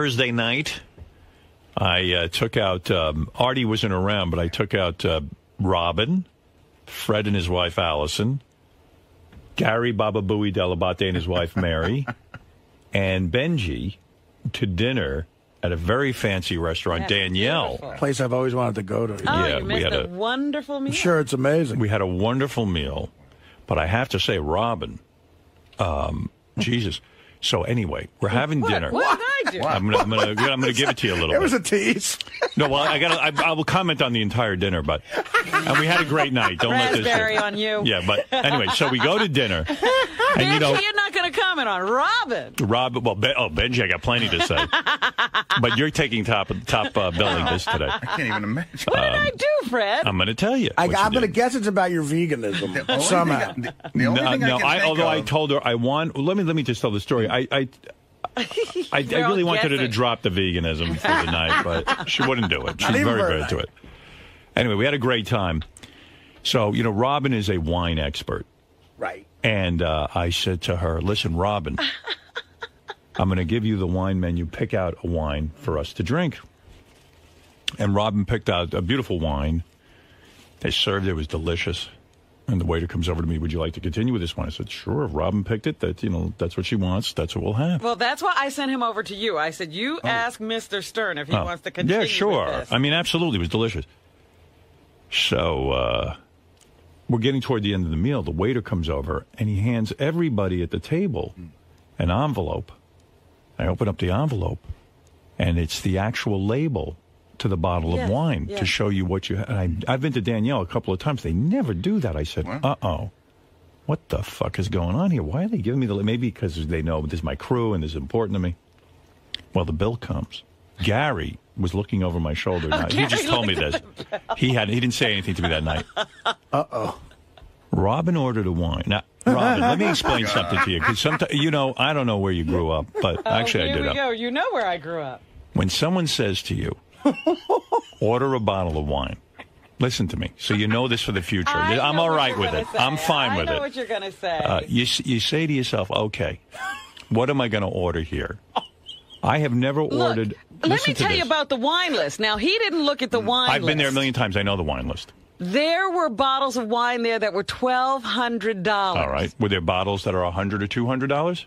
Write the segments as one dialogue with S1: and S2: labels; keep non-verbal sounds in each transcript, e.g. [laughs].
S1: Thursday night, I uh, took out, um, Artie wasn't around, but I took out uh, Robin, Fred and his wife Allison, Gary Baba Booey Dell'Abate and his wife Mary, [laughs] and Benji to dinner at a very fancy restaurant,
S2: That's
S1: Daniel.
S2: beautiful.
S3: Place I've always wanted to go to.
S2: Oh,
S1: Yeah,
S2: you
S1: we had
S2: a,
S1: a-
S2: wonderful meal.
S3: I'm sure it's amazing.
S1: We had a wonderful meal, but I have to say, Robin, um, Jesus. So anyway, we're having
S2: What?
S1: dinner.
S2: What did I do?
S1: I'm gonna, I'm gonna, I'm gonna give it to you a little
S3: it
S1: bit.
S3: was a tease.
S1: No, well, I got. I, I will comment on the entire dinner, but and we had a great night. Don't let this.
S2: Raspberry on you.
S1: Yeah, but anyway, so we go to dinner, and you know
S2: you're not going to comment on Robin.
S1: Rob. Well, ben, oh, Benji, I got plenty to say, [laughs] but you're taking top top uh, billing this today.
S4: I can't even imagine.
S2: What did I do, Fred?
S1: I'm going to tell you.
S3: I, I'm going to
S1: did.
S3: guess it's about your veganism somehow.
S4: thing the, the
S1: No, no,
S4: I can
S1: I,
S4: think
S1: although I told her I want. Let me let me just tell the story. I. I I, [laughs] I really wanted her to drop the veganism for the night, [laughs] but she wouldn't do it. She's very
S3: for a
S1: very into it. Anyway, we had a great time. So you know, Robin is a wine expert.
S3: right.
S1: And uh, I said to her, listen, Robin, I'm going to give you the wine menu. Pick out a wine for us to drink. And Robin picked out a beautiful wine. They served it. It was delicious. And the waiter comes over to me, would you like to continue with this one? I said, sure. If Robin picked it, that, you know, that's what she wants. That's what we'll have.
S2: Well, that's why I sent him over to you. I said, you ask Mr. Stern if he
S1: Oh.
S2: wants to continue
S1: Yeah, sure. I mean, absolutely. It was delicious. So uh, we're getting toward the end of the meal. The waiter comes over and he hands everybody at the table an envelope. I open up the envelope and it's the actual label to the bottle
S2: Yes,
S1: of wine
S2: yes.
S1: to show you what you. And I, I've been to Daniel a couple of times. They never do that. I said, uh oh. What the fuck is going on here? Why are they giving me the maybe because they know this is my crew and this is important to me. Well, the bill comes. Gary was looking over my shoulder. Now, he just told me this. He had he didn't say anything to me that night. [laughs] Uh oh. Robin ordered a wine. Now, Robin, let me explain something to you because sometimes you know I don't know where you grew up, but actually
S2: oh,
S1: I
S2: here
S1: did.
S2: we go. You know where I grew up.
S1: When someone says to you, [laughs] "Order a bottle of wine," listen to me, so you know this for the future. [laughs]
S2: I
S1: I'm
S2: know
S1: all right with it.
S2: say.
S1: I'm fine
S2: I
S1: with
S2: know
S1: it.
S2: what you're going to say.
S1: Uh, you you say to yourself, "Okay, what am I going to order here?" I have never
S2: Look,
S1: ordered.
S2: let me tell you about the wine list. Now, he didn't look at the wine list.
S1: I've been there a million times. I know the wine list.
S2: There were bottles of wine there that were $1,200.
S1: All right. Were there bottles that are a hundred or two hundred dollars?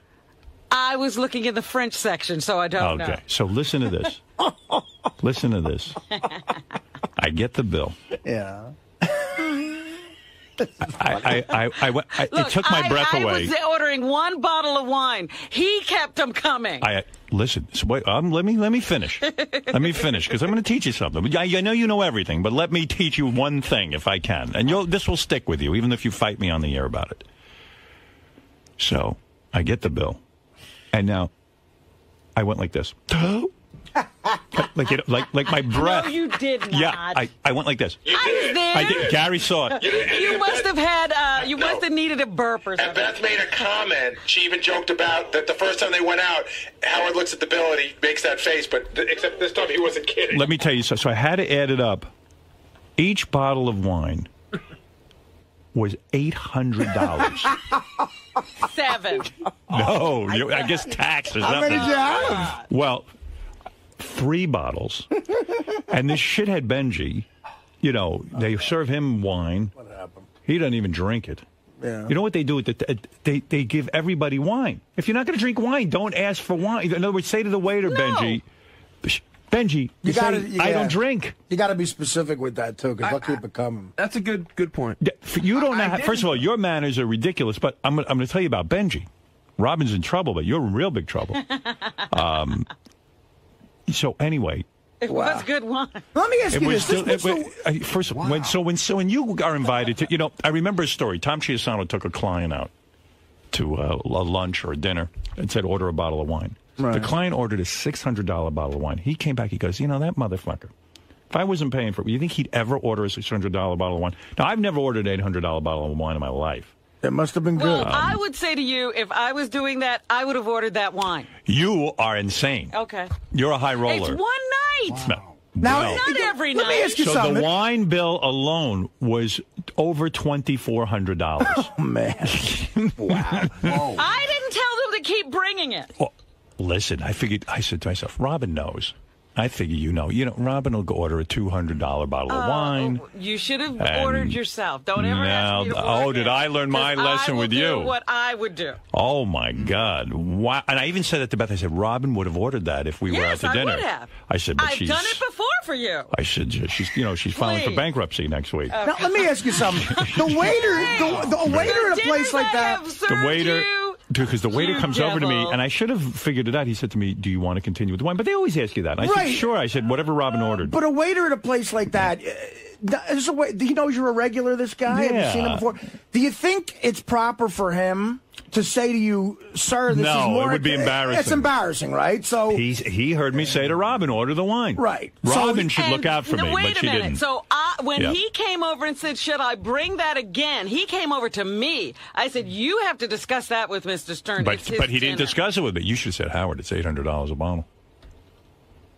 S2: I was looking in the French section, so I don't
S1: Okay.
S2: know. Okay.
S1: So listen to this. [laughs] listen to this. I get the bill.
S3: Yeah. [laughs]
S1: I, I, I, I, went- I
S2: Look,
S1: it took my
S2: I,
S1: breath
S2: I
S1: away.
S2: was ordering one bottle of wine. He kept them coming.
S1: I listen. So wait, um, let me let me finish. let me finish because I'm going to teach you something. I, I know you know everything, but let me teach you one thing if I can, and you'll this will stick with you, even if you fight me on the air about it. So I get the bill, and now I went like this, [laughs] like it, like like my breath.
S2: no, you did not.
S1: yeah, I, I went like this.
S2: I was there.
S1: I did. Gary saw it.
S2: You must have had, uh, you must have needed a burp or something.
S5: And
S2: something.
S5: Beth made a comment. She even joked about that the first time they went out, Howard looks at the bill and he makes that face, but th- except this time he wasn't kidding.
S1: Let me tell you so. So I had to add it up. Each bottle of wine was eight hundred dollars.
S2: Seven.
S1: No, you, I guess tax or
S3: How
S1: something.
S3: many did you have?
S1: Well, three bottles, and this shithead Benji, you know, they serve him wine.
S3: What happened?
S1: He doesn't even drink it.
S3: Yeah.
S1: You know what they do? With the, they they give everybody wine. If you're not going to drink wine, don't ask for wine. In other words, say to the waiter,
S2: No.
S1: Benji, Benji, you,
S3: You gotta- you
S1: I
S3: gotta-
S1: don't drink.
S3: You got to be specific with that too, because they'll
S4: I-
S3: keep it coming.
S4: That's a good good point.
S1: You don't know.
S4: I
S1: How, first of all, your manners are ridiculous. But I'm, gonna- I'm going to tell you about Benji. Robin's in trouble, but you're in real big trouble. [laughs] um, so anyway,
S2: It was good wine.
S3: Let me ask
S1: it
S3: you
S1: was
S3: this.
S1: still.
S3: This-
S1: It,
S3: what's
S1: wa- uh, first, when so when so when you are invited to, you know, I remember a story. Tom Chiusano took a client out to uh, a lunch or a dinner and said, "Order a bottle of wine." The client ordered a six hundred dollar bottle of wine. He came back. He goes, "You know that motherfucker." If I wasn't paying for it, you think he'd ever order a six hundred dollar bottle of wine? Now I've never ordered an eight hundred dollar bottle of wine in my life.
S3: It must have been good.
S2: Well, I would say to you, if I was doing that, I would have ordered that wine.
S1: You are insane.
S2: Okay.
S1: You're a high roller.
S2: It's one night.
S1: No.
S3: now,
S1: Well,
S2: Not every
S3: let me ask you
S1: so
S3: something.
S1: the wine bill alone was over twenty four hundred dollars. [laughs]
S3: Oh, man. [laughs] wow. Whoa.
S2: I didn't tell them to keep bringing it.
S1: listen, I figured, I said to myself, Robin knows. I figure you know. You know, Robin will go order a $200 bottle of oh, wine.
S2: Oh, you should have ordered yourself. Don't ever ask me to
S1: now-
S2: order
S1: oh, did I learn my lesson
S2: I will
S1: with
S2: do
S1: you?
S2: What I would do.
S1: Oh my God! Wow! And I even said that to Beth. I said Robin would have ordered that if we were out
S2: yes,
S1: to
S2: I
S1: dinner.
S2: would have.
S1: I said, but
S2: I've
S1: she's.
S2: done it before for you.
S1: I said she's you know she's filing for bankruptcy next week.
S3: Now, let me ask you something. [laughs] The waiter, the, the waiter in a place like
S2: I
S3: that.
S2: have
S1: the waiter,
S2: you.
S1: because the waiter
S2: you
S1: comes over to me, and I should have figured it out. He said to me, "Do you want to continue with the wine?" But they always ask you that. And I
S3: Right.
S1: Said, "Sure." I said, "Whatever Robin ordered."
S3: But a waiter at a place like that, uh, is a way, he knows you're a regular. This guy, yeah. have you seen him before? Do you think it's proper for him to say to you, "Sir, this
S1: No,
S3: is
S1: it would be embarrassing.
S3: It's embarrassing, right? So
S1: He's, he heard me say to Robin, "Order the wine."
S3: Right. So-
S1: Robin should look out for
S2: no,
S1: me,
S2: wait
S1: but
S2: a
S1: she
S2: minute.
S1: didn't.
S2: So I, when
S1: Yeah.
S2: he came over and said, "Should I bring that again?" He came over to me. I said, "You have to discuss that with Mr. Stern."
S1: but but he didn't discuss it with me. You should have said, "Howard, it's eight hundred dollars a bottle."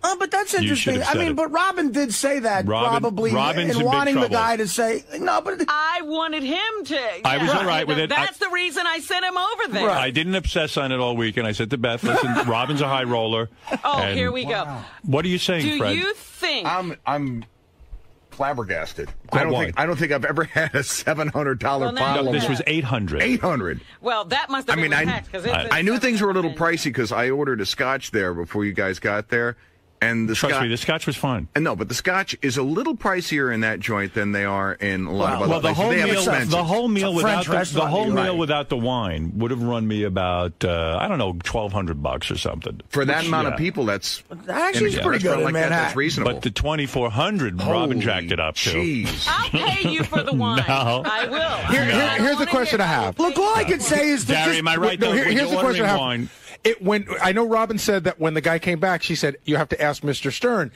S3: Oh, but that's interesting. I mean,
S1: it.
S3: but Robin did say that
S1: Robin-
S3: probably
S1: Robin's
S3: in
S1: in
S3: wanting the guy to say no, but
S2: I wanted him to.
S1: I was all right with it. I-
S2: That's the reason I sent him over there.
S3: Right.
S1: I didn't obsess on it all week, and I said to Beth, "Listen, [laughs] Robin's a high roller."
S2: Oh,
S1: and
S2: here we go.
S1: What are you saying,
S2: Do
S1: Fred?
S2: you think?
S4: I'm I'm flabbergasted.
S1: Go
S4: I don't
S1: on.
S4: think I don't think I've ever [laughs] had a seven hundred dollar
S2: Well, now
S4: bottle.
S1: this was eight hundred.
S4: eight hundred.
S2: well, that must
S4: I
S2: have
S4: mean, I,
S2: tax
S4: I, I knew things were a little pricey because I ordered a scotch there before you guys got there, and the
S1: Trust
S4: scotch.
S1: me, the scotch was fine.
S4: and no, but the scotch is a little pricier in that joint than they are in a lot of other
S1: Well, the
S4: places.
S1: whole
S4: they have
S1: meal, the whole meal without the, the whole meal
S3: right.
S1: without the wine would have run me about uh, I don't know twelve hundred bucks or something.
S4: for that
S1: Which,
S4: amount
S1: yeah.
S4: of people, that's
S3: actually
S4: in
S3: is pretty good in
S4: like that, That's
S3: Manhattan.
S4: reasonable.
S1: But the twenty four hundred, Robin jacked it up to.
S4: Jeez.
S2: I'll pay you for the [laughs] wine.
S1: No.
S2: I will.
S6: Here- here- here's the question I have.
S3: Look, all I can say is that
S1: Gary, am I right
S6: No,
S1: though?
S6: here- here's
S1: you're
S6: the question I have.
S1: Wine,
S6: It when I know Robin said that when the guy came back, she said you have to ask Mr. Stern.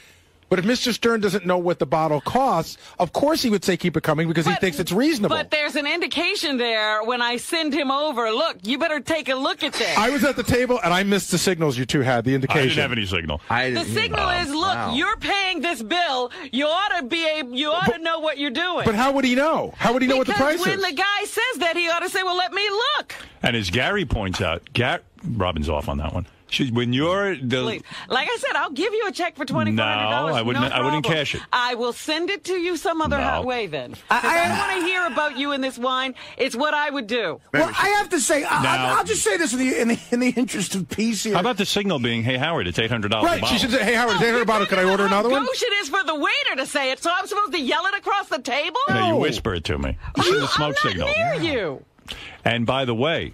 S6: But if Mr. Stern doesn't know what the bottle costs, of course he would say keep it coming because he thinks it's reasonable.
S2: But there's an indication there when I send him over. Look, you better take a look at this.
S6: I was at the table and I missed the signals you two had. The indication.
S1: I didn't have any signal.
S4: I
S2: the
S4: didn't-
S2: signal is, look,
S4: wow.
S2: you're paying this bill. You ought to be able, you ought to know what you're doing.
S6: But how would he know? How would he know what the
S2: because
S6: price
S2: when
S6: is?
S2: When the guy says that, he ought to say, "Well, let me look."
S1: And as Gary points out, Gar- Robin's off on that one. She, when you're the
S2: Please. Like I said, I'll give you a check for twenty four hundred dollars.
S1: No, I wouldn't- I wouldn't cash it.
S2: I will send it to you some other
S1: No.
S2: hot way then. 'Cause I, don't want to hear about you in this wine. It's what I would do.
S3: well, I have to say, I,
S1: Now-
S3: I'll just say this in the, in the in the interest of peace here.
S1: how about the signal being, "Hey Howard, it's eight hundred dollars."
S6: right. She should say, "Hey Howard, is
S2: you're
S6: there a bottle? Can I order
S2: about
S6: another
S2: how
S6: one?"
S2: Gauche it is for the waiter to say it, so I'm supposed to yell it across the table.
S1: No, you
S3: No.
S1: whisper it to me. You should have smoke
S2: I'm
S1: signal.
S2: not near you.
S1: And by the way,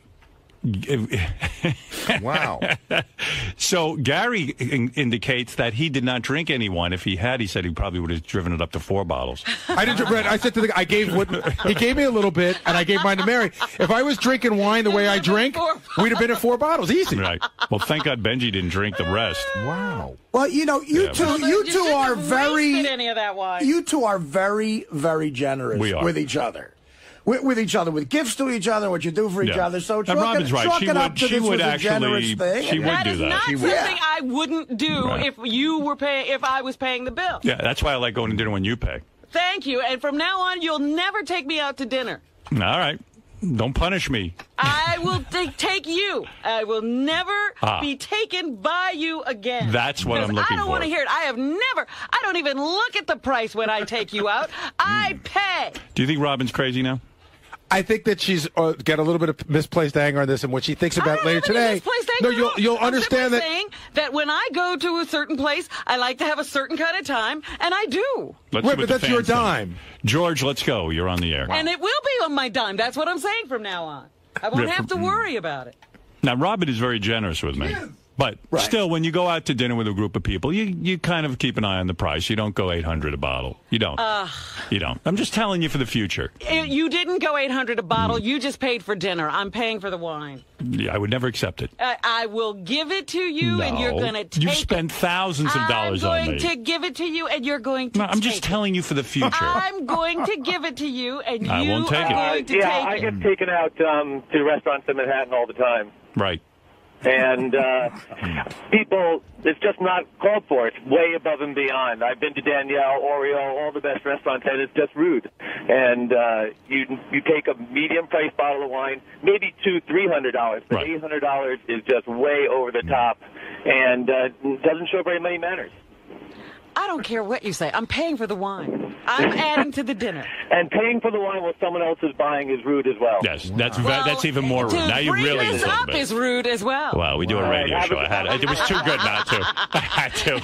S4: Wow. [laughs]
S1: so Gary in- indicates that he did not drink any wine. If he had, he said he probably would have driven it up to four bottles.
S6: I didn't. Brett, I said to the I gave what he gave me a little bit, and I gave mine to Mary. If I was drinking wine the way I drink, we'd have been at four bottles, easy.
S1: Right. Well, thank God Benji didn't drink the rest.
S4: wow.
S3: well, you know, you
S1: Yeah,
S3: two,
S1: but-
S3: you two are very,
S2: any of that wine.
S3: you two are very, very generous
S1: We are.
S3: with each other. With, with each other, with gifts to each other, what you do for each
S1: Yeah.
S3: other. So
S1: And
S3: chalk,
S1: Robin's
S3: it,
S1: right.
S3: chalk
S1: She
S3: it up
S1: would-
S3: to
S1: she
S3: this
S1: would
S3: was a generous
S1: actually-
S3: thing.
S1: she would
S2: That
S1: do
S2: is
S1: that.
S2: not
S1: She
S3: would.
S2: something I wouldn't do
S1: Right.
S2: if you were paying, if I was paying the bill.
S1: Yeah, that's why I like going to dinner when you pay.
S2: Thank you. And from now on, you'll never take me out to dinner.
S1: All right. Don't punish me.
S2: I will [laughs] t- take you. I will never
S1: Ah.
S2: be taken by you again.
S1: That's what I'm
S2: Because
S1: looking
S2: I don't
S1: for.
S2: want to hear it. I have never. I don't even look at the price when I take you out. I pay.
S1: Do you think Robin's crazy now?
S6: I think that she's uh, got a little bit of misplaced anger on this, and what she thinks
S2: I
S6: about
S2: don't
S6: later
S2: have any
S6: today.
S2: misplaced
S6: no, you'll you'll
S2: I'm
S6: understand that.
S2: saying that when I go to a certain place, I like to have a certain kind of time, and I do.
S1: Let's
S6: Right,
S1: see what
S6: but that's your
S1: fans think.
S6: dime.
S1: George, let's go. You're on the air.
S2: And it will be on my dime. That's what I'm saying from now on. I won't have to worry about it.
S1: Now, Robin is very generous with me. But
S3: Right.
S1: still, when you go out to dinner with a group of people, you, you kind of keep an eye on the price. You don't go 800 a bottle. You don't. you don't. I'm just telling you for the future.
S2: Eh, You didn't go 800 a bottle.
S1: Mm.
S2: You just paid for dinner. I'm paying for the wine.
S1: Yeah, I would never accept it.
S2: I, I will give it to you, and you're going to take
S1: You've spent thousands of dollars on me.
S2: I'm going to give it to you, and you're going to.
S1: No, I'm just
S2: take
S1: telling you for the future.
S2: I'm going to give it to you, and
S1: I
S2: you
S1: won't take
S2: are
S1: it.
S2: going to
S7: yeah, I
S2: take it.
S7: get taken out um, to restaurants in Manhattan all the time.
S1: Right.
S7: And uh, people, it's just not called for. It's way above and beyond. I've been to Daniel, Oreo, all the best restaurants, and it's just rude. And uh, you you take a medium priced bottle of wine, maybe two, three hundred dollars, but
S1: Right.
S7: eight hundred dollars is just way over the top, and uh, doesn't show very many manners.
S2: I don't care what you say. I'm paying for the wine. I'm [laughs] adding to the dinner.
S7: And paying for the wine while someone else is buying is rude as well.
S1: Yes, that's ve-
S2: Well,
S1: that's even more rude. Now you
S2: bring
S1: really
S2: this up
S1: me.
S2: is rude as well.
S1: Wow, we do a radio show. I had it was too good not to. [laughs] [laughs] I had to.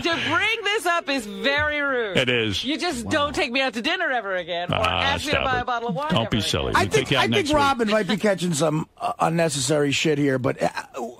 S2: to bring this up is very rude.
S1: It is.
S2: You just don't take me out to dinner ever again, or
S1: Ah,
S2: ask me to
S1: stop
S2: buy
S1: it.
S2: a bottle of wine.
S1: Don't
S2: ever
S1: be
S2: again.
S1: silly.
S3: I think
S1: take you out
S3: I think. Robin might be catching some uh, unnecessary shit here, but uh,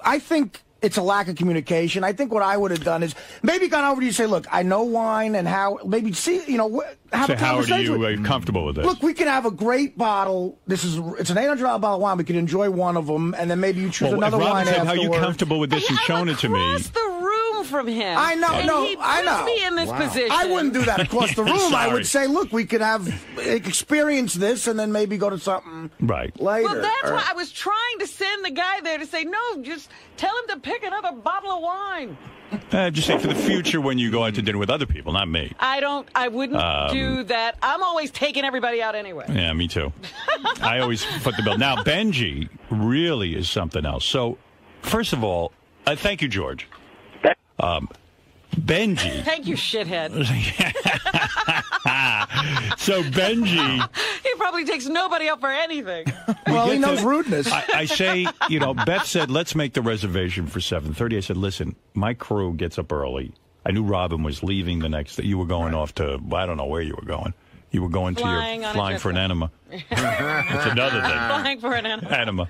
S3: I think it's a lack of communication. I think what I would have done is maybe gone over to you and say, "Look, I know wine and how maybe see you know have
S1: Say,
S3: a
S1: how are you
S3: with-
S1: uh, comfortable with this?
S3: Look, we can have a great bottle. This is it's an eight hundred dollar bottle of wine. We can enjoy one of them, and then maybe you choose
S1: well,
S3: another
S1: if Robin
S3: wine
S1: said,
S3: afterwards.
S1: "How you comfortable with this?" and
S2: I'm
S1: shown it to me.
S2: the room from him.
S3: I know,
S2: and
S3: no,
S2: he
S3: I know.
S2: me in this position.
S3: I wouldn't do that across the [laughs] room. I would say, look, we could have experience this, and then maybe go to something
S1: Right.
S3: later.
S2: Well, that's
S3: or-
S2: why I was trying to send the guy there to say, no, just tell him to pick another bottle of wine.
S1: Uh, just say for the future when you go out to dinner with other people, not me.
S2: I don't, I wouldn't
S1: Um,
S2: do that. I'm always taking everybody out anyway.
S1: Yeah, me too. I always foot the bill. Now, Benji really is something else. So, first of all, uh, thank you, George. Um, Benji. [laughs]
S2: Thank you, shithead. [laughs]
S1: So, Benji.
S2: he probably takes nobody up for anything.
S3: well, he
S1: get
S3: knows
S1: to-
S3: rudeness.
S1: I, I say, you know, Beth said, let's make the reservation for 7.30. I said, listen, my crew gets up early. I knew Robin was leaving the next day. You were going off to, I don't know where you were going. You were going
S2: Flying
S1: to your, flying for an enema. [laughs] That's another thing.
S2: Flying for an animal.
S1: Enema.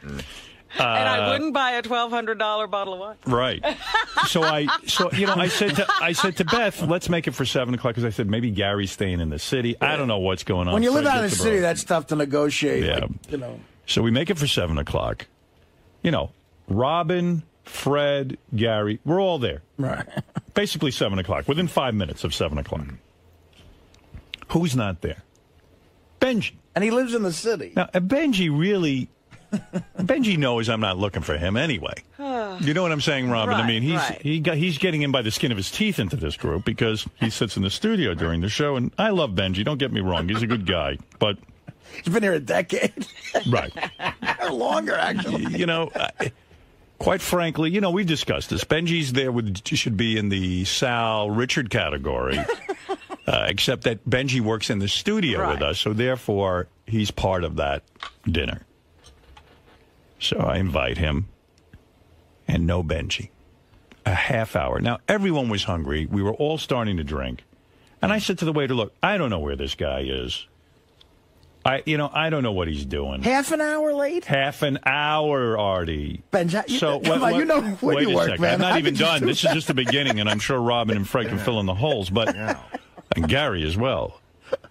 S2: And
S1: Uh,
S2: I wouldn't buy a $1,200 bottle of wine.
S1: Right. So I, so you know, I said to I said to Beth, let's make it for seven o'clock because I said maybe Gary's staying in the city. I don't know what's going on.
S3: when you live out in the city, that's tough to negotiate.
S1: Yeah.
S3: like, you know.
S1: So we make it for seven o'clock. You know, Robin, Fred, Gary, we're all there.
S3: Right.
S1: Basically seven o'clock. Within five minutes of seven o'clock. Who's not there? Benji.
S3: And he lives in the city.
S1: Now, uh, Benji really. Benji knows I'm not looking for him anyway. [sighs] You know what I'm saying, Robin? I mean, he's
S2: right.
S1: he got he's getting in by the skin of his teeth into this group because he sits in the studio during the show, and I love Benji. Don't get me wrong; he's a good guy, but
S3: He's been here a decade. [laughs]
S1: right,
S3: or [laughs] longer, actually.
S1: you know. I, Quite frankly, you know, we've discussed this. Benji's there with should be in the Sal Richard category, [laughs] uh, except that Benji works in the studio with us, so therefore he's part of that dinner. So I invite him, and no Benji. A half hour. Now everyone was hungry. We were all starting to drink, and I said to the waiter, "Look, I don't know where this guy is. I, you know, I don't know what he's doing."
S3: Half an hour late?
S1: Half an hour, Artie.
S3: Benji, you-
S1: so
S3: come
S1: what-
S3: on, you know where
S1: wait
S3: you
S1: a
S3: work,
S1: second.
S3: man.
S1: I'm not
S3: How
S1: even done.
S3: do
S1: This is [laughs] just the beginning, and I'm sure Robin and Fred can fill in the holes, but yeah. and Gary as well.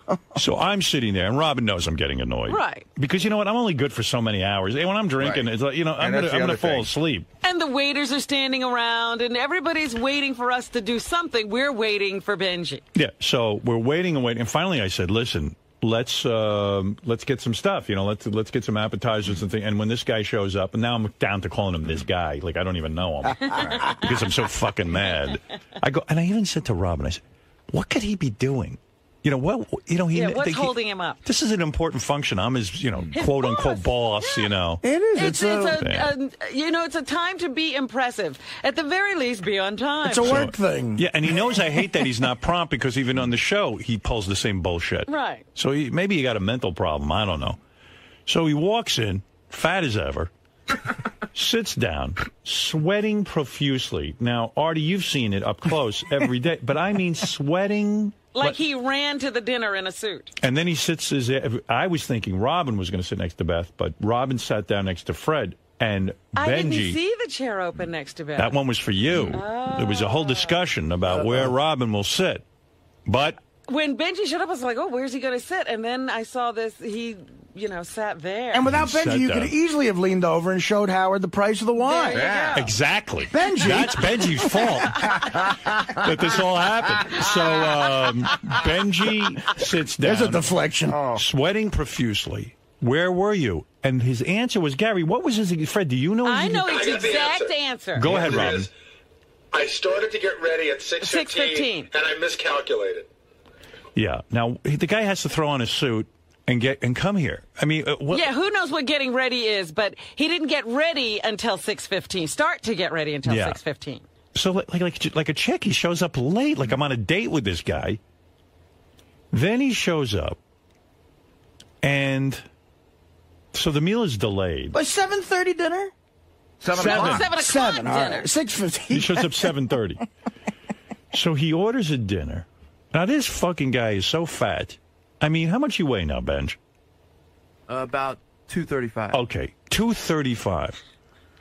S1: [laughs] So I'm sitting there, and Robin knows I'm getting annoyed,
S2: Right.
S1: Because you know what? I'm only good for so many hours. And when I'm drinking,
S4: Right.
S1: it's like you know I'm
S4: And
S1: gonna I'm gonna fall asleep.
S2: And the waiters are standing around, and everybody's waiting for us to do something. We're waiting for Benji.
S1: Yeah. So we're waiting and waiting, and finally I said, "Listen, let's um, let's get some stuff. You know, let's let's get some appetizers and things." And when this guy shows up, and now I'm down to calling him this guy, like I don't even know him [laughs] because I'm so fucking mad. I go, and I even said to Robin, I said, "What could he be doing?" You know what? You know he.
S2: Yeah, what's
S1: they-
S2: holding him up?
S1: This is an important function. I'm his, you know,
S2: His
S1: quote unquote
S2: boss.
S1: boss. You know.
S3: It is.
S2: It's,
S3: It's, a,
S2: it's a,
S1: um,
S2: a, you know, it's a time to be impressive. At the very least, be on time.
S3: it's a work thing.
S1: Yeah, and he knows I hate that he's not prompt because even on the show he pulls the same bullshit.
S2: Right.
S1: So he, maybe he got a mental problem. I don't know. So he walks in, fat as ever, sits down, sweating profusely. Now, Artie, you've seen it up close every day, but I mean sweating.
S2: Like he ran to the dinner in a suit.
S1: And then he sits his. I was thinking Robin was going to sit next to Beth, but Robin sat down next to Fred and
S2: I didn't
S1: Benji.
S2: see the chair open next to Beth.
S1: That one was for you. There was a whole discussion about where Robin will sit. But
S2: when Benji showed up, I was like, "Oh, where's he going to sit?" And then I saw this. He, you know, sat there.
S3: And without
S1: Sat
S3: Benji, you
S1: down.
S3: could easily have leaned over and showed Howard the price of the wine.
S2: There you go.
S1: exactly.
S3: Benji.
S1: That's Benji's fault [laughs] that this all happened. So um, Benji sits down,
S3: There's a deflection.
S1: sweating profusely, Where were you? And his answer was, Gary, what was his, Fred, do you know?
S2: I know his
S5: I got the
S2: exact
S5: answer.
S2: answer.
S1: Go ahead,
S5: It
S1: Robin.
S5: is, I started to get ready at 6.15,
S2: 6:15.
S5: and I miscalculated.
S1: Yeah. Now, the guy has to throw on a suit and get and come here. I mean, uh, what?
S2: Yeah, who knows what getting ready is, but he didn't get ready until 6.15. Start to get ready until
S1: Yeah.
S2: 6.15.
S1: So like, like like like a chick, he shows up late. Like I'm on a date with this guy. Then he shows up, and so the meal is delayed.
S3: But 7.30 dinner?
S6: Seven
S1: Seven.
S6: o'clock.
S2: 7 o'clock
S3: Seven, all
S2: dinner.
S3: right. 6.15.
S1: He shows up [laughs] seven thirty. so he orders a dinner. Now this fucking guy is so fat. I mean, how much you weigh now, Benj?
S8: About 235.
S1: Okay, two thirty-five.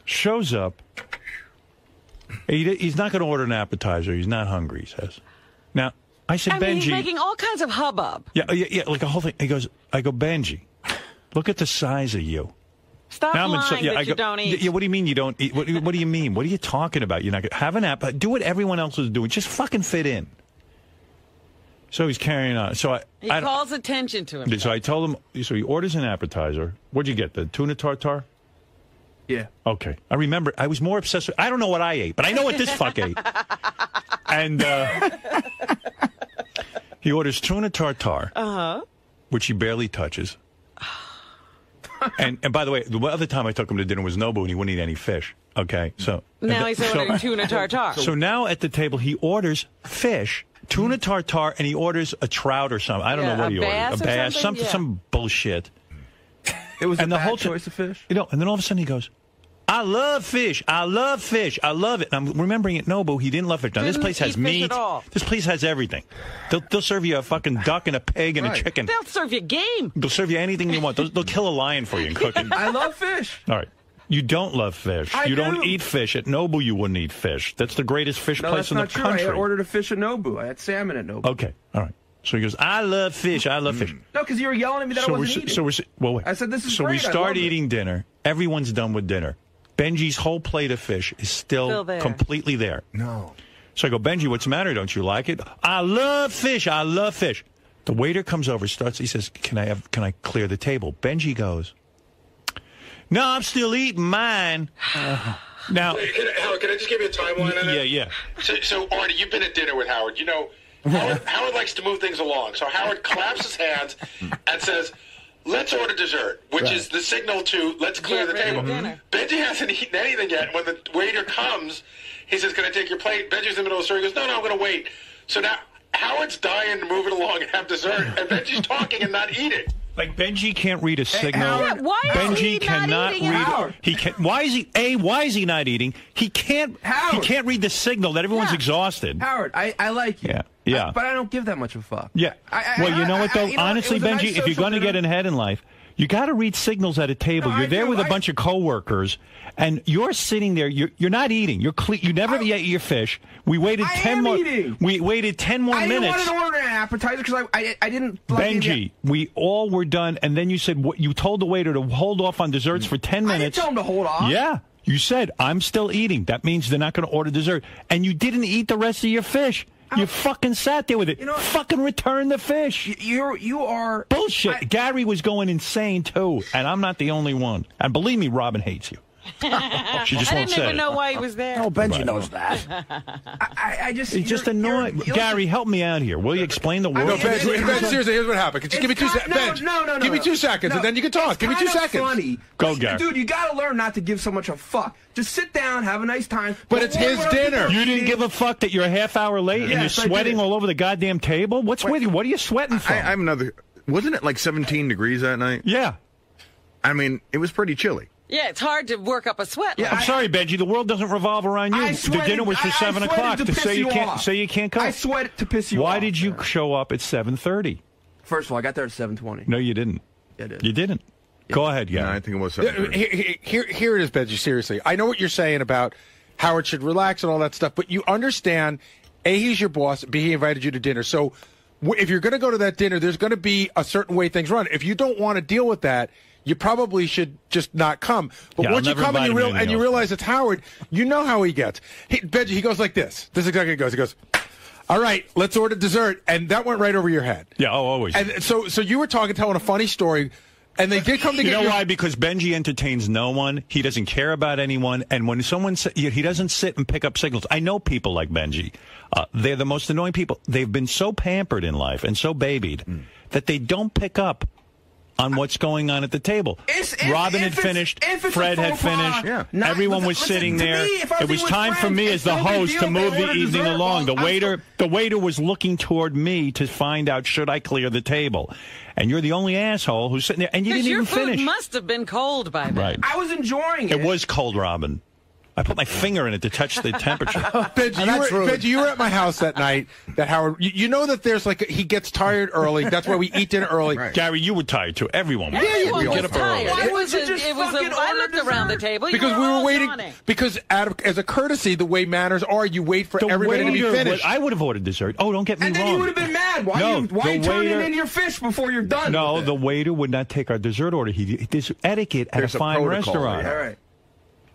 S1: Shows up. He, he's not going to order an appetizer. He's not hungry. He says. Now I said,
S2: I mean, he's making all kinds of hubbub.
S1: Yeah, uh, yeah, yeah, like a whole thing. He goes, I go, Benji, look at the size of you.
S2: Stop
S1: Now I'm in
S2: lying
S1: so- yeah,
S2: that
S1: I
S2: you
S1: go,
S2: don't eat.
S1: Yeah, what do you mean you don't eat? What, what do you mean? What are you talking about? You're not gonna have an app. Do what everyone else is doing. Just fucking fit in. So he's carrying on. So I,
S2: he
S1: I
S2: calls attention to him.
S1: so I told him. So he orders an appetizer. What'd you get? The tuna tartar.
S8: Yeah.
S1: Okay, I remember. I was more obsessed with. I don't know what I ate, but I know what this [laughs] fuck ate. And uh, he orders tuna tartar, uh-huh. which he barely touches. and and by the way, the other time I took him to dinner was Nobu, and he wouldn't eat any fish. Okay, so
S2: Now he's
S1: so-
S2: ordering tuna tartar. [laughs]
S1: So now at the table, he orders fish, tuna tartar, and he orders a trout or something. I don't
S2: Yeah,
S1: know what he
S2: bass
S1: ordered. A bass,
S2: something?
S1: some
S2: Yeah.
S1: some bullshit.
S8: It was
S1: And
S8: a
S1: the
S8: bad
S1: whole ti-
S8: choice of fish.
S1: You know, and then all of a sudden he goes, "I love fish. I love fish. I love it." And I'm remembering at Nobu, he didn't love fish. Now this
S2: Didn't
S1: place has meat. This place has everything. They'll, they'll serve you a fucking duck and a pig and a chicken.
S2: They'll serve you game.
S1: They'll serve you anything you want. They'll, they'll kill a lion for you and cook it. [laughs]
S8: I love fish.
S1: All right. You don't love fish.
S8: I
S1: you don't eat fish. At Nobu, you wouldn't eat fish. That's the greatest fish
S8: No,
S1: place in the
S8: not true.
S1: country.
S8: I ordered a fish at Nobu. I had salmon at Nobu.
S1: Okay. All right. So he goes, I love fish. I love fish. Mm.
S8: No, because you were yelling at me that
S1: So
S8: I
S1: we're,
S8: wasn't eating.
S1: so we're, well, wait.
S8: I said, "This is
S1: So we
S8: great. I
S1: start
S8: love it."
S1: eating dinner. Everyone's done with dinner. Benji's whole plate of fish is still,
S2: Still there.
S1: completely there.
S4: No.
S1: So I go, Benji, what's the matter? Don't you like it? I love fish. I love fish. The waiter comes over, starts. He says, "Can I have? Can I clear the table?" Benji goes, "No, I'm still eating mine." [sighs] now,
S5: Wait, can I, Howard, can I just give you a timeline on that?
S1: yeah, yeah.
S5: So, so Artie, you've been at dinner with Howard. You know, [laughs] Howard, Howard likes to move things along. So Howard claps his hands and says, "Let's order dessert," which is the signal to "Let's clear
S2: Get
S5: the table."
S2: dinner. Mm-hmm.
S5: Benji hasn't eaten anything yet. When the waiter comes, he says, "Can I take your plate?" Benji's in the middle of the story. He goes, "No, no, I'm going to wait." So now Howard's dying to move it along and have dessert, and Benji's talking and not eating.
S1: Like Benji can't read a signal.
S2: Yeah, why is
S1: Benji
S2: he not
S1: cannot
S2: eating
S1: read.
S8: Howard.
S1: He can. Why is he? A. Why is he not eating? He can't.
S8: Howard.
S1: He can't read the signal that everyone's
S2: Yeah.
S1: exhausted.
S8: Howard, I, I like you.
S1: Yeah, yeah.
S8: I- but I don't give that much of a fuck.
S1: Yeah.
S8: I, I,
S1: well, you know what though?
S8: I- you know,
S1: Honestly,
S8: it was a
S1: Benji,
S8: nice
S1: if you're going to get ahead in life, you got to read signals at a table.
S8: No,
S1: you're
S8: I
S1: there
S8: do.
S1: with a
S8: I-
S1: bunch of coworkers, and you're sitting there. You're you're not eating. You're cle- you never ate your fish. We waited
S8: I
S1: ten more.
S8: eating.
S1: We waited ten more
S8: I didn't
S1: minutes.
S8: want to order an appetizer because I, I I didn't like
S1: Benji, we all were done, and then you said what you told the waiter to hold off on desserts for ten minutes.
S8: I didn't tell him to hold off.
S1: Yeah, you said I'm still eating. That means they're not going to order dessert, and you didn't eat the rest of your fish. You fucking sat there with it.
S8: You know
S1: fucking return the fish.
S8: You're you are
S1: Bullshit.
S8: I-
S1: Gary was going insane too, and I'm not the only one. And believe me, Robin hates you. [laughs] she just
S2: I
S1: won't
S2: didn't
S1: say
S2: even
S1: it.
S2: know why he was there.
S3: Oh, Benji knows that. [laughs]
S8: I, I just
S1: He's just
S8: you're-
S1: annoying. Gary, help me out here. Will you explain the word?
S6: No,
S8: It's-
S6: Ben, ben, seriously, here's what happened. Just give me two seconds.
S8: no, no, no, no,
S6: Give me
S8: no.
S6: two seconds,
S8: No,
S6: and then you can talk.
S8: it's
S6: Give me two
S8: kinda
S6: seconds.
S8: Funny.
S1: Go,
S8: Listen,
S1: Gary.
S8: Dude, you got to learn not to give so much a fuck. Just sit down, have a nice time.
S6: But
S8: Don't
S6: it's his dinner.
S1: You didn't give a fuck that you're a half hour late and you're
S8: Yes, I did.
S1: sweating all over the goddamn table? What's with you? What are you sweating from?
S4: I, I'm another. Wasn't it like 17 degrees that night?
S1: yeah.
S4: I mean, it was pretty chilly.
S2: Yeah, it's hard to work up a sweat.
S8: Yeah,
S2: like
S1: I'm
S8: I-
S1: sorry, Benji. The world doesn't revolve around you.
S8: I
S1: the dinner was for
S8: I- I
S1: seven
S8: sweated
S1: o'clock.
S8: to
S1: To
S8: piss
S1: say you
S8: you
S1: can't
S8: off.
S1: say you can't come.
S8: I sweat to piss you
S1: Why
S8: off.
S1: Why did you show up at seven thirty?
S8: First of all, I got there at 7:20.
S1: No, you didn't.
S8: Yeah, did.
S1: You didn't. Go ahead,
S4: Yeah,
S1: Gary.
S4: I think it was
S6: Yeah,
S4: 7:30.
S6: Here, here, here it is, Benji. Seriously, I know what you're saying about Howard should relax and all that stuff, but you understand, a he's your boss, b he invited you to dinner. So, if you're going to go to that dinner, there's going to be a certain way things run. If you don't want to deal with that, you probably should just not come. But
S1: Yeah,
S6: once you come and you, real, and you realize it's Howard, you know how he gets. He, Benji, he goes like this. This is exactly how he goes. He goes, "All right, let's order dessert," and that went right over your head.
S1: Yeah. Oh, always.
S6: And so, so you were talking, telling a funny story And they did come together.
S1: You know
S6: your-
S1: why? Because Benji entertains no one. He doesn't care about anyone. And when someone sa- he doesn't sit and pick up signals. I know people like Benji. Uh, they're the most annoying people. They've been so pampered in life and so babied
S6: Hmm.
S1: that they don't pick up on what's going on at the table.
S8: It's- if-
S1: Robin
S8: if
S1: had finished.
S8: if it's a
S1: Fred had finished.
S8: Yeah. not-
S1: Everyone was
S8: listen,
S1: sitting
S8: to
S1: there.
S8: me,
S1: it was
S8: eating with
S1: time for me as the host
S8: deal
S1: to move the evening
S8: dessert.
S1: along. The
S8: Well, I'm
S1: waiter, the waiter was looking toward me to find out should I clear the table. And you're the only asshole who's sitting there, and you didn't
S2: your
S1: even
S2: food
S1: finish.
S2: must have been cold by then.
S1: Right.
S8: I was enjoying it.
S1: It was cold, Robin. I put my finger in it to touch the temperature. [laughs]
S6: Oh, Benji, you were. Benji, you were at my house that night. That Howard, you, you know that there's like a, he gets tired early. That's why we eat dinner early.
S1: Gary, you were tired too. Everyone was.
S2: Everyone
S1: You
S2: was
S1: get up early.
S2: tired.
S8: Why
S2: It was, a,
S8: you just
S2: it was
S8: fucking
S2: a, I
S8: order
S2: looked around the table. You
S6: Because
S2: were
S6: we were
S2: all
S6: waiting.
S2: yawning.
S6: Because out of, as a courtesy, the way manners are, you wait for
S1: The
S6: everybody to be
S1: waiter would-
S6: finished.
S1: I would have ordered dessert. Oh, don't get me
S8: And
S1: wrong.
S8: then you would have been mad. Why
S1: No,
S8: you why
S1: the
S8: you turning
S1: waiter-
S8: in your fish before you're done?
S1: no,
S8: with
S1: the waiter would not take our dessert order. He there's etiquette at
S4: There's
S1: a
S4: a
S1: fine
S4: protocol,
S1: restaurant.
S4: yeah.
S8: All right.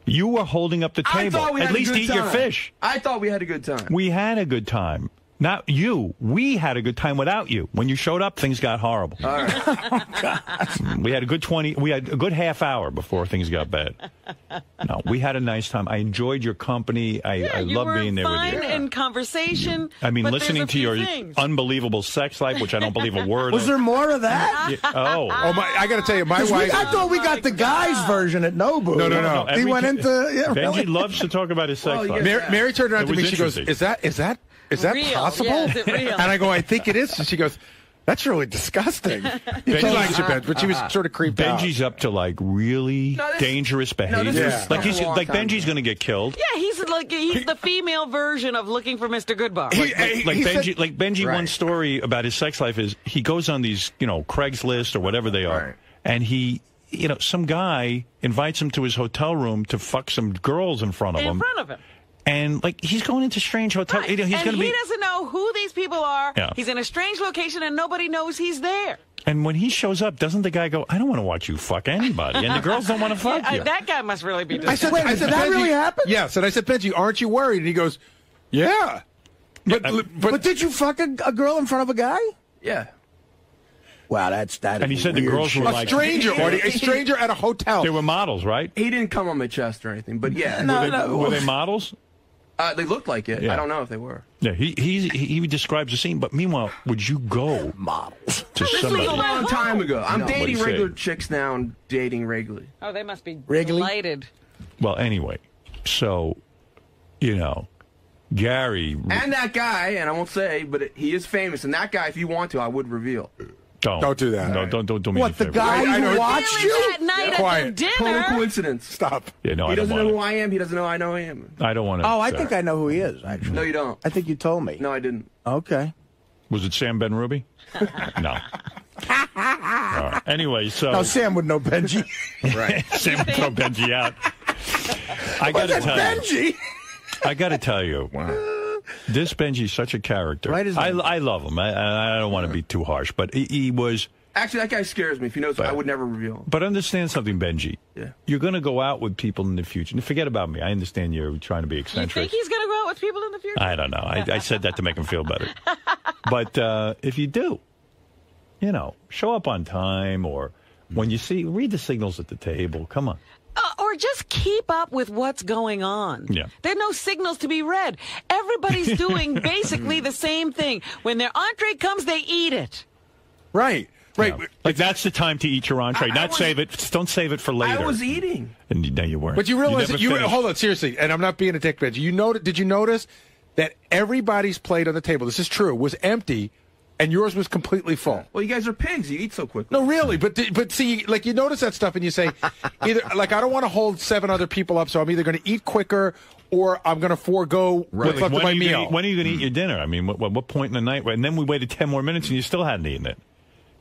S1: You were holding up the table. At least eat
S8: time.
S1: your fish.
S8: I thought we had a good time.
S1: We had a good time. Not you. We had a good time without you. When you showed up, things got horrible.
S8: All right. [laughs]
S1: Oh, mm, we had a good 20, we had a good half hour before things got bad. No, we had a nice time. I enjoyed your company. I,
S2: Yeah,
S1: I love being there
S2: fine
S1: with you.
S2: in conversation.
S1: I mean,
S2: but
S1: listening
S2: a
S1: to
S2: few
S1: your
S2: things.
S1: unbelievable sex life, which I don't believe a word
S3: Was
S1: of.
S3: there more of that?
S1: Yeah, oh. [laughs]
S6: oh my! I got to tell you, my
S3: 'Cause we-
S6: wife.
S3: I thought we got the guys version at Nobu.
S6: No, no, no. no.
S3: He
S1: Every-
S3: went into yeah,
S1: Benji
S3: really?
S1: loves to talk about his sex
S8: Well,
S1: life.
S8: yeah.
S6: Mary, Mary turned around
S1: It
S6: to me. She goes, "Is that is that is that
S2: Real.
S6: possible?"
S2: Yeah, is it [laughs] real?
S6: And I go, "I think it is." And she goes, "That's really disgusting." [laughs] she likes your Benji, but she was uh-huh. sort of creeped out.
S1: Benji's up to like really
S8: No, this-
S1: dangerous behavior.
S8: this
S6: is
S1: like he's like Benji's going to get killed.
S2: Yeah, he's like he's the [laughs] female version of looking for Mr. Goodbar.
S6: He-
S1: like,
S6: he-
S1: like
S6: he
S1: Benji,
S6: said-
S1: like Benji. One story about his sex life is he goes on these, you know, Craigslist or whatever they are,
S4: Right.
S1: and he, you know, some guy invites him to his hotel room to fuck some girls in front of
S2: in
S1: him, In
S2: front of him.
S1: And like he's going into strange hotels.
S2: Right.
S1: You know, he's
S2: and
S1: going to
S2: he
S1: be,
S2: doesn't know who these people are.
S1: Yeah.
S2: He's in a strange location and nobody knows he's there.
S1: and when he shows up, doesn't the guy go, "I don't want to watch you fuck anybody," and the girls don't want to [laughs] fuck
S2: Yeah,
S1: you.
S2: uh, that guy must really be.
S6: I said,
S3: Wait,
S6: I said,
S3: that really happened?
S6: Yes, and I said, Benji, aren't you worried? And he goes, Yeah. But,
S1: Yeah, uh,
S6: but,
S3: But did you fuck a, a girl in front of a guy?
S8: Yeah.
S3: Wow, that's that.
S1: And
S3: is
S1: he said the
S3: weird
S1: girls were
S3: shit.
S6: a
S1: like-
S6: stranger, Artie, a stranger at a hotel.
S1: they were models, right?
S8: He didn't come on my chest or anything, but yeah,
S3: No,
S1: were, they,
S3: no.
S1: were they [laughs] models?
S8: Uh, they looked like it.
S1: Yeah.
S8: I don't know if they were.
S1: Yeah, he he he describes the scene. But meanwhile, would you go
S3: models.
S1: to
S8: This was
S1: somebody?
S8: a long time ago. I'm
S1: What'd
S8: dating
S1: he say?
S8: regular chicks now. and dating regularly.
S2: oh, they must be
S3: Wrigley?
S2: delighted.
S1: Well, anyway, so you know, Gary.
S8: And that guy, and I won't say, but it, he is famous. And that guy, if you want to, I would reveal.
S1: Don't
S6: Don't do that.
S1: No, don't don't do me
S3: What
S1: any
S3: the
S1: favor.
S3: guy
S6: I- I
S3: who watched you?
S2: that night
S6: Quiet.
S2: at the
S8: Total coincidence.
S6: Stop.
S1: Yeah, no, I
S8: He
S1: don't
S8: doesn't
S1: want
S8: know
S1: it.
S8: who I am. He doesn't know I know him.
S1: I don't want to.
S3: Oh, I think I know who he is. Actually,
S8: No, you don't.
S3: I think you told me.
S8: No, I didn't.
S3: Okay.
S1: Was it Sam Ben Ruby? [laughs] no. All right. Anyway, so
S3: No, Sam would know Benji. [laughs]
S4: Right.
S1: Sam would throw Benji out. I got to
S3: That's
S1: tell you.
S3: Benji.
S1: I got to tell you.
S4: Wow. [laughs]
S1: This Benji's such a character.
S3: Right as
S1: I,
S3: a-
S1: I love him. I, I don't want to be too harsh, but he, he was.
S8: Actually, that guy scares me. If he knows, I would never reveal him.
S1: But understand something, Benji.
S8: Yeah.
S1: You're going to go out with people in the future. And forget about me. I understand you're trying to be eccentric.
S2: You think he's going to go out with people in the future?
S1: I don't know. I, I said that to make him feel better. [laughs] But uh, if you do, you know, show up on time or when you see, read the signals at the table. Come on.
S2: Uh, or just keep up with what's going on.
S1: Yeah.
S2: There are no signals to be read. Everybody's doing [laughs] basically the same thing. When their entree comes, they eat it.
S6: Right. Right.
S1: Yeah. Like that's the time to eat your entree.
S8: I- I
S1: Not
S8: was-
S1: save it. Don't save it for later.
S8: I was eating.
S1: And you, no, you weren't.
S6: But you realize
S1: never
S6: that you
S1: finished.
S6: hold on seriously, and I'm not being a dick, Benji. You know, did you notice that everybody's plate on the table? This is true. Was empty, and yours was completely full.
S8: Well, you guys are pigs. You eat so quickly.
S6: No, really, but but see, like you notice that stuff, and you say, [laughs] either like I don't want to hold seven other people up, so I'm either going to eat quicker or I'm going to forego what's
S1: Like,
S6: left
S1: when,
S6: of my
S1: are you
S6: meal.
S1: gonna eat, when are you going to eat your dinner? I mean, what, what, what point in the night? And then we waited 10 more minutes and you still hadn't eaten it.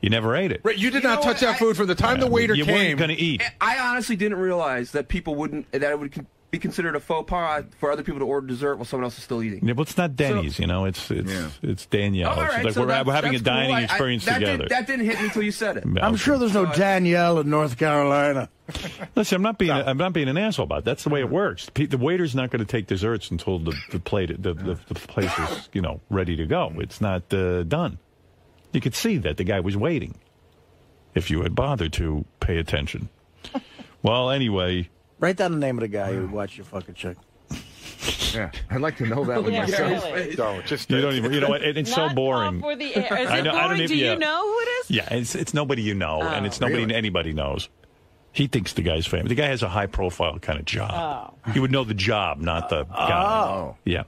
S1: You never ate it.
S6: right, you did
S8: You
S6: not touch
S8: what?
S6: that food from the time the
S1: Yeah,
S6: waiter
S1: you
S6: came.
S1: weren't going to eat.
S8: I honestly didn't realize that people wouldn't that it would con- be considered a faux pas for other people to order dessert while someone else is still eating.
S1: Yeah, well, it's not Denny's, you know. It's it's
S4: Yeah.
S1: it's Daniel.
S8: Oh, all
S1: It's
S8: right,
S1: like
S8: so
S1: we're,
S8: that's-
S1: we're having a
S8: that's cool.
S1: dining
S8: I- I-
S1: experience
S8: that
S1: together.
S8: Did, that didn't hit me until you said it.
S1: Yeah,
S3: I'm
S1: okay.
S3: sure there's no
S8: So
S3: Daniel in North Carolina. [laughs]
S1: Listen, I'm not being I'm not being an asshole about it. That's the way it works. The waiter's not going to take desserts until the the plate the, the, the place is you know ready to go. It's not uh, done. You could see that the guy was waiting. if you had bothered to pay attention. [laughs] Well, anyway,
S3: Write down the name of the guy who watched your fucking chick.
S4: Yeah, I'd like to know that [laughs] one
S2: Yeah,
S4: myself.
S2: really. [laughs]
S6: No, just
S1: you don't even. You know what? It, it's so boring.
S2: off for the air. [laughs] Is
S1: I
S2: it
S1: know- I don't even-
S2: Do you
S1: yeah.
S2: know who it is?
S1: Yeah, it's it's nobody you know, and
S2: Oh.
S1: it's nobody
S4: Really?
S1: anybody knows. He thinks the guy's famous. The guy has a high profile kind of job. Oh. He would know the job, not the guy.
S4: Oh.
S1: Yeah.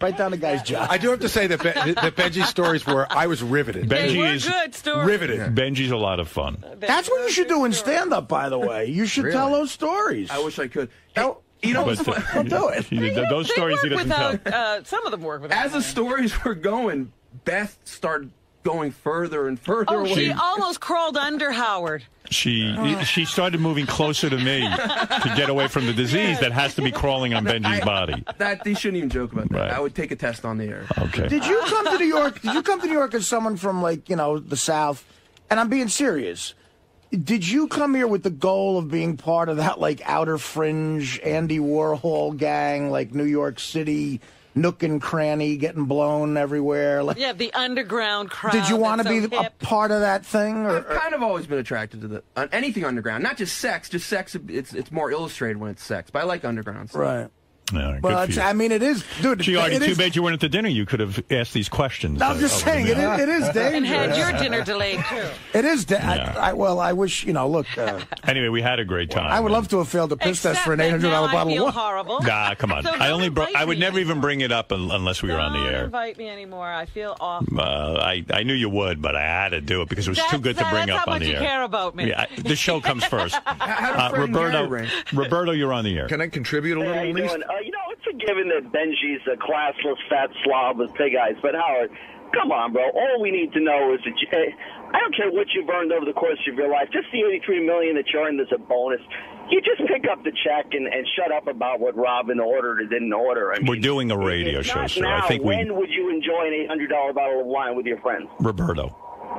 S3: Write down the guy's job.
S6: I do have to say that, ben, that Benji's stories were I was riveted.
S1: Ben-
S2: They were
S1: is
S2: good stories.
S6: riveted.
S1: Benji's a lot of fun.
S3: That's what you should do in stand up, by the way. You should tell those stories.
S8: I wish I could. Hey,
S3: No.
S8: you know,
S1: But
S8: what's fun-
S3: Don't do it.
S1: he- th- those
S2: They
S1: stories he
S2: work
S1: doesn't tell.
S2: without, uh, some of them work without.
S8: as the stories were going, Beth started going further and further
S2: Oh,
S8: away.
S2: she almost crawled under Howard.
S1: She oh. she started moving closer to me to get away from the disease that has to be crawling on [laughs] Benji's body.
S8: that they shouldn't even joke about that.
S1: Right.
S8: I would take a test on the air.
S1: Okay.
S3: Did you come to New York? Did you come to New York as someone from like you know the South? And I'm being serious. Did you come here with the goal of being part of that like outer fringe Andy Warhol gang, like New York City nook and cranny, getting blown everywhere? Like,
S2: Yeah, the underground crowd.
S3: did you want to
S2: that's
S3: be
S2: so
S3: a part of that thing? Or,
S8: I've kind of always been attracted to the uh, anything underground, not just sex. Just sex. It's it's more illustrated when it's sex, but I like underground. Stuff.
S3: right.
S1: Yeah, good
S3: Well,
S1: for
S3: it's,
S1: you.
S3: I mean, it is, dude.
S1: Gee, Artie,
S3: it
S1: too
S3: is-
S1: bad you weren't at the dinner. You could have asked these questions.
S3: I'm just saying,
S1: the
S3: it
S1: minute.
S3: is, it is dangerous.
S2: And had your dinner delayed too.
S3: It is. Da-
S1: Yeah.
S3: I, I, well, I wish you know. Look, uh,
S1: Anyway, we had a great time.
S3: I would love to have failed the piss test for an eight hundred dollar
S2: now
S3: bottle
S2: I
S3: of
S2: feel
S3: wine.
S2: horrible.
S1: Nah, come on.
S2: So
S1: I only bro- I would
S2: me
S1: never even bring it up unless we were on the
S2: Don't
S1: air.
S2: invite me anymore. I feel awful.
S1: Uh, I I knew you would, but I had to do it because it was too good to bring
S2: that's
S1: up
S2: how
S1: on
S2: much
S1: the
S2: you
S1: air.
S2: care about me.
S1: Yeah, I- the show comes first. [laughs]
S8: How did
S1: Uh,
S8: Fred and
S1: Roberto, Roberto, you're on the air.
S4: Can I contribute a little at least?
S9: A given that Benji's a classless fat slob with pig eyes, but Howard, come on, bro. All we need to know is that you, eh, I don't care what you've earned over the course of your life. Just the 83 million that you earned as a bonus. You just pick up the check and, and shut up about what Robin ordered or didn't order. I mean,
S1: We're doing a radio show, sir.
S9: Now,
S1: I think we
S9: when would you enjoy an $800 bottle of wine with your friends?
S1: Roberto.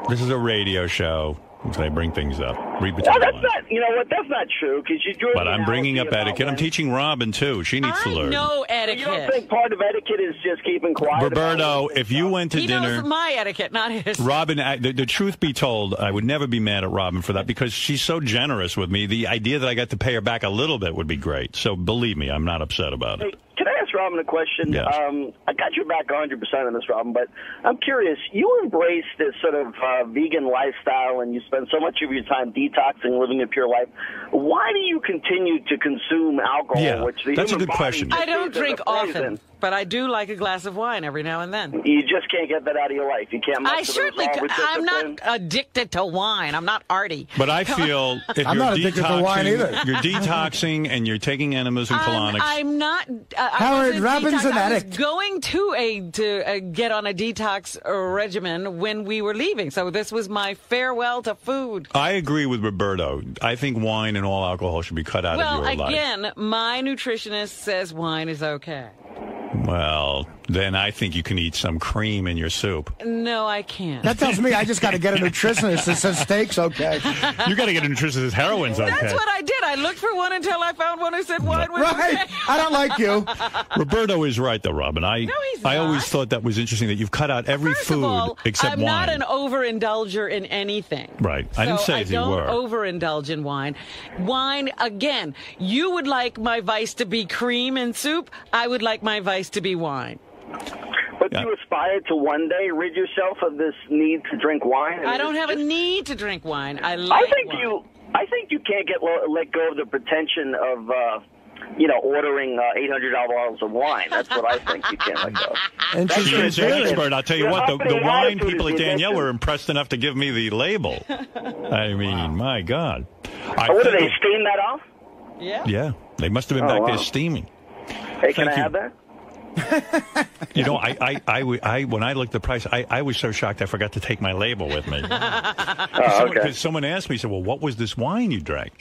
S1: This is a radio show. So I bring things up. Read
S9: No,
S1: between the
S9: that's
S1: lines.
S9: not. You know what? That's not true because you drew.
S1: But I'm bringing up etiquette. I'm teaching Robin too. She needs to learn.
S2: No etiquette.
S9: You don't
S2: etiquette.
S9: think part of etiquette is just keeping quiet?
S1: Roberto,
S9: it?
S1: if you went to
S2: He
S1: dinner,
S2: knows my etiquette, not his.
S1: Robin, I, the, the truth be told, I would never be mad at Robin for that because she's so generous with me. The idea that I got to pay her back a little bit would be great. So believe me, I'm not upset about it.
S9: Hey, Can I ask Robin a question?
S1: Yes.
S9: Um, I got your back 100% on this, Robin, but I'm curious. You embrace this sort of uh, vegan lifestyle and you spend so much of your time detoxing, living a pure life. Why do you continue to consume alcohol?
S1: Yeah,
S9: which the
S1: that's a good question.
S2: I don't
S9: sees as a
S2: drink often, but I do like a glass of wine every now and then.
S9: You just can't get that out of your life. You can't.
S2: I
S9: muster
S2: certainly.
S9: the resolve
S2: c-
S9: or
S2: I'm not addicted to wine. I'm not arty.
S1: But I [laughs] feel if
S3: I'm
S1: you're
S3: not addicted to
S1: detoxing,
S3: wine either.
S1: you're detoxing and you're taking enemas and
S2: I'm,
S1: colonics.
S2: I'm not. Uh, I
S3: Howard,
S2: wasn't
S3: Robin's
S2: detox-
S3: an
S2: I was going to a to uh, get on a detox regimen when we were leaving, so this was my farewell to food.
S1: I agree with Roberto. I think wine and all alcohol should be cut out
S2: Well,
S1: of your life.
S2: Well, again, my nutritionist says wine is okay.
S1: Well, then I think you can eat some cream in your soup.
S2: No, I can't.
S3: That tells me I just got to get a nutritionist that says steaks okay.
S1: You got to get a nutritionist. Heroin's okay.
S2: That's what I did. I looked for one until I found one who said wine was
S3: Right?
S2: okay.
S3: I don't like you.
S1: Roberto is right, though, Robin. I
S2: No, he's
S1: I always thought that was interesting that you've cut out every
S2: First
S1: food
S2: of all,
S1: except
S2: I'm
S1: wine.
S2: not an overindulger in anything.
S1: Right. I didn't say
S2: I
S1: if you
S2: don't
S1: were.
S2: overindulge in wine. Wine, again, you would like my vice to be cream and soup. I would like my vice to be wine.
S9: But
S1: Yeah.
S9: do you aspire to one day rid yourself of this need to drink wine?
S2: I don't
S9: it's
S2: have a need to drink wine. I like
S9: I think
S2: wine.
S9: you. I think you can't get let go of the pretension of, uh, you know, ordering uh, eight hundred dollars bottles of wine. That's what I think you can't let go. [laughs]
S1: She
S3: Interesting
S1: is an expert. I'll tell you what, the, the wine people at
S9: Daniel
S1: were impressed enough to give me the label. I [laughs] mean, my God. I
S9: Oh, what do
S1: think
S9: they
S1: it-
S9: steam that off?
S2: Yeah.
S1: Yeah, they must have been
S9: Oh,
S1: back
S9: wow.
S1: there steaming.
S9: Hey, can
S1: Thank
S9: I
S1: you.
S9: have that?
S1: You know, I, I, I, when I looked at the price, I, I was so shocked I forgot to take my label with me. [laughs]
S9: Oh, okay.
S1: Because someone asked me, said, "Well, what was this wine you drank?"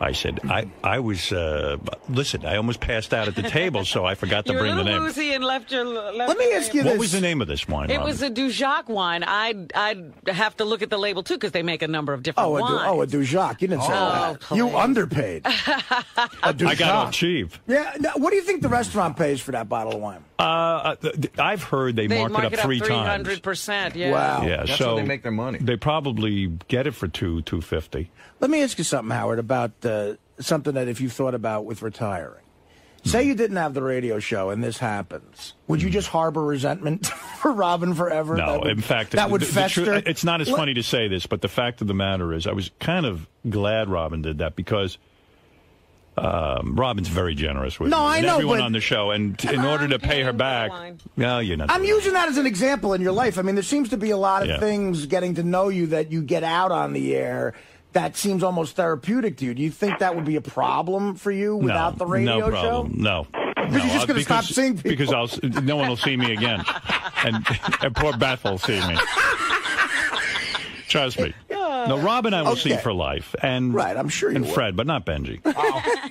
S1: Shh. I said, I, I was, uh, listen, I almost passed out at the table, so I forgot to
S2: You're a
S1: bring the
S2: little
S1: name.
S2: woozy and left your. Left
S3: Let me ask
S2: name.
S3: you
S1: What
S3: this.
S1: was the name of this wine?
S2: It
S1: Robin?
S2: was a Dujac wine. I'd I'd have to look at the label too because they make a number of different
S3: Oh, a, du- oh, a Dujac. You didn't say
S2: Oh,
S3: that. You underpaid. [laughs] a Dujac.
S1: I got off cheap.
S3: Yeah. now, What do you think the restaurant pays for that bottle of wine?
S1: Uh, uh, th- th- I've heard they,
S2: they
S1: mark, it up three times.
S2: hundred percent. Yeah.
S3: Wow.
S1: Yeah,
S4: That's
S1: so
S4: how they make their money.
S1: They probably get it for two two fifty.
S3: Let me ask you something, Howard, about uh, something that if you thought about with retiring. Say you didn't have the radio show and this happens. Would you just harbor resentment [laughs] for Robin forever?
S1: No,
S3: would-
S1: in fact,
S3: that would
S1: the- the
S3: fester.
S1: tru- it's not as
S3: What-
S1: funny to say this, but the fact of the matter is, I was kind of glad Robin did that because um, Robin's very generous with
S3: No, I know,
S1: everyone on the show, and in order to pay her back, well, you're not.
S3: I'm using that as an example in your life. I mean, there seems to be a lot of
S1: Yeah.
S3: things getting to know you that you get out on the air that seems almost therapeutic to you. Do you think that would be a problem for you
S1: no,
S3: without the radio
S1: no problem.
S3: show?
S1: No.
S3: Because
S1: no,
S3: you're just
S1: uh,
S3: gonna stop
S1: because-
S3: seeing people.
S1: Because I'll, no one will see me again, and, and poor Beth will see me. Trust me. [laughs] No, Robin I will see
S3: Okay.
S1: for life, and
S3: Right, I'm sure you
S1: and
S3: will.
S1: Fred, but not Benji. [laughs]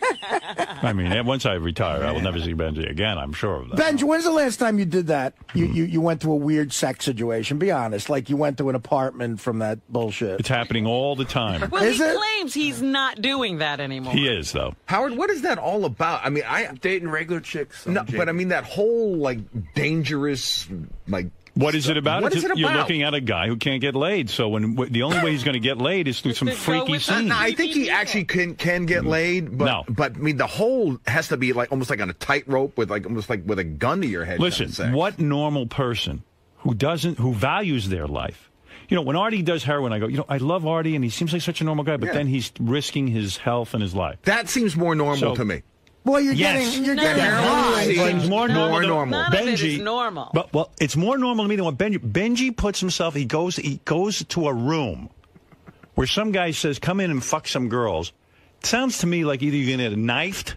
S1: I mean, eh, once I retire, I will never see Benji again. I'm sure of that.
S3: Benji, when's the last time you did that? You, you you went to a weird sex situation. Be honest, like you went to an apartment from that bullshit.
S1: It's happening all the time.
S2: Well,
S3: Is
S2: he
S3: it?
S2: claims he's not doing that anymore.
S1: He is though.
S4: Howard, what is that all about? I mean, I
S8: Dating regular chicks.
S4: no, but I mean that whole like dangerous like.
S1: What is it about?
S4: What
S1: It's
S4: is it
S1: You're
S4: about?
S1: looking at a guy who can't get laid. So when w- the only way he's going to get laid is through some freaky
S2: with the-
S4: No, I think he actually can can get mm. laid, but
S1: No.
S4: but I mean the whole has to be like almost like on a tightrope with like almost like with a gun to your head. kind of
S1: Listen, what normal person who doesn't who values their life? You know, when Artie does heroin, I go, you know, I love Artie, and he seems like such a normal guy, but
S4: Yeah.
S1: then he's risking his health and his life.
S4: That seems more normal
S1: So-
S4: to me.
S3: Well, you're
S1: Yes.
S3: getting you're
S2: No,
S3: getting
S2: no, no,
S3: high.
S4: no,
S1: Seems more
S2: None
S1: normal.
S4: More normal.
S2: None of it
S1: Benji,
S2: normal.
S1: But well, it's more normal to me than what Benji. Benji puts himself. He goes. He goes to a room where some guy says, "Come in and fuck some girls." It sounds to me like either you're gonna get knifed,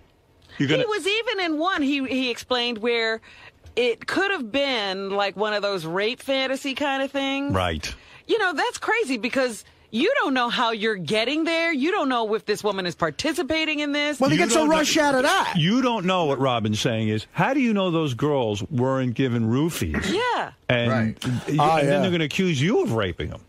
S1: you're gonna.
S2: He was even in one. He he explained where it could have been like one of those rape fantasy kind of things.
S1: right.
S2: You know that's crazy because. You don't know how you're getting there. You don't know if this woman is participating in this.
S3: well, they
S1: You
S3: get so
S1: don't know-
S3: rush out of that.
S1: You don't know what Robin's saying is. How do you know those girls weren't given roofies?
S2: yeah.
S1: And,
S4: Right.
S1: and
S3: Ah,
S1: then
S3: yeah.
S1: they're going to accuse you of raping them.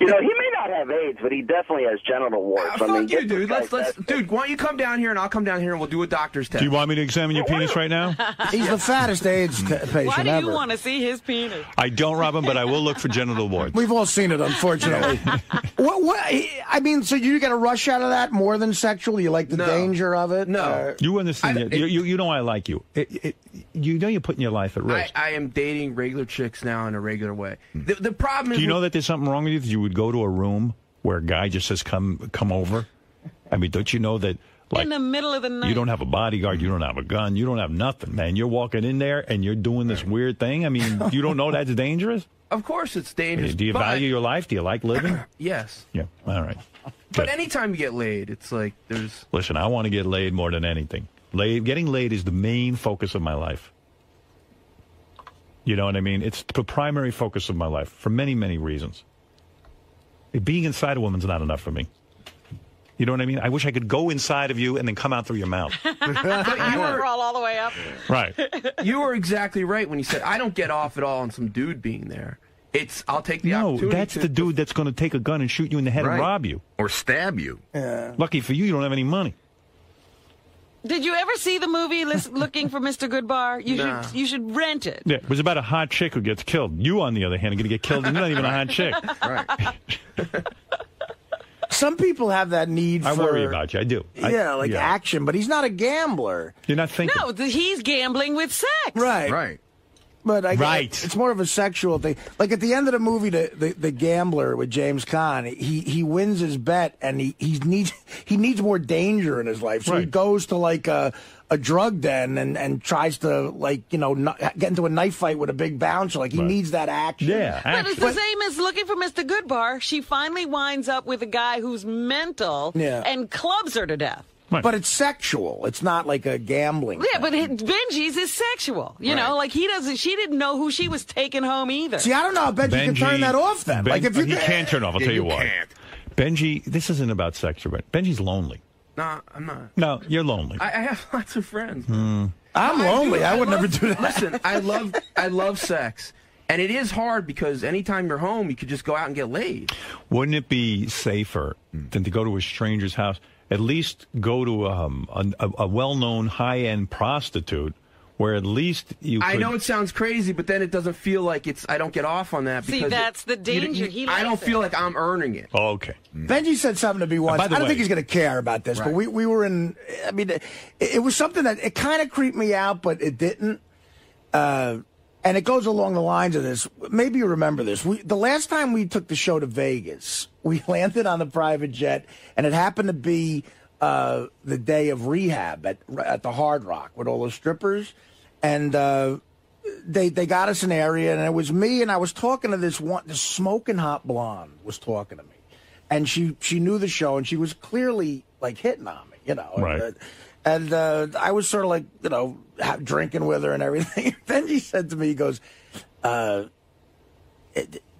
S9: You know, he may not have AIDS, but he definitely has genital warts.
S8: Uh,
S9: I mean,
S8: fuck you, dude. Let's let's
S9: tested.
S8: dude. Why don't you come down here and I'll come down here and we'll do a doctor's test.
S1: Do you want me to examine your penis right now? [laughs]
S3: He's the fattest AIDS t- patient
S2: Why do
S3: ever.
S2: you want to see his penis?
S1: I don't, Robin, but I will look for genital warts.
S3: We've all seen it, unfortunately. [laughs] what, what? I mean, so you get a rush out of that more than sexual? You like the
S8: No.
S3: danger of it?
S8: No.
S3: Or-
S1: You understand?
S8: I-
S1: that- you, you, you know I like you. It, it, you know you're putting your life at risk.
S8: I am dating regular chicks now in a regular way. The, the problem is
S1: Do you know that there's something wrong with you? That you would go to a room where a guy just says, "Come, come over." I mean, don't you know that? Like,
S2: in the middle of the night.
S1: you don't have a bodyguard, you don't have a gun, you don't have nothing, man. You're walking in there and you're doing this weird thing. I mean, [laughs] you don't know that's dangerous.
S8: Of course, it's dangerous.
S1: Do you
S8: but-
S1: value your life? Do you like living? [clears throat]
S8: Yes,
S1: Yeah. All right.
S8: but
S1: Good.
S8: anytime you get laid, it's like there's
S1: Listen, I want to get laid more than anything. Laid, getting laid is the main focus of my life. You know what I mean? It's the primary focus of my life for many, many reasons. Being inside a woman's not enough for me. You know what I mean? I wish I could go inside of you and then come out through your mouth.
S8: but [laughs] you were
S2: crawl all the way up.
S1: right. [laughs]
S8: you were exactly right when you said I don't get off at all on some dude being there. It's I'll take the
S1: No,
S8: opportunity.
S1: that's
S8: to,
S1: the dude that's going to take a gun and shoot you in the head
S4: Right.
S1: and rob you.
S4: or stab you.
S1: Lucky for you, you don't have any money.
S2: Did you ever see the movie Lis- [laughs] Looking for Mr. Goodbar? You
S8: Nah.
S2: should you should rent it.
S1: Yeah, it was about a hot chick who gets killed. You, on the other hand, are going to get killed, and you're not even a hot chick. [laughs]
S4: Right. [laughs]
S3: Some people have that need
S1: I
S3: for.
S1: worry about you. I do. I-
S3: Yeah, like action, but he's not a gambler.
S1: You're not thinking.
S2: No, he's gambling with sex.
S3: Right.
S4: right.
S3: But I
S1: Right.
S3: it's more of a sexual thing. Like at the end of the movie, the, the, the gambler with James Caan, he he wins his bet and he he needs he needs more danger in his life. So he goes to like a a drug den and and tries to like you know n- get into a knife fight with a big bouncer. Like he
S1: Right.
S3: needs that action.
S1: Yeah,
S2: But it's
S1: action.
S2: the same as looking for Mr. Goodbar. She finally winds up with a guy who's mental
S3: Yeah.
S2: and clubs her to death.
S1: Right.
S3: But it's sexual. It's not like a gambling.
S2: Yeah, but
S3: thing.
S2: it- Benji's is sexual. You know, like he doesn't. She didn't know who she was taking home either.
S3: See, I don't know. I bet you can turn that off then.
S1: Ben-
S3: like if you
S1: he can't turn off. I'll
S4: Yeah,
S1: tell you,
S4: you
S1: why.
S4: can't.
S1: Benji, this isn't about sex, but Benji's lonely.
S8: Nah, I'm not.
S1: No, you're lonely.
S8: I, I have [laughs] lots of friends. Hmm.
S3: I'm
S8: I
S3: lonely.
S8: do.
S3: I would never
S8: love-
S3: do that.
S8: Listen, I [laughs] love I love sex. And it is hard because anytime you're home, you could just go out and get laid.
S1: Wouldn't it be safer than to go to a stranger's house? At least go to um, a, a, a well-known high-end prostitute, where at least you. Could,
S8: I know it sounds crazy, but then it doesn't feel like it's. I don't get off on that.
S2: See,
S8: because
S2: that's the
S8: you- you-
S2: danger. He
S8: I don't
S2: likes
S8: feel like I'm earning it.
S1: Oh, okay.
S3: Benji said something to me once.
S1: by
S3: I don't
S1: way-
S3: think he's going to care about this, but we, we were in. I mean, it, it was something that it kind of creeped me out, but it didn't. Uh, and it goes along the lines of this. Maybe you remember this. We, the last time we took the show to Vegas, [laughs] we landed on the private jet, and it happened to be uh, the day of rehab at at the Hard Rock with all the strippers, and. Uh, they they got us an area, and it was me, and I was talking to this one, this smoking hot blonde was talking to me, and she she knew the show, and she was clearly like hitting on me, you know,
S1: Right.
S3: And, uh, and uh, I was sort of like you know drinking with her and everything. [laughs] then he said to me, he goes, uh,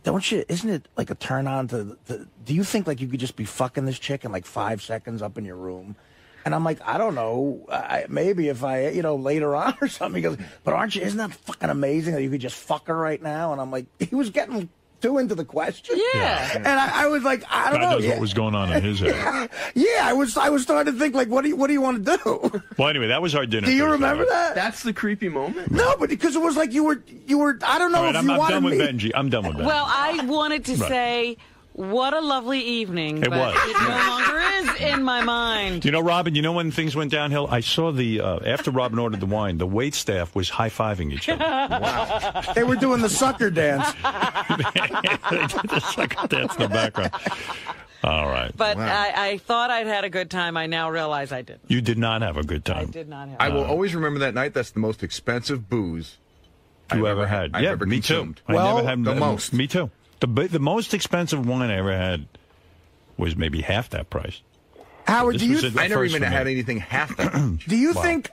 S3: "Don't you? Isn't it like a turn on to? to do you think like you could just be fucking this chick in like five seconds up in your room?" And I'm like, I don't know. I, maybe if I, you know, later on [laughs] or something. He goes, but aren't you? Isn't that fucking amazing that you could just fuck her right now? And I'm like, he was getting too into the question.
S2: Yeah.
S3: And I, I was like, I don't know.
S1: knows
S3: Yeah,
S1: what was going on in his head. [laughs]
S3: yeah, I was, I was starting to think like, what do you, what do you want to do? [laughs]
S1: well, anyway, that was our dinner.
S3: do you
S1: Thursday
S3: remember
S1: night.
S3: that?
S8: That's the creepy moment.
S3: no, but because it was like you were, you were. I don't know
S1: All right,
S3: if
S1: I'm,
S3: you
S1: I'm
S3: wanted
S1: done with
S3: me.
S1: Benji. I'm done with Benji.
S2: Well, I wanted to
S1: Right.
S2: say, what a lovely evening.
S1: It
S2: but
S1: was.
S2: It no longer is in my mind.
S1: You know, Robin, you know when things went downhill? I saw the, uh, after Robin ordered the wine, the wait staff was high fiving each other. [laughs] Wow.
S3: they were doing the sucker dance.
S1: they [laughs] did the sucker dance in the background. All right.
S2: But I, I thought I'd had a good time. I now realize I didn't.
S1: You did not have a good time.
S2: I did not have.
S4: I will always remember that night. That's the most expensive booze
S1: You
S4: I've
S1: ever had?
S4: I've
S1: yeah,
S4: ever
S1: me
S4: consumed.
S1: too. I
S3: Well,
S1: never had
S4: the most.
S1: Me too. The the most expensive wine I ever had was maybe half that price.
S3: Howard,
S1: This
S3: do you
S1: was a-
S4: I never even had anything half that. [clears throat]
S3: do you think?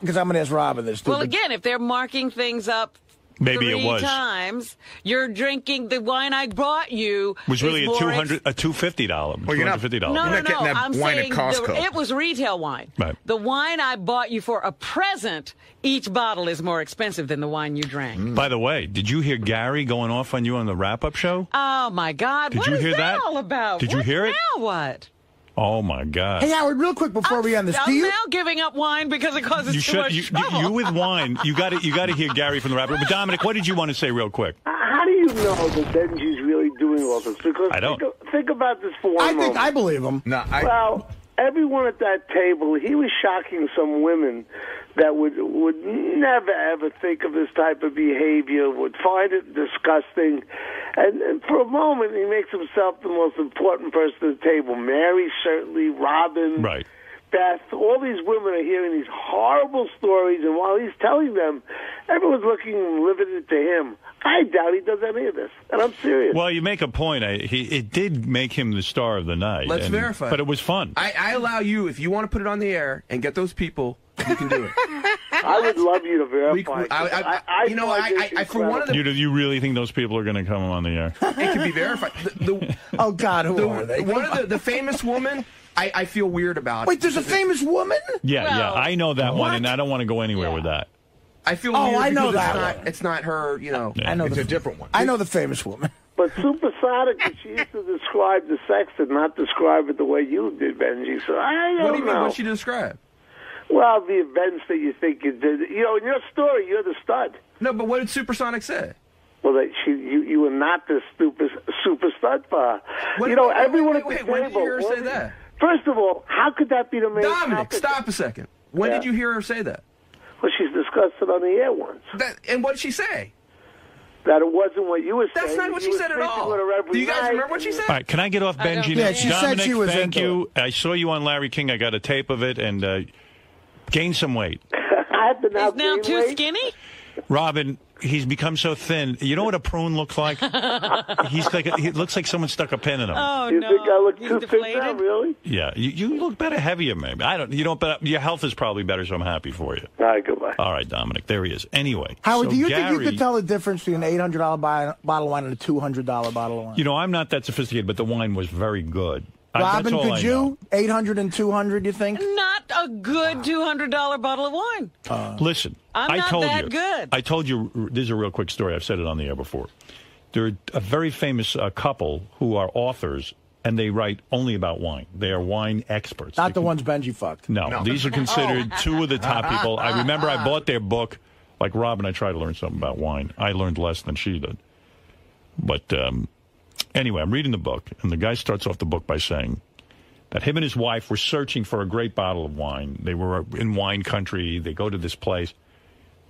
S3: Because I'm going to ask Robin this too.
S2: Well, again, if they're marking things up
S1: Maybe
S2: three
S1: it was.
S2: times, you're drinking the wine I brought you.
S1: was really a
S2: more
S1: two
S2: ex-
S1: hundred a two fifty dollar.
S4: Well, you're not-
S1: $250.
S2: No,
S4: You're
S2: no,
S4: not
S2: no.
S4: getting that
S2: I'm
S4: wine at
S2: saying
S4: Costco.
S2: The, it was retail wine.
S1: Right.
S2: The wine I bought you for a present, each bottle is more expensive than the wine you drank. Mm.
S1: By the way, did you hear Gary going off on you on the wrap up show?
S2: Oh my God!
S1: Did
S2: what
S1: you
S2: is
S1: hear that?
S2: all about?
S1: Did you
S2: What
S1: hear it?
S2: Now what?
S1: Oh my God.
S3: Hey, Howard, real quick before we end this,
S2: I'm
S3: do you?
S2: now giving up wine because it causes
S1: you
S2: too
S1: should
S2: much
S1: you, you,
S2: trouble.
S1: you with wine. You got to you got to hear Gary from the wrap up. But Dominic, what did you want to say real quick?
S10: How do you know that Benji's really doing all this? Because
S1: I don't.
S10: Think, think about this for one
S3: I think. I believe him.
S4: No, I,
S10: Well, everyone at that table, he was shocking some women that would would never ever think of this type of behavior, would find it disgusting, and, and for a moment he makes himself the most important person at the table. Mary certainly, Robin,
S1: Right.
S10: Beth, all these women are hearing these horrible stories, and while he's telling them, everyone's looking riveted to him. I doubt he does any of this, and I'm serious.
S1: Well, you make a point. I, he it did make him the star of the night.
S8: Let's
S1: and-
S8: verify.
S1: But it was fun.
S8: I, I allow you if you want to put it on the air and get those people, you can do it. [laughs]
S10: I would love you to
S8: We-
S10: verify.
S8: we- I- I- you know,
S10: find
S8: I- I- I- for one of the-
S1: you you really think those people are going to come on the air?
S8: It can be verified. The, the, [laughs]
S3: Oh God, who
S8: the-
S3: are they?
S8: one of the, the famous woman, I, I feel weird about. It.
S3: Wait, there's a famous woman.
S1: Yeah, yeah. I know that one, and I don't want to go anywhere
S2: Yeah.
S1: with that.
S8: I feel
S3: Oh,
S8: weird
S3: I know
S8: because
S3: that
S8: it's not,
S3: one.
S8: it's not her, you know.
S1: Yeah.
S3: I know
S4: it's
S3: the
S4: a different one.
S3: I know the famous woman.
S10: But supersonic, she used to describe the sex and not describe it the way you did, Benji. So I don't
S8: What do you mean?
S10: know.
S8: What she describe?
S10: Well, the events that you think you did. You know, in your story, you're the stud.
S8: No, but what did Supersonic say?
S10: Well, that she, you, you were not the super, super stud for her.
S8: What-
S10: you know,
S8: wait, wait,
S10: everyone
S8: wait,
S10: at the
S8: wait,
S10: table.
S8: when did you hear her say that?
S10: First of all, how could that be the main
S8: Dominic,
S10: topic?
S8: stop a second. When
S10: Yeah.
S8: did you hear her say that?
S10: Well, she's discussed it on the air once.
S8: that? And what did she say?
S10: That it wasn't what you were
S8: That's
S10: saying.
S8: That's not what
S10: You
S8: she said at all.
S10: with her every
S8: Do you guys
S10: night,
S8: remember what she said?
S1: All right, can I get off Benji?
S2: know.
S1: now?
S2: Yeah, she
S3: said
S1: Dominic,
S3: she was
S1: thank
S3: into
S1: you. I saw you on Larry King. I got a tape of it and uh, gained some weight. [laughs]
S10: I have to now
S2: He's now too
S10: weight.
S2: skinny.
S1: Robin, he's become so thin. You know what a prune looks like? [laughs] he's like a, he looks like someone stuck a pin in him.
S2: Oh
S10: You
S2: no!
S10: think I look
S2: He's
S10: too thin now, really?
S1: Yeah, you, you look better heavier, maybe. I don't. You don't. But your health is probably better, so I'm happy for you.
S10: All right, goodbay.
S1: All right, Dominic. There he is. Anyway,
S3: Howard,
S1: so
S3: do you
S1: Gary,
S3: think you could tell the difference between an eight hundred dollar bottle of wine and a two hundred dollar bottle of wine?
S1: You know, I'm not that sophisticated, but the wine was very good. I- that's
S3: Robin, could
S1: I
S3: you? 800 and 200, you think?
S2: Not a good $200 bottle of wine.
S1: Listen,
S2: I'm
S1: I
S2: not
S1: told
S2: that
S1: you.
S2: good.
S1: I told you. This is a real quick story. I've said it on the air before. They're a very famous uh, couple who are authors, and they write only about wine. They are wine experts.
S3: Not the ones Benji fucked.
S1: No, these are considered [laughs] two of the top people. I remember I bought their book. Like Robin, I tried to learn something about wine. I learned less than she did. But um, anyway, I'm reading the book, and the guy starts off the book by saying that him and his wife were searching for a great bottle of wine. They were in wine country. They go to this place.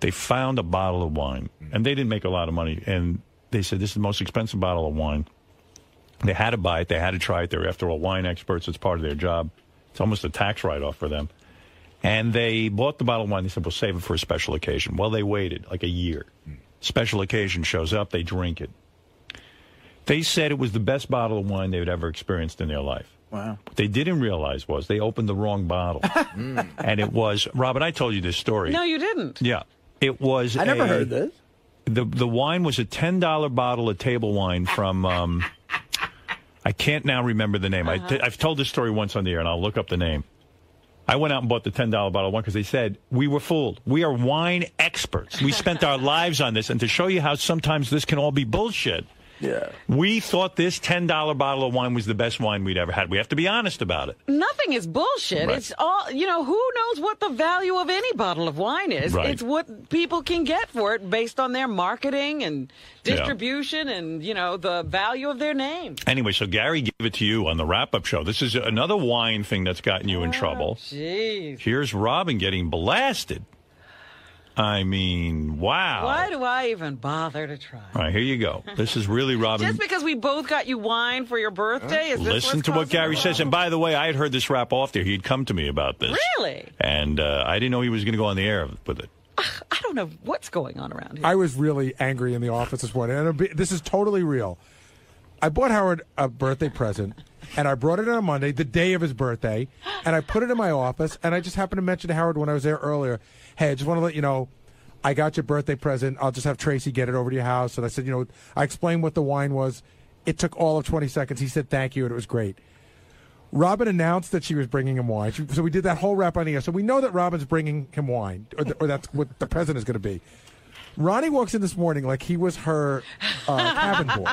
S1: They found a bottle of wine, and they didn't make a lot of money. And they said, This is the most expensive bottle of wine. They had to buy it. They had to try it. They're, after all, wine experts. It's part of their job. It's almost a tax write off for them. And they bought the bottle of wine. They said, we'll save it for a special occasion. Well, they waited like a year. Special occasion shows up. They drink it. They said it was the best bottle of wine they had ever experienced in their life.
S3: Wow.
S1: What they didn't realize was they opened the wrong bottle. [laughs] And it was, Robin, I told you this story.
S2: No, you didn't.
S1: Yeah. It was
S3: I never
S1: a-
S3: heard this.
S1: The, the wine was a $10 bottle of table wine from, um, I can't now remember the name. I
S2: Uh-huh.
S1: t- I've told this story once on the air, and I'll look up the name. I went out and bought the $10 bottle of wine because they said, we were fooled. We are wine experts. We spent our [laughs] lives on this. And to show you how sometimes this can all be bullshit,
S3: Yeah.
S1: we thought this $10 bottle of wine was the best wine we'd ever had. We have to be honest about it.
S2: Nothing is bullshit.
S1: Right.
S2: It's all, you know, who knows what the value of any bottle of wine is?
S1: Right.
S2: It's what people can get for it based on their marketing and
S1: Yeah.
S2: distribution and, you know, the value of their name.
S1: Anyway, so Gary gave it to you on the wrap up show. This is another wine thing that's gotten you in oh, trouble.
S2: Jeez.
S1: Here's Robin getting blasted. I mean, wow.
S2: Why do I even bother to try?
S1: All right, here you go. This is really [laughs] Robin.
S2: Just because we both got you wine for your birthday? Is this
S1: Listen
S2: what's
S1: to what Gary says. And by the way, I had heard this rap off there. He'd come to me about this.
S2: Really?
S1: And uh, I didn't know he was going to go on the air with it.
S2: I don't know what's going on around here.
S6: I was really angry in the office this morning, and be- this is totally real. I bought Howard a birthday present, and I brought it on Monday, the day of his birthday, and I put it in my office. And I just happened to mention to Howard when I was there earlier, "Hey, I just want to let you know, I got your birthday present. I'll just have Tracy get it over to your house." And I said, you know, I explained what the wine was. It took all of 20 seconds. He said thank you, and it was great. Robin announced that she was bringing him wine. So we did that whole wrap on the air. So we know that Robin's bringing him wine, or, th- or that's what the present is going to be. Ronnie walks in this morning like he was her uh, cabin boy.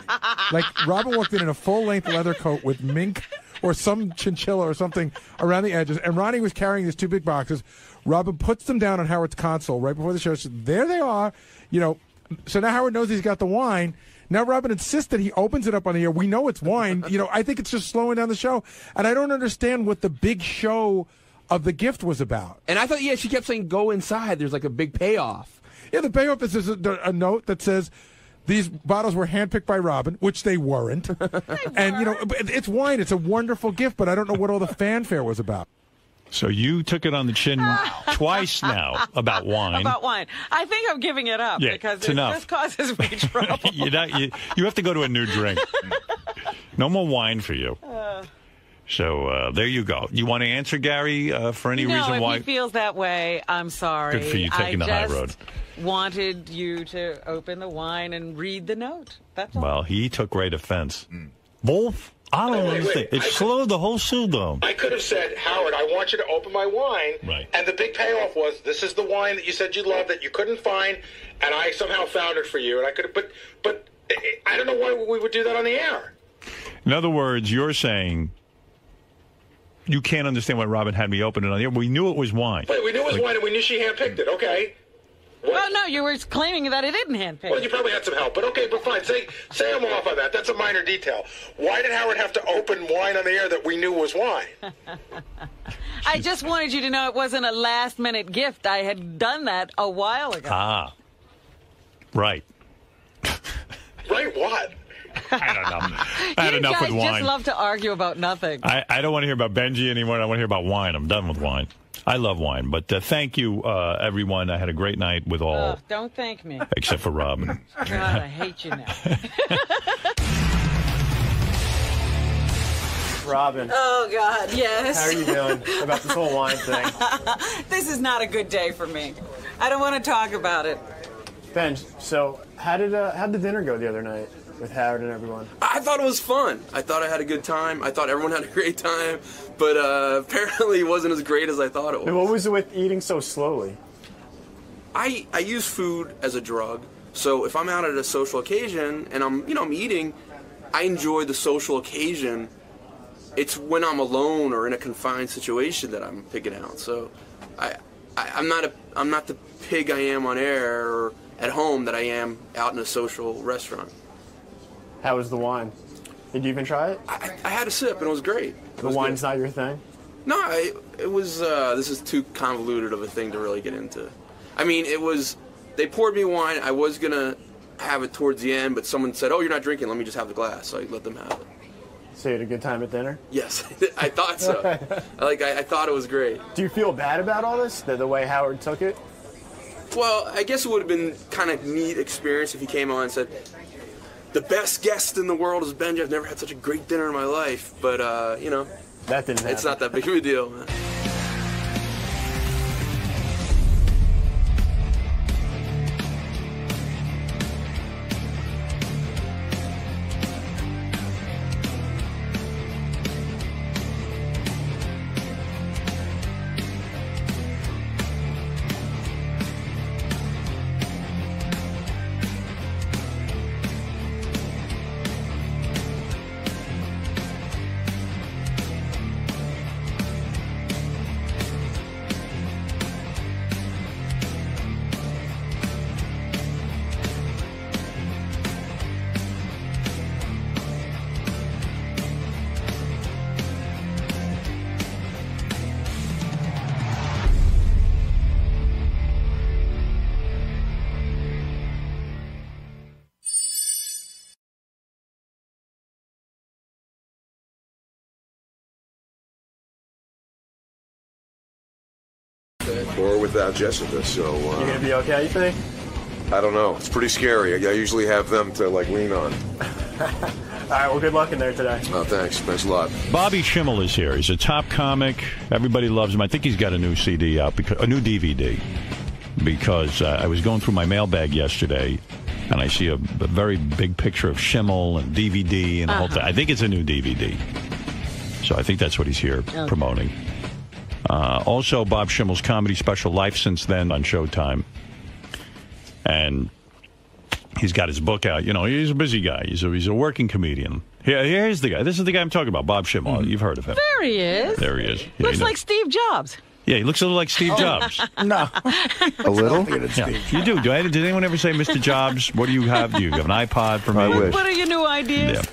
S6: Like Robin walked in in a full length leather coat with mink or some chinchilla or something around the edges, and Ronnie was carrying these two big boxes. Robin puts them down on Howard's console right before the show. So there they are. You know, so now Howard knows he's got the wine. Now Robin insists that he opens it up on the air. We know it's wine. [laughs] You know, I think it's just slowing down the show, and I don't understand what the big show of the gift was about.
S8: And I thought, yeah, she kept saying, go inside. There's like a big payoff.
S6: Yeah, the payoff is there's a, a note that says these bottles were handpicked by Robin, which they weren't. [laughs] and you know, it's wine. It's a wonderful gift, but I don't know what all the fanfare was about.
S1: So you took it on the chin [laughs] twice now about wine.
S2: About wine. I think I'm giving it up
S1: Yeah,
S2: because
S1: it's
S2: it
S1: enough.
S2: just causes me [laughs] trouble.
S1: you, you, you have to go to a new drink. No more wine for you. So uh, there you go. You want to answer Gary uh, for any
S2: no,
S1: reason
S2: if
S1: why?
S2: he feels that way, I'm sorry.
S1: Good for you taking
S2: I
S1: the high road.
S2: Wanted you to open the wine and read the note. That's all.
S1: Well, he took great offense. Wolf, I don't
S5: Wait, wait,
S1: understand.
S5: wait.
S1: It slowed the whole show down.
S5: I could have said, Howard, I want you to open my wine.
S1: Right.
S5: And the big payoff was, this is the wine that you said you loved that you couldn't find, and I somehow found it for you. And I could have, but, but eh, I don't know why we would do that on the air.
S1: In other words, you're saying you can't understand why Robin had me open it on the air. We knew it was wine.
S5: Wait, we knew it was
S1: Like-
S5: wine, and we knew she handpicked it. Okay.
S2: Well, no, you were claiming that it didn't handpick.
S5: Well, you probably had some help, but okay, but fine. Say, say I'm off on that. That's a minor detail. Why did Howard have to open wine on the air that we knew was wine? [laughs]
S2: I just wanted you to know it wasn't a last minute gift. I had done that a while ago.
S1: Ah, right.
S5: right? What?
S1: I don't know. [laughs] I had
S2: you
S1: enough
S2: guys
S1: with wine.
S2: just love to argue about nothing.
S1: I, I don't want to hear about Benji anymore. I want to hear about wine. I'm done with wine. I love wine, but uh, thank you, uh, everyone. I had a great night with all,
S2: Ugh, don't thank me.
S1: except for Robin. [laughs]
S2: God, I hate you now. [laughs]
S11: Robin,
S2: Oh God, yes.
S11: how are you doing about this whole wine thing? [laughs]
S2: this is not a good day for me. I don't want to talk about it.
S11: Ben, so how did uh, how did the dinner go the other night?
S12: With Howard and everyone?
S8: I thought it was fun. I thought I had a good time. I thought everyone had a [laughs] great time, but uh, apparently it wasn't as great as I thought it was.
S12: And what was it with eating so slowly?
S8: I I use food as a drug. So if I'm out at a social occasion and I'm you know I'm eating, I enjoy the social occasion. It's when I'm alone or in a confined situation that I'm picking out. So I, I I'm not a I'm not the pig I am on air or at home that I am out in a social restaurant.
S12: How was the wine? Did you even try it?
S8: I, I had a sip and it was great. It
S12: The
S8: was
S12: wine's
S8: good.
S12: not your thing?
S8: No, I, it was. Uh, this is too convoluted of a thing to really get into. I mean, it was. They poured me wine. I was gonna have it towards the end, but someone said, "Oh, you're not drinking. Let me just have the glass." So I let them have it.
S12: So you had a good time at dinner?
S8: Yes, [laughs] I thought so. [laughs] like I, I thought it was great.
S12: Do you feel bad about all this? The, the way Howard took it?
S8: Well, I guess it would have been kind of neat experience if he came on and said, "The best guest in the world is Benji. I've never had such a great dinner in my life." But uh, you know,
S12: that didn't.
S8: It's not that big of a deal. Man.
S13: Or without Jessica. So
S12: You
S13: uh,
S12: gonna be okay, you think?
S13: I don't know. It's pretty scary. I, I usually have them to like lean on. [laughs]
S12: All right, well, good luck in there today.
S13: Oh, thanks. Thanks a lot.
S1: Bobby Schimmel is here. He's a top comic. Everybody loves him. I think he's got a new CD out, because, a new DVD. Because uh, I was going through my mailbag yesterday, and I see a, a very big picture of Schimmel and DVD and the whole
S14: Uh-huh.
S1: thing. I think it's a new DVD. So I think that's what he's here
S14: Okay.
S1: promoting. Uh, also, Bob Schimmel's comedy special, Life Since Then, on Showtime. And he's got his book out. You know, he's a busy guy. He's a, he's a working comedian. Here, here's the guy. This is the guy I'm talking about, Bob Schimmel. You've heard of him.
S2: There he is.
S1: There he is. Yeah,
S2: Looks
S1: you know-
S2: like Steve Jobs.
S1: yeah, he looks a little like Steve
S2: Oh.
S1: Jobs. [laughs]
S3: no.
S13: A little?
S1: Yeah, you do. do I, did anyone ever say, Mr. Jobs, what do you have? Do you have an iPod for me?
S13: I wish.
S2: What are your new ideas?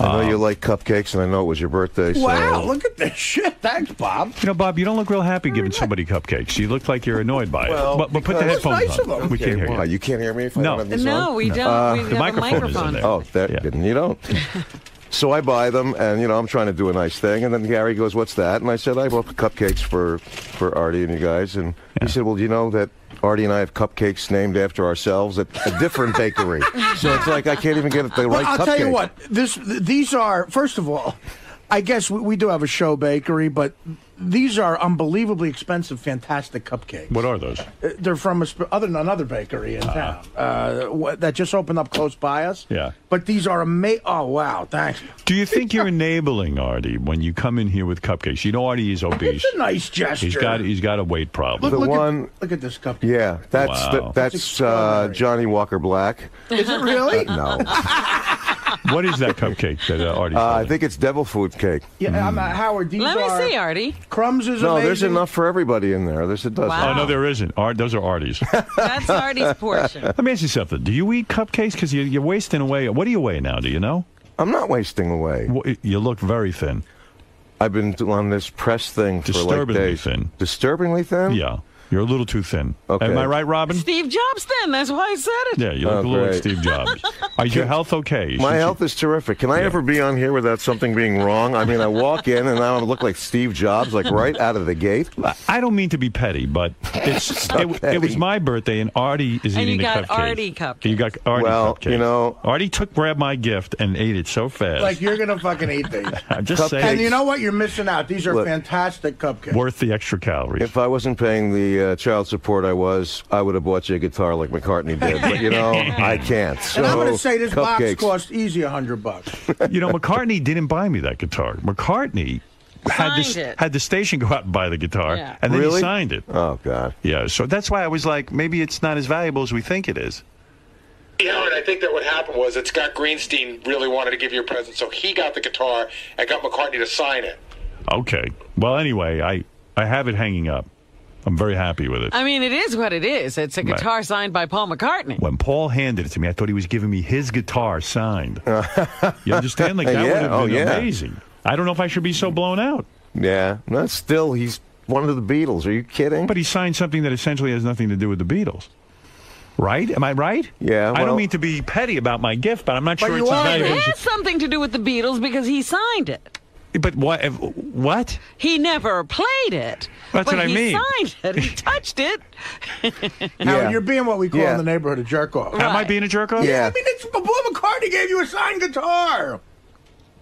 S13: I know you um, like cupcakes, and I know it was your birthday. So
S3: Wow, look at this shit. Thanks, Bob.
S1: You know, Bob, you don't look real happy giving somebody cupcakes. You look like you're annoyed by it.
S13: Well,
S1: but, but put the headphones
S13: nice
S1: on.
S13: of him.
S1: We can't hear
S13: why?
S1: you.
S13: You can't hear me if I
S1: No.
S13: don't have these
S2: No,
S13: on?
S2: we don't. We uh,
S1: the
S2: have a
S1: microphone is in there.
S13: Oh, that, and you don't. [laughs] So I buy them, and you know I'm trying to do a nice thing, and then Gary goes, "What's that?" And I said, "I bought cupcakes for for Artie and you guys." And he said, "Well, do you know that Artie and I have cupcakes named after ourselves at a different bakery?" so it's like I can't even get it the
S3: Well,
S13: right
S3: I'll
S13: cupcake.
S3: tell you what. This these are first of all, I guess we, we do have a show bakery, but these are unbelievably expensive, fantastic cupcakes.
S1: What are those?
S3: Uh, They're from a sp- other another bakery in town uh, wh- that just opened up close by us.
S1: Yeah.
S3: But these are amazing. Oh wow, thanks.
S1: Do you think you're [laughs] enabling Artie when you come in here with cupcakes? You know Artie is obese.
S3: It's a nice gesture.
S1: He's got he's got a weight problem.
S3: Look,
S13: The
S3: look
S13: one-
S3: At, look at this cupcake.
S13: Yeah, that's
S1: Wow.
S13: the, that's uh, Johnnie Walker Black.
S3: Is it really?
S13: no, [laughs]
S1: what is that cupcake that uh, Artie's
S13: uh, I think it's devil food cake.
S3: Yeah, I'm, uh, Howard. These
S2: Let me
S3: are
S2: see, Artie.
S3: crumbs is
S13: No,
S3: amazing.
S13: there's enough for everybody in there. There's a dozen.
S2: Wow.
S1: Oh no, there isn't. Art, those are Artie's. [laughs]
S2: That's Artie's [laughs] portion.
S1: Let me ask you something. Do you eat cupcakes? Because you, you're wasting away. What do you weigh now? Do you know?
S13: I'm not wasting away.
S1: Wh- You look very thin.
S13: I've been on this press thing for like
S1: Disturbingly thin.
S13: Disturbingly thin?
S1: Yeah, you're a little too thin.
S13: Okay.
S1: Am I right, Robin?
S2: Steve Jobs, thin. That's why I said it.
S1: Yeah, you look
S13: Oh,
S1: a little like.
S13: Oh,
S1: Steve Jobs. [laughs] Is your health okay?
S13: My
S1: Since you-
S13: health is terrific. Can I ever be on here without something being wrong? I mean, I walk in and I look like Steve Jobs, like right out of the gate.
S1: I don't mean to be petty, but it's [laughs]
S13: not
S1: it, it was my birthday, and Artie is
S2: And
S1: eating
S2: you
S1: the
S2: got. Artie cupcake.
S1: You got Artie
S13: Well,
S1: cupcake.
S13: you know-
S1: Artie took grabbed my gift and ate it so fast.
S3: like you're gonna fucking eat these. [laughs]
S1: I'm just
S13: Cupcakes.
S1: saying,
S3: And you know what? You're missing out. These are
S13: Look.
S3: fantastic cupcakes.
S1: worth the extra calories.
S13: If I wasn't paying the uh, child support I was, I would have bought you a guitar like McCartney did. But you know, [laughs] I can't. So,
S3: and I'm going to say this box cost easy a hundred bucks. [laughs]
S1: You know, McCartney didn't buy me that guitar. McCartney had
S2: Signed
S1: the,
S2: it.
S1: had the station go out and buy the guitar,
S2: Yeah.
S1: and then
S13: Really?
S1: he signed it.
S13: Oh God.
S1: Yeah, so that's why I was like, maybe it's not as valuable as we think it is.
S5: Yeah, and I think that what happened was that Scott Greenstein really wanted to give you a present, so he got the guitar and got McCartney to sign it.
S1: Okay. Well, anyway, I I have it hanging up. I'm very happy with it.
S2: I mean, it is what it is. It's a
S1: Right.
S2: guitar signed by Paul McCartney.
S1: When Paul handed it to me, I thought he was giving me his guitar signed. [laughs] you understand? Like that
S13: Yeah,
S1: would have oh, been
S13: oh, yeah.
S1: amazing. I don't know if I should be so blown out.
S13: Yeah. No, still, he's one of the Beatles. Are you kidding?
S1: But he signed something that essentially has nothing to do with the Beatles. Right? Am I right?
S13: Yeah.
S1: I don't mean to be petty about my gift, but I'm not
S3: But
S1: sure
S3: you
S1: it's as
S3: are.
S2: It has something to do with the Beatles because he signed it.
S1: But what? Eh, what?
S2: He never played it.
S1: That's
S2: but
S1: what I
S2: he
S1: mean.
S2: signed it. He touched it. [laughs]
S3: Howard,
S13: Yeah.
S3: you're being what we call
S13: Yeah.
S3: in the neighborhood a jerk off.
S1: Am I being a jerk off?
S13: Yeah.
S3: I mean, it's Paul McCartney gave you a signed guitar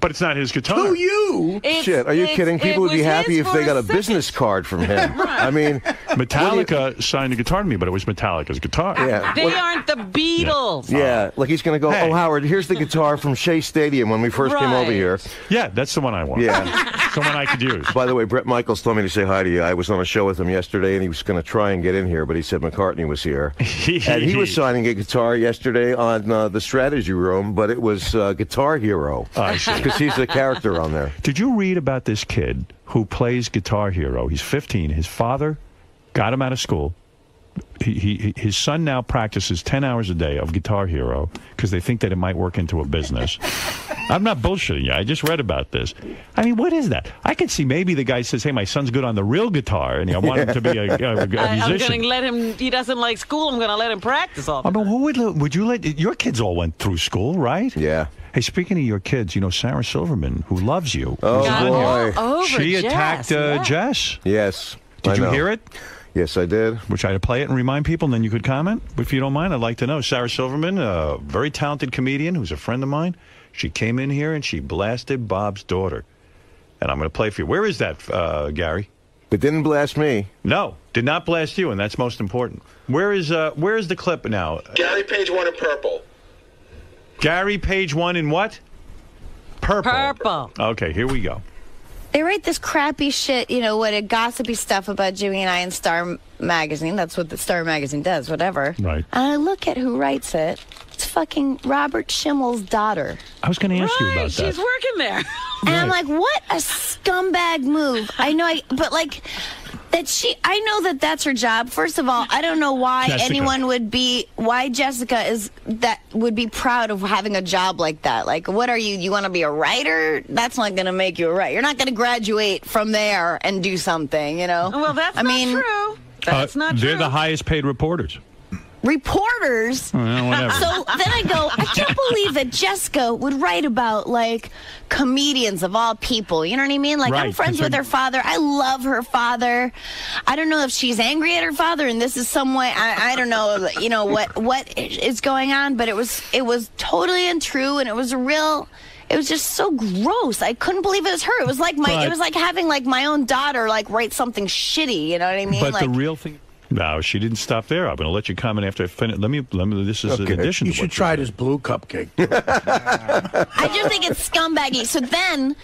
S1: But it's not his guitar.
S3: to you.
S2: It's-
S13: Shit, are you kidding? People would be happy if they got a
S2: second.
S13: business card from him. [laughs] I mean,
S1: Metallica signed a guitar to me, but it was Metallica's guitar.
S13: yeah.
S2: They aren't the Beatles.
S13: Yeah, like he's going to go,
S1: Hey.
S13: oh, Howard, here's the guitar from Shea Stadium when we first came over here.
S1: Yeah, that's the one I want.
S13: Yeah. [laughs]
S1: Someone I could use.
S13: By the way, Bret Michaels told me to say hi to you. I was on a show with him yesterday, and he was going to try and get in here, but he said McCartney was here. [laughs] and he was signing a guitar yesterday on uh, the Strategy Room, but it was uh, Guitar Hero.
S1: I see.
S13: Because he's the character on there.
S1: Did you read about this kid who plays Guitar Hero? He's 15. His father got him out of school. He, he, his son now practices 10 hours a day of Guitar Hero because they think that it might work into a business. [laughs] I'm not bullshitting you. I just read about this. I mean, what is that? I could see maybe the guy says, hey, my son's good on the real guitar, and I want him to be a, a, a [laughs]
S2: I, I'm
S1: musician.
S2: going to let him. He doesn't like school. I'm going to let him practice all the
S1: I mean, who would would you let your kids all went through school, right?
S13: Yeah.
S1: Hey, speaking of your kids, you know Sarah Silverman, who loves you.
S13: Oh, boy.
S1: here,
S2: over
S1: she
S2: Jess,
S1: attacked uh,
S2: yeah.
S1: Jess.
S13: Yes.
S1: Did
S13: I
S1: you
S13: know.
S1: hear it?
S13: Yes, I did.
S1: Which I to play it and remind people, and then you could comment if you don't mind. I'd like to know. Sarah Silverman, a very talented comedian who's a friend of mine. She came in here and she blasted Bob's daughter, and I'm going to play for you. Where is that, uh, Gary?
S13: It didn't blast me.
S1: No, did not blast you, and that's most important. Where is uh, where is the clip now?
S5: Gary Page one in purple.
S1: Gary, page one in what? Purple.
S2: Purple.
S1: Okay, here we go.
S15: They write this crappy shit, you know, what a gossipy stuff about Jimmy and I in Star Magazine. That's what the Star Magazine does, whatever.
S1: Right.
S15: And I look at who writes it. It's fucking Robert Schimmel's daughter.
S1: I was going to ask you about that.
S2: she's working there.
S15: And I'm like, what a scumbag move. I know, I, but like, that she, I know that that's her job. First of all, I don't know why
S1: Jessica.
S15: anyone would be, why Jessica is, that would be proud of having a job like that. Like, what are you, you want to be a writer? That's not going to make you a writer. You're not going to graduate from there and do something, you know?
S2: Well, that's
S15: I
S2: not
S15: mean,
S2: true. That's
S1: Uh,
S2: not
S1: they're the highest paid reporters.
S15: Reporters.
S1: Oh, well, whatever.
S15: So then I go, I can't believe that Jessica would write about like comedians of all people. You know what I mean? Like I'm friends with her father. I love her father. I don't know if she's angry at her father and this is some way I, I don't know, you know what what is going on, but it was it was totally untrue and it was a real it was just so gross. I couldn't believe it was her. It was like my
S1: But-
S15: it was like having like my own daughter like write something shitty, you know what I mean?
S1: but
S15: like
S1: the real thing. No, she didn't stop there. I'm going to let you comment after I finish. Let me. Let me. This is
S13: Okay.
S1: an addition.
S3: You
S1: to
S3: should
S1: what
S3: try this blue cupcake. [laughs]
S15: I just think it's scumbaggy. So then,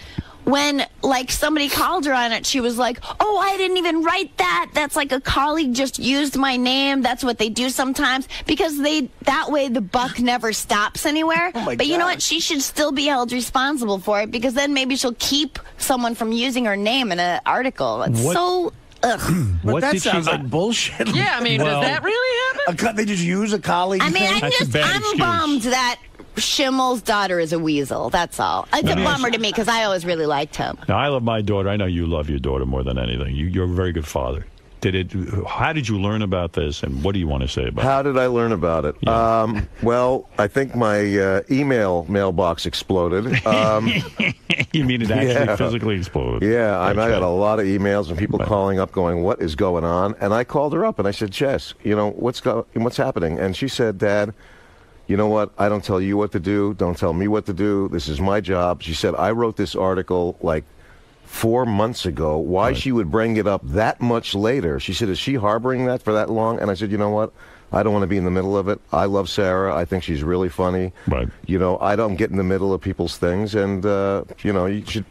S15: when like somebody called her on it, she was like, "Oh, I didn't even write that. That's like a colleague just used my name. That's what they do sometimes because they that way the buck never stops anywhere.
S3: Oh my
S15: but you know what? She should still be held responsible for it because then maybe she'll keep someone from using her name in an article. It's
S1: What-
S15: so ugh. [clears throat]
S3: But
S1: What
S3: that
S1: did she-
S3: sounds like bullshit.
S2: yeah, I mean,
S1: Well-
S2: does that really happen?
S3: A co- they just use a colleague.
S15: I mean,
S3: thing?
S15: I'm
S1: That's
S15: just I'm
S1: excuse.
S15: bummed that Schimmel's daughter is a weasel. That's all. It's a
S1: Let me ask
S15: bummer to me because I always really liked him.
S1: Now, I love my daughter. I know you love your daughter more than anything. You, you're a very good father. Did it? How did you learn about this, and what do you want to say about it?
S13: How did I learn about it?
S1: Yeah.
S13: Um, well, I think my uh, email mailbox exploded. Um, [laughs]
S1: you mean it actually
S13: Yeah.
S1: physically exploded?
S13: yeah, I, I got a lot of emails and people
S1: Right.
S13: calling up, going, "What is going on?" And I called her up and I said, "Jess, you know what's go- what's happening?" And she said, "Dad." You know what? I don't tell you what to do. Don't tell me what to do. This is my job. She said, I wrote this article like four months ago, why she would bring it up that much later. She said, "Is she harboring that for that long?" And I said, "You know what? I don't want to be in the middle of it. I love Sarah. I think she's really funny.
S1: Right.
S13: You know, I don't get in the middle of people's things, and uh, you know, you should.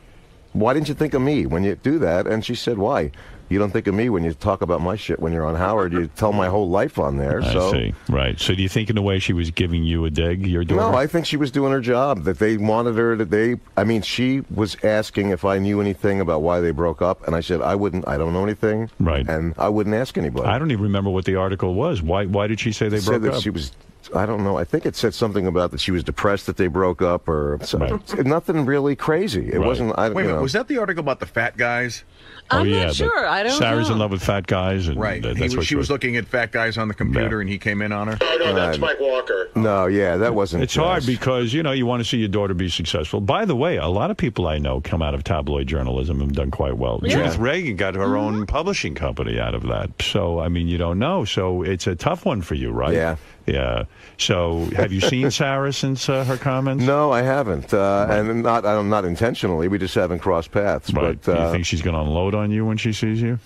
S13: Why didn't you think of me when you do that? And she said, "Why?" You don't think of me when you talk about my shit when you're on Howard. You tell my whole life on there.
S1: I
S13: so
S1: see. Right. So do you think in a way she was giving you a dig, your daughter?
S13: no, I think she was doing her job. That they wanted her to. They, I mean, she was asking if I knew anything about why they broke up, and I said I wouldn't. I don't know anything.
S1: Right.
S13: And I wouldn't ask anybody.
S1: I don't even remember what the article was. Why Why did she say they
S13: It
S1: broke
S13: said that
S1: up?
S13: she was. I don't know. I think it said something about that she was depressed that they broke up, or so, nothing really crazy. It
S1: Right.
S13: wasn't. I,
S4: Wait a minute,
S13: know.
S4: was that the article about the fat guys?
S1: oh
S2: I'm not
S1: yeah, but
S2: sure. I don't
S1: Sarah's
S2: know.
S1: in love with fat guys, and
S4: Right.
S1: th-
S4: He
S1: that's
S4: was,
S1: what
S4: she was looking at fat guys on the computer, and he came in on her.
S5: No, no, that's
S13: Uh,
S5: Mike Walker.
S13: No, yeah, that wasn't.
S1: It's hard because you know you want to see your daughter be successful. By the way, a lot of people I know come out of tabloid journalism and done quite well.
S13: Yeah.
S1: Judith Regan got her own publishing company out of that. So I mean, you don't know. So it's a tough one for you, right?
S13: Yeah.
S1: Yeah. So have you seen [laughs] Sarah since uh, her comments?
S13: No, I haven't, uh, and not. I'm not intentionally. We just haven't crossed paths.
S1: Right.
S13: But
S1: Do you
S13: uh,
S1: think she's going to unload on you when she sees you?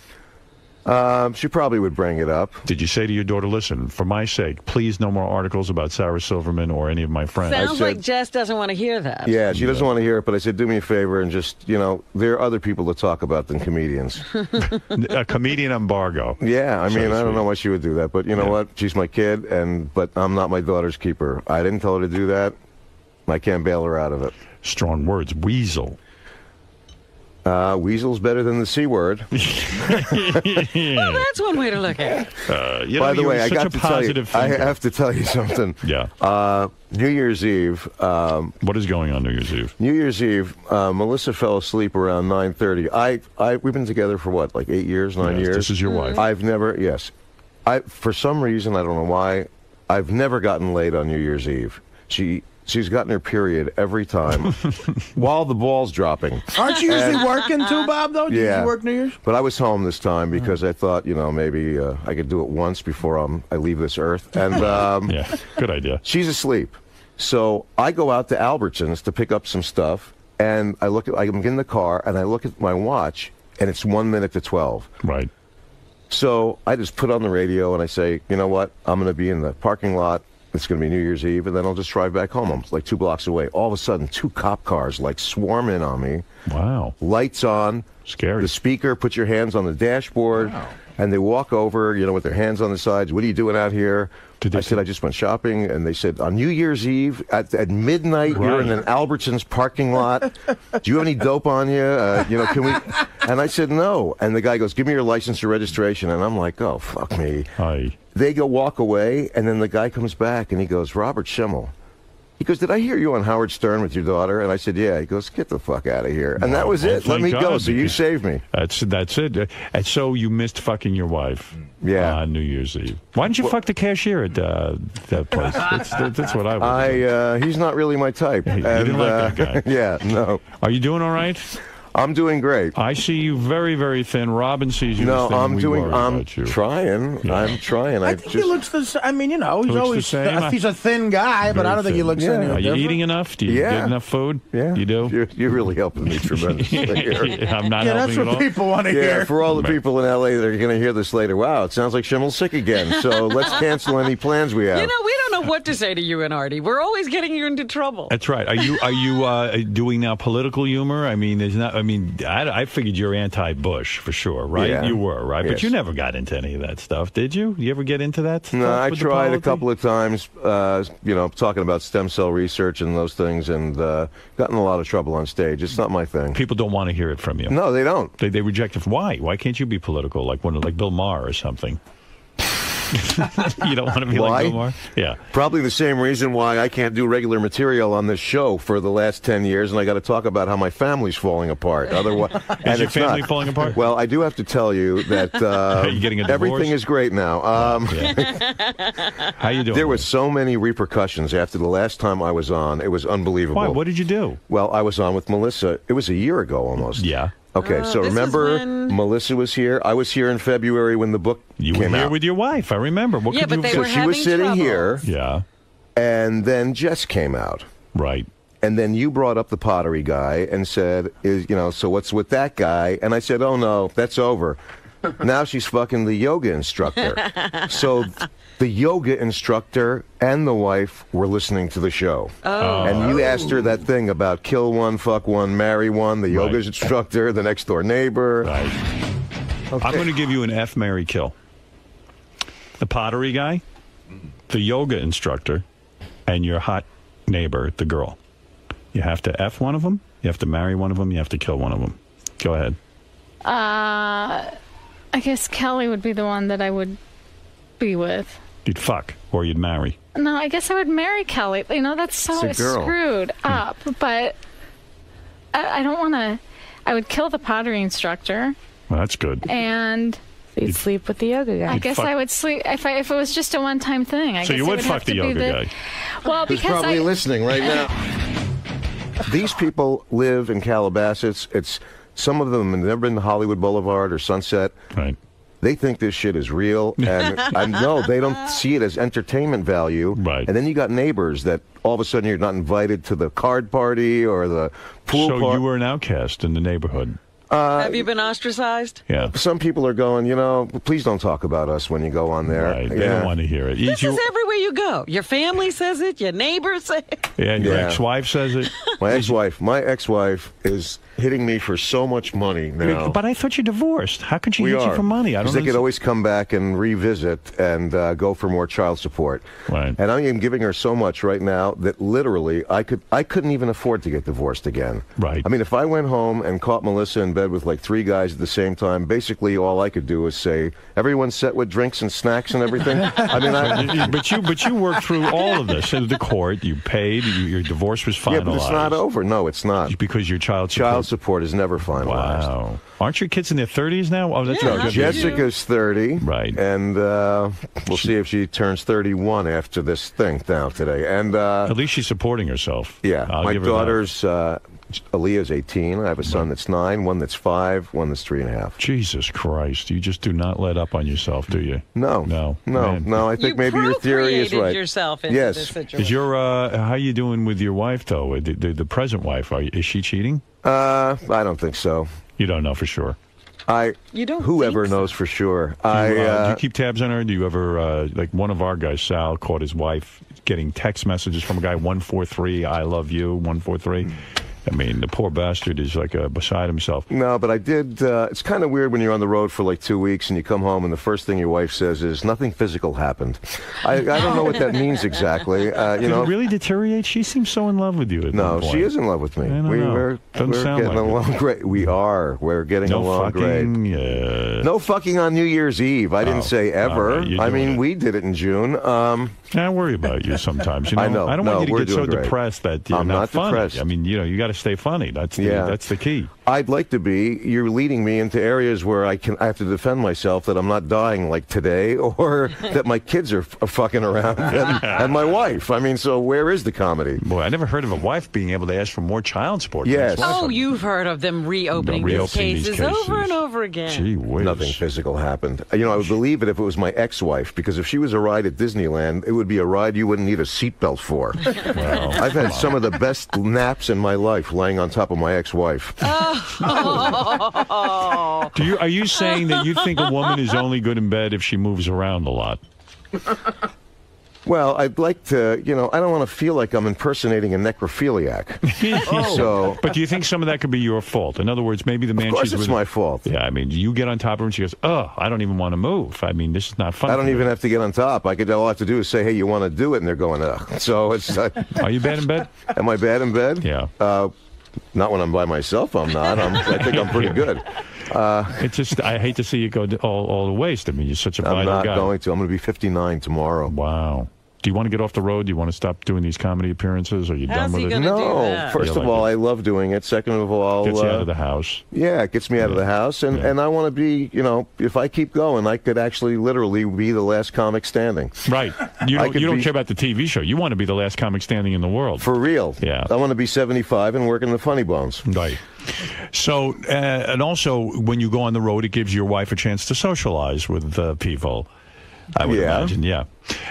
S13: Um, she probably would bring it up.
S1: Did you say to your daughter, "Listen, for my sake, please no more articles about Sarah Silverman or any of my friends"?
S2: Sounds like Jess doesn't want to hear that.
S13: Yeah, she doesn't want to hear it, but I said, do me a favor and just, you know, there are other people to talk about than comedians. [laughs]
S1: a comedian embargo.
S13: Yeah, I mean,
S1: to
S13: I don't
S1: speak.
S13: know why she would do that, but you know what? She's my kid, and but I'm not my daughter's keeper. I didn't tell her to do that. I can't bail her out of it.
S1: Strong words. Weasel.
S13: Uh, weasel's better than the c word. [laughs]
S2: Well, that's one way to look at it.
S1: Uh, you
S13: By
S1: know,
S13: the way, I got to tell you,
S1: positive
S13: I have to tell you [laughs] something.
S1: Yeah.
S13: Uh, New Year's Eve. Um,
S1: what is going on New Year's Eve?
S13: New Year's Eve. Uh, Melissa fell asleep around 9:30. I, I, we've been together for what, like eight years, nine
S1: Yes,
S13: years.
S1: this is your wife.
S13: I've never, yes, I for some reason I don't know why, I've never gotten laid on New Year's Eve. She. She's gotten her period every time [laughs] while the ball's dropping.
S3: Aren't you usually
S13: And-
S3: working too, Bob? Though, you
S13: Yeah.
S3: usually work New Year's?
S13: But I was home this time because I thought, you know, maybe uh, I could do it once before um, I leave this earth. And [laughs] um,
S1: yeah, good idea.
S13: She's asleep, so I go out to Albertsons to pick up some stuff, and I look at I'm in the car and I look at my watch, and it's one minute to twelve.
S1: Right.
S13: So I just put on the radio and I say, you know what? I'm going to be in the parking lot. It's going to be New Year's Eve, and then I'll just drive back home. I'm like two blocks away. All of a sudden, two cop cars like swarm in on me.
S1: Wow.
S13: Lights on.
S1: Scary.
S13: The speaker, put your hands on the dashboard, and they walk over, you know, with their hands on the sides. What are you doing out here? I said, I just went shopping, and they said, on New Year's Eve at, at midnight, you're in an Albertsons parking lot. Do you have any dope on you? Uh, you know, can we? [laughs] And I said, no. And the guy goes, give me your license or registration. And I'm like, oh, fuck me.
S1: Hi.
S13: They go walk away, and then the guy comes back, and he goes, Robert Schimmel. He goes, did I hear you on Howard Stern with your daughter? And I said, yeah. He goes, get the fuck out of here. And that was it. Let me go. So you saved me.
S1: That's that's it. Uh, And so you missed fucking your wife.
S13: Yeah.
S1: On New Year's Eve. Why didn't you fuck the cashier at uh, that place? That's, that's what I would.
S13: I uh, he's not really my type.
S1: You didn't like that guy. [laughs]
S13: yeah, no.
S1: Are you doing all right?
S13: I'm doing great.
S1: I see you very, very thin. Robin sees you
S13: No,
S1: as thin.
S13: I'm
S1: we
S13: doing. I'm trying.
S1: Yeah.
S13: I'm trying.
S3: I
S13: I
S3: think
S13: just.
S3: he looks the. Same. I mean, you know, he's
S1: Looks the
S3: always
S1: same.
S3: he's a thin guy, but I don't think he looks
S13: Yeah.
S3: any
S1: Are you eating enough? Do you
S13: Yeah.
S1: get enough food?
S13: Yeah.
S1: You do?
S13: You're, you're really helping me [laughs] tremendously [laughs] here.
S1: I'm not
S3: Yeah, that's what
S1: at
S3: people want to
S13: Yeah,
S3: hear.
S13: for all the people in LA that are going to hear this later, wow, it sounds like Schimmel's sick again. So [laughs] let's cancel any plans we have.
S2: You know, we don't know what to say to you and Artie. We're always getting you into trouble.
S1: That's right. Are you are you uh, doing now political humor? I mean, there's not. I mean, I, mean, I figured you're anti-Bush for sure, right?
S13: Yeah.
S1: You were right, but you never got into any of that stuff, did you? You ever get into that? Stuff
S13: No, I tried a couple of times, uh, you know, talking about stem cell research and those things, and uh, got in a lot of trouble on stage. It's not my thing.
S1: People don't want to hear it from you.
S13: No, they don't.
S1: They they reject it. Why? Why can't you be political like one like Bill Maher or something? [laughs] you don't want to be
S13: Why?
S1: like Maher? Yeah.
S13: Probably the same reason why I can't do regular material on this show for the last 10 years, and I got to talk about how my family's falling apart. [laughs] Otherwise, and
S1: your family
S13: not.
S1: falling apart?
S13: Well, I do have to tell you that uh, [laughs]
S1: Are you getting a divorce?
S13: everything is great now. Um,
S1: How you doing?
S13: There was so many repercussions after the last time I was on. It was unbelievable.
S1: Why? What did you do?
S13: Well, I was on with Melissa. It was a year ago almost.
S1: Yeah.
S13: Okay,
S2: Oh,
S13: so remember
S2: when-
S13: Melissa was here. I was here in February when the book
S1: You were
S13: came
S1: here
S13: out.
S1: with your wife. I remember. What
S2: Yeah,
S1: could
S2: but
S1: you
S2: they
S13: so
S2: were
S13: she
S2: having
S13: was sitting
S2: trouble.
S13: here,
S1: Yeah.
S13: and then Jess came out.
S1: Right.
S13: and then you brought up the pottery guy and said, "Is you know, so what's with that guy?" And I said, "Oh no, that's over." [laughs] now she's fucking the yoga instructor. so [laughs] the yoga instructor and the wife were listening to the show.
S16: Oh.
S13: And you asked her that thing about kill one, fuck one, marry one, the yoga instructor, the next door neighbor.
S1: Right. I'm going to give you an F Mary kill. The pottery guy, the yoga instructor, and your hot neighbor, the girl. You have to F one of them, you have to marry one of them, you have to kill one of them. Go ahead.
S16: Uh, I guess Kelly would be the one that I would be with.
S1: You'd fuck or you'd marry.
S16: No, I guess I would marry Kelly. You know, that's so
S1: It's a
S16: screwed hmm. up. But I, I don't want to. I would kill the pottery instructor,
S1: Well, that's good.
S16: and
S2: You'd sleep with the yoga guy.
S16: I guess I would sleep if I, if it was just a one-time thing. I
S1: so
S16: guess
S1: you
S16: it
S1: would fuck the
S16: to be
S1: yoga guy.
S16: Well,
S13: Who's
S16: because
S13: probably
S16: I,
S13: listening right now. [laughs] These people live in Calabasas. It's some of them have never been to Hollywood Boulevard or Sunset.
S1: Right.
S13: They think this shit is real, and [laughs] I know they don't see it as entertainment value. Right. And then you got neighbors that all of a sudden you're not invited to the card party or the pool
S1: So
S13: party.
S1: you were an outcast in the neighborhood.
S13: Uh,
S2: Have you been ostracized?
S1: Yeah.
S13: Some people are going, you know, please don't talk about us when you go on there.
S1: Right. They don't want to hear it.
S2: This is everywhere you go. Your family says it. Your neighbors say it.
S1: Yeah, and your
S13: Yeah.
S1: ex-wife says it. [laughs]
S13: My ex-wife, my ex-wife is hitting me for so much money now.
S1: But I thought you divorced. How could she
S13: we
S1: hit
S13: are.
S1: you for money? I don't
S13: Because they could always come back and revisit and uh, go for more child support.
S1: Right.
S13: And I am giving her so much right now that literally I could I couldn't even afford to get divorced again.
S1: Right.
S13: I mean, if I went home and caught Melissa in bed with like three guys at the same time, basically all I could do was say, "Everyone set with drinks and snacks and everything." [laughs] I mean, I,
S1: but you but you worked through all of this in the court. You paid. You, your divorce was finalized.
S13: yeah, but it's not over. No, it's not.
S1: Because your child support.
S13: Child support is never finalized.
S1: Wow. Aren't your kids in their thirties now? Oh, that's
S13: No,
S1: right.
S13: Jessica's 30.
S1: Right.
S13: And uh, we'll see if she turns 31 after this thing now today. And uh,
S1: At least she's supporting herself.
S13: yeah,
S1: I'll
S13: my
S1: give her that.
S13: daughter's, uh, Aaliyah's 18. I have a son that's nine, one that's five, one that's three and a half.
S1: Jesus Christ! You just do not let up on yourself, do you?
S13: No.
S1: No.
S13: No,
S1: Man.
S13: no, I think maybe your theory is right.
S2: yourself into
S13: yes.
S2: this situation.
S1: Is your uh, how you doing with your wife though? The, the, the present wife, are you, is she cheating?
S13: Uh, I don't think so.
S1: You don't know for sure.
S13: I.
S2: You don't.
S13: Whoever knows for sure.
S1: Do you,
S13: I.
S1: uh, do
S13: Uh,
S1: you keep tabs on her? Do you ever uh, like one of our guys, Sal, caught his wife getting text messages from a guy one four three, I love you, one four three. I mean, the poor bastard is like uh, beside himself.
S13: No, but I did. Uh, it's kind of weird when you're on the road for like two weeks and you come home and the first thing your wife says is nothing physical happened. I, I don't know what that means exactly. Uh, you
S1: Did
S13: know,
S1: it really deteriorate? She seems so in love with you. At
S13: no, she is in love with me.
S1: I don't
S13: we,
S1: know.
S13: We're,
S1: Doesn't
S13: we're
S1: sound
S13: getting
S1: like it.
S13: along great. We are. We're getting
S1: No
S13: along
S1: fucking.
S13: great.
S1: Uh,
S13: No fucking on New Year's Eve. I didn't
S1: Oh,
S13: say ever.
S1: right,
S13: I mean,
S1: it.
S13: we did it in June. Um,
S1: I worry about you sometimes. You [laughs] know?
S13: I know.
S1: I don't
S13: No,
S1: want you to get so
S13: great.
S1: depressed that you're
S13: I'm
S1: not,
S13: not
S1: funny.
S13: depressed.
S1: I mean, you know, you got to stay funny. That's the,
S13: Yeah.
S1: that's the key.
S13: I'd like to be. You're leading me into areas where I can. I have to defend myself that I'm not dying like today, [laughs] or that my kids are, f- are fucking around, [laughs] and, and my wife. I mean, so where is the comedy?
S1: Boy, I never heard of a wife being able to ask for more child support.
S13: Yes.
S2: Oh, you've heard of them reopening,
S1: No,
S2: these,
S1: reopening these
S2: cases over and over again.
S1: Gee whiz.
S13: Nothing physical happened. You know, I would believe it if it was my ex-wife, because if she was a ride at Disneyland, it would be a ride you wouldn't need a seatbelt for. [laughs]
S1: Well,
S13: I've had some of the best naps in my life laying on top of my ex-wife. [laughs]
S2: Oh.
S1: Do you are you saying that you think a woman is only good in bed if she moves around a lot? [laughs]
S13: Well, I'd like to, you know, I don't want to feel like I'm impersonating a necrophiliac. [laughs] So,
S1: but do you think some of that could be your fault? In other words, maybe the man
S13: of course
S1: she's
S13: it's
S1: with.
S13: my fault.
S1: yeah, I mean, you get on top of her and she goes, "Oh, I don't even want to move. I mean, this is not fun."
S13: I don't even
S1: me."
S13: have to get on top. I could all I have to do is say, "Hey, you want to do it?" and they're going, "Ugh." So it's. Uh,
S1: Are you bad in bed? [laughs]
S13: am I bad in bed?
S1: Yeah.
S13: Uh, not when I'm by myself. I'm not. I'm, I think I'm pretty [laughs] good. Uh,
S1: It's just I hate to see you go all all the waste. I mean, you're such a
S13: I'm not
S1: guy.
S13: going to. I'm going to be 59 tomorrow.
S1: Wow. Do you want to get off the road? Do you want to stop doing these comedy appearances? Are you
S2: How's
S1: done with
S2: he
S1: it?
S2: gonna do
S13: No.
S2: that?
S13: First
S1: Yeah,
S13: of
S1: like
S13: all,
S1: it.
S13: I love doing it. Second of all,
S1: Gets you
S13: uh,
S1: out of the house.
S13: yeah, it gets me out of the house, and, and I want to be, you know, if I keep going, I could actually literally be the last comic standing.
S1: Right. You don't, you don't
S13: be-
S1: care about the TV show. You want to be the last comic standing in the world.
S13: For real.
S1: Yeah.
S13: I want to be 75 and work in the funny bones.
S1: Right. So, uh, and also, when you go on the road, it gives your wife a chance to socialize with uh, people. I would
S13: Yeah.
S1: imagine, yeah.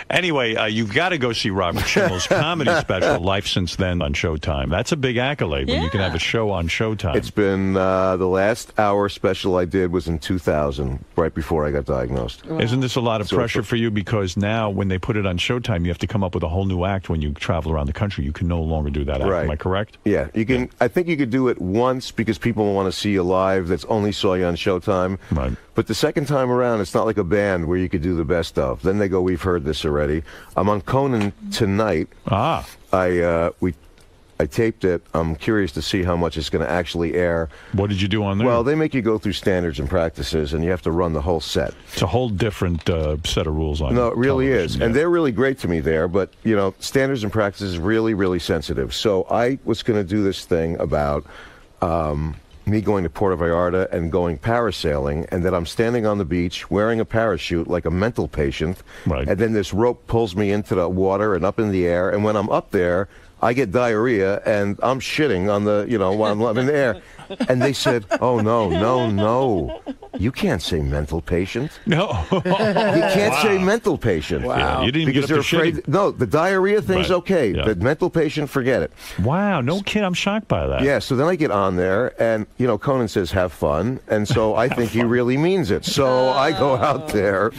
S1: Anyway, uh, you've got to go see Robert Schimmel's [laughs] comedy special, Life Since Then, on Showtime. That's a big accolade when you can have a show on Showtime.
S13: It's been uh, the last hour special I did was in 2000, right before I got diagnosed.
S1: Isn't this a lot of
S13: So
S1: pressure
S13: for-
S1: for you? Because now, when they put it on Showtime, you have to come up with a whole new act when you travel around the country. You can no longer do that act.
S13: Right.
S1: Am I correct?
S13: Yeah, you can. I think you could do it once because people want to see you live. That's only saw you on Showtime.
S1: Right.
S13: But the second time around, it's not like a band where you could do the best of. Then they go, "We've heard this already." I'm on Conan tonight.
S1: Ah.
S13: I uh, we. I taped it. I'm curious to see how much it's going to actually air.
S1: What did you do on there?
S13: Well, they make you go through standards and practices, and you have to run the whole set.
S1: It's a whole different uh, set of rules on
S13: No, it really is.
S1: television,
S13: And they're really great to me there, but, you know, standards and practices is really, really sensitive. So I was going to do this thing about um, me going to Puerto Vallarta and going parasailing, and that I'm standing on the beach wearing a parachute like a mental patient.
S1: Right.
S13: And then this rope pulls me into the water and up in the air. And when I'm up there, I get diarrhea and I'm shitting on the, you know, while I'm up in the air. [laughs] And they said, oh, no, no, no. You can't say mental patient.
S1: No.
S13: You can't say mental patient.
S1: Yeah, you didn't
S13: because
S1: get up
S13: they're
S1: to
S13: afraid. No, the diarrhea thing's
S1: Right,
S13: okay.
S1: yeah.
S13: The mental patient, forget it.
S1: Wow, no kid. I'm shocked by that.
S13: Yeah, so then I get on there, and you know, Conan says, "Have fun," and so [laughs] I think he really means it. So I go out there,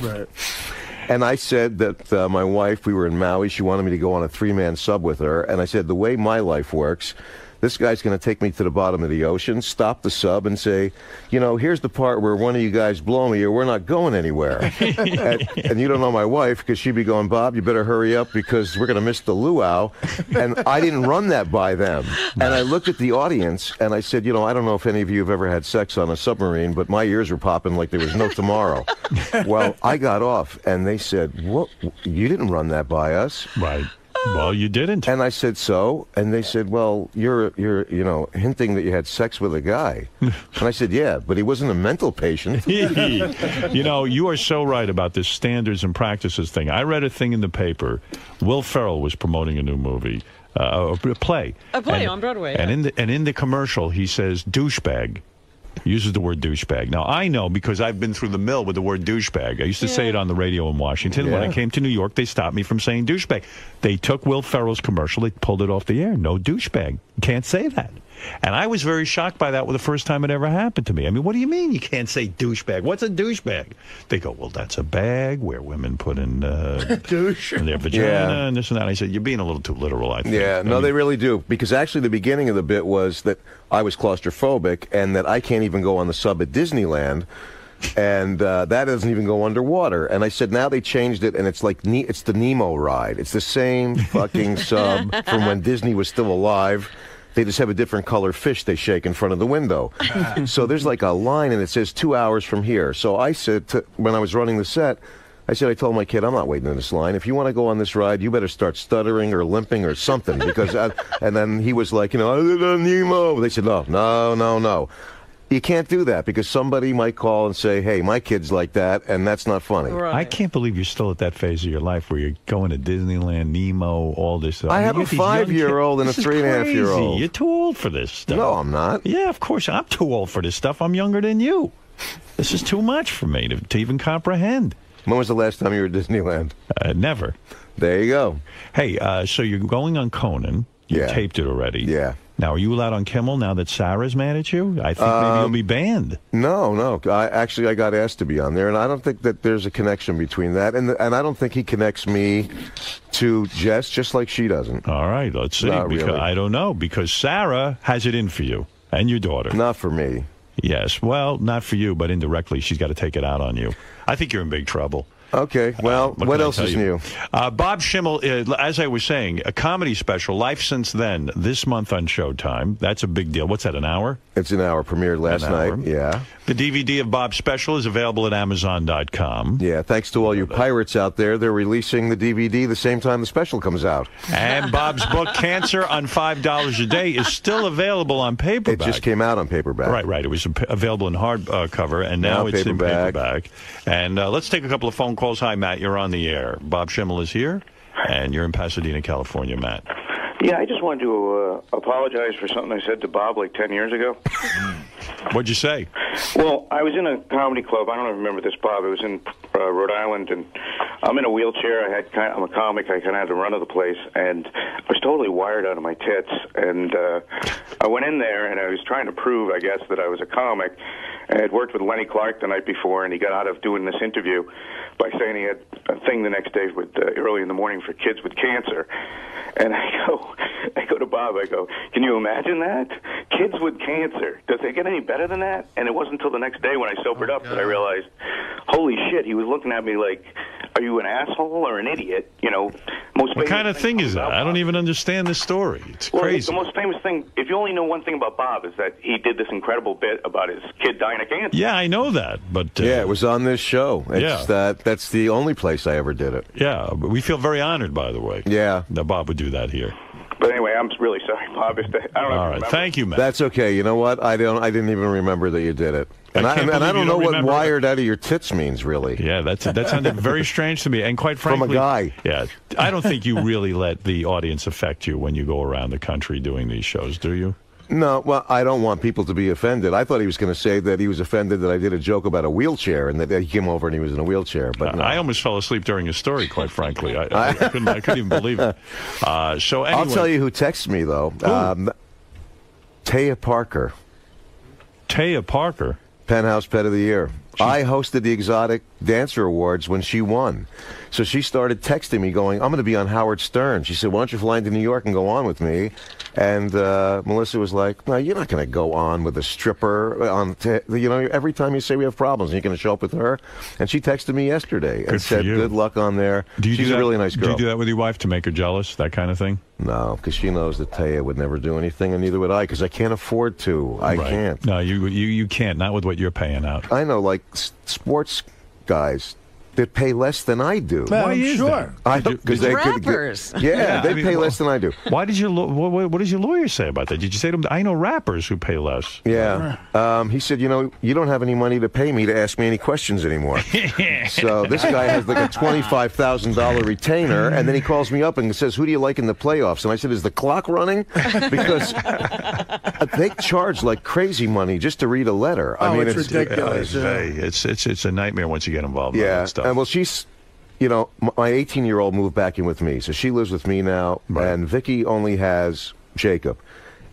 S13: and I said that uh, my wife, we were in Maui, she wanted me to go on a three-man sub with her, and I said, the way my life works. This guy's going to take me to the bottom of the ocean, stop the sub, and say, you know, here's the part where one of you guys blow me, or we're not going anywhere. [laughs] and, and you don't know my wife because she'd be going, Bob, you better hurry up because we're going to miss the luau. And I didn't run that by them. And I looked at the audience and I said, you know, I don't know if any of you have ever had sex on a submarine, but my ears were popping like there was no tomorrow. [laughs] well, I got off and they said, what? You didn't run that by us.
S1: Right. Well, you didn't.
S13: And I said so, and they said, "Well, you're you're you know hinting that you had sex with a guy." [laughs] and I said, "Yeah, but he wasn't a mental patient." [laughs]
S1: you know, you are so right about this standards and practices thing. I read a thing in the paper. Will Ferrell was promoting a new movie, uh, a play.
S2: A play
S1: And-
S2: on Broadway,
S1: And
S2: yeah.
S1: in the and in the commercial, he says douchebag. Uses the word douchebag. Now I know because I've been through the mill with the word douchebag. I used to say it on the radio in Washington. When I came to New York, they stopped me from saying douchebag. They took Will Ferrell's commercial, they pulled it off the air. No douchebag. Can't say that. And I was very shocked by that. Was the first time it ever happened to me. I mean, what do you mean you can't say douchebag? What's a douchebag? They go, well, that's a bag where women put in uh, [laughs]
S3: Douche.
S1: in their vagina
S13: Yeah.
S1: and this and that. I said, you're being a little too literal. I think.
S13: Yeah,
S1: I
S13: no,
S1: mean,
S13: they really do. Because actually, the beginning of the bit was that I was claustrophobic and that I can't even go on the sub at Disneyland. And uh, that doesn't even go underwater. And I said, now they changed it, and it's like ne- it's the Nemo ride. It's the same fucking [laughs] sub from when Disney was still alive. They just have a different color fish they shake in front of the window. [laughs] so there's like a line, and it says two hours from here. So I said, to, when I was running the set, I said, I told my kid, I'm not waiting in this line. If you want to go on this ride, you better start stuttering or limping or something. Because, I, and then he was like, you know, I did a Nemo. They said, no, no, no, no. You can't do that because somebody might call and say, hey, my kid's like that, and that's not funny.
S1: I can't believe you're still at that phase of your life where you're going to Disneyland, Nemo, all this stuff.
S13: I
S1: mean,
S13: have
S1: you
S13: a
S1: got these young
S13: five-year-old and a.
S1: This is
S13: three-and-a-half-year-old.
S1: You're too old for this stuff.
S13: No, I'm not.
S1: Yeah, of course. I'm too old for this stuff. I'm younger than you. This is too much for me to, to even comprehend.
S13: When was the last time you were at Disneyland?
S1: Uh, never.
S13: There you go.
S1: Hey, uh, so you're going on Conan. You
S13: Yeah.
S1: taped it already.
S13: Yeah.
S1: Now, are you allowed on Kimmel now that Sarah's mad at you? I think maybe you'll
S13: Um,
S1: be banned.
S13: No, no. I actually I got asked to be on there, and I don't think that there's a connection between that, and and I don't think he connects me to Jess, just like she doesn't.
S1: All right, let's see.
S13: Not
S1: because
S13: really.
S1: I don't know because Sarah has it in for you and your daughter.
S13: Not for me.
S1: Yes, well, not for you, but indirectly, she's got to take it out on you. I think you're in big trouble.
S13: Okay. Well,
S1: What
S13: what, else is
S1: you?
S13: new?
S1: Uh, Bob Schimmel, uh, as I was saying, a comedy special, Life Since Then, this month on Showtime. That's a big deal. What's that, an hour?
S13: It's an hour. Premiered last night. Yeah.
S1: The DVD of Bob's special is available at Amazon.com.
S13: Yeah. Thanks to all you pirates out there, they're releasing the DVD the same time the special comes out.
S1: And Bob's book, Cancer on $5 a Day, is still available on paperback.
S13: It just came out on paperback.
S1: Right, right. It was available in hardcover, cover, and now,
S13: Now
S1: it's in
S13: paperback.
S1: paperback. And uh, let's take a couple of phone calls. Hi, Matt. You're on the air. Bob Schimmel is here, and you're in Pasadena, California, Matt.
S17: Yeah, I just wanted to uh, apologize for something I said to Bob like 10 years ago. [laughs]
S1: What'd you say?
S17: Well, I was in a comedy club. I don't even remember this, Bob. It was in uh, Rhode Island, and I'm in a wheelchair. I had kind I'm a comic. I kind of had the run of the place, and I was totally wired out of my tits. And uh, I went in there, and I was trying to prove, I guess, that I was a comic. I had worked with Lenny Clarke the night before, and he got out of doing this interview by saying he had a thing the next day with uh, early in the morning for kids with cancer. And I go, [laughs] I go to Bob. I go, can you imagine that? Kids with cancer. Does it get any better than that? And it wasn't until the next day when I sobered up that I realized, holy shit, he was looking at me like, are you an asshole or an idiot? You know, most
S1: What kind of thing is that? I don't even understand this story. It's
S17: well,
S1: crazy.
S17: the most famous thing, if you only know one thing about Bob, is that he did this incredible bit about his kid dying of cancer.
S1: Yeah, I know that, but uh,
S13: yeah, it was on this show. It's
S1: Yeah.
S13: that that's the only place I ever did it.
S1: yeah, but we feel very honored, by the way.
S13: Yeah,
S1: that Bob would do that here.
S17: But anyway, I'm really sorry, Bob. If the, I don't know.
S1: All
S17: if
S1: right,
S17: remember.
S1: thank you, man.
S13: That's okay. You know what? I don't. I didn't even remember that you did it. And
S1: I
S13: I,
S1: can't
S13: and I don't know
S1: don't
S13: what
S1: remember it.
S13: wired out of your tits means, really.
S1: Yeah, that's that sounded very strange to me, and quite frankly,
S13: From a guy.
S1: Yeah, I don't think you really let the audience affect you when you go around the country doing these shows, do you?
S13: No, well, I don't want people to be offended. I thought he was going to say that he was offended that I did a joke about a wheelchair and that he came over and he was in a wheelchair. But no.
S1: I almost fell asleep during his story. Quite frankly, I, I, [laughs] couldn't, I couldn't even believe it. Uh, so anyway,
S13: I'll tell you who texted me though. Um, Taya Parker.
S1: Taya Parker.
S13: Penthouse Pet of the Year. I hosted the Exotic Dancer Awards when she won. So she started texting me going, I'm going to be on Howard Stern. She said, why don't you fly into New York and go on with me? And uh, Melissa was like, no, you're not going to go on with a stripper. On t- you know, every time you say we have problems, you're going to show up with her. And she texted me yesterday and
S1: Good
S13: said, good luck on there.
S1: do you
S13: She's
S1: do that,
S13: a really nice girl.
S1: Do you do that with your wife to make her jealous? That kind of thing?
S13: No, because she knows that Taya would never do anything, and neither would I, because I can't afford to. I
S1: Right.
S13: can't.
S1: No, you you you can't. Not with what you're paying out.
S13: I know, like s- sports guys that pay less than I do.
S1: Why is that?
S13: I
S1: Did you-
S13: because they
S1: you-
S13: could get-
S2: Rappers. [laughs]
S13: yeah, they
S1: I mean,
S13: pay
S1: well,
S13: less than I do.
S1: Why did your what, what what does your lawyer say about that? Did you say to him, I know rappers who pay less?
S13: Yeah, um, he said, you know, you don't have any money to pay me to ask me any questions anymore. [laughs] so this guy has like a twenty-five thousand dollar retainer, and then he calls me up and says, "Who do you like in the playoffs?" And I said, "Is the clock running?" [laughs] Because they charge like crazy money just to read a letter. I
S3: Oh,
S13: mean,
S3: it's ridiculous,
S1: It's, very- it's it's it's a nightmare once you get involved in that stuff.
S13: And well, she's, you know, my 18 year old moved back in with me, so she lives with me now, and Vicky only has Jacob,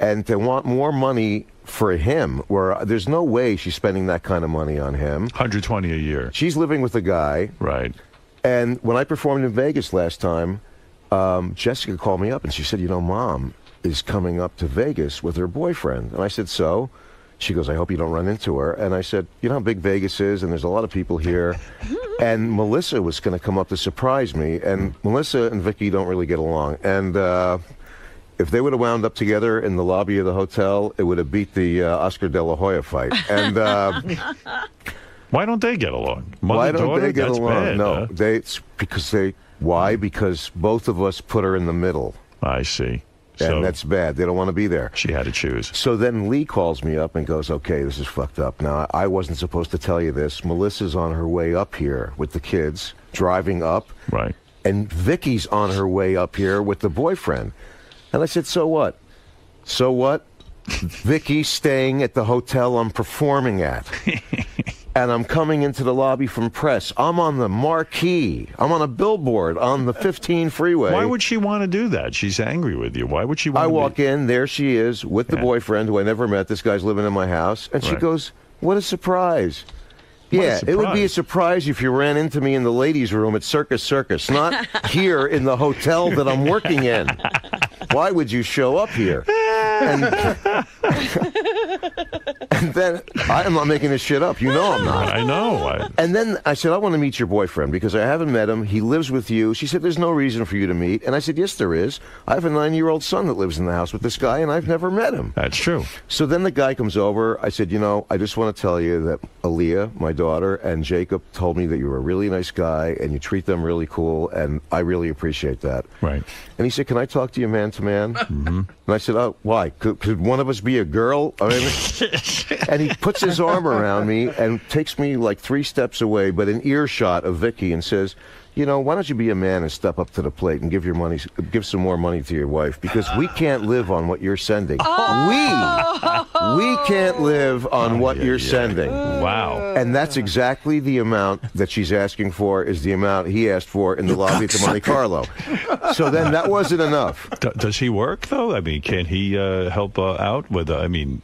S13: and to want more money for him, where there's no way she's spending that kind of money on him.
S1: 120 a year.
S13: She's living with a guy,
S1: right?
S13: And when I performed in Vegas last time, um, Jessica called me up and she said, "You know, Mom is coming up to Vegas with her boyfriend," and I said, "So." She goes, I hope you don't run into her. And I said, You know how big Vegas is, and there's a lot of people here. [laughs] and Melissa was going to come up to surprise me. And Melissa and Vicky don't really get along. And uh, if they would have wound up together in the lobby of the hotel, it would have beat the uh, Oscar De La Hoya fight. And uh, [laughs]
S1: Why don't they get along? Mother,
S13: why don't
S1: daughter?
S13: they get
S1: That's
S13: along?
S1: bad,
S13: no,
S1: huh?
S13: they it's because they. Why? Because both of us put her in the middle.
S1: I see.
S13: And
S1: So-
S13: that's bad. They don't want to be there.
S1: She had to choose.
S13: So then Lee calls me up and goes, "Okay, this is fucked up. Now I wasn't supposed to tell you this. Melissa's on her way up here with the kids, driving up,
S1: right?
S13: And Vicky's on her way up here with the boyfriend." And I said, "So what? So what? [laughs] Vicky's staying at the hotel I'm performing at." [laughs] And I'm coming into the lobby from press. I'm on the marquee. I'm on a billboard on the 15 freeway.
S1: Why would she want to do that? She's angry with you. Why would she want
S13: I walk in, there she is with the boyfriend who I never met. This guy's living in my house. And she goes, What a surprise. Yeah, it would be a
S1: surprise.
S13: surprise if you ran into me in the ladies' room at Circus Circus, not [laughs] here in the hotel that I'm working in. [laughs] Why would you show up here? And, [laughs] and then I'm not making this shit up. You know I'm not.
S1: I know. I,
S13: And then I said, I want to meet your boyfriend because I haven't met him. He lives with you. She said, There's no reason for you to meet. And I said, Yes, there is. I have a nine year old son that lives in the house with this guy, and I've never met him.
S1: That's true.
S13: So then the guy comes over. I said, You know, I just want to tell you that Aaliyah, my daughter, and Jacob told me that you're a really nice guy and you treat them really cool, and I really appreciate that.
S1: Right.
S13: And he said, Can I talk to you man to man? Mm-hmm. And I said, Oh, why? Could, could one of us be a girl? I mean, [laughs] and he puts his arm around me and takes me like three steps away, but in earshot of Vicky, and says, "You know, why don't you be a man and step up to the plate and give your money, give some more money to your wife because we can't live on what you're sending. We, we can't live on what you're sending.
S1: Wow.
S13: And that's exactly the amount that she's asking for is the amount he asked for in the lobby at the Monte Carlo. [laughs] So then that wasn't enough.
S1: D- does he work though? I mean, can he uh, help uh, out with? Uh, I mean,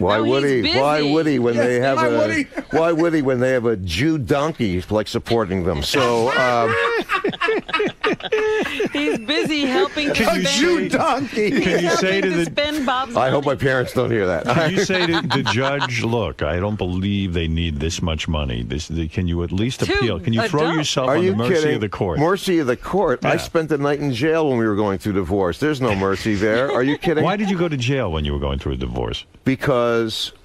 S13: Why
S1: No,
S13: would
S1: he's
S13: he? Why would he when
S1: Yes,
S13: they have
S1: why
S13: a?
S1: would [laughs]
S13: why would he when they have a Jew donkey like supporting them? So um, [laughs]
S2: He's busy helping to
S1: Can you
S2: spend.
S1: say-
S3: donkey.
S1: Can you say to
S2: to
S1: the?
S2: spend Bob's
S13: I hope my parents don't hear that.
S1: Can you [laughs] say to the judge, look, I don't believe they need this much money. This, the, can you at least
S13: Two
S1: appeal? Can you throw
S13: adults.
S1: yourself
S13: Are
S1: on
S13: you
S1: the mercy
S13: kidding?
S1: of the court?
S13: Mercy of the court. I spent the night in jail when we were going through divorce. There's no mercy there. Are you kidding?
S1: Why did you go to jail when you were going through a divorce?
S13: Because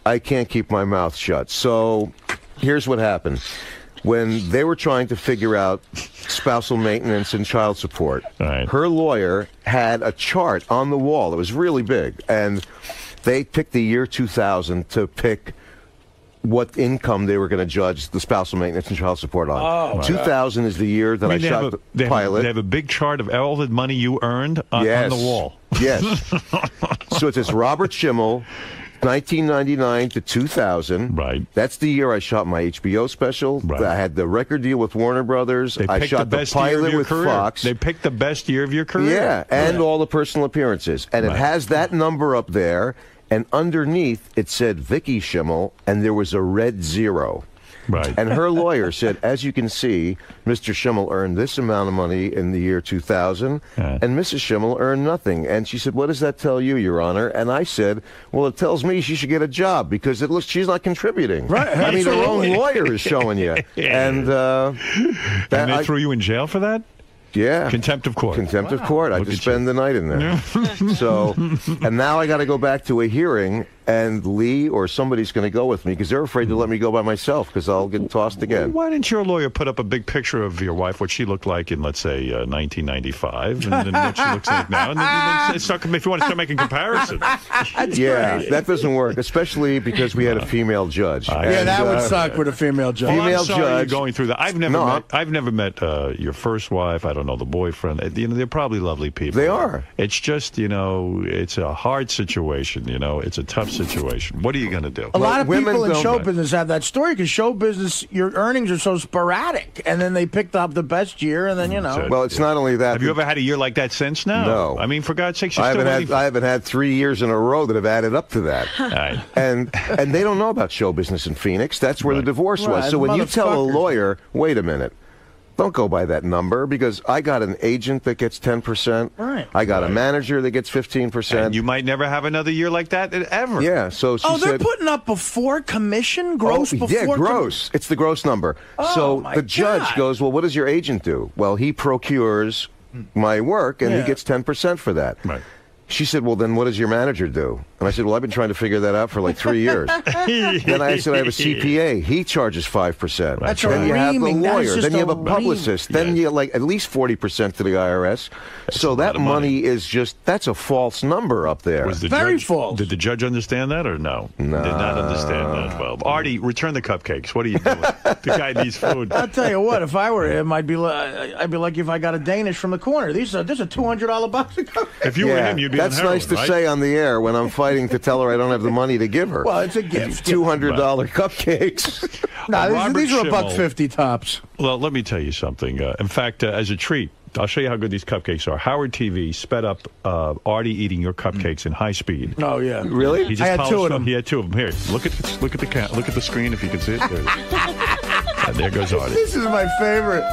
S13: I can't keep my mouth shut. So here's what happened. When they were trying to figure out spousal maintenance and child support, her lawyer had a chart on the wall. It was really big. And they picked the year 2000 to pick what income they were going to judge the spousal maintenance and child support on.
S1: Oh, my
S13: 2000 is the year that I,
S1: mean, they,
S13: shot
S1: have a,
S13: the
S1: they, have,
S13: pilot.
S1: they have a big chart of all the money you earned on,
S13: yes.
S1: on the wall.
S13: Yes. [laughs] so it says Robert Schimmel, 1999 to 2000.
S1: Right.
S13: That's the year I shot my HBO special. Right. I had the record deal with Warner Brothers.
S1: They
S13: I shot
S1: the
S13: the, pilot with
S1: career.
S13: Fox.
S1: They picked the best year of your career.
S13: Yeah, and all the personal appearances. And it has that number up there, and underneath it said Vicky Schimmel, and there was a red zero.
S1: Right.
S13: And her lawyer said, as you can see, Mr. Schimmel earned this amount of money in the year 2000, and Mrs. Schimmel earned nothing. And she said, what does that tell you, Your Honor? And I said, well, it tells me she should get a job because it looks she's not contributing.
S1: Right,
S13: I mean, her own lawyer is showing you. And, uh,
S1: And they
S13: I-
S1: threw you in jail for that?
S13: yeah.
S1: Contempt of court.
S13: Contempt of court. I
S1: Look
S13: just
S1: at you.
S13: spend the night in there. [laughs] so, and now I got to go back to a hearing, and Lee or somebody's going to go with me because they're afraid to let me go by myself because I'll get tossed again.
S1: Why didn't your lawyer put up a big picture of your wife, what she looked like in, let's say, uh, 1995, and then what she looks like now? And then, then start, if you want to start making comparisons. [laughs]
S13: yeah, that doesn't work, especially because we had a female judge.
S3: yeah,
S13: And,
S3: that would
S13: uh,
S3: suck with a female judge.
S1: Well, I'm
S13: Female
S1: sorry
S13: judge.
S1: going through that. I've never
S13: No,
S1: met. I've never met uh, your first wife. I don't know the boyfriend. Uh, You know, they're probably lovely people.
S13: They are.
S1: It's just you know, it's a hard situation. You know, it's a tough situation. What are you going to do?
S3: A lot of
S13: women
S3: people in
S13: don't-
S3: show business have that story because show business, your earnings are so sporadic, and then they picked up the best year, and then you know.
S13: Well, it's not only that.
S1: Have you ever had a year like that since? now?
S13: No.
S1: I mean, for God's sake, you're
S13: I haven't
S1: waiting
S13: had I haven't had three years in a row that have added up to that. [laughs]
S1: Right.
S13: And and they don't know about show business in Phoenix. That's where the divorce
S3: Right,
S13: was. So when you tell a lawyer, wait a minute, don't go by that number because I got an agent that gets ten percent.
S3: Right.
S13: I got a manager that gets fifteen percent.
S1: And You might never have another year like that ever.
S13: Yeah. So she
S3: oh, they're
S13: said.
S3: putting up before commission, gross
S13: Oh,
S3: before.
S13: yeah,
S3: com-
S13: gross. It's the gross number.
S3: Oh,
S13: so
S3: my
S13: the judge
S3: God.
S13: goes, "Well, what does your agent do?" Well, he procures hmm. my work, and
S3: Yeah.
S13: he gets ten percent for that.
S1: Right.
S13: She said, "Well, then what does your manager do?" And I said, "Well, I've been trying to figure that out for like three years." [laughs] then I said, "I have a CPA. He charges five percent.
S3: That's
S13: then you have the
S3: reaming. That is
S13: lawyer. Then you have
S3: a
S13: a publicist. Then you like at least forty percent to the IRS. so that
S1: money.
S13: money is just that's a false number up there.
S1: Was the
S3: Very
S1: judge,
S3: false.
S1: Did the judge understand that or no? No. Did not understand that. Well, Artie, return the cupcakes. What are you doing? [laughs] the guy needs food.
S3: I'll tell you what. If I were him, I'd be. li- I'd be lucky if I got a Danish from the corner. These are. This is a two hundred dollar box of cupcakes.
S1: If you were him, you'd be
S13: That's
S1: on heroin,
S13: nice to
S1: right?
S13: say on the air when I'm fighting to tell her I don't have the money to give her.
S3: Well, it's a gift.
S13: Two hundred dollar cupcakes. [laughs]
S3: No,
S1: Uh,
S3: these, these are a buck
S1: Schimmel.
S3: fifty tops.
S1: Well, let me tell you something. Uh, in fact, uh, as a treat, I'll show you how good these cupcakes are. Howard TV sped up uh, Artie eating your cupcakes in high speed.
S3: Oh yeah.
S13: Really?
S1: He just
S3: I had two of
S1: them.
S3: them.
S1: He had two of them. Here, look at the, look at the ca- look at the screen if you can see it. There, it is. [laughs] And there goes Artie.
S3: This is my favorite.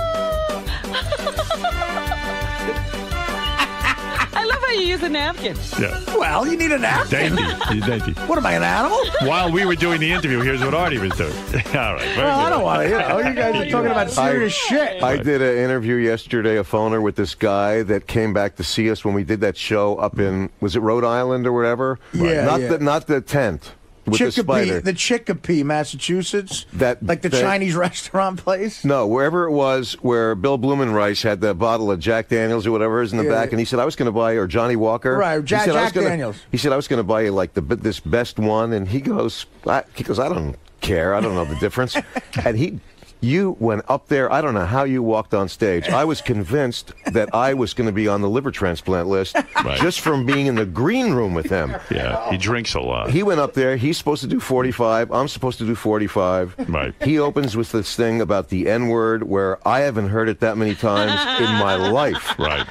S2: You use a napkin.
S1: Yeah,
S3: Well, you need a napkin.
S1: dainty, He's [laughs] dainty.
S3: What am I, an animal?
S1: While we were doing the interview, here's what Artie was doing. [laughs] All right. very
S3: Well, I don't want to. You know, you guys are talking about serious shit.
S13: I did an interview yesterday, a phoner with this guy that came back to see us when we did that show up in was it Rhode Island or wherever?
S3: Yeah,
S13: not
S3: yeah.
S13: the not the tent with the
S3: Chicopee,
S13: spider.
S3: the Chicopee, Massachusetts.
S13: That-
S3: like the
S13: that-
S3: Chinese [laughs] restaurant place.
S13: no, wherever it was where Bill Blumenreich had the bottle of Jack Daniels or whatever is in the
S3: Yeah.
S13: back, and he said I was going to buy or Johnnie Walker.
S3: Right,
S13: He
S3: Jack-
S13: said, I was
S3: Jack
S13: gonna-
S3: Daniels.
S13: He said I was going to buy you like the this best one, and he goes, I, he goes, I don't care, I don't know the difference, [laughs] and he You went up there. I don't know how you walked on stage. I was convinced that I was going to be on the liver transplant list [laughs]
S1: Right.
S13: just from being in the green room with him.
S1: Yeah, he drinks a lot.
S13: He went up there. He's supposed to do 45. I'm supposed to do 45.
S1: Right.
S13: He opens with this thing about the N word where I haven't heard it that many times in my [laughs] life.
S1: Right.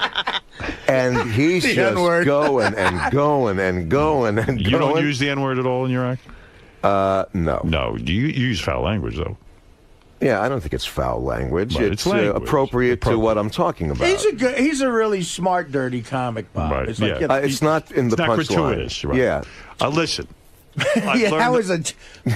S13: And he's
S1: The
S13: just
S1: N-word.
S13: going and going and going and
S1: You
S13: going.
S1: don't use the N word at all in your act?
S13: Uh, no.
S1: No, you, you use foul language though.
S13: Yeah, I don't think it's foul language.
S1: Right,
S13: it's
S1: it's language.
S13: Uh, appropriate to what I'm talking about.
S3: He's a good. He's a really smart, dirty comic, Bob.
S1: Right.
S3: It's like,
S1: yeah.
S3: you know,
S13: Uh, it's not in the
S1: It's not
S13: punchline.
S1: Right.
S13: Yeah.
S1: Uh, listen. [laughs]
S3: Yeah, that was a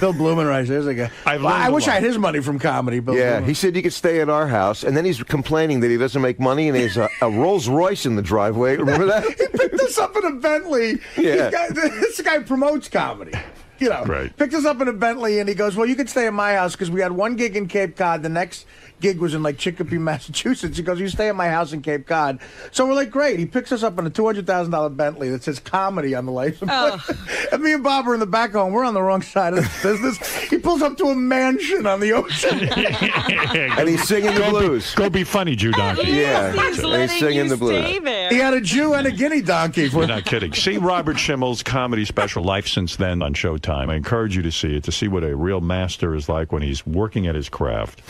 S3: Bill Blumenreich. There's a guy.
S1: I've
S3: Well,
S1: learned
S3: I
S1: a
S3: wish I had his money from comedy. Bill
S13: Yeah,
S3: Blumenreich.
S13: he said you could stay at our house, and then he's complaining that he doesn't make money, and he has a, a Rolls Royce in the driveway. Remember that? [laughs]
S3: he picked us up in a Bentley.
S13: Yeah.
S3: This guy, this guy promotes comedy. You know,
S1: Right.
S3: picked us up in a Bentley, and he goes, "Well, you can stay at my house because we had one gig in Cape Cod. The next gig was in like Chicopee, [laughs] Massachusetts." He goes, "You stay at my house in Cape Cod." So we're like, "Great." He picks us up in a two hundred thousand dollar Bentley that says "comedy" on the license oh. plate. [laughs] and me and Bob are in the back going, "We're on the wrong side of this business." he pulls up to a mansion on the ocean. [laughs]
S13: and he's singing the
S1: Go be-
S13: blues.
S1: Go be funny, Jew oh, donkey.
S13: Yeah,
S2: He's
S13: and
S2: letting
S13: he's singing the blues.
S3: he had a Jew and a guinea donkey. For
S1: You're not kidding. See Robert Schimmel's comedy special, Life Since Then, on Showtime. I encourage you to see it, to see what a real master is like when he's working at his craft.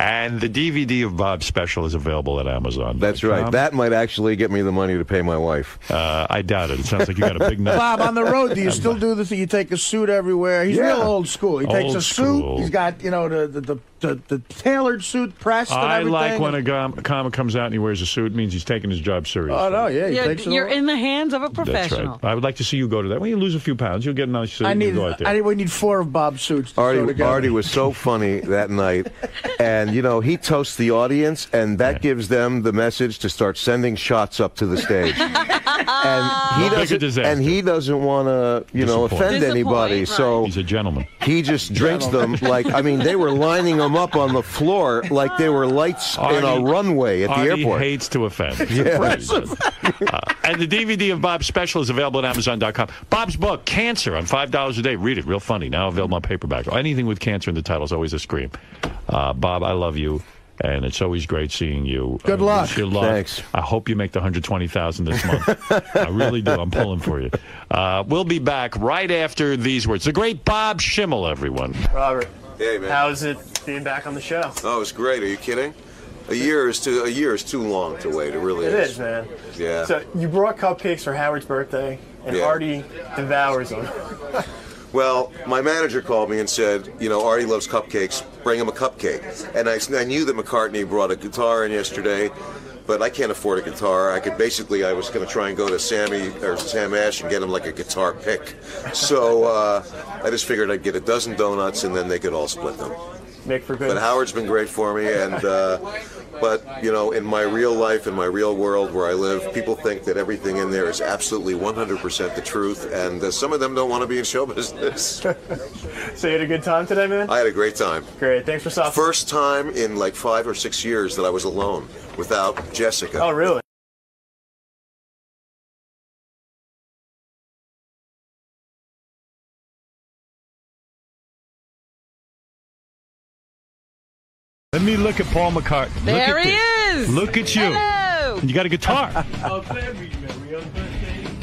S1: And the DVD of Bob's special is available at Amazon.
S13: That's right. That might actually get me the money to pay my wife.
S1: Uh, I doubt it. It sounds like you got a big [laughs] nut.
S3: Bob, on the road, do you [laughs] still do this? You take a suit everywhere. He's
S13: Yeah.
S3: real old school. He takes
S1: Old
S3: a
S1: school.
S3: suit. He's got you know the the, the, the, the tailored suit pressed. and
S1: I
S3: everything.
S1: like when a gom- comic comes out and he wears a suit. It means he's taking his job seriously.
S3: Oh no, yeah, he
S2: You're,
S3: takes it.
S2: you're
S3: all.
S2: in the hands of a
S1: That's
S2: professional.
S1: right. I would like to see you go to that. When you lose a few pounds, you'll get a nice suit.
S3: I
S1: and
S3: need.
S1: you go out there.
S3: I need. We need four of Bob's suits. To sew
S13: Artie,
S3: together.
S13: Artie was so [laughs] funny that night, and you know he toasts the audience, and that gives them the message to start sending shots up to the stage. [laughs] and he
S1: No bigger
S13: doesn't,
S1: disaster.
S13: and he doesn't want to, you know,
S1: Disappoint.
S13: offend anybody.
S2: Disappoint,
S13: So
S1: He's a gentleman.
S13: he just drinks them like I mean they were lining them [laughs] up on the floor like they were lights in a runway at the
S1: Artie
S13: airport.
S1: hates to offend. [laughs] It's
S13: Yeah.
S1: impressive. [laughs] Uh, and the DVD of Bob's special is available at Amazon.com. Bob's book, Cancer, on $5 a day. Read it. Real funny. Now available on paperback. Anything with cancer in the title is always a scream. Uh, Bob, I love you. And it's always great seeing you.
S3: Good
S1: Uh,
S3: luck.
S1: wish you luck.
S13: Thanks.
S1: I hope you make the 120000 this month. I really do. I'm pulling for you. Uh, we'll be back right after these words. The great Bob Schimmel, everyone.
S11: Robert,
S13: Hey man.
S11: how's it being back on the show?
S13: Oh, it's great. Are you kidding? A year is too a year is too long to wait. It really is.
S11: It is, man.
S13: Yeah.
S11: So you brought cupcakes for Howard's birthday, and
S13: Yeah.
S11: Artie devours them. [laughs]
S13: Well, my manager called me and said, you know, Artie loves cupcakes. Bring him a cupcake. And I, I knew that McCartney brought a guitar in yesterday, but I can't afford a guitar. I could basically, I was going to try and go to Sammy or Sam Ash and get him like a guitar pick. So uh, I just figured I'd get a dozen donuts and then they could all split them.
S11: Make for good.
S13: But Howard's been great for me, and uh, but you know, in my real life, in my real world where I live, people think that everything in there is absolutely 100% the truth, and uh, some of them don't want to be in show [laughs] business.
S11: so you had a good time today, man?
S13: I had a great time.
S11: Great. Thanks for stopping.
S13: First time in like five or six years that I was alone without Jessica.
S11: Oh, really?
S1: Let me look at Paul McCartney.
S2: There
S1: look at
S2: he
S1: this.
S2: is.
S1: Look at you.
S2: Hello.
S1: You got a guitar. [laughs]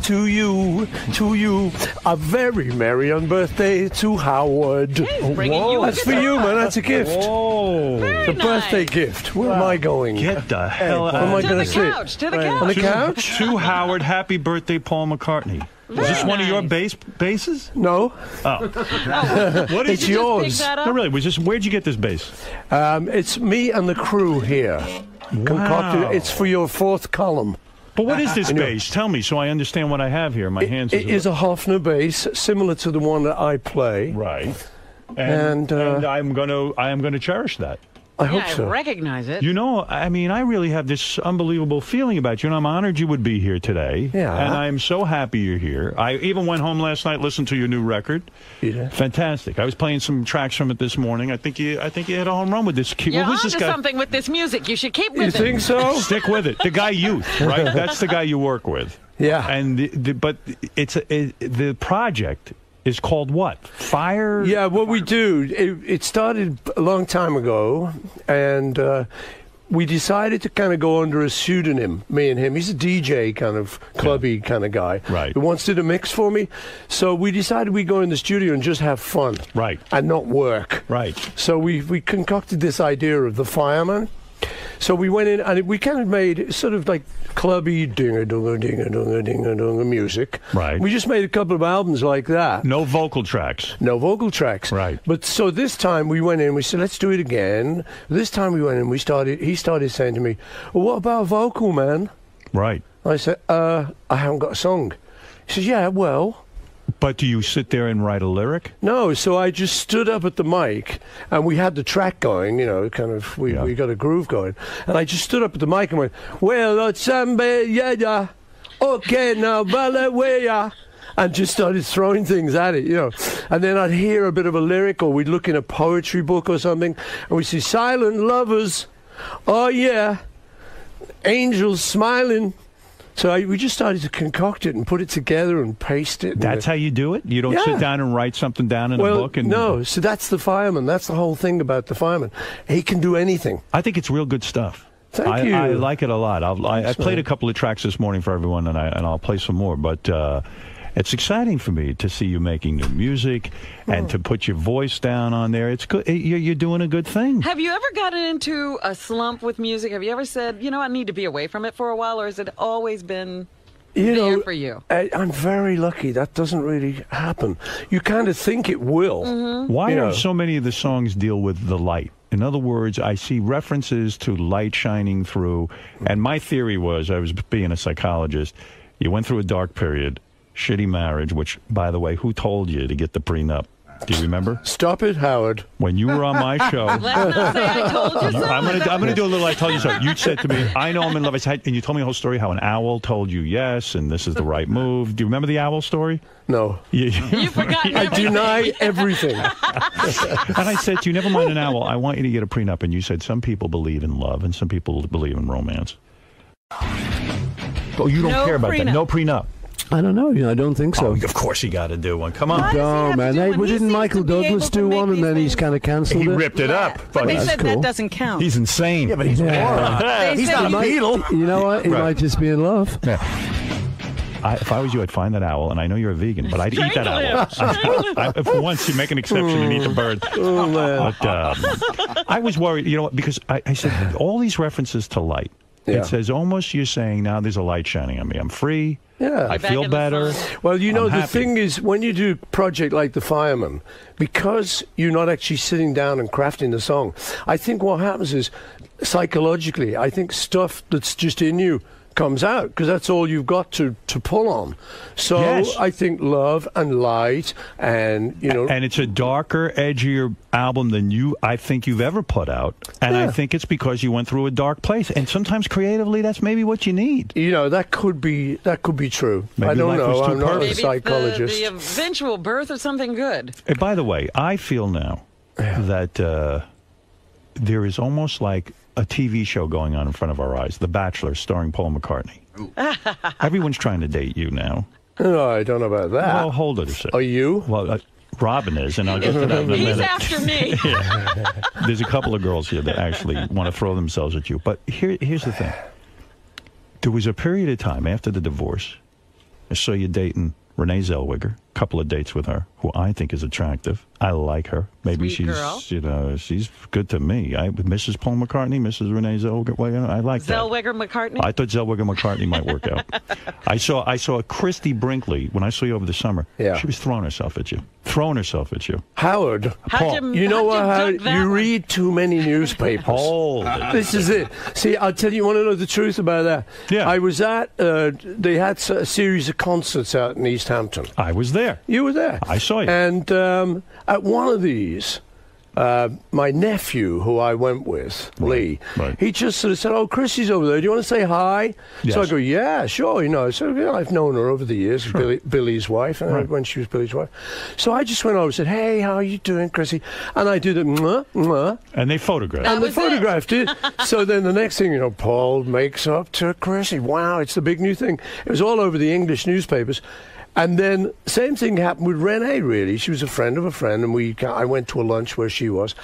S18: To you, to you, a very merry on birthday to Howard.
S2: bringing you
S18: That's for you, man. That's a gift.
S1: Whoa.
S2: Very
S18: It's a birthday
S2: nice.
S18: gift. Where am I going?
S1: Get the hell
S18: Where am I
S1: out
S2: To
S18: going
S2: the
S18: to sit?
S2: couch. To the
S18: On the
S2: couch.
S18: couch?
S1: To Howard, happy birthday, Paul McCartney. Is this
S2: Very
S1: one of your
S2: nice.
S1: bass basses?
S18: No,
S1: Oh. [laughs] what
S18: it's
S2: you
S18: yours.
S2: pick?
S1: No, really. Was this? Where'd you get this bass?
S18: Um, it's me and the crew here. Concocted.
S1: Wow.
S18: It's for your fourth column.
S1: But what is this [laughs]
S18: Anyway.
S1: bass? Tell me, so I understand what I have here. My hands.
S18: It is a Hofner bass, similar to the one that I play.
S1: right.
S18: And, uh,
S1: and I'm gonna, I am gonna cherish that.
S18: I
S2: Yeah,
S18: hope so.
S2: Recognize it.
S1: You know, I mean, I really have this unbelievable feeling about you, and I'm honored you would be here today.
S18: Yeah.
S1: And I'm so happy you're here. I even went home last night, listened to your new record.
S18: You did?
S1: Fantastic. I was playing some tracks from it this morning. I think you, I think you had a home run with this. kid.
S2: You're
S1: What
S2: onto
S1: this guy?
S2: something with this music. You should keep with
S18: You
S2: it.
S18: think so? [laughs]
S1: Stick with it. The guy Youth, right? [laughs] That's the guy you work with.
S18: Yeah.
S1: And the, the, but it's a, it, the project is called what? Fire.
S18: Yeah, what we do, it, it started a long time ago, and uh, we decided to kind of go under a pseudonym, me and him. He's a DJ kind of clubby kind of guy.
S1: Right.
S18: Who wants to do a mix for me. So we decided we'd go in the studio and just have fun.
S1: Right.
S18: And not work.
S1: Right.
S18: So we, we concocted this idea of the fireman. So we went in and we kind of made sort of like clubby dinger dunga dinger dunga dinger dunga music.
S1: Right.
S18: We just made a couple of albums like that.
S1: No vocal tracks.
S18: No vocal tracks.
S1: Right.
S18: But so this time we went in, we said, let's do it again. This time we went in, we started, he started saying to me, well, what about vocal, man?
S1: Right.
S18: I said, uh, I haven't got a song. He says, yeah, well.
S1: But do you sit there and write a lyric?
S18: No, so I just stood up at the mic and we had the track going, you know, kind of, we, we got a groove going. And I just stood up at the mic and went, well, uh, sambe, yeah, yeah, okay, now, ballet, and just started throwing things at it, you know. And then I'd hear a bit of a lyric, or we'd look in a poetry book or something, and we'd see silent lovers, oh yeah, angels smiling. So I, we just started to concoct it and put it together and paste it.
S1: That's how you do it. You don't
S18: Yeah.
S1: sit down and write something down in
S18: well,
S1: a book. And
S18: no, so that's the fireman. That's the whole thing about the fireman. He can do anything.
S1: I think it's real good stuff.
S18: Thank
S1: I,
S18: you.
S1: I like it a lot. I, I played a couple of tracks this morning for everyone, and I and I'll play some more. But uh, it's exciting for me to see you making new music and to put your voice down on there. It's good. You're, you're doing a good thing.
S2: Have you ever gotten into a slump with music? Have you ever said, you know, I need to be away from it for a while, or has it always been
S18: You
S2: there
S18: know,
S2: for you?
S18: I, I'm very lucky. That doesn't really happen. You kind of think it will.
S2: Mm-hmm.
S1: Why
S18: You
S1: are
S18: know.
S1: so many of the songs deal with the light? In other words, I see references to light shining through, and my theory was I was being a psychologist. You went through a dark period, shitty marriage, which, by the way, who told you to get the prenup? Do you remember?
S18: Stop it, Howard.
S1: When you were on my [laughs] show,
S2: Let's not say I told you so.
S1: I'm gonna I'm gonna do a little. I told you so. You said to me, "I know I'm in love." I said, and you told me a whole story how an owl told you yes, and this is the right move. Do you remember the owl story?
S18: No.
S1: You,
S2: You forgot
S18: I deny everything. [laughs]
S1: and I said to you, never mind an owl. I want you to get a prenup. And you said some people believe in love and some people believe in romance. Oh, you don't
S2: No
S1: care about
S2: prenup.
S1: that. No prenup.
S19: I don't know. I don't think so.
S1: Oh, of course you got to do one. Come on.
S2: Why
S19: No, man.
S2: do
S19: Hey, well, didn't Michael Douglas do one and then he's kind of cancelled
S1: He
S19: it?
S1: ripped it up.
S16: But they said
S19: cool.
S16: that doesn't count.
S1: He's insane.
S3: Yeah, but he's [laughs] a moron.
S16: They
S3: He's not a Beatle.
S19: You know what? He
S1: Right.
S19: might just be in love.
S1: Yeah. I, if I was you, I'd find that owl, and I know you're a vegan, but I'd eat that owl.
S2: Strangle. [laughs]
S1: I, I, for once, you make an exception and eat the bird.
S18: Oh, man.
S1: But um, I was worried, you know, what, because I, I said all these references to light.
S18: Yeah.
S1: It says almost you're saying now there's a light shining on me. I'm free.
S18: Yeah.
S1: I feel better.
S18: Well, you know,
S1: I'm
S18: the
S1: happy.
S18: thing is, when you do a project like The Fireman, because you're not actually sitting down and crafting the song, I think what happens is, psychologically, I think stuff that's just in you comes out because that's all you've got to, to pull on. So
S1: Yes.
S18: I think love and light and, you know.
S1: And it's a darker, edgier album than you, I think, you've ever put out. And I think it's because you went through a dark place. And sometimes creatively, that's maybe what you need.
S18: you know that could be that could be true.
S1: Maybe
S18: I don't know. I'm not
S1: perfect.
S18: a
S2: Maybe
S18: psychologist.
S2: The, the eventual birth of something good.
S1: And by the way, I feel now that uh, there is almost like a TV show going on in front of our eyes The Bachelor, starring Paul McCartney. [laughs] Everyone's trying to date you now.
S18: no, I don't know about that.
S1: Well, hold it a second.
S18: Are you?
S1: Well, uh, Robin is, and I'll get to that in a
S2: He's
S1: minute.
S2: after me. [laughs]
S1: There's a couple of girls here that actually want to throw themselves at you. But here, here's the thing. There was a period of time after the divorce. I saw you dating Renee Zellweger. A couple of dates with her, who I think is attractive. I like her. Maybe
S2: Sweet
S1: she's,
S2: girl.
S1: you know, she's good to me. I, Mrs. Paul McCartney, Mrs. Renee Zellweger. Well, you know, I like that.
S2: Zellweger McCartney.
S1: I thought Zellweger McCartney might work out. [laughs] I saw I saw a Christie Brinkley when I saw you over the summer.
S18: Yeah.
S1: She was throwing herself at you. Throwing herself at you.
S18: Howard.
S1: Paul,
S2: you,
S18: You know what?
S2: how'd
S18: Howard? You read too many newspapers.
S1: Hold. [laughs]
S18: This is it. See, I'll tell you, you want to know the truth about that?
S1: Yeah.
S18: I was at, uh, they had a series of concerts out in East Hampton.
S1: I was there.
S18: You were there.
S1: I saw you.
S18: And um, at one of these, uh, my nephew, who I went with, Lee,
S1: right.
S18: he just sort of said, "Oh, Chrissy's over there. Do you want to say hi?" So I go, "Yeah, sure." You know, so you know, I've known her over the years, Billy, Billy's wife, uh,
S1: Right.
S18: when she was Billy's wife. So I just went over and said, "Hey, how are you doing, Chrissy?" And I did the mwah, mwah,
S1: And they photographed.
S2: That
S18: and they
S2: was it.
S18: photographed it. [laughs] so then the next thing you know, Paul makes up to Chrissy. Wow, it's the big new thing. It was all over the English newspapers. And then same thing happened with Renee. Really, she was a friend of a friend, and we I went to a lunch where she was,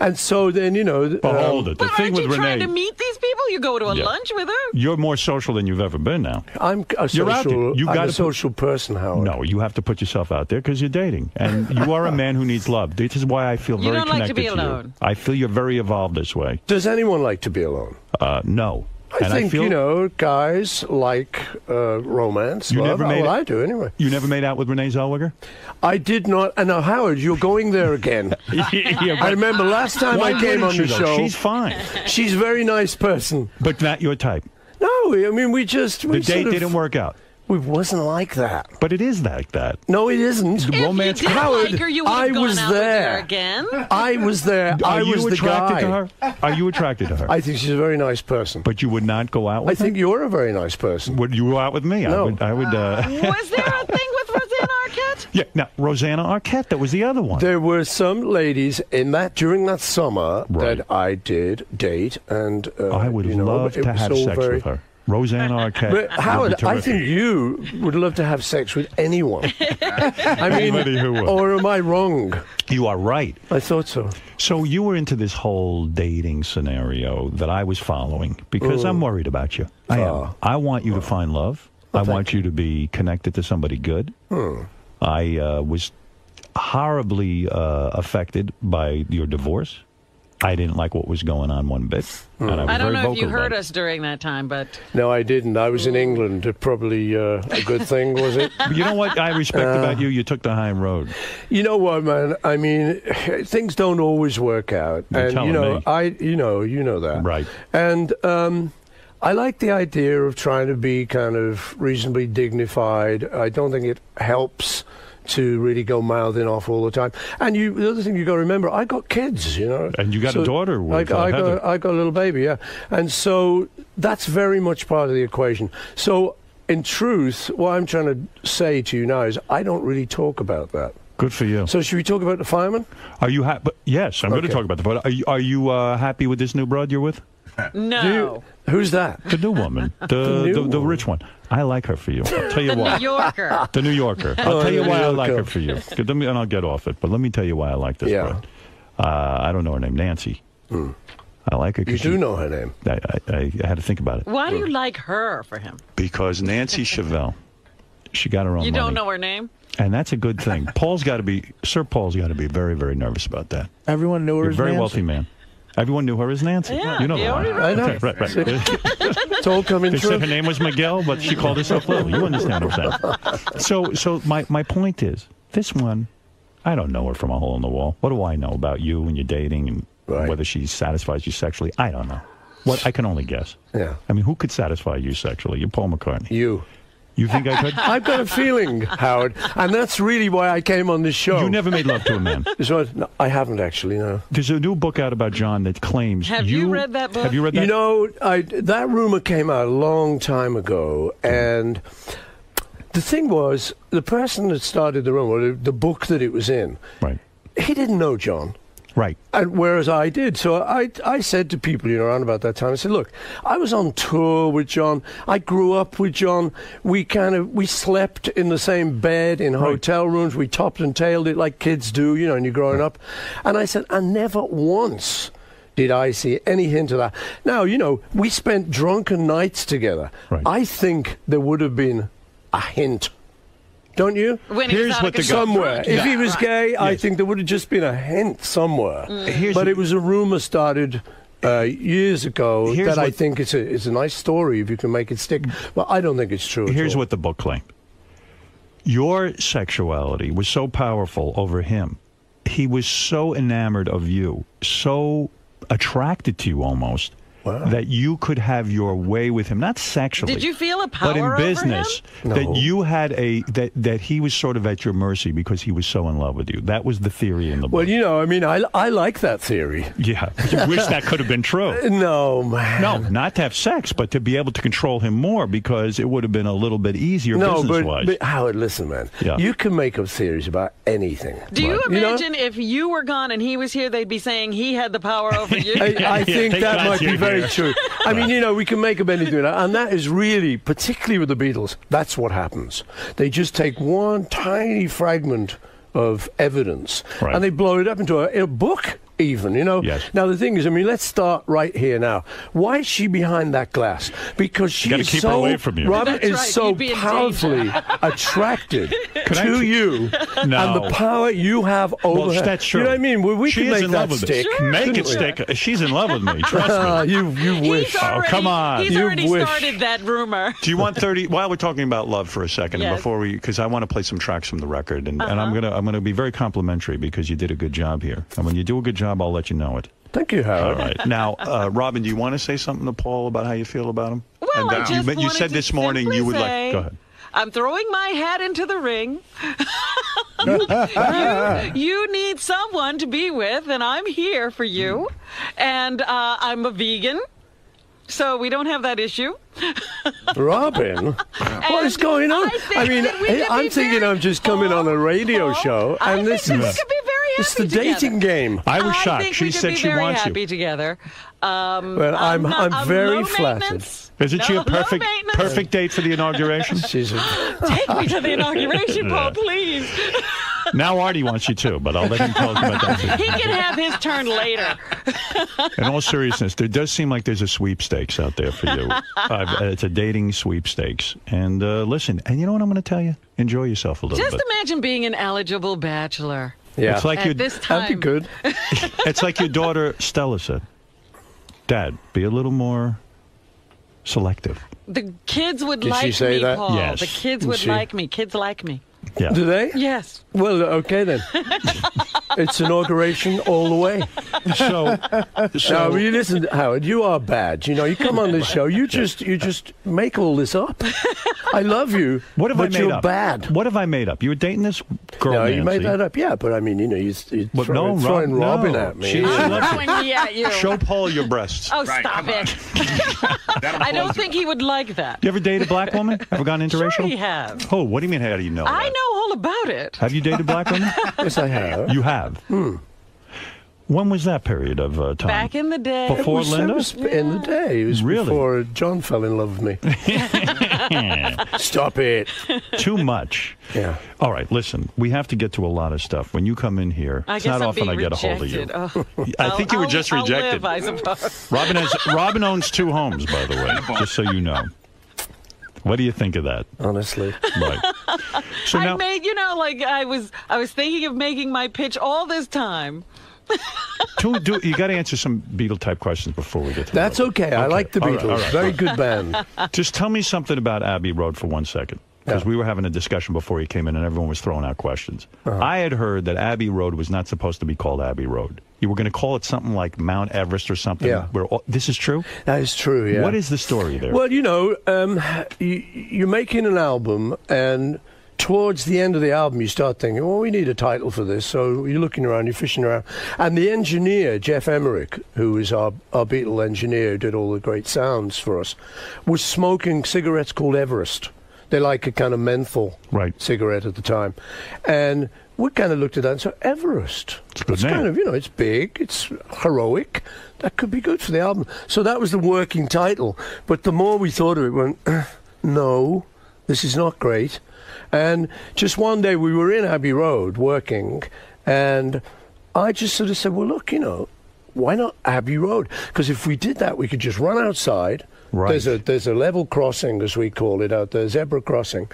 S18: and so then you know. th-
S1: But
S18: um,
S1: hold it. The
S2: But
S1: thing
S2: aren't
S1: with
S2: you trying to meet these people? You go to a
S1: Yeah.
S2: lunch with her?
S1: you're more social than you've ever been now.
S18: I'm a
S1: You're out
S18: social.
S1: You
S18: I'm
S1: gotta
S18: a
S1: put-
S18: social person, Howard.
S1: No, you have to put yourself out there because you're dating, and [laughs] you are a man who needs love. This is why I feel
S2: You
S1: very
S2: don't like to
S1: connected
S2: be
S1: you.
S2: alone.
S1: I feel you're very evolved this way.
S18: Does anyone like to be alone?
S1: Uh, no.
S18: I
S1: and
S18: think
S1: I feel
S18: you know guys like uh, romance.
S1: You
S18: love.
S1: never made
S18: well, I do anyway.
S1: You never made out with Renee Zellweger?
S18: I did not. And now, Howard, you're going there again. [laughs] I remember last time
S1: Why
S18: I came on the
S1: though?
S18: show.
S1: She's fine.
S18: She's a very nice person.
S1: But not your type.
S18: No, I mean we just we
S1: The date
S18: of-
S1: didn't work out.
S18: It wasn't like that.
S1: But it is like that.
S18: No, it isn't.
S1: The romance.
S2: If you did
S18: Howard,
S2: like her, you would
S18: I
S2: have gone
S18: was
S2: out with
S18: there.
S2: her again.
S18: I was there.
S1: Are
S18: I
S1: you
S18: was the
S1: attracted
S18: guy.
S1: to her? Are you attracted to her? [laughs]
S18: I think she's a very nice person.
S1: but you would not go out with
S18: I think you're a very nice person.
S1: Would you go out with me? I
S18: No.
S1: would. I would. Uh, [laughs]
S2: Was there a thing with Rosanna Arquette? [laughs]
S1: yeah. Now, Rosanna Arquette. That was the other one.
S18: There were some ladies in that during that summer
S1: Right.
S18: that I did date, and uh,
S1: I would
S18: you know,
S1: love
S18: it
S1: to
S18: was
S1: have
S18: all
S1: sex
S18: very-
S1: with her. Rosanna [laughs] Arquette.
S18: But Howard, I think you would love to have sex with anyone. [laughs] I mean,
S1: Anybody who would.
S18: or am I wrong?
S1: You are right.
S18: I thought so.
S1: So you were into this whole dating scenario that I was following because I'm worried about you. I am.
S18: Oh.
S1: I want you to find love. I want you to be connected to somebody good.
S18: Hmm.
S1: I uh, was horribly uh, affected by your divorce. I didn't like what was going on one bit. And I, was
S2: I don't
S1: very
S2: know if you heard us during that time, but
S18: No, I didn't. I was in England. It Probably uh, a good thing, was it?
S1: it. [laughs] You know what I respect
S18: Uh,
S1: about you? You took the high road.
S18: You know what, man? I mean, things don't always work out,
S1: You're
S18: and
S1: telling
S18: you know,
S1: me.
S18: I, you know, you know that,
S1: Right.
S18: And um, I like the idea of trying to be kind of reasonably dignified. I don't think it helps to really go mouthing off all the time. And you, the other thing you've got to remember, I got kids, you know,
S1: And you got a daughter with,
S18: I,
S1: uh,
S18: I
S1: Heather.
S18: got, I got a little baby, yeah, and so that's very much part of the equation. So. In truth, what I'm trying to say to you now is I don't really talk about that.
S1: Good for you.
S18: So should we talk about the fireman?
S1: Are you happy? Yes, I'm going to talk about the. But are you, are you uh, happy with this new broad you're with?
S2: no.
S18: Who's that?
S1: The new woman, [laughs] the
S18: new
S1: the, the, rich one. I like her for you. I'll tell you
S2: The
S1: why.
S2: New Yorker.
S1: The New Yorker. [laughs] I'll
S18: Oh,
S1: tell you why I like her for you. Let me, and I'll get off it. But let me tell you why I like this
S18: Yeah.
S1: broad. Uh, I don't know her name, Nancy. I like her
S18: You
S1: because
S18: do know her name.
S1: I, I, I had to think about it
S2: Why do you like her for him?
S1: because Nancy [laughs] Shevell, she got her own
S2: You
S1: money,
S2: don't know her name?
S1: and that's a good thing. Paul's got to be Sir Paul's got to be very very nervous about that.
S3: Everyone knew her
S1: You're a
S3: as
S1: very
S3: Nancy.
S1: wealthy man. Everyone knew her as Nancy.
S2: Yeah,
S1: you know
S2: he
S1: that. right?
S18: I know.
S1: Okay, right, right. [laughs]
S18: It's all coming
S1: They
S18: true.
S1: said her name was Miguel, but she called herself Lily. You understand what I'm saying? So, so my, my point is, this one, I don't know her from a hole in the wall. What do I know about you and your dating and
S18: Right.
S1: whether she satisfies you sexually? I don't know. What I can only guess.
S18: Yeah.
S1: I mean, who could satisfy you sexually? You're Paul McCartney.
S18: You.
S1: You think I could? [laughs]
S18: I've got a feeling, Howard, and that's really why I came on this show.
S1: You never made love to a man. [laughs]
S18: So, no, I haven't actually. No.
S1: There's a new book out about John that claims
S2: Have you read that book?
S1: Have you read that?
S18: You know, I, that rumor came out a long time ago, and the thing was, the person that started the rumor, the, the book that it was in,
S1: right.
S18: he didn't know John.
S1: Right.
S18: And whereas I did, so I I said to people, you know, around about that time, I said, look, I was on tour with John. I grew up with John. We kind of we slept in the same bed in hotel rooms. We topped and tailed it like kids do, you know, when you're growing up. And I said, and never once did I see any hint of that. Now, you know, we spent drunken nights together.
S1: Right.
S18: I think there would have been a hint. Don't you?
S2: When
S1: Here's what the
S2: control.
S1: guy-
S18: somewhere. If he was
S2: Right.
S18: gay, I think there would have just been a hint somewhere.
S1: Here's
S18: but it was a rumor started uh, years ago
S1: Here's
S18: that I think it's a it's a nice story if you can make it stick. But I don't think it's true.
S1: Here's what the book claimed. Your sexuality was so powerful over him. He was so enamored of you, so attracted to you almost, that you could have your way with him. Not sexually.
S2: Did you feel a power
S1: but in
S2: over
S1: business,
S18: him?
S1: that
S18: No.
S1: you had a that that he was sort of at your mercy because he was so in love with you. That was the theory in the book.
S18: Well, you know, I mean, I I like that theory.
S1: yeah, you wish that could have been true. [laughs]
S18: No, man.
S1: No, not to have sex, but to be able to control him more because it would have been a little bit easier
S18: No,
S1: business
S18: but,
S1: wise.
S18: but Howard, listen, man.
S1: Yeah.
S18: You can make up theories about anything.
S2: Do you
S1: Right.
S18: You know?
S2: imagine if you were gone and he was here, they'd be saying he had the power over [laughs] you?
S18: I, I think
S1: take
S18: that
S1: that
S18: might be very very true. I mean, you know, we can make a many do that, and that is really, particularly with the Beatles, that's what happens. They just take one tiny fragment of evidence
S1: Right.
S18: and they blow it up into a, a book. Even, you know.
S1: Yes.
S18: Now the thing is, I mean, let's start right here now. Why is she behind that glass? Because she
S1: gotta
S18: is
S1: keep her
S18: so
S1: away from you.
S18: Robert
S2: That's
S18: is
S2: right,
S18: so
S2: you'd be in
S18: powerfully [laughs] attracted
S1: Could
S18: to
S1: t-
S18: you
S1: No.
S18: and the power you have over
S1: Well,
S18: her.
S1: that's true.
S18: You know what I mean? We, we
S1: she
S18: can make
S1: in
S18: that
S1: love with
S18: stick.
S1: it. Make it
S18: we?
S1: stick. She's in love with me. Trust [laughs]
S18: Ah,
S1: me.
S18: you you wish.
S2: Already,
S1: Oh, come on.
S2: He's
S18: You
S2: already
S18: wish.
S2: started that rumor.
S1: Do you want thirty? While we're talking about love for a second, and
S2: Yes.
S1: before we, because I want to play some tracks from the record, and, and I'm
S2: Uh-huh.
S1: gonna I'm gonna be very complimentary because you did a good job here, and when you do a good job, I'll let you know it.
S18: Thank you,
S1: All
S18: Howard.
S1: right. Now, uh, Robin, do you want to say something to Paul about how you feel about him?
S2: Well,
S1: and
S2: I
S1: that-
S2: just
S1: you, you said
S2: to
S1: this morning you would
S2: say-
S1: like. Go ahead.
S2: I'm throwing my hat into the ring. [laughs] you, you need someone to be with, and I'm here for you. And uh, I'm a vegan, so we don't have that issue.
S18: Robin, [laughs] what is going on?
S2: I
S18: I mean, I-
S2: could
S18: I'm thinking I'm just coming on a radio show, and
S2: think
S18: this
S2: that we
S18: is
S2: could be very
S18: it's the
S2: together.
S18: dating game.
S1: I was
S2: I
S1: shocked.
S2: think
S1: She
S2: we could
S1: said
S2: be
S1: she
S2: very
S1: wants
S2: happy
S1: you.
S2: together. Um,
S18: Well, I'm-
S2: not-
S18: I'm very
S2: low
S18: flattered.
S1: Isn't she a perfect
S2: low maintenance.
S1: perfect date for the inauguration? [laughs]
S18: She's a,
S2: Take me to the [laughs] inauguration,
S1: Yeah.
S2: Paul, please.
S1: Now Artie wants you too, but I'll let him tell talk about that.
S2: He can have his turn later.
S1: In all seriousness, there does seem like there's a sweepstakes out there for you. I've, it's a dating sweepstakes. And uh, listen, and you know what I'm going to tell you? Enjoy yourself a little
S2: Just
S1: bit.
S2: Just imagine being an eligible bachelor.
S18: yeah.
S1: It's like
S2: At
S1: your,
S2: this
S18: That'd be good. [laughs]
S1: it's like your daughter Stella said. Dad, be a little more selective.
S2: The kids would
S18: Did she
S2: like
S18: say
S2: me,
S18: that?
S2: Paul.
S1: Yes.
S2: The kids
S18: Did
S2: would
S18: she?
S2: like me. Kids like me.
S1: Yeah.
S18: Do they?
S2: Yes.
S18: Well, okay then. [laughs] it's inauguration all the way.
S1: So,
S18: Now, you listen, Howard. You are bad. You know, you come on this show, you just you just make all this up. I love you.
S1: what have
S18: but
S1: I made
S18: you're
S1: up?
S18: bad.
S1: What have I made up? You were dating this girl,
S18: No,
S1: Nancy.
S18: you made that up. Yeah, but I mean, you know, you, you're
S1: Well,
S18: throwing,
S1: no,
S18: throwing
S1: Rob-
S18: Robin
S1: no.
S18: at me.
S1: She- she
S2: I'm throwing me at you.
S1: Show Paul your breasts.
S2: Oh, stop it. [laughs] I don't think he would like that.
S1: You ever dated a black woman? Ever gone interracial?
S2: Sure he has.
S1: Oh, what do you mean? How do you know?
S2: I
S1: that?
S2: Know all about it.
S1: Have you dated black women? [laughs]
S18: yes, I have.
S1: you have.
S18: Hmm.
S1: When was that period of uh, time?
S2: Back in the day.
S18: It
S1: Before
S18: was,
S1: Linda?
S18: was in the day. It was
S1: Really?
S18: before John fell in love with me. [laughs] Stop it.
S1: Too much.
S18: Yeah.
S1: All right, listen. We have to get to a lot of stuff. When you come in here,
S2: I
S1: it's not
S2: I'm
S1: often I
S2: being
S1: get a hold of you.
S2: Oh.
S1: I
S2: I'll-
S1: think you were
S2: I'll-
S1: just
S2: I'll
S1: rejected.
S2: live, I suppose.
S1: Robin has Robin owns two homes, by the way, [laughs] just so you know. What do you think of that?
S18: Honestly.
S1: Right. So
S2: I made, you know, like I was, I was thinking of making my pitch all this time. [laughs]
S1: do, do, you got to answer some Beatle type questions before we get to
S18: That's
S1: that.
S18: okay. I like the
S1: All right,
S18: Beatles.
S1: all right,
S18: Very
S1: all right.
S18: good band. [laughs]
S1: Just tell me something about Abbey Road for one second. Because we were having a discussion before he came in and everyone was throwing out questions.
S18: Uh-huh.
S1: I had heard that Abbey Road was not supposed to be called Abbey Road. You were going to call it something like Mount Everest or something.
S18: Yeah.
S1: Where all, this is true?
S18: That is true, yeah.
S1: What is the story there?
S18: Well, you know, um, you, you're making an album, and towards the end of the album, you start thinking, well, we need a title for this. So you're looking around, you're fishing around. And the engineer, Geoff Emerick, who is our, our Beatle engineer, who did all the great sounds for us, was smoking cigarettes called Everest. They're like a kind of menthol
S1: right.
S18: cigarette at the time. And we kind of looked at that and said, Everest. It's,
S1: good name.
S18: kind of, you know, it's big, it's heroic. That could be good for the album. So that was the working title. But the more we thought of it, we went, "Uh, [clears throat] no, this is not great. And just one day we were in Abbey Road working, and I just sort of said, well, look, you know, why not Abbey Road? Because if we did that, we could just run outside.
S1: Right.
S18: There's a there's a level crossing, as we call it out there, zebra crossing,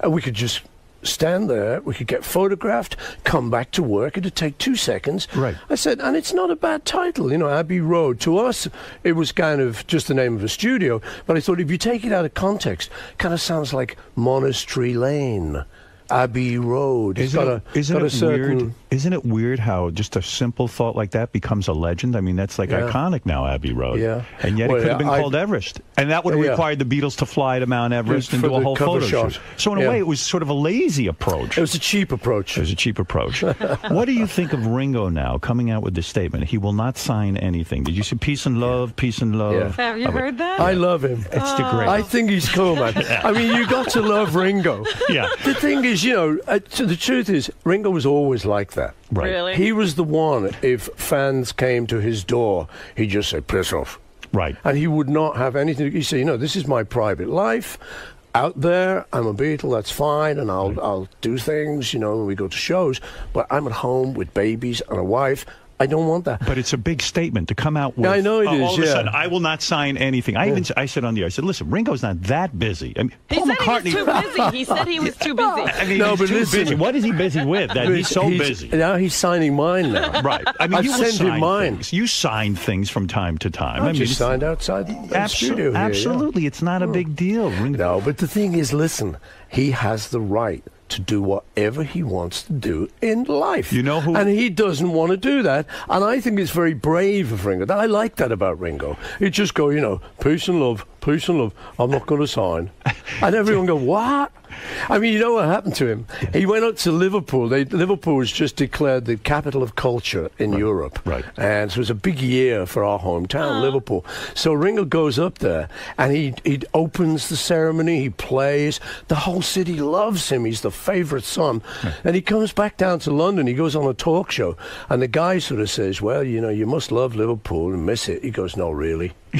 S18: and we could just stand there. We could get photographed, come back to work. It'd take two seconds.
S1: Right.
S18: I said, and it's not a bad title, you know, Abbey Road. To us, it was kind of just the name of a studio, but I thought if you take it out of context, it kind of sounds like Monastery Lane. Abbey Road. It's
S1: Isn't,
S18: got
S1: it,
S18: a,
S1: isn't
S18: got a
S1: it
S18: certain,
S1: weird? Isn't it weird how just a simple thought like that becomes a legend? I mean, that's like
S18: Yeah.
S1: iconic now, Abbey Road.
S18: Yeah.
S1: And yet
S18: Well,
S1: it could have been
S18: I-
S1: called Everest, and that would have
S18: Yeah.
S1: required the Beatles to fly to Mount Everest and do a whole photo
S18: shot.
S1: shoot. So in a
S18: Yeah.
S1: way, it was sort of a lazy approach.
S18: It was a cheap approach.
S1: It was a cheap approach. [laughs] what do you think of Ringo now coming out with this statement? He will not sign anything. Did you see peace and love, peace and love?
S2: Have you
S1: Oh, but-
S2: heard that?
S18: I love him.
S1: It's the great.
S18: I think he's cool, man. I mean, you got to love Ringo.
S1: Yeah.
S18: The thing is, you know, uh, so the truth is, Ringo was always like that.
S1: Right.
S2: Really?
S18: He was the one, if fans came to his door, he'd just say, piss off.
S1: Right.
S18: And he would not have anything. He said, you know, this is my private life. Out there, I'm a Beatle. That's fine, and I'll I'll do things. You know, when we go to shows. But I'm at home with babies and a wife. I don't want that.
S1: But it's a big statement to come out with.
S18: I know it
S1: uh,
S18: is,
S1: All of a sudden, I will not sign anything. I even I said on the air, I said, listen, Ringo's not that busy. I mean,
S2: He
S1: Paul
S2: said
S1: McCartney.
S2: he was too busy. He said he was too busy. [laughs]
S1: I mean,
S18: No,
S1: he's
S18: but
S1: too
S18: listen-
S1: busy. What is he busy with? That he's so busy.
S18: Now he's signing mine now. [laughs]
S1: Right. I mean,
S18: I've
S1: you will
S18: sent him mine.
S1: things. You sign things from time to time.
S18: I,
S1: I mean,
S18: just signed outside the
S1: Abso-
S18: studio. Here, yeah.
S1: absolutely, it's not a big deal. Ringo.
S18: No, but the thing is, listen, he has the right to do whatever he wants to do in life.
S1: You know who-
S18: And he doesn't want to do that. And I think it's very brave of Ringo. I like that about Ringo. He'd just go, you know, peace and love, peace and love. I'm not going to sign. [laughs] And everyone go, what? I mean, you know what happened to him? He went up to Liverpool. They, Liverpool was just declared the capital of culture in Europe.
S1: Right.
S18: And so it was a big year for our hometown, Liverpool. So Ringo goes up there and he, he opens the ceremony, he plays. The whole city loves him. He's the favourite son. And he comes back down to London. He goes on a talk show. And the guy sort of says, Well, you know, you must love Liverpool and miss it. He goes, No, really. [laughs]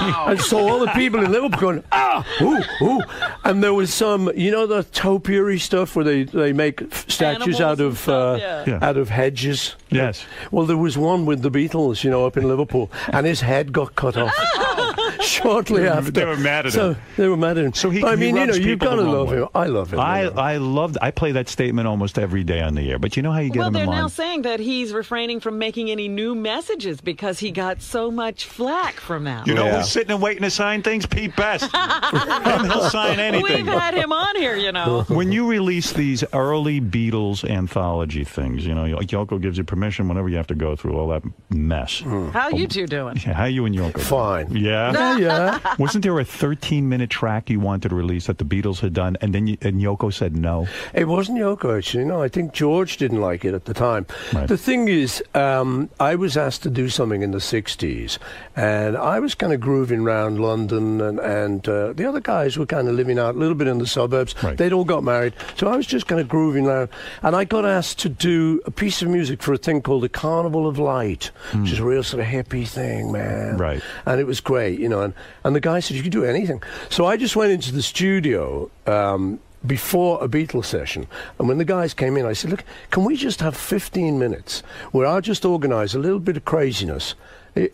S18: and so all the people in Liverpool going, ah, ooh, ooh. And there was some, you know, the topiary stuff where they, they make statues
S2: Animals
S18: out of
S2: stuff,
S18: uh,
S2: yeah.
S1: Yeah.
S18: out of hedges.
S1: Yes.
S18: Well, there was one with the Beatles, you know, up in Liverpool, and his head got cut off [laughs] [laughs] shortly
S1: They were-
S18: after.
S1: they were mad at
S18: so
S1: him.
S18: They were mad at him.
S1: So he,
S18: I
S1: he
S18: mean, you know, you
S1: people gotta
S18: love
S1: way.
S18: him. I love him.
S1: I
S18: you know.
S1: I loved. I play that statement almost every day on the air. But you know how you get
S2: Well,
S1: him
S2: they're now
S1: line.
S2: saying that he's refraining from making any new messages because he got so much flack from them.
S1: You know
S18: Yeah.
S1: who's sitting and waiting to sign things? Pete Best. [laughs] He'll sign anything.
S2: We've had him on here, you know. [laughs]
S1: when you release these early Beatles anthology things, you know, Yoko gives you permission whenever you have to go through all that mess.
S2: How you two doing?
S1: How you and Yoko?
S18: Fine.
S1: Yeah.
S18: Yeah, [laughs] yeah.
S1: Wasn't there a 13 minute track you wanted to release that the Beatles had done, and then you, and Yoko said no?
S18: It wasn't Yoko, actually. No, I think George didn't like it at the time.
S1: Right.
S18: The thing is, um, I was asked to do something in the 60s, and I was kind of grooving around London, and, and uh, the other guys were kind of living out a little bit in the suburbs.
S1: Right.
S18: They'd all got married. So I was just kind of grooving around, and I got asked to do a piece of music for a thing called the Carnival of Light, which is a real sort of hippie thing, man.
S1: Right.
S18: And it was great, you know. And, and the guy said, You can do anything. So I just went into the studio. Um, before a Beatles session, and when the guys came in, I said, "Look, can we just have 15 minutes where I'll just organise a little bit of craziness?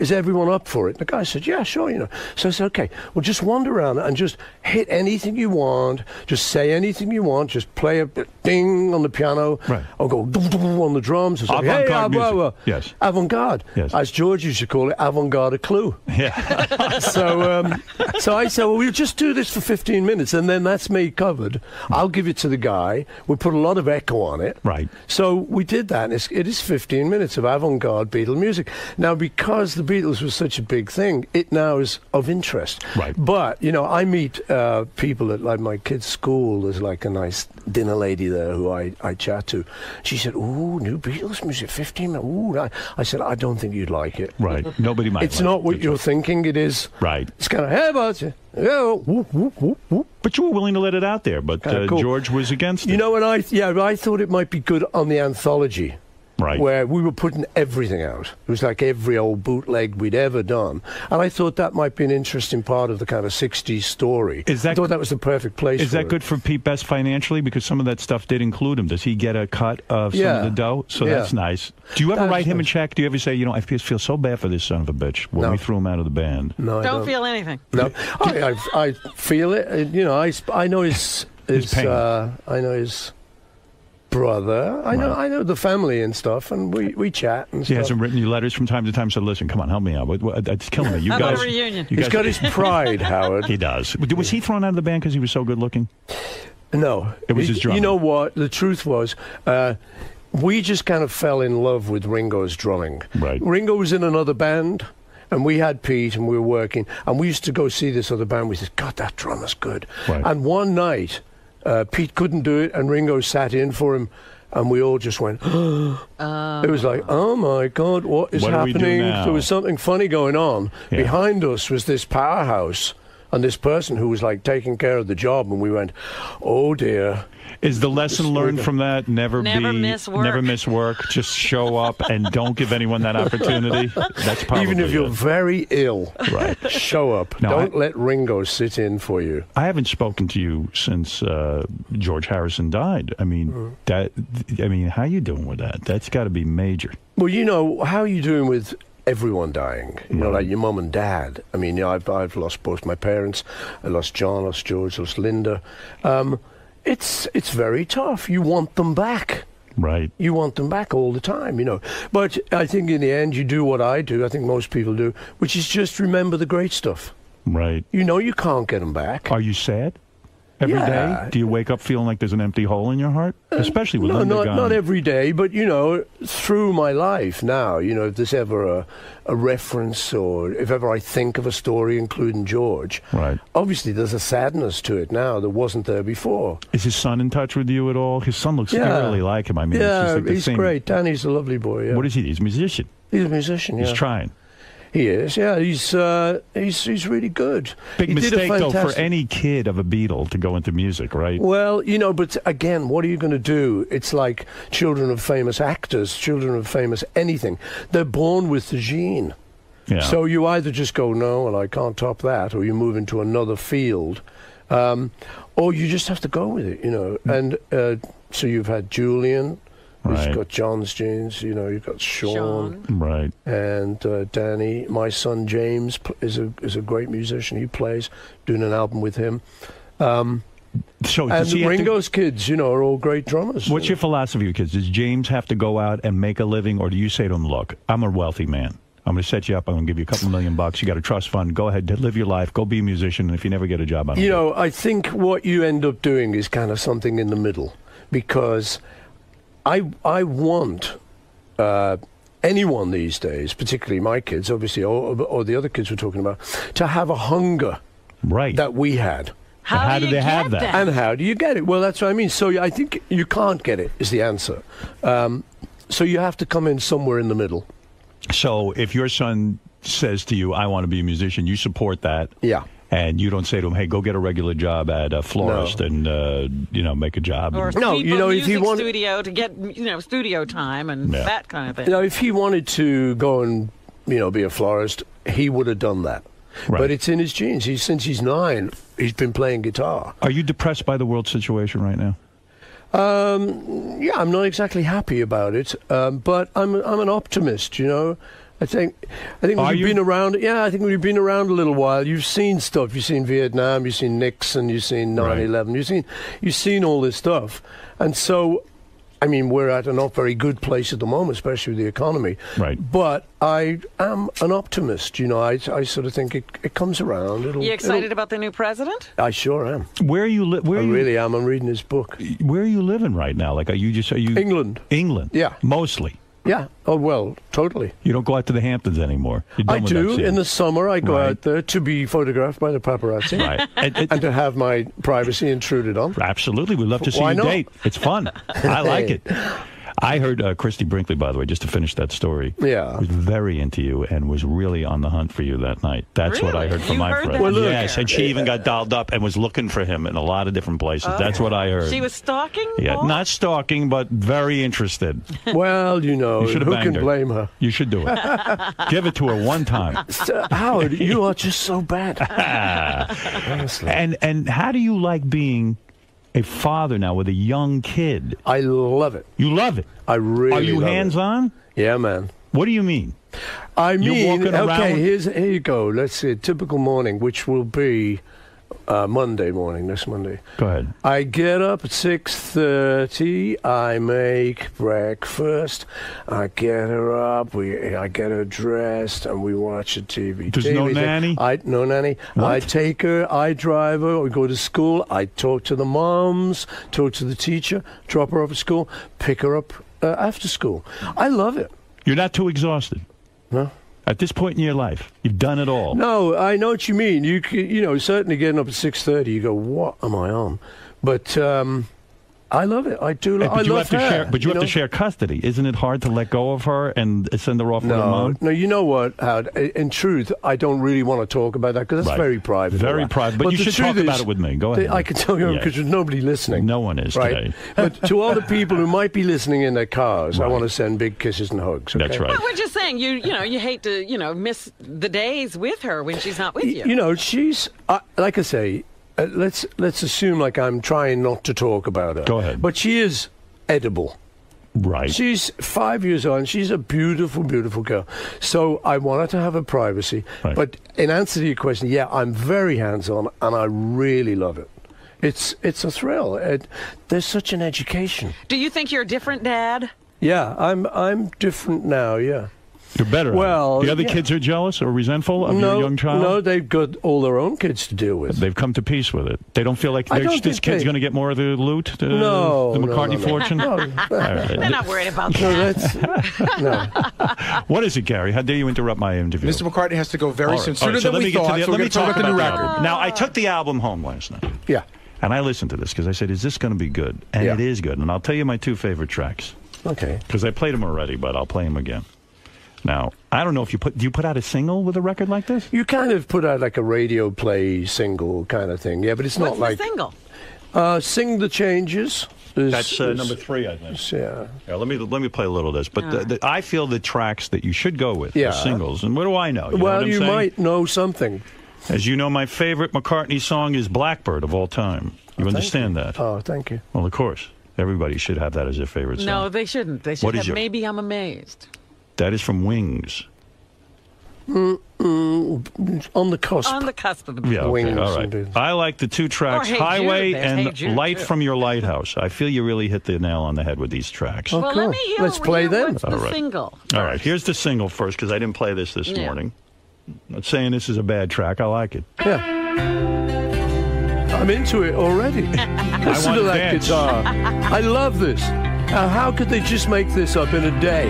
S18: Is everyone up for it?" The guy said, "Yeah, sure." You know, so I said, "Okay, well, just wander around and just hit anything you want, just say anything you want, just play a ding on the piano,
S1: Right.
S18: or go on the drums, or say, hey,
S1: Avant-garde
S18: ah, blah,
S1: music.
S18: blah."
S1: Yes.
S18: avant-garde,
S1: Yes.
S18: as George used to call it, avant-garde a clue."
S1: Yeah. [laughs]
S18: so, um, so I said, well, we'll just do this for 15 minutes, and then that's me covered. I'll give it to the guy. We put a lot of echo on it.
S1: Right.
S18: So we did that, and it's, it is 15 minutes of avant-garde Beatle music. Now, because the Beatles was such a big thing, it now is of interest.
S1: Right.
S18: But, you know, I meet uh, people at like my kid's school. There's like a nice dinner lady there who I, I chat to. She said, ooh, new Beatles music, 15 minutes. Ooh. I, I said, I don't think you'd like it.
S1: Right. Nobody might.
S18: It's
S1: like
S18: not
S1: it.
S18: what you're thinking it is.
S1: Right.
S18: It's kind of, hey, about you. Yeah, whoop, whoop, whoop.
S1: But you were willing to let it out there. But uh,
S18: cool.
S1: George was against it.
S18: You know, when I, yeah, I thought it might be good on the anthology.
S1: Right.
S18: Where we were putting everything out. It was like every old bootleg we'd ever done. And I thought that might be an interesting part of the kind of 60s story.
S1: Is that-
S18: I thought that was the perfect place
S1: Is
S18: for
S1: that
S18: it.
S1: good for Pete Best financially? Because some of that stuff did include him. Does he get a cut of some of the dough? So
S18: Yeah.
S1: that's nice. Do you ever
S18: That's
S1: write him a check? Do you ever say, you know, I feel, feel so bad for this son of a bitch when
S18: No.
S1: we threw him out of the band?
S18: No, I
S2: Don't
S18: don't.
S2: feel anything.
S18: No, I, I, I feel it. You know, I, I know his,
S1: His
S18: his,
S1: pain.
S18: uh, I know his brother. I know,
S1: Right.
S18: I know the family and stuff, and we, we chat and
S1: He
S18: stuff.
S1: hasn't written you letters from time to time. So listen, come on, help me out. What- what- It's killing me. You
S2: How about
S1: guys.
S2: a reunion?
S1: You
S18: He's
S1: guys
S18: got his pride, [laughs] Howard.
S1: He does. Was he thrown out of the band because he was so good looking?
S18: No,
S1: It was his drumming.
S18: You know what? The truth was, uh, we just kind of fell in love with Ringo's drumming.
S1: Right.
S18: Ringo was in another band, and we had Pete, and we were working, and we used to go see this other band. We said, God, that drummer's good.
S1: Right.
S18: And one night, uh, Pete couldn't do it, and Ringo sat in for him. And we all just went. [gasps] It was like, oh my God, what is
S1: What do we do
S18: happening? There was something funny going on.
S1: Yeah.
S18: Behind us was this powerhouse, on this person who was like taking care of the job, and we went, "Oh dear."
S1: Is the lesson learned from that never,
S2: Never
S1: be
S2: miss work.
S1: never miss work? Just show up and don't give anyone that opportunity. That's probably
S18: Even if you're
S1: it.
S18: very ill,
S1: Right.
S18: show up.
S1: No,
S18: Don't
S1: I-
S18: let Ringo sit in for you.
S1: I haven't spoken to you since uh, George Harrison died. I mean,
S18: Mm-hmm.
S1: that. I mean, how are you doing with that? That's got to be major.
S18: Well, you know, how are you doing with everyone dying? You know, like your mum and dad. I mean, you know, I've, I've lost both my parents. I lost John, I lost George, I lost Linda. Um, it's, it's very tough. You want them back.
S1: Right.
S18: You want them back all the time, you know. But I think in the end, you do what I do, I think most people do, which is just remember the great stuff.
S1: Right.
S18: You know you can't get them back.
S1: Are you sad every day?
S18: Yeah. Uh,
S1: Do you wake up feeling like there's an empty hole in your heart? Especially with
S18: no, not,
S1: gone.
S18: not every day, but you know, through my life now, you know, if there's ever a, a reference or if ever I think of a story, including George,
S1: Right.
S18: obviously there's a sadness to it now that wasn't there before.
S1: Is his son in touch with you at all? His son looks
S18: Yeah.
S1: eerily like him. I mean, it's
S18: yeah,
S1: just like
S18: he's
S1: same.
S18: great. Dhani's a lovely boy. Yeah.
S1: What is he? He's a musician.
S18: He's a musician.
S1: He's trying.
S18: He is. Yeah, he's uh, he's he's really good.
S1: Big
S18: He did a
S1: mistake though for any kid of a Beatle to go into music, right?
S18: Well, you know, but again, what are you going to do? It's like children of famous actors, children of famous anything. They're born with the gene.
S1: Yeah.
S18: So you either just go, no, well, I can't top that, or you move into another field, um, or you just have to go with it, you know. And uh, so you've had Julian, who's
S1: Right.
S18: got John's genes, you know, you've got Sean,
S1: Right.
S18: and uh, Dhani. My son James is a is a great musician. He plays, doing an album with him. Um,
S1: So
S18: and
S1: does he to-
S18: Ringo's kids, you know, are all great drummers.
S1: What's your philosophy with kids? Does James have to go out and make a living, or do you say to him, "Look, I'm a wealthy man. I'm going to set you up. I'm going to give you a couple million bucks. You got a trust fund. Go ahead, live your life. Go be a musician. And if you never get a job, I don't
S18: You know, I think what you end up doing is kind of something in the middle because I I want uh, anyone these days, particularly my kids, obviously, or, or the other kids we're talking about, to have a hunger
S1: right
S18: that we had.
S2: How,
S1: how
S2: do
S1: do
S2: you
S1: they have
S2: get
S1: that?
S18: And how do you get it? Well, that's what I mean. So I think you can't get it is the answer. Um, so you have to come in somewhere in the middle.
S1: So if your son says to you, "I want to be a musician," you support that.
S18: Yeah.
S1: And you don't say to him, "Hey, go get a regular job at a florist and uh, you know make a job."
S2: Or
S1: and-
S18: No, you know, if he
S2: music
S18: wanted-
S2: studio to get you know studio time and
S1: Yeah.
S2: that kind of thing.
S18: You know, if he wanted to go and you know be a florist, he would have done that.
S1: Right.
S18: But it's in his genes. He's since he's nine, he's been playing guitar.
S1: Are you depressed by the world situation right now?
S18: Um, yeah, I'm not exactly happy about it, um, but I'm I'm an optimist. You know, I think I think when you've
S1: you?
S18: been around. Yeah, I think when you've been around a little while, you've seen stuff. You've seen Vietnam, you've seen Nixon, you've seen 9/11, you've seen you've seen all this stuff, and so. I mean, we're at a not very good place at the moment, especially with the economy.
S1: Right.
S18: But I am an optimist. You know, I, I sort of think it, it comes around. It'll,
S2: You excited
S18: it'll-
S2: about the new president?
S18: I sure am.
S1: Where are you? Li- where
S18: I
S1: are you?
S18: really am. I'm reading his book.
S1: Where are you living right now? Like, are you just are you
S18: England.
S1: England?
S18: Yeah.
S1: Mostly.
S18: Yeah. Oh well, totally.
S1: You don't go out to the Hamptons anymore.
S18: I do. In the summer, I go
S1: Right.
S18: out there to be photographed by the paparazzi.
S1: Right. And- and-
S18: and to have my privacy intruded on.
S1: Absolutely, we love to see
S18: Why
S1: you
S18: not?
S1: date. It's fun. [laughs] I like it. I heard uh, Christie Brinkley, by the way, just to finish that story.
S18: Yeah.
S1: was very into you and was really on the hunt for you that night. That's what I heard from
S2: You
S1: my
S2: heard
S1: friend.
S2: that? Well,
S18: look-
S1: yes, and she even got dolled up and was looking for him in a lot of different places. That's what I heard.
S2: She was stalking.
S1: yeah,
S2: Paul?
S1: not stalking, but very interested. [laughs]
S18: Well, you know,
S1: You
S18: who can
S1: her.
S18: blame her?
S1: You should do it. [laughs] Give it to her one time.
S18: So, Howard, you are just so bad. [laughs] Honestly.
S1: And and how do you like being a father now with a young kid?
S18: I love it.
S1: You love it.
S18: I really
S1: Are you
S18: love it.
S1: hands on?
S18: Yeah, man.
S1: What do you mean?
S18: I
S1: You're
S18: mean,
S1: walking
S18: okay,
S1: around-
S18: here's, here you go. Let's see, a typical morning, which will be uh, Monday morning, this Monday.
S1: Go ahead.
S18: I get up at 6.30, I make breakfast, I get her up, we, I get her dressed, and we watch a TV.
S1: There's no
S18: TV thing.
S1: nanny?
S18: I, no nanny. I take her, I drive her, we go to school, I talk to the moms, talk to the teacher, drop her off at school, pick her up uh, after school. I love it.
S1: You're not too exhausted.
S18: No.
S1: At this point in your life, you've done it all.
S18: No, I know what you mean. You you know certainly getting up at six thirty, you go, what am I on? But um, I love it. I do. Lo-
S1: But
S18: I love
S1: have
S18: her,
S1: share. But you, have
S18: know?
S1: to share custody. Isn't it hard to let go of her and send her off with her
S18: No,
S1: mom?
S18: no. You know what, Howard? In truth, I don't really want to talk about that because that's
S1: Right.
S18: very private.
S1: Very
S18: all that.
S1: private, but you
S18: the
S1: should talk
S18: truth
S1: about
S18: is-
S1: it with me. Go
S18: the-
S1: ahead.
S18: I can tell you
S1: Yeah.
S18: because there's nobody listening.
S1: No one is
S18: right?
S1: today.
S18: but [laughs] to all the people who might be listening in their cars, I want to send big kisses and hugs.
S1: That's right.
S2: But we're just saying, you you know, you hate to you know miss the days with her when she's not with you.
S18: You know, she's uh, like I say. Uh, let's let's assume like I'm trying not to talk about her.
S1: Go ahead.
S18: But she is edible.
S1: Right.
S18: She's five years old and she's a beautiful, beautiful girl. So I want her to have her privacy.
S1: Right.
S18: But in answer to your question, yeah, I'm very hands on and I really love it. It's it's a thrill. It, there's such an education.
S2: Do you think you're a different dad?
S18: Yeah, I'm I'm different now. Yeah.
S1: You're better.
S18: Well,
S1: the other
S18: yeah.
S1: kids are jealous or resentful of
S18: no,
S1: your young child.
S18: no, they've got all their own kids to deal with.
S1: They've come to peace with it. They don't feel like
S18: don't
S1: this kid's
S18: they-
S1: going to get more of the loot, the,
S18: No,
S1: the McCartney
S18: no, no.
S1: fortune.
S18: No.
S1: All right. [laughs]
S2: They're not worried about
S18: No,
S2: that.
S18: that's no. [laughs]
S1: What is it, Gary? How dare you interrupt my interview?
S6: Mr. McCartney has to go very
S1: All
S6: soon,
S1: right, all
S6: sooner
S1: right, so
S6: than
S1: let
S6: we
S1: me get to
S6: thought.
S1: the-
S6: so
S1: let me
S6: talk
S1: talk
S6: about the new
S1: about the
S6: record.
S1: album. Now, I took the album home last night.
S18: Yeah.
S1: And I listened to this because I said, is this going to be good? And
S18: Yeah.
S1: it is good. And I'll tell you my two favorite tracks.
S18: Okay.
S1: Because I played them already, but I'll play them again. Now, I don't know if you put, do you put out a single with a record like this?
S18: You kind of put out like a radio play single kind of thing. Yeah, but it's not
S2: What's
S18: like
S2: the single?
S18: Uh, sing the changes. There's-
S1: That's uh,
S18: there's-
S1: number three, I think.
S18: Yeah.
S1: Yeah, let me let me play a little of this. But the, the, I feel the tracks that you should go with
S18: Yeah.
S1: are singles. And what do I know? You
S18: well,
S1: what I'm
S18: you
S1: saying?
S18: might know something.
S1: As you know, my favorite McCartney song is Blackbird of all time. You understand that?
S18: Oh, thank you.
S1: Well, of course. Everybody should have that as their favorite song.
S2: No, they shouldn't. They should
S1: What is
S2: have
S1: your-
S2: Maybe I'm amazed.
S1: That is from Wings.
S18: Mm, mm, on the cusp.
S2: On the cusp of the
S1: Yeah, okay,
S18: Wings
S1: all
S18: and.
S1: I like the two tracks,
S2: Or Hey
S1: Highway
S2: there's
S1: and
S2: Hey Jude,
S1: Light
S2: too.
S1: from Your Lighthouse. I feel you really hit the nail on the head with these tracks.
S18: Oh,
S2: well,
S18: cool.
S2: let me hear,
S18: Let's play
S2: hear
S18: them.
S2: What's
S1: All
S2: the
S1: right.
S2: single?
S1: All right, here's the single first because I didn't play this this
S2: Yeah.
S1: morning. Not saying this is a bad track. I like it.
S18: Yeah. I'm into it already. [laughs] Listen to
S1: to
S18: that
S1: dance.
S18: guitar. I love this. Now, how could they just make this up in a day?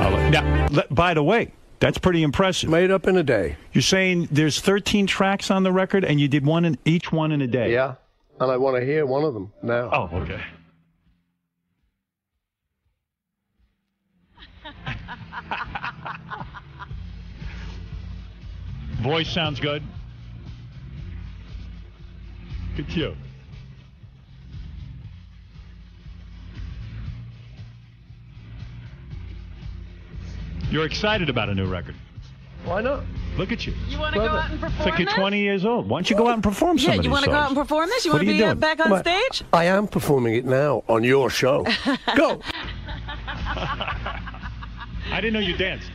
S1: I like- Now, by the way, that's pretty impressive.
S18: Made up in a day.
S1: You're saying there's 13 tracks on the record and you did one in each one in a day.
S18: Yeah. And I want to hear one of them now.
S1: Oh, okay. Voice sounds good. Good cue. You're excited about a new record.
S18: Why not?
S1: Look at you.
S2: You want to go out and
S1: It's
S2: perform
S1: like you're
S2: this?
S1: 20 years old. Why don't you go out and perform some
S2: Yeah,
S1: of
S2: you want to go out and perform this? You want to be uh,
S1: doing?
S2: back on
S18: Well,
S2: stage?
S18: I am performing it now on your show. [laughs] Go.
S1: I didn't know you danced.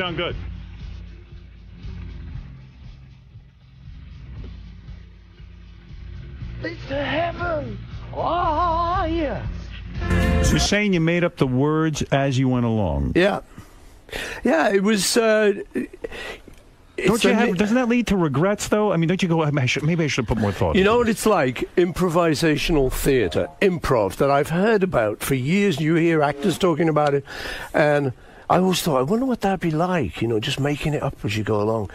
S1: You sound good.
S18: It's to heaven. Oh, yeah.
S1: You're saying you made up the words as you went along.
S18: Yeah. Yeah, it was. Uh,
S1: Don't you have, doesn't that lead to regrets, though? I mean, don't you go, I should, maybe I should put more thought
S18: You
S1: into
S18: know what it's like? Improvisational theatre, improv, that I've heard about for years. You hear actors talking about it, and I always thought, I wonder what that'd be like, you know, just making it up as you go along.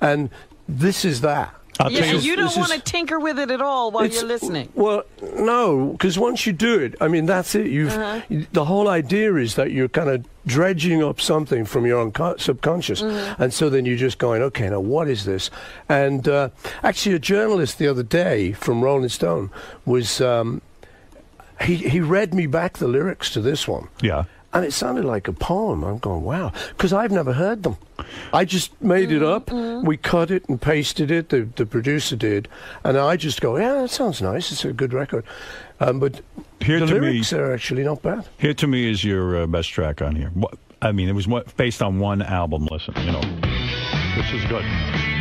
S18: And this is that.
S2: yeah,
S18: This
S2: you don't want to tinker with it at all while you're listening.
S18: Well, no, because once you do it, I mean, that's it. You've
S2: Uh-huh.
S18: the whole idea is that you're kind of dredging up something from your unco- subconscious,
S2: Mm-hmm.
S18: and so then you're just going, okay, now what is this? And uh, actually, a journalist the other day from Rolling Stone was um, he he read me back the lyrics to this one.
S1: Yeah.
S18: And it sounded like a poem. I'm going, wow, because I've never heard them. I just made it up. We cut it and pasted it. The the producer did, and I just go, yeah, that sounds nice. It's a good record. Um, but
S1: Here
S18: the
S1: to me-
S18: lyrics are actually not bad.
S1: Here to me is your uh, best track on here. What, I mean, it was what, based on one album. Listen, you know, this is good.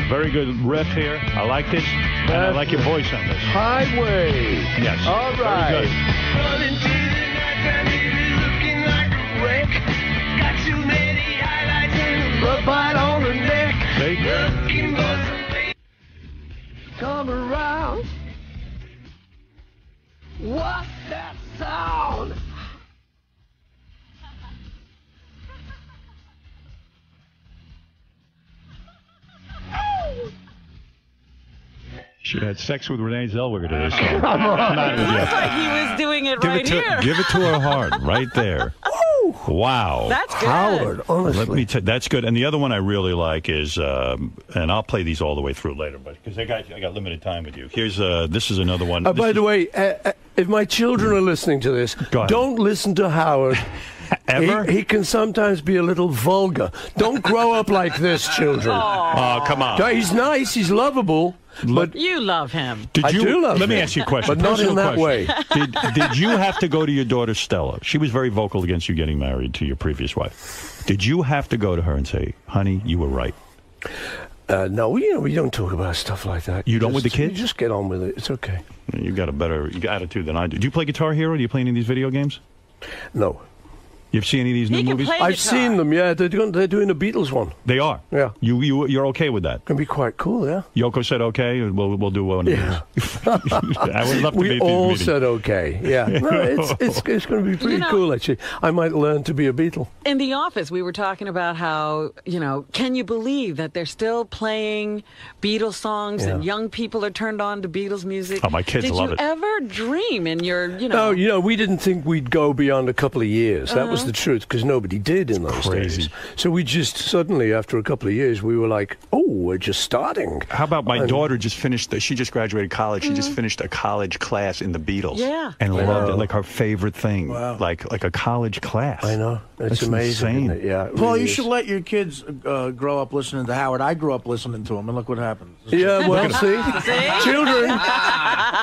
S1: Very good riff here. I like this, and I like your voice on this.
S18: Highway.
S1: Yes.
S18: All right. Very right. Got too many highlights bite on the neck. Looking for. Come around. What's that sound?
S1: She had sex with Renee Zellweger today. So.
S2: Come
S1: on.
S2: It like he was doing it
S1: give
S2: right
S1: it to,
S2: here.
S1: Give it to her hard, right there. [laughs] Wow,
S2: That's good. Howard,
S18: honestly.
S1: Let me t- that's good. And the other one I really like is, um, and I'll play these all the way through later, but because I got I got limited time with you. Here's uh, this is another one.
S18: Uh, by
S1: is-
S18: the way, uh, uh, if my children are listening to this, don't listen to Howard. [laughs] [laughs]
S1: Ever?
S18: He, he can sometimes be a little vulgar. Don't grow up like this, children.
S1: Oh, come on.
S18: He's nice. He's lovable. But
S2: You love him.
S1: Did
S18: I
S1: you,
S18: do love him.
S1: let me ask you a question.
S18: but not in that
S1: question.
S18: way. [laughs]
S1: Did, did you have to go to your daughter Stella? She was very vocal against you getting married to your previous wife. Did you have to go to her and say, "Honey, you were right"?
S18: uh, no, we, you know, we don't talk about stuff like that.
S1: You don't with the
S18: Just- you
S1: kids?
S18: Just get on with it. It's okay.
S1: You got a better attitude than I do. Do you play Guitar Hero? Do you play any of these video games?
S18: No.
S1: You've seen any of these new movies?
S18: I've seen them. Yeah, they're doing, they're doing a Beatles one.
S1: They are.
S18: Yeah.
S1: You you you're okay with that?
S18: Can be quite cool. Yeah.
S1: Yoko said okay. We'll we'll do one.
S18: Yeah. [laughs]
S1: I would love to
S18: we
S1: be at these
S18: all
S1: meetings.
S18: said okay. Yeah. [laughs] No, it's it's, it's going to be pretty
S2: You know-
S18: cool actually. I might learn to be a Beatle.
S2: In the office, we were talking about how, you know, can you believe that they're still playing Beatles songs and young people are turned on to Beatles music?
S1: Oh, my kids
S2: Did
S1: love
S2: you
S1: it.
S2: ever dream in your, you know,
S18: No, you know, we didn't think we'd go beyond a couple of years. That was
S2: Uh-huh.
S18: The truth because nobody did in those
S1: crazy.
S18: days. So we just suddenly, after a couple of years, we were like, "Oh, we're just starting."
S1: How about my
S18: And-
S1: daughter just finished? The, she just graduated college. She just
S2: Mhm.
S1: finished a college class in the Beatles.
S2: Yeah.
S1: and
S2: Yeah.
S1: loved it like her favorite thing. Wow. Like like a college class.
S18: I know. It's
S1: That's
S18: amazing.
S1: insane.
S18: isn't it? Yeah. it
S3: Paul,
S18: really
S3: you
S18: is.
S3: should let your kids uh, grow up listening to Howard. I grew up listening to him, and look what happened.
S18: Yeah, well, see, [laughs]
S2: See?
S18: children,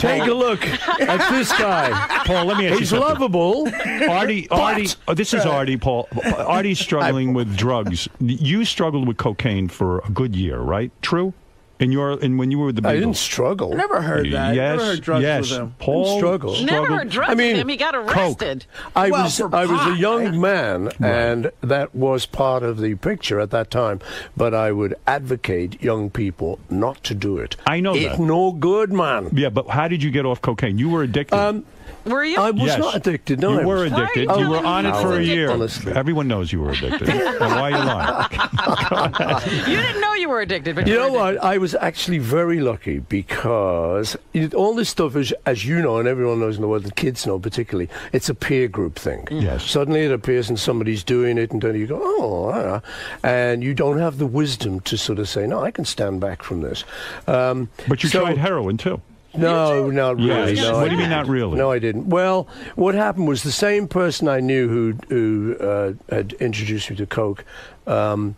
S18: take a look at this guy.
S1: Paul, let me ask you
S18: He's lovable.
S1: Artie, Artie, oh, this is Artie, Paul. Artie's [laughs] struggling with drugs. You struggled with cocaine for a good year, right? True. In your, and when you were with the Beatles,
S18: I didn't struggle.
S3: I never heard that.
S1: Yes,
S3: never heard drugs
S1: yes.
S3: with him.
S1: Paul
S18: struggle.
S2: never
S1: struggled-
S2: heard drugs
S18: I mean,
S2: with him. He got arrested.
S18: I
S3: Well,
S18: was I was a
S3: pot,
S18: young
S3: right?
S18: man, and that was part of the picture at that time. But I would advocate young people not to do it.
S1: I know
S18: it's
S1: that.
S18: no good, man.
S1: Yeah, but how did you get off cocaine? You were addicted.
S18: Um,
S2: Were you?
S18: I was
S1: Yes.
S18: not addicted. No,
S1: you
S18: I
S1: were
S18: was-
S1: addicted.
S2: Why you
S1: You were on it for a year.
S18: Honestly.
S1: Everyone knows you were addicted. [laughs] Then why are you lying? [laughs]
S2: You didn't know you were addicted, but
S18: You
S2: you
S18: know
S2: were
S18: what? I was actually very lucky because it, all this stuff is, as you know, and everyone knows in the world, the kids know particularly, it's a peer group thing.
S1: Yes.
S18: Suddenly it appears and somebody's doing it, and then you go, oh, ah," and you don't have the wisdom to sort of say, no, I can stand back from this. Um,
S1: But you
S18: so-
S1: tried heroin too.
S18: No, not really.
S1: Yes.
S18: No,
S1: What
S18: I
S1: do you mean
S18: didn't.
S1: not really?
S18: No, I didn't. Well, what happened was the same person I knew who who uh, had introduced me to coke. Um,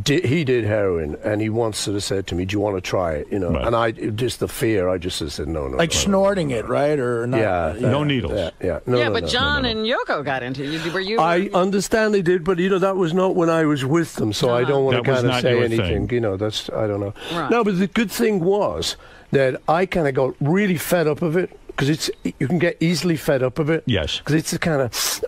S18: did, he did heroin, and he once sort of said to me, "Do you want to try it?" You know,
S1: Right.
S18: and I just the fear. I just said, "No, no."
S3: Like
S18: no,
S3: snorting it, right? Or not?
S18: Yeah,
S1: No needles.
S18: Yeah, yeah. No,
S2: yeah,
S18: no,
S2: but
S18: no,
S2: John
S18: no, no.
S2: and Yoko got into you. Were you?
S18: I understand they did, but you know that was not when I was with them, so I
S2: Uh-huh.
S18: don't want
S1: That
S18: to kind of say anything.
S1: thing.
S18: You know, that's I don't know.
S2: Right.
S18: No, but the good thing was that I kind of got really fed up of it because it's you can get easily fed up of it.
S1: Yes.
S18: because it's a kind of.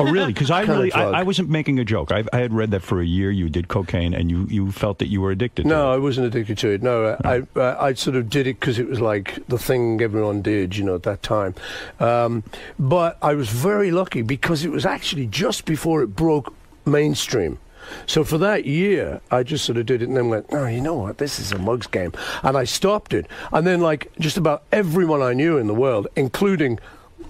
S1: Oh, really? Because I really, I. I wasn't making a joke. I, I had read that for a year you did cocaine and you, you felt that you were addicted. to
S18: No. I wasn't addicted to it. No, I, I, I sort of did it because it was like the thing everyone did, you know, at that time. Um, but I was very lucky because it was actually just before it broke mainstream. So for that year, I just sort of did it and then went, oh, you know what, this is a mugs game. And I stopped it. And then, like, just about everyone I knew in the world, including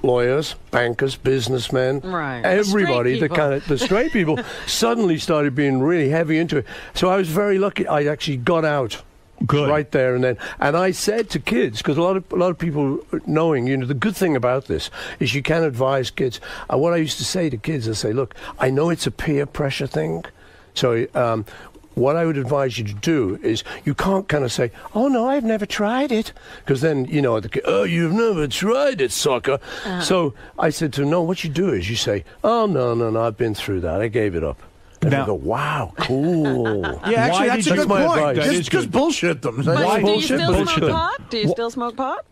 S18: lawyers, bankers, businessmen,
S2: Right.
S18: Everybody, the
S2: people.
S18: kind of the straight people, [laughs] suddenly started being really heavy into it. So I was very lucky. I actually got out
S1: Good.
S18: right there and then. And I said to kids, because a lot of a lot of people knowing, you know, the good thing about this is you can advise kids. And what I used to say to kids, I say, look, I know it's a peer pressure thing, so. Um, what I would advise you to do is you can't kind of say, "Oh no, I've never tried it," because then you know, the, "Oh, you've never tried it, sucker." So I said to them, "No, what you do is you say, "Oh no, no, no, I've been through that. I gave it up." And
S1: Now-
S18: they go, "Wow, cool." [laughs]
S3: Yeah, actually,
S1: Why
S3: that's a good
S18: my
S3: point.
S18: advice.
S1: That
S3: Just,
S1: is
S3: just
S1: good.
S3: bullshit them.
S2: But
S18: Why
S2: do you still
S18: Bullshit.
S2: smoke pot? Do you still smoke pot?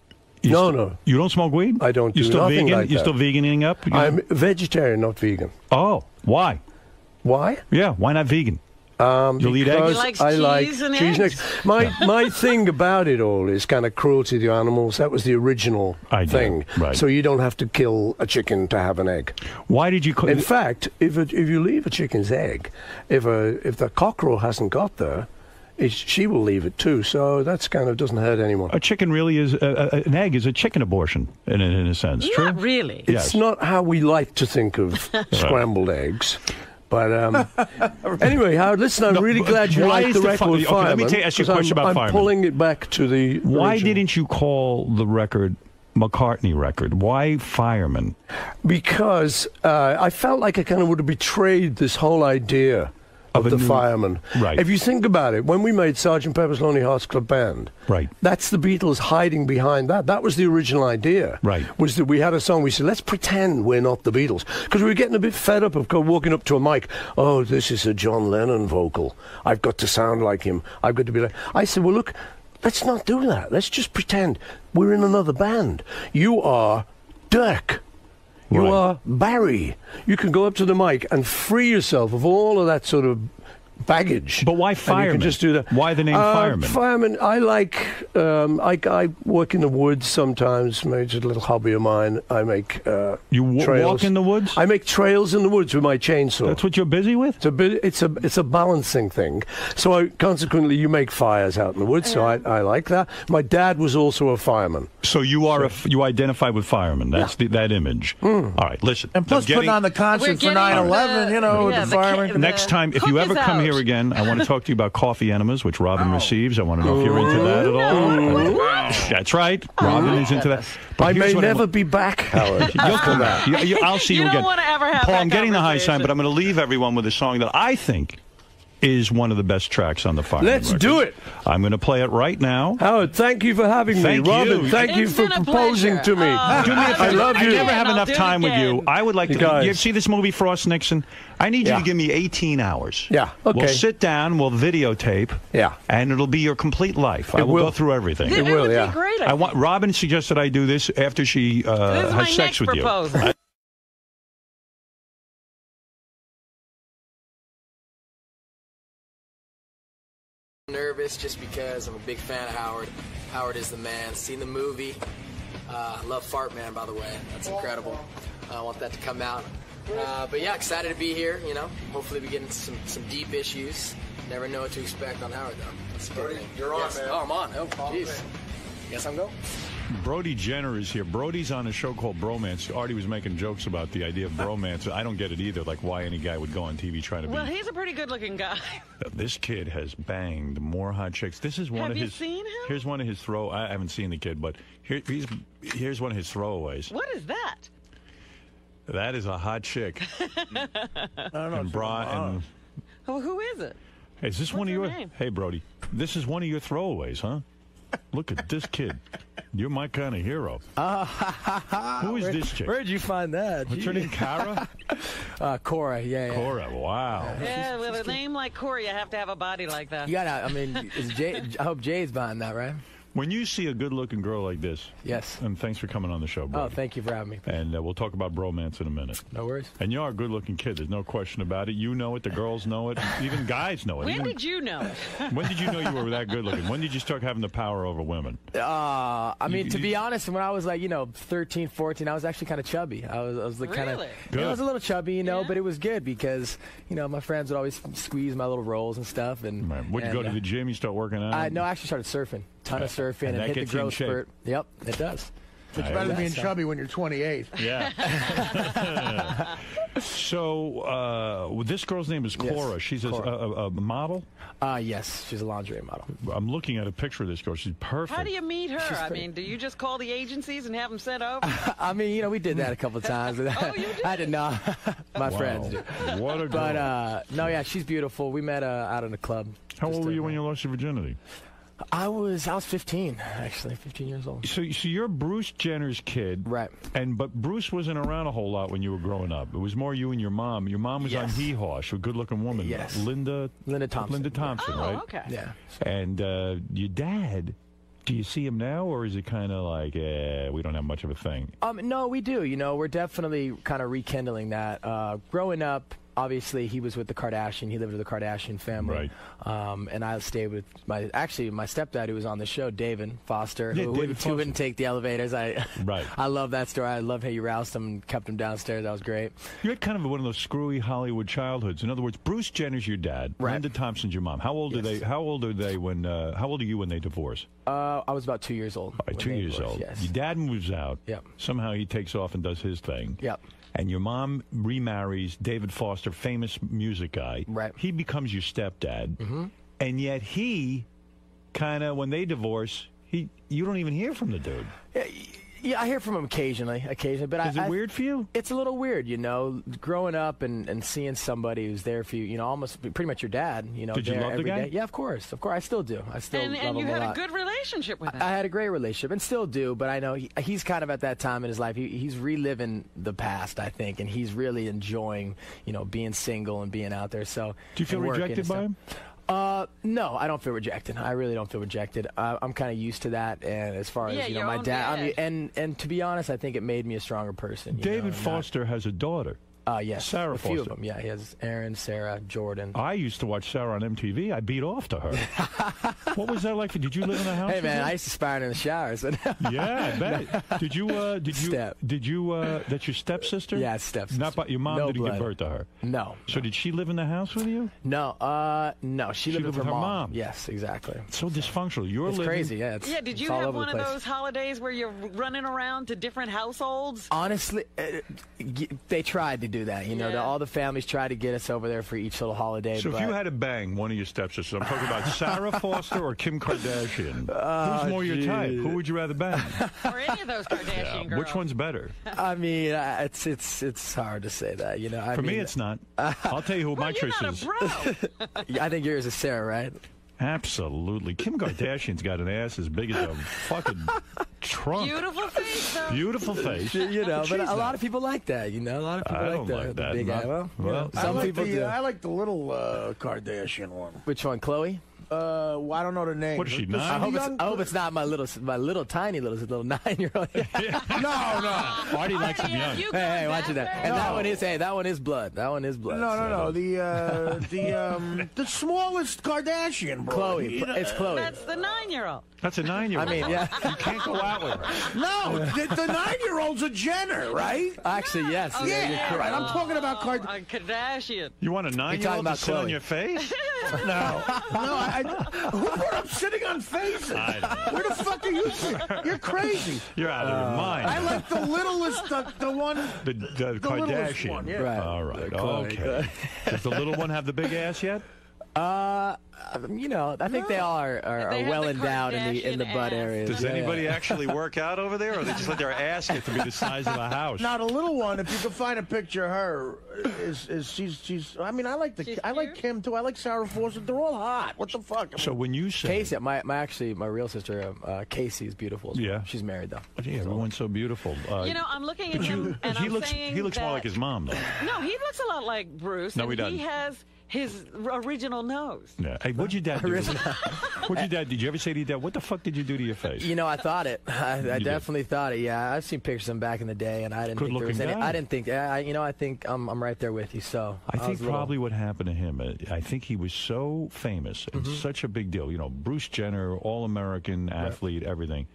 S1: You
S18: no,
S1: st-
S18: no.
S1: You don't smoke weed?
S18: I don't
S1: You
S18: do
S1: still
S18: nothing
S1: vegan?
S18: like
S1: you
S18: that.
S1: still veganing up? You-
S18: I'm vegetarian, not vegan.
S1: Oh, why?
S18: Why?
S1: Yeah, why not vegan?
S18: Um,
S1: You'll eat
S18: because
S1: eggs?
S2: He likes
S18: I
S2: cheese
S18: like
S2: and
S18: cheese
S2: eggs.
S18: eggs. My my thing about it all is kind of cruelty to animals. That was the original
S1: Idea,
S18: thing.
S1: right.
S18: So you don't have to kill a chicken to have an egg.
S1: Why did you? Co-
S18: In fact, if it, if you leave a chicken's egg, if a if the cockerel hasn't got there, is she will leave it too. So that's kind of doesn't hurt anyone.
S1: A chicken really is uh, uh, an egg is a chicken abortion in a, in a sense. True.
S2: Not really.
S18: It's
S1: Yes.
S18: not how we like to think of [laughs] scrambled eggs. But um, [laughs] anyway, Howard, listen, I'm
S1: No,
S18: really glad you like the
S1: the
S18: record
S1: fi- okay, let me
S18: Fireman,
S1: ask you a question
S18: I'm,
S1: about
S18: I'm
S1: Fireman.
S18: pulling it back to the
S1: Why
S18: original.
S1: didn't you call the record McCartney record? Why Fireman?
S18: Because uh, I felt like I kind of would have betrayed this whole idea of,
S1: Of
S18: the
S1: new-
S18: fireman.
S1: Right.
S18: If you think about it, when we made Sergeant Pepper's Lonely Hearts Club Band,
S1: Right.
S18: that's the Beatles hiding behind that. That was the original idea.
S1: Right.
S18: Was that we had a song, we said, let's pretend we're not the Beatles. Because we were getting a bit fed up of walking up to a mic, oh, this is a John Lennon vocal. I've got to sound like him. I've got to be like. I said, well, look, let's not do that. Let's just pretend we're in another band. You are Dirk. You
S1: Right.
S18: are Barry. You can go up to the mic and free yourself of all of that sort of baggage.
S1: But why
S18: And you
S1: Fireman?
S18: can just do that.
S1: Why the name
S18: Uh,
S1: Fireman?
S18: Fireman. I like. Um, I, I work in the woods sometimes. Maybe it's a little hobby of mine. I make. Uh,
S1: You w-
S18: trails.
S1: walk in the woods?
S18: I make trails in the woods with my chainsaw.
S1: That's what you're busy with.
S18: It's a bit. It's a. It's a balancing thing. So I, consequently, you make fires out in the woods. So I, I like that. My dad was also a fireman.
S1: So you are a f you identify with fireman. That's the, that image.
S18: Hmm.
S1: All right, listen.
S3: And plus
S1: getting-
S3: putting on the concert for 9/11,
S2: the-
S3: you know,
S2: yeah,
S3: with
S2: the
S3: the
S2: ca-
S3: fireman.
S2: the-
S1: Next time, if you ever come
S2: out.
S1: here again, I want to talk to you about coffee enemas, which Robin oh. receives. I want to know if you're into that at all. That's right. Oh, Robin is into that. But
S18: I may never be back, Howard.
S1: You'll come back. You- you- I'll see you,
S2: You
S1: again. Paul, I'm getting the high sign, but I'm going to leave everyone with a song that I think is one of the best tracks on the fire.
S18: Let's
S1: record.
S18: do it.
S1: I'm going to play it right now.
S18: Howard, thank you for having
S1: Thank
S18: me. Robin,
S1: you.
S18: thank you for proposing
S2: pleasure.
S18: to me.
S2: Oh,
S1: Do me a
S18: I
S1: favor.
S18: love
S1: I never have
S2: I'll
S1: enough time with you. I would like
S18: You
S1: to.
S18: guys.
S1: You see this movie, Frost Nixon? I need you to give me 18 hours.
S18: Yeah, okay.
S1: We'll sit down. We'll videotape.
S18: Yeah.
S1: And it'll be your complete life. I
S18: It
S1: will,
S18: will.
S1: go through everything.
S2: It,
S18: will,
S2: would
S18: yeah.
S2: be great. I,
S1: I want. Robin suggested I do this after she uh,
S2: This
S1: has
S2: my
S1: sex
S2: next
S1: with
S2: proposal.
S1: you.
S20: Nervous just because I'm a big fan of Howard. Howard is the man. Seen the movie. Uh, I love Fart Man, by the way. That's incredible. I want that to come out. Uh, but yeah, excited to be here. You know, hopefully we get into some, some deep issues. Never know what to expect on Howard though. That's a good thing.
S21: you're on,
S20: Yes.
S21: man.
S20: Oh, I'm on. Oh, jeez. Guess I'm go.
S1: Brody Jenner is here. Brody's on a show called Bromance. Artie was making jokes about the idea of bromance. I don't get it either. Like why any guy would go on TV trying to be.
S2: well, he's a pretty good-looking guy. [laughs]
S1: This kid has banged more hot chicks. This is one
S2: Have
S1: of
S2: you
S1: his.
S2: seen him?
S1: Here's one of his throw. I haven't seen the kid, but here, he's here's one of his throwaways.
S2: What is that?
S1: That is a hot chick. [laughs]
S3: I don't know.
S1: and bra and
S2: Oh, who is it?
S1: Hey, is this one of your?
S2: name?
S1: Hey, Brody, this is one of your throwaways, huh? Look at this kid. You're my kind of hero. [laughs] Who is
S20: Where-
S1: this chick?
S20: Where'd you find that?
S1: What's her name? Cara? [laughs]
S20: Uh, Cora. Yeah, yeah.
S1: Cora. Wow.
S2: Yeah, with a name like Corey, you have to have a body like that.
S20: You gotta. I mean, is Jay, I hope Jay's behind that, right?
S1: When you see a good-looking girl like this,
S20: Yes.
S1: and thanks for coming on the show, bro.
S20: Oh, thank you for having me.
S1: And uh, we'll talk about bromance in a minute.
S20: No worries.
S1: And you are a good-looking kid. There's no question about it. You know it. The girls know it. Even guys know it.
S2: When
S1: Even-
S2: did you know it? [laughs]
S1: when did you know you were that good-looking? When did you start having the power over women?
S20: Uh, I mean,
S1: You-
S20: to
S1: you-
S20: be honest, when I was like, you know, 13, 14, I was actually kind of chubby. I was, I was like kind of,
S2: Really?
S1: Good.
S20: I was a little chubby, you know, but it was good because, you know, my friends would always squeeze my little rolls and stuff. And
S1: Man, would you go
S20: and,
S1: to
S20: uh,
S1: the gym? You start working out?
S20: I no, I actually started surfing, ton of surfing,
S1: And
S20: and, hit the
S1: gets you
S20: growth spurt. Yep, it does.
S3: It's better than being
S20: So-
S3: chubby when you're 28.
S1: Yeah. [laughs] [laughs] so uh, this girl's name is
S20: Yes,
S1: Cora. She's a,
S20: Cora.
S1: a, a model.
S20: Uh, yes, she's a lingerie model.
S1: I'm looking at a picture of this girl. She's perfect.
S2: How do you meet her?
S20: She's
S2: I
S20: pretty-
S2: mean, do you just call the agencies and have them sent over? [laughs]
S20: I mean, you know, we did that a couple of times.
S2: Oh, you did?
S20: I did not. My
S1: Wow.
S20: friends do.
S1: What a girl.
S20: But uh, no, yeah, she's beautiful. We met uh, out in a club.
S1: How old were you when you lost your virginity?
S20: I was I was 15 actually, 15 years old.
S1: So, so you're Bruce Jenner's kid,
S20: Right.
S1: And but Bruce wasn't around a whole lot when you were growing up. It was more you and your mom. Your mom was on Hee Haw, a good-looking woman.
S20: Yes.
S1: Linda.
S20: Linda Thompson.
S1: Linda Thompson,
S2: oh,
S1: right?
S2: okay.
S20: Yeah.
S1: And uh, your dad. Do you see him now, or is it kind of like, eh, we don't have much of a thing?
S20: Um, no, we do. You know, we're definitely kind of rekindling that. Uh, growing up, obviously, he was with the Kardashian. He lived with the Kardashian family.
S1: Right.
S20: Um, and I stayed with my actually my stepdad who was on the show, David Foster,
S1: Yeah,
S20: who,
S1: David
S20: wouldn't,
S1: Foster.
S20: who wouldn't take the elevators. I
S1: Right. [laughs]
S20: I love that story. I love how you roused him and kept him downstairs. That was great.
S1: You had kind of one of those screwy Hollywood childhoods. In other words, Bruce Jenner's your dad.
S20: Right.
S1: Linda Thompson's your mom. How old are they? How old are they when? Uh, how old are you when they divorce?
S20: Uh, I was about two years old.
S1: Right, two years
S20: divorced,
S1: old.
S20: Yes.
S1: Your dad moves out.
S20: Yep.
S1: Somehow he takes off and does his thing.
S20: Yep.
S1: And your mom remarries David Foster, famous music guy. Right. He becomes your stepdad.
S20: Mm-hmm.
S1: And yet he kind of, when they divorce, he you don't even hear from the dude.
S20: Yeah, I hear from him occasionally, occasionally. But
S1: Is
S20: I,
S1: it
S20: I-
S1: weird for you?
S20: It's a little weird, you know, growing up and, and seeing somebody who's there for you, you know, almost pretty much your dad, you know.
S1: Did you
S20: there
S1: love the guy?
S20: day. Yeah, of course, of course, I still do. I still
S2: and
S20: love
S2: and you
S20: him
S2: had
S20: a
S2: a good relationship with him.
S20: I had a great relationship and still do, but I know he, he's kind of at that time in his life. He, he's reliving the past, I think, and he's really enjoying, you know, being single and being out there. So,
S1: Do you feel
S20: and working and
S1: rejected by
S20: stuff.
S1: him?
S20: Uh, no, I don't feel rejected. I really don't feel rejected. Uh, I'm kind of used to that, and as far as
S2: Yeah,
S20: you know, my dad, I mean, and and to be honest, I think it made me a stronger person. you know,
S1: David
S20: not-
S1: Foster has a daughter.
S20: Uh, yes,
S1: Sarah
S20: a few
S1: Foster.
S20: of them. Yeah, he has Aaron, Sarah, Jordan.
S1: I used to watch Sarah on MTV. I beat off to her. [laughs] what was that like? Did you live in a house?
S20: Hey man. I used to spy in the showers.
S1: yeah, I [laughs] bet. Did you? Uh, did you?
S20: Step.
S1: Did you? Uh, that's your stepsister?
S20: Yeah, stepsister.
S1: Not by, your mom
S20: No
S1: didn't
S20: blood.
S1: give birth to her.
S20: No.
S1: So did she live in the house with you?
S20: No, uh, no, she,
S1: She
S20: lived,
S1: lived
S20: with her,
S1: her
S20: mom.
S1: mom.
S20: Yes, exactly.
S1: So dysfunctional. You're
S20: it's
S1: living.
S20: crazy. Yeah, it's,
S2: yeah, did you have one of those holidays where you're running around to different households?
S20: Honestly, uh, they tried to do that. You know, the, all the families try to get us over there for each little holiday.
S1: So
S20: but
S1: if you had to bang one of your stepsisters, I'm talking about Sarah [laughs] Foster or Kim Kardashian. [laughs]
S20: Oh,
S1: Who's more your type? Who would you rather bang? [laughs]
S2: or any of those Kardashian
S1: Yeah,
S2: girls?
S1: Which one's better?
S20: I mean, uh, it's it's it's hard to say that. You know, I
S1: For
S20: mean,
S1: me, it's not. I'll tell you who my choice is.
S20: Yeah, I think yours is Sarah, right?
S1: Absolutely. Kim Kardashian's got an ass as big as a fucking trunk.
S2: Beautiful face, though.
S1: Beautiful face.
S20: you know, but
S1: She's
S20: a
S1: not.
S20: lot of people like that. You know, a lot of people
S1: I
S20: like
S1: don't
S20: the,
S1: like
S20: the
S1: that.
S20: big
S1: Not-
S20: eye. Well, you
S1: well,
S20: know,
S3: I
S20: some
S3: like
S20: people
S3: the,
S20: do.
S3: I like the little uh, Kardashian one.
S20: Which one, Khloe?
S3: Uh, well, I don't know the name.
S1: What is she,
S3: The- the
S1: nine?
S20: I hope, it's, I hope it's not my little, my little tiny little, little nine year old.
S3: no, no.
S1: Artie likes him young.
S2: You
S20: Hey, hey, watch it. That. And
S3: No.
S20: that one is, hey, that one is blood. That one is blood.
S3: No, no, no. The uh, [laughs] the um, the smallest Kardashian, bro. Khloe.
S20: It's Khloe.
S2: That's the nine-year-old.
S1: That's a nine-year-old.
S20: I mean, yeah. [laughs]
S1: You can't go out with her.
S3: No, the, the nine-year-old's a Jenner, right?
S20: Actually, yes.
S2: Oh,
S20: yeah,
S3: yeah,
S20: you're correct.
S3: right. I'm talking about Card.
S2: A Kardashian.
S1: You want a nine-year-old to
S20: about
S1: sit on your face? [laughs]
S3: No, no. I, I, who brought up sitting on faces?
S1: I don't know.
S3: Where the fuck are you? You're crazy.
S1: You're out of your uh, mind.
S3: I like the littlest, the, the one.
S1: the, the,
S3: littlest
S1: Kardashian.
S3: one, yeah.
S20: Right.
S1: All right.
S20: The
S1: Okay. Does the little one have the big ass yet?
S20: Uh, you know, I think they all are, are,
S2: They
S20: are well endowed in the in the butt
S2: ass.
S20: areas.
S1: Does
S20: Yeah,
S1: anybody
S20: yeah.
S1: actually work out over there, or they just let their ass get to be the size of a house?
S3: Not a little one, if you can find a picture of her, is is she's she's. I mean, I like the
S2: She's
S3: I like? Kim too. I like Sarah Foster. They're all hot. What the fuck? I mean,
S1: So when you say,
S20: Casey, my, my actually my real sister, um, uh, Casey is beautiful. as well.
S1: Yeah.
S20: she's married though.
S1: Gee, everyone's so beautiful. Uh,
S2: You know, I'm looking at
S1: but you-
S2: and
S1: he
S2: I'm
S1: looks
S2: saying
S1: he looks more like his mom, though.
S2: No, he looks a lot like Bruce.
S1: No,
S2: and
S1: he doesn't.
S2: He has his original nose.
S1: Yeah. Hey, what'd your dad do? [laughs] what'd your dad? Did you ever say to your dad, "What the fuck did you do to your face"?
S20: You know, I thought it. [laughs] I, I
S1: did.
S20: definitely thought it. Yeah, I've seen pictures of him back in the day, and I didn't think there was any.
S1: guy.
S20: I didn't think. I, you know, I think I'm I'm right there with you. So
S1: I think
S20: was a little-
S1: probably what happened to him. uh, I think he was so famous and
S20: Mm-hmm.
S1: such a big deal. You know, Bruce Jenner, all-American athlete, everything,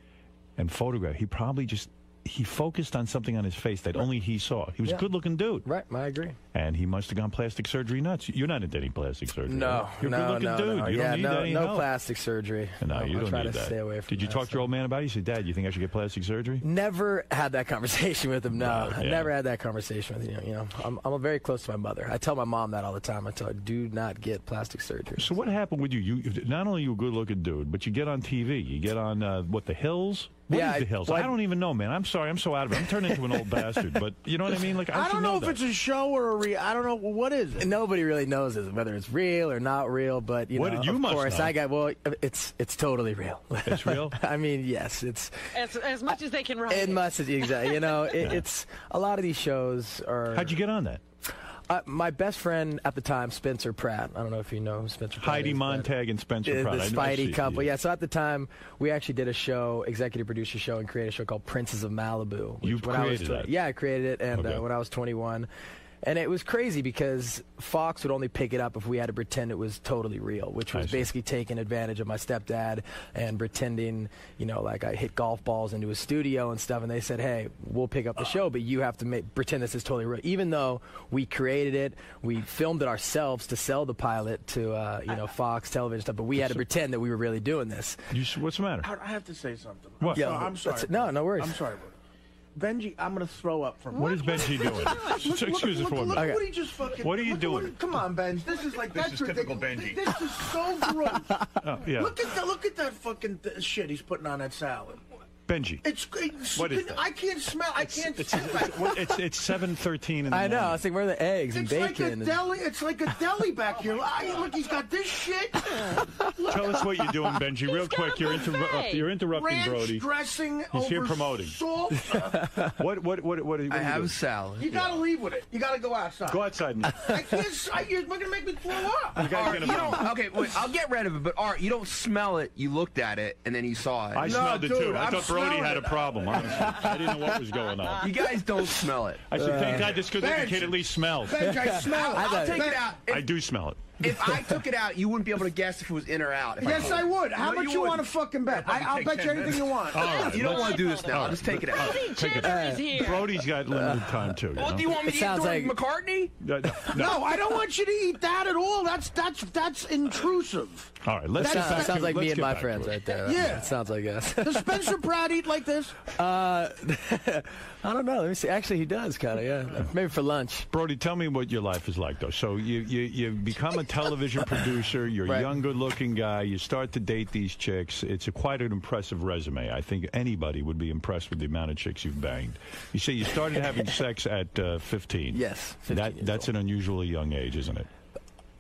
S1: and photograph. He probably just he focused on something on his face that only he saw. He was
S20: Yeah.
S1: a good-looking dude,
S20: Right, I agree.
S1: And he must have gone plastic surgery nuts. You're not into any plastic surgery.
S20: No,
S1: right? you're a
S20: no,
S1: good-looking
S20: no,
S1: dude.
S20: no.
S1: You
S20: yeah,
S1: don't need
S20: no,
S1: any
S20: no
S1: help.
S20: plastic surgery.
S1: No, you
S20: I
S1: don't need
S20: to
S1: that.
S20: stay away from.
S1: Did you
S20: that
S1: talk to your old man about it? You said, Dad, you think I should get plastic surgery?
S20: Never had that conversation with him. No,
S1: Right,
S20: I never had that conversation with him. You know, I'm I'm very close to my mother. I tell my mom that all the time. I tell her, do not get plastic surgery.
S1: So what happened with you? You not only you a good-looking dude, but you get on TV. You get on uh, what the Hills. What
S20: Yeah,
S1: is the
S20: I-
S1: Hills?
S20: well,
S1: I don't even know, man. I'm sorry. I'm so out of it. I'm turning into an old [laughs] bastard. But you know what I mean? Like I,
S3: I don't know, if
S1: that.
S3: it's a show or a re. I don't know what is it.
S20: Nobody really knows it, whether it's real or not real. But you
S1: What-
S20: know,
S1: you
S20: of
S1: must
S20: course,
S1: know.
S20: I got. Well, it's it's totally real.
S1: It's real? [laughs]
S20: I mean, yes, it's
S2: As, as much as they can write.
S20: it must exactly. You know, it, it's a lot of these shows are.
S1: How'd you get on that?
S20: Uh, my best friend at the time, Spencer Pratt. I don't know if you know who Spencer Pratt
S1: Heidi
S20: is,
S1: Montag and Spencer
S20: Uh,
S1: Pratt.
S20: The
S1: I know- I see-
S20: Speidi couple. Yeah. So at the time, we actually did a show, executive producer show, and created a show called Princes of Malibu. which
S1: You
S20: when I was
S1: created
S20: tw-
S1: that?
S20: Yeah, I created it, and
S1: Okay.
S20: uh, when I was 21. And it was crazy because Fox would only pick it up if we had to pretend it was totally real, which was basically taking advantage of my stepdad and pretending, you know, like I hit golf balls into his studio and stuff. And they said, hey, we'll pick up the show, but you have to make, pretend this is totally real. Even though we created it, we filmed it ourselves to sell the pilot to, uh, you know, Fox television stuff, but we had to pretend that we were really doing this.
S1: You, what's the matter?
S3: I have to say something.
S1: What?
S20: Yeah,
S3: sorry. I'm sorry.
S20: no, no worries.
S3: I'm sorry, bro. Benji, I'm gonna throw up from.
S1: What is Benji doing?
S3: Look,
S1: Excuse
S3: me
S1: for
S3: look, look
S1: minute.
S3: what he just fucking.
S1: What are you
S3: look
S1: doing?
S3: come on, Benji. This is like
S1: This
S3: that's
S1: is typical. Benji.
S3: This is so [laughs] gross.
S1: Oh, yeah.
S3: Look at the, look at that fucking th- shit he's putting on that salad.
S1: Benji.
S3: It's, it's
S1: What is that?
S3: I can't smell. I can't.
S1: It's,
S3: smell
S1: it's, it's, it's 7.13 in the
S20: I know.
S1: morning.
S20: I was like, where are the eggs and
S3: It's like a
S20: and-
S3: deli. It's like a deli back here. I, look, he's got this shit. [laughs]
S1: Tell us what you're doing, Benji, real quick. You're, interru- uh, you're interrupting
S3: Ranch
S1: Brody.
S3: dressing
S1: He's here promoting.
S3: Salt. [laughs]
S1: What, what, what, what, what are you
S8: I have
S1: doing?
S8: salad.
S3: You gotta leave with it. You gotta go outside.
S1: Go outside and
S3: I can't. s- I, you're gonna make me throw up.
S1: You guys
S8: Art,
S1: gonna
S8: you don't, okay, wait, I'll get rid of it, but Art, you don't smell it. You looked at it, and then you saw it.
S1: I smelled it too. I thought Brody had a problem. Honestly. [laughs] I didn't know what was going on.
S8: You guys don't smell it.
S1: I said, thank God this good looking
S3: Benj.
S1: kid at least smells.
S3: Benj, I smell it.
S8: I'll take it out.
S1: I do smell it.
S8: If I took it out, you wouldn't be able to guess if it was in or out.
S3: Yes,
S8: told
S3: I would. How
S8: No,
S3: much you, want to fucking bet? I, I'll bet you anything you want.
S1: All right,
S8: You don't
S1: let's-
S8: want to do this now.
S1: all right.
S8: just take it out.
S1: Take it.
S2: is here.
S1: Brody's got [laughs] limited time too. You
S8: Well,
S1: know?
S8: do you want me
S20: It
S8: to eat
S20: sounds
S8: George
S20: like-
S8: McCartney?
S1: No, no, no.
S3: No, I don't want you to eat that at all. That's that's that's intrusive.
S1: All right, let's
S3: That
S1: get
S3: is-
S1: back
S20: That sounds like
S1: let's
S20: me and my friends right there.
S3: Yeah.
S20: It sounds like us.
S3: Does Spencer Pratt eat like this?
S20: Uh, [laughs] I don't know. Let me see. Actually, he does kind of. Yeah, maybe for lunch.
S1: Brody, tell me what your life is like, though. So you you, you become a television producer. You're a
S20: Right.
S1: young, good-looking guy. You start to date these chicks. It's a, quite an impressive resume. I think anybody would be impressed with the amount of chicks you've banged. You say you started having [laughs] sex at uh, 15.
S20: Yes, 15
S1: that that's an unusually young age, isn't it?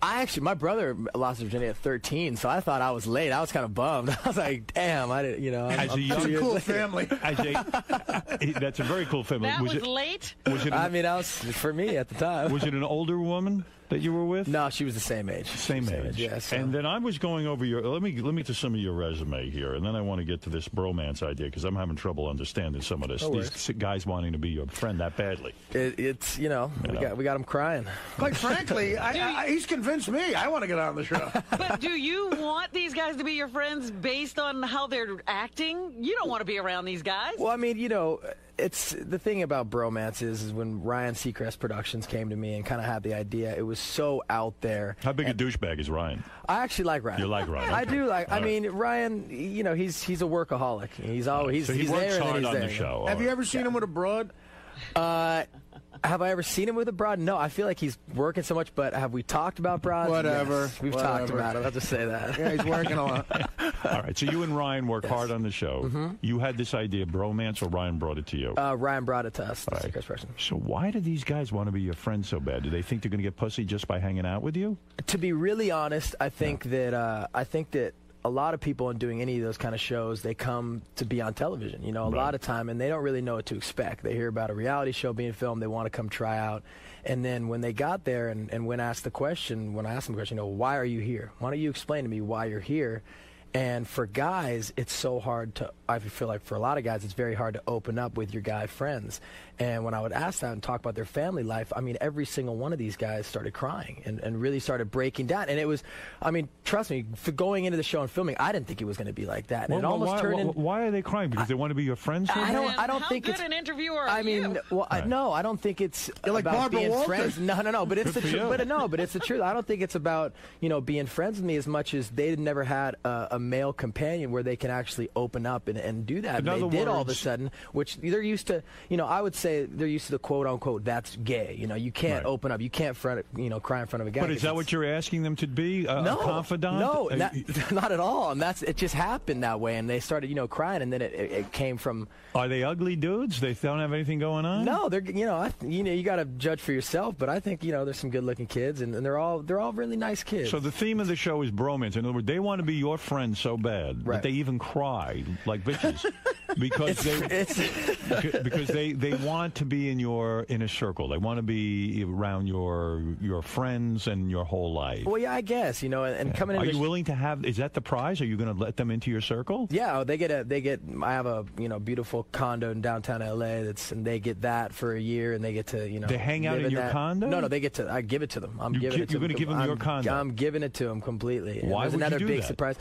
S20: I actually, my brother lost his virginity at 13, so I thought I was late. I was kind of bummed. [laughs] I was like, damn, I didn't, you know. I'm,
S1: As a
S20: I'm
S1: young-
S20: two years
S3: Cool
S20: late.
S3: family. [laughs]
S1: As a, that's a very cool family.
S2: That was,
S1: it,
S2: late.
S1: was it
S20: I mean, I was for me at the time.
S1: was it an older woman that you were with?
S20: No, she was the same age.
S1: Same
S20: Same
S1: age.
S20: age, yeah, so-
S1: And then I was going over your. Let me let me to some of your resume here, and then I want to get to this bromance idea because I'm having trouble understanding some of this.
S20: No
S1: These guys wanting to be your friend that badly.
S20: It, it's you know,
S1: You
S20: we
S1: know.
S20: got we got him crying.
S3: Quite frankly, [laughs] I, I, he's convinced me. I want to get on the show. [laughs]
S2: But do you want these guys to be your friends based on how they're acting? You don't want to be around these guys.
S20: Well, I mean, you know, it's the thing about bromance is, is when Ryan Seacrest Productions came to me and kind of had the idea, it was so out there.
S1: How big a douchebag is Ryan?
S20: I actually like Ryan.
S1: You like Ryan,
S20: I do like. I
S1: All right.
S20: mean, Ryan. You know, he's he's a workaholic. He's always he's,
S1: so he
S20: he's
S1: works
S20: there and then he's
S1: on
S20: there.
S1: the show.
S3: Have
S1: All
S3: you ever seen him with a broad?
S20: Uh, have I ever seen him with a broad? No, I feel like he's working so much. But have we talked about broads?
S3: Whatever.
S20: Yes, we've talked about it. I'll just say that.
S3: Yeah, he's working a lot. [laughs]
S1: All right. So you and Ryan work hard on the show.
S20: Mm-hmm.
S1: You had this idea, bromance, or Ryan brought it to you?
S20: Uh, Ryan brought it to us. The
S1: All right.
S20: Seacrest person.
S1: So why do these guys want to be your friends so bad? Do they think they're going to get pussy just by hanging out with you?
S20: to be really honest, I think that uh, I think that a lot of people in doing any of those kind of shows, they come to be on television. You know, a
S1: Right.
S20: lot of time, and they don't really know what to expect. They hear about a reality show being filmed, they want to come try out, and then when they got there, and, and when asked the question, when I asked them the question, you know, why are you here? Why don't you explain to me why you're here? And for guys, it's so hard to. I feel like for a lot of guys, it's very hard to open up with your guy friends. And when I would ask that and talk about their family life, I mean, every single one of these guys started crying and, and really started breaking down. And it was, I mean, trust me, for going into the show and filming, I didn't think it was going to be like that. And it
S1: Well,
S20: almost
S1: why,
S20: turned
S1: why,
S20: in.
S1: why are they crying? Because they want to be your friends?
S20: I don't. I don't
S2: How
S20: think
S2: good
S20: it's.
S2: an interviewer are
S20: I mean,
S2: you?
S20: well, I, no, I don't think it's
S3: You're like
S20: about
S3: Barbara
S20: being
S3: Walters.
S20: friends. No, no, no. But it's
S1: Good
S20: the truth. But no, but it's the truth. I don't think it's about you know being friends with me as much as they never had a, a male companion where they can actually open up and, and do that.
S1: In
S20: And they
S1: other
S20: did all of a sudden, which they're used to. You know, I would say they're used to the quote unquote that's gay. You know, you can't
S1: Right.
S20: open up. You can't front. You know, cry in front of a guy.
S1: But is that what you're asking them to be? A,
S20: no,
S1: a confidant?
S20: No, not, [laughs] not at all. And that's it. Just happened that way, and they started, you know, crying, and then it, it, it came from.
S1: Are they ugly dudes? They don't have anything going on?
S20: No, they're you know, I, you know, you got to judge for yourself. But I think you know, there's some good-looking kids, and, and they're all they're all really nice kids.
S1: So the theme of the show is bromance. In other words, they want to be your friend so bad that they even cry like bitches. [laughs] because they
S20: It's-
S1: beca- because they they want to be in your inner circle. They want to be around your your friends and your whole life.
S20: Well, yeah, I guess you know, and, and coming
S1: Are you willing to have? Is that the prize? Are you going to let them into your circle?
S20: Yeah, oh, they get a they get. I have a you know beautiful condo in downtown LA. That's and they get that for a year, and they get to you know.
S1: They hang out in your
S20: that.
S1: condo?
S20: No, no, they get to. I give it to them. I'm
S1: You
S20: giving
S1: gi-
S20: it to
S1: you're
S20: them.
S1: gonna give them
S20: I'm,
S1: your condo?
S20: I'm giving it to them completely.
S1: Why would you
S20: another big
S1: that?
S20: surprise.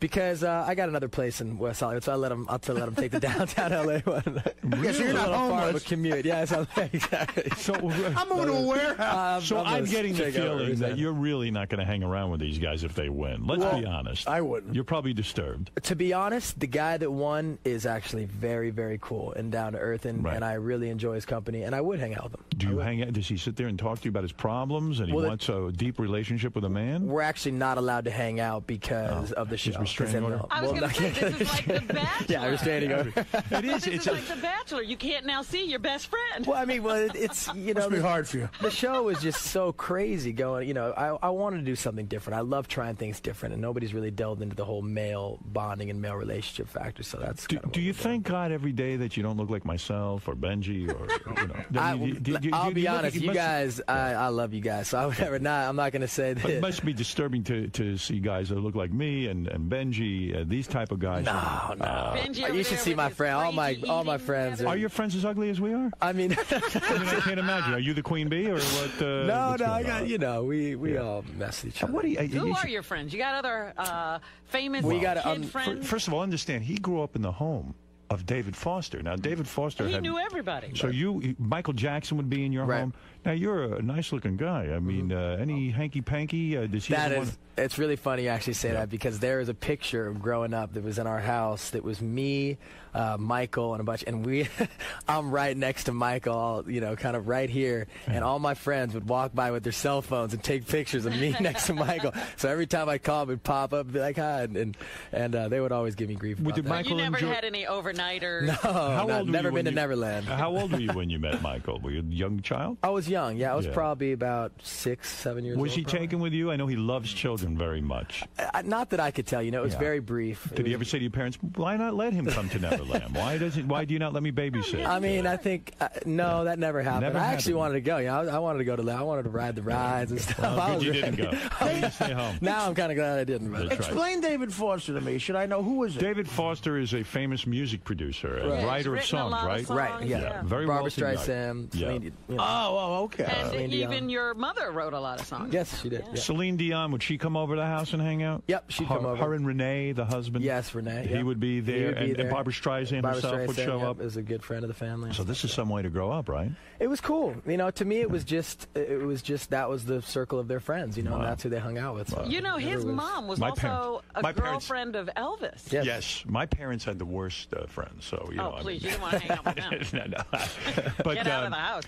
S20: Because uh, I got another place in West Hollywood, so I let them. I'll to let them take the [laughs] downtown LA one.
S3: Yeah, so you're not
S20: A little far of a
S3: homeless.
S20: commute. Yeah, so, [laughs] exactly.
S1: So
S3: I'm moving to a warehouse.
S1: So I'm,
S20: just
S1: getting the feeling that you're really not going to hang around with these guys if they win. Let's
S20: Well,
S1: be honest.
S3: I wouldn't.
S1: You're probably disturbed.
S20: To be honest, the guy that won is actually very, very cool and down to earth, and,
S1: Right.
S20: and I really enjoy his company, and I would hang out with him.
S1: Do you hang out? Does he sit there and talk to you about his problems and he
S20: Well, the-
S1: wants a deep relationship with a man?
S20: We're actually not allowed to hang out because of the show.
S1: His restraining
S20: 'Cause then
S1: order?
S20: they'll-
S2: I was
S20: well,
S2: going to say, this is like The [laughs] Bachelor.
S20: yeah, restraining order.
S1: It is.
S2: This
S1: It's
S2: is
S1: a,
S2: like The Bachelor. You can't now see your best friend.
S20: Well, I mean, well, it, it's [laughs] you know,
S3: Must be hard for you.
S20: the show was just so crazy going. You know, I I wanted to do something different. I love trying things different, and nobody's really delved into the whole male bonding and male relationship factor. So that's
S1: do, do you thank God every day that you don't look like myself or Benji or you know? [laughs]
S20: I,
S1: you, do, do,
S20: I'll
S1: do
S20: be
S1: look
S20: honest,
S1: it
S20: you
S1: must-
S20: guys, I, I love you guys. So I would never not. I'm not going to say
S1: But it must be disturbing to, to see guys that look like me and, and Benji, uh, these type of guys.
S20: No, no.
S2: Benji
S20: you should see my friend. All my all my friends.
S1: Are your friends as ugly as we are?
S20: I mean,
S1: I [laughs] mean, I can't imagine. Are you the queen bee or what? Uh,
S20: no, no. I got
S1: on?
S20: you know. We we all mess with each other.
S1: What do you?
S2: Who
S1: you
S2: are
S1: should-
S2: your friends? You got other uh, famous
S20: We gotta, um,
S2: friends?
S1: First of all, understand he grew up in the home of David Foster. Now, David Foster
S2: he
S1: had.
S2: knew everybody.
S1: So you, Michael Jackson would be in your
S20: Right.
S1: home. Now you're a nice-looking guy. I mean, uh, any hanky panky? Uh, does he?
S20: That
S1: ever
S20: is,
S1: wanna-
S20: it's really funny you actually say that because there is a picture of growing up that was in our house that was me, uh, Michael, and a bunch, and we, [laughs] I'm right next to Michael, you know, kind of right here, and all my friends would walk by with their cell phones and take pictures of me [laughs] next to Michael. So every time I call, it would pop up, and be like, hi, and and, and uh, they would always give me grief.
S1: Well,
S20: about
S1: did
S20: that.
S1: Michael
S2: you never
S1: enjoy-
S2: had any overnighters.
S20: No,
S1: How
S20: not-
S1: old were
S20: never
S1: you
S20: been
S1: when
S20: to
S1: you-
S20: Neverland. [laughs]
S1: How old were you when you met Michael? Were you a young child?
S20: I was young. Yeah, I was
S1: Yeah.
S20: probably about six, seven years
S1: Was
S20: old.
S1: Was he
S20: probably.
S1: taken with you? I know he loves children very much.
S20: Uh, not that I could tell. You know, it was
S1: Yeah.
S20: very brief. It
S1: Did he ever say to your parents, "Why not let him come to Neverland? Why does it? Why do you not let me babysit?"
S20: I mean, I think uh, no, that never happened.
S1: Never
S20: I actually wanted to go. You know, I, I wanted to go to. I wanted to ride the rides and stuff. [laughs]
S1: Well,
S20: I
S1: good
S20: was
S1: you
S20: ready.
S1: didn't go. Why did you stay home? [laughs]
S20: Now I'm kind of glad I didn't. But
S1: That's right.
S3: Explain David Foster to me. Should I know who is it?
S1: David Foster is a famous music producer and
S20: Right.
S1: writer of
S2: He's a
S1: songs,
S2: lot of
S1: right?
S2: songs,
S20: Right, yeah.
S1: Very
S20: Barbara
S1: wealthy guy.
S20: Streisand,
S1: Yeah.
S20: Celine, you know.
S3: Oh, oh, okay.
S2: and even your mother wrote a lot of songs.
S20: Yes, she did.
S1: Celine Dion, would she come over to the house and hang out?
S20: Yep, she'd
S1: her,
S20: come over.
S1: Her and René, the husband.
S20: Yes, René.
S1: He
S20: yep.
S1: would be there,
S20: would be
S1: and,
S20: there.
S1: and Barbra Streisand
S20: Barbara
S1: herself would show
S20: yep,
S1: up.
S20: Is a good friend of the family.
S1: So this is some way to grow up, right?
S20: It was cool. You know, to me, it was just, it was just that was the circle of their friends. You know, and
S1: Wow.
S20: that's who they hung out with. So
S2: You know, his
S20: was-
S2: mom was
S1: My
S2: also
S1: parents-
S2: a
S1: my parents-
S2: girlfriend of Elvis.
S20: Yes.
S1: Yes, my parents had the worst uh, friends. So you
S2: Oh,
S1: know, I
S2: please,
S1: mean-
S2: you didn't want to hang out with [laughs] them.
S1: no, no. [laughs] But
S2: Get out
S1: um,
S2: of the house.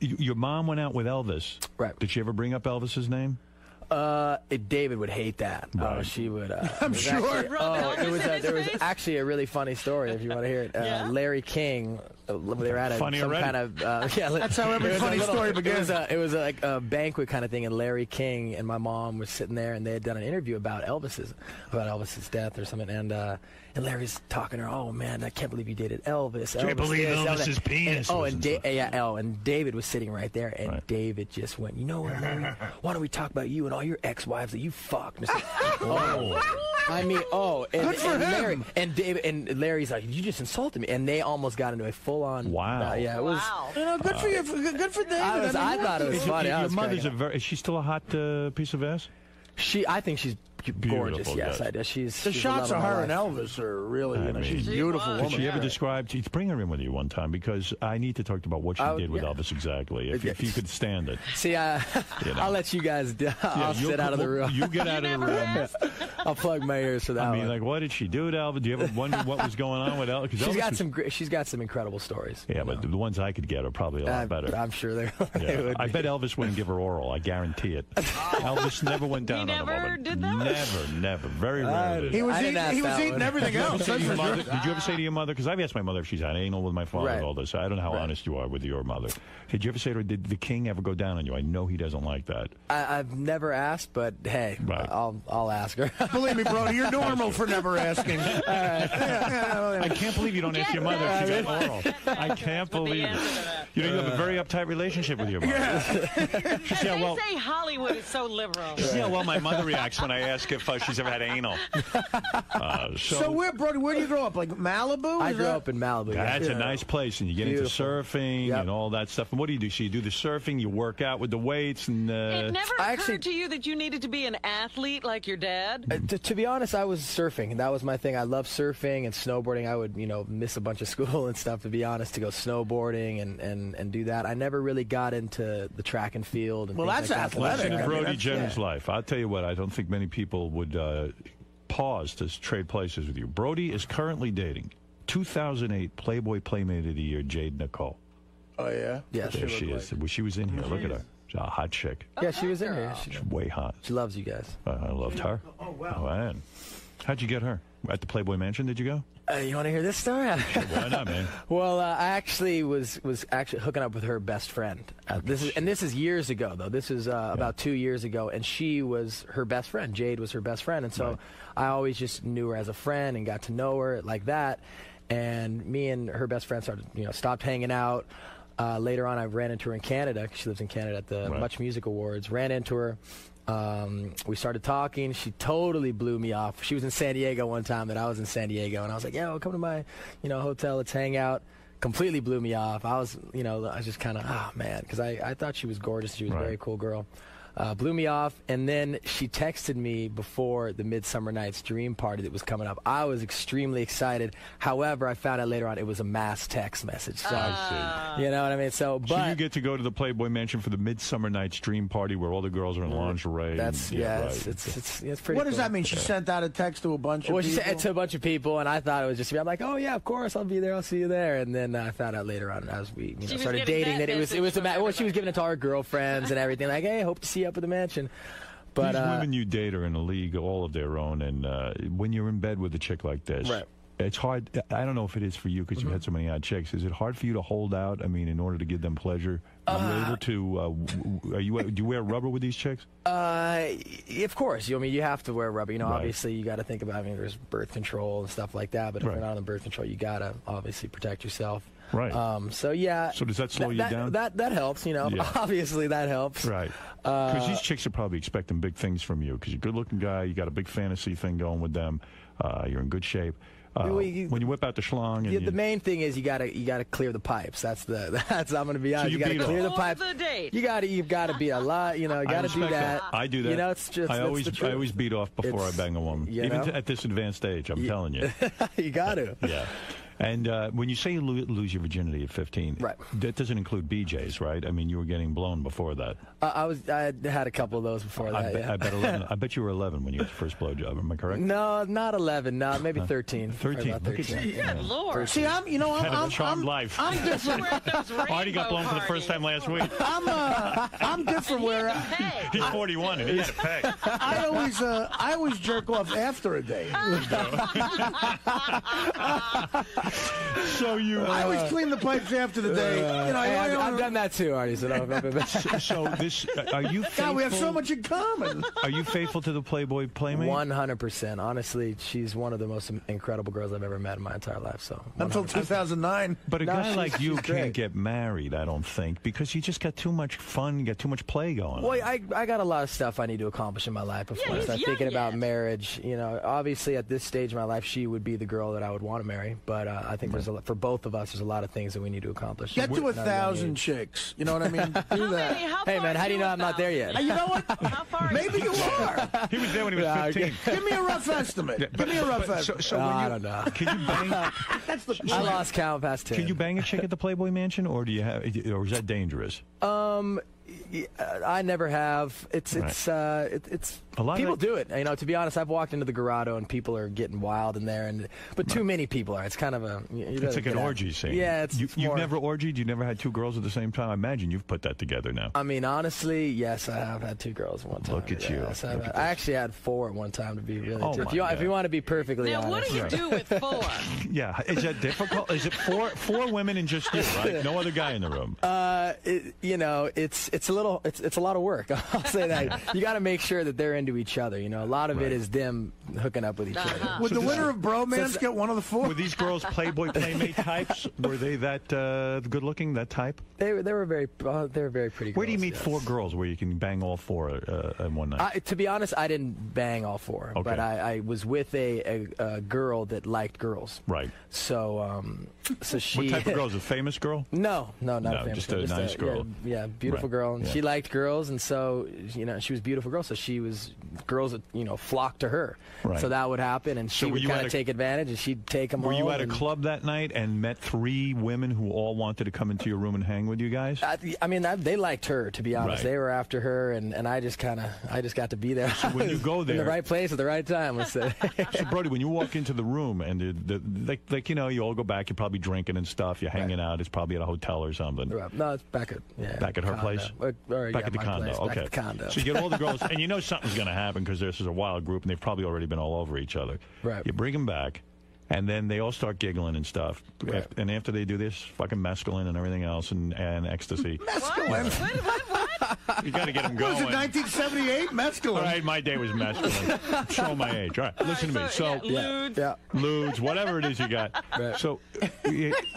S1: your mom went out with Elvis.
S20: Right.
S1: Did she ever bring up Elvis's name?
S20: Uh, David would hate that. Oh,
S1: Right.
S20: she would. Uh, [laughs]
S3: I'm sure.
S20: actually- oh, it was. A,
S2: his
S20: there was actually a really funny story if you want to hear it. Uh,
S2: Yeah?
S20: Larry King. Uh, they were at a,
S1: Funny
S20: some
S1: already.
S20: kind of uh, [laughs] yeah.
S3: That's how every
S20: it was a
S3: funny story
S20: It
S3: begins.
S20: was, a, it was like a banquet kind of thing, and Larry King and my mom was sitting there, and they had done an interview about Elvis's about Elvis's death or something, and uh, and Larry's talking to her. Oh man, I can't believe you dated Elvis.
S1: Can't
S20: Elvis
S1: believe
S20: this,
S1: Elvis's
S20: that."
S1: penis
S20: And, oh, and da- yeah, oh, and David was sitting right there, and
S1: Right.
S20: David just went, you know what, Larry? [laughs] Why don't we talk about you and all your ex-wives that you fucked? And it's like, oh, I mean, oh, and,
S3: Good for
S20: and Larry and David and Larry's like, you just insulted me, and they almost got into a full-on.
S1: Wow.
S20: Uh, yeah, it was.
S2: Wow.
S3: You know, good for you. Good for David.
S20: I was-
S3: mean,
S20: I thought it was
S1: Is
S20: funny.
S1: Your,
S20: I
S1: your
S20: was
S1: mother's a very. Is she still a hot uh, piece of ass?
S20: She, I think she's gorgeous.
S1: Beautiful,
S20: Yes,
S1: yes.
S20: I do. She's
S3: The
S20: she's
S3: shots of her
S20: of
S3: and. Elvis are really, you know,
S1: mean-
S3: she's a beautiful
S2: was.
S3: woman.
S1: Did she ever
S3: Yeah.
S1: describe? Did bring her in with you one time because I need to talk about what she
S20: would-
S1: did with
S20: yeah.
S1: Elvis exactly. If, if you could stand it. [laughs]
S20: See, I,
S1: You [laughs] know.
S20: I'll let you guys. Do, I'll
S1: you'll
S20: sit out of the room.
S1: You get out of the room. [laughs]
S20: I'll plug my ears for that
S1: I mean,
S20: one.
S1: like, what did she do to Elvis? Do you ever wonder what was going on with Elvis? 'Cause
S20: she's
S1: Elvis
S20: got
S1: was-
S20: some. gr- She's got some incredible stories.
S1: Yeah, but the ones I could get are probably a lot better.
S20: I'm sure they're. they would
S1: I bet Elvis wouldn't give her oral. I guarantee it. Elvis never went down
S2: He
S1: on a
S2: never
S1: woman.
S2: did that?
S1: Never, never. Very rarely.
S3: He was eating, he was eating everything [laughs]
S1: Did
S3: else.
S1: say to
S3: that's
S1: your
S3: for
S1: mother,
S3: sure.
S1: did you ever say to your mother? Because I've asked my mother if she's had anal with my father
S20: Right.
S1: and all this. I don't know how honest you are with your mother. Did you ever say to her, "Did the king ever go down on you?" I know he doesn't like that.
S20: I, I've never asked, but hey, I'll I'll ask her. [laughs]
S3: Believe me, Brody, you're normal for never asking. [laughs]
S1: I can't believe you don't ask your mother if she got oral. I can't believe it. You know, you have a very uptight relationship with your mother. She said,
S2: they
S1: well,
S2: say Hollywood is so liberal.
S1: See how well my mother reacts when I ask if uh, she's ever had anal. [laughs] Uh, so,
S3: So, where, Brody, where do you grow up? Like Malibu?
S20: I grew
S3: that-
S20: up in Malibu.
S1: that's
S20: yeah.
S1: a nice place, and you get
S20: Beautiful.
S1: into surfing and all that stuff. And what do you do? So you do the surfing, you work out with the weights, and uh,
S2: It never occurred to you that you needed to be an athlete like your dad?
S20: Uh, to, to be honest, I was surfing. and That was my thing. I love surfing and snowboarding. I would, you know, miss a bunch of [laughs] school and stuff, to be honest, to go snowboarding and, and, and do that. I never really got into the track and field. And
S3: Well, that's
S20: like that.
S3: athletic.
S1: in
S3: I mean,
S1: Brody
S3: that's-
S1: Jenner's
S3: yeah.
S1: life. I'll tell you what, I don't think many people would uh, pause to trade places with you. Brody is currently dating 2008 Playboy Playmate of the Year, Jayde Nicole.
S3: Oh, yeah?
S20: Yeah,
S1: there she is. Well, She was in here. Look at her. She's a hot chick.
S20: Yeah, she was in here.
S1: She's way hot.
S20: she loves you guys.
S1: I I loved her. Oh, wow. man. How'd you get her? At the Playboy Mansion, did you go?
S20: Uh, you want to hear this story? [laughs]
S1: Why not, man? [laughs]
S20: Well, uh, I actually was was actually hooking up with her best friend. Uh, this is and this is years ago though. This is uh, about two years ago, and she was her best friend. Jade was her best friend, and so I always just knew her as a friend and got to know her like that. And me and her best friend started, you know, stopped hanging out. Uh, later on, I ran into her in Canada. She lives in Canada at the Much Music Awards. Ran into her. Um, we started talking. She totally blew me off. She was in San Diego one time that I was in San Diego, and I was like, "Yo, come to my, you know, hotel. Let's hang out." Completely blew me off. I was, you know, I was just kind of, oh man, because I, I thought she was gorgeous. She was a very cool girl. Uh, blew me off, and then she texted me before the Midsummer Night's Dream party that was coming up. I was extremely excited. However, I found out later on it was a mass text message. So, ah. you know what I mean? So, but
S1: so you get to go to the Playboy Mansion for the Midsummer Night's Dream Party where all the girls are in mm. lingerie. and-
S20: That's yeah,
S1: right.
S20: it's, it's it's it's pretty.
S3: What does that mean? She sent out a text to a bunch of
S20: Well, she
S3: people?
S20: sent it to a bunch of people, and I thought it was just me. I'm like, oh yeah, of course, I'll be there. I'll see you there. And then uh, I found out later on as we you know, started dating
S2: that
S20: that it was it was a ma- well, she was giving it to our girlfriends and everything. Like, hey, hope to see you up at the mansion. But
S1: These
S20: uh,
S1: women you date are in a league all of their own, and uh, when you're in bed with a chick like this,
S20: Right.
S1: it's hard. I don't know if it is for you because you've had so many odd chicks. Is it hard for you to hold out? I mean, in order to give them pleasure, are you able to? Uh, are you? Do you wear rubber with these chicks?
S20: Uh, of course. You, I mean, you have to wear rubber. You know,
S1: Right.
S20: obviously, you got to think about. I mean, there's birth control and stuff like that. But if
S1: Right.
S20: you're not on the birth control, you gotta obviously protect yourself.
S1: Right.
S20: Um. So yeah.
S1: So does that slow you
S20: that,
S1: down?
S20: That that helps. You know.
S1: Yeah. [laughs]
S20: Obviously, that helps.
S1: Right.
S20: Uh,
S1: Because these chicks are probably expecting big things from you. Because you're a good-looking guy, you got a big fantasy thing going with them. Uh, you're in good shape. Uh,
S20: Well, you-
S1: when you whip out the schlong, and
S20: Yeah,
S1: you,
S20: the main thing is you gotta you gotta clear the pipes. That's the [laughs] that's I'm gonna be honest.
S1: you
S20: you, gotta
S1: beat
S20: clear
S1: off.
S20: the pipes.
S2: the date.
S20: You gotta you've gotta be a lot. You know, you gotta do
S1: respect
S20: that.
S1: I do that.
S20: You know, it's just
S1: I always,
S20: the truth.
S1: I always beat off before
S20: It's-
S1: I bang a woman, even
S20: know?
S1: at this advanced age. I'm telling you. [laughs]
S20: you gotta.
S1: yeah. And uh, when you say you lo- lose your virginity at 15, right. that doesn't include BJ's, right? I mean, you were getting blown before that.
S20: Uh, I was I had a couple of those before
S1: I,
S20: that.
S1: bet-
S20: yeah.
S1: I bet 11. I [laughs] bet you were 11 when you got your first blowjob. Am I correct?
S20: No, not 11. No, maybe 13.
S1: 13.
S20: About
S1: Look at
S20: 13.
S1: you. Yeah.
S2: Lord.
S3: See, I'm, you know, I'm,
S1: Had a
S3: I'm,
S1: charmed
S3: I'm,
S1: life.
S3: I'm [laughs] different.
S1: Artie got blown for the first time last week. [laughs]
S3: I'm, uh, I'm different where
S1: He's 41 and he had a peg.
S3: I always, uh, I always jerk off after a date. [laughs]
S1: so you,
S3: I always clean the pipes after the day. you know, I, I,
S20: I've, I've done that too, Artie. So, no,
S1: so, [laughs] so this, uh, are you faithful?
S3: God, we have so much in common.
S1: Are you faithful to the Playboy Playmate?
S20: One hundred percent. Honestly, she's one of the most incredible girls I've ever met in my entire life. So
S3: Until
S20: 100%.
S3: 2009.
S1: But a
S20: No,
S1: guy
S20: she's-
S1: like you can't
S20: great.
S1: get married, I don't think, because you just got too much fun, you got too much play going on.
S20: Well, I, I got a lot of stuff I need to accomplish in my life before I
S2: he's
S20: start
S2: young
S20: thinking about marriage. You know, obviously at this stage of my life, she would be the girl that I would want to marry. But uh, I think there's a lot, for both of us, there's a lot of things that we need to accomplish.
S3: Get to a thousand chicks. You know what I mean? [laughs] Do that.
S20: Hey man, how do you know I'm not there yet?
S3: Uh, You know what? Maybe you are.
S1: He was there when he was
S20: Nah,
S1: 15.
S3: Give me a rough estimate. Give me a rough
S1: But so,
S3: estimate.
S1: so
S20: No,
S1: when
S20: I
S1: you,
S20: don't know.
S1: Can you bang? [laughs] [laughs]
S3: That's the
S20: I lost count past ten.
S1: Can you bang a chick at the Playboy Mansion, or do you have, or is that dangerous?
S20: Um, y- uh, I never have. It's it's uh, it, it's
S1: A lot of
S20: people
S1: that-
S20: do it. You know, to be honest, I've walked into the Grotto and people are getting wild in there, and but too many people are. It's kind of a. you- you
S1: It's
S20: gotta
S1: like an
S20: get out.
S1: orgy scene.
S20: Yeah, it's
S1: you,
S20: it's
S1: you've
S20: more-
S1: never orgied. You never had two girls at the same time. I imagine you've put that together now.
S20: I mean, honestly, yes, I have had two girls at one time.
S1: Look at you.
S20: Yes, I've
S1: Look
S20: had-
S1: at
S20: I actually had four at one time. To be really,
S1: Oh
S20: if
S1: my
S20: you if you want to be perfectly
S2: Now,
S20: honest.
S2: what do you do with [laughs] four?
S1: Yeah, is that difficult? Is it four four women and just you, right? No other guy in the room.
S20: Uh, it, you know, it's it's a little it's it's a lot of work. [laughs] I'll say that. you got to make sure that they're into each other. You know, a lot of it is them hooking up with each other.
S3: Would the winner of Bromance
S20: So-
S3: get one of the four?
S1: Were these girls Playboy Playmate types? Were they that uh, good looking? That type?
S20: They were they were very uh, they were very pretty.
S1: Where do you meet
S20: yes.
S1: four girls where you can bang all four uh, in one night?
S20: I, to be honest, I didn't bang all four,
S1: Okay.
S20: but I, I was with a, a, a girl that liked girls.
S1: Right.
S20: So, um, so she.
S1: what type of [laughs] girl? Is a famous girl?
S20: No, no, not
S1: No,
S20: a famous
S1: just a
S20: girl,
S1: nice girl.
S20: Yeah, yeah, beautiful
S1: Right,
S20: girl, and
S1: yeah.
S20: She liked girls, and so you know she was a beautiful girl. So she was girls that you know flocked to her.
S1: Right.
S20: So that would happen, and she
S1: were
S20: would kind of take advantage, and she'd take them.
S1: Were you at a club that night and met three women who all wanted to come into your room and hang with you guys?
S20: I, I mean, I, they liked her. To be honest,
S1: Right.
S20: they were after her, and, and I just kind of, I just got to be there.
S1: So when you [laughs] go there, in
S20: the right place at the right time, let's say. [laughs]
S1: so Brody, when you walk into the room and the, the, like, like you know, you all go back, you're probably drinking and stuff, you're hanging out. It's probably at a hotel or something.
S20: no, it's back at yeah,
S1: Back at her place?
S20: Or,
S1: back
S20: yeah,
S1: at the condo.
S20: place,
S1: okay.
S20: Back at the condo.
S1: So you get all the girls, [laughs] and you know something's going to happen because this is a wild group, and they've probably already been all over each other.
S20: Right.
S1: You bring them back, and then they all start giggling and stuff.
S20: Right.
S1: And after they do this, fucking mescaline and everything else, and, and ecstasy. [laughs]
S3: Mescaline. What? [laughs]
S1: You got to get them
S3: What
S1: going.
S3: was it, 1978? Mescaline.
S1: All right, my day was mescaline. [laughs] Show my age. All right, listen to me. So,
S20: yeah, yeah.
S1: ludes, whatever it is you got.
S20: Right.
S1: So,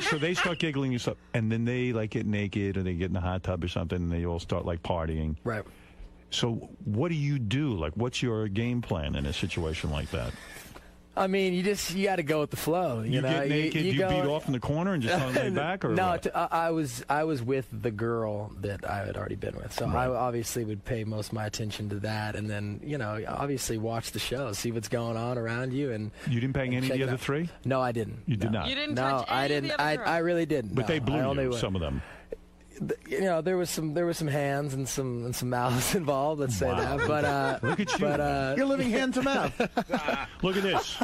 S1: so they start giggling and stuff, and then they like get naked or they get in the hot tub or something, and they all start like partying.
S20: Right.
S1: So, what do you do? Like, what's your game plan in a situation like that?
S20: I mean, you just you got to go with the flow. You,
S1: You,
S20: know,
S1: get naked, you,
S20: go-
S1: beat off in the corner, and just lay [laughs] back, or
S20: no,
S1: what?
S20: t- I I was I was with the girl that I had already been with, so I obviously would pay most of my attention to that, and then you know obviously watch the show, see what's going on around you, and
S1: you didn't bang any of the other
S20: out.
S1: three.
S20: No, I didn't.
S1: You did not.
S2: You didn't
S20: no,
S2: touch
S20: I
S2: any of
S20: didn't.
S2: the other
S20: I
S2: girls?
S20: I really didn't.
S1: But
S20: no.
S1: they blew
S20: I only
S1: you. Some of them.
S20: You know there was some there was some hands and some and some mouths [laughs] involved. Let's say
S1: Wow.
S20: that. But uh,
S1: Look at you.
S20: But uh,
S3: You're living hand to mouth. [laughs]
S1: Look at this.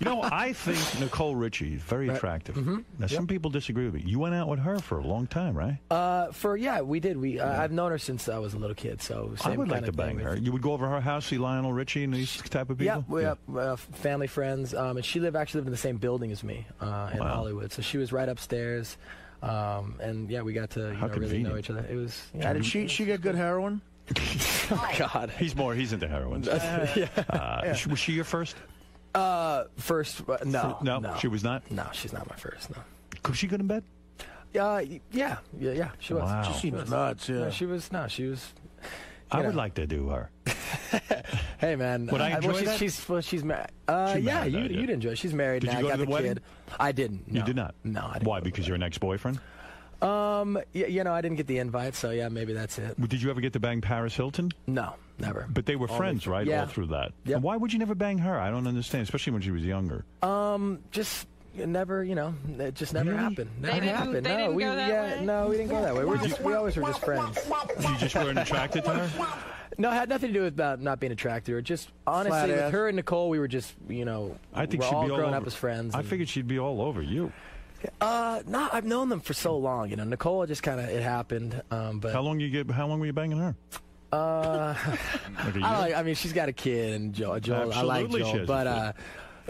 S1: You know, I think Nicole Richie is very attractive.
S20: Mm-hmm.
S1: Now, some people disagree with me. You went out with her for a long time, right?
S20: uh, for yeah, we did. We uh, I've known her since I was a little kid. So same
S1: I would like
S20: kind
S1: to
S20: of thing
S1: bang
S20: with-
S1: her. You would go over her house, see Lionel Richie and these type of people.
S20: Yeah, we have uh, family friends, um, and she lived actually lived in the same building as me uh, in
S1: Wow.
S20: Hollywood. So she was right upstairs, um, and yeah, we got to you
S1: How
S20: know, really know each other. It was
S3: Yeah, did she she get good heroin?
S20: oh [laughs] God.
S1: He's more. He's into heroin. [laughs]
S20: yeah.
S1: Uh, sh- Was she your first?
S20: Uh, first, uh, no,
S1: No, she was not.
S20: No, she's not my first. No.
S1: Was she good in bed?
S20: Uh, y- yeah, yeah, yeah. She was.
S1: Wow.
S20: She,
S1: She seems
S20: was.
S3: nuts, yeah.
S20: No, she was. No, she was.
S1: I
S20: you
S1: would like to do her. [laughs]
S20: Hey man,
S1: Would I
S20: uh,
S1: enjoy
S20: well, she's,
S1: that?
S20: She's well, she's married. Uh,
S1: She
S20: yeah,
S1: married,
S20: you you'd enjoy. She's married
S1: Did
S20: now.
S1: you go
S20: got
S1: to the wedding?
S20: kid. I didn't.
S1: You did not.
S20: No, I didn't.
S1: Why? Because you're an ex-boyfriend.
S20: Um, yeah, you know, I didn't get the invite, so yeah, maybe that's it.
S1: Did you ever get to bang Paris Hilton?
S20: No, never.
S1: But they were
S20: Only
S1: friends,
S20: fr-
S1: right?
S20: yeah.
S1: All through that.
S20: Yep.
S1: And Why would you never bang her? I don't understand, especially when she was younger.
S20: Um, just never, you know, it just never
S1: Really?
S20: happened.
S2: They
S20: Never
S2: didn't-
S20: happened.
S2: they
S20: no,
S2: didn't
S20: we
S2: go that
S20: yeah,
S2: way?
S20: no, we didn't go that way. We're just we always were just friends.
S1: You just weren't attracted to her.
S20: No, it had nothing to do with about not being attracted to her. Just honestly,
S3: Flat
S20: with
S3: ass.
S20: her and Nicole, we were just, you know,
S1: I think
S20: we're
S1: she'd
S20: all
S1: be all
S20: grown
S1: over.
S20: up as friends.
S1: I figured she'd be all over you.
S20: Uh, no, I've known them for so long. You know, Nicole just kind of it happened. Um, but
S1: How long you get? How long were you banging her?
S20: Uh,
S1: Like a [laughs]
S20: I,
S1: year?
S20: like, I mean, she's got a kid, and Joel. Joel I like
S1: Absolutely she
S20: Joel,
S1: has a
S20: but
S1: kid.
S20: uh,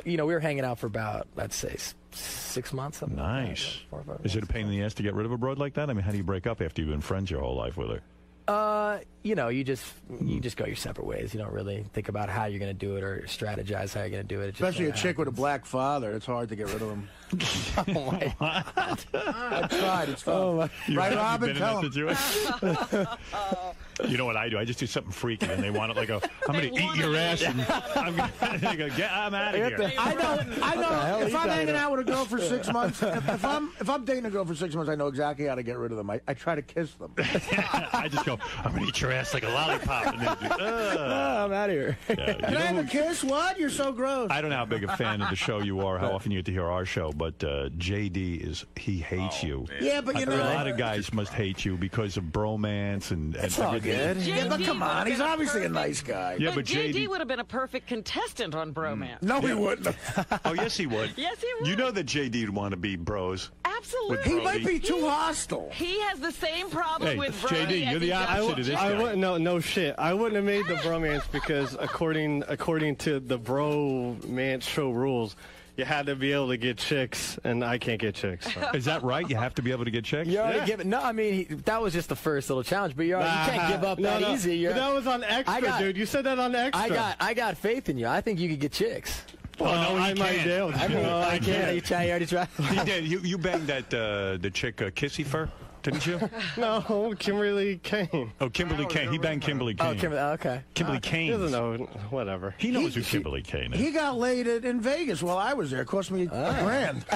S20: you know, we were hanging out for about, let's say, six months. something like that.
S1: Nice.
S20: Four five
S1: Is it a pain in the ass to get rid of a broad like that? I mean, how do you break up after you've been friends your whole life with her?
S20: Uh, you know, you just you just go your separate ways. You don't really think about how you're going to do it or strategize how you're going to do it. it just
S3: Especially a
S20: kinda
S3: chick with a black father. It's hard to get rid of him. Oh my! I tried. It's tough.
S20: Oh, my-
S1: You-
S3: right,
S1: have you
S3: Robin?
S1: been in
S3: Tell him. [laughs] [laughs]
S1: situation? [laughs] You know what I do? I just do something freaky, and they want it like a. I'm going to eat your ass, and [laughs] I'm going [laughs] to go. Get, I'm out of here.
S3: I know. I know. If I'm hanging
S18: about?
S3: out with a girl for six months, if, if I'm if I'm dating a girl for six months, I know exactly how to get rid of them. I, I try to kiss them.
S1: I just go. I'm going to eat your ass like a lollipop, and then. Uh,
S18: I'm out of here.
S1: yeah, you
S3: Can I have
S1: who-
S3: a kiss? What? You're so gross.
S1: I don't know how big a fan of the show you are, how often you get to hear our show, but uh, JD is he hates you.
S3: Yeah, but you
S1: a,
S3: know-
S1: a lot of guys must hate you because of bromance and. and everything.
S3: Good. Yeah, but come on, he's obviously a nice guy.
S1: Yeah, but
S2: JD,
S1: JD
S2: would have been a perfect contestant on Bromance.
S3: No, he wouldn't. [laughs]
S1: oh yes, he would.
S2: Yes, he would.
S1: You know that JD would want to be bros.
S2: Absolutely.
S1: He might
S3: be
S1: Brody.
S3: too hostile.
S2: He has the same problem
S1: Hey,
S2: with Brody
S1: JD,
S2: as
S1: you're the opposite of this guy.
S11: I wouldn't no no shit. I wouldn't have made the bromance because according according to the bromance show rules, you had to be able to get chicks, and I can't get chicks. so.
S1: Is that right? You have to be able to get chicks.
S20: You already
S11: Yeah.
S20: give it. No, I mean he, that was just the first little challenge, but you're, you can't give up
S11: No,
S20: that
S11: no.
S20: easy. You're,
S11: But that was on extra,
S20: I got-
S11: dude. You said that on extra.
S20: I got I got faith in you. I think you could get chicks.
S11: Well, no, I might be able to.
S20: I mean,
S11: No, I
S20: I can't.
S11: can't.
S20: You try. You already tried.
S1: He did. You, you banged that uh, the chick uh, Kissy Fur, didn't you? [laughs]
S11: No, Kimberly Kane.
S1: Oh, Kimberly Kane. He banged Kimberly Kane.
S20: Oh,
S1: Kane.
S20: Kim, okay.
S1: Kimberly
S11: He
S1: Kane.
S11: doesn't know. Whatever.
S1: He knows who Kimberly Kane is.
S3: He got laid at, in Vegas while I was there. It cost me a grand. [laughs]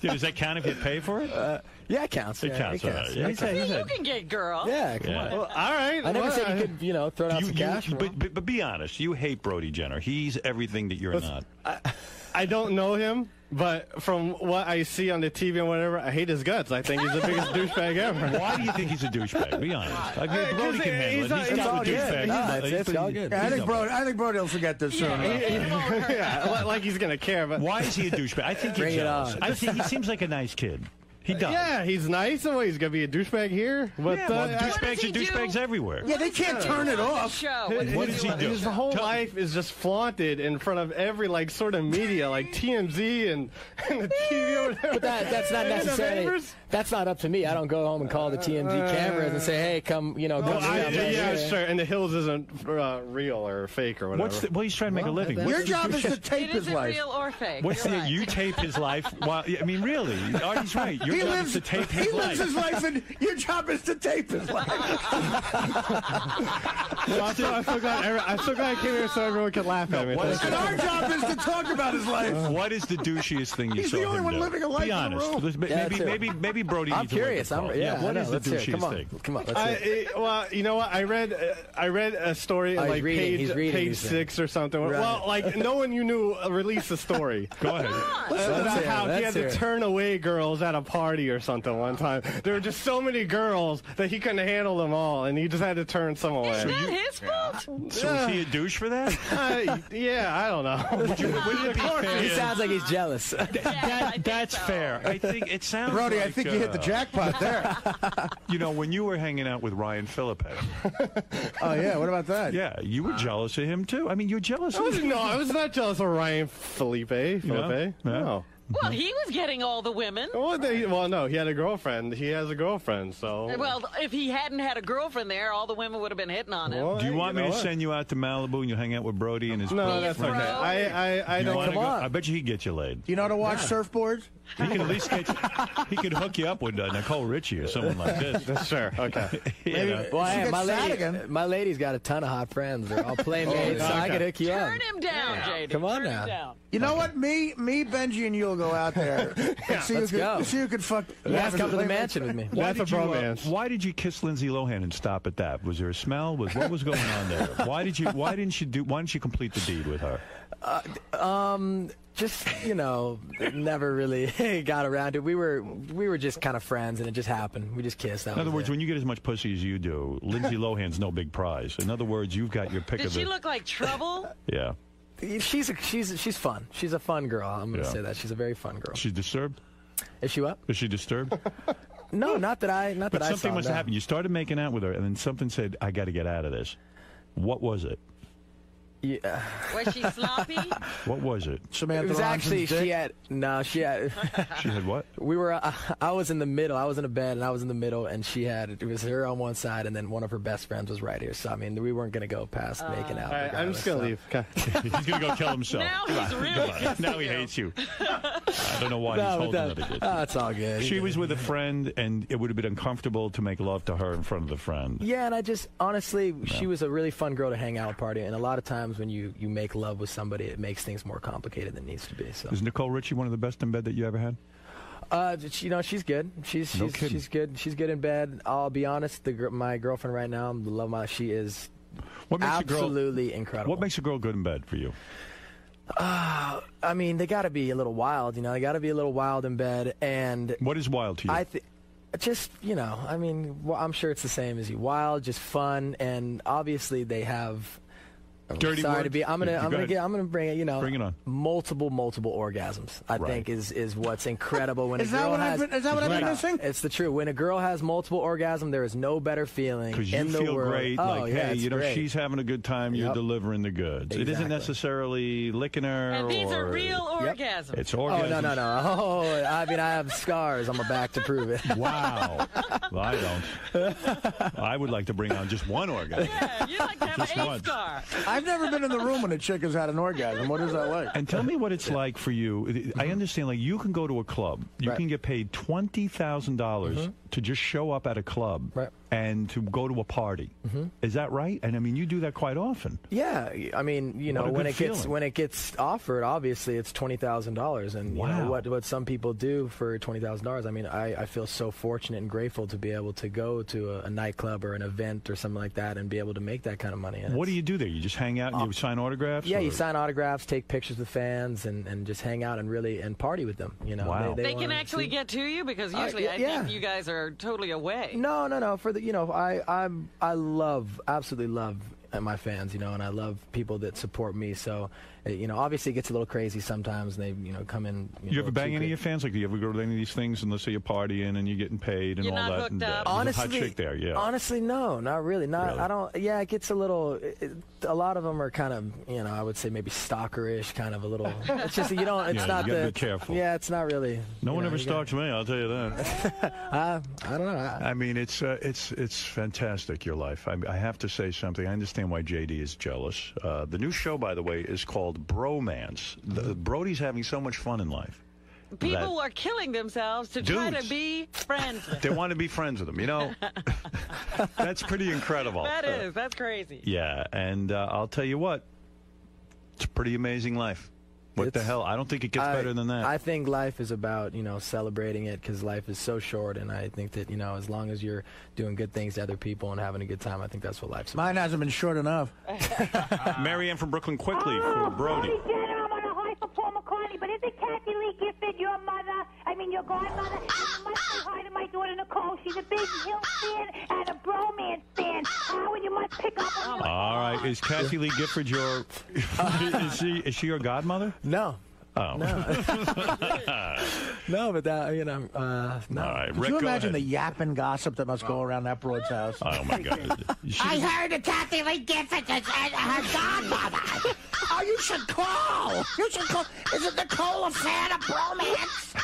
S1: Yeah, does that count if you pay for it?
S20: Uh, yeah, it counts.
S1: It
S20: yeah,
S1: counts,
S20: It counts.
S1: Yeah,
S20: He said- he
S2: You can get girls.
S20: Yeah, come
S1: Yeah.
S20: on.
S11: Well, all right.
S20: I never
S11: well,
S20: said you could, you know, throw down
S1: You-
S20: some
S1: you-
S20: cash. for
S1: but, but, but be honest, you hate Brody Jenner. He's everything that you're not. [laughs]
S11: I don't know him, but from what I see on the TV and whatever, I hate his guts. I think he's the [laughs] biggest douchebag ever.
S1: Why do you think he's a douchebag? Be honest. I mean,
S11: Hey,
S1: Brody
S11: 'cause
S1: can handle
S11: he's
S1: it.
S11: not-
S1: He's
S11: it's
S1: got the
S11: good.
S1: douchebag.
S20: Nah,
S1: He's-
S20: it's- it's all good.
S3: Yeah, I think Brody. I think Brody will forget this soon. [laughs]
S11: yeah, li- like he's gonna care, but
S1: Why is he a douchebag? I think you're
S20: Bring it
S1: jealous. I think he seems like a nice kid. He does.
S11: yeah, he's nice. And what, he's gonna be a douchebag here. But
S1: Yeah,
S11: uh,
S1: well,
S11: I-
S1: douchebags are douchebags
S2: do?
S1: everywhere.
S3: Yeah, they can't turn it off.
S2: Show.
S11: his,
S1: What does he do?
S11: His whole
S1: Tell-
S11: life is just flaunted in front of every like sort of media, like TMZ and, and the TV. Or whatever.
S20: But that, that's not
S11: And the
S20: necessarily.
S11: Neighbors.
S20: That's not up to me. I don't go home and call the TMZ cameras and say, "Hey, come, you know, come
S11: Well,
S20: see
S11: I,
S20: how
S11: yeah,
S20: you're-"
S11: sure. And the hills isn't uh, real or fake or whatever.
S1: What's the, well, he's trying to make a living.
S3: Your
S1: What's,
S3: job is to tape
S2: It
S3: his
S2: isn't
S3: life.
S2: real or fake.
S1: what's
S2: You're
S1: the
S2: right.
S1: you tape his life? While, I mean, really, Artie's right. Your
S3: He
S1: job
S3: lives.
S1: is to tape his
S3: he
S1: his
S3: lives
S1: life.
S3: his life, and your job is to tape his life.
S11: So I'm, so, I'm so glad. every- I'm so glad I came here so everyone could laugh at me.
S1: what is
S11: Thank
S3: and our job is to talk about his life.
S1: What is the douchiest thing you
S3: He's
S1: saw
S3: the only
S1: him
S3: one
S1: do?
S3: living a life
S1: Be honest.
S3: room.
S1: Maybe, maybe, maybe Brody.
S20: I'm
S1: needs to wake
S20: curious. I'm,
S1: call.
S20: yeah,
S1: What
S20: I
S1: is the
S20: Let's
S1: douchiest
S20: Come on,
S1: thing?
S20: come on. Let's
S11: I,
S20: it.
S11: it- well, you know what? I read uh, I read a story
S20: Oh,
S11: like
S20: reading-
S11: page
S20: reading
S11: page six or something.
S20: Right.
S11: Well, like no one you knew uh, released a story. [laughs]
S1: Go ahead.
S11: Uh,
S20: Let's
S11: about
S20: hear it.
S11: how he had to turn away girls at a party or something one time. There were just so many girls that he couldn't handle them all, and he just had to turn some away.
S2: Is that his fault?
S1: So is he a douche for that? [laughs]
S11: Uh, yeah, I don't know.
S1: Would you, would it be fair?
S20: He sounds like he's jealous.
S1: that, that's fair. I think it sounds.
S3: Brody, I think you hit the jackpot there. [laughs]
S1: You know, when you were hanging out with Ryan Philippe, [laughs]
S3: oh yeah, what about that?
S1: yeah, you were jealous of him too. I mean, you're jealous
S11: I
S1: of
S11: was,
S1: him.
S11: no, I was not jealous of Ryan Felipe. Felipe?
S1: Yeah.
S11: No.
S2: Well, he was getting all the women.
S11: Well, they, well, no, he had a girlfriend. He has a girlfriend, so.
S2: Well, if he hadn't had a girlfriend there, all the women would have been hitting on him.
S11: Well,
S1: Do you
S11: hey,
S1: want me to
S11: what?
S1: send you out to Malibu and you hang out with Brody and his
S11: No, that's
S2: Bro.
S11: okay. I, I, I don't.
S20: come on.
S1: I bet you he'd get you laid.
S3: You know how to watch surfboards?
S1: He could at least get. You, He could hook you up with uh, Nicole Richie or someone like this. [laughs]
S11: That's sure. Okay. [laughs]
S1: You know?
S20: Well, hey, my lady,
S3: again.
S20: my lady's got a ton of hot friends. They're all playmates, so I
S11: okay.
S20: could hook you up.
S2: Turn him down, JD.
S20: Come on
S2: Turn
S20: now.
S2: Him down.
S3: You know what? Me, me, Benji, and you'll go out there [laughs] and see
S20: let's
S3: who
S20: go.
S3: could see who could fuck.
S20: You guys come to the mansion with me.
S11: That's a
S1: did you, uh, why did you kiss Lindsay Lohan and stop at that? Was there a smell? Was what was going on there? [laughs] Why did you? Why didn't you do? Why didn't you complete the deed with her?
S20: Um, just you know, never really [laughs] got around it. We were we were just kind of friends, and it just happened. We just kissed. That
S1: In other words,
S20: it.
S1: when you get as much pussy as you do, Lindsay Lohan's no big prize. In other words, you've got your pick of.
S2: Did she
S1: the.
S2: look like trouble?
S1: yeah,
S20: she's a, she's she's fun. She's a fun girl. I'm gonna
S1: Yeah.
S20: say that she's a very fun girl.
S1: she's disturbed.
S20: Is she what?
S1: Is she disturbed? [laughs]
S20: No, not that I not
S1: But
S20: that I
S1: something must
S20: no.
S1: have happened. You started making out with her, and then something said, "I got to get out of this." What was it?
S20: Yeah.
S2: Was she sloppy? [laughs]
S1: What was it?
S3: Samantha
S20: It was actually
S3: Ronson's
S20: she had no she had [laughs]
S1: She had what?
S20: we were uh, I was in the middle I was in a bed and I was in the middle and she had it was her on one side and then one of her best friends was right here so I mean we weren't gonna go past making out.
S11: All right, I'm just gonna
S20: regardless,
S11: leave. Okay. [laughs]
S1: He's gonna go kill himself.
S2: Now he's
S1: on,
S2: really
S1: come on.
S2: pissed
S1: Now he hates you. I don't know why
S20: No,
S1: he's holding
S20: that-
S1: it against
S20: oh, it's all good.
S1: She was with a friend, and it would have been uncomfortable to make love to her in front of the friend.
S20: Yeah, and I just honestly, she was a really fun girl to hang out party, and a lot of times when you you make love with somebody, it makes things more complicated than it needs to be. So,
S1: Is Nicole Richie one of the best in bed that you ever had?
S20: uh, you know, she's good. She's
S1: No
S20: she's,
S1: kidding.
S20: she's good. She's good in bed. I'll be honest, the my girlfriend right now, the love my, she is
S1: What makes a girl-
S20: absolutely incredible.
S1: What makes a girl good in bed for you?
S20: Uh, I mean, they got to be a little wild, you know. They got to be a little wild in bed, and
S1: What is wild to you?
S20: I think just you know, I mean, well, I'm sure it's the same as you. Wild, just fun, and obviously they have. I'm
S1: Dirty
S20: sorry
S1: words?
S20: to be. I'm gonna.
S1: Yeah,
S20: I'm gonna get. I'm gonna bring it. You know,
S1: Bring it on.
S20: Multiple, multiple orgasms. I
S1: Right.
S20: think is is what's incredible when
S3: Is
S20: a girl
S3: what
S20: has.
S3: been- is that what I've been
S20: No, no,
S3: missing?
S20: It's the truth. When a girl has multiple orgasms, there is no better feeling
S1: Because you
S20: in the
S1: feel
S20: world.
S1: great,
S20: oh,
S1: like,
S20: yeah,
S1: hey, you know,
S20: great.
S1: she's having a good time, you're
S20: Yep.
S1: delivering the goods. It isn't necessarily licking her
S2: And these
S1: or...
S2: are real
S20: Yep.
S2: orgasms.
S1: It's orgasms.
S20: Oh no no no! [laughs] Oh, I mean, I have scars on my back to prove it. [laughs]
S1: Wow. well, I don't. [laughs] I would like to bring on just one orgasm.
S2: Yeah, you like to have
S1: Just
S2: a
S1: once.
S2: scar.
S3: I've never been in the room when a chick has had an orgasm. What is that like?
S1: And tell me what it's like for you. I understand, like, you can go to a club. You
S20: Right.
S1: can get paid $20,000
S20: Mhm.
S1: To just show up at a club
S20: Right.
S1: and to go to a party. Is that right? And I mean, you do that quite often.
S20: Yeah, I mean, you know, when
S1: good
S20: it gets when it gets offered, obviously it's twenty thousand dollars, and you know what what some people do for twenty thousand dollars. I mean, I, I feel so fortunate and grateful to be able to go to a, a nightclub or an event or something like that and be able to make that kind of money. And
S1: What do you do there? You just hang out and you sign autographs?
S20: Yeah, you sign autographs, take pictures with fans, and, and just hang out and really and party with them. You know,
S1: Wow.
S2: They, can
S20: wanna
S2: actually
S20: see-
S2: get to you because
S20: Uh,
S2: usually
S20: yeah,
S2: I
S20: yeah.
S2: think you guys are totally away.
S20: No, no, no. For the you know, I I'm I love absolutely love my fans, you know, and I love people that support me. So, you know, obviously it gets a little crazy sometimes. And they you know come in.
S1: You,
S20: know,
S1: ever bang any of your fans? Like, do you ever go to any of these things and let's say you're partying and you're getting paid and
S2: You're
S1: all
S2: not
S1: that? and, uh,
S2: up?
S1: there's a
S20: Honestly,
S1: hot chick there, yeah.
S20: Honestly, no, not really. Not
S1: Really?
S20: I don't. Yeah, it gets a little. It, it- a lot of them are kind of you know I would say maybe stalkerish, kind of a little. [laughs] It's just you don't. It's
S1: Yeah,
S20: not
S1: gotta
S20: the.
S1: be careful.
S20: Yeah, it's not really.
S1: no one
S20: know,
S1: ever
S20: you gotta-
S1: stalks me. I'll tell you that. [laughs]
S20: Uh, I don't know. I,
S1: I mean, it's uh, it's it's fantastic. Your life. I, I have to say something. I understand why JD is jealous. Uh, the new show, by the way, is called Bromance. The, Brody's having so much fun in life.
S2: People are killing themselves to try to be friends. with
S1: They want to be friends with him. You know, [laughs] that's pretty incredible.
S2: That is. That's crazy.
S1: Yeah, and uh, I'll tell you what, it's a pretty amazing life. What the hell? I don't think it gets
S20: I-
S1: better than that.
S20: I think life is about you know celebrating it because life is so short, and I think that you know as long as you're doing good things to other people and having a good time, I think that's what life's about.
S3: Mine hasn't been short enough. [laughs]
S1: Marianne from Brooklyn, quickly for Brody.
S22: Jenna, Paul McCartney, but isn't Kathie Lee Gifford your mother? I mean, your godmother? And ah! you must say hi to my daughter Nicole. She's a big Hill fan and a bromance fan. Howard, you must pick up on oh, your...
S1: All right, is Kathie Lee Gifford your? [laughs] [laughs] is she is she your godmother?
S20: No.
S1: Oh. [laughs]
S20: No, but that you know, uh, no.
S1: All right,
S3: Could
S1: Rick,
S3: you
S1: go
S3: imagine
S1: ahead.
S3: the yapping gossip that must go around that broad's house?
S1: Oh my God! [laughs]
S22: I heard that Kathie Lee Gifford is her godmother.
S3: Oh, you should call. You should call. Is it Nicole a fan of bromance?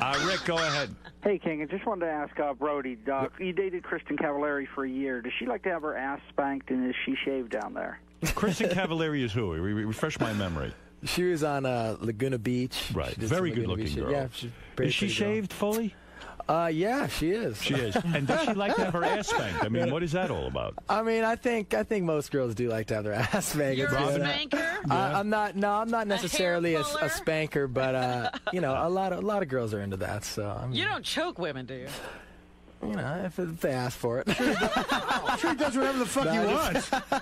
S1: Uh, Rick, go ahead.
S23: Hey, King, I just wanted to ask uh, Brody. Uh, you dated Kristin Cavallari for a year. Does she like to have her ass spanked, and is she shaved down there?
S1: Kristin Cavallari is who? Re- re- refresh my memory.
S20: She was on uh, Laguna Beach.
S1: Right, very good-looking
S20: Beach.
S1: girl.
S20: Yeah, she's pretty
S1: Is she
S20: pretty girl.
S1: shaved fully?
S20: Uh, yeah, she is.
S1: She is. [laughs] And does she like to have her ass spanked? I mean, what is that all about?
S20: I mean, I think I think most girls do like to have their [laughs] ass spanked.
S2: You're a
S20: good.
S2: spanker?
S20: I, I'm not. No, I'm not necessarily a,
S2: puller?
S20: a spanker, but uh, you know, a lot of a lot of girls are into that. So I mean,
S2: You don't choke women, do you?
S20: You know, if, if they ask for it.
S3: sure he does whatever the fuck he wants. [laughs]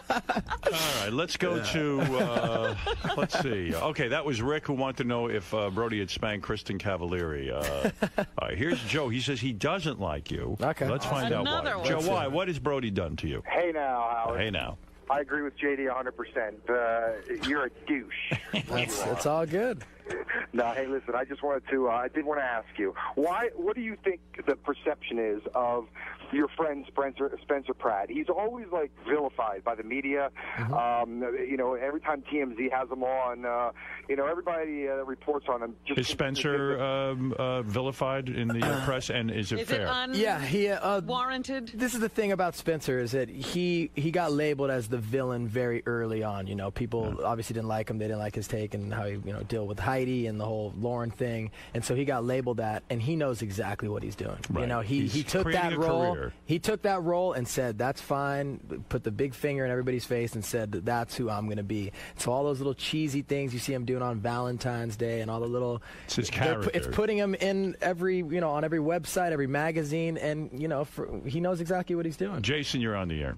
S1: All right, let's go to. [laughs] Uh, let's see. Okay, that was Rick who wanted to know if uh, Brody had spanked Kristin Cavallari. Uh, [laughs] all right, here's Joe. He says he doesn't like you. Okay, let's find
S2: Another
S1: out
S2: one.
S1: why. Joe, why? What has Brody done to you?
S24: Hey now, Howard.
S1: Hey now.
S24: I agree with JD 100%. Uh, you're a douche. [laughs]
S20: It's, it's all good. [laughs]
S24: No, hey, listen. I just wanted to. Uh, I did want to ask you why. What do you think the perception is of your friend Spencer Spencer Pratt. He's always like vilified by the media. Um, you know, every time TMZ has him on, uh, you know, everybody uh, reports on him. Just
S1: Is Spencer um, uh, vilified in the uh, press, and is it
S2: Is
S1: fair?
S2: it un-
S20: Yeah, he uh,
S2: warranted?
S20: This is the thing about Spencer is that he he got labeled as the villain very early on. You know, people obviously didn't like him. They didn't like his take and how he you know deal with Heidi and the whole Lauren thing. And so he got labeled that, and he knows exactly what he's doing. You know, he
S1: He's
S20: he took that role.
S1: career.
S20: He took that role and said, "That's fine." Put the big finger in everybody's face and said, "That's who I'm going to be." So all those little cheesy things you see him doing on Valentine's Day and all the little
S1: It's his
S20: they're It's putting him in every you know on every website, every magazine, and you know for, he knows exactly what he's doing.
S1: Jason, you're on the air.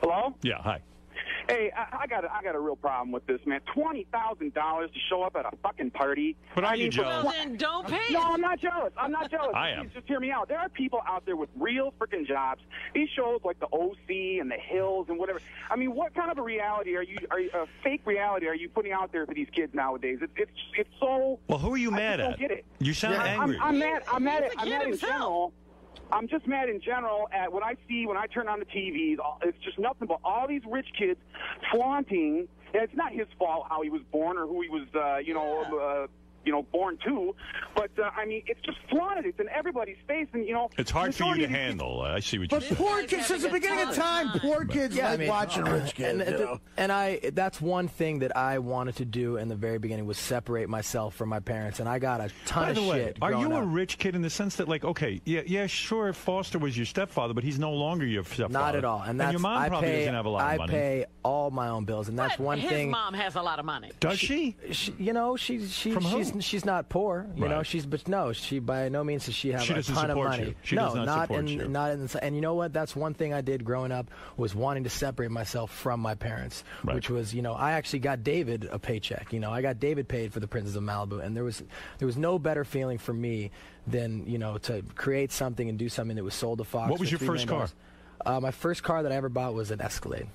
S25: Hello?
S1: Yeah, hi.
S25: Hey, I, I got a, I got a real problem with this, man. Twenty thousand dollars to show up at a fucking party.
S1: But are
S25: I
S1: you
S25: mean, for
S1: jealous?
S2: Well, then don't pay
S25: No. I'm not jealous. I'm not jealous. [laughs]
S1: I am.
S25: Please just hear me out. There are people out there with real freaking jobs. These shows like the OC and the Hills and whatever. I mean, what kind of a reality are you? Are you, a fake reality are you putting out there for these kids nowadays? It's it's it's so.
S1: Well, who are you
S25: I
S1: mad
S25: just
S1: at?
S25: Don't get it.
S1: You sound
S25: I'm-
S1: angry.
S25: I'm, I'm mad. I'm mad. At,
S2: a
S25: I'm
S2: kid
S25: mad in
S2: himself.
S25: general. I'm just mad in general at what I see when I turn on the TVs. All- It's just nothing but all these rich kids flaunting. And it's not his fault how he was born or who he was, uh, you know, uh, you know, born to. But uh, I mean, it's just flaunted. It's in everybody's face, and you know,
S1: It's hard for you to handle. I see what you're
S3: But
S1: saying.
S3: poor kids, since the beginning of time, poor kids
S20: Yeah, I
S3: like
S20: mean,
S3: watching rich kids.
S20: And,
S3: you know?
S20: and I that's one thing that I wanted to do in the very beginning was separate myself from my parents, and I got a ton
S1: By
S20: of
S1: the way,
S20: shit.
S1: are you
S20: growing
S1: a
S20: up.
S1: rich kid in the sense that, like, okay, yeah, yeah, sure, Foster was your stepfather, but he's no longer your stepfather.
S20: Not at all, and that's
S1: your mom
S20: I
S1: probably
S20: pay,
S1: doesn't have a lot
S20: I
S1: of money.
S20: I pay all my own bills, and that's
S2: But
S20: one
S2: his
S20: thing.
S2: mom has a lot of money.
S1: Does she?
S20: she, you know, she's she,
S1: From
S20: she's she's not poor. You know, she's but no, she by no means does she have
S1: She
S20: a ton of money. no,
S1: not
S20: not in
S1: you.
S20: not in. And you know what? That's one thing I did growing up was wanting to separate myself from my parents,
S1: Right.
S20: which was you know I actually got David a paycheck. You know, I got David paid for the Princes of Malibu, and there was there was no better feeling for me than you know to create something and do something that was sold to Fox.
S1: What was your first
S20: car? Uh, my first car that I ever bought was an Escalade.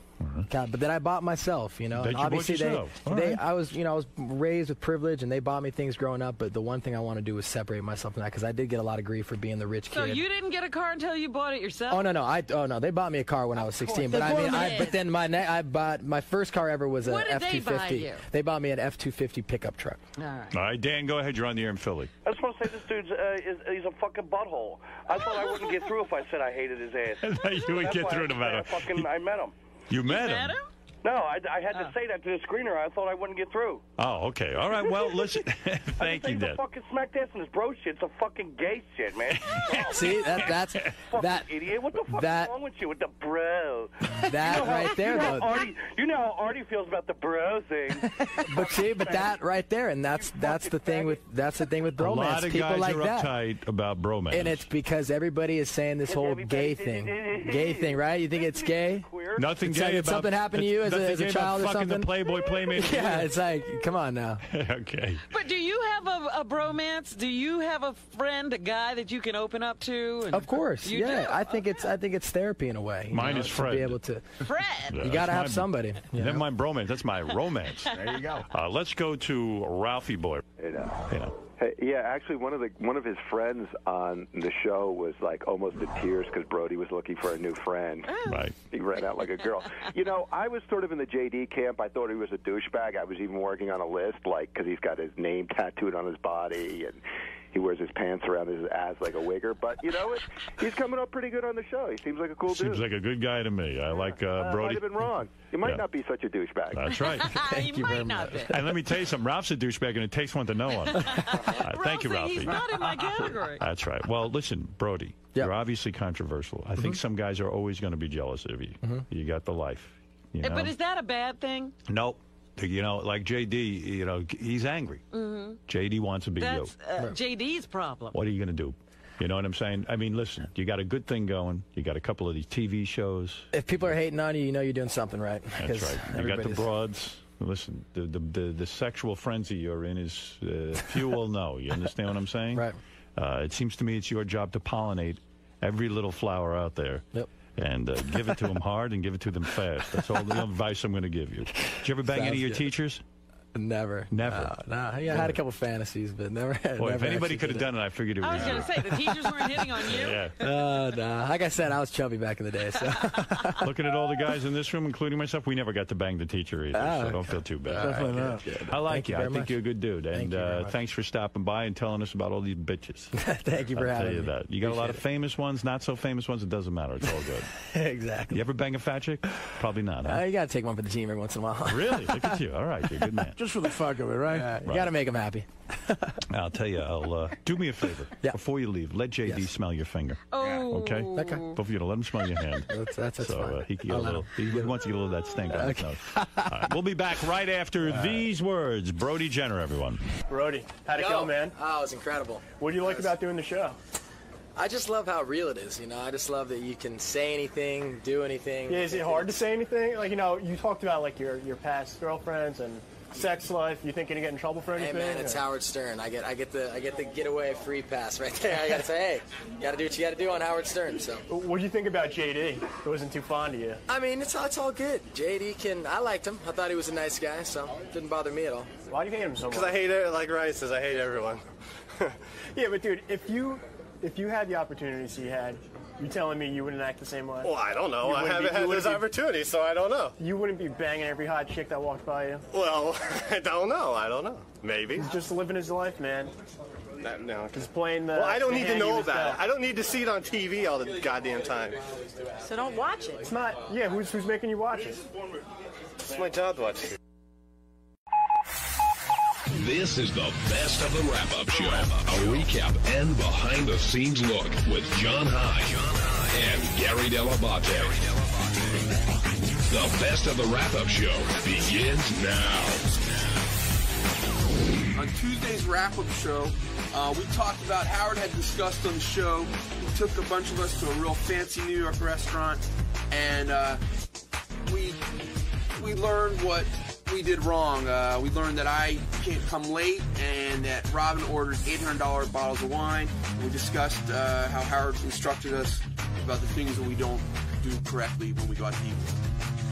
S20: God, but then I bought myself, you know.
S1: That
S20: and
S1: you bought
S20: obviously they, they
S1: right.
S20: I was, you know, I was raised with privilege, and they bought me things growing up. But the one thing I want to do is separate myself from that because I did get a lot of grief for being the rich
S2: So
S20: kid.
S2: So you didn't get a car until you bought it yourself?
S20: Oh no no I oh no they bought me a car when I was 16 but I mean I but then my ne- I bought my first car ever was an
S2: What did they buy
S20: F250
S2: you?
S20: they bought me an F250 pickup truck
S2: All right.
S1: All right, Dan, go ahead. You're on the air in Philly.
S26: I was supposed to say this dude's uh, is, he's a fucking butthole. I thought I wouldn't get through if I said I hated his ass. [laughs]
S1: I thought you would
S26: That's
S1: get through no matter-
S26: I fucking I met him.
S1: You met him.
S26: No, I, I had to oh. say that to the screener. I thought I wouldn't get through.
S1: Oh, okay. All right. Well, listen. [laughs] Thank you,
S26: He's
S1: Dan.
S26: a fucking smack ass and his bro shit's a fucking gay shit, man. [laughs]
S20: see that that's
S26: fucking
S20: that
S26: idiot. What the fuck
S20: that-
S26: is wrong with you with the bro? [laughs]
S20: That
S26: You know how-
S20: right there,
S26: you know how
S20: though.
S26: Artie, you know how Artie feels about the bro thing.
S20: but see but that right there and that's that's the thing with that's the thing with bromance.
S1: A lot of
S20: people
S1: guys
S20: like
S1: are
S20: that
S1: uptight about bromance.
S20: and it's because everybody is saying this whole gay thing gay thing right you think it's gay
S1: Nothing
S20: It's
S1: gay
S20: like, did
S1: about
S20: something happened to you as a, as a child or something
S1: the Playboy Playmate. [laughs]
S20: yeah it's like come on now [laughs]
S1: okay.
S2: But do you have a, a bromance? Do you have a friend, a guy that you can open up to? And
S20: Of course,
S2: You
S20: yeah.
S2: do?
S20: I think it's I think it's therapy in a way.
S1: Mine
S20: know,
S1: is
S20: to be able to.
S2: Fred. [laughs]
S20: You got to have
S1: my-
S20: somebody. you
S1: Never
S20: know?
S1: mind bromance. That's my romance.
S3: there you go.
S1: Uh, let's go to Ralphie Boy.
S27: You know.
S1: Yeah.
S27: Hey, yeah, actually, one of the one of his friends on the show was like almost in tears because Brody was looking for a new friend. Oh.
S1: Right.
S27: He ran out like a girl. you know, I was sort of in the JD camp. I thought he was a douchebag. I was even working on a list, like because he's got his name tattooed on his body and he wears his pants around his ass like a wigger. But you know, it, he's coming up pretty good on the show. He seems like a cool
S1: Seems
S27: dude.
S1: like a good guy to me. I like uh,
S27: Uh, might
S1: Brody.
S27: have been wrong. You might
S1: Yeah.
S27: not be such a douchebag.
S1: That's right. [laughs] [laughs]
S2: Thank you might not be.
S1: And let me tell you something. Ralph's a douchebag, and it takes one to know one. [laughs] Uh, thank you, Ralphie.
S2: He's not in my category.
S1: That's right. Well, listen, Brody, you're obviously controversial. I
S2: Mm-hmm.
S1: think some guys are always going to be jealous of you. You got the life. You know?
S2: But is that a bad thing?
S1: Nope. You know, like JD, you know, he's angry.
S2: Mm-hmm.
S1: JD wants to be
S2: That's
S1: you.
S2: uh, JD's problem.
S1: What are you going to do? You know what I'm saying? I mean, listen, you got a good thing going. You got a couple of these TV shows.
S20: If people are hating on you, you know you're doing something right.
S1: That's right. You got the broads. Listen, the, the the the sexual frenzy you're in is uh, few will know. You understand what I'm saying? [laughs] Right. Uh, it seems to me it's your job to pollinate every little flower out there.
S20: Yep.
S1: And uh, give it to them hard and give it to them fast. That's all the advice I'm going to give you. Did you ever bang any of your
S20: good.
S1: teachers?
S20: Never.
S1: Never.
S20: No, no. Yeah, I had a couple fantasies, but never. [laughs]
S1: Boy, if anybody could have done it, I figured it was
S2: I was going to say, the teachers weren't hitting on you. [laughs]
S1: Yeah.
S20: Uh, nah. Like I said, I was chubby back in the day. So [laughs]
S1: Looking at all the guys in this room, including myself, we never got to bang the teacher either,
S20: Oh,
S1: so don't feel too bad.
S20: Definitely
S1: All
S20: not.
S1: good. I like
S20: Thank you
S1: you. I think
S20: much.
S1: you're a good dude, and
S20: Thank you very
S1: uh,
S20: much.
S1: thanks for stopping by and telling us about all these bitches.
S20: Thank you for
S1: I'll
S20: having
S1: tell you
S20: me.
S1: that. You got a lot of famous ones, not so famous ones. It doesn't matter. It's all good.
S20: exactly.
S1: You ever bang a fat chick? Probably not. Huh?
S20: Uh, you gotta take one for the team every once in a while.
S1: Really? Look at you. All right, you're a good man.
S3: Just for the fuck of it, right?
S20: Yeah, you
S1: Right.
S20: gotta make them happy. [laughs]
S1: I'll tell you. I'll uh, do me a favor [laughs] before you leave. Let JD smell your finger.
S2: Oh.
S1: Okay.
S20: Okay.
S1: Both of you to let him smell your hand. [laughs]
S20: That's, that's, that's
S1: so
S20: fine.
S1: uh, he can get
S20: I'll
S1: a little.
S20: him.
S1: He wants to get a little of that stink on his nose. All right, we'll be back right after these words. Brody Jenner, everyone.
S28: Brody, how'd it
S20: Yo.
S28: go, man?
S20: Oh, it was incredible.
S28: What do you like about doing the show?
S20: I just love how real it is. You know, I just love that you can say anything, do anything.
S28: Yeah, is it hard to say anything? Like, you know, you talked about like your your past girlfriends and sex life. You think you're gonna get in trouble for anything?
S20: Hey
S28: anything?
S20: man, it's
S28: or-
S20: Howard Stern. I get, I get the, I get the getaway free pass right there. I gotta say, hey, you gotta do what you gotta do on Howard Stern. So.
S28: What do you think about JD? Who wasn't too fond of you?
S20: I mean, it's all, it's all good. JD can, I liked him. I thought he was a nice guy, so it didn't bother me at all.
S28: Why do you hate him so much?
S11: Because I hate it, like Ryan says, I hate everyone. [laughs]
S28: yeah, but dude, if you if you had the opportunities he had, you telling me you wouldn't act the same way?
S11: Well, I don't know.
S28: You
S11: I haven't
S28: be-
S11: had
S28: wouldn't
S11: this
S28: be-
S11: opportunity, so I don't know.
S28: You wouldn't be banging every hot chick that walked by you.
S11: Well, [laughs] I don't know. I don't know. Maybe.
S28: He's just living his life, man.
S11: That, no.
S28: Just playing the.
S11: Well, I don't need to know
S28: was
S11: about it. I don't need to see it on TV all the goddamn time.
S22: So don't watch it.
S28: It's not. Yeah, who's who's making you watch it?
S11: It's my job to watch.
S29: This is the best of the wrap up show. A recap and behind the scenes look with Jon Hein and Gary Dell'Abate. The best of the wrap up show begins now.
S30: On Tuesday's wrap-up show, uh, we talked about Howard had discussed on the show. He took a bunch of us to a real fancy New York restaurant, and uh, we we learned what we did wrong. Uh, we learned that I can't come late, and that Robin ordered $800 bottles of wine. We discussed uh, how Howard instructed us about the things that we don't do correctly when we go out to eat.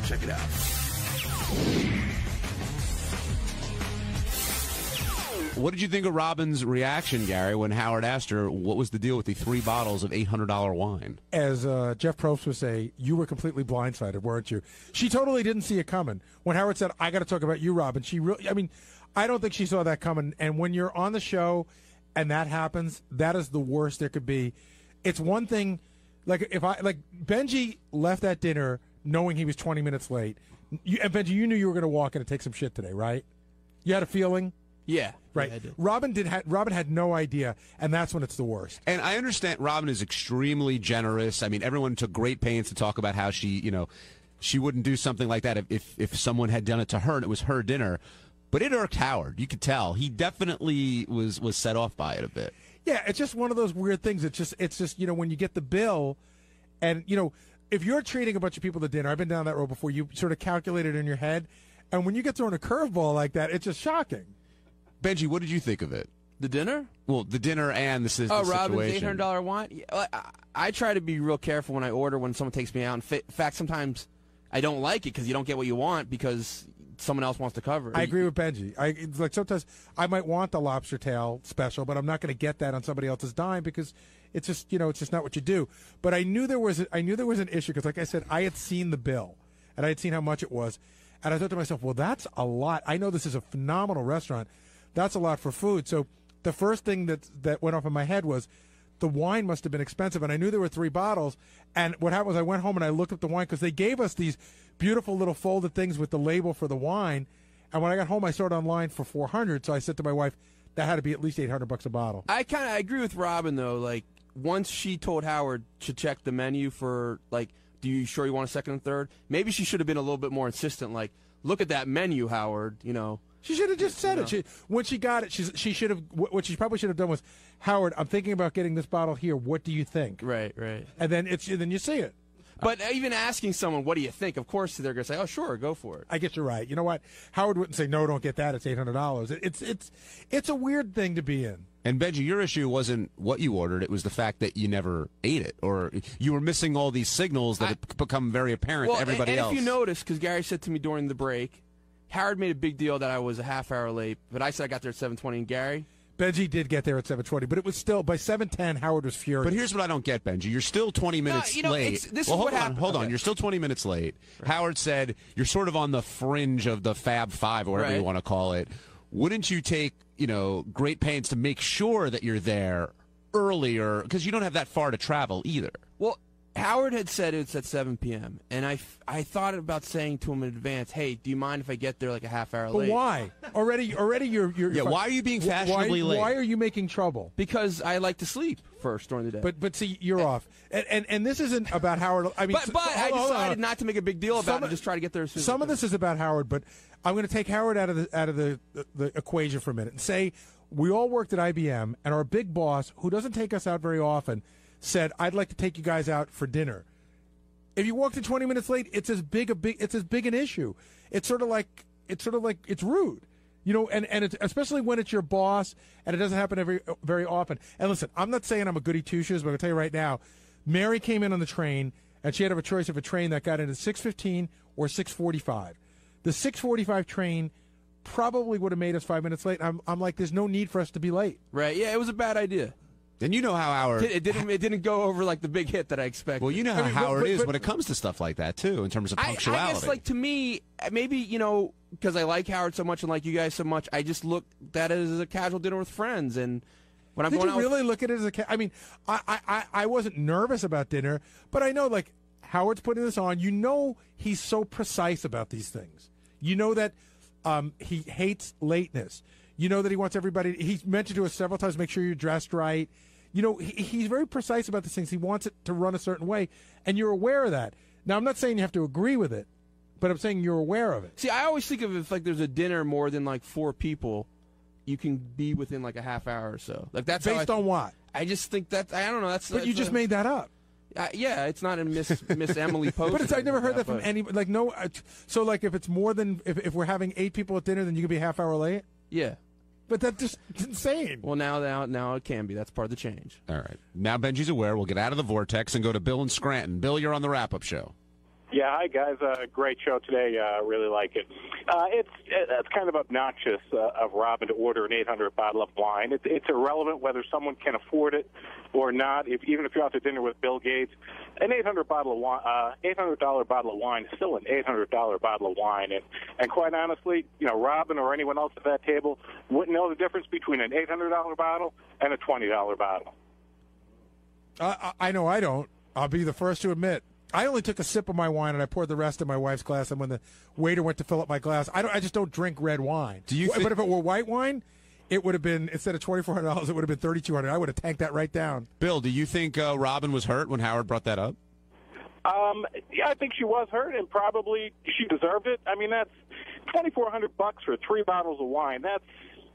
S30: Check it out.
S31: What did you think of Robin's reaction, Gary, when Howard asked her what was the deal with the three bottles of $800 wine?
S6: As uh, Jeff Probst would say, you were completely blindsided, weren't you? She totally didn't see it coming. When Howard said, "I got to talk about you, Robin," she really—I mean, I don't think she saw that coming. And when you're on the show and that happens, that is the worst there could be. It's one thing, like if I like Benji left that dinner knowing he was 20 minutes late. You, and Benji, you knew you were going to walk in and take some shit today, right? You had a feeling.
S31: Yeah.
S6: Right.
S31: Yeah, I.
S6: Robin did. Ha- Robin had no idea, and that's when it's the worst.
S31: And I understand Robin is extremely generous. I mean, everyone took great pains to talk about how she, you know, she wouldn't do something like that if, if, if someone had done it to her and it was her dinner. But it irked Howard. You could tell. He definitely was, was set off by it a bit.
S6: Yeah, it's just one of those weird things. It's just it's just you know when you get the bill, and you know if you're treating a bunch of people to dinner, I've been down that road before. You sort of calculate it in your head, and when you get thrown a curveball like that, it's just shocking.
S31: Benji, what did you think of it?
S8: The dinner?
S31: Well, the dinner and the, si-
S8: Oh,
S31: the
S8: Robin's eight
S31: situation.
S8: hundred dollar wine. Yeah, I, I try to be real careful when I order when someone takes me out. In fact, sometimes I don't like it because you don't get what you want because someone else wants to cover.
S6: I agree with Benji. I it's like sometimes I might want the lobster tail special, but I'm not going to get that on somebody else's dime because it's just you know it's just not what you do. But I knew there was a, I knew there was an issue because like I said, I had seen the bill and I had seen how much it was, and I thought to myself, well, that's a lot. I know this is a phenomenal restaurant. That's a lot for food. So the first thing that that went off in my head was the wine must have been expensive, and I knew there were three bottles. And what happened was I went home and I looked up the wine because they gave us these beautiful little folded things with the label for the wine. And when I got home, I saw it online for four hundred. So I said to my wife, that had to be at least eight hundred bucks a bottle.
S8: I kind of agree with Robin though. Like once she told Howard to check the menu for like, do you sure you want a second and third? Maybe she should have been a little bit more insistent. Like, look at that menu, Howard. You know.
S6: She should have just said
S8: You
S6: it. She, when she got it, she's, she should have. What she probably should have done was, Howard, I'm thinking about getting this bottle here. What do you think?
S8: Right, right.
S6: And then it's then you see it.
S8: But even asking someone, what do you think? Of course, they're going to say, oh, sure, go for it.
S6: I guess you're right. You know what? Howard wouldn't say no. Don't get that. It's eight hundred dollars. It's it's it's a weird thing to be in.
S31: And Benji, your issue wasn't what you ordered; it was the fact that you never ate it, or you were missing all these signals that have become very apparent
S8: well,
S31: to everybody
S8: and, and
S31: else.
S8: if you notice, because Gary said to me during the break, Howard made a big deal that I was a half hour late, but I said I got there at 7:20. And Gary,
S6: Benji did get there at 7:20, but it was still by 7:10. Howard was furious.
S31: But here's what I don't get, Benji. You're still 20 minutes
S8: you know,
S31: late.
S8: it's- this is
S31: well, hold
S8: what
S31: on,
S8: happened-
S31: hold on. You're still 20 minutes late. Howard said you're sort of on the fringe of the Fab Five, or whatever you want to call it. Wouldn't you take, you know, great pains to make sure that you're there earlier because you don't have that far to travel either?
S8: Well, Howard had said it's at 7 p.m. and I, f- I thought about saying to him in advance, "Hey, do you mind if I get there like a half hour
S6: But
S8: late?"
S6: why? Already, already, you're. you're
S8: Yeah, why are you being
S6: wh- why-
S8: fashionably late?
S6: Why are you making trouble?
S8: Because I like to sleep first during the day.
S6: But but see, you're off, and, and and this isn't about Howard. I mean,
S8: but, but I
S6: hold on,
S8: decided not to make a big deal about
S6: Some
S8: it and just try to get there as soon
S6: Some
S8: I
S6: of this is about Howard, but I'm going to take Howard out of the out of the, the, the equation for a minute and say we all worked at IBM, and our big boss, who doesn't take us out very often, said, "I'd like to take you guys out for dinner." If you walked in 20 minutes late, it's as big a big it's as big an issue. It's sort of like it's sort of like it's rude. You know, and, and especially when it's your boss, and it doesn't happen every very often. And listen, I'm not saying I'm a goody two shoes, but I'll tell you right now, Mary came in on the train, and she had a choice of a train that got in at 6:15 or 6:45. The 6:45 train probably would have made us five minutes late. I'm, I'm like, there's no need for us to be late.
S8: Right? Yeah, it was a bad idea.
S31: And you know how Howard.
S8: It, it didn't. It didn't go over like the big hit that I expected.
S31: Well, you know how Howard is when it comes to stuff like that too, in terms of punctuality.
S8: I, guess, like to me, maybe you know, because I like Howard so much and like you guys so much, I just look that as a casual dinner with friends. And when I'm
S6: Did
S8: going
S6: you
S8: out, with-
S6: really look at it as a? Ca- I mean, I, I I I wasn't nervous about dinner, but I know like Howard's putting this on. You know, he's so precise about these things. You know that um, he hates lateness. You know that he wants everybody. He's mentioned to us several times. Make sure you're dressed right. You know, he, he's very precise about these things. He wants it to run a certain way, and you're aware of that. Now, I'm not saying you have to agree with it, but I'm saying you're aware of it.
S8: see, I always think of if like there's a dinner more than like four people, you can be within like a half hour or so. Like that's
S6: Based
S8: I,
S6: on what?
S8: I just think that I don't know. That's
S6: But you just made that up.
S8: Uh, yeah, it's not in Miss Miss Emily [laughs] Post.
S6: But it's, I've never heard that from
S8: but-
S6: any like no. uh, So like if it's more than if, if we're having eight people at dinner, then you could be a half hour late.
S8: Yeah.
S6: But that's just insane.
S8: Well, now now now it can be. That's part of the change.
S31: All right. Now Benji's aware. We'll get out of the vortex and go to Bill and Scranton. Bill, you're on the wrap-up show.
S32: Yeah, hi guys. Uh, great show today. Uh, really like it. Uh, it's it's kind of obnoxious uh, of Robin to order an 800 bottle of wine. It's it's irrelevant whether someone can afford it or not. If even if you're out to dinner with Bill Gates, an 800 bottle of wine, uh, 800 dollar bottle of wine is still an 800 dollar bottle of wine. And and quite honestly, you know, Robin or anyone else at that table wouldn't know the difference between an 800 dollar bottle and a 20 dollar bottle.
S6: I, I I know I don't. I'll be the first to admit. I only took a sip of my wine and I poured the rest in my wife's glass. And when the waiter went to fill up my glass, I don't. I just don't drink red wine.
S31: Do you
S6: But if it were white wine, it would have been instead of twenty four hundred dollars, it would have been thirty two hundred. I would have tanked that right down.
S31: Bill, do you think uh, Robin was hurt when Howard brought that up?
S32: Um, yeah, I think she was hurt, and probably she deserved it. I mean, that's twenty four hundred bucks for three bottles of wine. That's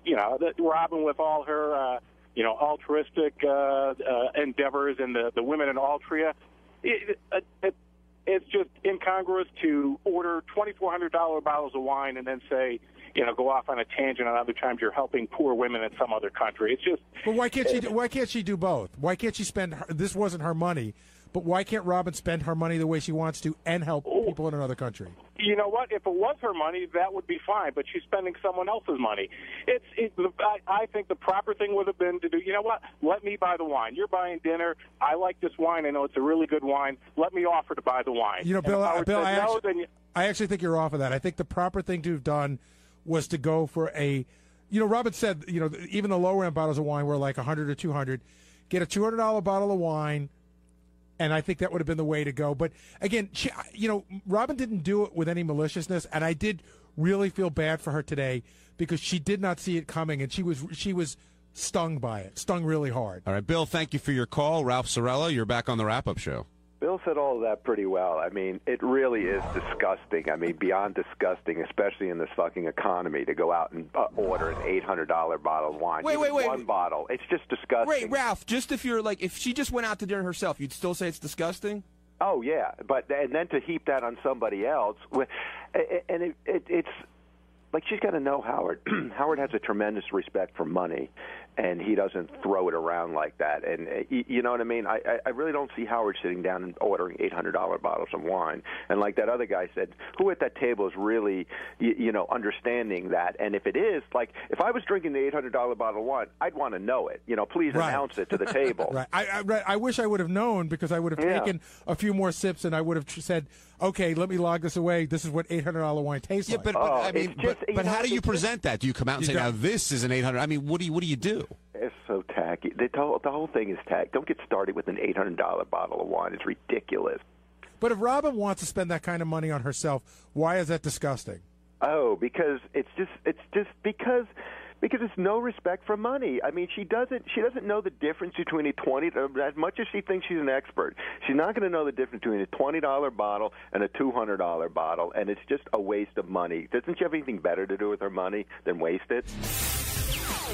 S32: you know, that Robin with all her uh, you know altruistic uh, uh, endeavors and the the women in Altria. It, it, it, it's just incongruous to order twenty four hundred dollar bottles of wine and then say. You know, go off on a tangent on other times you're helping poor women in some other country. It's just
S6: But why can't she? Do, why can't she do both? Why can't she spend? Her, this wasn't her money, but why can't Robin spend her money the way she wants to and help people in another country?
S32: you know what? If it was her money, that would be fine. But she's spending someone else's money. It's. It, I, I think the proper thing would have been to do. You know what? Let me buy the wine. You're buying dinner. I like this wine. I know it's a really good wine. Let me offer to buy the wine.
S6: You know, Bill. I,
S32: uh,
S6: Bill,
S32: said
S6: I
S32: no,
S6: actually,
S32: you,
S6: I actually think you're off of that. I think the proper thing to have done was to go for a. You know, Robin said, you know, even the lower end bottles of wine were like 100 or 200. Get a $200 bottle of wine, and I think that would have been the way to go. But again, she, you know, Robin didn't do it with any maliciousness, and I did really feel bad for her today because she did not see it coming, and she was she was stung by it, stung really hard.
S31: All right, Bill, thank you for your call. Ralph Cirella, you're back on the wrap-up show.
S27: Bill said all of that pretty well. I mean, it really is disgusting. I mean, beyond disgusting, especially in this fucking economy, to go out and uh, order an eight hundred dollar bottle of wine.
S8: Wait,
S27: Even
S8: wait, wait.
S27: One bottle. It's just disgusting.
S8: Wait, Ralph. Just if you're like, if she just went out to dinner herself, you'd still say it's disgusting.
S27: Oh yeah, but and then to heap that on somebody else, with, and it, it, it's like she's got to know Howard. [clears throat] Howard has a tremendous respect for money, and he doesn't throw it around like that. And uh, you know what I mean? I, I I really don't see Howard sitting down and ordering eight hundred dollar bottles of wine. And like that other guy said, who at that table is really you, you know understanding that? And if it is, like if I was drinking the eight hundred dollar bottle of wine, I'd want to know it. You know, please
S6: Right.
S27: announce it to the table. [laughs]
S6: right. I, I. I wish I would have known because I would have
S27: Yeah.
S6: taken a few more sips and I would have said, okay, let me log this away. This is what $800 wine tastes
S31: Yeah,
S6: like.
S31: but, but oh, I mean, but, but how do you present that? Do you come out and say, "Now this is an 800"? I mean, what do you what do you do?
S27: It's so tacky. The, whole- the whole thing is tacky. Don't get started with an eight hundred dollar bottle of wine. It's ridiculous.
S6: But if Robin wants to spend that kind of money on herself, why is that disgusting?
S27: Oh, because it's just it's just because because it's no respect for money. I mean, she doesn't she doesn't know the difference between a twenty as much as she thinks she's an expert. She's not going to know the difference between a twenty dollar bottle and a two hundred dollar bottle, and it's just a waste of money. Doesn't she have anything better to do with her money than waste it?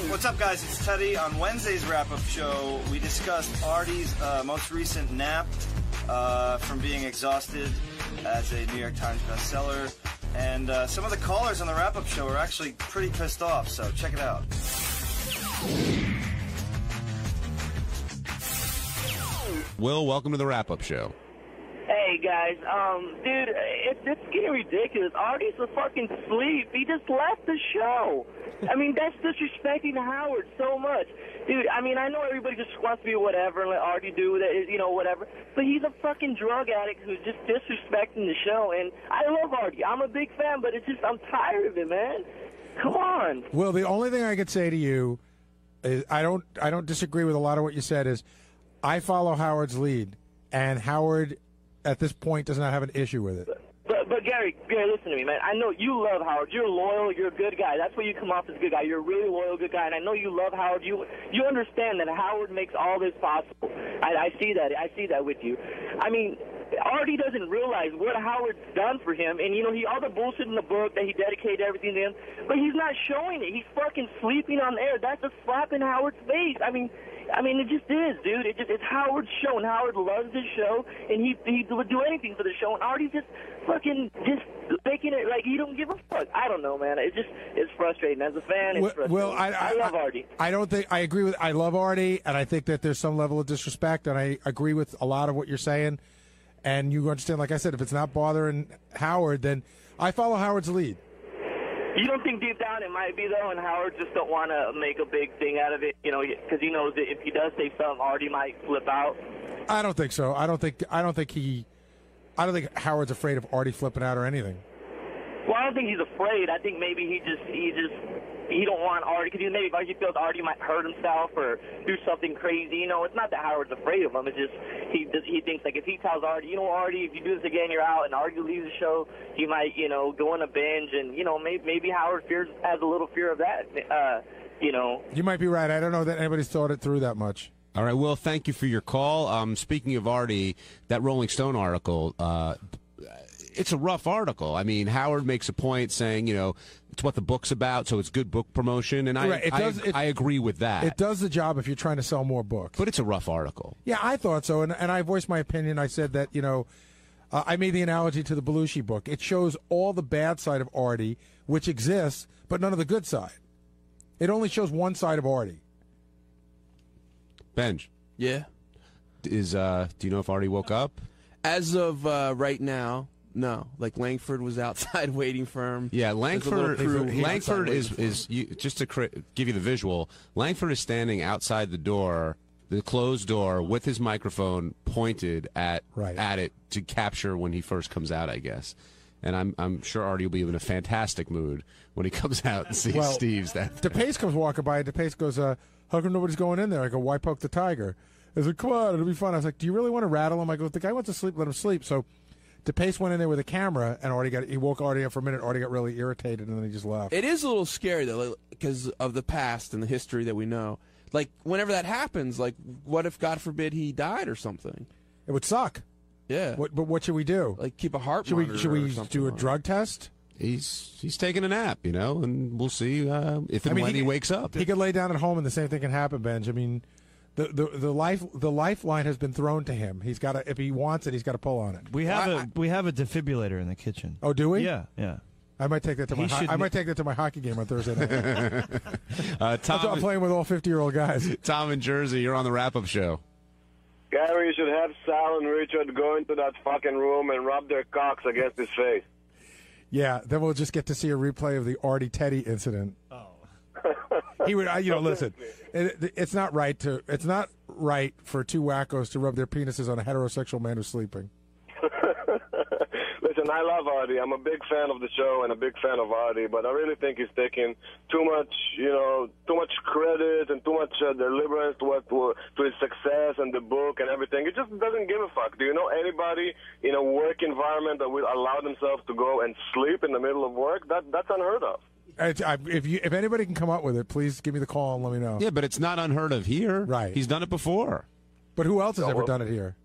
S33: What's up, guys? It's Teddy. On Wednesday's wrap up show, we discussed Artie's uh, most recent nap uh, from being exhausted as a New York Times bestseller. And uh, some of the callers on the wrap up show are actually pretty pissed off, so check it out.
S31: Will, welcome to the wrap up show.
S34: Hey guys, um, dude, it's it's getting ridiculous. Artie's a fucking sleep. He just left the show. I mean, that's disrespecting Howard so much, dude. I mean, I know everybody just wants to be whatever and let Artie do that, you know, whatever. But he's a fucking drug addict who's just disrespecting the show. And I love Artie. I'm a big fan, but it's just I'm tired of it, man. Come on.
S6: Well, the only thing I could say to you is I don't I don't disagree with a lot of what you said is I follow Howard's lead and Howard at this point does not have an issue with it.
S34: But but Gary, Gary, listen to me, man. I know you love Howard. You're loyal. You're a good guy. That's where you come off as a good guy. You're a really loyal, good guy, and I know you love Howard. You you understand that Howard makes all this possible. I, I see that. I see that with you. I mean. Artie doesn't realize what Howard's done for him, and you know he all the bullshit in the book that he dedicated everything to him, but he's not showing it. He's fucking sleeping on air. That's a slap in Howard's face. I mean, I mean, it just is, dude. It just it's Howard's show, and Howard loves his show, and he he would do anything for the show. And Artie's just fucking just making it like he don't give a fuck. I don't know, man. It just it's frustrating as a fan. It's
S6: Well,
S34: frustrating.
S6: well, I, I,
S34: love Artie.
S6: I don't think I agree with. I love Artie, and I think that there's some level of disrespect, and I agree with a lot of what you're saying. And you understand, like I said, if it's not bothering Howard, then I follow Howard's lead.
S34: You don't think deep down it might be though, and Howard just don't want to make a big thing out of it, you know, because he knows that if he does say something, Artie might flip out.
S6: I don't think so. I don't think. I don't think he. I don't think Howard's afraid of Artie flipping out or anything.
S34: Well, I don't think he's afraid. I think maybe he just he just he don't want Artie because he maybe he feels Artie might hurt himself or do something crazy. You know, it's not that Howard's afraid of him. It's just he just, he thinks like if he tells Artie, you know, Artie, if you do this again, you're out, and Artie leaves the show, he might you know go on a binge, and you know maybe maybe Howard fears has a little fear of that. Uh, you know,
S6: You might be right. I don't know that anybody's thought it through that much.
S31: All right, Will, thank you for your call. Um, speaking of Artie, that Rolling Stone article, uh, it's a rough article. I mean, Howard makes a point saying, you know, it's what the book's about, so it's good book promotion, and I,
S6: Right, it
S31: I,
S6: does- it-
S31: I agree with that.
S6: It does the job if you're trying to sell more books.
S31: But it's a rough article.
S6: Yeah, I thought so, and, and I voiced my opinion. I said that you know, uh, I made the analogy to the Belushi book. It shows all the bad side of Artie, which exists, but none of the good side. It only shows one side of Artie.
S31: Benj.
S8: Yeah.
S31: Is uh, do you know if Artie woke up?
S8: As of uh, right now, no. Like Langford was outside [laughs] waiting for him.
S31: Yeah,
S8: There's a little
S31: Langford. Langford is is you, just to cri- give you the visual. Langford is standing outside the door, the closed door, with his microphone pointed at at it to capture when he first comes out. I guess, and I'm I'm sure Artie will be in a fantastic mood when he [laughs] comes out and sees
S6: Well,
S31: Steve's. That
S6: DePace comes walking by. DePace goes, uh, "How come nobody's going in there?" I go, "Why poke the tiger?" I said, "Come on, it'll be fun." I was like, "Do you really want to rattle him?" I go, "If the guy wants to sleep, let him sleep." So. DePace went in there with a camera, and already got he woke Artie up for a minute. Artie got really irritated, and then he just left.
S8: It is a little scary though, because of the past and the history that we know. Like whenever that happens, like what if God forbid he died or something?
S6: It would suck.
S8: Yeah.
S6: What, but what should we do?
S8: Like keep a heart.
S6: Should we should we do a drug test?
S31: He's he's taking a nap, you know, and we'll see uh, if and when he, wakes up.
S6: He could lay down at home, and the same thing can happen, Benj. I mean, the the the life the lifeline has been thrown to him. He's got to if he wants it, he's got to pull on it.
S35: We have a we have a defibrillator in the kitchen.
S6: Oh, do we?
S35: Yeah, yeah.
S6: I might take that to my. Ho- I might take that to my hockey game on Thursday night. [laughs] [laughs]
S31: Uh,
S6: That's why I'm
S31: Tom,
S6: playing with all 50 year old guys. [laughs]
S31: Tom in Jersey, you're on the wrap-up show.
S35: Gary, you should have Sal and Richard go into that fucking room and rub their cocks against his face.
S6: Yeah, then we'll just get to see a replay of the Artie Teddy incident. Oh. He would, [laughs] you know, listen. It, it's not right to. It's not right for two wackos to rub their penises on a heterosexual man who's sleeping. [laughs]
S35: Listen, I love Artie. I'm a big fan of the show and a big fan of Artie, but I really think he's taking too much, you know, too much credit and too much uh, deliverance to, what, to, to his success and the book and everything. He just doesn't give a fuck. Do you know anybody in a work environment that will allow themselves to go and sleep in the middle of work? That that's unheard of.
S6: I, I, if you, if anybody can come up with it, please give me the call and let me know.
S31: Yeah, but it's not unheard of here.
S6: Right.
S31: He's done it before.
S6: But who else has ever
S35: well-
S6: done it here?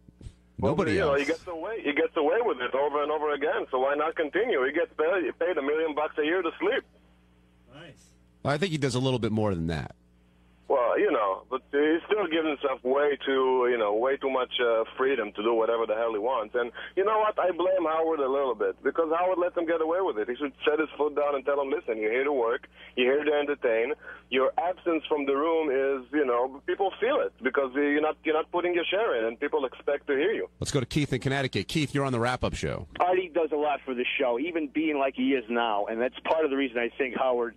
S31: Nobody
S35: you know, he gets away. He gets away with it over and over again. So why not continue? He gets paid, paid a million bucks a year to sleep.
S31: Well, I think he does a little bit more than that.
S35: Well, you know, but he's still giving himself way too, you know, way too much uh, freedom to do whatever the hell he wants. And you know what? I blame Howard a little bit because Howard lets him get away with it. He should set his foot down and tell him, listen, you're here to work, you're here to entertain. Your absence from the room is, you know, people feel it because you're not you're not putting your share in, and people expect to hear you.
S31: Let's go to Keith in Connecticut. Keith, you're on the wrap-up show.
S36: Artie does a lot for the show, even being like he is now, and that's part of the reason I think Howard,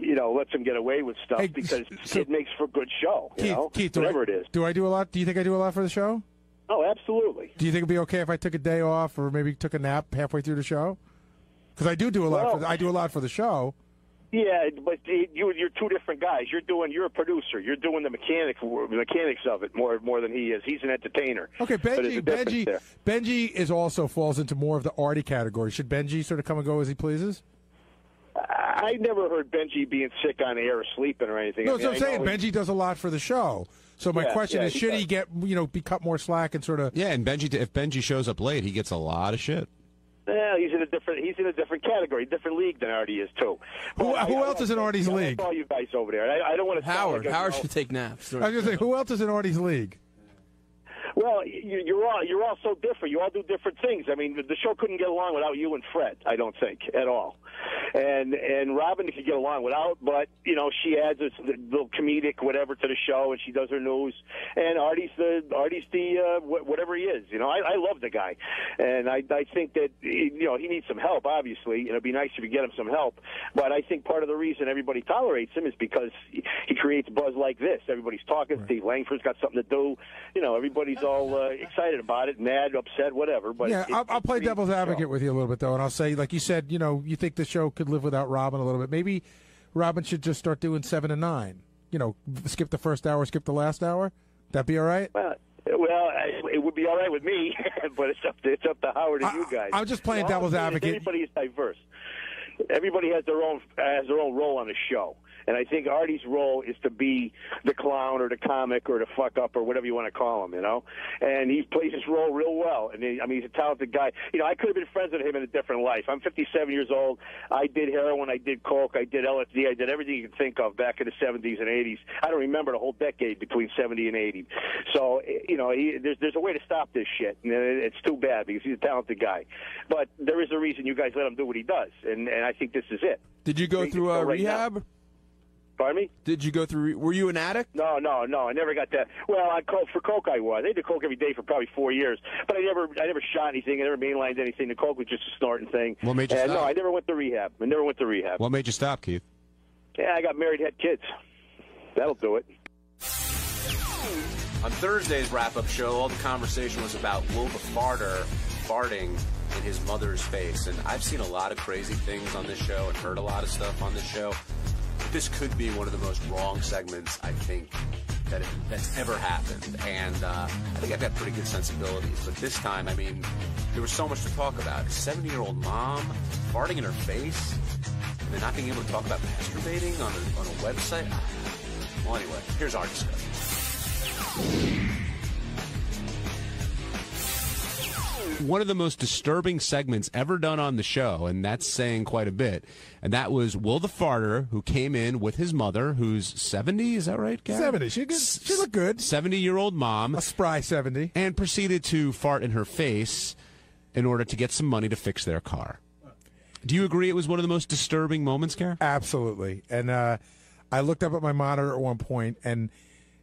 S36: you know, lets him get away with stuff because it makes for a good show. You
S6: Keith,
S36: know,
S6: Keith,
S36: whatever
S6: I,
S36: it is.
S6: Do I do a lot? Do you think I do a lot for the show?
S36: Oh, absolutely.
S6: Do you think it'd be okay if I took a day off or maybe took a nap halfway through the show? Because I do do a lot.
S36: Well-
S6: for the, I do a lot for the show.
S36: Yeah, but you you're two different guys. You're doing you're a producer. You're doing the mechanics mechanics of it more more than he is. He's an entertainer.
S6: Okay, Benji. Benji.
S36: there.
S6: Benji is also falls into more of the Artie category. Should Benji sort of come and go as he pleases?
S36: I never heard Benji being sick on air or sleeping or anything.
S6: No,
S36: I
S6: that's
S36: mean,
S6: what I'm
S36: I
S6: saying. Benji does a lot for the show. So my
S36: Yeah,
S6: question
S36: yeah,
S6: is,
S36: he
S6: should
S36: does.
S6: he get you know be cut more slack and sort of?
S31: Yeah, and Benji, if Benji shows up late, he gets a lot of shit.
S36: Yeah, he's in a different he's in a different category, different league than Artie is too.
S6: Who,
S36: But I-
S6: who
S36: I
S6: else is in
S36: don't-
S6: Artie's league?
S36: All you guys over there. I, I don't want to
S8: Howard.
S36: Like
S8: Howard should take naps.
S6: I was going to say, who else is in Artie's league?
S36: Well, you, you're all you're all so different. You all do different things. I mean, the, the show couldn't get along without you and Fred. I don't think at all. And and Robin could get along without, but you know she adds a little comedic whatever to the show, and she does her news. And Artie's the Artie's the uh, wh- whatever he is. You know, I, I love the guy, and I I think that you know he needs some help. Obviously, and it'd be nice if you get him some help. But I think part of the reason everybody tolerates him is because he, he creates buzz like this. Everybody's talking. Steve Langford's got something to do. You know, everybody's all uh, excited about it, mad, upset, whatever. But
S6: yeah,
S36: it-
S6: I'll, I'll play devil's
S36: show.
S6: advocate with you a little bit though, and I'll say, like you said, you know, you think the show could live without Robin a little bit. Maybe Robin should just start doing seven and nine. You know, skip the first hour, skip the last hour. That be all right?
S36: Well, well, it would be all right with me, [laughs] but it's up to it's up to Howard and you guys.
S6: I'm just playing
S36: all
S6: devil's
S36: I'm saying is
S6: advocate.
S36: Everybody is diverse. Everybody has their own has their own role on the show. And I think Artie's role is to be the clown or the comic or the fuck up or whatever you want to call him, you know. And he plays his role real well. And he, I mean, he's a talented guy. You know, I could have been friends with him in a different life. I'm 57 years old. I did heroin, I did coke, I did LSD, I did everything you can think of back in the 70s and 80s. I don't remember the whole decade between 70 and 80. So, you know, he, there's there's a way to stop this shit. And it's too bad because he's a talented guy. But there is a reason you guys let him do what he does, and and I think this is it.
S8: Did you go through uh,
S36: right now.
S8: Rehab?
S36: Pardon me?
S8: Did you go through? Were you an addict?
S36: No, no, no. I never got that. Well, I coke for coke. I was. I did coke every day for probably four years, but I never, I never shot anything. I never mainlined anything. The coke was just a snorting thing.
S31: What made you
S36: and
S31: stop?
S36: No, I never went to rehab. I never went to rehab.
S31: What made you stop, Keith?
S36: Yeah, I got married, had kids. That'll do it.
S37: On Thursday's wrap up show, all the conversation was about Will the Farter farting in his mother's face. And I've seen a lot of crazy things on this show and heard a lot of stuff on this show. This could be one of the most wrong segments, I think, that that's ever happened. And uh, I think I've got pretty good sensibilities. But this time, I mean, there was so much to talk about. A 70 year old mom farting in her face and then not being able to talk about masturbating on a, on a website. Well, anyway, here's our discussion.
S31: One of the most disturbing segments ever done on the show, and that's saying quite a bit. And that was Will the Farter, who came in with his mother, who's 70, is that right, Gary?
S6: 70. She, good, she looked good.
S31: 70 year old mom. A
S6: spry 70.
S31: And proceeded to fart in her face in order to get some money to fix their car. Do you agree it was one of the most disturbing moments, Care?
S6: Absolutely. And uh, I looked up at my monitor at one point, and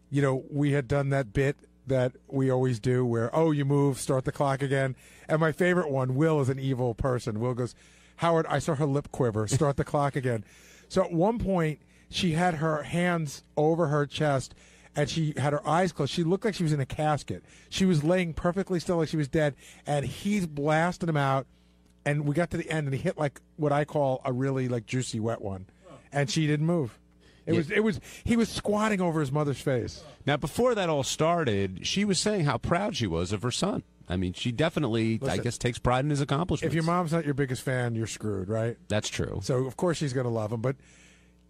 S6: you know we had done that bit that we always do, where oh you move, start the clock again. And my favorite one, Will is an evil person. Will goes, Howard, I saw her lip quiver. Start the clock again. So at one point, she had her hands over her chest. And she had her eyes closed. She looked like she was in a casket. She was laying perfectly still, like she was dead. And he's blasting him out and we got to the end, and he hit like what I call a really like juicy wet one, and she didn't move. It
S31: Yeah.
S6: was it was he was squatting over his mother's face.
S31: Now, before that all started, she was saying how proud she was of her son. I mean, she definitely, I guess, takes pride in his accomplishments.
S6: If your mom's not your biggest fan, you're screwed, right?
S31: That's true.
S6: So of course she's going to love him, but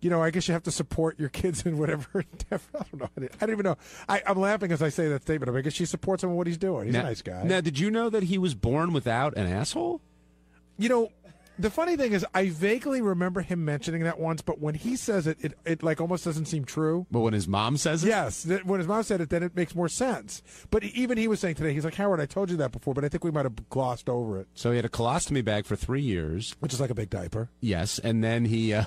S6: you know I guess you have to support your kids in whatever. [laughs] endeavor. I don't know. I don't even know. I, I'm laughing as I say that statement. I guess she supports him in what he's doing. He's
S31: now,
S6: a nice guy.
S31: Now, did you know that he was born without an asshole?
S6: You know, the funny thing is, I vaguely remember him mentioning that once, but when he says it, it, it like almost doesn't seem true.
S31: But when his mom says it,
S6: yes, that- when his mom said it, then it makes more sense. But even he was saying today, he's like, Howard, I told you that before, but I think we might have glossed over it.
S31: So he had a colostomy bag for three years,
S6: which is like a big diaper.
S31: Yes, and then he, uh,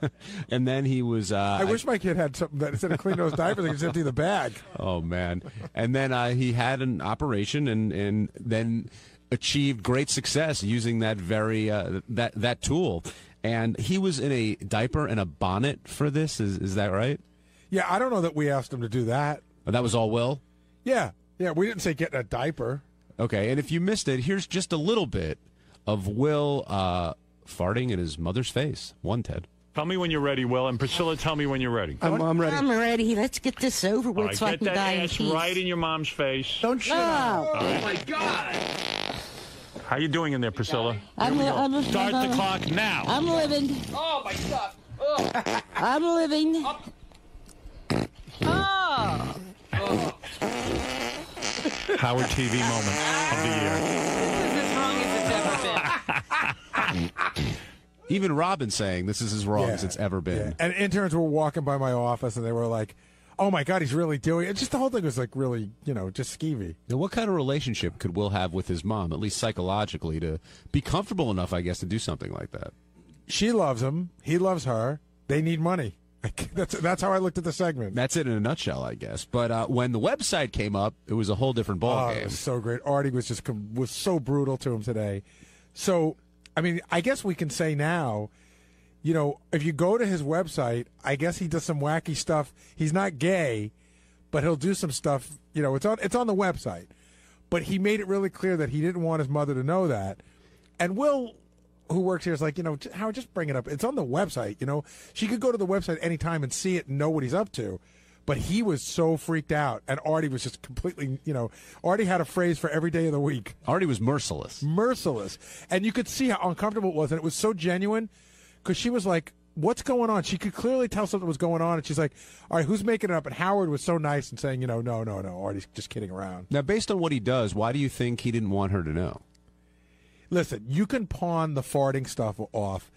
S31: [laughs] and then he was. Uh,
S6: I wish my kid had something that instead of clean those diapers, they could just empty the bag.
S31: Oh man! And then uh, he had an operation, and and then achieved great success using that very uh, that that tool. And he was in a diaper and a bonnet for this. Is is that right?
S6: Yeah, I don't know that we asked him to do that.
S31: Oh, that was all Will.
S6: Yeah, yeah, we didn't say getting a diaper.
S31: Okay, and if you missed it, here's just a little bit of Will uh, farting in his mother's face. One Ted.
S1: Tell me when you're ready, Will, and Priscilla, tell me when you're ready.
S38: I'm I'm ready. I'm ready. Let's get this over with
S1: right,
S38: so I
S1: get
S38: can
S1: that
S38: die in
S1: ass right in your mom's face.
S3: Don't
S38: shut on her.
S1: Oh
S38: my
S1: God! How are you doing in there, Priscilla?
S38: I'm,
S1: Here
S38: li- I'm,
S1: Start
S38: I'm,
S1: the clock now.
S38: I'm living.
S30: Oh my God!
S38: I'm living.
S2: Oh.
S1: Howard TV moment of the year.
S2: This is as wrong as it's ever been.
S31: Even Robin saying this is as wrong
S6: Yeah.
S31: as it's ever been.
S6: And interns were walking by my office, and they were like, "Oh my god, he's really doing it." Just the whole thing was like really, you know, just skeevy.
S31: Now, what kind of relationship could Will have with his mom, at least psychologically, to be comfortable enough, I guess, to do something like that?
S6: She loves him. He loves her. They need money. [laughs] That's that's how I looked at the segment.
S31: That's it in a nutshell, I guess. But uh, when the website came up, it was a whole different
S6: Oh,
S31: ball
S6: it
S31: game.
S6: was so great. Artie was just was so brutal to him today. So, I mean, I guess we can say now, you know, if you go to his website, I guess he does some wacky stuff. He's not gay, but he'll do some stuff. You know, it's on it's on the website. But he made it really clear that he didn't want his mother to know that. And Will, who works here, is like, you know, Howard, just bring it up. It's on the website. You know, she could go to the website anytime and see it and know what he's up to. But he was so freaked out, and Artie was just completely, you know, Artie had a phrase for every day of the week.
S31: Artie was merciless.
S6: Merciless. And you could see how uncomfortable it was, and it was so genuine because she was like, What's going on? She could clearly tell something was going on, and she's like, All right, who's making it up? And Howard was so nice and saying, You know, no, no, no, Artie's just kidding around.
S31: Now, based on what he does, why do you think he didn't want her to know?
S6: Listen, you can pawn the farting stuff off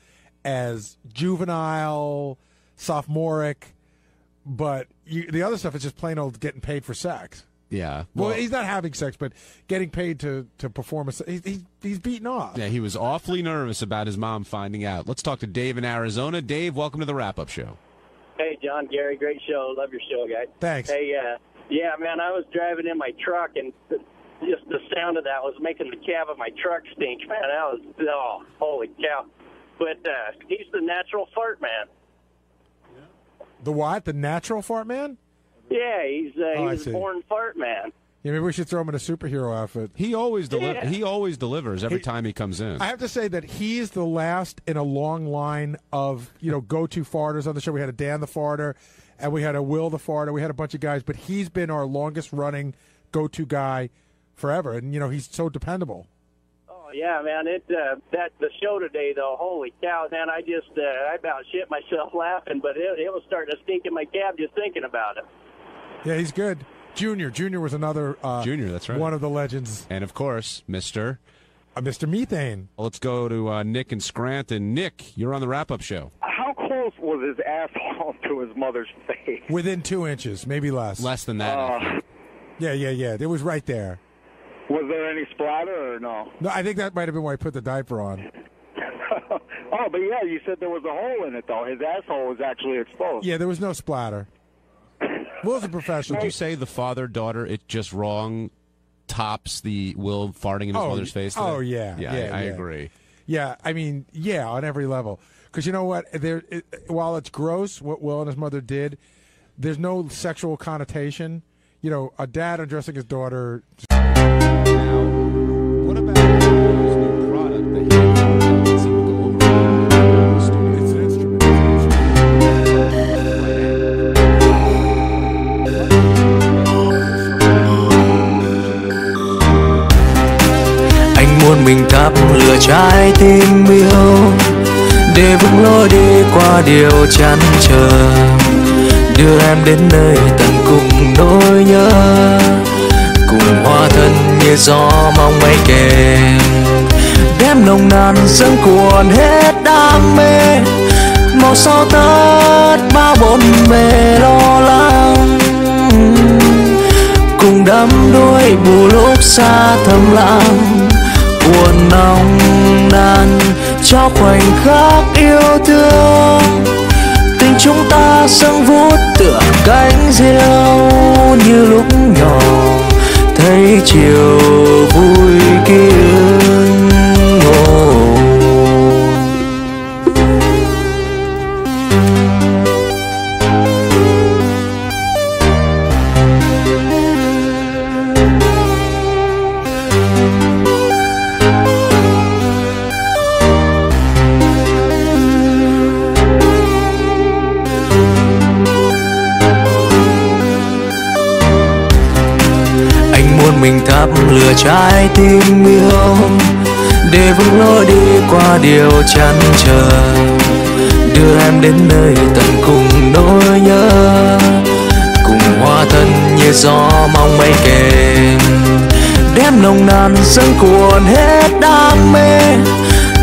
S6: as juvenile, sophomoric, but you, the other stuff is just plain old getting paid for sex.
S31: Yeah.
S6: Well, he's not having sex, but getting paid to to perform. A, se- he's, he's he's beaten off.
S31: Yeah, he was awfully nervous about his mom finding out. Let's talk to Dave in Arizona. Dave, welcome to the wrap up show.
S39: Hey, John, Gary, great show. Love your show, guys.
S6: Thanks.
S39: Hey, uh, yeah, man, I was driving in my truck, and just the sound of that was making the cab of my truck stink, [laughs] man. That was, oh, holy cow. But uh, he's the natural fart man.
S6: The what? The natural fart man?
S39: Yeah, he's uh,
S6: Oh, I
S39: he's a
S6: see.
S39: born fart man.
S6: Yeah, maybe we should throw him in a superhero outfit.
S31: He always deli-
S39: Yeah.
S31: he always delivers every
S6: He-
S31: time he comes in.
S6: I have to say that he's the last in a long line of you know go-to farters on the show. We had a Dan the farter, and we had a Will the farter. We had a bunch of guys, but he's been our longest running go-to guy forever, and you know he's so dependable.
S39: Oh yeah, man. It uh, that the show today though. Holy cow, man! I just uh, I about shit myself [laughs] laughing, but it, it was starting to stink in my cab just thinking about it.
S6: Yeah, he's good. Junior, Junior was another uh,
S31: Junior, that's right.
S6: one of the legends.
S31: And of course, Mister
S6: uh, Mister Methane.
S31: Let's go to uh, Nick in Scranton. Nick, you're on the wrap up show.
S40: How close was his asshole to his mother's face?
S6: Within two inches, maybe less.
S31: Less than that.
S40: Uh,
S6: Yeah, yeah, yeah. It was right there.
S40: was there any splatter or no?
S6: No, I think that might have been why I put the diaper on. [laughs]
S40: Oh, but yeah, you said there was a hole in it though. His asshole was actually exposed.
S6: Yeah, there was no splatter. Will's a professional.
S31: Would you say the father daughter it just wrong tops the Will farting in his
S6: Oh,
S31: mother's face?
S6: oh,
S31: today?
S6: yeah,
S31: yeah,
S6: yeah,
S31: I, I
S6: yeah.
S31: agree.
S6: Yeah, I mean, yeah, on every level. Because you know what? There, it, while it's gross what Will and his mother did, there's no sexual connotation. You know, a dad undressing his daughter.
S31: What
S41: mình thắp lửa trái tim yêu, để vững lối đi qua điều chăn trở, đưa em đến nơi tận cùng nỗi nhớ, cùng hoa thân như gió mong mây kề đêm nồng nàn dâng cuồn hết đam mê, màu sao tất bao bộn bề lo lắng. Cùng đắm đuôi bù lúc xa thầm lặng buồn nồng nàn cho khoảnh khắc yêu thương. Tình chúng ta sương vút tựa cánh diều như lúc nhỏ, thấy chiều vui kiêng lửa trái tim yêu để vững lối đi qua điều chăn trở. Đưa em đến nơi tận cùng nỗi nhớ, cùng hoa thân như gió mong mây kề đêm nồng nàn dâng cuồn hết đam mê,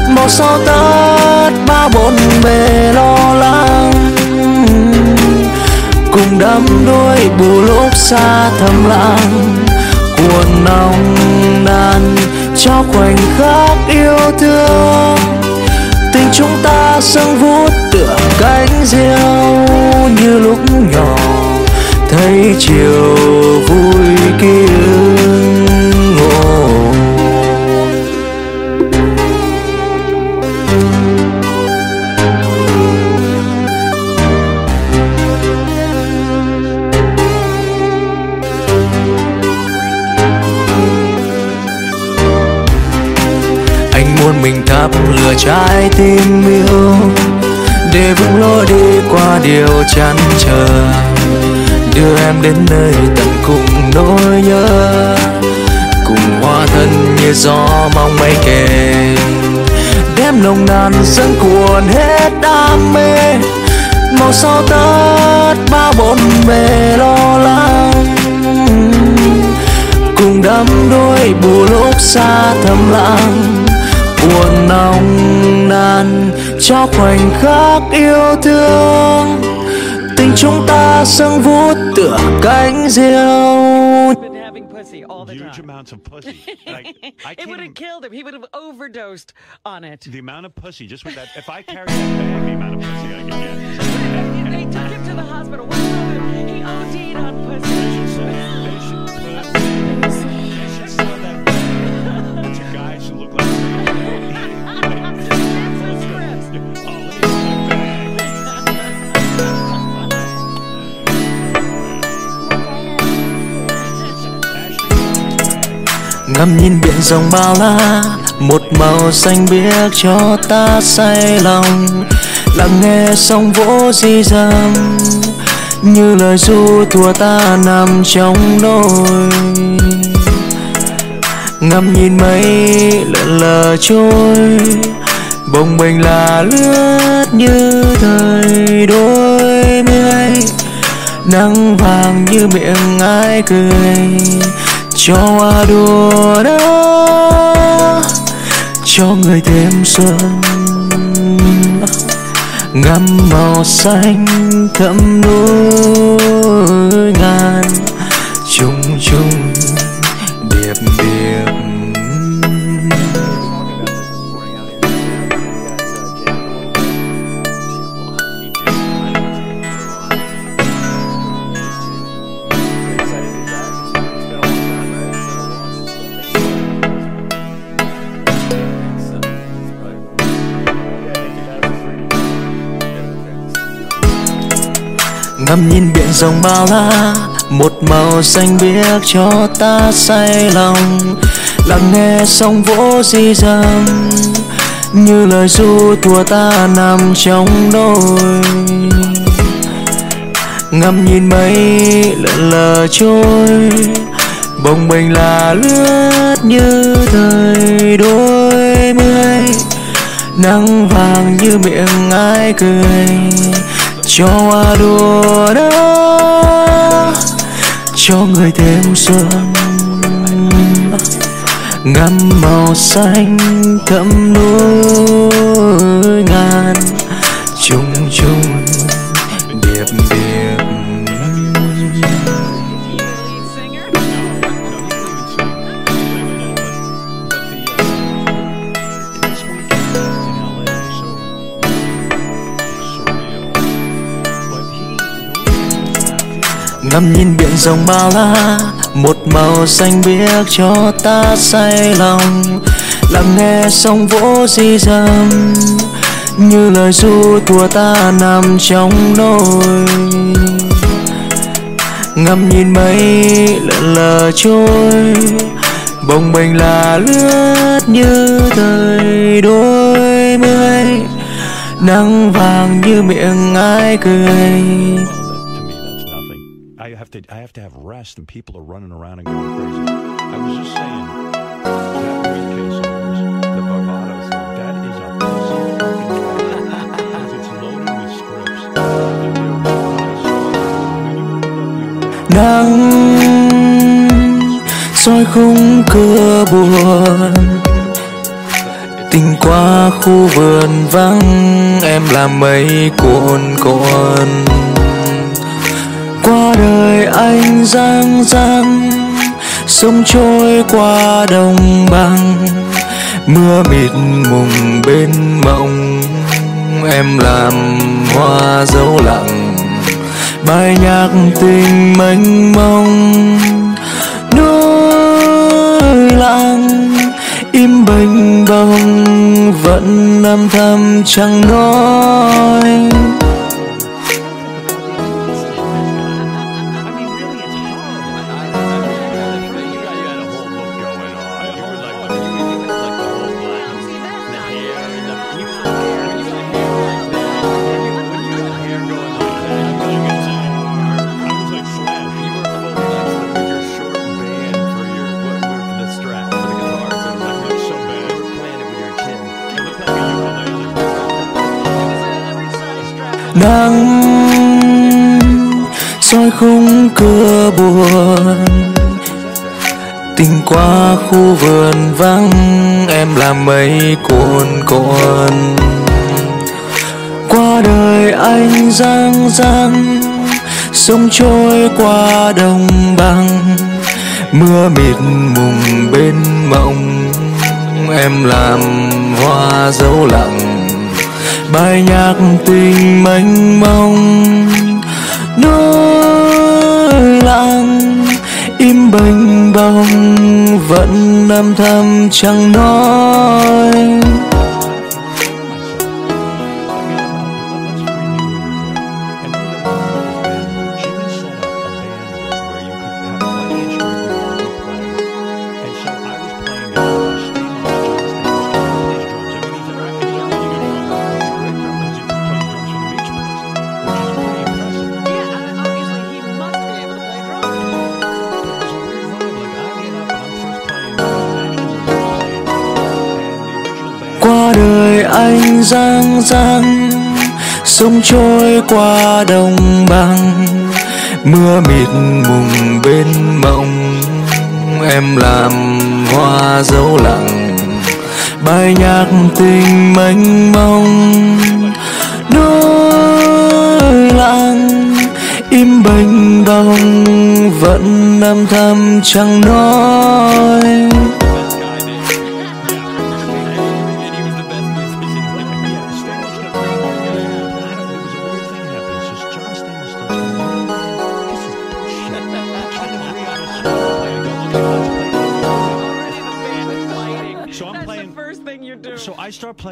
S41: màu sao tất bao bốn bề lo lắng. Cùng đắm đuôi bù lúc xa thầm lặng buồn nồng nàn cho khoảnh khắc yêu thương tình chúng ta sương vút tựa cánh diều như lúc nhỏ, thấy chiều vui kia. Trái tim yêu, để vững lối đi qua điều chăn trở, đưa em đến nơi tận cùng nỗi nhớ, cùng hoa thân như gió mong mây kề. Đêm nồng nàn dâng cuồn hết đam mê, màu sao tất bao bộn bề lo lắng. Cùng đắm đuối bù lúc xa thầm lặng buồn nồng nàn cho khoảnh khắc yêu thương tình chúng ta sương vút tựa cánh diêu
S2: pussy all the
S1: Huge
S2: time.
S1: amounts of pussy. Like, [laughs] I
S2: it would have killed him. He would have overdosed on it.
S1: The amount of pussy, just with that. If I carried that bag, the amount of pussy I could get. [laughs]
S2: They took him to the hospital. What's wrong with him? He OD'd on pussy.
S1: bunch of guys who look like
S41: ngắm nhìn biển rộng bao la, một màu xanh biếc cho ta say lòng. Lắng nghe sóng vỗ di dầm như lời ru thua ta nằm trong nỗi ngắm nhìn mây lượn lờ trôi, bồng bềnh là lướt như thời đôi mươi. Nắng vàng như miệng ai cười cho hoa đùa đó, cho người thêm xuân. Ngắm màu xanh thẫm núi ngàn chung chung ngắm nhìn biển rộng bao la, một màu xanh biếc cho ta say lòng. Lắng nghe sóng vỗ di dầm như lời ru thua ta nằm trong đôi. Ngắm nhìn mây lượn lờ trôi, bồng bềnh là lướt như thời đôi mươi. Nắng vàng như miệng ai cười cho hoa đua đó cho người thêm xuân ngắm màu xanh thẫm núi ngàn. Chung ngắm nhìn biển rộng bao la, một màu xanh biếc cho ta say lòng. Lắng nghe sóng vỗ di dầm như lời ru của ta nằm trong nỗi ngắm nhìn mây lượn lờ trôi, bồng bềnh là lướt như thời đôi mươi. Nắng vàng như miệng ai cười
S1: have to I have to have rest, and people are running around and going crazy. I was just saying that the Barbados, that is a because it's loaded with scripts.
S41: nắng soi khung cửa buồn tình qua khu vườn vắng em làm mây cuộn qua đời anh giang giang, sông trôi qua đồng bằng, mưa mịt mùng bên mộng em làm hoa dấu lặng, bài nhạc tình mênh mông. Núi lặng im bình bông vẫn âm thầm chẳng nói nắng soi khung cửa buồn. Tình qua khu vườn vắng, em làm mây cuồn cuộn qua đời anh giang giang sông trôi qua đồng bằng. Mưa mịt mùng bên mộng em làm hoa dấu lặng bài nhạc tình mênh mông, núi lặng im bềnh bông vẫn âm thầm chẳng nói. Giang giang, sông trôi qua đồng bằng. Mưa mịt mùng bên mộng em làm hoa dấu lặng. Bài nhạc tình mênh mông, núi lặng. Im bình đông, vẫn âm thầm chẳng nói.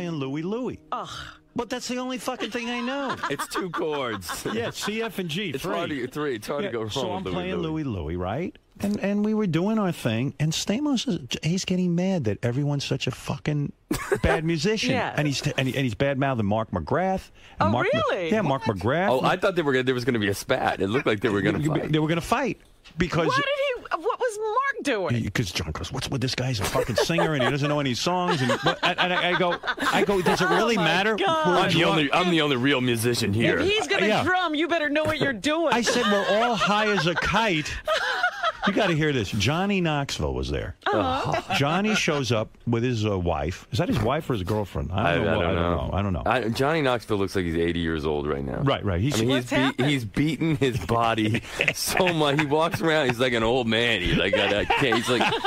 S1: Playing Louie Louie.
S2: Ugh.
S1: But that's the only fucking thing I know. [laughs]
S42: It's two chords. [laughs]
S1: yeah, C, F, and G.
S42: It's
S1: three.
S42: hard to, three. It's hard
S1: Yeah,
S42: to go wrong
S1: So I'm
S42: with Louie
S1: playing
S42: Louie.
S1: Louie Louie, right? And and we were doing our thing, and Stamos is he's getting mad that everyone's such a fucking bad [laughs] musician,
S42: Yes.
S1: and he's and, he, and he's bad mouthing Mark McGrath. And
S2: Oh,
S1: Mark,
S2: really?
S1: Yeah, Mark McGrath.
S42: Oh, I thought they were gonna, there was going to be a spat. It looked like they were going to fight.
S1: They were going to fight because
S2: What did he? What was Mark doing?
S1: because John goes, "What's with this guy? He's a fucking singer, and he doesn't know any songs." And, but- and, and I, I go, "I go, does it really
S2: Oh,
S1: matter?"
S2: God.
S42: I'm the only. I'm the only real musician here.
S2: If he's gonna
S1: Yeah.
S2: drum, you better know what you're doing.
S1: I said we're all high as a kite. You got to hear this. Johnny Knoxville was there.
S2: Uh-huh. [laughs]
S1: Johnny shows up with his uh, wife. Is that his wife or his girlfriend? I don't know. I don't know. I don't know.
S42: I- Johnny Knoxville looks like he's 80 years old right now.
S1: Right, right. He's-
S42: I mean,
S1: What's
S42: he's, beat, he's beaten his body [laughs] so much. He walks around. He's like an old man. He's like, I, I can't. He's like, [laughs]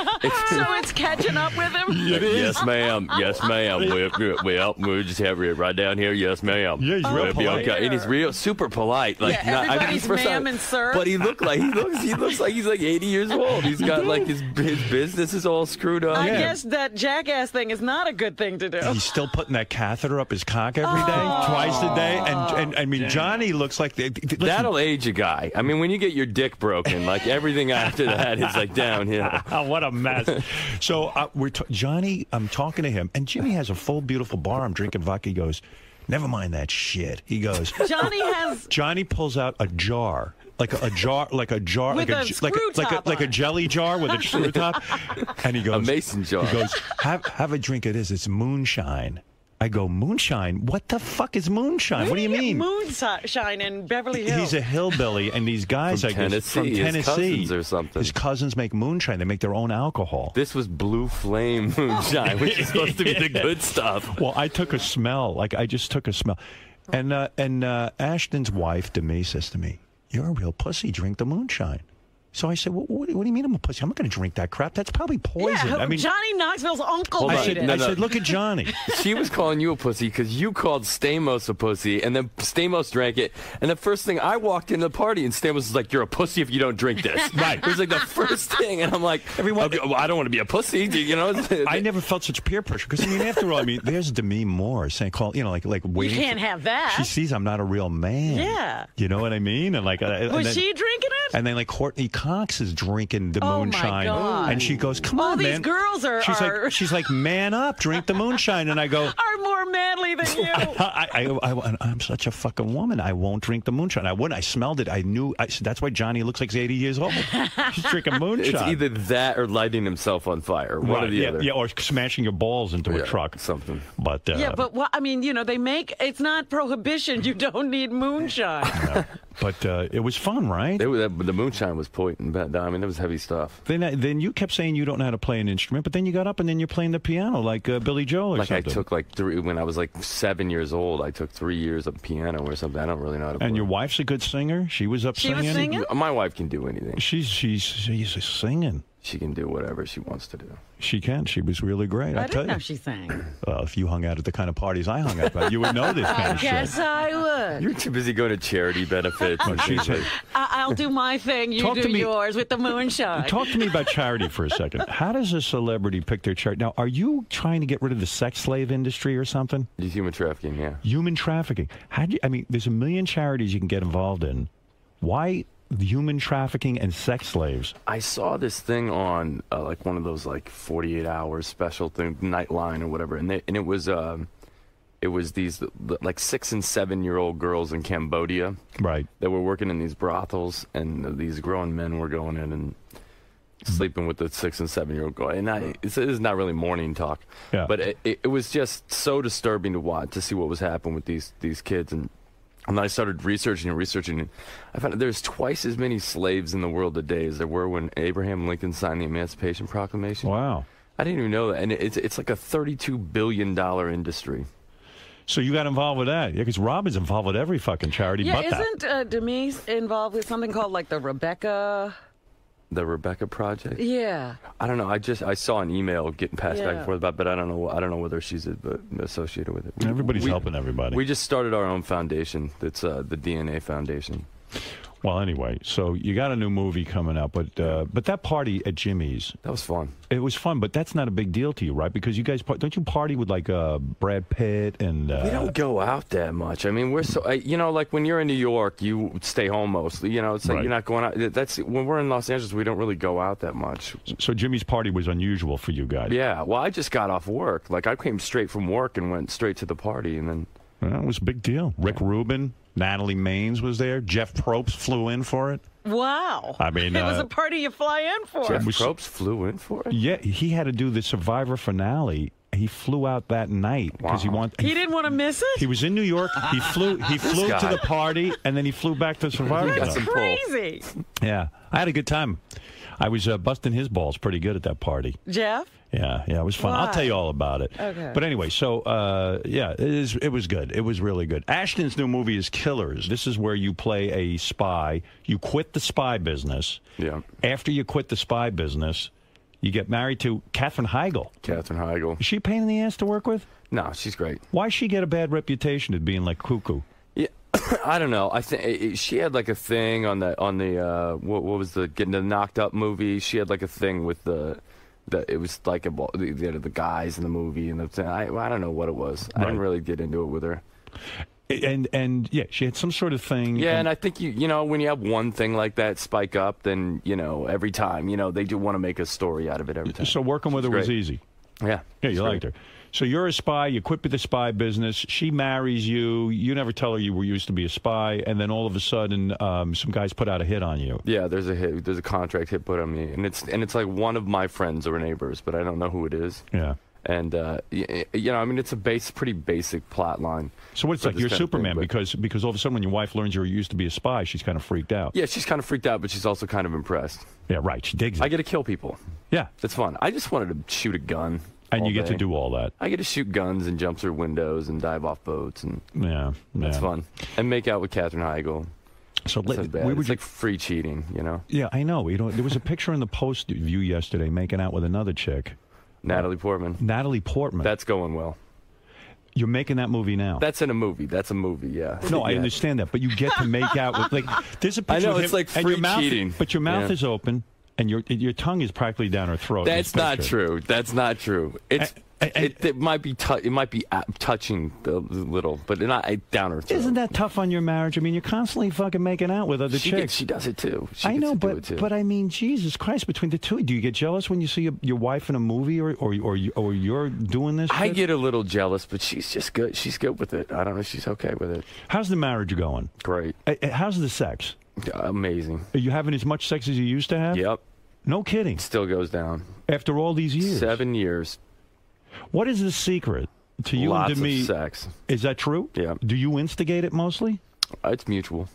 S2: so it's catching up with him.
S42: yes, ma'am. Yes, ma'am. [laughs] We'll, we'll, we'll just have it right down here. Yes, ma'am.
S1: Yeah, he's
S42: oh, real
S1: polite.
S42: okay. And he's real, super polite. Like,
S2: Yeah,
S42: not- I mean,
S2: everybody's ma'am and sir.
S42: But he looked like he looks. He looks like he's like 80 years old. He's got like his his business is all screwed up.
S2: I guess that jackass thing is not a good thing to do.
S1: He's still putting that catheter up his cock every day,
S2: Oh.
S1: twice a day, and and I mean Johnny looks like the, listen,
S42: That'll age a guy. I mean, when you get your dick broken, like everything after that is like downhill. [laughs]
S1: what a mess. So uh, we're t- Johnny. I'm talking to him, and Jimmy has a full, beautiful bar. I'm drinking vodka. He goes, "Never mind that shit." He goes,
S2: Johnny has
S1: Johnny pulls out a jar. Like a, a jar, like a jar,
S2: With
S1: like
S2: a
S1: j- like
S2: screw
S1: like a, like a jelly jar with a screw top, [laughs] and he goes,
S42: A mason jar.
S1: He goes, have have a drink of this. It's moonshine. I go, moonshine. What the fuck is moonshine? What do you mean?
S2: Moonshine in Beverly Hills.
S1: He's a hillbilly, and these guys,
S42: From
S1: I guess, from
S42: Tennessee, his cousins or something.
S1: His cousins make moonshine. They make their own alcohol.
S42: This was Blue Flame [laughs] moonshine, which is supposed to be the good stuff. [laughs]
S1: Well, I took a smell. Like I just took a smell, and uh, and uh, Ashton's wife to me says to me, "You're a real pussy. Drink the moonshine." So I said, well, what, what do you mean I'm a pussy? I'm not going to drink that crap. That's probably poison.
S2: Yeah,
S1: I mean,
S2: Johnny Knoxville's uncle
S42: Hold
S2: made
S42: on. No,
S1: I
S42: no.
S1: said, look at Johnny. [laughs]
S42: She was calling you a pussy because you called Stamos a pussy, and then Stamos drank it. And the first thing I walked into the party, and Stamos was like, "You're a pussy if you don't drink this." [laughs]
S1: Right.
S42: It was like the first thing, and I'm like,
S1: Everyone-
S42: okay, well, I don't want to be a pussy, you know. [laughs]
S1: I never felt such peer pressure because I mean, after all, I mean, there's Demi Moore saying, "Call," you know, like like
S2: You can't
S1: for-
S2: have that.
S1: She sees I'm not a real man.
S2: Yeah.
S1: You know what I mean? And like, uh, and
S2: Was
S1: then-
S2: she drinking it?
S1: And then like Courteney Cox is drinking the
S2: Oh, my
S1: moonshine,
S2: God.
S1: and she goes, "Come
S2: All
S1: on,
S2: these
S1: man."
S2: girls are-
S1: She's
S2: are-
S1: like, [laughs] she's like, man up, drink the moonshine, and I go. [laughs]
S2: Are more manly than [laughs] you.
S1: I, I, I, I'm such a fucking woman. I won't drink the moonshine. I wouldn't. I smelled it. I knew. I, that's why Johnny looks like he's 80 years old. He's drinking moonshine.
S42: It's either that or lighting himself on fire. One
S1: Right,
S42: or the
S1: yeah,
S42: other.
S1: Yeah, or smashing your balls into
S42: Yeah,
S1: a truck.
S42: Something.
S1: But uh,
S2: yeah, but what, I mean, you know, they make it's not prohibition. You don't need moonshine.
S1: but uh, it was fun, right?
S42: It was, the moonshine was potent. but, I mean, it was heavy stuff.
S1: Then, uh, then you kept saying you don't know how to play an instrument, but then you got up and then you're playing the piano like uh, Billy Joel or
S42: Like I took like three when I was like seven years old. I took three years of piano or something. I don't really know how to. play.
S1: and your wife's a good singer. She was up
S2: She was
S1: singing.
S2: singing?
S42: My wife can do anything.
S1: She's she's she's singing.
S42: She can do whatever she wants to do.
S1: She can. She was really great.
S2: I
S1: I tell
S2: didn't know
S1: you.
S2: she sang.
S1: Well, if you hung out at the kind of parties I hung out at, you would know this kind of
S2: guess
S1: shit.
S2: I would.
S42: You're too busy going to charity benefits. and [laughs]
S1: She's
S42: things
S1: a-
S42: like-
S2: I- I'll do my thing. You
S1: Talk
S2: do
S1: to me-
S2: yours with the moonshine.
S1: Talk to me about charity for a second. [laughs] How does a celebrity pick their charity? Now, are you trying to get rid of the sex slave industry or something?
S42: Human trafficking, yeah.
S1: Human trafficking. How do you, I mean, there's a million charities you can get involved in. Why human trafficking and sex slaves?
S42: I saw this thing on uh, like one of those like 48 hours special thing, Nightline or whatever, and they, and it was um, it was these like six and seven year old girls in Cambodia,
S1: right?
S42: That were working in these brothels, and these grown men were going in and sleeping with the six and seven year old girl. And I, it's, it is not really morning talk,
S1: Yeah.
S42: but it, it, it was just so disturbing to watch to see what was happening with these these kids and. And then I started researching and researching, and I found out there's twice as many slaves in the world today as there were when Abraham Lincoln signed the Emancipation Proclamation.
S1: Wow.
S42: I didn't even know that. And it's, it's like a $32 billion industry.
S1: So you got involved with that? Yeah, because Rob is involved with every fucking charity
S2: yeah,
S1: but that.
S2: isn't uh, Demi's involved with something called like the Rebecca?
S42: The Rebecca Project?
S2: Yeah.
S42: I don't know. I just I saw an email getting passed back and forth about, but I don't know. I don't know whether she's uh, associated with it.
S1: Everybody's
S42: We-
S1: helping everybody.
S42: We just started our own foundation. It's uh, the DNA Foundation.
S1: Well, anyway, so you got a new movie coming out, but uh, but that party at Jimmy's
S42: that was fun.
S1: It was fun, but that's not a big deal to you, right? Because you guys don't you party with like uh, Brad Pitt and uh,
S42: We don't go out that much. I mean, we're so you know, like when you're in New York, you stay home mostly. You know, it's like
S1: Right.
S42: you're not going out. That's when we're in Los Angeles, we don't really go out that much.
S1: So Jimmy's party was unusual for you guys.
S42: Yeah. Well, I just got off work. Like I came straight from work and went straight to the party, and then
S1: Well, it was a big deal. Rick Rubin, Natalie Maines was there. Jeff Probst flew in for it.
S2: Wow.
S1: I mean, [laughs]
S2: it was
S1: uh,
S2: a party you fly in for.
S1: Jeff was-
S42: Probst flew in for it.
S1: Yeah, he had to do the Survivor finale. He flew out that night because he wanted.
S2: He didn't want to miss it.
S1: He was in New York. He [laughs] flew. He flew to the party, and then he flew back to Survivor.
S2: That's crazy.
S1: Yeah, I had a good time. I was uh, busting his balls pretty good at that party.
S2: Jeff.
S1: Yeah, yeah, it was fun. I'll tell you all about it.
S2: Okay.
S1: But anyway, so uh, yeah, it is. It was good. It was really good. Ashton's new movie is Killers. This is where you play a spy. You quit the spy business.
S42: Yeah.
S1: After you quit the spy business, you get married to Katherine Heigl.
S42: Katherine Heigl.
S1: Is she a pain in the ass to work with?
S42: No, she's great.
S1: Why she get a bad reputation of being like cuckoo? [coughs]
S42: I don't know. I think she had like a thing on the on the uh, what, what was the getting the knocked up movie. She had like a thing with the. The, it was like about the, the, guys in the movie and the I, I don't know what it was. I didn't really get into it with her.
S1: And and yeah, she had some sort of thing.
S42: Yeah, and I think you you know when you have one thing like that spike up, then you know every time you know they do want to make a story out of it every time.
S1: So working with her was easy.
S42: Yeah,
S1: Yeah, you liked her. So you're a spy. You quit with the spy business. She marries you. You never tell her you were used to be a spy, and then all of a sudden, um, some guys put out a hit on you.
S42: Yeah, there's a hit. There's a contract hit put on me, and it's and it's like one of my friends or neighbors, but I don't know who it is.
S1: Yeah.
S42: And uh, you know, I mean, it's a base, pretty basic plot line.
S1: So what's like you're
S42: thing,
S1: Superman
S42: but-
S1: because because all of a sudden when your wife learns you used to be a spy, she's kind of freaked out.
S42: Yeah, she's kind of freaked out, but she's also kind of impressed.
S1: Yeah, right. She digs it.
S42: I get to kill people.
S1: Yeah,
S42: it's fun. I just wanted to shoot a gun.
S1: And you get to do all that.
S42: I get to shoot guns and jump through windows and dive off boats, and
S1: Yeah,
S42: that's
S1: yeah.
S42: fun. And make out with Katherine Heigl.
S1: So let-
S42: bad.
S1: we were
S42: it's like free cheating, you know.
S1: Yeah, I know. You know, there was a picture in the Post View yesterday making out with another chick,
S42: Natalie Portman.
S1: Natalie Portman.
S42: That's going well.
S1: You're making that movie now.
S42: That's in a movie. That's a movie. Yeah.
S1: No, I [laughs]
S42: Yeah.
S1: understand that, but you get to make out with like there's a picture I
S42: know,
S1: of
S42: it's
S1: him,
S42: like free
S1: mouth,
S42: cheating.
S1: but your mouth
S42: Yeah.
S1: is open and your your tongue is practically down her throat.
S42: That's not true. That's not true. It's it, it might be it might be touching a little, but not down her throat.
S1: Isn't that tough on your marriage? I mean, you're constantly fucking making out with other
S42: She
S1: chicks.
S42: gets- she does it too. She
S1: I know, but but I mean, Jesus Christ! Between the two, do you get jealous when you see your, your wife in a movie, or or or, you, or you're doing this?
S42: I get a little jealous, but she's just good. She's good with it. I don't know. If she's okay with it.
S1: How's the marriage going?
S42: Great.
S1: Uh, uh, How's the sex?
S42: Amazing.
S1: Are you having as much sex as you used to have?
S42: Yep.
S1: No kidding.
S42: Still goes down.
S1: After all these years.
S42: Seven years.
S1: What is the secret to you
S42: Lots
S1: and to
S42: of
S1: me?
S42: sex.
S1: Is that true?
S42: Yeah.
S1: Do you instigate it mostly?
S42: Uh, it's mutual.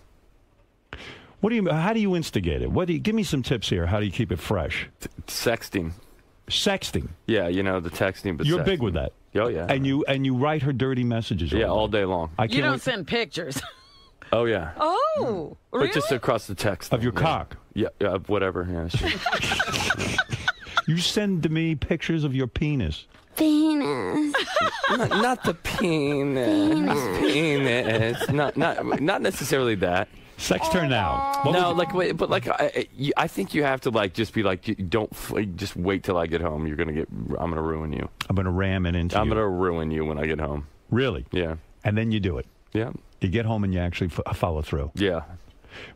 S1: What do you? How do you instigate it? What do you, give me some tips here. How do you keep it fresh?
S42: Sexting.
S1: Sexting.
S42: Yeah, you know the texting, but
S1: You're
S42: sexting.
S1: big with that.
S42: Oh yeah.
S1: And you and you write her dirty messages.
S42: yeah,
S1: all
S42: all day long.
S1: I
S2: You
S1: can't
S2: don't
S1: wait-
S2: send pictures.
S42: Oh yeah.
S2: Oh, really?
S42: But just across the text
S1: Of your
S42: yeah.
S1: cock?
S42: Yeah, yeah, whatever. Yeah, sure. [laughs]
S1: You send to me pictures of your penis.
S38: Penis.
S42: not, not the penis. Penis. Not not not necessarily that.
S1: Sex turn now. What
S42: no, like wait, but like I, I- you- I think you have to like just be like don't f- just wait till I get home. You're gonna get. I'm gonna ruin you.
S1: I'm gonna ram it into
S42: I'm
S1: you.
S42: gonna ruin you when I get home.
S1: Really?
S42: Yeah.
S1: And then you do it.
S42: Yeah.
S1: You get home and you actually f- follow through.
S42: Yeah.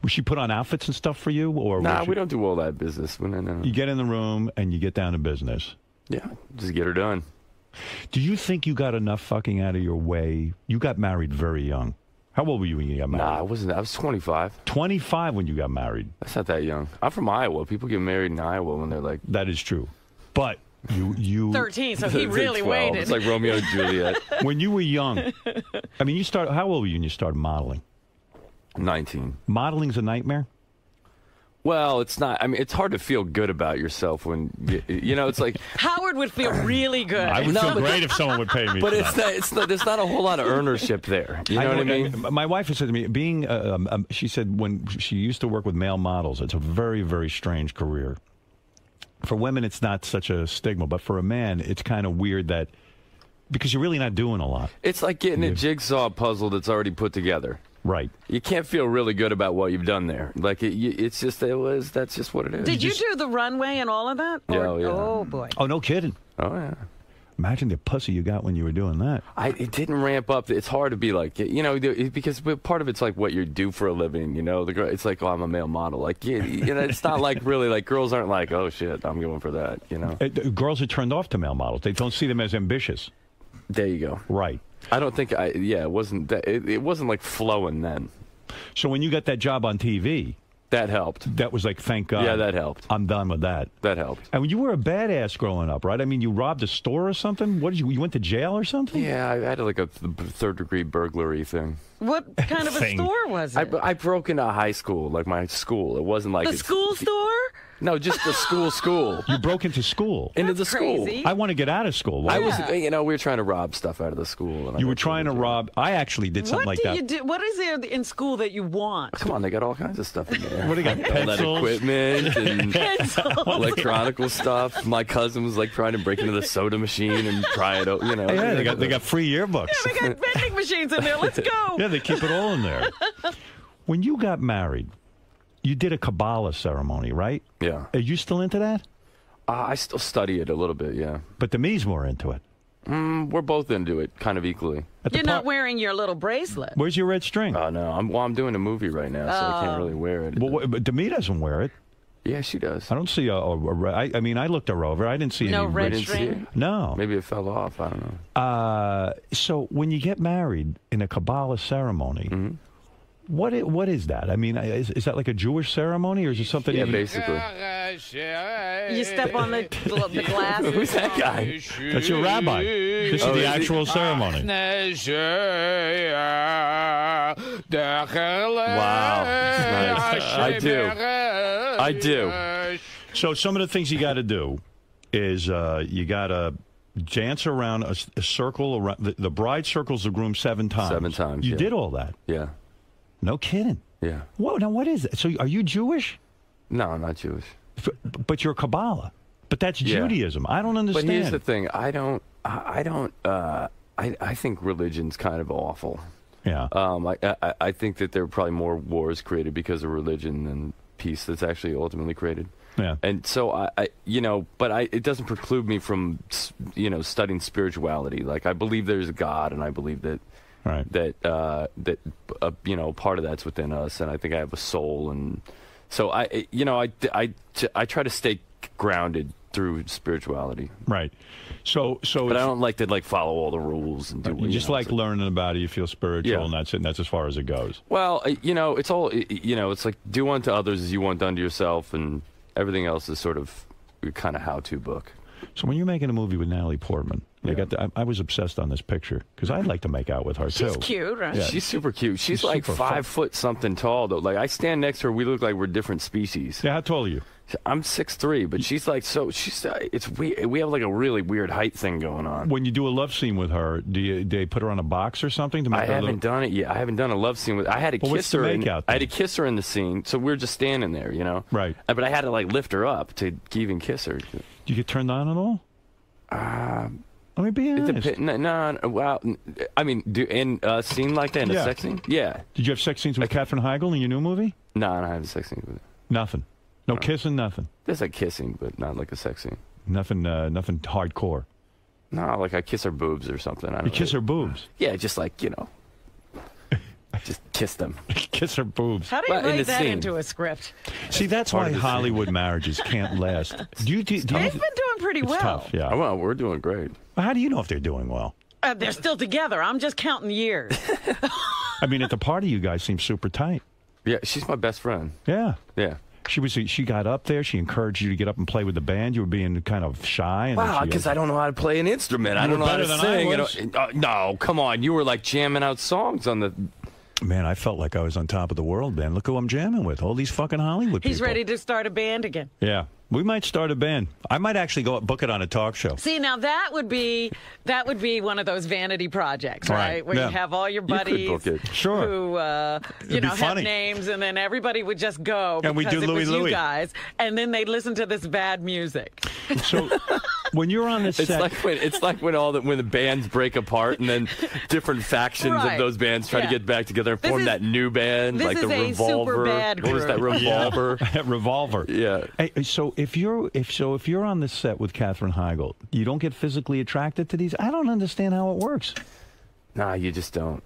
S1: Was she put on outfits and stuff for you, or
S42: Nah,
S1: was
S42: we don't do all that business. No, no, no.
S1: You get in the room and you get down to business.
S42: Yeah, just get her done.
S1: Do you think you got enough fucking out of your way? You got married very young. How old were you when you got married?
S42: Nah, I wasn't. I was 25.
S1: 25 when you got married.
S42: That's not that young. I'm from Iowa. People get married in Iowa when they're like.
S1: That is true. But you you [laughs]
S2: 13, so he [laughs] really
S42: 12.
S2: waited.
S42: It's like Romeo and [laughs] Juliet.
S1: when you were young. I mean, you started. How old were you when you started modeling?
S42: 19.
S1: Modeling's a nightmare.
S42: Well, it's not. I mean, it's hard to feel good about yourself when you, you know. It's like [laughs]
S2: Howard would feel really good.
S1: I would
S42: No,
S1: feel
S42: but-
S1: great if someone would pay me. [laughs]
S42: But it's
S1: that.
S42: not, it's not, there's not a whole lot of earnership there. You know, what I mean?
S1: My wife has said to me, being, uh, um, um, she said when she used to work with male models, it's a very, very strange career. For women, it's not such a stigma, but for a man, it's kind of weird that because you're really not doing a lot.
S42: It's like getting a jigsaw puzzle that's already put together.
S1: Right.
S42: You can't feel really good about what you've done there. Like it, you- it's just it was. That's just what it is.
S2: Did you do the runway and all of that?
S42: Yeah,
S2: Or-
S42: oh, yeah.
S2: Oh boy.
S1: Oh, no kidding.
S42: Oh yeah.
S1: Imagine the pussy you got when you were doing that.
S42: I it didn't ramp up. It's hard to be like you know because part of it's like what you do for a living. You know, the girl. It's like oh, I'm a male model. Like yeah, you know, it's not [laughs] like really like girls aren't like oh shit, I'm going for that. You know.
S1: The girls are turned off to male models. They don't see them as ambitious.
S42: There you go.
S1: Right.
S42: I don't think I. Yeah, it wasn't that. It, it wasn't like flowing then.
S1: So when you got that job on TV,
S42: that helped.
S1: That was like, thank God.
S42: Yeah, that helped.
S1: I'm done with that.
S42: That helped.
S1: And you were a badass growing up, right? I mean, you robbed a store or something. What did you? You went to jail or something?
S42: Yeah, I had like a th- third degree burglary thing.
S2: What kind of a
S42: Thing.
S2: store was it?
S42: I, I broke into high school, like my school. It wasn't like
S2: the
S42: it's-
S2: school store?
S42: No, just the school. School.
S1: You broke into school.
S42: Into the
S2: That's
S42: school.
S2: crazy.
S1: I want to get out of school. Why-
S42: I was, you know, we were trying to rob stuff out of the school. And I
S1: You were
S42: got
S1: trying to rob. I actually did something
S2: what
S1: like
S2: do
S1: that.
S2: you do? What is there in school that you want?
S42: Come on, they got all kinds of stuff in there.
S1: What do you got, [laughs]
S42: All that
S1: pencils?
S42: equipment and [laughs]
S2: Pencils.
S42: electronical stuff. My cousin was like trying to break into the soda machine and try it. out, You know,
S1: yeah, they got they got free yearbooks.
S2: Yeah, We got [laughs] vending machines in there. Let's go.
S1: yeah, they keep it all in there. [laughs] When you got married, you did a Kabbalah ceremony, right?
S42: Yeah.
S1: Are you still into that?
S42: Uh, I still study it a little bit. Yeah.
S1: But Demi's more into it.
S42: Mm, we're both into it, kind of equally.
S2: You're not wearing your little bracelet.
S1: Where's your red string?
S42: Oh no, I'm well. I'm doing a movie right now, so I
S2: Oh.
S42: can't really wear it.
S1: Well, what, but Demi doesn't wear it.
S42: Yeah, she does.
S1: I don't see a. a, a re- I, I mean, I looked her over. I didn't see
S2: No
S1: any
S2: red
S42: didn't see
S2: string?
S1: No.
S42: Maybe it fell off. I don't know.
S1: Uh, so when you get married in a Kabbalah ceremony,
S42: Mm-hmm.
S1: What i- what is that? I mean, is, is that like a Jewish ceremony, or is it something?
S42: Yeah,
S1: you-
S42: basically.
S2: You step on the, the [laughs] glass.
S42: Who's that guy?
S1: That's your rabbi. This
S42: Oh,
S1: is the
S42: is he?
S1: actual ceremony.
S42: Wow, nice. I do. I do.
S1: So some of the things you got to do is uh, you got to dance around a, a circle around the, the bride circles the groom seven times.
S42: Seven times,
S1: You
S42: yeah.
S1: did all that.
S42: Yeah.
S1: No kidding.
S42: Yeah.
S1: Whoa, now what is it? So are you Jewish?
S42: No, I'm not Jewish.
S1: F- But you're Kabbalah. But that's
S42: Yeah.
S1: Judaism. I don't understand.
S42: But here's the thing. I don't. I I don't. Uh, I I think religion's kind of awful.
S1: Yeah.
S42: Um. I I, I think that there are probably more wars created because of religion than peace that's actually ultimately created.
S1: Yeah.
S42: And so I, I you know, but I it doesn't preclude me from you know studying spirituality. Like I believe there's a God, and I believe that.
S1: Right.
S42: That uh, that uh, you know part of that's within us, and I think I have a soul, and so I you know I I I try to stay grounded through spirituality.
S1: Right. So so
S42: But I don't like to like follow all the rules and do.
S1: you just
S42: know,
S1: like learning about it. You feel spiritual,
S42: Yeah.
S1: and that's it. And that's as far as it goes.
S42: Well, uh, you know, it's all you know. It's like do unto others as you want done to yourself, and everything else is sort of kind of how-to book.
S1: So when you're making a movie with Natalie Portman, I got the, I, I was obsessed on this picture because I'd like to make out with her
S2: She's
S1: too.
S2: cute, right?
S1: Yeah.
S42: She's super cute. She's,
S1: She's
S42: like five
S1: fun.
S42: foot something tall though. Like I stand next to her, we look like we're different species.
S1: Yeah, how tall are you?
S42: I'm six three, but she's like so. She's uh, it's weird. We have like a really weird height thing going on.
S1: When you do a love scene with her, do you do they put her on a box or something to make
S42: I
S1: her
S42: haven't
S1: look?
S42: done it yet. I haven't done a love scene with. I had to
S1: Well,
S42: kiss her. In, I had to kiss her in the scene, so we are just standing there, you know.
S1: Right.
S42: Uh, But I had to like lift her up to even kiss her.
S1: Do you get turned on at all?
S42: Um,
S1: Let me be honest.
S42: depen- no, no, no, well, I mean, do in a scene like that, in
S1: Yeah.
S42: a sex scene, yeah.
S1: Did you have sex scenes with Katherine Heigl in your new movie?
S42: No, I don't have a sex scene with it.
S1: Nothing. No kissing. Nothing.
S42: There's like kissing, but not like a sex scene.
S1: Nothing. Uh, nothing hardcore.
S42: No, like I kiss her boobs or something. I don't
S1: You kiss
S42: know.
S1: her boobs.
S42: Yeah, just like you know, just kiss them. [laughs]
S1: kiss her boobs.
S2: How do you
S42: Well,
S2: write
S42: the
S2: that
S42: scene.
S2: into a script?
S1: See, that's
S42: Part
S1: why
S42: of the scene.
S1: Hollywood [laughs] marriages can't last. Do you, do, do
S2: They've been doing pretty
S1: it's
S2: well.
S1: tough. Yeah.
S42: Oh, well, we're doing great.
S1: Well, How do you know if they're doing well?
S2: Uh, they're still together. I'm just counting years. [laughs]
S1: I mean, at the party, you guys seem super tight.
S42: Yeah, she's my best friend.
S1: Yeah.
S42: Yeah.
S1: She was. She got up there. She encouraged you to get up and play with the band. You were being kind of shy. And then
S42: Wow,
S1: she
S42: because I don't know how to play an instrument. I don't know how to
S1: better than I
S42: sing.
S1: was.
S42: don't- uh, no, come on. You were like jamming out songs on the.
S1: Man, I felt like I was on top of the world, man. Look who I'm jamming with. All these fucking Hollywood
S2: He's
S1: people.
S2: ready to start a band again.
S1: Yeah. We might start a band. I might actually go book it on a talk show.
S2: See, now that would be that would be one of those vanity projects,
S1: Right,
S2: right? Where
S1: yeah.
S2: you have all your
S1: You could
S2: buddies
S1: book it. Sure.
S2: who uh, you
S1: It'd
S2: know have names, and then everybody would just go
S1: And we
S2: because
S1: do
S2: it
S1: Louie
S2: was
S1: Louie.
S2: you guys, and then they'd listen to this bad music. [laughs]
S1: So, when you're on the
S42: It's
S1: set,
S42: like when it's like when all the when the bands break apart and then different factions
S2: Right.
S42: of those bands try
S2: Yeah.
S42: to get back together and
S2: This
S42: form
S2: is-
S42: that new band,
S2: this
S42: like the
S2: is a super
S42: Revolver.
S2: bad
S42: What was that
S2: group.
S42: Revolver? [laughs]
S1: revolver.
S42: Yeah.
S1: Hey, so if you're if so if you're on the set with Katherine Heigl, you don't get physically attracted to these. I don't understand how it works.
S42: Nah, you just don't.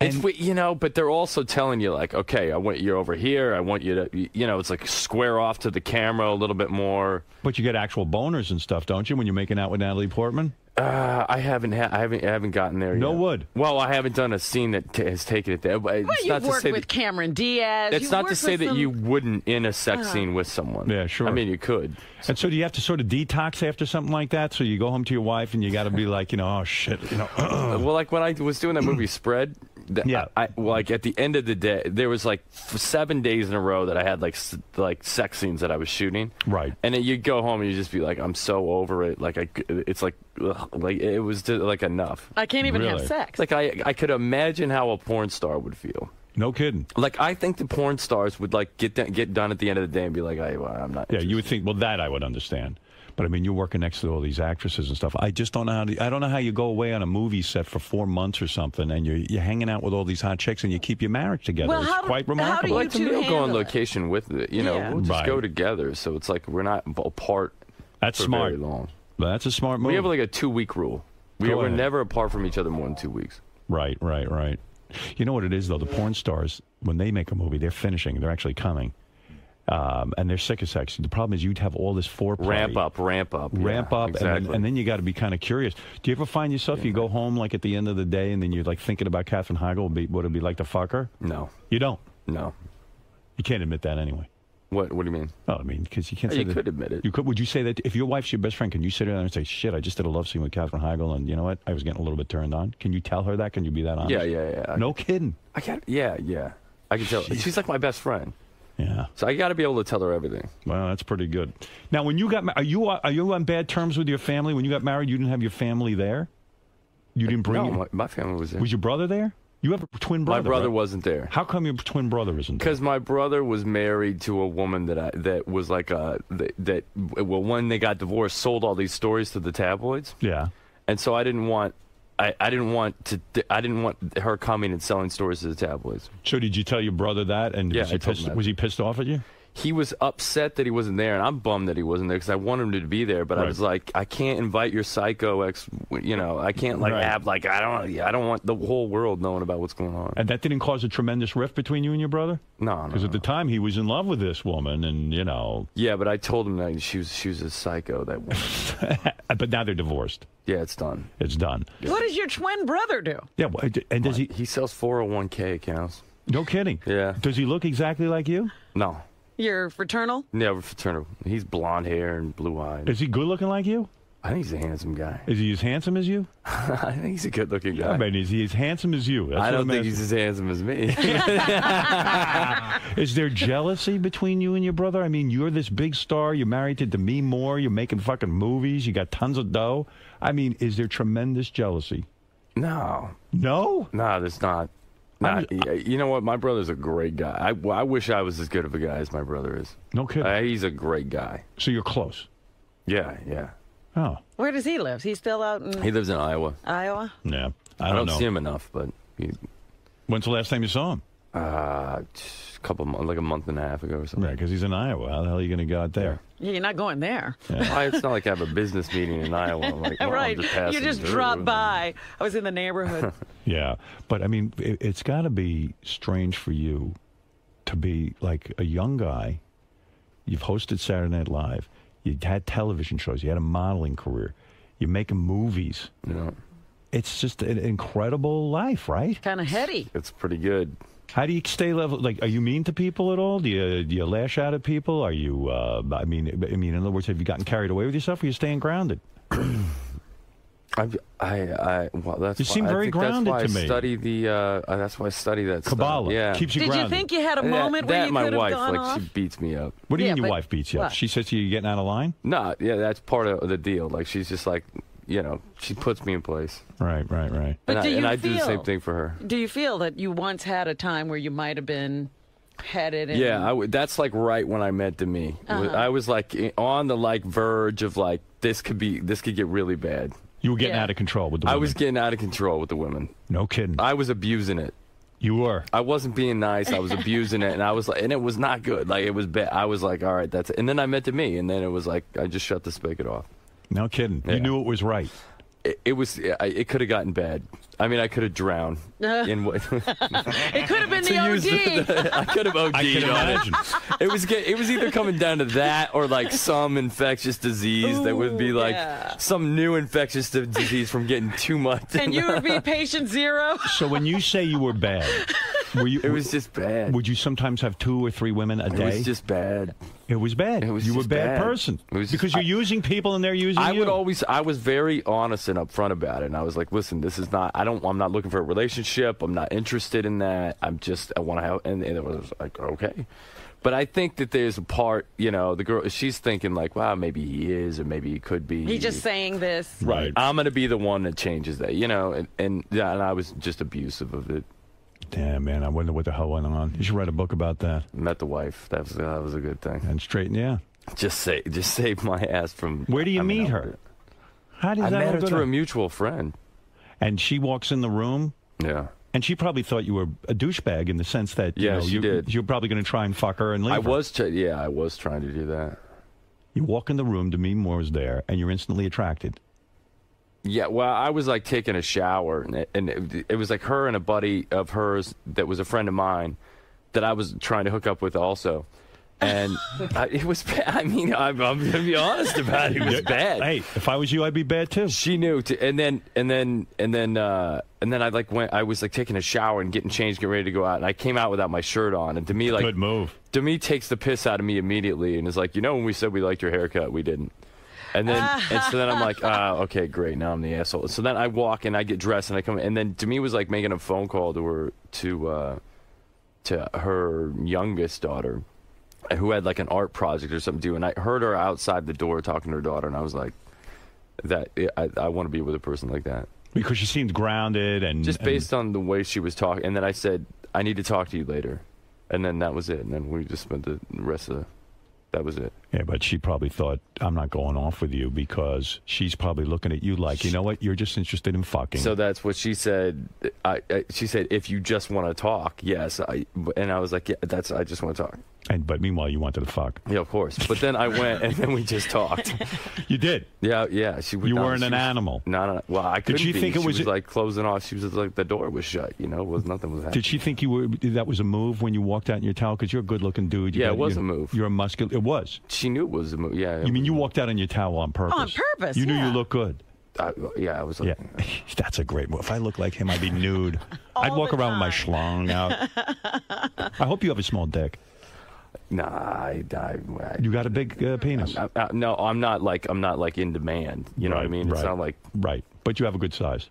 S42: It's you know, but they're also telling you like, okay, I want you over here. I want you to, you know, it's like square off to the camera a little bit more.
S1: But you get actual boners and stuff, don't you, when you're making out with Natalie Portman?
S42: Uh, I haven't, ha- I haven't, I haven't gotten there yet.
S1: No
S42: yet.
S1: wood.
S42: Well, I haven't done a scene that t- has taken it there. But it's
S2: Well,
S42: not
S2: you've
S42: to
S2: worked
S42: say
S2: with
S42: that,
S2: Cameron Diaz.
S42: it's
S2: you've
S42: not to say that
S2: some-
S42: you wouldn't in a sex
S2: Uh-huh.
S42: scene with someone.
S1: Yeah, sure.
S42: I mean, you could.
S1: And so do you have to sort of detox after something like that? So you go home to your wife and you got to be like, you know, oh shit, you know.
S42: well, like when I was doing that movie Spread, the, yeah. I, well, like at the end of the day, there was like f- seven days in a row that I had like s- like sex scenes that I was shooting.
S1: Right.
S42: And then you'd go home and you just be like, I'm so over it. Like I, c- it's like, ugh, like it was just, like enough.
S2: I can't even have sex.
S42: Like I, I could imagine how a porn star would feel.
S1: No kidding.
S42: Like I think the porn stars would like get done, get done at the end of the day and be like, I, well, I'm not.
S1: Yeah, you would think. Well, that I would understand. But I mean, you're working next to all these actresses and stuff. I just don't know how. To, I don't know how you go away on a movie set for four months or something, and you're you're hanging out with all these hot chicks, and you keep your marriage together.
S2: Well,
S1: it's
S2: how do-
S1: quite
S2: how do
S1: remarkable.
S2: you
S42: like to me,
S2: two
S42: we'll go on
S2: handle it?
S42: location with it. You know,
S2: Yeah.
S42: we'll just
S1: Right.
S42: go together. So it's like we're not apart.
S1: That's
S42: for
S1: smart.
S42: Very long.
S1: That's a smart move.
S42: We have like a two week rule. We
S1: Go
S42: were
S1: ahead.
S42: never apart from each other more than two weeks.
S1: Right, right, right. You know what it is though? The porn stars, when they make a movie, they're finishing. They're actually coming, um, and they're sick of sex. The problem is you'd have all this foreplay,
S42: Ramp up, ramp up, yeah,
S1: ramp up, and then, and then you got to be kind of curious. Do you ever find yourself you go home like at the end of the day, and then you're like thinking about Katherine Heigl? What it'd be like to fuck her?
S42: No,
S1: you don't.
S42: No,
S1: you can't admit that anyway.
S42: What What do you mean?
S1: Oh, I mean, because you can't.
S42: Oh,
S1: say
S42: you
S1: that-
S42: could admit it.
S1: You could. Would you say that if your wife's your best friend, can you sit there and say, "Shit, I just did a love scene with Katherine Heigl, and you know what? I was getting a little bit turned on." Can you tell her that? Can you be that honest?
S42: Yeah, yeah, yeah.
S1: No kidding.
S42: I can't. Yeah, yeah. I can tell. She's like my best friend.
S1: Yeah.
S42: So I got to be able to tell her everything.
S1: Well, that's pretty good. Now, when you got, ma- are you are you on bad terms with your family? When you got married, you didn't have your family there. You didn't bring.
S42: No,
S1: your-
S42: my, my family was there.
S1: was your brother there? You have a twin brother.
S42: my brother
S1: right?
S42: wasn't there.
S1: How come your twin brother isn't there?
S42: Because my brother was married to a woman that I that was like a that, that well when they got divorced sold all these stories to the tabloids.
S1: Yeah.
S42: And so I didn't want I, I didn't want to I didn't want her coming and selling stories to the tabloids.
S1: So did you tell your brother that? And
S42: Yeah,
S1: was he pissed? Was he pissed off at you?
S42: He was upset that he wasn't there, and I'm bummed that he wasn't there because I wanted him to be there. But I was like, I can't invite your psycho ex. You know, I can't like
S1: Right.
S42: have like I don't I don't want the whole world knowing about what's going on.
S1: And that didn't cause a tremendous rift between you and your brother?
S42: No, no.
S1: Because at the time he was in love with this woman, and you know.
S42: Yeah, but I told him that she was she was a psycho. That [laughs] woman.
S1: but now they're divorced.
S42: Yeah, it's done.
S1: It's done.
S2: What does your twin brother do?
S1: Yeah. And does he?
S42: He sells 401k accounts.
S1: No kidding.
S42: Yeah.
S1: Does he look exactly like you?
S42: No.
S2: Your fraternal?
S42: Yeah, we're fraternal. He's blonde hair and blue eyes.
S1: Is he good looking like you?
S42: I think he's a handsome guy.
S1: Is he as handsome as you? [laughs]
S42: I think he's a good looking guy.
S1: I mean, is he as handsome as you? That's
S42: I don't think
S1: asking.
S42: he's as handsome as me. [laughs]
S1: Is there jealousy between you and your brother? I mean, you're this big star. You're married to Demi Moore. You're making fucking movies. You got tons of dough. I mean, is there tremendous jealousy?
S42: no.
S1: No?
S42: No, there's not. Nah, you know what? My brother's a great guy. I, I wish I was as good of a guy as my brother is.
S1: No kidding.
S42: Uh, he's a great guy.
S1: So you're close.
S42: Yeah, yeah.
S1: Oh.
S2: Where does he live? He's still out in
S42: He lives in Iowa.
S2: Iowa?
S1: Yeah. I
S42: I
S1: don't,
S42: don't,
S1: know.
S42: see him enough, but he,
S1: When's the last time you saw him?
S42: uh, a couple months, like a month and a half ago or something.
S1: Right, because he's in Iowa. How the hell are you going to go out there?
S2: Yeah, you're not going there.
S42: Why, it's not like I have a business meeting in Iowa. I'm like, well, I'm
S2: right.
S42: just
S2: you just
S42: through.
S2: dropped by. I was in the neighborhood. [laughs]
S1: Yeah, but I mean, it, it's got to be strange for you to be like a young guy. You've hosted Saturday Night Live. You had television shows. You had a modeling career. You're making movies.
S42: Yeah.
S1: It's just an incredible life, right?
S2: kind of heady.
S42: It's pretty good.
S1: How do you stay level? Like, are you mean to people at all? Do you do you lash out at people? Are you? Uh, I mean, I mean, in other words, have you gotten carried away with yourself? Or are you staying grounded? [clears throat]
S42: I've, I, I, well, that's
S1: You
S42: why,
S1: seem
S42: I
S1: very
S42: think
S1: grounded
S42: that's why
S1: to
S42: I
S1: me.
S42: Study the, uh, uh, that's why I study that stuff.
S1: Kabbalah
S42: Yeah,
S1: keeps you
S2: Did you think you had a
S42: That-
S2: moment where
S42: that
S2: you
S42: my
S2: could have
S42: wife,
S2: gone
S42: like,
S2: off?
S42: she beats me up.
S1: What do you
S2: Yeah,
S1: mean your wife beats you up?
S2: what?
S1: She says to you, you're getting out of line?
S42: No, yeah, that's part of the deal. Like, she's just like, you know, she puts me in place.
S1: Right, right, right.
S2: But
S42: and
S2: do
S42: I,
S2: you
S42: and I do the same thing for her.
S2: Do you feel that you once had a time where you might have been headed? In,
S42: Yeah, I w- that's like right when I met Demi.
S2: Uh-huh.
S42: I was like on the like verge of like this could be this could get really bad.
S1: You were getting
S2: Yeah.
S1: out of control with the
S42: I was getting out of control with the women.
S1: no kidding.
S42: I was abusing it.
S1: You were.
S42: I wasn't being nice. I was abusing it, and I was like, and it was not good. Like it was bad. I was like, all right, that's it. And then I met Demi, and then it was like I just shut the spigot off.
S1: No kidding.
S42: Yeah.
S1: You knew it was right.
S42: It, it was. It could have gotten bad. I mean, I could have drowned [laughs] in what.
S2: It could have been [laughs] the OD.
S42: the- [laughs] I could have OD'd
S1: I can
S42: on
S1: imagine.
S42: it. It was get, it was either coming down to that or like some infectious disease that would be like
S2: yeah.
S42: some new infectious disease from getting too much.
S2: and you would be patient zero.
S1: So when you say you were bad, were you?
S42: It was just bad.
S1: Would you sometimes have two or three women a
S42: It
S1: day?
S42: It was just bad.
S1: It was bad.
S42: It was
S1: you were a bad,
S42: bad.
S1: person
S42: It was just-
S1: because you're using people and they're using
S42: I
S1: you.
S42: would always. I was very honest and upfront about it, and I was like, "Listen, this is not. I don't. I'm not looking for a relationship. I'm not interested in that. I'm just. I want to have." And, and it was like, okay. But I think that there's a part, you know, the girl. She's thinking like, "Wow, maybe he is, or maybe he could be."
S2: He's just saying this.
S1: Right.
S42: I'm gonna be the one that changes that, you know, and and yeah, and I was just abusive of it.
S1: Damn, man. I wonder what the hell went on. You should write a book about that
S42: Met the wife. That was that was a good thing.
S1: and straighten. Yeah.
S42: Just say, just [laughs] save my ass from.
S1: Where do you
S42: I mean,
S1: meet
S42: I
S1: her? How did
S42: I
S1: that
S42: met
S1: all
S42: her
S1: go
S42: through a mutual friend.
S1: And she walks in the room.
S42: Yeah.
S1: And she probably thought you were a douchebag in the sense that you
S42: Yeah,
S1: know,
S42: she
S1: you,
S42: did.
S1: you're probably going to try and fuck her and leave
S42: I
S1: her.
S42: was, yeah, I was trying to do that.
S1: You walk in the room, Demi Moore is there, and you're instantly attracted.
S42: Yeah, well, I was like taking a shower, and, it, and it, it was like her and a buddy of hers that was a friend of mine that I was trying to hook up with also. And I, it was bad. I mean, I'm, I'm going to be honest about it. It was bad.
S1: Hey, if I was you, I'd be bad too.
S42: She knew, to, and then and then and then uh, and then I like went. I was like taking a shower and getting changed, getting ready to go out, and I came out without my shirt on. And Demi, like
S1: Good move.
S42: Demi takes the piss out of me immediately and is like, you know, when we said we liked your haircut, we didn't. And then, and so then I'm like, [laughs] ah, okay, great. Now I'm the asshole. So then I walk and I get dressed and I come, and then Demi was like making a phone call to her, to, uh, to her youngest daughter, who had like an art project or something to do. And I heard her outside the door talking to her daughter, and I was like, that I, I want to be with a person like that.
S1: Because she seemed grounded and
S42: Just
S1: and-
S42: based on the way she was talking. And then I said, I need to talk to you later. And then that was it. And then we just spent the rest of the, that was it.
S1: Yeah, but she probably thought I'm not going off with you because she's probably looking at you like, you know what? You're just interested in fucking.
S42: So that's what she said. I, I she said, if you just want to talk, yes. I and I was like, yeah, that's. I just want to talk.
S1: and but meanwhile, you wanted to fuck.
S42: Yeah, of course. But then I went and then we just talked. [laughs]
S1: You did.
S42: Yeah, yeah. She.
S1: You
S42: no,
S1: weren't
S42: she
S1: an
S42: was-
S1: animal.
S42: No, no. Well, I couldn't
S1: she
S42: be.
S1: think it
S42: she
S1: was-
S42: was like closing off. She was like the door was shut. You know, was nothing was happening.
S1: Did she think you were that was a move when you walked out in your towel? Because you're a good-looking dude. You
S42: Yeah,
S1: got-
S42: it was
S1: you-
S42: a move.
S1: You're a muscular. It was.
S42: She knew it was a movie. Yeah.
S1: You mean you walked out in your towel on purpose?
S2: On purpose,
S1: You knew
S2: yeah.
S1: you looked good.
S42: I, yeah, I was. Like,
S1: Yeah, [laughs] that's a great move. If I look like him, I'd be nude. [laughs] I'd walk around with my schlong out. [laughs] I hope you have a small dick.
S42: Nah, I, I, I
S1: You got a big uh, penis.
S42: I, I, no, I'm not like I'm not like in demand. You know what I mean? It's
S1: right.
S42: not like
S1: right, but you have a good size.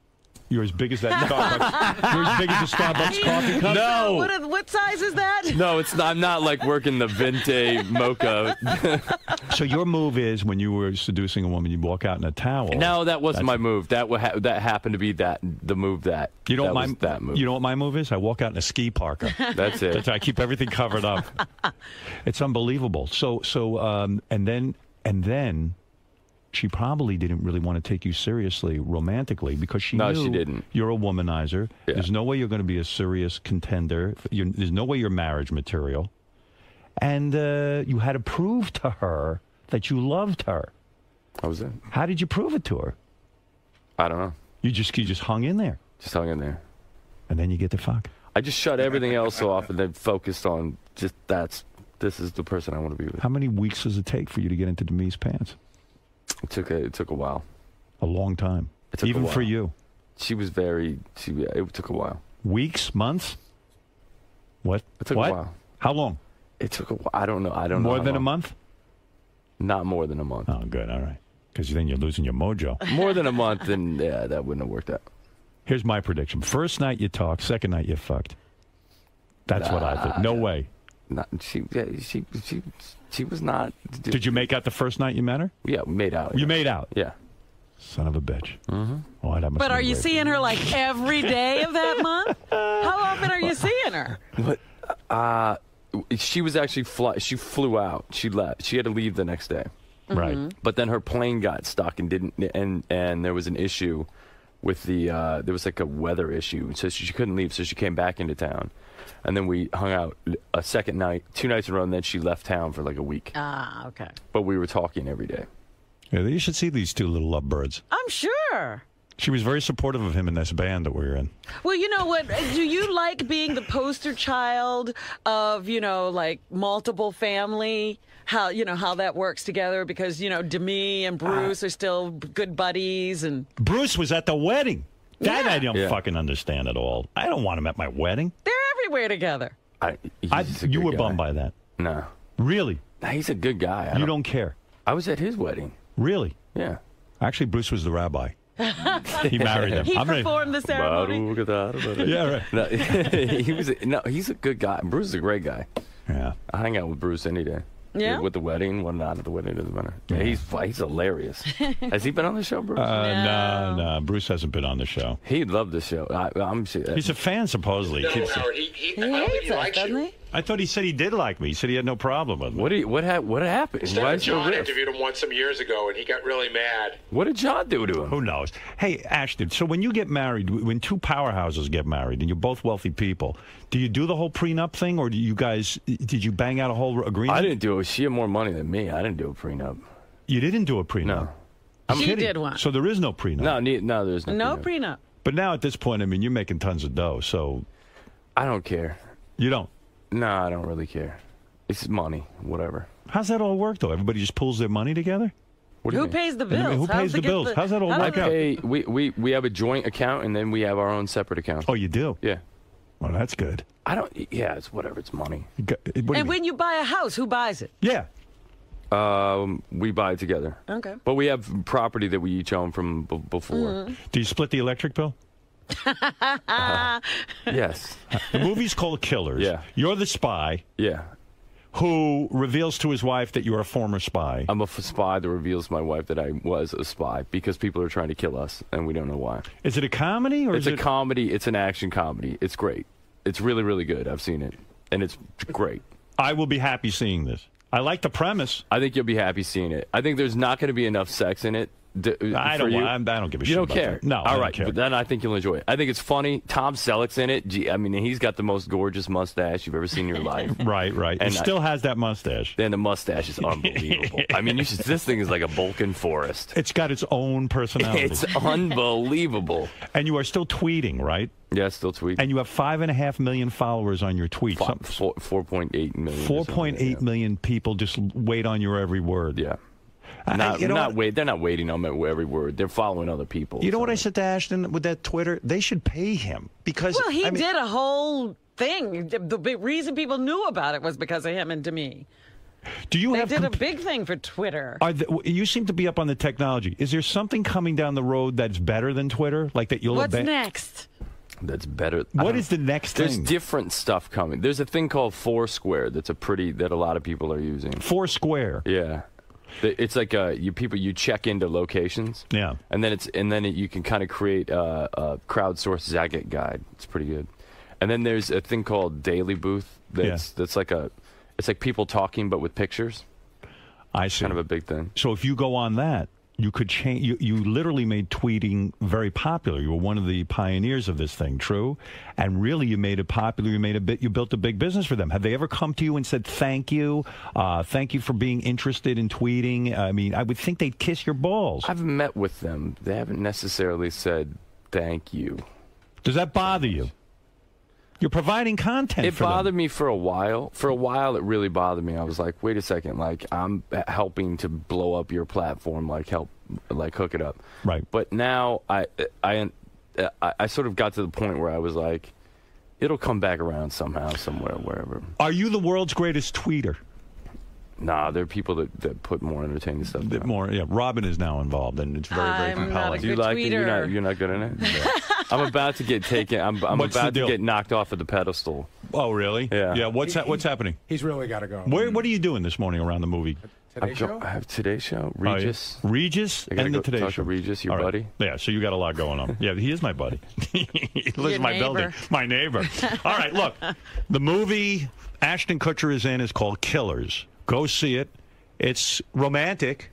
S1: You're as big as that Starbucks. You're as big as a Starbucks [laughs] coffee cup.
S42: No.
S2: What, are- what size is that?
S42: No, it's not. I'm not like working the Venti mocha. [laughs]
S1: So your move is when you were seducing a woman, you walk out in a towel.
S42: no, that wasn't
S1: That's-
S42: my move. That wa- ha- that happened to be that the move that
S1: You know
S42: that
S1: what my
S42: was that move.
S1: You know what my move is? I walk out in a ski parka. [laughs]
S42: That's it.
S1: That's I keep everything covered up. it's unbelievable. So so um and then and then she probably didn't really want to take you seriously romantically because she
S42: No,
S1: knew
S42: she didn't.
S1: you're a womanizer. There's no way you're going to be a serious contender. you there's no way you're marriage material. And uh, you had to prove to her that you loved her.
S42: That was it.
S1: How did you prove it to her?
S42: I don't know.
S1: You just you just hung in there.
S42: Just hung in there.
S1: And then you get the fuck.
S42: I just shut everything else off and then focused on just that's this is the person I want to be with.
S1: How many weeks does it take for you to get into Demi's pants?
S42: It took a it took a while.
S1: A long time.
S42: It took a
S1: Even for you.
S42: She was very. She it took a while.
S1: Weeks, months? What?
S42: It took
S1: what?
S42: a while.
S1: How long?
S42: It took a while. I don't know. I don't know.
S1: More than a month?
S42: Not more than a month.
S1: Oh, good. All right. Because then you're losing your mojo. [laughs]
S42: More than a month, then yeah, that wouldn't have worked out.
S1: Here's my prediction. First night you talk, second night you fucked. That's what I think. No way.
S42: Not she. Yeah, she. She. She was not.
S1: Did you make out the first night you met her?
S42: Yeah, we made out.
S1: You made out?
S42: Yeah.
S1: Son of a bitch. Mm-hmm. Oh, that must
S2: But are you seeing her like every day of that [laughs] month? How often are you seeing her?
S42: What? Uh, she was actually fly. She flew out. She left. She had to leave the next day.
S1: Right.
S2: Mhm.
S42: But then her plane got stuck and didn't, and and there was an issue with the uh, there was like a weather issue, so she, she couldn't leave, so she came back into town, and then we hung out a second night, two nights in a row, and then she left town for like a week.
S2: Ah, okay.
S42: But we were talking every day.
S1: Yeah, you should see these two little lovebirds.
S2: I'm sure.
S1: She was very supportive of him in this band that we were in.
S2: Well, you know what? Do you like being the poster child of, you know, like multiple family? How, you know, how that works together? Because, you know, Demi and Bruce are still good buddies and.
S1: Bruce was at the wedding. That I don't
S42: Yeah.
S1: fucking understand at all. I don't want him at my wedding.
S2: They're everywhere together.
S42: I,
S1: I, you were
S42: guy.
S1: bummed by that.
S42: No,
S1: Really?
S42: He's a good guy. I
S1: You don't care.
S42: I was at his wedding.
S1: Really?
S42: Yeah.
S1: Actually, Bruce was the rabbi. [laughs] He married him.
S2: He
S1: I'm ready-
S2: performed the ceremony.
S1: Yeah, right.
S42: No, [laughs] he was a, no, he's a good guy. Bruce is a great guy.
S1: Yeah,
S42: I hang out with Bruce any day.
S2: Yeah?
S42: With the wedding, well, not at the wedding doesn't matter. Yeah, he's he's hilarious. [laughs] Has he been on the show, Bruce?
S1: Uh, no, no, Bruce hasn't been on the show.
S42: He'd love the show. I, I'm sure.
S1: He's a fan, supposedly.
S42: No,
S1: Keeps-
S42: Howard,
S30: he, he,
S2: He hates us, doesn't he?
S1: I thought he said he did like me. He said he had no problem with me.
S42: What, do you, what, ha- what happened? Why
S30: Sarah
S42: is your
S30: John
S42: riff?
S30: interviewed him once some years ago, and he got really mad.
S42: What did John do to him?
S1: Who knows? Hey, Ashton, so when you get married, when two powerhouses get married and you're both wealthy people, do you do the whole prenup thing or do you guys, did you bang out a whole agreement?
S42: I didn't do it. She had more money than me. I didn't do a prenup.
S1: You didn't do a prenup?
S42: No.
S1: I'm
S2: She
S1: kidding.
S2: did one.
S1: So there is no prenup?
S42: No, ne- no, there's no.
S2: No
S42: prenup.
S2: prenup.
S1: But now at this point, I mean, you're making tons of dough, so.
S42: I don't care.
S1: You don't?
S42: No, I don't really care. It's money, whatever.
S1: How's that all work, though? Everybody just pulls their money together?
S42: What
S2: Who pays the
S1: I mean,
S2: bills?
S1: who
S2: How's
S1: pays the
S2: get
S1: bills? How's that all work
S2: does
S1: out?
S42: Hey, we, we, we have a joint account and then we have our own separate account.
S1: Oh, you do?
S42: Yeah.
S1: Well, that's good.
S42: I don't. Yeah, it's whatever. It's money.
S1: Got- what do you
S2: And when you buy a house, who buys it?
S1: Yeah.
S42: Um, we buy it together.
S2: Okay.
S42: But we have property that we each own from b- before.
S2: Mm-hmm.
S1: Do you split the electric bill? [laughs]
S42: Yes.
S1: The movie's called Killers.
S42: Yeah.
S1: You're the spy
S42: Yeah.
S1: who reveals to his wife that you're a former spy.
S42: I'm a f- spy that reveals to my wife that I was a spy because people are trying to kill us and we don't know why.
S1: Is it a comedy or
S42: It's
S1: is
S42: a
S1: it?
S42: comedy. It's an action comedy. It's great. It's really, really good. I've seen it. And it's great.
S1: I will be happy seeing this. I like the premise.
S42: I think you'll be happy seeing it. I think there's not going to be enough sex in it. D-
S1: uh,
S42: I
S1: don't.
S42: you.
S1: want- I'm- don't give a
S42: You
S1: shit.
S42: You
S1: don't
S42: care.
S1: that. No, I
S42: all
S1: don't care.
S42: But then I think you'll enjoy it. I think it's funny. Tom Selleck's in it. Gee, I mean, he's got the most gorgeous mustache you've ever seen in your [laughs] life.
S1: Right, right.
S42: And
S1: it
S42: I-
S1: still has that mustache.
S42: Then the mustache is unbelievable. [laughs] I mean, you should, this thing is like a Vulcan forest.
S1: It's got its own personality.
S42: It's [laughs] unbelievable.
S1: and you are still tweeting, right?
S42: Yeah, still tweet.
S1: And you have five and a half million followers on your tweet. Some-
S42: Four, 4.8 million. or
S1: Four point eight million people just wait on your every word.
S42: Yeah.
S1: I-
S42: Not,
S1: you know
S42: not
S1: what?
S42: wait. They're not waiting on every word. They're following other people.
S1: You know what I said to Ashton with that Twitter? They should pay him because
S2: Well, he
S1: I mean,
S2: did a whole thing. The, the reason people knew about it was because of him and Demi.
S1: Do you
S2: they
S1: have
S2: did
S1: comp-
S2: a big thing for Twitter.
S1: Are the, you seem to be up on the technology. Is there something coming down the road that's better than Twitter? Like that you'll
S2: What's
S1: aban-
S2: next?
S42: That's better.
S1: What is the next
S42: There's
S1: thing?
S42: different stuff coming. There's a thing called Foursquare that's a pretty that a lot of people are using.
S1: Foursquare.
S42: Yeah. It's like uh, you people you check into locations.
S1: Yeah.
S42: And then it's and then it, you can kind of create a, a crowdsourced Zagat guide. It's pretty good. And then there's a thing called Daily Booth. That's that's like a it's like people talking but with pictures.
S1: I see.
S42: Kind of a big thing.
S1: So if you go on that, you could change. You, you literally made tweeting very popular. You were one of the pioneers of this thing, true? And really, you made it popular. You made a bit. You built a big business for them. Have they ever come to you and said thank you? Uh, thank you for being interested in tweeting. I mean, I would think they'd kiss your balls.
S42: I've met with them. They haven't necessarily said thank you.
S1: Does that bother you? You're providing content.
S42: It
S1: for them.
S42: bothered me for a while. For a while, it really bothered me. I was like, wait a second, like I'm helping to blow up your platform, like help, like hook it up.
S1: Right.
S42: But now I, I, I, I sort of got to the point where I was like, it'll come back around somehow, somewhere, wherever.
S1: Are you the world's greatest tweeter?
S42: Nah, there are people that, that put more entertaining stuff.
S1: Bit more, yeah. Robin is now involved, and it's very, very
S2: I'm not a
S1: compelling.
S42: Do you
S2: good
S42: like it? You're not, you're not good in it. [laughs] [laughs] I'm about to get taken. I'm, I'm
S1: What's the
S42: about to
S1: deal?
S42: get knocked off of the pedestal.
S1: Oh, really?
S42: Yeah.
S1: Yeah. What's ha- what's happening?
S6: He's really got to go.
S1: Where? What are you doing this morning around the movie?
S42: I've go- I have today's show.
S1: Oh, yeah.
S42: Regis.
S1: Regis
S42: I gotta
S1: and
S42: go
S1: the Today
S42: talk
S1: Show.
S42: to Regis, your
S1: All right.
S42: buddy.
S1: Yeah, so you got a lot going on. Yeah, he is my buddy. [laughs] he lives
S2: Your
S1: in my building.
S2: neighbor.
S1: My neighbor. All right, look. The movie Ashton Kutcher is in is called Killers. Go see it. It's romantic.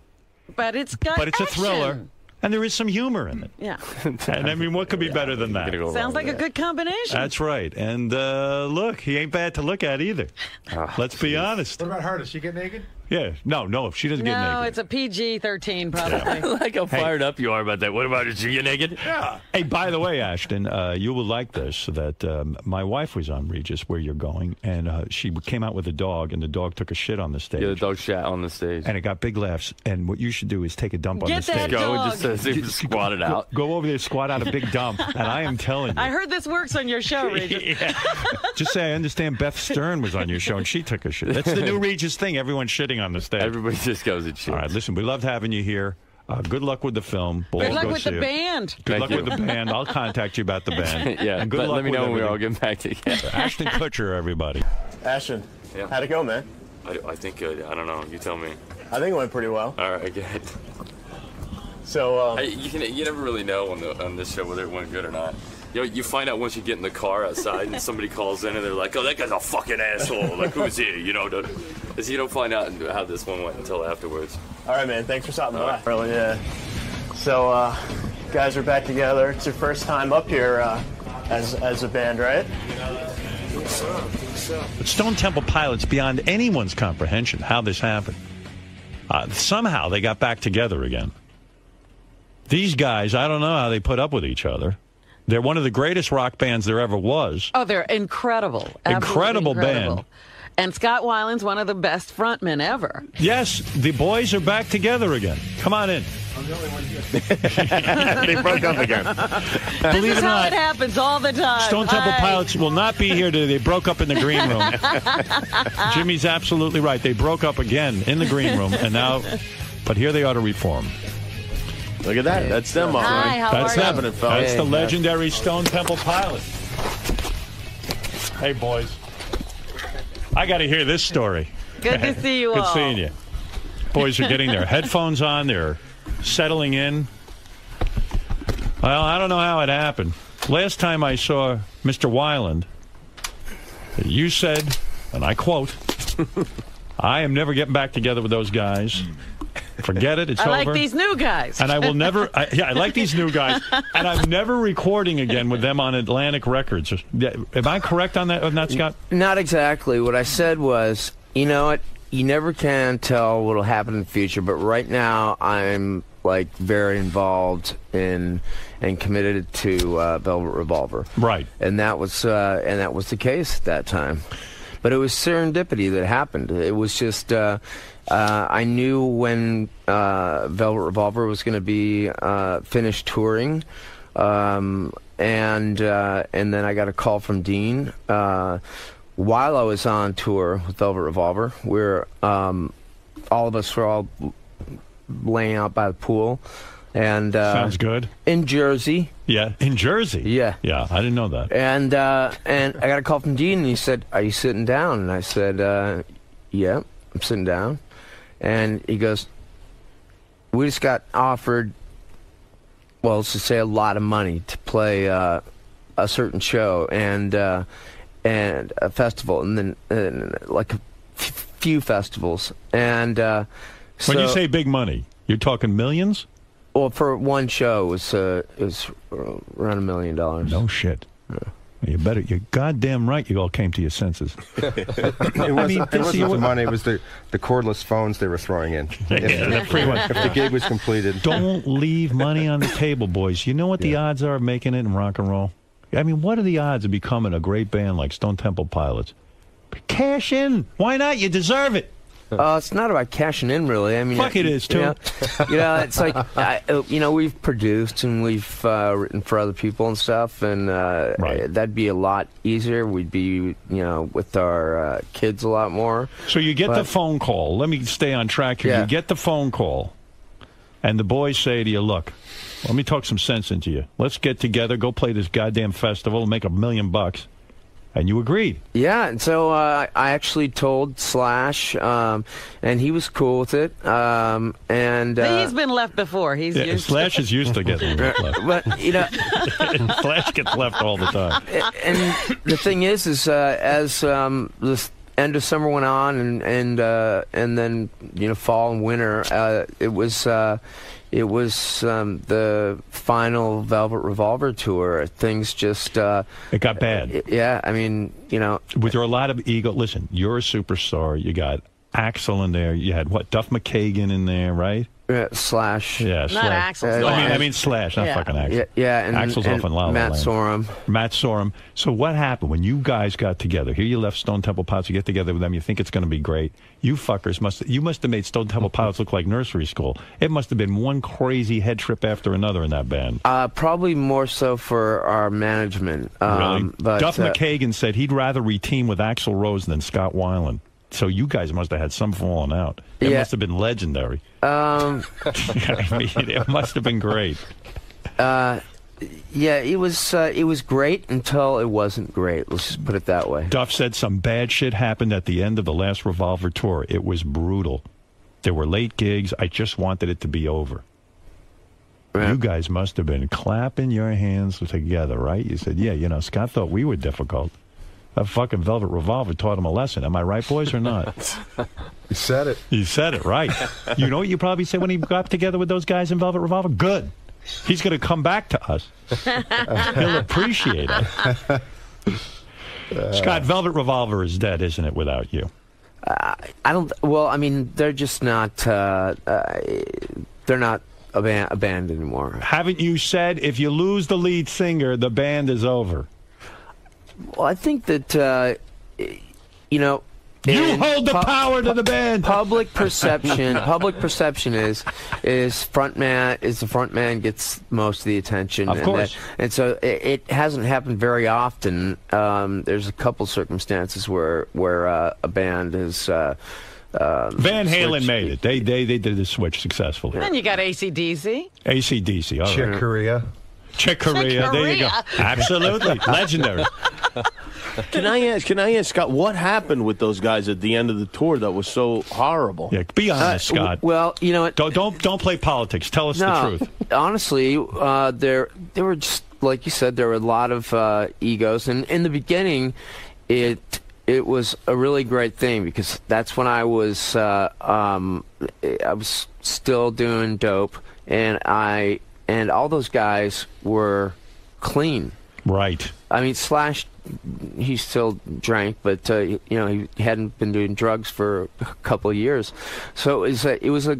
S2: But it's got
S1: but it's a thriller, and there is some humor in it.
S2: Yeah. [laughs]
S1: And I mean, what could be better than that?
S2: Sounds like a good combination.
S1: That's right. And uh, look, he ain't bad to look at either.
S2: Ah,
S1: Let's be honest.
S6: What about her? Does she get naked?
S1: Yeah. No, no. She doesn't get naked.
S2: no,
S1: naked.
S2: it's a PG 13 probably. [laughs]
S1: like
S42: how
S1: fired
S42: up you are about that. What about it? You naked?
S1: Yeah. Hey, by the way, Ashton, uh, you will like this. So that um, my wife was on Regis, where you're going, and uh, she came out with a dog, and the dog took a shit on the stage.
S42: Yeah, the dog shat on the stage.
S1: And it got big laughs. And what you should do is take a dump on
S2: Get
S1: the
S2: that
S1: stage.
S2: Go and just,
S42: uh, see if it's squatted
S1: Go-
S42: out.
S1: Go, over there, squat out a big dump. And I am telling you.
S2: I heard this works on your show, Regis. [laughs]
S1: Just say I understand Beth Stern was on your show and she took a shit. That's the new [laughs] Regis thing. Everyone's shitting on the stage.
S42: Everybody just goes and shit.
S1: All right, listen, we loved having you here. Uh, good luck with the film. We'll
S2: Good luck with the
S1: it.
S2: band.
S1: Good
S42: Thank
S1: luck
S42: you.
S1: with the band. I'll contact you about the [laughs] band.
S42: yeah,
S1: and good
S42: but
S1: luck
S42: let me
S1: with
S42: know when we all
S1: everything.
S42: get back together. [laughs]
S1: Ashton Kutcher, everybody.
S43: Ashton,
S42: Yeah.
S43: how'd it go, man?
S42: I, I think uh, I don't know. You tell me.
S43: I think it went pretty well.
S42: All right, [laughs] good.
S43: So, um,
S42: I, you can you never really know on the on this show whether it went good or not. You know, you find out once you get in the car outside and somebody calls in and they're like, "Oh, that guy's a fucking asshole." Like, who's he? You know, don't- 'cause you don't find out how this one went until afterwards.
S43: all right, man. Thanks for stopping
S42: All
S43: by.
S42: right.
S43: Really, yeah. So, uh, guys are back together. It's your first time up here uh, as as a band, right?
S1: But Stone Temple Pilots beyond anyone's comprehension how this happened. Uh, somehow they got back together again. These guys, I don't know how they put up with each other. They're one of the greatest rock bands there ever was.
S2: Oh, they're incredible.
S1: Incredible
S2: incredible.
S1: band.
S2: And Scott Weiland's one of the best frontmen ever.
S1: Yes, the boys are back together again. Come on in. I'm the only one here.
S43: they broke up again.
S1: Believe
S2: this
S1: it
S2: is
S1: or
S2: how
S1: not,
S2: it happens all the time.
S1: Stone Temple
S2: Hi.
S1: Pilots will not be here today. They broke up in the green room. [laughs] Jimmy's absolutely right. They broke up again in the green room, and now, but here they are to reform.
S43: Look at that. That's them, all
S2: Hi,
S43: right.
S2: how
S1: That's
S2: are
S1: them.
S43: happening, fellas?
S1: That's the
S43: Hey,
S1: legendary Stone Temple Pilots. Hey, boys. I got to hear this story.
S2: Good to see you all. [laughs]
S1: Good
S2: all.
S1: seeing you. Boys are getting their [laughs] headphones on. They're settling in. Well, I don't know how it happened. Last time I saw Mr. Weiland, you said, and I quote, [laughs] I am never getting back together with those guys. Forget it. It's
S2: I
S1: over.
S2: like these new guys.
S1: And I will never. I, yeah, I like these new guys, [laughs] and I'm never recording again with them on Atlantic Records. Am I correct on that, on that Scott?
S44: Not exactly. What I said was, you know what? You never can tell what'll happen in the future, but right now I'm like very involved in and committed to uh, Velvet Revolver.
S1: Right.
S44: And that was uh, and that was the case at that time. But it was serendipity that happened. It was just uh, uh, I knew when uh, Velvet Revolver was going to be uh, finished touring, um, and uh, and then I got a call from Dean uh, while I was on tour with Velvet Revolver. Where um, all of us were all laying out by the pool, and uh,
S1: Sounds good.
S44: in Jersey.
S1: Yeah, in Jersey.
S44: Yeah.
S1: Yeah, I didn't know that.
S44: And uh, and I got a call from Dean, and he said, "Are you sitting down?" And I said, uh, "Yeah, I'm sitting down." And he goes, "We just got offered, well, let's just say a lot of money to play uh, a certain show and uh, and a festival, and then and like a f- few festivals." And uh,
S1: When you say big money, you're talking millions?
S44: well, for one show, it was uh, it was around a million dollars.
S1: No shit. You better. You're goddamn right. You all came to your senses. [laughs]
S45: it wasn't,
S1: I mean,
S45: it wasn't the money. It was the, the cordless phones they were throwing in. [laughs]
S1: Yeah,
S45: if, if the gig was completed.
S1: Don't leave money on the table, boys. You know what the odds are of making it in rock and roll? I mean, what are the odds of becoming a great band like Stone Temple Pilots? Cash in. Why not? You deserve it.
S44: Uh, it's not about cashing in, really. I mean,
S1: Fuck it
S44: you
S1: is, too.
S44: know, you know, it's like I, uh, you know we've produced and we've uh, written for other people and stuff, and uh, that'd be a lot easier. We'd be you know with our uh, kids a lot more.
S1: So you get the phone call. Let me stay on track here.
S44: Yeah.
S1: You get the phone call, and the boys say to you, "Look, let me talk some sense into you. Let's get together, go play this goddamn festival, and make a million bucks." And you agreed.
S44: Yeah, and so uh, I actually told Slash, um, and he was cool with it. Um, and uh,
S2: He's been left before. He's
S1: Yeah,
S2: used
S1: Slash is used to getting [laughs] left.
S44: but you know, [laughs]
S1: Slash gets left all the time.
S44: and the thing is, is uh, as um, this end of summer went on, and and uh, and then you know fall and winter, uh, it was. It was um, the final Velvet Revolver tour. Things just uh,
S1: it got bad.
S44: Yeah, I mean, you know,
S1: there a lot of ego? Listen, you're a superstar. You got Axl in there. You had what? Duff McKagan in there, right?
S44: uh, slash.
S1: Yeah,
S44: Not
S1: Slash.
S44: Axl,
S1: I mean,
S44: Slash.
S1: I mean Slash, not
S44: Yeah.
S1: fucking Axl.
S44: Yeah, yeah, and-
S1: Axl's
S44: and
S1: off in La La
S44: Matt
S1: Land.
S44: Sorum.
S1: Matt Sorum. So what happened when you guys got together? Here you left Stone Temple Pilots. You get together with them. You think it's going to be great. You fuckers must. You must have made Stone Temple Pilots look like nursery school. It must have been one crazy head trip after another in that band.
S44: Uh, probably more so for our management. Um,
S1: really?
S44: But,
S1: Duff
S44: uh,
S1: McKagan said he'd rather reteam with Axl Rose than Scott Weiland. So you guys must have had some falling out. It
S44: Yeah.
S1: must have been legendary.
S44: Um, [laughs]
S1: I mean, it must have been great.
S44: uh, yeah, it was uh, it was great until it wasn't great. Let's just put it that way.
S1: Duff said some bad shit happened at the end of the last Revolver tour. It was brutal. There were late gigs. I just wanted it to be over. You guys must have been clapping your hands together, right? You said, yeah, you know, Scott thought we were difficult. That fucking Velvet Revolver taught him a lesson. Am I right, boys, or not? [laughs]
S45: You said it.
S1: You said it right. You know what you probably said when he got together with those guys in Velvet Revolver? Good. He's going to come back to us. [laughs] He'll appreciate it. [laughs] Scott, Velvet Revolver is dead, isn't it, without you?
S44: I don't. Well, I mean, they're just not. Uh, uh, they're not a band, a band anymore.
S1: Haven't you said if you lose the lead singer, the band is over?
S44: Well, I think that uh, you know.
S1: You hold the power to the band.
S44: Public perception. [laughs] public perception is is front man is the front man gets most of the attention.
S1: Of
S44: and
S1: course.
S44: that- and so it, it hasn't happened very often. Um, there's a couple circumstances where where uh, a band is. Uh, um,
S1: Van Halen
S44: switched-
S1: made it. They they they did the switch successfully.
S2: Then you got ACDC.
S1: ACDC. All right.
S45: Chick Corea.
S1: Chick Corea. There you go. Absolutely. [laughs] Legendary. [laughs]
S46: Can I ask? Can I ask Scott what happened with those guys at the end of the tour that was so horrible?
S1: Yeah, be honest, Scott.
S44: Well, you know what?
S1: Don't don't don't play politics. Tell us
S44: no,
S1: the truth.
S44: honestly, uh, there there were just like you said, there were a lot of uh, egos, and in the beginning, it it was a really great thing because that's when I was uh, um, I was still doing dope, and I and all those guys were clean.
S1: Right.
S44: I mean, Slash, he still drank, but uh, you know he hadn't been doing drugs for a couple of years, so it was a, it was a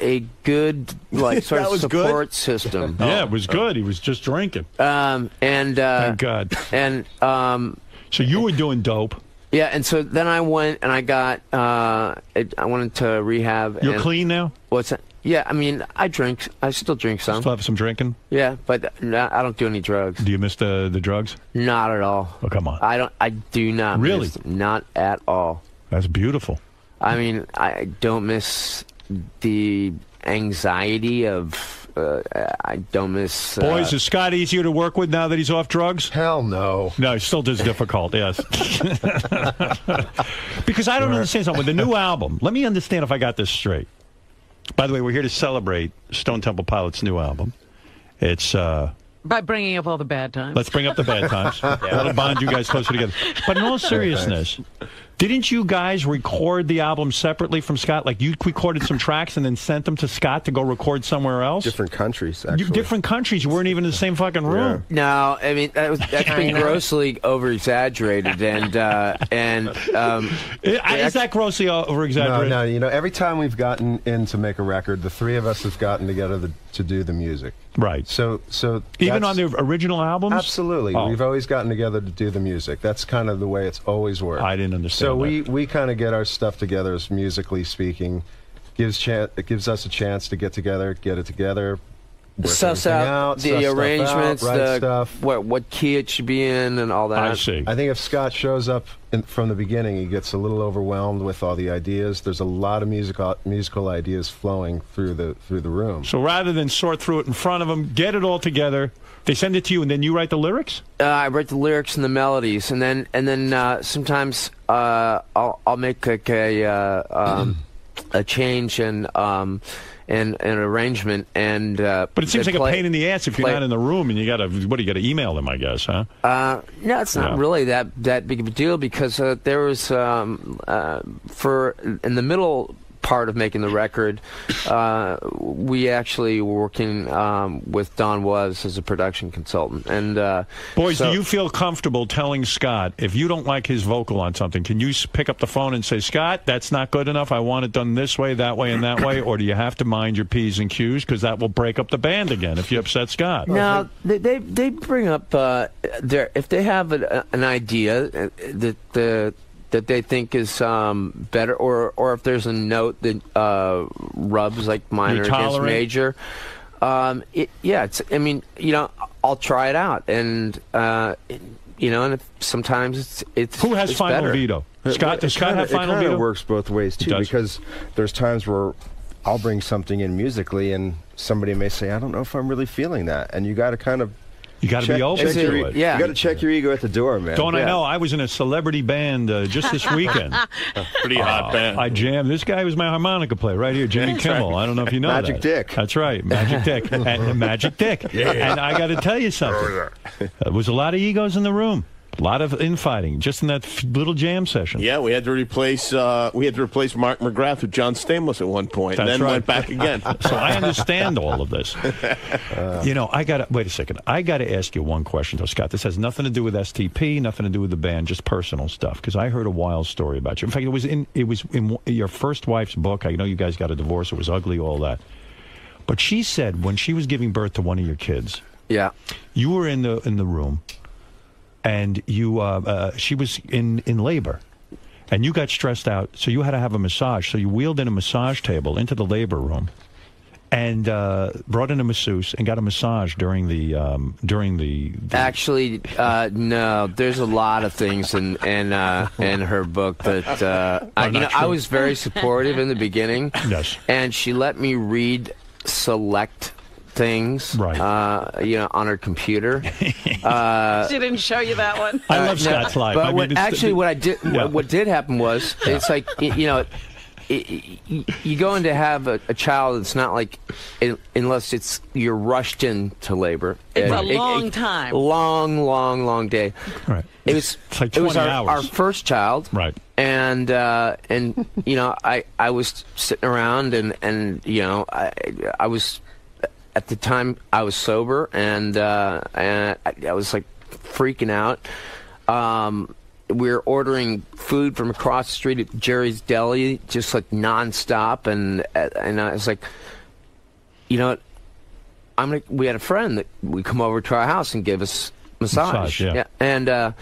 S44: a good like [laughs] sort of
S1: was good?
S44: support system. [laughs]
S1: Yeah, it was good. He was just drinking.
S44: Um, and uh,
S1: Thank God.
S44: And um,
S1: so you were doing dope.
S44: Yeah, and so then I went and I got uh, I went into rehab.
S1: You're clean now.
S44: What's that? Yeah, I mean, I drink. I still drink some.
S1: Still have some drinking.
S44: Yeah, but no, I don't do any drugs.
S1: Do you miss the the drugs?
S44: Not at all.
S1: Oh come on.
S44: I don't. I do not.
S1: Really?
S44: miss. Not at all.
S1: That's beautiful.
S44: I mean, I don't miss the anxiety of. Uh, I don't miss. Uh,
S1: Boys, is Scott easier to work with now that he's off drugs?
S45: Hell no.
S1: No, it's still just difficult, yes. [laughs] because I don't understand something. With the new album, let me understand if I got this straight. By the way, we're here to celebrate Stone Temple Pilots' new album. It's uh,
S2: By bringing up all the bad times.
S1: Let's bring up the bad times. [laughs] That'll bond you guys closer together. But in all seriousness, didn't you guys record the album separately from Scott? Like you recorded some tracks and then sent them to Scott to go record somewhere else?
S45: Different countries,
S1: You,
S45: actually.
S1: different countries. You weren't even in the same fucking room.
S44: No, I mean that was, that's been grossly over exaggerated, [laughs] and uh, and um,
S1: Is that grossly over
S45: No,
S1: exaggerated?
S45: no. You know, every time we've gotten in to make a record, the three of us have gotten together to, to do the music.
S1: Right.
S45: So, so
S1: Even on the original albums?
S45: Absolutely.
S1: Oh.
S45: We've always gotten together to do the music. That's kind of the way it's always worked.
S1: I didn't understand
S45: So
S1: that.
S45: we we kind of get our stuff together, as musically speaking. Gives chan- it gives us a chance to get together, get it together,
S44: suss out
S45: out,
S44: the
S45: suss stuff out,
S44: arrangements,
S45: write
S44: the
S45: stuff.
S44: what what key it should be in, and all that.
S45: I see. I think if Scott shows up in, from the beginning, he gets a little overwhelmed with all the ideas. There's a lot of musical musical ideas flowing through the through the room.
S1: So rather than sort through it in front of them, get it all together. They send it to you, and then you write the lyrics.
S44: Uh, I write the lyrics and the melodies, and then and then uh, sometimes uh, I'll I'll make like a uh, um, [clears throat] a change and um, in, in arrangement, and uh,
S1: But it seems like
S44: play-
S1: a pain in the ass if you're
S44: play-
S1: not in the room and you got to what do you got to email them? I guess, huh?
S44: Uh, no, it's not
S1: Yeah.
S44: really that that big of a deal because uh, there was um, uh, for in the middle part of making the record, uh, we actually were working um, with Don Was as a production consultant, and uh,
S1: Boys,
S44: so-
S1: do you feel comfortable telling Scott if you don't like his vocal on something? Can you pick up the phone and say, Scott, that's not good enough. I want it done this way, that way, and that way? Or do you have to mind your p's and q's because that will break up the band again if you upset Scott?
S44: Now they they, they bring up uh, their if they have a, an idea uh, that the that they think is um, better, or or if there's a note that uh, rubs like minor against major. Um, it, yeah, it's. I mean, you know, I'll try it out, and uh, it- you know, and if, sometimes it's it's
S1: Who has
S44: it's
S1: final
S44: better.
S1: veto? Scott, does Scott
S45: kinda,
S1: have final
S45: it works both ways too because there's times where I'll bring something in musically and somebody may say I don't know if I'm really feeling that and you got to kind of
S1: You gotta be open
S45: check
S1: to
S45: your,
S1: it.
S45: You got to check your ego at the door, man.
S1: Don't I know? I was in a celebrity band uh, just this [laughs] weekend.
S46: Pretty hot
S1: Uh,
S46: band.
S1: I jammed. This guy was my harmonica player right here, Jimmy
S45: That's
S1: Kimmel.
S45: right.
S1: I don't know if you know
S45: Magic
S1: that.
S45: Dick.
S1: That's right, Magic Dick. [laughs] and, Magic Dick.
S45: Yeah.
S1: And I got to tell you something. There was a lot of egos in the room. A lot of infighting just in that little jam session.
S46: Yeah, we had to replace uh, we had to replace Mark McGrath with John Stamos at one point, and
S1: That's
S46: then
S1: right.
S46: went back again. [laughs]
S1: so I understand all of this. [laughs] you know, I got to wait a second. I got to ask you one question, though, Scott. This has nothing to do with STP, nothing to do with the band, just personal stuff. Because I heard a wild story about you. In fact, it was in it was in your first wife's book. I know you guys got a divorce. It was ugly, all that. But she said when she was giving birth to one of your kids,
S44: yeah,
S1: you were in the in the room, and you uh, uh, she was in in labor. And you got stressed out, so you had to have a massage. So you wheeled in a massage table into the labor room, and uh, brought in a masseuse and got a massage during the um, during the.
S44: Actually, uh, no. There's a lot of things in in uh, in her book that uh, I, you know. I was very supportive in the beginning.
S1: Yes.
S44: And she let me read select things. Right. Uh, you know, on her computer. [laughs] Uh,
S2: she didn't show you that one.
S1: I love
S44: no,
S1: Scott's life.
S44: But
S1: I
S44: what,
S1: it's-
S44: actually, what I did,
S1: Yeah.
S44: what, what did happen was, it's like you know, y- y- you go in to have a, a child. It's not like un- unless it's you're rushed into labor.
S2: It's
S44: Uh,
S2: a
S44: it-
S2: long
S44: it-
S2: time.
S44: Long, long, long day.
S1: Right.
S44: It was.
S1: like
S44: it was our,
S1: hours.
S44: our first child.
S1: Right.
S44: And uh, and you know, I I was sitting around and and you know, I I was at the time I was sober and uh, and I, I was like freaking out. Um, we were ordering food from across the street at Jerry's Deli, just like nonstop, and and I was like, you know? I'm gonna. We had a friend that would come over to our house and give us massage,
S1: Massage, yeah.
S44: and uh,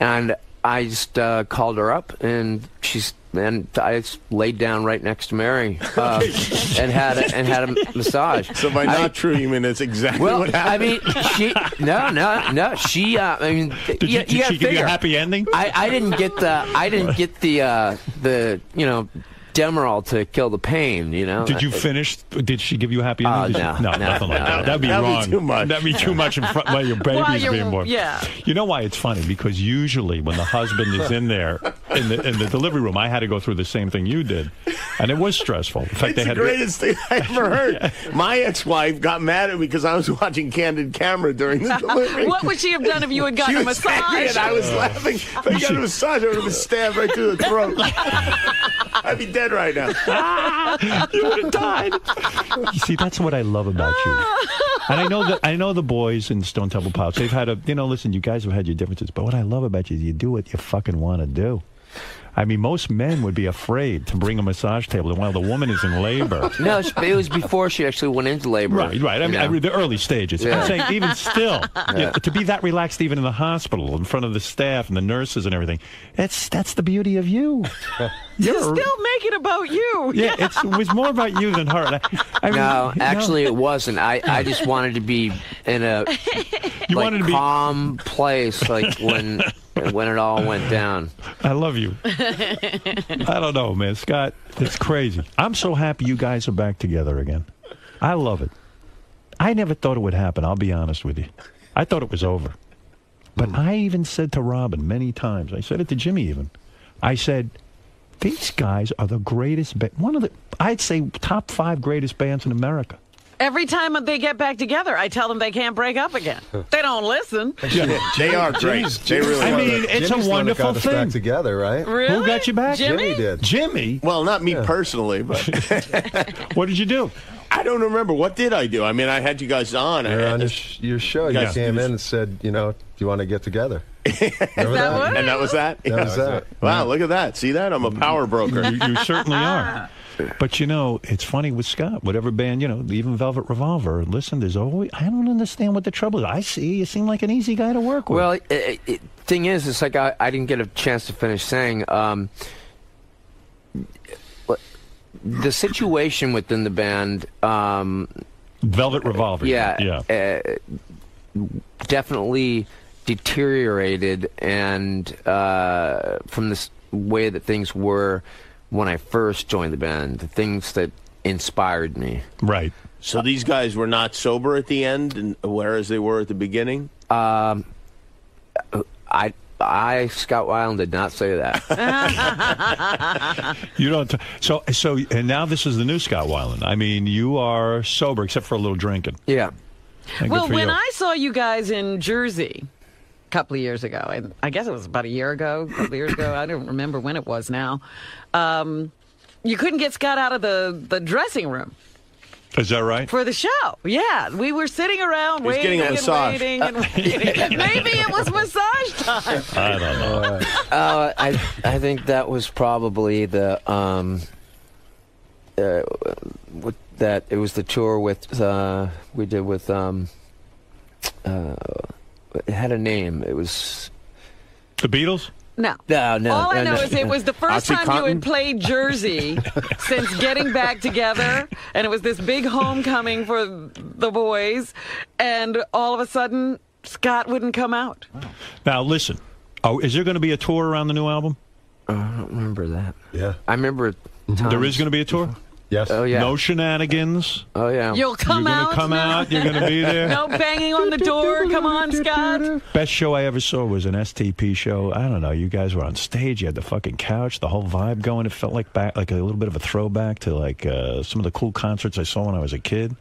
S44: and I just uh, called her up, and she's and I laid down right next to Mary uh, [laughs] and had a, and had a massage.
S46: So by
S44: I-
S46: not true, you mean it's exactly
S44: well,
S46: what
S44: I mean, she no, no, no. She, uh, I mean,
S1: Did,
S44: you,
S1: you, did she give you a happy ending?
S44: I, I didn't get the I didn't get the uh, the you know Demerol to kill the pain. You know.
S1: Did you finish? Did she give you a happy ending? Did you-
S44: no,
S1: no,
S44: no,
S1: nothing like
S44: no.
S1: that. That'd be
S44: That'd be
S1: wrong.
S44: too much.
S1: That'd be too much in front while your
S2: While
S1: baby's
S2: you're-
S1: being born.
S2: yeah.
S1: You know why it's funny? Because usually when the husband is in there in the in the delivery room, I had to go through the same thing you did, and it was stressful. In fact,
S46: It's
S1: they
S46: the greatest thing I ever heard. [laughs] My ex-wife got mad at me because I was watching Candid Camera during the [laughs] delivery.
S2: what would she have done if you had gotten
S46: she
S2: a
S46: was angry
S2: massage?
S46: and I was laughing. If I got a massage, I would have been stabbed right through the throat. [laughs] I'd be dead right now.
S1: you would have died. You see, that's what I love about you. And I know that I know the boys in Stone Temple Pilots. They've had a you know, listen, you guys have had your differences, but what I love about you is you do what you fucking want to do. I mean, most men would be afraid to bring a massage table while the woman is in labor. [laughs]
S44: No, it was before she actually went into labor.
S1: Right, right. I mean, I mean, the early stages.
S44: Yeah.
S1: I'm saying even still, [laughs] you know, to be that relaxed even in the hospital, in front of the staff and the nurses and everything, that's that's the beauty of you.
S2: You [laughs]
S1: You're-
S2: still make it about you.
S1: yeah, it's, it was more about you than her. I, I mean,
S44: no,
S1: you know,
S44: actually, it wasn't. I, I just wanted to be in a
S1: You
S44: like,
S1: wanted to be-
S44: calm place, like when when it all went down.
S1: I love you. I don't know, man, Scott. It's crazy. I'm so happy you guys are back together again. I love it. I never thought it would happen. I'll be honest with you. I thought it was over. But hmm. I even said to Robin many times. I said it to Jimmy even. I said, These guys are the greatest. Ba- one of the, I'd say, top five greatest bands in America.
S2: Every time they get back together, I tell them they can't break up again. [laughs] They don't listen. [laughs]
S45: They are great. They really
S1: I
S45: are.
S1: mean, it's a
S45: Jimmy's the one that
S1: wonderful
S45: got us back
S1: thing.
S45: together, right?
S2: Really?
S1: Who got you back?
S2: Jimmy?
S45: Jimmy did.
S1: Jimmy.
S46: Well, not me personally, but [laughs]
S1: what did you do?
S46: I don't remember. What did I do? I mean, I had you guys on.
S45: You're
S46: I,
S45: on your, sh- your show. You
S46: Yes.
S45: came in and said, you know, do you want to get together? Remember
S2: that what
S46: and that was that.
S45: That was that.
S46: Wow, look at that. See that? I'm a power broker.
S1: You, you certainly ah. are. But you know, it's funny with Scott. Whatever band, you know, even Velvet Revolver. Listen, there's always. I don't understand what the trouble is. I see you seem like an easy guy to work with.
S44: Well, it, it, thing is, it's like I, I didn't get a chance to finish saying. Um, the situation within the band, um,
S1: Velvet Revolver.
S44: yeah,
S1: yeah.
S44: uh, definitely deteriorated, and uh, from this way that things were when I first joined the band, the things that inspired me.
S1: Right.
S46: So these guys were not sober at the end, and whereas they were at the beginning.
S44: Um, I, I, Scott Weiland did not say that. [laughs]
S1: You don't. T- so so and now this is the new Scott Weiland. I mean, you are sober except for a little drinking.
S44: Yeah.
S1: And
S2: well, when
S1: you.
S2: I saw you guys in Jersey a couple of years ago, and I guess it was about a year ago, a couple of years ago, I don't remember when it was now. Um, you couldn't get Scott out of the, the dressing room
S1: Is that right?
S2: for the show. Yeah, we were sitting around
S46: He was
S2: waiting
S46: getting a
S2: and
S46: massage.
S2: waiting and [laughs] waiting. Maybe it was massage time.
S1: I don't know.
S44: Uh, I I think that was probably the um uh with that it was the tour with uh we did with um uh it had a name it was
S1: the Beatles
S2: No.
S44: no no
S2: All I
S44: no,
S2: know
S44: no.
S2: is it was the first time you had played Jersey [laughs] since getting back together, and it was this big homecoming for the boys, and all of a sudden Scott wouldn't come out.
S1: Now listen. Oh, is there going to be a tour around the new album?
S44: Oh, I don't remember that
S45: Yeah.
S44: I remember
S1: There is going to be a tour.
S45: Yes.
S44: oh yeah
S1: No shenanigans.
S44: oh yeah
S2: You'll come
S1: You're
S2: out.
S1: gonna come
S2: now?
S1: out. You're gonna be there. [laughs]
S2: No banging on the door. Come on, Scott.
S1: Best show I ever saw was an STP show. I don't know. You guys were on stage. You had the fucking couch, the whole vibe going. It felt like back, like a little bit of a throwback to like uh, some of the cool concerts I saw when I was a kid.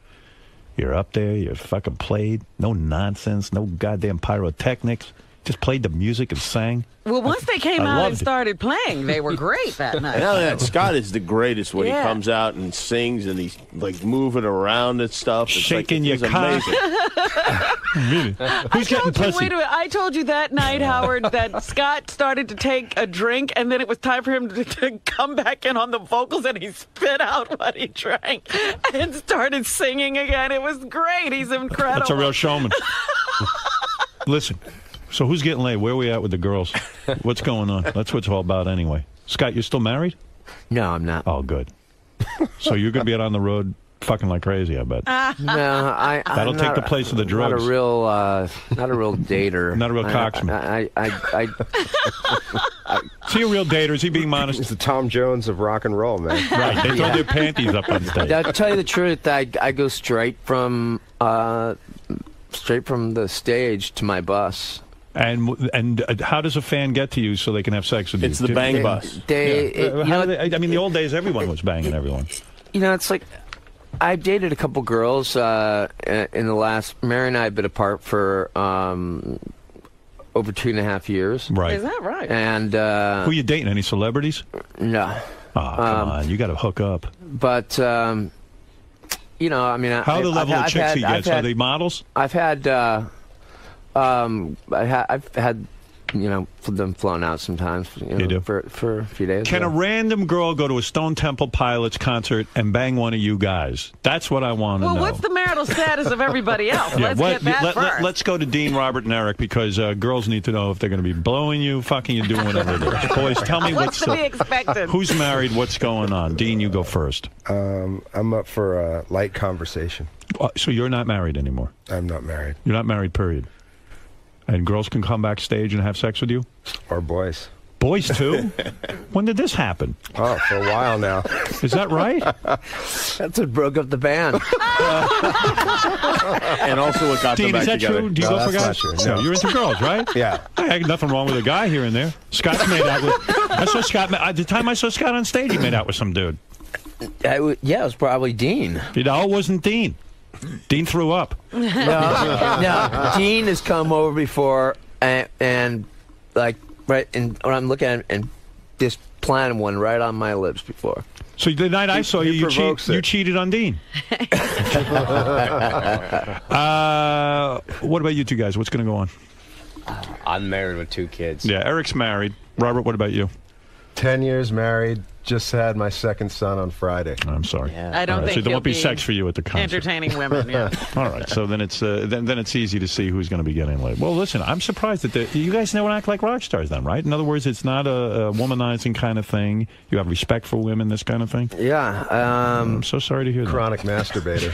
S1: You're up there. You're fucking played. No nonsense. No goddamn pyrotechnics. Just played the music and sang.
S2: Well, once they came
S1: I
S2: out
S1: loved
S2: and
S1: it.
S2: started playing, they were great that [laughs] night.
S46: Now that Scott is the greatest when
S2: Yeah.
S46: he comes out and sings and he's like moving around and stuff. It's
S1: Shaking
S46: like,
S1: your
S46: it's
S1: cock.
S46: amazing. [laughs]
S2: I
S1: Who's getting
S2: told you,
S1: pussy?
S2: wait a minute. I told you that night, Howard, that Scott started to take a drink, and then it was time for him to, to come back in on the vocals, and he spit out what he drank and started singing again. It was great. He's incredible.
S1: That's a real showman. [laughs] Listen. So who's getting laid? Where are we at with the girls? [laughs] What's going on? That's what it's all about anyway. Scott, you're still married?
S44: no I'm not
S1: Oh, good. [laughs] So you're going to be out on the road fucking like crazy, I bet.
S44: no I [laughs] I'm
S1: That'll take
S44: not
S1: the place of the
S44: not
S1: drugs.
S44: a real uh not a real dater
S1: Not a real
S44: I-
S1: cocksman.
S44: I I, I, I
S1: Is he a real dater? Is he being
S45: It's
S1: modest?
S45: the Tom Jones of rock and roll, man.
S1: Right. They throw
S44: Yeah.
S1: their panties up on stage.
S44: I'll tell you the truth. I, I go straight from uh, straight from the stage to my bus.
S1: And and uh, how does a fan get to you so they can have sex with you?
S46: It's the bang
S44: They-
S46: bus.
S44: They,
S1: Yeah.
S44: it-
S1: Uh,
S44: you, know,
S1: they- I mean, the old days, everyone was banging everyone.
S44: you know, it's like I've dated a couple girls uh, in the last. Mary and I have been apart for um, over two and a half years.
S1: Right.
S2: Is that right?
S44: And uh,
S1: Who you dating? Any celebrities?
S44: no,
S1: Oh, come
S44: Um,
S1: on. You got to hook up.
S44: but um, you know, I mean,
S1: How
S44: I,
S1: are the
S44: I've
S1: level
S44: had-
S1: of
S44: I've
S1: chicks
S44: had-
S1: he
S44: I've
S1: gets? Are they models?
S44: I've had, uh, um, I ha- I've had, you know, them flown out sometimes. You, know,
S1: do?
S44: for for a few days.
S1: Can
S44: yeah.
S1: a random girl go to a Stone Temple Pilots concert and bang one of you guys? That's what I want to
S2: Well,
S1: know.
S2: what's the marital status of everybody [laughs] else?
S1: Yeah,
S2: Let's
S1: what-
S2: get that
S1: let,
S2: first.
S1: us go to Dean, Robert, and Eric because uh, girls need to know if they're going to be blowing you, fucking you, doing whatever it is. Boys, tell me [laughs]
S2: What's
S1: what's
S2: to be expected?
S1: who's married, what's going on. Dean, you go first.
S45: Um, I'm up for a light conversation.
S1: Uh, So you're not married anymore.
S45: I'm not married.
S1: You're not married, period. And girls can come backstage and have sex with you.
S45: Or boys.
S1: Boys too? [laughs] when did this happen?
S47: Oh, for a while now.
S1: Is that right? [laughs]
S44: That's what broke up the band. [laughs]
S46: and also what got
S1: Dean,
S46: them
S1: is
S46: back
S1: that
S46: together.
S1: true? Do you
S47: No,
S1: go for
S47: that's
S1: guys?
S47: not true. No.
S1: you're into girls, right?
S47: Yeah.
S1: I had nothing wrong with a guy here and there. Scott's made out with. I saw Scott. At the time I saw Scott on stage, he made out with some dude.
S44: I w- yeah, it was probably Dean.
S1: You know, it wasn't Dean. Dean threw up. [laughs]
S44: No, no. Dean has come over before, and, and like right, and when I'm looking at him and just planted one right on my lips before.
S1: So the night I saw you, you, cheat, you cheated on Dean. [laughs] uh, what about you two guys? What's going to go on?
S48: I'm married with two kids.
S1: Yeah, Eric's married. Robert, what about you?
S45: Ten years married. Just had my second son on Friday.
S1: I'm sorry.
S2: I don't
S1: All right,
S2: think
S1: so there
S2: he'll
S1: won't be
S2: be
S1: sex for you at the concert.
S2: Entertaining women, yeah. [laughs]
S1: All right, so then it's uh, then then it's easy to see who's going to be getting laid. Well, listen, I'm surprised that you guys don't act like rock stars, then, right? In other words, it's not a, a womanizing kind of thing. You have respect for women, this kind of thing.
S44: Yeah. Um,
S1: I'm so sorry to hear that.
S45: Chronic masturbator.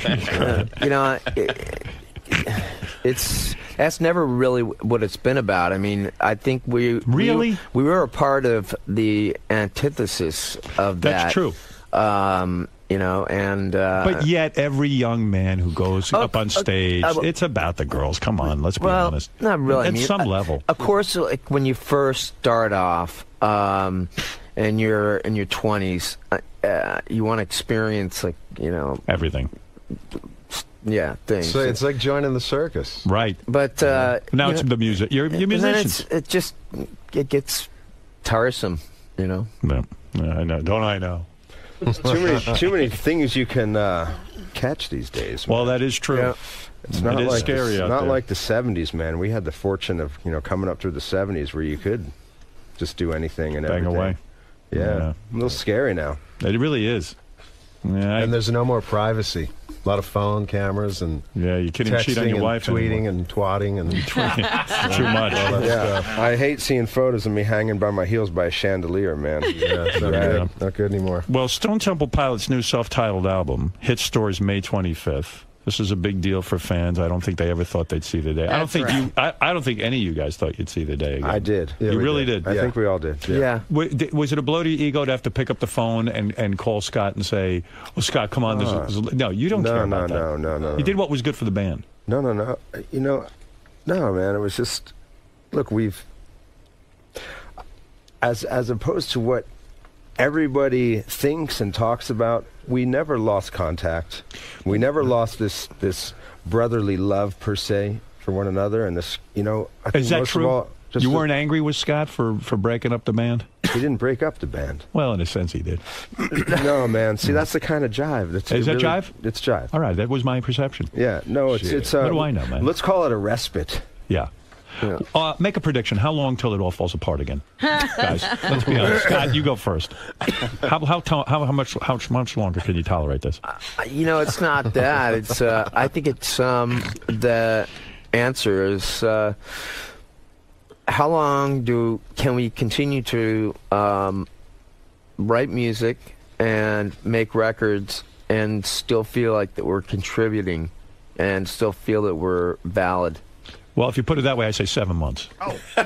S45: [laughs] [laughs]
S44: you know, it, [sighs] it's that's never really what it's been about. I mean, I think we
S1: Really?
S44: we, we were a part of the antithesis of that.
S1: That's true.
S44: Um, you know, and uh,
S1: But yet, every young man who goes
S44: Oh,
S1: up on
S44: uh,
S1: stage,
S44: uh,
S1: it's about the girls. Come on, let's be
S44: well,
S1: honest.
S44: not really.
S1: At
S44: I mean,
S1: some
S44: uh,
S1: level.
S44: Of course, like when you first start off, um, and you're in your twenties, uh, uh, you want to experience like you know
S1: everything.
S44: Yeah, things.
S45: So it's like joining the circus.
S1: Right.
S44: But uh,
S1: Now it's
S44: know,
S1: the music. You're, you're musicians.
S44: it's, it just it gets tiresome, you know.
S1: No, I know. Don't I know?
S47: Too many, too many things you can uh, catch these days.
S1: Well, that is true.
S47: It's not
S1: is
S47: like
S1: scary
S47: the,
S1: out
S47: not
S1: there.
S47: like the '70s, man. We had the fortune of you know coming up through the '70s where you could just do anything and
S1: Bang
S47: everything.
S1: away.
S47: Yeah.
S1: Yeah.
S47: a little scary now.
S1: It really is. Yeah,
S45: and there's no more privacy. A lot of phone cameras and
S1: yeah, you can't even cheat on
S45: texting
S1: your
S45: and
S1: wife
S45: tweeting
S1: anymore.
S45: and twatting and [laughs] tweeting.
S1: Too much.
S45: All
S47: Yeah,
S45: stuff.
S47: I hate seeing photos of me hanging by my heels by a chandelier, man.
S45: Yeah, not
S47: Right.
S45: good. Not good anymore.
S1: Well, Stone Temple Pilots' new self-titled album hits stores May 25th. This is a big deal for fans. I don't think they ever thought they'd see the day. I don't think
S47: right.
S1: you. I, I don't think any of you guys thought you'd see the day. Again.
S47: I did.
S1: you really
S47: did.
S1: did.
S47: I think we all did.
S44: Yeah.
S1: Wa- di- Was it a blow to your ego to have to pick up the phone and, and call Scott and say, "Well, Scott, come on, there's, a,
S47: Uh,
S1: there's a, no, you don't
S47: no,
S1: care
S47: no,
S1: about that.
S47: no, no, no,
S1: You
S47: no.
S1: did what was good for the band.
S47: No, no, no. You know, no, man. It was just, look, we've, as as opposed to what everybody thinks and talks about, we never lost contact. We never lost this this brotherly love per se for one another, and this, you know, I think
S1: Is that
S47: most
S1: true?
S47: Of all, just
S1: you weren't angry with Scott for, for breaking up the band?
S47: He didn't break up the band.
S1: Well, in a sense, he did. [coughs]
S47: no, man. See, that's the kind of jive. That's
S1: Is that
S47: really-
S1: jive?
S47: It's jive.
S1: All right, that was my perception.
S47: Yeah, no, it's
S1: Shit.
S47: it's. Uh,
S1: What do I know, man?
S47: Let's call it a respite.
S1: Yeah. Uh, make a prediction. How long till it all falls apart again, [laughs] guys? Let's be honest. [laughs] Scott, you go first. How how to- how, how much how much longer can you tolerate this?
S44: You know, it's not that. It's uh, I think it's um, the answer is uh, how long do can we continue to um, write music and make records and still feel like that we're contributing and still feel that we're valid.
S1: Well, if you put it that way, I say seven months. Oh. [laughs] I'm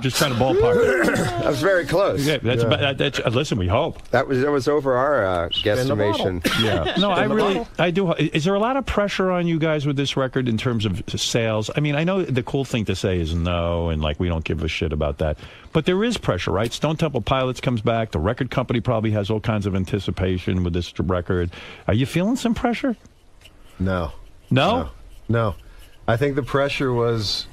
S1: just trying to ballpark.
S47: That was very close.
S1: Yeah, that's about, that, that's, uh, listen, we hope.
S47: That was that was over our uh, guesstimation. [laughs]
S1: Yeah. No, I really, I do. Is there a lot of pressure on you guys with this record in terms of sales? I mean, I know the cool thing to say is no, and like we don't give a shit about that. But there is pressure, right? Stone Temple Pilots comes back. The record company probably has all kinds of anticipation with this record. Are you feeling some pressure?
S45: No.
S1: No?
S45: No. I think the pressure was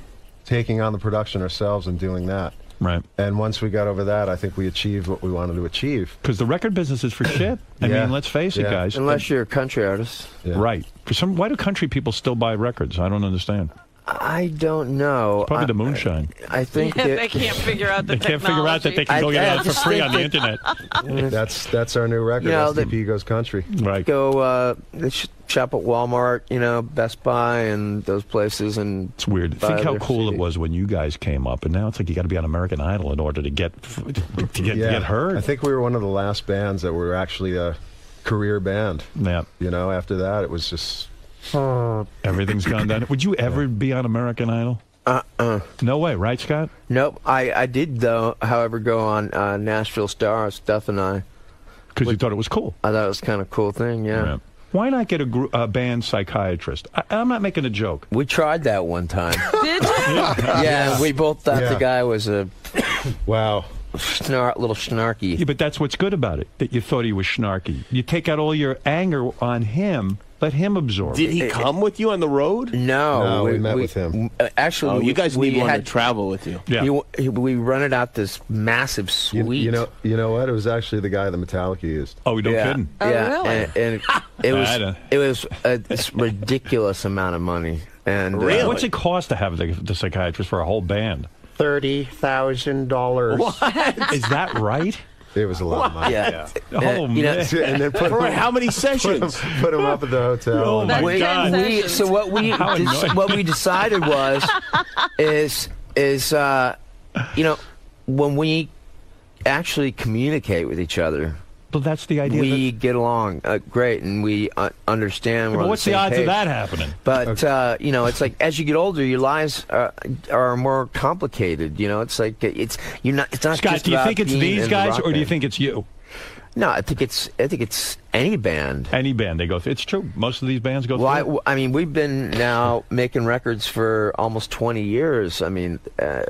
S45: taking on the production ourselves and doing that.
S1: Right.
S45: And once we got over that, I think we achieved what we wanted to achieve.
S1: Because the record business is for [coughs] shit. I
S45: Yeah.
S1: mean, let's face it,
S45: Yeah.
S1: guys.
S44: Unless you're a country artist.
S1: Right. For some, why do country people still buy records? I don't understand.
S44: I don't know.
S1: Probably
S44: I-
S1: the moonshine.
S44: I think
S2: Yeah,
S44: that
S2: they can't figure out [laughs] the
S1: They can't figure out that they can
S44: I-
S1: go get
S44: I
S1: it for free on the internet. [laughs]
S45: that's that's our new record.
S44: You know,
S45: STP goes country.
S1: Right.
S44: Go uh, shop at Walmart, you know, Best Buy, and those places, and
S1: It's weird.
S44: buy
S1: Think how
S44: their
S1: cool it was when you guys came up, and now it's like you got to be on American Idol in order to get [laughs] to get, to get heard.
S45: I think we were one of the last bands that were actually a career band.
S1: Yeah.
S45: You know, after that, it was just.
S1: Everything's gone down. Would you ever be on American Idol?
S44: Uh-uh.
S1: No way, right, Scott?
S44: Nope. I, I did, though, however, go on uh, Nashville Star, Steph and I.
S1: Because you thought it was cool.
S44: I thought it was kind of cool thing, yeah.
S1: Why not get a, gr- a band psychiatrist? I, I'm not making a joke.
S44: We tried that one time. [laughs]
S2: Did you?
S44: yeah, we both thought
S1: Yeah.
S44: the guy was a
S45: wow,
S44: snar- little snarky.
S1: Yeah, but that's what's good about it, that you thought he was snarky. You take out all your anger on him, let him absorb
S46: Did
S1: it.
S46: he come with you on the road?
S44: No,
S45: No, we met with him.
S44: uh, Actually,
S46: Oh,
S44: we,
S46: you guys
S44: we
S46: need one
S44: had
S46: to travel with you.
S1: Yeah.
S44: You, we rented out this massive suite.
S45: You, you know, you know what? It was actually the guy that Metallica used.
S1: Oh, we don't
S44: yeah,
S1: kidding.
S44: yeah, and, and [laughs] it was it was a ridiculous amount of money. And uh,
S1: What's it cost to have the, the psychiatrist for a whole band?
S46: Thirty thousand dollars.
S1: Is that right?
S45: It was a lot of money.
S44: Yeah.
S1: Oh,
S44: you know-
S1: man. [laughs]
S45: and then put
S46: For
S45: him,
S46: how many [laughs]
S45: put him,
S46: sessions?
S45: put him up at the hotel.
S1: Oh,
S45: and-
S1: my
S44: we,
S1: God.
S44: we- so what we
S1: How annoying.
S44: what we decided was is is uh, you know when we actually communicate with each other
S1: But that's the idea.
S44: we get along uh, great and we uh, understand.
S1: but what's the,
S44: same
S1: odds
S44: page.
S1: of that happening?
S44: But uh, you know, it's like as you get older, your lives uh, are more complicated. You know, it's like it's you're not. It's not.
S1: Scott, do you think it's these
S44: the
S1: guys, or do you think it's you?
S44: No, I think it's. I think it's any band.
S1: Any band they go through. It's true. Most of these bands go
S44: Well,
S1: through.
S44: I, I mean, we've been now making records for almost 20 years. I mean, uh,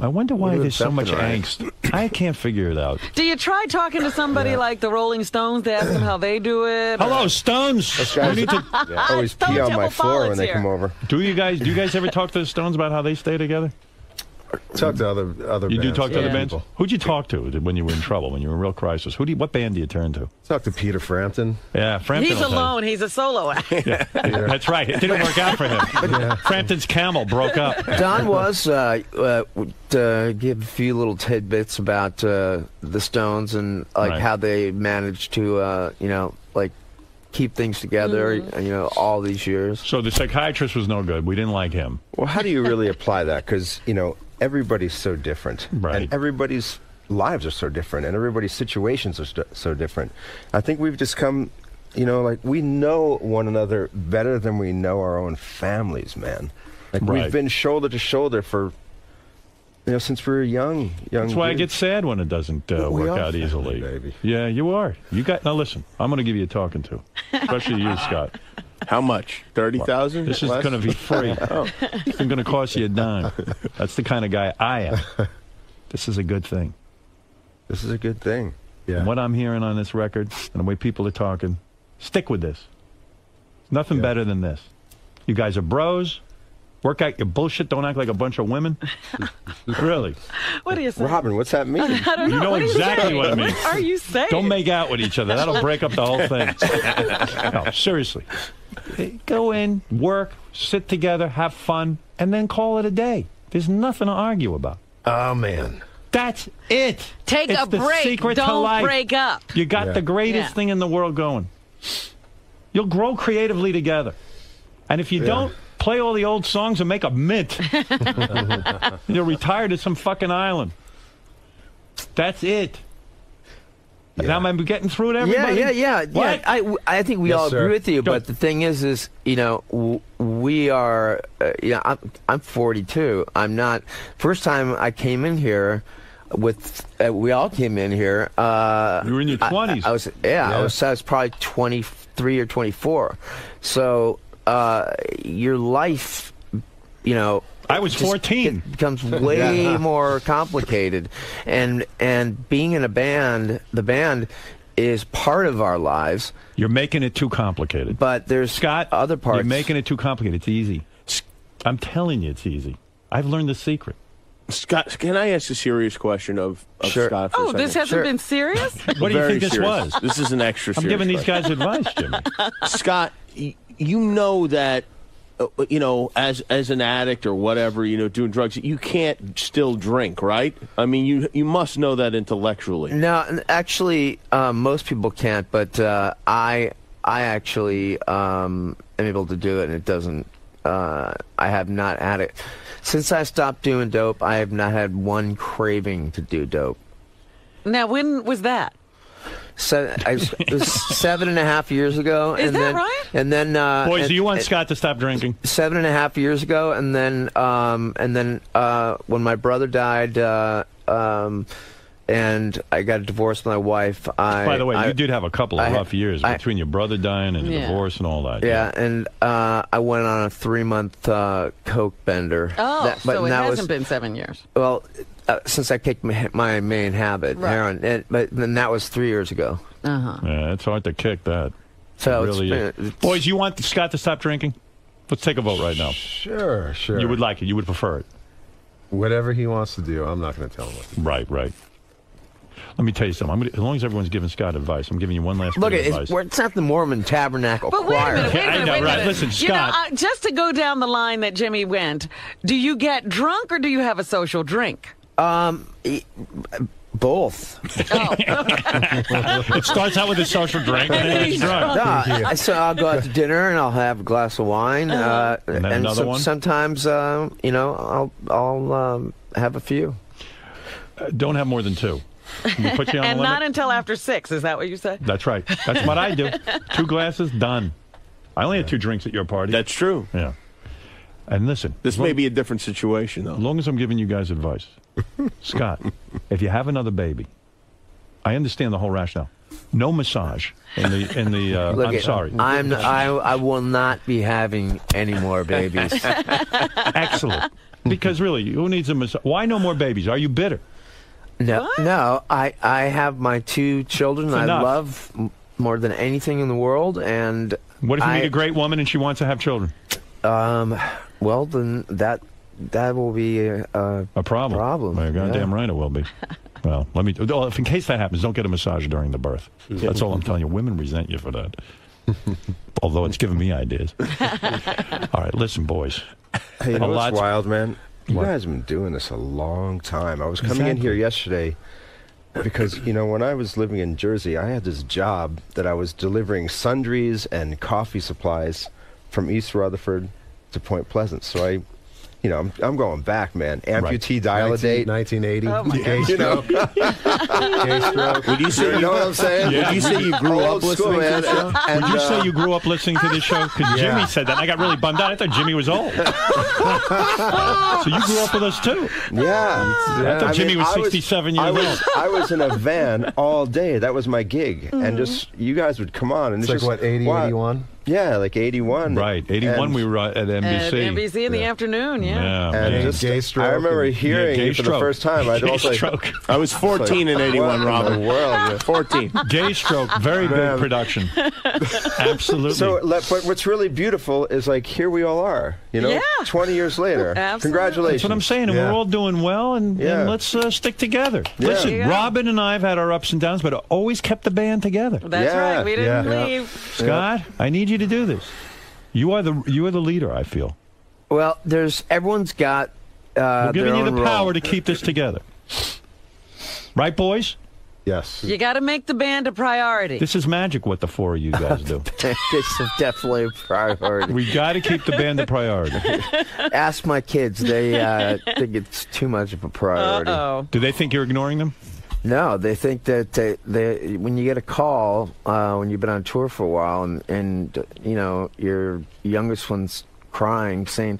S1: I wonder why there's so much
S44: right.
S1: angst. I can't figure it out.
S2: Do you try talking to somebody like the Rolling Stones to ask them how they do it? or-
S1: Hello, Stones.
S47: Those
S1: We need to- [laughs]
S47: always
S2: Stone
S47: pee on my floor when
S2: Pilots
S47: they come over.
S1: Do you guys? Do you guys ever talk to the Stones about how they stay together?
S45: Talk to other other.
S1: You do talk to
S45: other
S1: other bands.
S45: people.
S1: Who'd you talk to when you were in trouble? When you were in real crisis? Who do you, What band do you turn to?
S45: Talk to Peter Frampton.
S1: Yeah, Frampton.
S2: He's
S1: will tell you.
S2: alone. He's a solo [laughs] act.
S1: Yeah, that's right. It didn't work out for him. [laughs] Frampton's camel broke up.
S44: Don was uh, uh, to give a few little tidbits about uh, the Stones and like
S1: Right.
S44: how they managed to, uh, you know, like keep things together. You know, all these years.
S1: So the psychiatrist was no good. We didn't like him.
S47: Well, how do you really apply that? Because you know everybody's so different,
S1: Right.
S47: and everybody's lives are so different, and everybody's situations are st- so different. I think we've just come, you know, like we know one another better than we know our own families, man. Like
S1: Right.
S47: we've been shoulder to shoulder for, you know, since we were young. Young.
S1: That's why I get sad when it doesn't uh, work out
S47: family,
S1: easily.
S45: baby.
S1: Yeah, you are. You got now. Listen, I'm going to give you a talking to, especially you, [laughs] Scott.
S46: How much? Thirty thousand.
S1: This is going to be free. [laughs]
S46: Oh.
S1: It's going to cost you a dime. That's the kind of guy I am. This is a good thing.
S47: This is a good thing.
S45: Yeah.
S1: And what I'm hearing on this record and the way people are talking, stick with this. Nothing better than this. You guys are bros. Work out your bullshit. Don't act like a bunch of women. [laughs] really.
S2: What do you say?
S47: Robin, what's that mean? [laughs]
S2: I don't know.
S1: You know
S2: what
S1: exactly
S2: saying?
S1: what I mean.
S2: What are you saying?
S1: Don't make out with each other. That'll break up the whole thing. no, seriously. Go in, work, sit together, have fun, and then call it a day. There's nothing to argue about.
S46: Oh man.
S1: That's it.
S2: Take
S1: It's
S2: a
S1: the
S2: break.
S1: secret
S2: Don't
S1: life.
S2: break up.
S1: You got
S45: Yeah.
S1: the greatest
S2: Yeah.
S1: thing in the world going. You'll grow creatively together. And if you don't, play all the old songs and make a mint. [laughs] You'll retire to some fucking island. That's it. Now am I getting through it, everybody?
S44: Yeah, yeah, yeah,
S1: What?
S44: yeah. I, I think we
S45: Yes,
S44: all
S45: sir.
S44: agree with you,
S1: Good.
S44: but the thing is, is you know, we are. Uh, you know, I'm I'm 42. I'm not. First time I came in here. With uh, we all came in here. Uh,
S1: You were in your
S44: I-
S1: 20s.
S44: I, was yeah,
S45: Yeah.
S44: I was I was probably 23 or 24. So uh, your life, you know,
S1: I was
S44: just
S1: 14.
S44: It becomes [laughs] way more complicated, and and being in a band, the band is part of our lives,
S1: You're making it too complicated.
S44: but there's
S1: Scott,
S44: other parts.
S1: You're making it too complicated. It's easy. I'm telling you, it's easy. I've learned the secret.
S46: Scott, can I ask a serious question of, of
S44: Sure.
S46: Scott for a
S2: Oh,
S46: second?
S2: this hasn't
S44: Sure.
S2: been serious? [laughs]
S1: What do you
S46: Very
S1: think this
S46: serious.
S1: was?
S46: This is an extra.
S1: I'm
S46: serious
S1: giving these guys advice, Jimmy. [laughs]
S46: Scott, y- you know that, you know, as as an addict or whatever, you know, doing drugs, you can't still drink, right? I mean, you you must know that intellectually.
S44: No, actually, um, most people can't, but uh, I I actually um, am able to do it, and it doesn't. Uh, I have not had it since I stopped doing dope. I have not had one craving to do dope.
S2: Now, when was that?
S44: Se- I, it was seven and a half years ago.
S2: Is
S44: and
S2: that
S44: then,
S2: right?
S44: And then, uh,
S1: Boys,
S44: and-
S1: do you want
S44: and-
S1: Scott to stop drinking?
S44: seven and a half years ago, and then um, and then uh, when my brother died, uh, um, and I got a divorce with my wife. I,
S1: By the way,
S44: I-
S1: you did have a couple of
S44: I-
S1: rough years
S44: I-
S1: between your brother dying and your
S44: Yeah.
S1: divorce and all that.
S44: Yeah, and uh, I went on a three month uh, coke bender.
S2: Oh,
S44: That- but
S2: so it
S44: that
S2: hasn't
S44: was,
S2: been seven years.
S44: Well, uh, since I kicked my, my main habit,
S2: Right.
S44: heroin, and, but then that was three years ago.
S2: Uh huh.
S1: Yeah, it's hard to kick that.
S44: So
S1: It
S44: it's
S1: really
S44: been-
S1: is. Boys, you want Scott to stop drinking? Let's take a vote right now.
S45: Sure, sure.
S1: You would like it. You would prefer it.
S45: Whatever he wants to do, I'm not going to tell him what to do.
S1: Right, right. Let me tell you something. I'm gonna, as long as everyone's giving Scott advice, I'm giving you one last
S44: Look,
S1: bit
S44: at
S1: of
S44: it's,
S1: advice.
S44: we're- it's not the Mormon Tabernacle
S2: But wait a
S44: Choir.
S2: minute, wait a
S1: I
S2: minute,
S1: know,
S2: wait a
S1: right.
S2: minute.
S1: Listen,
S2: you know,
S1: Scott.
S2: uh, just to go down the line that Jimmy went, do you get drunk or do you have a social drink?
S44: Um, both.
S1: it [laughs] starts out with a social drink and then it's drunk.
S44: No, I- so I'll go out to dinner and I'll have a glass of wine, uh,
S1: And then another
S44: some-
S1: one?
S44: sometimes, uh, you know, I'll I'll um, have a few.
S1: Uh, don't have more than two. We put you on [laughs]
S2: and
S1: the limit.
S2: not until after six. Is that what you said?
S1: That's right. That's what I do. [laughs] Two glasses, done. I only had two drinks at your party.
S46: That's true.
S1: Yeah. And listen,
S46: This
S1: as
S46: may be a different situation, though.
S1: As long as I'm giving you guys advice, [laughs] Scott, if you have another baby, I understand the whole rationale. No massage in the in the. Uh,
S44: Look
S1: I'm
S44: at-
S1: sorry.
S44: I'm I I will not be having any more babies. [laughs]
S1: Excellent. Because really, who needs a massage? Why no more babies? Are you bitter?
S44: No, no. I I have my two children.
S1: It's
S44: I
S1: enough.
S44: love m- more than anything in the world, and
S1: What if you
S44: I,
S1: meet a great woman and she wants to have children?
S44: Um, well then that that will be a, a,
S1: A problem.
S44: Problem.
S1: Well, you're goddamn
S44: yeah.
S1: right it will be. [laughs] Well, let me. Well, if in case that happens, don't get a massage during the birth. That's all I'm telling you. Women resent you for that. [laughs] Although it's giving me ideas. [laughs] all right, listen, boys.
S47: Hey, you know
S1: A
S47: what's wild, man? You
S1: What?
S47: guys have been doing this a long time. I was coming in here yesterday because, you know, when I was living in Jersey, I had this job that I was delivering sundries and coffee supplies from East Rutherford to Point Pleasant. So I, you know, I'm, I'm going back, man. Amputee dial a date.
S45: 1980.
S2: Oh, my
S45: Gay [laughs]
S47: You know,
S45: stroke. Gay stroke.
S46: Would you say
S47: you know what I'm saying?
S1: Yeah.
S46: Would you say you grew
S47: Old
S46: up
S47: school,
S46: listening to
S47: man.
S46: the show?
S47: And,
S1: Would you
S47: uh,
S1: say you grew up listening to this show? Because
S45: Yeah.
S1: Jimmy said that. and I got really bummed out. I thought Jimmy was old. [laughs] so you grew up with us too.
S47: Yeah.
S1: I thought Jimmy was 67
S47: I
S1: years
S47: was,
S1: old.
S47: I was in a van all day. That was my gig. And just, you guys would come on. And
S45: It's like,
S47: just,
S45: what, 80,
S47: wow.
S45: 81?
S47: Yeah, like 81.
S1: Right, 81
S47: And-
S1: we were at
S2: At
S1: NBC.
S2: NBC in the afternoon, yeah.
S1: Yeah,
S47: And
S1: man.
S47: just,
S45: Gay stroke
S47: I remember hearing
S1: Yeah,
S47: it for
S1: stroke.
S47: the first time. I'd
S1: Gay
S47: also
S1: stroke. [laughs]
S46: I was 14 in 81,
S47: what in
S46: Robin.
S47: the world? [laughs]
S46: 14.
S1: Gay stroke, very big production. [laughs] Absolutely.
S47: So, but what's really beautiful is like here we all are. You know,
S2: Yeah.
S47: 20 years later.
S2: Absolutely.
S47: Congratulations.
S1: That's what I'm saying, and
S45: Yeah.
S1: we're all doing well, and,
S47: Yeah.
S1: and let's uh, stick together.
S47: Yeah.
S1: Listen,
S2: Yeah.
S1: Robin and I have had our ups and downs, but always kept the band together.
S2: That's
S47: Yeah,
S2: right. We didn't
S45: yeah.
S2: leave.
S1: Scott, I need you to do this. You are the you are the leader. I feel
S44: Well, there's everyone's got. Uh,
S1: we're giving you the power
S44: role.
S1: to keep this together. Right, boys?
S45: Yes.
S2: You got to make the band a priority.
S1: This is magic. What the four of you guys do. [laughs]
S44: this is definitely a priority.
S1: We got to keep the band a priority.
S44: Ask my kids; they uh, think it's too much of a priority.
S2: Uh-oh.
S1: Do they think you're ignoring them?
S44: No, they think that they, they when you get a call uh, when you've been on tour for a while and and uh, you know your youngest one's crying, saying,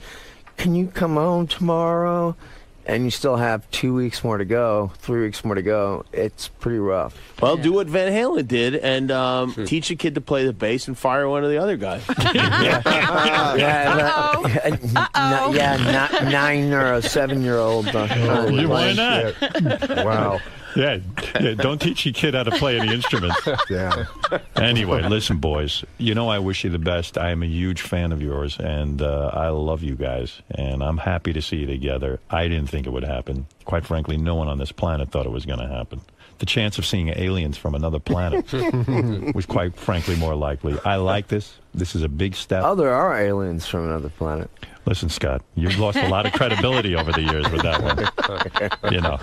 S44: "Can you come home tomorrow?" And you still have two weeks more to go, three weeks more to go. It's pretty rough.
S46: Well, do what Van Halen did and um, teach a kid to play the bass and fire one of the other guys. [laughs]
S44: yeah, [laughs] uh, n- yeah, ni- nine or a seven-year-old. Uh,
S1: Yeah, why
S44: playing.
S1: not?
S45: Wow.
S1: Yeah, yeah, don't teach your kid how to play any instruments. [laughs]
S45: Yeah.
S1: Anyway, listen, boys. You know I wish you the best. I am a huge fan of yours, and uh, I love you guys, and I'm happy to see you together. I didn't think it would happen. Quite frankly, no one on this planet thought it was going to happen. The chance of seeing aliens from another planet [laughs] was quite frankly more likely. I like this. This is a big step.
S44: Oh, there are aliens from another planet.
S1: Listen, Scott, you've lost a lot of credibility over the years with that one. You know,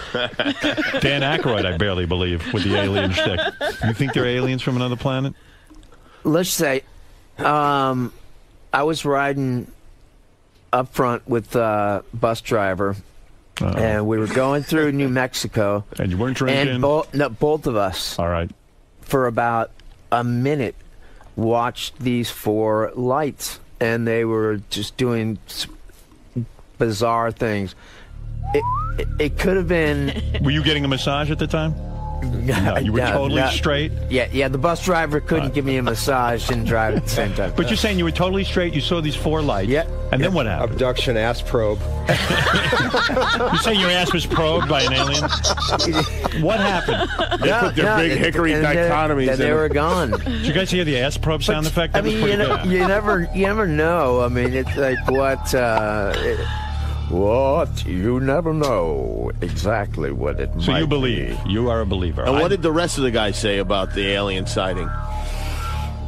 S1: Dan Aykroyd, I barely believe with the alien shtick. You think they're aliens from another planet?
S44: let's say um, I was riding up front with a bus driver, and we were going through New Mexico.
S1: And you weren't drinking?
S44: And both, no, both of us.
S1: All right.
S44: for about a minute, watched these four lights, and they were just doing bizarre things. It, it, it could have been.
S1: Were you getting a massage at the time? No, [laughs] you were
S44: No,
S1: totally
S44: no.
S1: straight.
S44: Yeah, yeah. The bus driver couldn't give me a massage and drive at the same time.
S1: But you're saying you were totally straight. You saw these four lights. Yeah. And then what happened?
S47: Abduction, ass probe. [laughs]
S1: You say your ass was probed by an alien? what happened?
S46: They put their big
S44: and-
S46: hickory
S44: and they-
S46: dichotomies
S44: then they
S46: it.
S44: were gone. [laughs]
S1: Did you guys hear the ass probe sound effect?
S44: I
S1: That was
S44: mean, you, know, you never, you never know. I mean, it's like what, uh, it- what you never know exactly what it
S1: So
S44: might
S1: you believe? You are a believer.
S46: And
S1: I-
S46: what did the rest of the guys say about the alien sighting?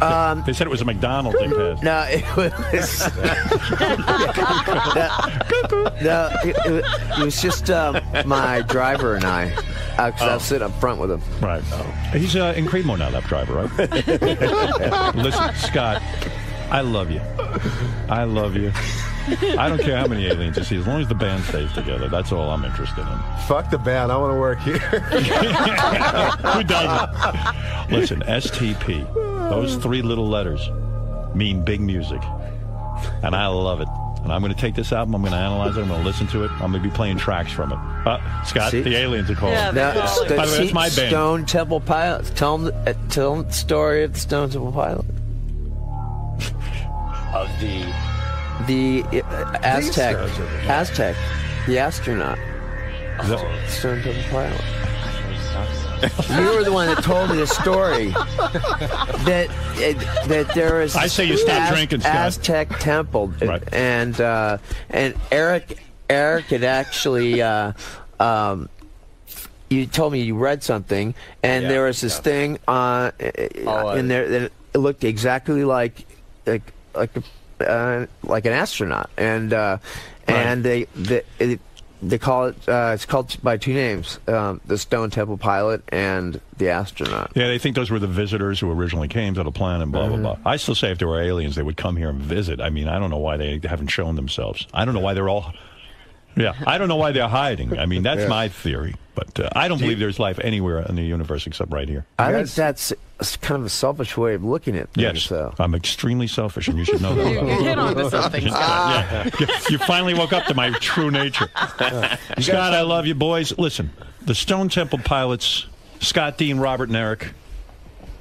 S44: Um,
S1: they said it was a McDonald's they passed.
S44: No, it was. [laughs] no, it, it, it was just um, my driver and I. Because I was sitting up front with him.
S1: Right. He's uh, in Cremo now, that driver, right? [laughs] Listen, Scott, I love you. I love you. I don't care how many aliens you see, as long as the band stays together. That's all I'm interested in.
S45: Fuck the band. I want to work here. [laughs]
S1: Who doesn't? Listen, STP, those three little letters mean big music. And I love it. And I'm going to take this album, I'm going to analyze it, I'm going to listen to it, I'm going to be playing tracks from it. Uh, Scott,
S44: See?
S1: the aliens are calling.
S44: Now,
S1: By the way, that's
S44: see,
S1: my band.
S44: Stone Temple Pilots. Tell them, uh, tell 'em the story of the Stone Temple Pilot.
S48: Of the
S44: The uh, Aztec,
S48: Stones
S44: Aztec, the astronaut.
S48: Oh.
S44: Stone Temple Pilot. [laughs] You were the one that told me the story [laughs] that uh, that there is.
S1: I say you stop drinking, Scott.
S44: Aztec temple, and uh, and Eric Eric had actually. Uh, um, you told me you read something, and
S48: Yeah,
S44: there was this
S48: yeah.
S44: thing uh,
S48: Oh, uh,
S44: in there that it looked exactly like like like a, uh, like an astronaut, and uh, and they they it, they call it uh, it's called by two names, um, the Stone Temple Pilot and the astronaut.
S1: Yeah, they think those were the visitors who originally came to the planet, blah,
S44: Mm-hmm.
S1: blah, blah. I still say if there were aliens, they would come here and visit. I mean, I don't know why they haven't shown themselves. I don't know why they're all. Yeah, I don't know why they're hiding. I mean, that's [laughs]
S47: Yeah.
S1: my theory. But uh, I don't believe there's life anywhere in the universe except right here.
S44: I think that's kind of a selfish way of looking at things.
S1: Yes,
S44: So.
S1: I'm extremely selfish, and you should know that. [laughs]
S44: You-
S1: about
S44: you
S1: me.
S44: hit onto something,
S1: yeah, yeah. You finally woke up to my true nature. [laughs] Scott, I love you, boys. Listen, the Stone Temple Pilots, Scott Dean, Robert, and Eric.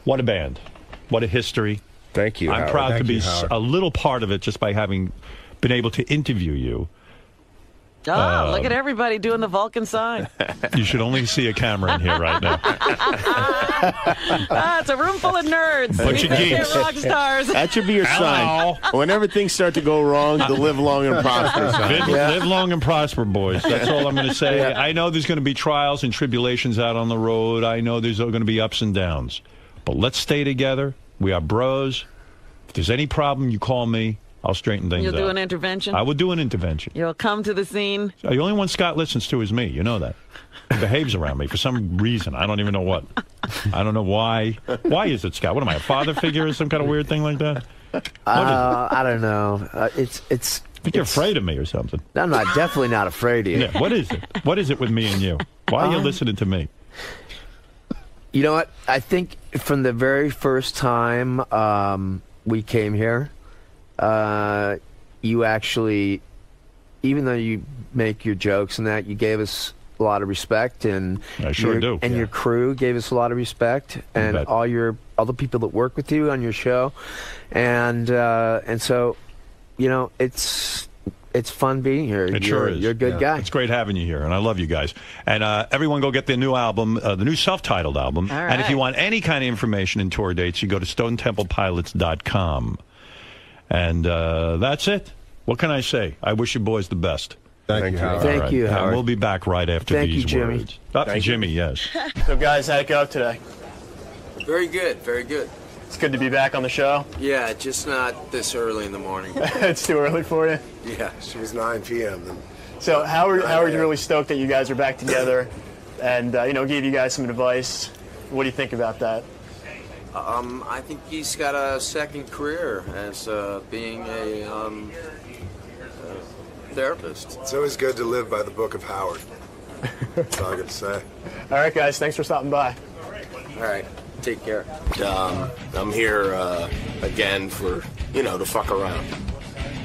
S1: What a band! What a history!
S47: Thank you.
S1: I'm
S47: Howard.
S1: proud to be
S47: you,
S1: a little part of it just by having been able to interview you.
S2: Oh,
S1: Um,
S2: look at everybody doing the Vulcan sign. [laughs]
S1: You should only see a camera in here right now. [laughs]
S2: ah, it's a room full of nerds.
S46: Bunch of geeks.
S2: rock stars.
S46: That should be your sign. Whenever things start to go wrong, to live long and prosper. son. [laughs]
S1: Live, live long and prosper, boys. That's all I'm going to say. I know there's going to be trials and tribulations out on the road. I know there's going to be ups and downs. But let's stay together. We are bros. If there's any problem, you call me. I'll straighten things
S2: You'll
S1: out.
S2: do an intervention.
S1: I will do an intervention.
S2: You'll come to the scene.
S1: The only one Scott listens to is me. You know that. He behaves around me for some reason. I don't even know what. I don't know why. Why is it, Scott? What am I, a father figure or some kind of weird thing like that?
S44: Uh, I don't know. Uh, it's it's.
S1: I think you're afraid of me or something.
S44: I'm not definitely not afraid of you.
S1: Yeah. What is it? What is it with me and you? Why are you
S44: Um,
S1: listening to me?
S44: You know what? I think from the very first time um, we came here, uh, you actually, even though you make your jokes and that, you gave us a lot of respect, and
S1: I sure
S44: your,
S1: do.
S44: And your crew gave us a lot of respect, and all your all the people that work with you on your show, and uh, and so, you know, it's it's fun being here.
S1: It
S44: you're,
S1: sure is.
S44: You're a good guy.
S1: It's great having you here, and I love you guys. And uh, everyone, go get their new album, uh, the new self-titled album.
S2: All
S1: And if you want any kind of information and tour dates, you go to StoneTemplePilots.com. And uh, that's it. What can I say? I wish you boys the best.
S45: Thank, you, Howard.
S44: Thank
S1: All right.
S44: you,
S1: And
S44: Howard.
S1: we'll be back right after
S44: Thank
S1: these
S44: you, Jimmy.
S1: words. Uh, Jimmy, yes. [laughs]
S43: So, guys, how'd it go today?
S44: Very good. Very good.
S43: It's good to be back on the show.
S44: Yeah, just not this early in the morning. [laughs]
S43: it's too early for you.
S44: yeah.
S45: She was 9 p.m. Then.
S43: So, Howard, Howard's really stoked that you guys are back together, and uh, you know, gave you guys some advice. What do you think about that?
S44: Um, I think he's got a second career as uh, being a um, uh, therapist.
S45: It's always good to live by the book of Howard. That's all I got to say. [laughs]
S43: All right, guys, thanks for stopping by.
S44: All right.
S46: Take care. Um, I'm here uh, again for you know to fuck around.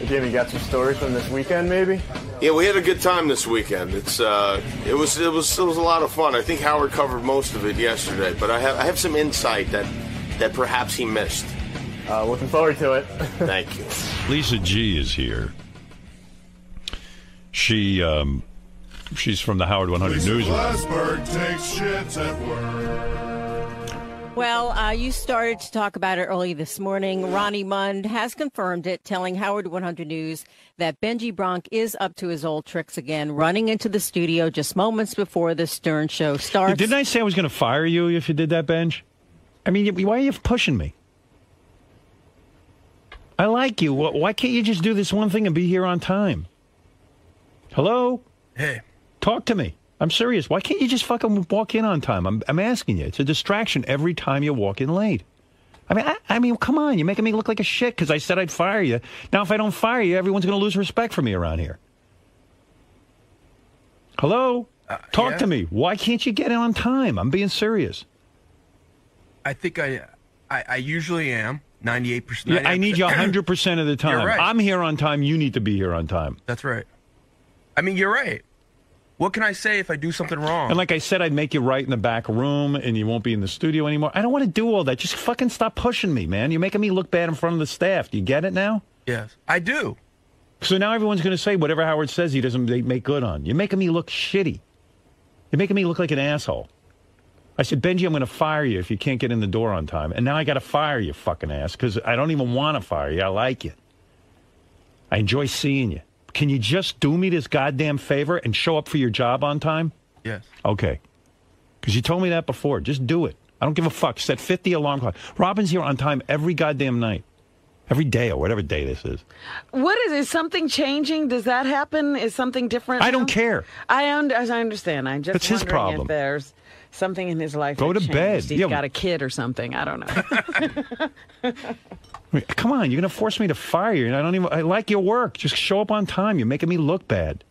S43: Jimmy, got some stories from this weekend, maybe?
S46: Yeah, we had a good time this weekend. It's uh, it was it was it was a lot of fun. I think Howard covered most of it yesterday, but I have I have some insight that that perhaps he missed.
S43: Uh, looking forward to it. [laughs]
S46: Thank you.
S1: Lisa G is here. She um, she's from the Howard 100
S49: Lisa
S1: News.
S49: Glasberg takes shits at work.
S38: Well, uh, you started to talk about it early this morning. Ronnie Mund has confirmed it, telling Howard 100 News that Benji Bronk is up to his old tricks again, running into the studio just moments before the Stern show starts.
S1: Didn't I say I was going to fire you if you did that, Benj? I mean, why are you pushing me? I like you. Why can't you just do this one thing and be here on time? Hello?
S50: Hey.
S1: Talk to me. I'm serious. Why can't you just fucking walk in on time? I'm, I'm asking you. It's a distraction every time you walk in late. I mean, I, I mean, come on. You're making me look like a shit because I said I'd fire you. Now, if I don't fire you, everyone's going to lose respect for me around here. Hello? Uh, Talk
S50: yeah?
S1: to me. Why can't you get in on time? I'm being serious.
S50: I think I, I, I usually am. 98%.
S1: Yeah, I need you 100% of the time.
S50: You're right.
S1: I'm here on time. You need to be here on time.
S50: That's right. I mean, you're right. What can I say if I do something wrong?
S1: And like I said, I'd make you right in the back room and you won't be in the studio anymore. I don't want to do all that. Just fucking stop pushing me, man. You're making me look bad in front of the staff. Do you get it now?
S50: Yes, I do.
S1: So now everyone's going to say whatever Howard says he doesn't make make good on. You're making me look shitty. You're making me look like an asshole. I said, Benji, I'm going to fire you if you can't get in the door on time. And now I got to fire you, fucking ass, because I don't even want to fire you. I like you. I enjoy seeing you. Can you just do me this goddamn favor and show up for your job on time?
S50: Yes.
S1: Okay. Because you told me that before. Just do it. I don't give a fuck. Set 50 alarm clock. Robin's here on time every goddamn night. Every day or whatever day this is.
S2: What is is something changing? Does that happen? Is something different?
S1: I don't care.
S2: I un- as I understand. I'm just
S1: That's his problem.
S2: if there's something in his life.
S1: Go to
S2: changed.
S1: bed.
S2: He's
S1: Yeah.
S2: got a kid or something. I don't know. [laughs]
S1: Come on, you're going to force me to fire you. And I don't even, I like your work. Just show up on time. You're making me look bad.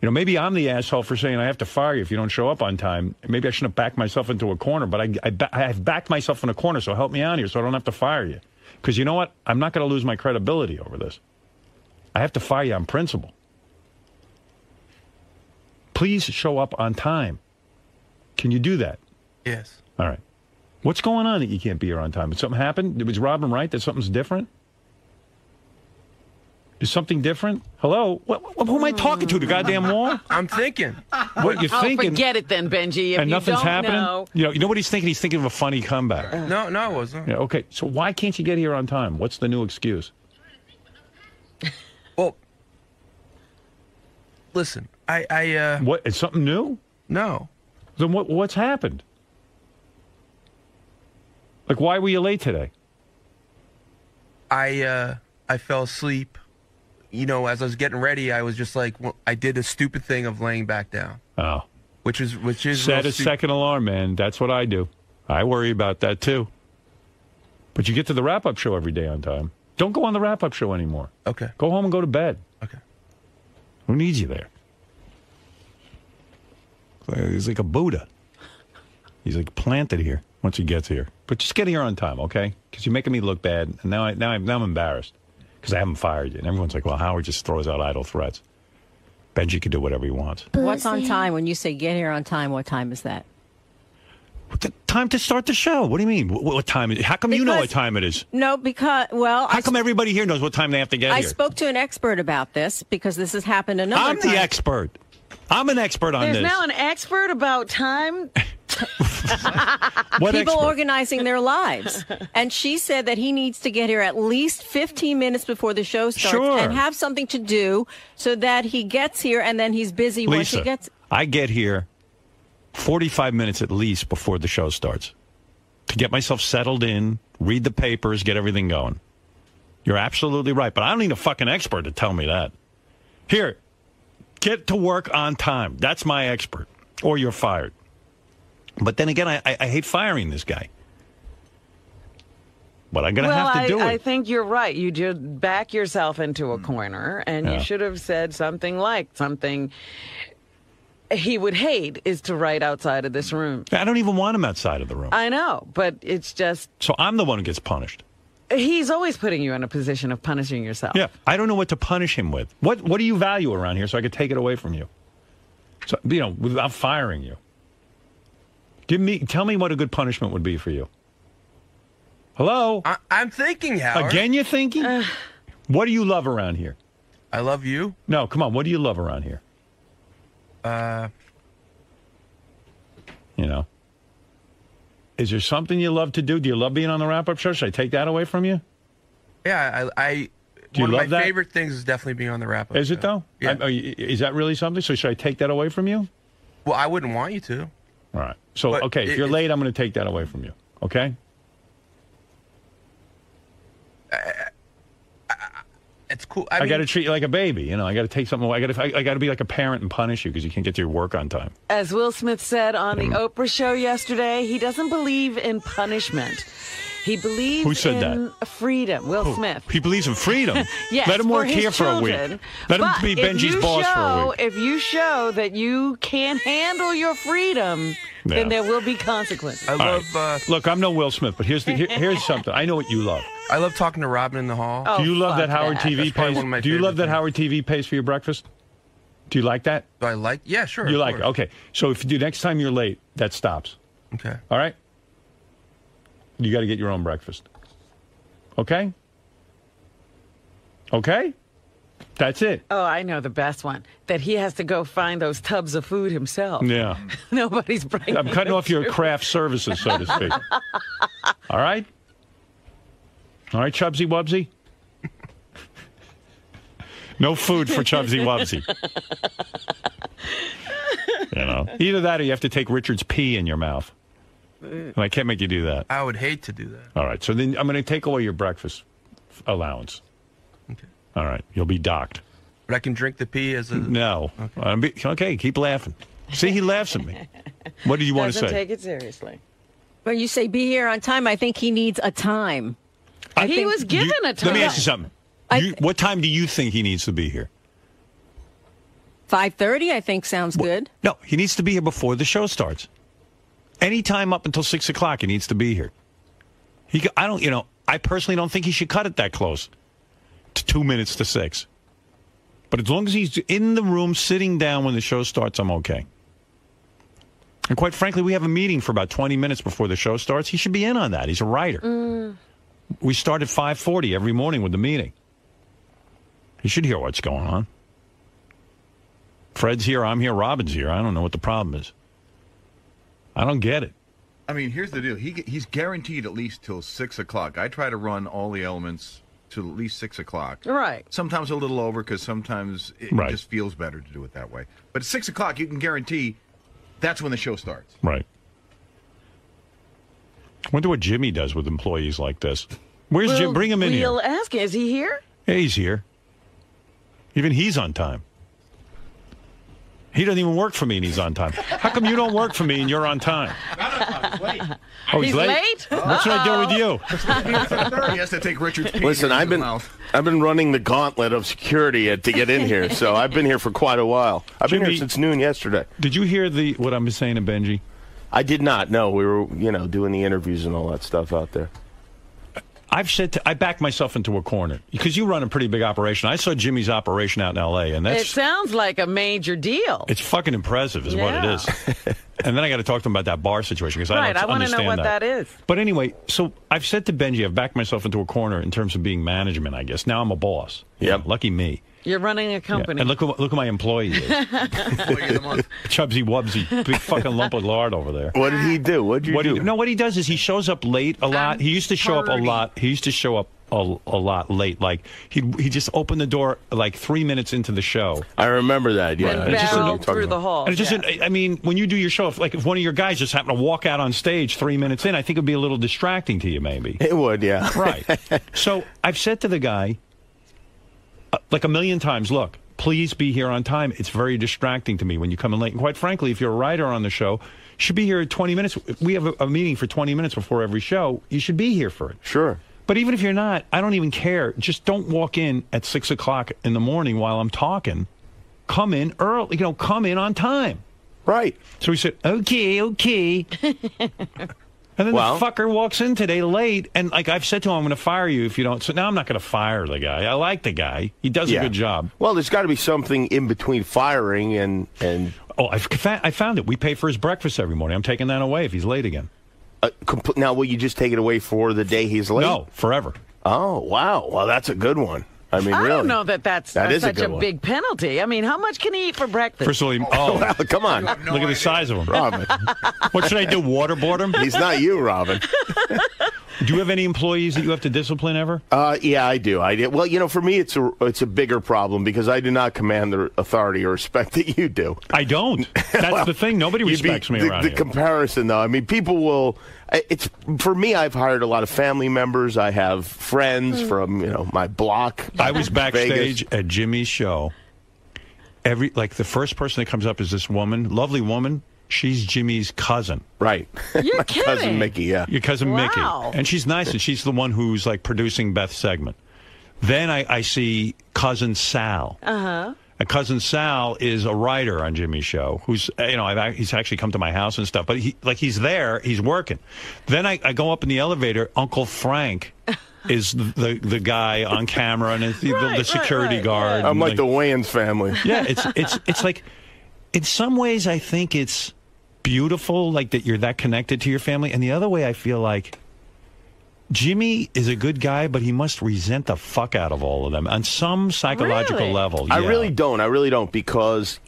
S1: You know, maybe I'm the asshole for saying I have to fire you if you don't show up on time. Maybe I shouldn't have backed myself into a corner, but I, I, ba- I've backed myself in a corner, so help me out here so I don't have to fire you. Because you know what? I'm not going to lose my credibility over this. I have to fire you on principle. Please show up on time. Can you do that?
S50: Yes.
S1: All right. What's going on that you can't be here on time? Did something happen? Was Robin right that something's different? Is something different? Hello? What, what, who am I talking to? The goddamn wall?
S50: I'm thinking.
S1: What you
S2: oh,
S1: thinking?
S2: forget it then, Benji. If
S1: and
S2: you
S1: nothing's
S2: don't
S1: happening.
S2: know.
S1: You know, you know what he's thinking? He's thinking of a funny comeback.
S50: No, no, I wasn't.
S1: Yeah, okay, so why can't you get here on time? What's the new excuse?
S50: Well, listen, I, I, uh.
S1: What? Is something new?
S50: No.
S1: Then what? What's happened? Like, why were you late today?
S50: I uh I fell asleep. You know, as I was getting ready, I was just like, well, I did a stupid thing of laying back down,
S1: Oh,
S50: which is which is
S1: set a
S50: stu-
S1: second alarm, man. That's what I do. I worry about that too. But you get to the wrap-up show every day on time. Don't go on the wrap-up show anymore.
S50: Okay.
S1: Go home and go to bed.
S50: Okay.
S1: Who needs you there? He's like a Buddha. He's like planted here once he gets here. But just get here on time, okay? Because you're making me look bad, and now I now I'm now I'm embarrassed because I haven't fired you. And everyone's like, "Well, Howard just throws out idle threats." Benji can do whatever he wants.
S38: What's on time? When you say get here on time, what time is that?
S1: The time to start the show. What do you mean? What, what time is it? How come you know what time it is?
S38: No, because well,
S1: How
S38: I,
S1: come everybody here knows what time they have to get
S38: I
S1: here?
S38: spoke to an expert about this because this has happened another
S1: I'm
S38: time.
S1: the expert. I'm an expert on
S2: There's
S1: this.
S2: now an expert about time. [laughs] [laughs]
S1: What
S38: People
S1: expert?
S38: organizing their lives. and she said that he needs to get here at least 15 minutes before the show starts
S1: Sure.
S38: and have something to do so that he gets here and then he's busy once he gets.
S1: I get here 45 minutes at least before the show starts to get myself settled in, read the papers, get everything going. You're absolutely right, but I don't need a fucking expert to tell me that. Here, get to work on time. That's my expert, or you're fired. But then again, I, I, I hate firing this guy. But I'm going to
S2: well,
S1: have to
S2: I,
S1: do it.
S2: I think you're right. You did back yourself into a mm. corner, and
S1: Yeah.
S2: you should have said something like something. he would hate is to write outside of this room.
S1: I don't even want him outside of the room.
S2: I know, but it's just
S1: So I'm the one who gets punished.
S2: He's always putting you in a position of punishing yourself.
S1: Yeah, I don't know what to punish him with. What What do you value around here, so I could take it away from you? So you know, without firing you. Give me, tell me what a good punishment would be for you. Hello.
S50: I, I'm thinking, Howard.
S1: Again, you're thinking. what do you love around here?
S50: I love you.
S1: No, come on. What do you love around here?
S50: Uh,
S1: You know. Is there something you love to do? Do you love being on the wrap up show? Should I take that away from you?
S50: yeah, I. I
S1: Do you
S50: one of my
S1: that?
S50: favorite things is definitely being on the wrap up.
S1: Is it though?
S50: Yeah.
S1: I- you- is that really something? So should I take that away from you?
S50: Well, I wouldn't want you to.
S1: All right. So
S50: But
S1: okay, if you're late, I'm going to take that away from you. Okay.
S50: It's cool.
S1: I,
S50: I,
S1: got to treat you like a baby. You know, I got to take something away. I got to I, I got to be like a parent and punish you because you can't get to your work on time.
S2: As Will Smith said on the Oprah show yesterday, he doesn't believe in punishment. He believes
S1: Who said that?
S2: in freedom. Will
S1: Who?
S2: Smith.
S1: He believes in freedom. [laughs]
S2: Yes,
S1: Let him
S2: for
S1: work
S2: his
S1: here for a
S2: children.
S1: week. Let him be Benji's
S2: you
S1: boss for a
S2: show,
S1: week.
S2: If you show that you can't handle your freedom,
S1: Yeah.
S2: then there will be consequences.
S50: I
S1: All
S50: love.
S1: right.
S50: Uh,
S1: Look, I'm no Will Smith, but here's the here, here's something. I know what you love.
S50: I love talking to Robin in the hall.
S2: Oh,
S1: Do you love that Howard
S2: that.
S1: TV pays?
S50: one of my
S1: Do you love
S50: favorite
S1: that Howard TV pays for your breakfast? Do you like that?
S50: Do I like? Yeah, sure.
S1: you like it?
S50: course.
S1: Okay. So if you do next time you're late, that stops.
S50: Okay.
S1: All right. You got to get your own breakfast. Okay. Okay. That's it.
S2: Oh, I know the best one. That he has to go find those tubs of food himself.
S1: Yeah. [laughs]
S2: Nobody's bringing.
S1: I'm cutting off your craft services, so to speak. [laughs] All right? All right, Chubsy Wubsy? No food for Chubsy Wubsy. [laughs] You know, either that or you have to take Richard's pee in your mouth. And I can't make you do that.
S50: I would hate to do that.
S1: All right, so then I'm going to take away your breakfast allowance.
S50: Okay.
S1: All right, you'll be docked.
S50: But I can drink the pee as a.
S1: No. I'm be- okay, keep laughing. See, he laughs at me. What do you want to say?
S2: take it seriously.
S38: When you say be here on time, I think he needs a time.
S1: I
S2: he was given
S1: you-
S2: a time.
S1: Let me ask you something. You, what time do you think he needs to be here?
S38: Five thirty, I think sounds good.
S1: No, he needs to be here before the show starts. Any time up until six o'clock, he needs to be here. He, I don't, you know, I personally don't think he should cut it that close to two minutes to six. But as long as he's in the room sitting down when the show starts, I'm okay. And quite frankly, we have a meeting for about 20 minutes before the show starts. He should be in on that. He's a writer.
S2: Mm.
S1: We start at 5:40 every morning with the meeting. You should hear what's going on. Fred's here, I'm here, Robin's here. I don't know what the problem is. I don't get it.
S49: I mean, here's the deal. He he's guaranteed at least till six o'clock. I try to run all the elements to at least six o'clock.
S2: Right.
S49: Sometimes a little over because sometimes it
S1: Right.
S49: just feels better to do it that way. But at six o'clock, you can guarantee that's when the show starts.
S1: Right. Wonder what Jimmy does with employees like this. Where's Jim?
S2: We'll-
S1: Bring him in here.
S2: We'll ask him. Is he here?
S1: Yeah, he's here. Even he's on time. He doesn't even work for me and he's on time. How come you don't work for me and you're on time? [laughs] Oh, he's,
S2: He's late?
S1: What should I do with you?
S49: he has to take Richard's
S46: Listen, I've been. I've been running the gauntlet of security to get in here, so I've been here for quite a while. I've been here since noon yesterday.
S1: Did you hear the what I'm saying to Benji?
S46: I did not. No, we were you know doing the interviews and all that stuff out there.
S1: I've said to, I backed myself into a corner because you run a pretty big operation. I saw Jimmy's operation out in L.A. and that's it
S2: sounds like a major deal.
S1: it's fucking impressive, is what it is. [laughs] And then I got to talk to him about that bar situation because I
S2: right.
S1: don't
S2: I want to
S1: understand
S2: know what that is.
S1: But anyway, so I've said to Benji, I've backed myself into a corner in terms of being management. I guess now I'm a boss. Yeah, lucky me.
S2: You're running a
S1: Yeah.
S2: company.
S1: And look, who- look who my employee is. [laughs] [laughs] Chubsy Wubsy, big fucking lump of lard over there.
S46: What did he do? What did you
S1: What
S46: do?
S1: he, no, what he does is he shows up late a lot. he used to show up a lot. He used to show up a, a lot late. Like he he just opened the door like three minutes into the show.
S46: I remember that. Yeah,
S2: And
S46: It's just-
S2: barreled through the hall.
S1: And it just, I mean, when you do your show, if, like if one of your guys just happened to walk out on stage three minutes in, I think it'd be a little distracting to you, maybe.
S46: It would, yeah.
S1: Right. [laughs] so I've said to the guy, Uh, like a million times, look, please be here on time. It's very distracting to me when you come in late. And quite frankly, if you're a writer on the show, you should be here at 20 minutes. We have a, a meeting for 20 minutes before every show. You should be here for it.
S46: Sure.
S1: But even if you're not, I don't even care. Just don't walk in at six o'clock in the morning while I'm talking. Come in early. You know, come in on time.
S46: Right.
S1: So he said, okay, okay. [laughs] And then
S46: Well-
S1: the fucker walks in today late, and like I've said to him, I'm going to fire you if you don't. So now I'm not going to fire the guy. I like the guy. He does
S46: Yeah.
S1: a good job.
S46: Well, there's got to be something in between firing and and.
S1: Oh, I, fa- I found it. We pay for his breakfast every morning. I'm taking that away if he's late again.
S46: Uh, compl- now, will you just take it away for the day he's late?
S1: No, forever.
S46: Oh, wow. Well, that's a good one. I mean,
S2: I
S46: really.
S2: don't know that that's
S46: That
S2: uh,
S46: is a
S2: such a, big penalty. I mean, how much can he eat for breakfast?
S1: First of all, he, [laughs] oh,
S46: Well, come on.
S1: look at the size of him.
S46: Robin.
S1: What should I do? Waterboard him?
S46: He's not you, Robin. [laughs]
S1: Do you have any employees that you have to discipline ever?
S46: Uh, yeah, I do. I do. Well, you know, for me, it's a it's a bigger problem because I do not command the authority or respect [laughs] that you do.
S1: I don't. That's
S46: Well,
S1: the thing. Nobody
S46: you'd be-
S1: respects me
S46: the,
S1: around
S46: the
S1: here.
S46: comparison, though, I mean, people will. I- It's for me. I've hired a lot of family members. I have friends from you know my block.
S1: I was backstage
S46: Vegas.
S1: at Jimmy's show. Every like the first person that comes up is this woman, lovely woman. She's Jimmy's cousin.
S46: Right.
S2: You're [laughs]
S46: my cousin. Mickey. Yeah.
S1: Your cousin
S2: Wow.
S1: Mickey. And she's nice, and she's the one who's like producing Beth's segment. Then I, I see cousin Sal.
S2: Uh huh.
S1: And cousin Sal is a writer on Jimmy's show. Who's you know I've, he's actually come to my house and stuff. But he like he's there, he's working. Then I, I go up in the elevator. Uncle Frank [laughs] is the the guy on camera and the,
S2: Right,
S1: the
S2: right,
S1: security
S2: right,
S1: guard.
S46: I'm
S1: and,
S46: like the Wayans family. [laughs]
S1: yeah, it's it's it's like in some ways I think it's beautiful, like that you're that connected to your family, and the other way I feel like Jimmy is a good guy, but he must resent the fuck out of all of them on some psychological
S2: Really?
S1: level.
S46: I really don't. I really don't because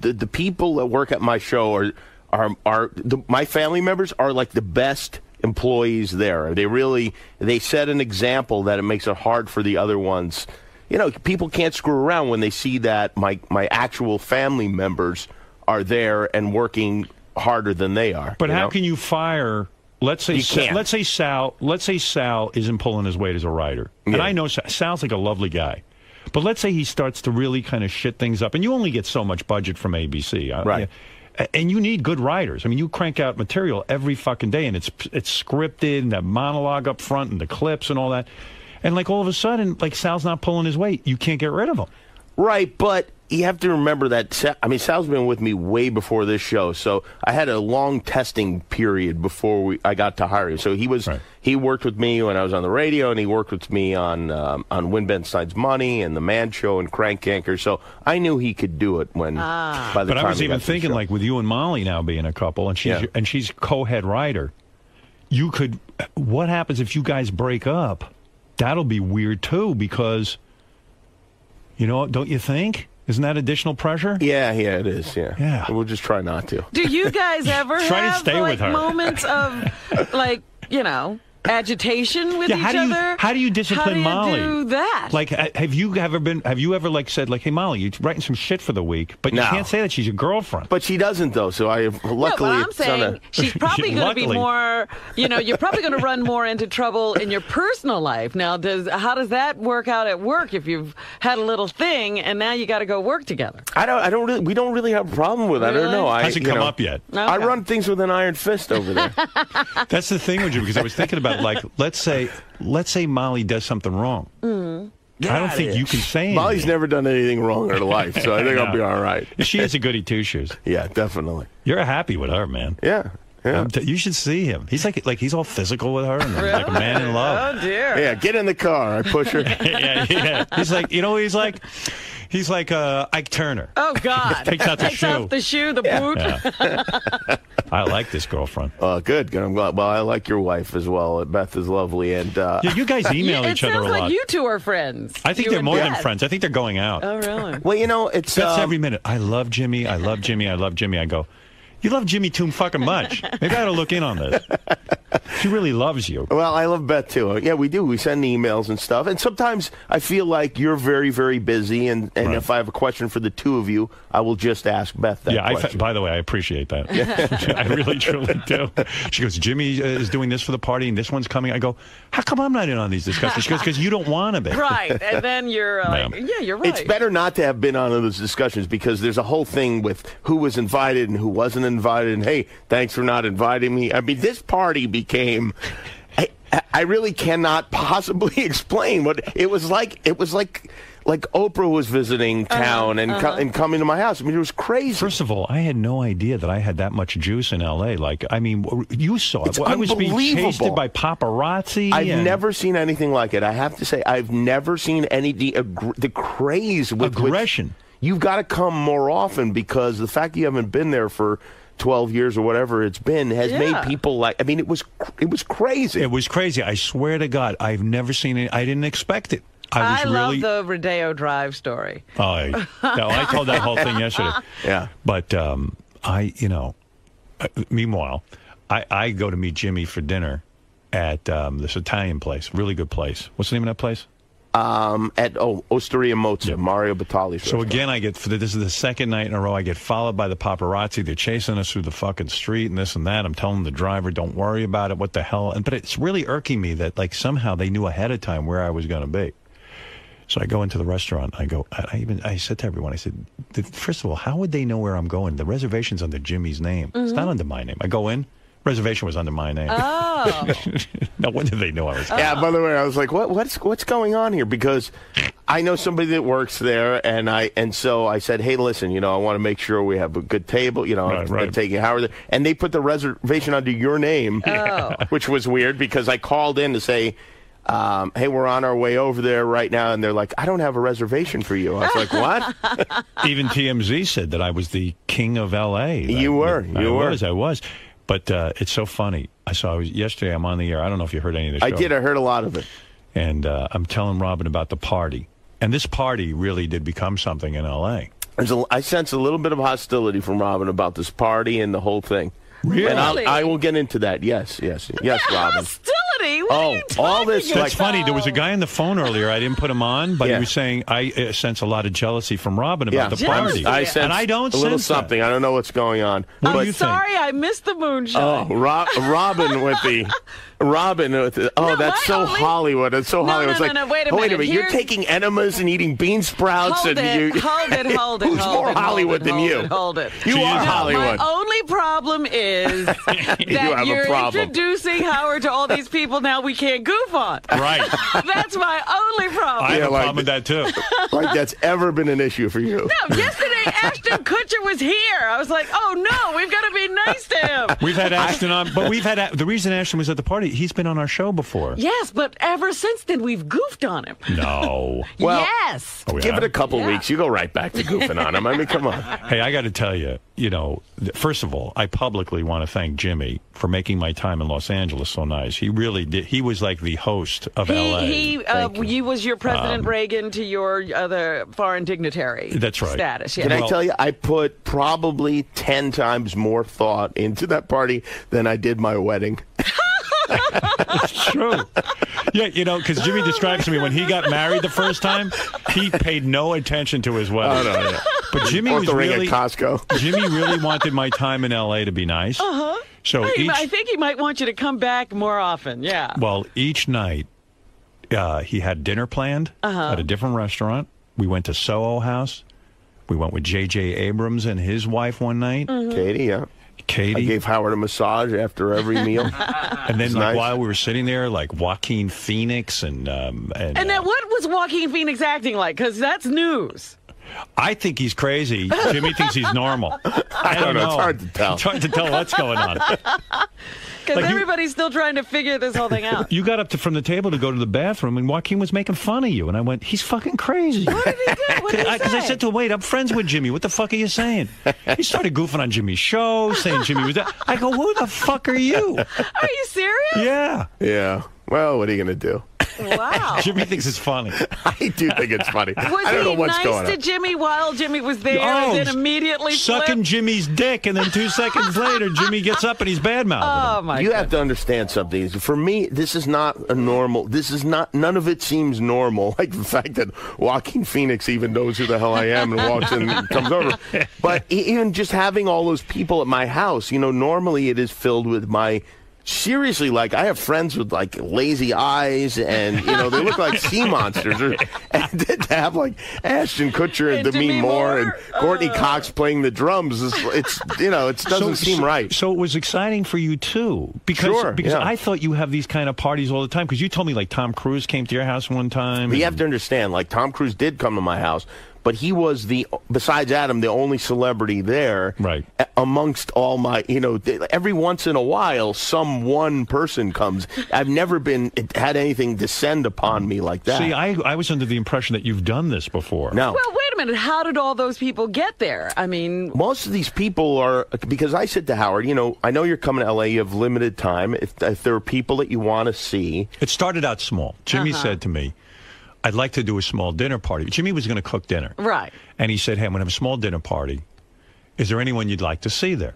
S46: the the people that work at my show are are are the, my family members are like the best employees there. They really they set an example that it makes it hard for the other ones. You know, people can't screw around when they see that my my actual family members are there and working harder than they are.
S1: But how
S46: know?
S1: can you fire? Let's say
S46: You
S1: Sa-
S46: can't.
S1: let's say Sal let's say Sal isn't pulling his weight as a writer, and I know Sa- Sal's like a lovely guy. But let's say he starts to really kind of shit things up, and you only get so much budget from ABC,
S46: Right.
S1: And you need good writers. I mean, you crank out material every fucking day, and it's it's scripted, and that monologue up front, and the clips, and all that. And like all of a sudden, like Sal's not pulling his weight, you can't get rid of him.
S46: Right, but you have to remember that. I mean, Sal's been with me way before this show, so I had a long testing period before we I got to hire him. So he was he worked with me when I was on the radio, and he worked with me on um, on Win Ben Stein's Money and the Man Show and Crank Yankers. So I knew he could do it when.
S2: Ah.
S46: By the
S1: but
S46: time
S1: I was even
S46: got to the
S1: thinking, like with you and Molly now being a couple, and she's
S46: Yeah.
S1: and she's co-head writer. You could. What happens if you guys break up? That'll be weird too, because you know, don't you think? Isn't that additional pressure?
S46: Yeah, yeah, it is. Yeah,
S1: Yeah.
S46: We'll just try not to.
S2: Do you guys [laughs] ever
S1: Try to
S2: have
S1: stay
S2: like
S1: with her.
S2: moments of like you know agitation with
S1: Yeah,
S2: each
S1: how do you
S2: other?
S1: how do you discipline Molly?
S2: how do you
S1: Molly?
S2: Do that?
S1: Like, have you ever been? Have you ever like said like, "Hey, Molly, you're writing some shit for the week," but you can't say that she's your girlfriend.
S46: But she doesn't though. So I
S2: no,
S46: luckily
S2: but I'm
S46: it's on
S2: saying she's [laughs] probably going to be more. You know, you're probably going to run more into trouble in your personal life. Now, does how does that work out at work if you've had a little thing and now you got to go work together?
S46: I don't. I don't really. We don't really have a problem with. it. I don't know. I,
S1: Hasn't
S46: you
S1: come
S46: know,
S1: up yet.
S46: I run things with an iron fist over there. [laughs]
S1: That's the thing with you because I was thinking about like, let's say, let's say Molly does something wrong.
S2: Mm.
S1: I don't think you can say anything.
S46: Molly's never done anything wrong in her life, so I think I'll be all right. [laughs]
S1: She is a goody two shoes.
S46: Yeah, definitely.
S1: You're happy with her, man.
S46: Yeah. Yeah.
S1: T- you should see him. He's like like he's all physical with her and he's like a man in love.
S2: Oh dear.
S46: Yeah, get in the car. I push her. [laughs]
S1: yeah, yeah. He's like you know he's like he's like uh, Ike Turner.
S2: Oh God! [laughs]
S1: Takes out the
S2: Takes
S1: shoe.
S2: off the shoe, the boot.
S1: Yeah. [laughs] I like this girlfriend.
S46: Oh, good. Good. I'm glad. Well, I like your wife as well. Beth is lovely, and uh,
S1: Yeah, you guys [laughs] email
S2: it
S1: each other a
S2: sounds
S1: lot.
S2: like you two are friends.
S1: I think
S2: You
S1: they're
S2: and
S1: more than friends. I think they're going out.
S2: Oh really?
S46: well, you know, it's
S1: That's
S46: um,
S1: every minute. I love Jimmy. I love Jimmy. I love Jimmy. I go, you love Jimmy too fucking much. Maybe I ought to look in on this. She really loves you.
S46: Well, I love Beth too. Yeah, we do. We send emails and stuff. And sometimes I feel like you're very, very busy. And, and
S1: Right.
S46: if I have a question for the two of you, I will just ask Beth that
S1: yeah,
S46: question.
S1: fa- by the way, I appreciate that. [laughs] I really, truly do. She goes, Jimmy uh, is doing this for the party, and this one's coming. I go, how come I'm not in on these discussions? She goes, because you don't want to be. [laughs]
S2: Right, and then you're uh, like, yeah, you're right.
S46: It's better not to have been on those discussions because there's a whole thing with who was invited and who wasn't invited. And hey, thanks for not inviting me. I mean, this party became. I, I really cannot possibly [laughs] explain what it was like. It was like like Oprah was visiting town and co-
S1: uh-huh.
S46: and coming to my house. I mean, it was crazy.
S1: First of all, I had no idea that I had that much juice in L.A. Like, I mean, you saw it.
S46: It's
S1: I was being chased by paparazzi.
S46: I've
S1: and-
S46: never seen anything like it. I have to say, I've never seen any the, the craze with which-
S1: Aggression.
S46: You've got to come more often because the fact you haven't been there for 12 years or whatever it's been has
S1: Yeah.
S46: made people like. I mean, it was it was crazy.
S1: It was crazy. I swear to God, I've never seen it. I didn't expect it. I was
S2: love
S1: really.
S2: the Rodeo Drive story.
S1: Oh, I, no, I told that whole thing yesterday. [laughs]
S46: Yeah.
S1: But um, I, you know, uh, meanwhile, I, I go to meet Jimmy for dinner at um, this Italian place, really good place. What's the name of that place?
S46: Um, at oh Osteria Mozza, Mario Batali's.
S1: So again, I get this is the second night in a row. I get followed by the paparazzi. They're chasing us through the fucking street and this and that. I'm telling the driver, "Don't worry about it. What the hell?" And but it's really irking me that like somehow they knew ahead of time where I was going to be. So I go into the restaurant. I go. I I even I said to everyone, I said, "Th- first of all, how would they know where I'm going? The reservation's under Jimmy's name. It's not under my name. I go in. Reservation was under my name.
S2: Oh. [laughs]
S1: no wonder they know I was.
S46: Yeah. By the way, I was like, what what's what's going on here? Because I know somebody that works there, and I and so I said, hey, listen, you know, I want to make sure we have a good table. You know,
S1: Right,
S46: I'm
S1: right.
S46: taking Howard, and they put the reservation under your name,
S2: Oh. [laughs]
S46: which was weird because I called in to say. Um, hey, we're on our way over there right now, and they're like, "I don't have a reservation for you." I was like, "What?" [laughs]
S1: Even TMZ said that I was the king of L.A.
S46: You were,
S1: I
S46: you were.
S1: was. I was. But uh, it's so funny. I saw I was, yesterday. I'm on the air. I don't know if you heard any of the
S46: I did. I heard a lot of it.
S1: And uh, I'm telling Robin about the party. And this party really did become something in L.A.
S46: There's a, I sense a little bit of hostility from Robin about this party and the whole thing.
S1: Really?
S46: And I'll, I will get into that. Yes, yes, yes, [laughs] Robin.
S2: Hostility? What
S46: Oh,
S2: are you
S46: all this
S2: talking
S1: That's funny. There was a guy on the phone earlier. I didn't put him on, but
S46: Yeah.
S1: he was saying I uh, sense a lot of jealousy from Robin about the party.
S46: I sense
S1: and I don't
S46: a little
S1: sense that.
S46: something. I don't know what's going on.
S1: What do
S46: but-
S1: you think?
S2: Sorry, I missed the moonshine.
S46: Oh, Ro- Robin with the Robin with the, oh,
S2: No,
S46: that's so
S2: only-
S46: Hollywood. It's so
S2: No,
S46: Hollywood. It's like,
S2: no, no, wait a
S46: oh, wait a
S2: minute.
S46: minute. You're taking enemas and eating bean sprouts,
S2: Hold
S46: and
S2: it,
S46: you.
S2: hold it, [laughs] hold it,
S46: Who's
S2: hold
S46: more
S2: it,
S46: Hollywood
S2: it,
S46: than
S2: hold
S46: you?
S2: It, hold it.
S46: You are
S2: No,
S46: Hollywood.
S2: My only problem is [laughs] that
S46: you
S2: you're
S46: problem.
S2: introducing Howard to all these people [laughs] now we can't goof on.
S1: Right. [laughs]
S2: That's my only problem.
S1: I have
S46: Yeah,
S1: a
S46: like-
S1: problem with that too. [laughs]
S46: like that's ever been an issue for you.
S2: No, yesterday [laughs] Ashton Kutcher was here. I was like, oh no, we've got to be nice to him.
S1: We've had Ashton on, but we've had the reason Ashton was at the party. He's been on our show before.
S2: Yes, but ever since then we've goofed on him.
S1: No.
S46: Well,
S2: yes.
S1: Oh, we
S46: Give
S1: have?
S46: it a couple weeks. You go right back to goofing on him. I mean, come on.
S1: Hey, I got to tell you, you know, first of all, I publicly want to thank Jimmy for making my time in Los Angeles so nice. He really did. He was like the host of
S2: He,
S1: LA.
S2: he uh, you. was your President
S1: Um,
S2: Reagan to your other foreign dignitary.
S1: That's right.
S2: Status. Yeah.
S46: Can I tell you, I put probably 10 times more thought into that party than I did my wedding.
S1: It's true. Yeah, you know, because Jimmy describes to me when he got married the first time, he paid no attention to his wedding.
S46: Oh, no, yeah.
S1: But Jimmy was
S46: the ring at
S1: really
S46: Costco.
S1: Jimmy really wanted my time in L.A. to be nice.
S2: Uh huh.
S1: So
S2: I,
S1: each
S2: I think he might want you to come back more often. Yeah.
S1: Well, each night uh, he had dinner planned
S2: Uh-huh.
S1: at a different restaurant. We went to Soho House. We went with J.J. Abrams and his wife one night.
S2: Mm-hmm.
S46: Katie, yeah.
S1: Katie.
S46: I gave Howard a massage after every [laughs] meal.
S1: and then, like,
S46: nice.
S1: while we were sitting there, like Joaquin Phoenix and um, and,
S2: And
S1: uh,
S2: then what was Joaquin Phoenix acting like? Because that's news.
S1: I think he's crazy. Jimmy thinks he's normal. [laughs] I
S46: don't
S1: don't
S46: know.
S1: know.
S46: It's hard to tell.
S1: It's hard to tell what's going on. [laughs]
S2: Because
S1: Like you-
S2: everybody's still trying to figure this whole thing out.
S1: You got up to, from the table to go to the bathroom, and Joaquin was making fun of you. And I went, he's fucking crazy. What did he do?
S2: What did he [laughs]
S1: Because I,
S2: say?
S1: said to him, wait, I'm friends with Jimmy. What the fuck are you saying? He started goofing on Jimmy's show, saying Jimmy was that. I go, who the fuck are you?
S2: Are you serious?
S1: Yeah.
S46: Yeah. Well, what are you going to do?
S2: Wow. [laughs]
S1: Jimmy thinks it's funny. [laughs]
S46: I do think it's funny.
S2: Was
S46: I don't
S2: he
S46: know what's
S2: nice
S46: going
S2: to
S46: on.
S2: Jimmy while Jimmy was there
S1: Oh,
S2: and then immediately
S1: Sucking
S2: flipped?
S1: Jimmy's dick, and then two [laughs] seconds later, Jimmy gets up and he's badmouthing
S2: Oh
S1: him.
S2: my
S46: you
S2: god.
S46: have to understand something. For me, this is not a normal. This is not. None of it seems normal. Like the fact that Joaquin Phoenix even knows who the hell I am and walks in and comes over. But e- even just having all those people at my house, you know, normally it is filled with my seriously, like I have friends with like lazy eyes, and you know they look like [laughs] sea monsters. Or, [laughs] and to have like Ashton Kutcher and,
S1: And
S46: Demi,
S1: Demi
S46: Moore,
S1: Moore?
S46: and Courteney uh. Cox playing the drums, is, it's you know it doesn't
S1: so,
S46: seem
S1: so-
S46: right.
S1: So it was exciting for you too, because
S46: Sure,
S1: because
S46: yeah.
S1: I thought you have these kind of parties all the time. Because you told me like Tom Cruise came to your house one time.
S46: But you have to understand, like Tom Cruise did come to my house, but he was the besides Adam the only celebrity there, right? Amongst all my, you know, every once in a while, some one person comes. I've never been had anything descend upon me like that.
S1: See, I I was under the impression that you've done this before.
S46: no.
S2: Well, wait a minute. How did all those people get there? I mean,
S46: Most of these people are because I said to Howard, you know, I know you're coming to LA. You have limited time. If, if there are people that you want to see,
S1: It started out small. Jimmy
S46: Uh-huh.
S1: said to me, "I'd like to do a small dinner party." Jimmy was going to cook dinner,
S2: right.
S1: and he said, "Hey, I'm going to have a small dinner party. Is there anyone you'd like to see there?"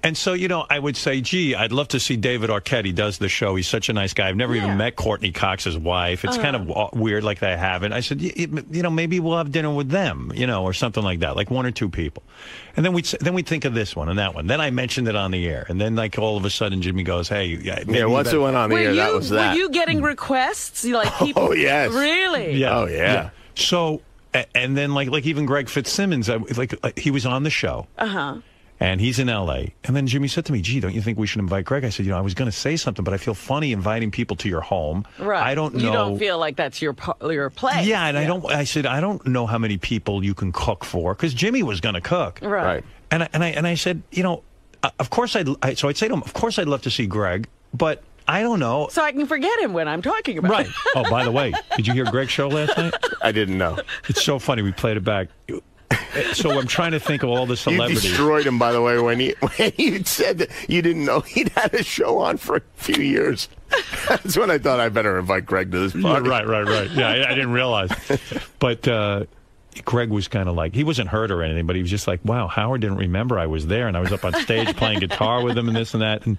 S1: And so, you know, I would say, gee, I'd love to see David Arquette. He does the show. He's such a nice guy. I've never even met Courteney Cox's wife. It's kind of
S2: Uh-huh.
S1: wa- weird, like that I haven't. I said, y- y- you know, maybe we'll have dinner with them, you know, or something like that, like one or two people. And then we'd, s- then we'd think of this one and that one. Then I mentioned it on the air. And then, like, all of a sudden, Jimmy goes, hey, yeah, maybe you
S46: once it went on the
S2: were
S46: air,
S2: you
S46: that was that.
S2: were you getting requests? You Like [laughs] people?
S46: Oh, yes.
S2: Really?
S1: Yeah. Oh, yeah. So, and then like like even Greg Fitzsimmons, like, like he was on the show.
S2: Uh huh.
S1: And he's in L.A. And then Jimmy said to me, "Gee, don't you think we should invite Greg?" I said, "You know, I was going to say something, but I feel funny inviting people to your home.
S2: Right.
S1: I don't know.
S2: You don't feel like that's your pa- your play.
S1: yeah, and I don't. I said, I don't know how many people you can cook for because Jimmy was going to cook.
S2: Right. Right.
S1: And I, and I and I said, you know, uh, of course I'd. I, so I'd say to him, of course I'd love to see Greg, but I don't know.
S2: So I can forget him when I'm talking about.
S1: Right. Oh, by the way, did you hear Greg's show last night? [laughs]
S46: I didn't know.
S1: It's so funny. We played it back. So I'm trying to think of all the celebrities.
S46: You destroyed him, by the way, when you [laughs] when you said that you didn't know he'd had a show on for a few years. [laughs] That's when I thought I better invite Greg to this party.
S1: right, right, right. Yeah, I, I didn't realize. [laughs] But uh, Greg was kind of like, he wasn't hurt or anything, but he was just like, wow, Howard didn't remember I was there. And I was up on stage playing guitar with him and this and that. And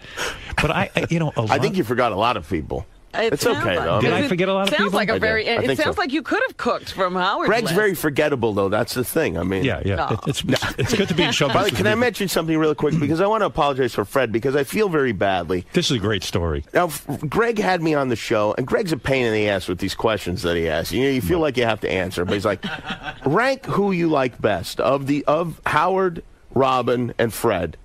S1: But I, I you know, a
S46: I think you forgot a lot of people.
S2: It
S46: it's
S2: sounds
S46: okay,
S2: like-
S46: though.
S1: Did I forget a lot of
S2: sounds
S1: people?
S2: like
S46: I
S2: a
S46: did.
S2: very.
S46: I
S2: It sounds
S46: so.
S2: like you could have cooked from Howard.
S46: Greg's
S2: list.
S46: very forgettable, though. That's the thing. I mean,
S1: Yeah, yeah.
S2: Oh.
S1: It's, it's, it's good to be in show [laughs]
S46: By the way,
S1: business.
S46: can I mention something real quick? Mm. Because I want to apologize for Fred because I feel very badly.
S1: This is a great story.
S46: Now, F- Greg had me on the show, and Greg's a pain in the ass with these questions that he asks. You know, you feel mm. like you have to answer, but he's like, rank who you like best of the of Howard, Robin, and Fred,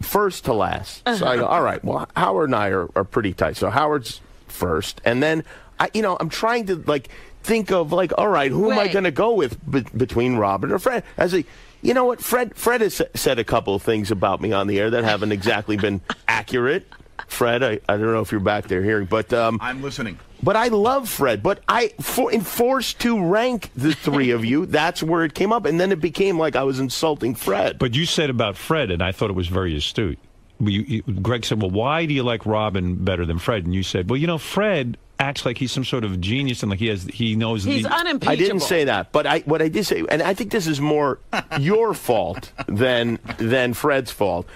S46: first to last. So I go, uh-huh. all right. Well, Howard and I are, are pretty tight. So Howard's first, and then I, you know, I'm trying to like think of like, all right, who am I going to go with be- between Robin or Fred? As a you know what, Fred? Fred has said a couple of things about me on the air that haven't exactly been [laughs] accurate. Fred, I, I don't know if you're back there hearing, but um,
S49: I'm listening.
S46: but I love Fred. But I, for, in forced to rank the three of you, that's where it came up, and then it became like I was insulting Fred.
S1: But you said about Fred, and I thought it was very astute. You, you, Greg said, "Well, why do you like Robin better than Fred?" And you said, "Well, you know, Fred acts like he's some sort of genius and like he has he knows
S2: He's
S1: the,
S2: unimpeachable.
S46: I didn't say that, but I what I did say, and I think this is more your fault than than Fred's fault.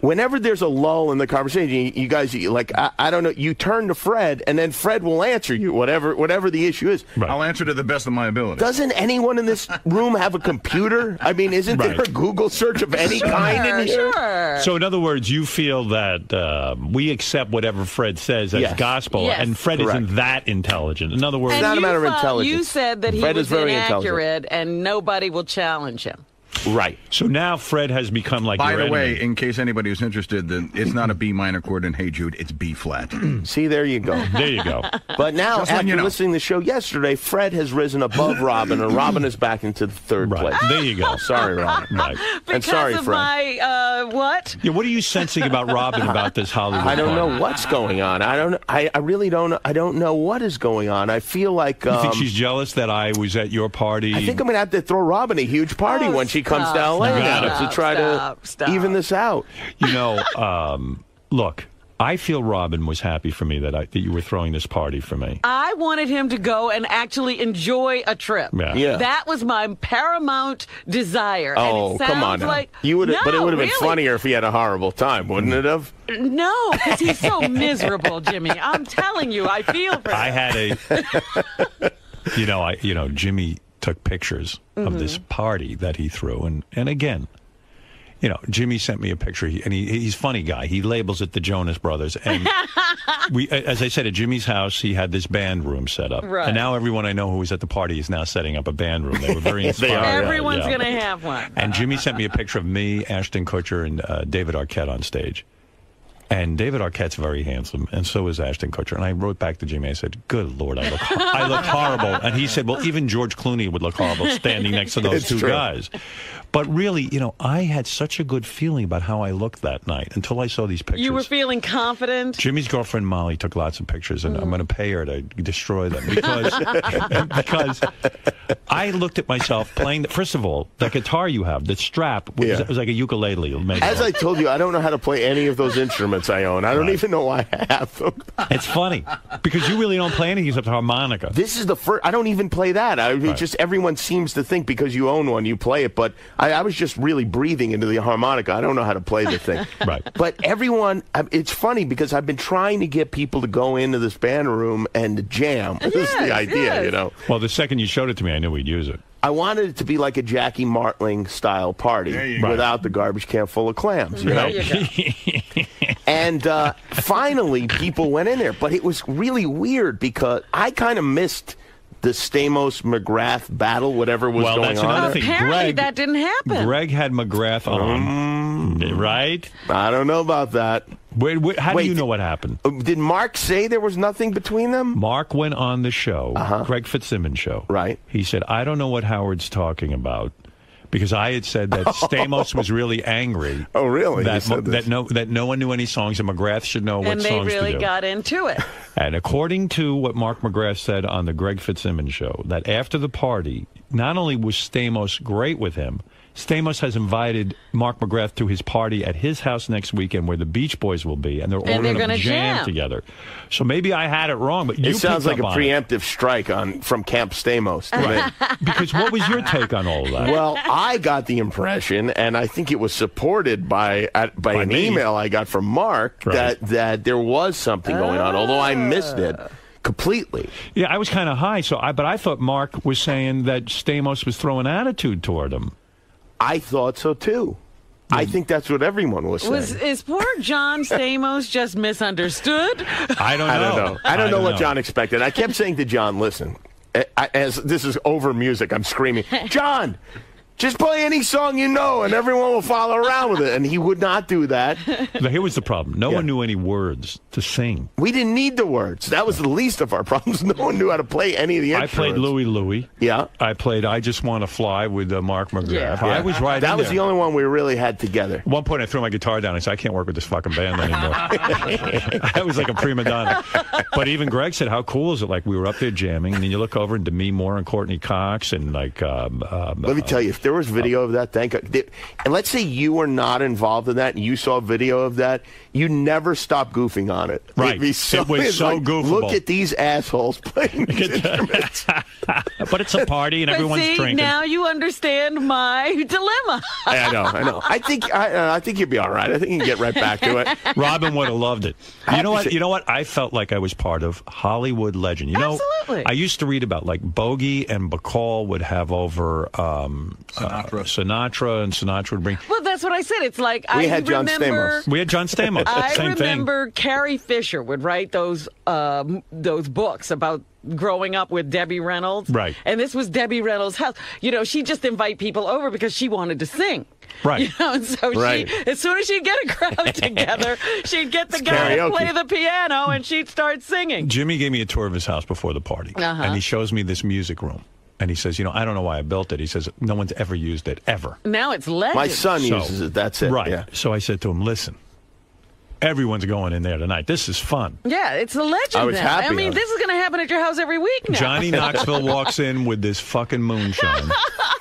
S46: Whenever there's a lull in the conversation, you, you guys you, like I, I don't know. You turn to Fred, and then Fred will answer you whatever whatever the issue is.
S49: I'll answer to the best of my ability.
S46: Doesn't anyone in this [laughs] room have a computer? I mean, isn't there a Google search of any kind in here?
S2: Sure.
S1: So, in other words, you feel that uh, we accept whatever Fred says as
S46: Yes.
S1: gospel,
S2: Yes.
S1: and Fred
S46: Correct.
S1: isn't that intelligent. In other words,
S2: and
S46: not a
S2: you
S46: matter of intelligence.
S2: You said that he
S46: Fred
S2: was
S46: is very intelligent.
S2: inaccurate, and nobody will challenge him.
S46: Right.
S1: so now Fred has become like
S49: By
S1: your
S49: the way, in case anybody was interested, the, it's not a B minor chord in Hey Jude, it's B flat. [clears throat]
S46: See, there you go. [laughs]
S1: there you go.
S46: But now,
S49: Just
S46: after
S49: you know.
S46: listening to the show yesterday, Fred has risen above [laughs] Robin, and Robin is back into the third
S1: Right.
S46: place.
S1: There you go. [laughs]
S46: Sorry, Robin.
S1: Right.
S2: Because
S46: and sorry,
S2: of
S46: Fred.
S2: my uh, what?
S1: Yeah, what are you sensing about Robin about this Hollywood?
S46: I don't
S1: party?
S46: know what's going on. I don't. I, I really don't. I don't know what is going on. I feel like.
S1: You
S46: Um,
S1: think she's jealous that I was at your party?
S46: I think I'm gonna have to throw Robin a huge party
S2: Oh,
S46: when she comes to
S2: stop,
S46: LA
S1: stop,
S46: now to try
S2: stop,
S46: to
S2: stop.
S46: even this out.
S1: You know, um, look, I feel Robin was happy for me that I, that you were throwing this party for me.
S2: I wanted him to go and actually enjoy a trip.
S1: Yeah.
S46: Yeah.
S2: That was my paramount desire.
S46: Oh,
S2: and it
S46: come on now.
S2: Like,
S46: you would,
S2: no,
S46: but it would have been funnier if he had a horrible time, wouldn't it have?
S2: No, because he's so [laughs] miserable, Jimmy. I'm telling you, I feel for him.
S1: I had a, [laughs] you know, I you know Jimmy took pictures of this
S2: Mm-hmm.
S1: party that he threw, and and again, you know, Jimmy sent me a picture, he, and he, he's a funny guy. He labels it the Jonas Brothers, and [laughs] we, as I said, at Jimmy's house, he had this band room set up,
S2: Right.
S1: and now everyone I know who was at the party is now setting up a band room. They were very [laughs]
S46: They
S1: inspired.
S46: are, yeah.
S2: Everyone's
S1: Yeah.
S2: going to have one.
S1: And Jimmy sent me a picture of me, Ashton Kutcher, and uh, David Arquette on stage. And David Arquette's very handsome, and so is Ashton Kutcher. And I wrote back to Jimmy. I said, "Good Lord, I look, I look horrible." And he said, "Well, even George Clooney would look horrible standing next to those
S46: It's
S1: two
S46: true.
S1: guys." But really, you know, I had such a good feeling about how I looked that night until I saw these pictures.
S2: You were feeling confident.
S1: Jimmy's girlfriend Molly took lots of pictures, and I'm going to pay her to destroy them because [laughs] because I looked at myself playing. The, first of all, the guitar you have, the strap was,
S46: Yeah.
S1: was like a ukulele.
S46: As I told you, I don't know how to play any of those instruments I own. I don't even know why I have them. [laughs]
S1: it's funny because you really don't play anything except the harmonica.
S46: This is the first. I don't even play that. I
S1: Right.
S46: just everyone seems to think because you own one, you play it. But I, I was just really breathing into the harmonica. I don't know how to play the thing. [laughs]
S1: Right.
S46: But everyone, it's funny because I've been trying to get people to go into this band room and jam. [laughs] This is the idea, you know.
S1: Well, the second you showed it to me, I knew we'd use it.
S46: I wanted it to be like a Jackie Martling style party
S1: There you go.
S46: without the garbage can full of clams, you know.
S2: You go.
S46: And uh, finally, people went in there, but it was really weird because I kind of missed the Stamos McGrath battle, whatever was
S1: Well,
S46: going
S1: that's
S46: on.
S1: another
S46: there.
S1: thing.
S2: Apparently,
S1: Greg-
S2: that didn't happen.
S1: Greg had McGrath on, right?
S46: I don't know about that.
S1: Wait, wait, how
S46: Wait.
S1: do you know what happened?
S46: Uh, Did Mark say there was nothing between them?
S1: Mark went on the show, Greg Fitzsimmons show.
S46: Uh-huh. Right.
S1: He said, I don't know what Howard's talking about. Because I had said that [laughs] Stamos was really angry.
S46: Oh, really?
S1: That,
S46: You
S1: that no that no one knew any songs, and McGrath should know what
S2: and they
S1: songs
S2: really
S1: to do.
S2: got into it. [laughs]
S1: And according to what Mark McGrath said on the Greg Fitzsimmons show, that after the party, not only was Stamos great with him, Stamos has invited Mark McGrath to his party at his house next weekend where the Beach Boys will be, and they're all going
S2: gonna
S1: jam,
S2: jam.
S1: together. So maybe I had it wrong, but you
S46: It sounds like
S1: picked
S46: a
S1: up on it.
S46: preemptive strike on from Camp Stamos. to me. [laughs]
S1: Because what was your take on all of that?
S46: Well, I got the impression, and I think it was supported by at, by,
S1: By
S46: an
S1: me.
S46: email I got from Mark
S1: Right.
S46: that that there was something going on, although I missed it ah. completely.
S1: yeah, I was kind of high, so I but I thought Mark was saying that Stamos was throwing attitude toward him.
S46: I thought so too. I think that's what everyone was saying.
S2: Was is poor John Stamos just misunderstood? [laughs]
S1: I don't know.
S46: I don't know. I don't know what John expected. I kept saying to John, "Listen, I- I- as this is over music, I'm screaming, [laughs] John." Just play any song you know, and everyone will follow around with it. And he would not do that. [laughs]
S1: But here was the problem: no one knew any words to sing.
S46: We didn't need the words. That was the least of our [laughs] problems. No one knew how to play any of the instruments.
S1: I played Louie Louie.
S46: Yeah.
S1: I played I Just Want to Fly with uh, Mark McGrath.
S46: Yeah.
S1: I was right
S46: That
S1: in
S46: was
S1: there.
S46: the only one we really had together.
S1: At one point, I threw my guitar down. I said, I can't work with this fucking band anymore. [laughs] I was like a prima donna. But even Greg said, How cool is it? Like, we were up there jamming, and then you look over and Demi Moore and Courteney Cox, and like, um, um,
S46: Let me tell you, if there was video of that, thank God. And let's say you were not involved in that, and you saw video of that, you never stop goofing on it.
S1: Right.
S46: It'd be so,
S1: It was so
S46: like,
S1: goofable.
S46: Look at these assholes playing [laughs] these instruments. [laughs]
S1: but it's a party and
S2: But
S1: everyone's
S2: see,
S1: drinking.
S2: now you understand my dilemma.
S46: I know, I know. I think I, uh, I think you'd be all right. I think you can get right back to it. [laughs]
S1: Robin would have loved it. You know what? You know what? I felt like I was part of Hollywood legend. You know,
S2: Absolutely.
S1: I used to read about like Bogey and Bacall would have over um, Sinatra. Sinatra, and Sinatra would bring.
S2: Well, that's what I said. It's like
S1: We
S2: I
S1: had John
S2: remember.
S1: Stamos. We had John Stamos. [laughs]
S2: I
S1: Same thing.
S2: remember Carrie Fisher would write those um, those books about growing up with Debbie Reynolds.
S1: Right.
S2: And this was Debbie Reynolds' house. You know, she'd just invite people over because she wanted to sing.
S1: Right. [laughs]
S2: You know, and so
S1: Right.
S2: she, as soon as she'd get a crowd [laughs] together, she'd get the guy to play the piano and she'd start singing.
S1: Jimmy gave me a tour of his house before the party,
S2: Uh-huh.
S1: and he shows me this music room. And he says, you know, I don't know why I built it. He says, no one's ever used it, ever.
S2: Now it's legend.
S46: My son
S1: So-
S46: uses it. That's it.
S1: Right.
S46: Yeah.
S1: So I said to him, listen, everyone's going in there tonight. This is fun.
S2: Yeah, it's a legend.
S1: I was
S2: now.
S1: happy
S2: I mean,
S1: on it.
S2: this is going to happen at your house every week now.
S1: Johnny [laughs] Knoxville walks in with this fucking moonshine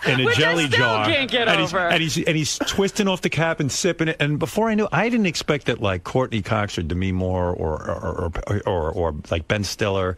S1: in a
S2: Which I
S1: jelly
S2: still
S1: jar,
S2: can't get
S1: and, he's,
S2: over.
S1: and he's and he's twisting off the cap and sipping it. And before I knew, I didn't expect that like Courteney Cox or Demi Moore or or or, or, or like Ben Stiller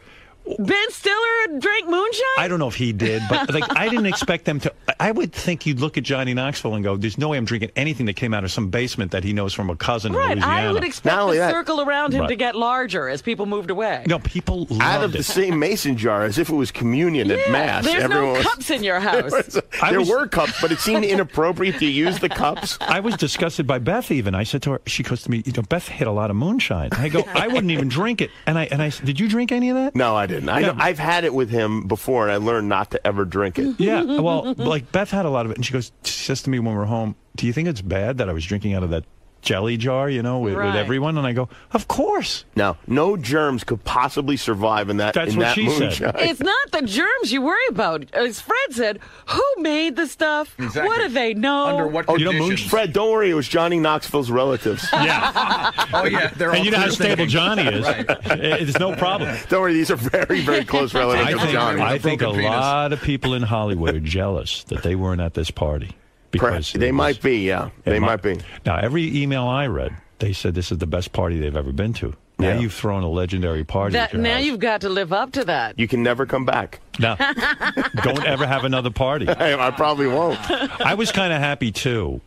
S2: Ben Stiller drank moonshine?
S1: I don't know if he did, but like I didn't expect them to. I would think you'd look at Johnny Knoxville and go, "There's no way I'm drinking anything that came out of some basement that he knows from a cousin in
S2: Right.
S1: Louisiana."
S2: I would expect the circle around him
S1: Right.
S2: to get larger as people moved away.
S1: No, people
S46: out of
S1: loved
S46: the same mason jar as if it was communion at mass.
S2: There's
S46: Everyone
S2: no
S46: was-
S2: cups in your [laughs] house.
S1: I
S46: there
S1: was-
S46: were cups, but it seemed inappropriate to use the cups.
S1: I was disgusted by Beth. Even I said to her, she goes to me, "You know, Beth hit a lot of moonshine." I go, "I wouldn't even drink it." And I and I said, "Did you drink any of that?"
S46: No, I didn't. I
S1: Yeah.
S46: I've had it with him before, and I learned not to ever drink it.
S1: Yeah, well, like Beth had a lot of it, and she goes, she says to me when we're home, "Do you think it's bad that I was drinking out of that jelly jar, you know, with, with everyone?" And I go, "Of course."
S46: No, no germs could possibly survive in that.
S1: That's
S46: in
S1: what
S46: that
S1: she said.
S46: moonshine. [laughs]
S2: It's not the germs you worry about. As Fred said, who made the stuff? What do they know?
S46: Oh, you know, moon- Fred, don't worry. It was Johnny Knoxville's relatives. [laughs]
S1: Yeah. [laughs]
S49: oh yeah, they're
S1: and you know how stable Johnny is. It's no problem.
S46: Don't worry. These are very, very close relatives
S1: I
S46: of
S1: think,
S46: Johnny.
S1: I think a lot of people in Hollywood are jealous that they weren't at this party. Because
S46: They
S1: it
S46: might be, yeah. They might be.
S1: Now, every email I read, they said this is the best party they've ever been to. Now
S46: Yeah.
S1: you've thrown a legendary party. at
S2: That,
S1: your
S2: now
S1: house.
S2: you've got to live up to that.
S46: You can never come back.
S1: No. [laughs] Don't ever have another party. [laughs]
S46: I, I probably won't.
S1: I was kind of happy too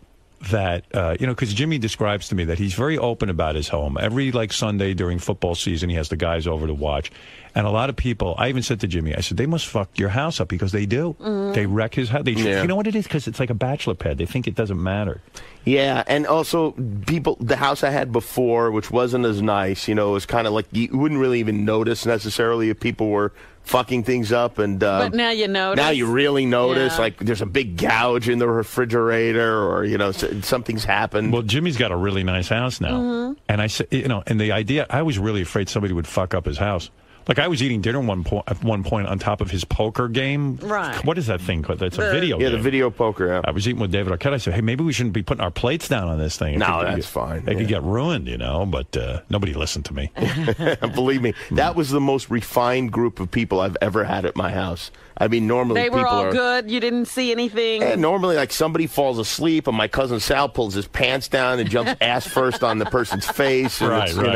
S1: that uh, you know because Jimmy describes to me that he's very open about his home. Every like Sunday during football season, he has the guys over to watch, and a lot of people. I even said to Jimmy, I said they must fuck your house up because they do.
S46: Mhm.
S1: They wreck his house. They,
S46: Yeah.
S1: You know what it is? Because it's like a bachelor pad. They think it doesn't matter.
S46: Yeah, and also people, the house I had before, which wasn't as nice, you know, it was kind of like you wouldn't really even notice necessarily if people were fucking things up, and uh,
S2: But now you notice.
S46: now you really notice,
S2: Yeah.
S46: like there's a big gouge in the refrigerator, or you know, something's happened.
S1: Well, Jimmy's got a really nice house now,
S2: Mhm.
S1: and I said, you know, and the idea, I was really afraid somebody would fuck up his house. Like I was eating dinner one point at one point on top of his poker game.
S2: Right.
S1: What is that thing called? That's a video.
S46: yeah, the video poker. Yeah.
S1: I was eating with David Arquette. I said, "Hey, maybe we shouldn't be putting our plates down on this thing." It
S46: No,
S1: could-
S46: that's fine,
S1: They could get ruined, you know. But uh, nobody listened to me. [laughs]
S46: Believe me, that was the most refined group of people I've ever had at my house. I mean, normally
S2: They were
S46: people
S2: all
S46: are.
S2: good. You didn't see anything.
S46: Yeah, normally, like somebody falls asleep, and my cousin Sal pulls his pants down and jumps [laughs] ass first on the person's face. And
S1: right, right.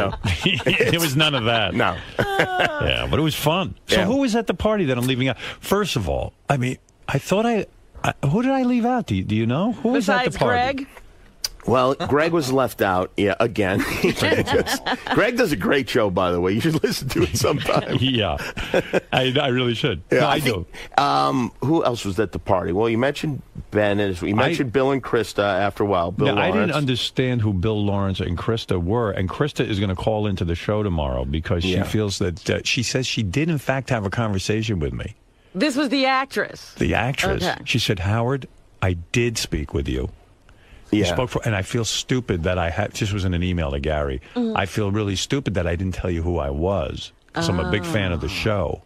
S46: You know, [laughs]
S1: there was none of that.
S46: No.
S1: Yeah, but it was fun. So
S46: Yeah.
S1: who was at the party that I'm leaving out? First of all, I mean, I thought I. I who did I leave out? Do you, do you know who was at the party?
S2: Greg,
S46: Well, Greg was left out. Yeah, again. [laughs] [laughs] Just- Greg does a great show, by the way. You should listen to it sometime. [laughs]
S1: yeah, I, I really should.
S46: Yeah,
S1: No, I,
S46: I
S1: do.
S46: Um, who else was at the party? Well, you mentioned Ben. and You mentioned Bill and Christa after a while. Bill
S1: Now, I didn't understand who Bill Lawrence and Christa were, and Christa is going to call into the show tomorrow because
S46: Yeah.
S1: she feels that uh, she says she did in fact have a conversation with me,
S2: this was the actress.
S1: the actress.
S2: Okay.
S1: She said, "Howard, I did speak with you." You
S46: Yeah.
S1: spoke for, and I feel stupid that I had. This was in an email to Gary.
S2: Mhm.
S1: I feel really stupid that I didn't tell you who I was. So I'm a big fan
S2: Ah.
S1: of the show.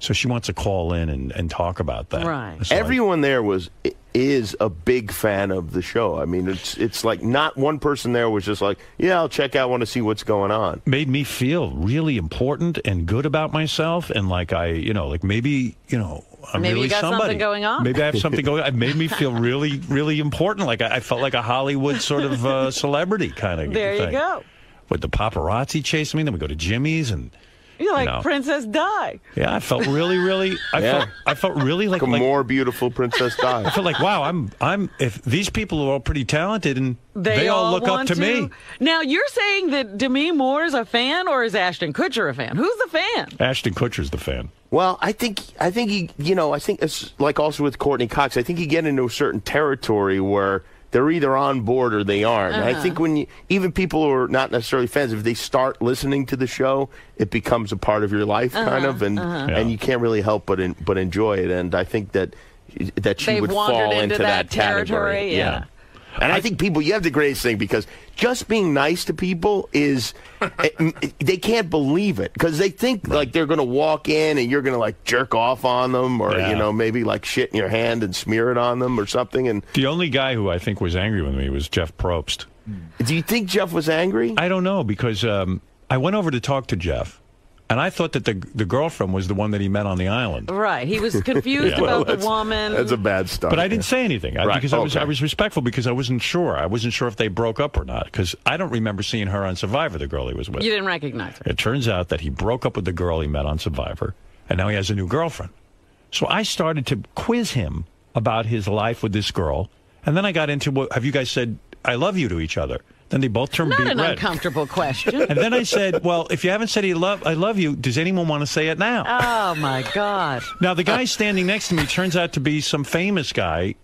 S1: So she wants to call in and, and talk about that.
S2: Right.
S1: So I-
S46: Everyone there was is a big fan of the show. I mean, it's it's like not one person there was just like, yeah, I'll check out, want to see what's going on.
S1: made me feel really important and good about myself and like I, you know, like maybe, you know, I'm
S2: Maybe you
S1: really
S2: got something going on.
S1: Maybe I have something going on. It made me feel [laughs] really, really important. Like I, I felt like a Hollywood sort of uh, celebrity kind of
S2: There you
S1: thing.
S2: go.
S1: With the paparazzi chasing me, then we go to Jimmy's and [laughs]
S2: You're like
S1: know.
S2: Princess Di.
S1: yeah, I felt really, really I
S46: Yeah.
S1: felt I felt really like,
S46: Like a
S1: like
S46: more beautiful Princess Di.
S1: I felt like wow, I'm I'm if these people are all pretty talented and
S2: They,
S1: all, look up
S2: want
S1: to, me.
S2: Now you're saying that Demi Moore is a fan, or is Ashton Kutcher a fan? Who's the fan?
S1: Ashton Kutcher's the fan.
S46: Well, I think I think he, you know, I think it's like also with Courteney Cox. I think you get into a certain territory where they're either on board or they aren't. I
S2: Uh-huh.
S46: think when you, even people who are not necessarily fans, if they start listening to the show, it becomes a part of your life, kind
S2: Uh-huh,
S46: of, and
S2: uh-huh.
S1: Yeah.
S46: and you can't really help but in, but enjoy it. And I think that that she
S2: They've
S46: would fall
S2: into
S46: into
S2: that
S46: category.
S2: territory, yeah.
S46: And I think people, you have the greatest thing because just being nice to people is, [laughs] it- they can't believe it because they think like they're going to walk in and you're going to like jerk off on them or,
S1: Yeah.
S46: you know, maybe like shit in your hand and smear it on them or something. And
S1: The only guy who I think was angry with me was Jeff Probst.
S46: do you think Jeff was angry?
S1: I don't know because um, I went over to talk to Jeff, and I thought that the the girlfriend was the one that he met on the island.
S2: Right. He was [laughs] confused
S1: Yeah. Well,
S2: about the
S1: that's-
S2: woman.
S46: That's a bad start.
S1: But I didn't say anything I,
S46: Right,
S1: because I was. I was respectful because I wasn't sure. I wasn't sure if they broke up or not because I don't remember seeing her on Survivor. The girl he was with.
S2: You didn't recognize her.
S1: It turns out that he broke up with the girl he met on Survivor, and now he has a new girlfriend. So I started to quiz him about his life with this girl, and then I got into what have you guys said "I love you" to each other? Then they both turned
S2: Not
S1: beet
S2: an
S1: red.
S2: uncomfortable question.
S1: And then I said, "Well, if you haven't said he love I love you, does anyone want to say it now?"
S2: Oh my God!
S1: Now the guy standing next to me turns out to be some famous guy,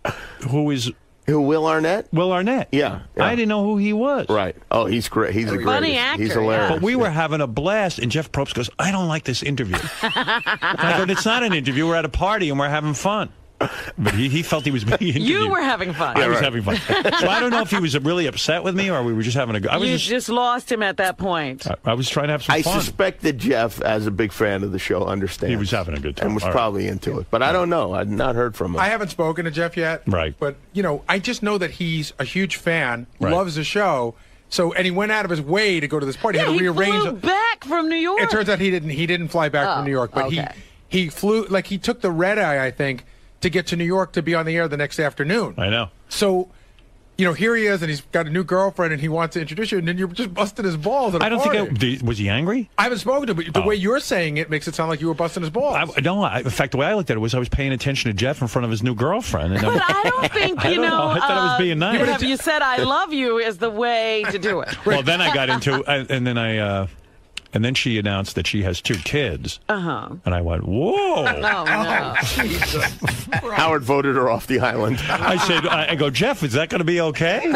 S1: who is
S46: who Will Arnett.
S1: Will Arnett.
S46: Yeah,
S1: I didn't know who he was.
S46: Right. Oh, he's great. He's a
S2: Funny
S46: great.
S2: actor,
S46: He's
S2: yeah.
S46: hilarious.
S1: But we were having a blast, and Jeff Probst goes, "I don't like this interview." [laughs] I go, "It's not an interview. We're at a party and we're having fun." But he, he felt he was being interviewed.
S2: You were having fun.
S1: I was having fun. So I don't know if he was really upset with me or we were just having a good. I was
S2: you
S1: just,
S2: just, lost him at that point.
S1: I, I was trying to have some
S46: I
S1: fun.
S46: suspect that Jeff, as a big fan of the show, understands.
S1: He was having a good time.
S46: and was
S1: All right.
S46: probably into it. But I don't know. I've not heard from him.
S6: I haven't spoken to Jeff yet.
S1: Right.
S6: But, you know, I just know that he's a huge fan,
S1: Right.
S6: loves the show. So, and he went out of his way to go to this party.
S2: Yeah,
S6: had to
S2: he
S6: rearrange.
S2: flew back from New York.
S6: It turns out he didn't. He didn't fly back
S2: Oh,
S6: from New oh, York, but
S2: okay.
S6: he he flew like he took the red eye, I think, to get to New York to be on the air the next afternoon.
S1: I know.
S6: So, you know, here he is, and he's got a new girlfriend, and he wants to introduce you, and then you're just busting his balls. At a
S1: I don't
S6: party.
S1: think I, did- was he angry.
S6: I haven't spoken to him, but the
S1: Oh.
S6: way you're saying it makes it sound like you were busting his balls.
S1: I, no, I, in fact, the way I looked at it was I was paying attention to Jeff in front of his new girlfriend. And
S2: But I don't [laughs] think
S1: I
S2: you
S1: don't
S2: know.
S1: know. I thought I was
S2: uh,
S1: being nice.
S2: Have you said "I love you" is the way to do it?
S1: well, then I got into, [laughs] I, and then I, uh, and then she announced that she has two kids,
S2: Uh huh.
S1: and I went, "Whoa!"
S2: Oh no! [laughs]
S46: Howard voted her off the island.
S1: I said, I, I go, Jeff, is that going to be okay?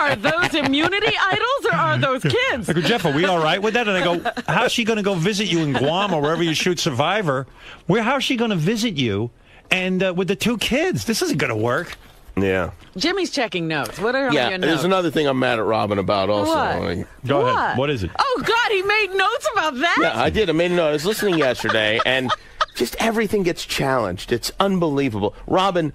S2: Are those immunity idols or are those kids?
S1: I go, Jeff, are we all right with that? And I go, how's she going to go visit you in Guam or wherever you shoot Survivor? Where how's she going to visit you? And uh, with the two kids, this isn't going to work.
S46: Yeah.
S2: Jimmy's checking notes. What are
S46: Yeah.
S2: your notes?
S46: There's another thing I'm mad at Robin about also.
S2: What?
S1: Go
S2: What?
S1: ahead. What is it?
S2: Oh God, he made notes about that.
S46: Yeah, I did. I made a note. I was listening yesterday, [laughs] and just everything gets challenged. It's unbelievable. Robin,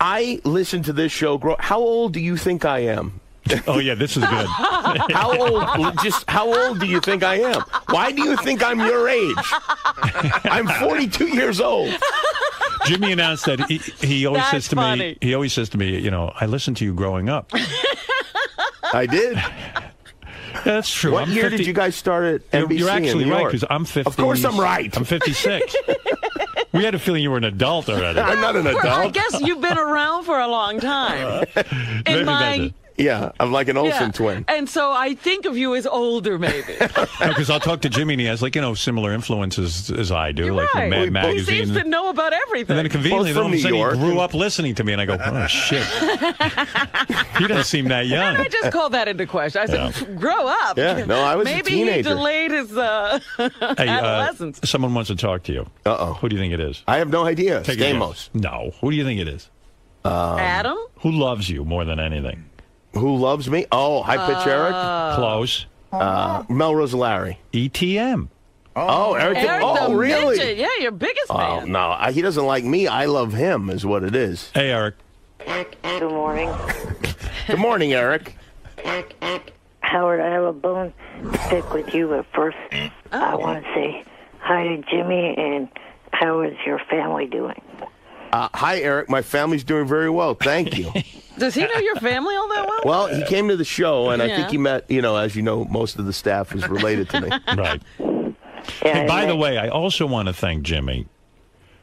S46: I listened to this show. Grow. How old do you think I am? [laughs]
S1: Oh yeah, this is good. [laughs]
S46: How old? Just how old do you think I am? Why do you think I'm your age? I'm 42 years old.
S1: Jimmy announced that he, he always
S2: That's
S1: says to
S2: funny.
S1: me, he always says to me, you know, I listened to you growing up.
S46: I did.
S1: That's true.
S46: What
S1: I'm
S46: year
S1: 50
S46: did you guys start at
S1: You're,
S46: NBC
S1: you're actually
S46: in New
S1: right because I'm 50.
S46: Of course I'm right.
S1: I'm 56. [laughs] we had a feeling you were an adult already.
S46: I'm not an
S2: Well, I guess you've been around for a long time.
S1: Maybe
S2: In
S1: that's
S2: my
S1: it.
S46: Yeah, I'm like an Olsen
S2: yeah.
S46: twin.
S2: And so I think of you as older, maybe. [laughs]
S1: Because I'll talk to Jimmy and he has like you know similar influences as I do,
S2: You're
S1: like
S2: right.
S1: Mad
S2: He
S1: Magazine.
S2: seems to know about everything.
S1: And then conveniently,
S46: Both
S1: all
S46: from
S1: of a sudden,
S46: York
S1: he grew up listening to me, and I go, "Oh [laughs] shit!" he doesn't seem that young.
S2: I just called that into question. I said,
S1: Yeah.
S2: "Grow up."
S46: Yeah, no, I was a
S2: Maybe he delayed his uh, [laughs]
S1: Hey, uh,
S2: adolescence.
S1: someone wants to talk to you.
S46: Uh oh.
S1: Who do you think it is?
S46: I have no idea.
S1: Take a guess.
S46: Stamos.
S1: No. Who do you think it is?
S2: Adam.
S1: Who loves you more than anything?
S46: Who loves me? Oh, high pitch Eric.
S1: Close.
S46: Uh, Melrose Larry.
S1: ETM.
S46: Oh, Eric.
S2: Eric
S46: oh,
S2: the
S46: really?
S2: midget. Yeah, your biggest
S46: Oh
S2: fan.
S46: no, I, he doesn't like me. I love him, is what it is.
S1: Hey, Eric.
S51: Good morning. [laughs]
S46: Good morning, Eric.
S51: Howard, I have a bone to pick with you, but first I want to say hi to Jimmy and how is your family doing?
S46: Uh, hi, Eric. My family's doing very well. Thank you. [laughs]
S2: Does he know your family all that well?
S46: well, he came to the show, and I
S2: Yeah.
S46: think he met. You know, as you know, most of the staff is related to me. [laughs]
S1: Right.
S51: Yeah,
S1: Hey,
S51: I
S1: by the
S51: met-
S1: way, I also want to thank Jimmy.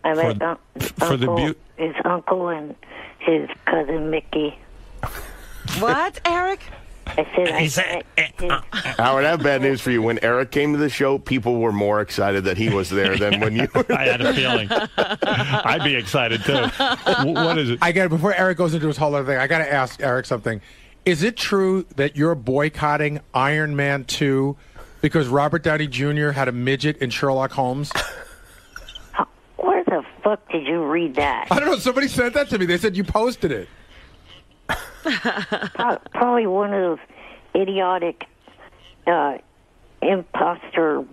S51: I met
S1: for-
S51: un-
S1: for the
S51: uncle,
S1: beau-
S51: his uncle and his cousin Mickey.
S2: What, Eric?
S51: I said I met uh, uh.
S46: Howard, I have bad news for you. When Eric came to the show, people were more excited that he was there than when you were. [laughs]
S1: I had a feeling. I'd be excited too. What is it?
S6: I got before Eric goes into his whole other thing. I got to ask Eric something. Is it true that you're boycotting Iron Man 2 because Robert Downey Jr. had a midget in Sherlock Holmes?
S51: where the fuck did you read that?
S6: I don't know. Somebody sent that to me. They said you posted it. [laughs]
S51: Pro- Probably one of those idiotic uh, imposter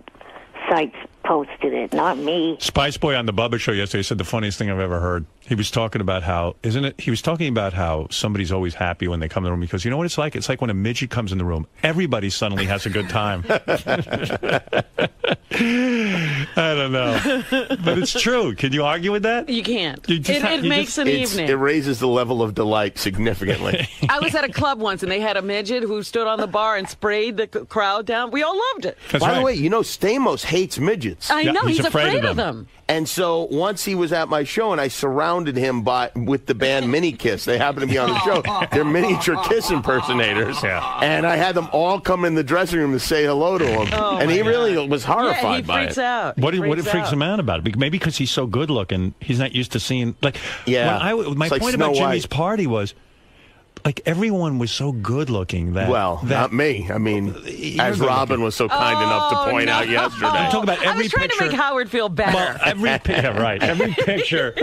S51: sites posted it, not me.
S1: Spice Boy on the Bubba Show yesterday said the funniest thing I've ever heard. He was talking about how, isn't it? He was talking about how somebody's always happy when they come in the room because you know what it's like? It's like when a midget comes in the room, everybody suddenly has a good time. [laughs] [laughs] I don't know. But it's true. Can you argue with that?
S2: You can't.
S1: You just
S2: it
S1: ha-
S2: it
S1: you
S2: makes
S1: just-
S2: an evening.
S46: It raises the level of delight significantly. [laughs]
S2: I was at a club once and they had a midget who stood on the bar and sprayed the crowd down. We all loved it.
S46: By the way, you know Stamos hates midgets.
S2: I know, he's he's afraid afraid of of them. them.
S46: And so once he was at my show, and I surrounded him by with the band [laughs] Mini Kiss. They happen to be on the show. They're miniature Kiss impersonators. [laughs] And I had them all come in the dressing room to say hello to him.
S2: Oh,
S46: and
S2: my
S46: he really
S2: God.
S46: was
S2: Yeah,
S46: horrified
S2: he
S46: by
S2: freaks
S46: it.
S2: out.
S1: What,
S2: He
S1: what
S2: freaks
S1: freaks
S2: out.
S1: him out about it? Maybe because he's so good looking, he's not used to seeing like.
S46: Yeah.
S1: when I w- my
S46: It's
S1: point
S46: Snow
S1: about Jimmy's party was, like everyone was so good looking that.
S46: Well,
S1: that,
S46: not me. I mean, as Robin
S1: looking.
S46: was so kind enough to point out yesterday.
S1: I'm talking about every
S2: I
S1: every
S2: was trying
S1: picture.
S2: to make Howard feel better.
S1: Well, every pi- yeah, right. Every [laughs] picture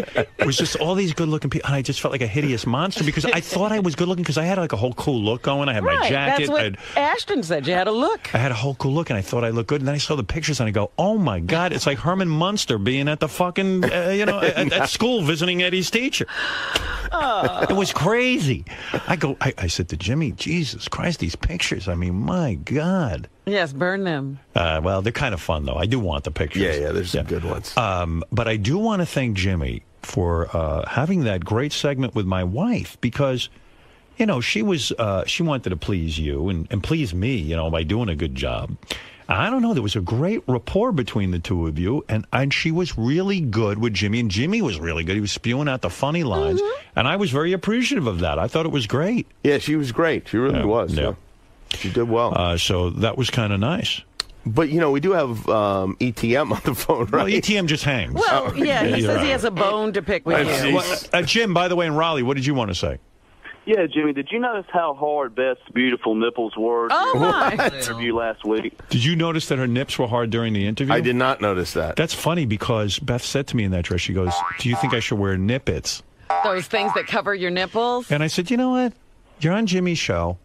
S1: was just all these good-looking people, and I just felt like a hideous monster because I thought I was good-looking because I had like a whole cool look going. I had my jacket.
S2: That's what
S1: I had,
S2: Ashton said. You had a look.
S1: I had a whole cool look, and I thought I looked good. And then I saw the pictures, and I go, "Oh my God, it's like Herman Munster being at the fucking, uh, you know, at, at [laughs] school visiting Eddie's teacher." It was crazy. I go, I, I said to Jimmy, "Jesus Christ, these pictures! I mean, my God."
S2: Yes, burn them.
S1: Uh, well, they're kind of fun, though. I do want the pictures.
S46: Yeah, yeah, there's some good ones.
S1: Um, but I do want to thank Jimmy for uh, having that great segment with my wife because, you know, she was uh, she wanted to please you and, and please me, you know, by doing a good job. I don't know. There was a great rapport between the two of you, and, and she was really good with Jimmy, and Jimmy was really good. He was spewing out the funny lines, and I was very appreciative of that. I thought it was great.
S46: Yeah, she was great. She really
S1: Yeah,
S46: was.
S1: yeah.
S46: She did well.
S1: Uh, so that was kind of nice.
S46: But you know, we do have um, ETM on the phone, right?
S1: Well, ETM just hangs.
S2: Well, yeah, he
S1: you're
S2: says
S1: right.
S2: he has a bone to pick with you.
S1: Well, uh, Jim, by the way, in Raleigh, what did you want to say?
S48: Yeah, Jimmy, did you notice how hard Beth's beautiful nipples were
S2: Oh,
S48: during
S2: my.
S48: the interview last week?
S1: Did you notice that her nips were hard during the interview?
S46: I did not notice that.
S1: That's funny because Beth said to me in that dress, she goes, "Do you think I should wear nippets?"
S2: Those things that cover your nipples.
S1: And I said, "You know what? You're on Jimmy's show,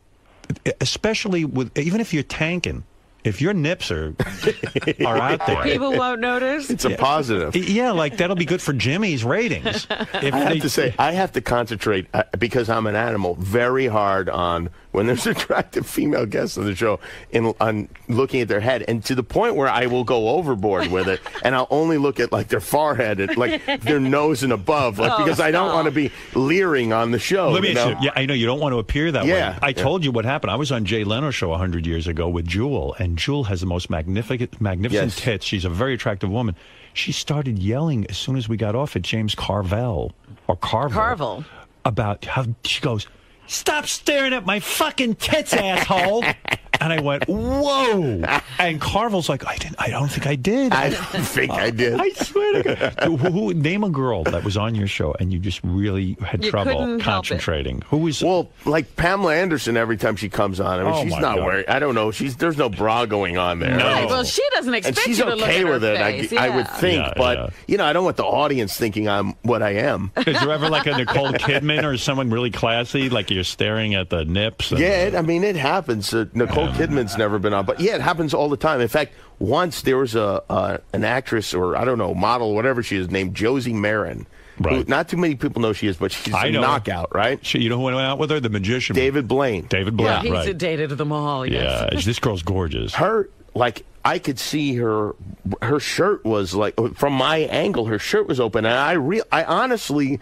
S1: especially with even if you're tanking, if your nips are [laughs] are out there,
S2: People won't notice.
S46: It's a positive.
S1: Yeah, like that'll be good for Jimmy's ratings. If
S46: I have
S1: they-
S46: to say, I have to concentrate uh, because I'm an animal very hard on when there's [laughs] attractive female guests on the show in on looking at their head, and to the point where I will go overboard with it, [laughs] and I'll only look at like their forehead, and, like their nose and above, like
S1: Oh,
S46: because I don't
S1: stop.
S46: want to be leering on the show.
S1: Let me
S46: you
S1: ask
S46: know?
S1: you. Yeah, I know you don't want to appear that
S46: Yeah,
S1: way. I
S46: yeah.
S1: told you what happened. I was on Jay Leno show hundred years ago with Jewel, and Jewel has the most magnificent, magnificent
S46: Yes.
S1: tits. She's a very attractive woman. She started yelling as soon as we got off at James Carville or Carvel,
S2: Carvel.
S1: about how she goes. Stop staring at my fucking tits, asshole! [laughs] and I went, "Whoa!" And Carvel's like, "I didn't. I don't think I did.
S46: I don't think I did. [laughs]
S1: I swear to God. who, who, name a girl that was on your show and you just really had
S46: You
S1: trouble
S46: couldn't help it.
S1: concentrating. Who was?
S46: Well, like Pamela Anderson, every time she comes on, I mean,
S1: Oh,
S46: she's not
S1: God.
S46: wearing. I don't know. She's there's no bra going on there.
S2: Right. Well, she doesn't expect
S46: and she's
S2: you to look
S46: okay
S2: at her
S46: with it.
S2: face.
S46: I, I would think,
S1: Yeah,
S46: but
S1: yeah.
S46: you know, I don't want the audience thinking I'm what I am.
S1: Is there ever like a Nicole Kidman or someone really classy, like you're staring at the nips? and-
S46: Yeah, it, I mean, it happens. Uh, Nicole Kidman's never been on, but yeah, it happens all the time. In fact, once there was a uh, an actress or I don't know model, whatever she is, named Josie Maran. Who, not too many people know she is, but she's
S1: I
S46: a
S1: know
S46: knockout, right?
S1: She, you know who went out with her? The magician.
S46: David Blaine.
S1: David Blaine.
S2: Yeah,
S1: Blaine,
S2: he's
S1: right.
S2: dated them all. Yes.
S1: Yeah, this girl's gorgeous.
S46: Her like I could see her her shirt was like from my angle her shirt was open and I re- I honestly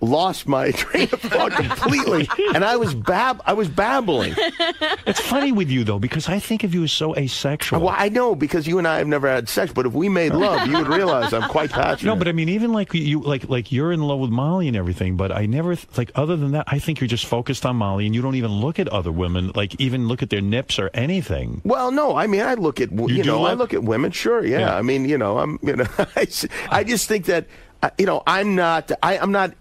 S46: lost my [laughs] train of thought completely and I was bab I was babbling.
S1: It's funny with you though because I think of you as so asexual.
S46: Well, I know because you and I have never had sex, but if we made love, you would realize I'm quite passionate.
S1: No, but I mean, even like you, like like you're in love with Molly and everything. But I never like other than that. I think you're just focused on Molly, and you don't even look at other women, like even look at their nips or anything.
S46: Well, no, I mean, I look at you,
S1: You
S46: know, I
S1: look?
S46: look at women. Sure, yeah.
S1: Yeah.
S46: I mean, you know, I'm you know, [laughs] I, I just think that uh, you know, I'm not, I, I'm not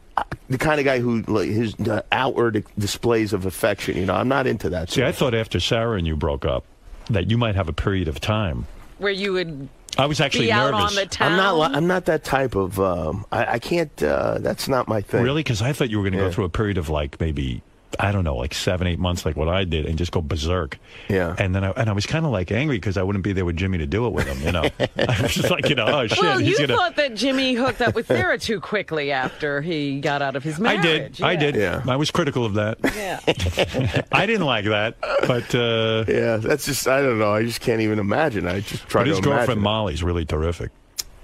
S46: the kind of guy who like, his outward displays of affection. You know, I'm not into that.
S1: See, I thought after Sarah and you broke up that you might have a period of time.
S2: Where you would
S1: I was actually
S2: be out
S1: nervous.
S2: on the town.
S46: I'm not. I'm not that type of. Um, I, I can't. Uh, that's not my thing.
S1: Really? Because I thought you were going to
S46: Yeah.
S1: go through a period of like maybe I don't know, like seven, eight months, like what I did, and just go berserk.
S46: Yeah.
S1: And then I, and I was kind of like angry because I wouldn't be there with Jimmy to do it with him. You know, [laughs] I was just like, you know, oh shit,
S2: well,
S1: he's
S2: you
S1: gonna.
S2: thought that Jimmy hooked up with Sarah too quickly after he got out of his marriage.
S1: I
S2: marriage.
S1: did. I did. yeah. I was critical of that.
S2: Yeah. [laughs]
S1: I didn't like that, but uh,
S46: yeah, that's just I don't know. I just can't even imagine. I just try
S1: but
S46: to
S1: his
S46: imagine.
S1: girlfriend Molly's really terrific.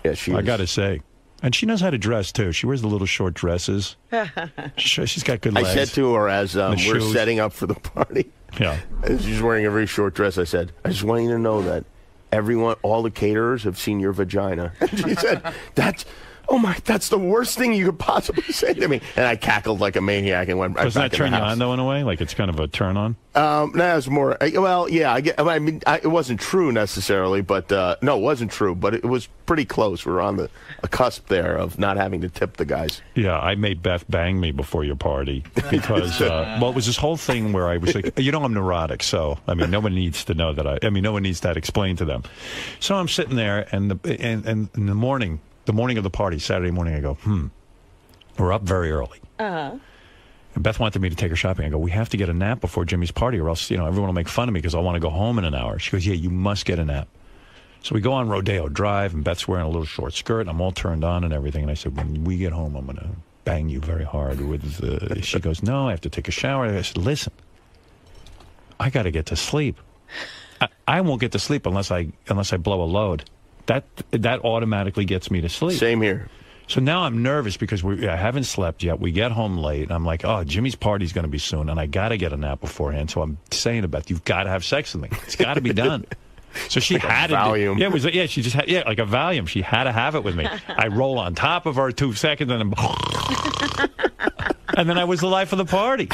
S46: Yeah, she.
S1: I
S46: is.
S1: got to say, and she knows how to dress too. She wears the little short dresses. [laughs] She- She's got good legs.
S46: I said to her as um, we're
S1: shoes.
S46: setting up for the party.
S1: Yeah.
S46: She's wearing a very short dress. I said, I just want you to know that everyone, all the caterers have seen your vagina. And [laughs] she said, that's, oh my, that's the worst thing you could possibly say to me. And I cackled like a maniac and went right
S1: Doesn't
S46: back
S1: that
S46: in
S1: turn
S46: the
S1: you
S46: house.
S1: on though in a way? Like it's kind of a turn on.
S46: Um, no, it was more. Well, yeah. I, get, I mean, I, it wasn't true necessarily, but uh, no, it wasn't true. But it was pretty close. We were on the a cusp there of not having to tip the guys.
S1: Yeah, I made Beth bang me before your party because uh, [laughs] well, it was this whole thing where I was like, you know, I'm neurotic, so I mean, no one needs to know that I. I mean, no one needs that explained to them. So I'm sitting there, and the and, and in the morning, the morning of the party, Saturday morning, I go, hmm, we're up very early.
S2: Uh-huh.
S1: And Beth wanted me to take her shopping. I go, we have to get a nap before Jimmy's party, or else you know everyone will make fun of me because I want to go home in an hour. She goes, yeah, you must get a nap. So we go on Rodeo Drive, and Beth's wearing a little short skirt, and I'm all turned on and everything. And I said, when we get home, I'm going to bang you very hard. With the... [laughs] She goes, no, I have to take a shower. I said, listen, I got to get to sleep. I, I won't get to sleep unless I unless I blow a load. That that automatically gets me to sleep.
S46: Same here.
S1: So now I'm nervous because we I haven't slept yet. We get home late. And I'm like, oh, Jimmy's party's going to be soon, and I got to get a nap beforehand. So I'm saying to Beth, you've got to have sex with me. It's got to be done. [laughs] So she
S46: Like a
S1: had to.
S46: Valium.
S1: Yeah, it was. Yeah, she just had. Yeah, like a Valium. She had to have it with me. [laughs] I roll on top of her two seconds, and then, [laughs] and then I was the life of the party.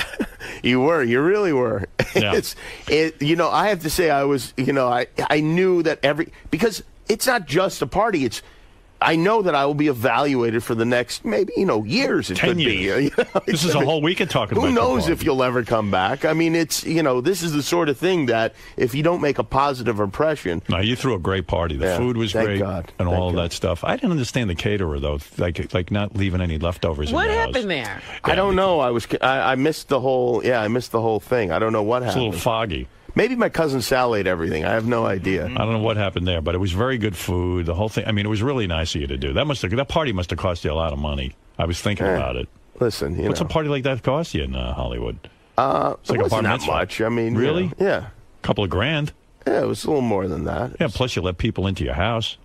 S46: You were. You really were.
S1: Yeah.
S46: it's it. You know, I have to say, I was. You know, I I knew that every because it's not just a party. It's I know that I will be evaluated for the next maybe you know years. It
S1: 10
S46: could
S1: years.
S46: be. [laughs] You know,
S1: This is a whole week of talking
S46: Who
S1: about
S46: knows
S1: party.
S46: if you'll ever come back? I mean, it's you know, this is the sort of thing that if you don't make a positive impression,
S1: No, you threw a great party. The
S46: Yeah,
S1: food was
S46: thank
S1: great
S46: God.
S1: and
S46: Thank
S1: all of that stuff. I didn't understand the caterer though, like like not leaving any leftovers.
S2: What
S1: in the
S2: happened
S1: house.
S2: there?
S46: I don't know. I was I, I missed the whole yeah, I missed the whole thing. I don't know what
S1: It's a
S46: happened.
S1: little foggy.
S46: Maybe my cousin Sal ate everything. I have no idea.
S1: I don't know what happened there, but it was very good food. The whole thing. I mean, it was really nice of you to do. That must have that party must have cost you a lot of money. I was thinking
S46: Eh,
S1: about it.
S46: Listen, you
S1: What's
S46: know.
S1: a party like that cost you in uh, Hollywood?
S46: Uh,
S1: It's like
S46: it
S1: a
S46: that much. I mean, you
S1: Really?
S46: know, yeah, a
S1: couple of grand.
S46: yeah, it was a little more than that.
S1: Yeah. Plus, you let people into your house.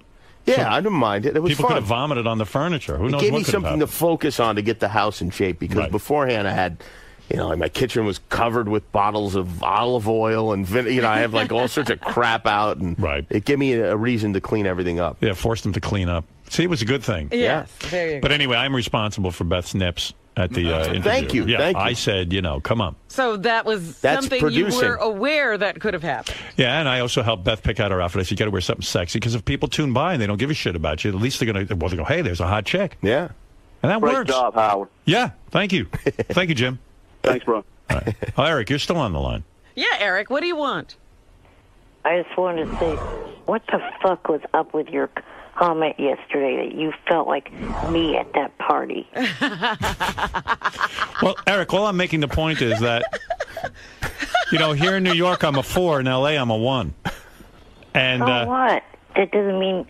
S46: Yeah, I didn't mind it. It was
S1: People
S46: fun.
S1: could have vomited on the furniture. Who
S46: it
S1: knows
S46: gave
S1: what
S46: me something to focus on to get the house in shape because
S1: Right.
S46: beforehand I had, you know, like my kitchen was covered with bottles of olive oil and vin- you know I have like all sorts of [laughs] crap out and
S1: Right.
S46: it gave me a, a reason to clean everything up.
S1: Yeah, forced them to clean up. See, it was a good thing.
S2: Yes, there you
S1: But
S2: go.
S1: anyway, I'm responsible for Beth's nips at the uh, interview.
S46: Thank you,
S1: Yeah,
S46: thank you.
S1: I said, you know, come on.
S2: So that was
S46: That's
S2: something
S46: producing.
S2: you were aware that could have happened.
S1: Yeah, and I also helped Beth pick out her outfit. I said, you got to wear something sexy because if people tune by and they don't give a shit about you, at least they're going to, well, they go, hey, there's a hot chick.
S46: Yeah.
S1: And that
S48: Great
S1: works.
S48: job, Howard.
S1: Yeah, thank you. [laughs] thank you, Jim.
S48: Thanks, bro.
S1: All right. [laughs] Oh, Eric, you're still on the line.
S2: Yeah, Eric, what do you want?
S51: I just wanted to say, what the fuck was up with your comment yesterday that you felt like me at that party? [laughs]
S1: Well, Eric, all I'm making the point is that, you know, here in New York, I'm a four. In L.A., I'm a one. And
S51: so
S1: uh,
S51: what? That doesn't mean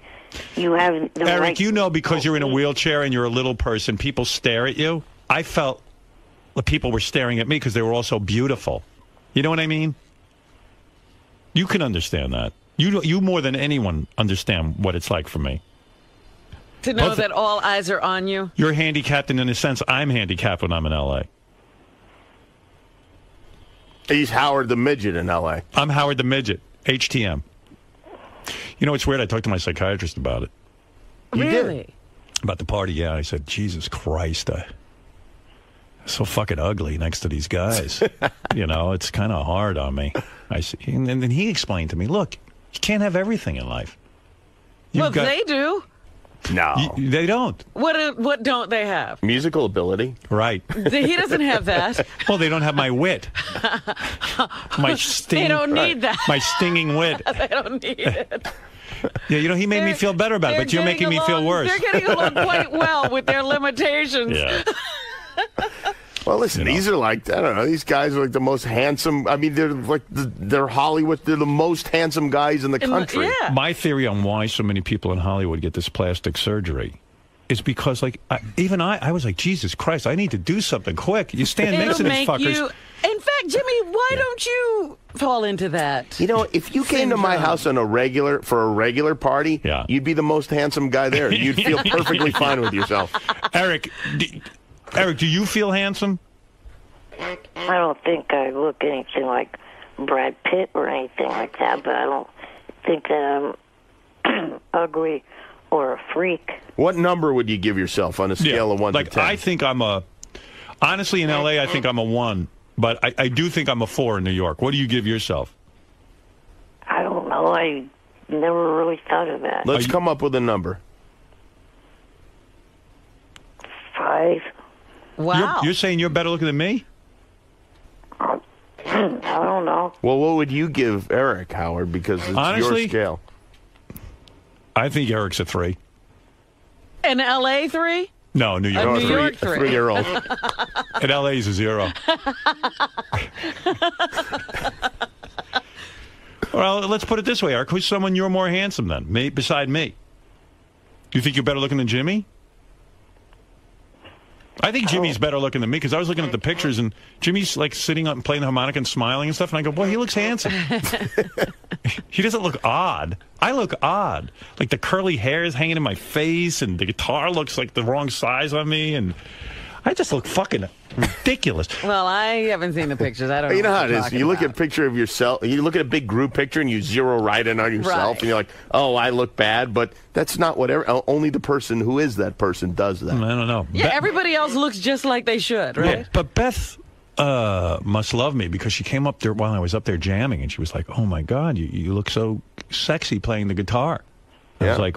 S51: you have the
S1: Eric,
S51: right.
S1: you know, because you're in a wheelchair and you're a little person, people stare at you. I felt the people were staring at me because they were all so beautiful. You know what I mean? You can understand that. You you more than anyone understand what it's like for me.
S2: To know
S1: Both-
S2: that all eyes are on you?
S1: You're handicapped, and in a sense, I'm handicapped when I'm in L.A.
S46: He's Howard the midget in L.A.
S1: I'm Howard the Midget, HTM. You know, it's weird. I talked to my psychiatrist about it.
S2: really?
S1: About the party, yeah. I said, Jesus Christ, I, so fucking ugly next to these guys. [laughs] you know, it's kind of hard on me. I see, and then he explained to me, look, you can't have everything in life. You've
S2: well,
S1: got-
S2: they do.
S46: No.
S1: You- they don't.
S2: What do- what don't they have?
S46: Musical ability.
S1: Right.
S2: He doesn't have that. [laughs]
S1: Well, they don't have my wit. [laughs] My sting.
S2: They don't need that.
S1: My stinging wit.
S2: they don't need it.
S1: Yeah, you know, he made me feel better about it, but you're
S2: getting
S1: making me feel worse.
S2: They're getting along quite well with their limitations.
S1: Yeah.
S46: Well, listen, these are like I don't know. These guys are like the most handsome. I mean, they're like the, they're Hollywood. They're the most handsome guys in the country.
S1: My theory on why so many people in Hollywood get this plastic surgery is because, like, I, even I, I was like, Jesus Christ, I need to do something quick. You stand next to
S2: It'll
S1: these
S2: make
S1: fuckers.
S2: you. In fact, Jimmy, why don't you fall into that?
S46: You know, if you came to my house on a regular for a regular party, yeah. you'd be the most handsome guy there. You'd feel [laughs] perfectly fine with yourself.
S1: Eric, d- Eric, do you feel handsome?
S51: I don't think I look anything like Brad Pitt or anything like that, but I don't think that I'm [clears throat] ugly or a freak.
S46: What number would you give yourself on a scale of one
S1: like,
S46: to ten?
S1: I think I'm a. Honestly, in LA, I think I'm a one, but I, I do think I'm a four in New York. What do you give yourself?
S51: I don't know. I never really thought of that.
S46: Let's come up with a number.
S51: Five.
S1: You're, you're saying you're better looking than me?
S51: I don't know.
S46: Well, what would you give Eric Howard? Because it's
S1: Honestly,
S46: your scale.
S1: I think Eric's a three.
S2: In LA, three?
S1: No, New
S2: A
S1: York.
S2: New York three.
S46: three-year-old.
S1: At LA is a zero. [laughs] well, let's put it this way, Eric. Who's someone you're more handsome than? Me, beside me. You think you're better looking than Jimmy? I think Jimmy's oh. better looking than me because I was looking at the pictures and Jimmy's like sitting up and playing the harmonica and smiling and stuff. And I go, boy, he looks handsome. [laughs] [laughs] he doesn't look odd. I look odd. Like the curly hair is hanging in my face and the guitar looks like the wrong size on me. And I just look fucking ridiculous.
S2: Well, I haven't seen the pictures. I don't know.
S46: You know
S2: what
S46: how it
S2: you're
S46: is. You look
S2: about.
S46: at a picture of yourself. You look at a big group picture and you zero right in on yourself,
S2: Right.
S46: and you're like, "Oh, I look bad," but that's not whatever. Only the person who is that person does that.
S1: I don't know.
S2: Yeah, everybody else looks just like they should, right?
S1: Well, but Beth uh, must love me because she came up there while I was up there jamming, and she was like, "Oh my God, you, you look so sexy playing the guitar." I was like,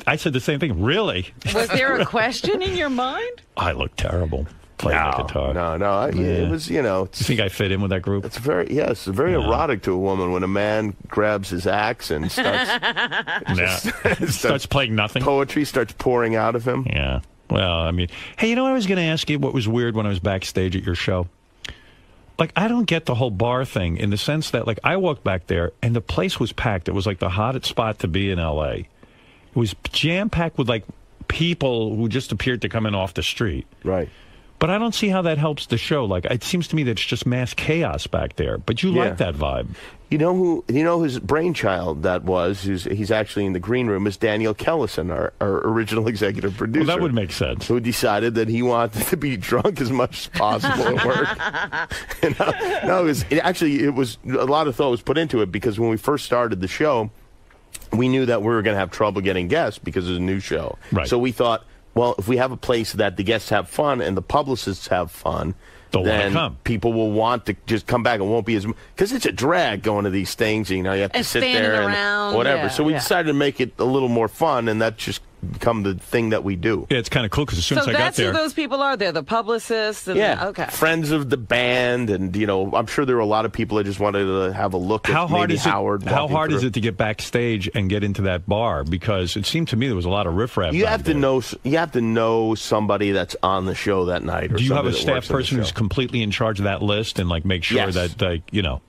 S1: [laughs] I said the same thing. Really?
S2: Was there a [laughs] question in your mind?
S1: I look terrible playing the guitar.
S46: No, no, I, it was you know.
S1: You think I fit in with that group?
S46: It's very yes, it's very erotic to a woman when a man grabs his axe and starts [laughs]
S1: Nah. starts playing nothing.
S46: Poetry starts pouring out of him.
S1: Yeah. Well, I mean, hey, you know what I was going to ask you? What was weird when I was backstage at your show? Like, I don't get the whole bar thing in the sense that, like, I walked back there and the place was packed. It was like the hottest spot to be in LA. It was jam packed with like people who just appeared to come in off the street.
S46: Right.
S1: But I don't see how that helps the show. Like, it seems to me that it's just mass chaos back there. But you
S46: Yeah.
S1: like that vibe.
S46: You know who? You know whose brainchild that was? Who's he's actually in the green room? Is Daniel Kellison, our, our original executive producer.
S1: Well, that would make sense.
S46: Who decided that he wanted to be drunk as much as possible at work? [laughs] [laughs] You know? no, it was it actually it was a lot of thought was put into it because when we first started the show, we knew that we were going to have trouble getting guests because it's a new show.
S1: Right.
S46: So we thought, well, if we have a place that the guests have fun and the publicists have fun.
S1: They'll
S46: then
S1: come.
S46: people will want to just come back and won't be as because it's a drag going to these things. You know, you have to
S2: And
S46: sit
S2: standing
S46: there
S2: around,
S46: and whatever.
S2: yeah,
S46: so we
S2: yeah.
S46: decided to make it a little more fun, and that's just become the thing that we do.
S1: Yeah, it's kind of cool because as soon
S2: So
S1: as I got there, that's
S2: who those people are. They're the publicists. And
S46: Yeah,
S2: Okay.
S46: friends of the band, and you know, I'm sure there were a lot of people that just wanted to have a look
S1: how
S46: at
S1: hard
S46: maybe
S1: is it? How
S46: walking
S1: hard is it to get backstage and get into that bar? Because it seemed to me there was a lot of riffraff.
S46: You
S1: back
S46: have to
S1: there.
S46: know. You have to know somebody that's on the show that night. Or
S1: Do you have a staff
S46: works on the
S1: person who's completely in charge of that list and like make sure
S46: Yes.
S1: that like you know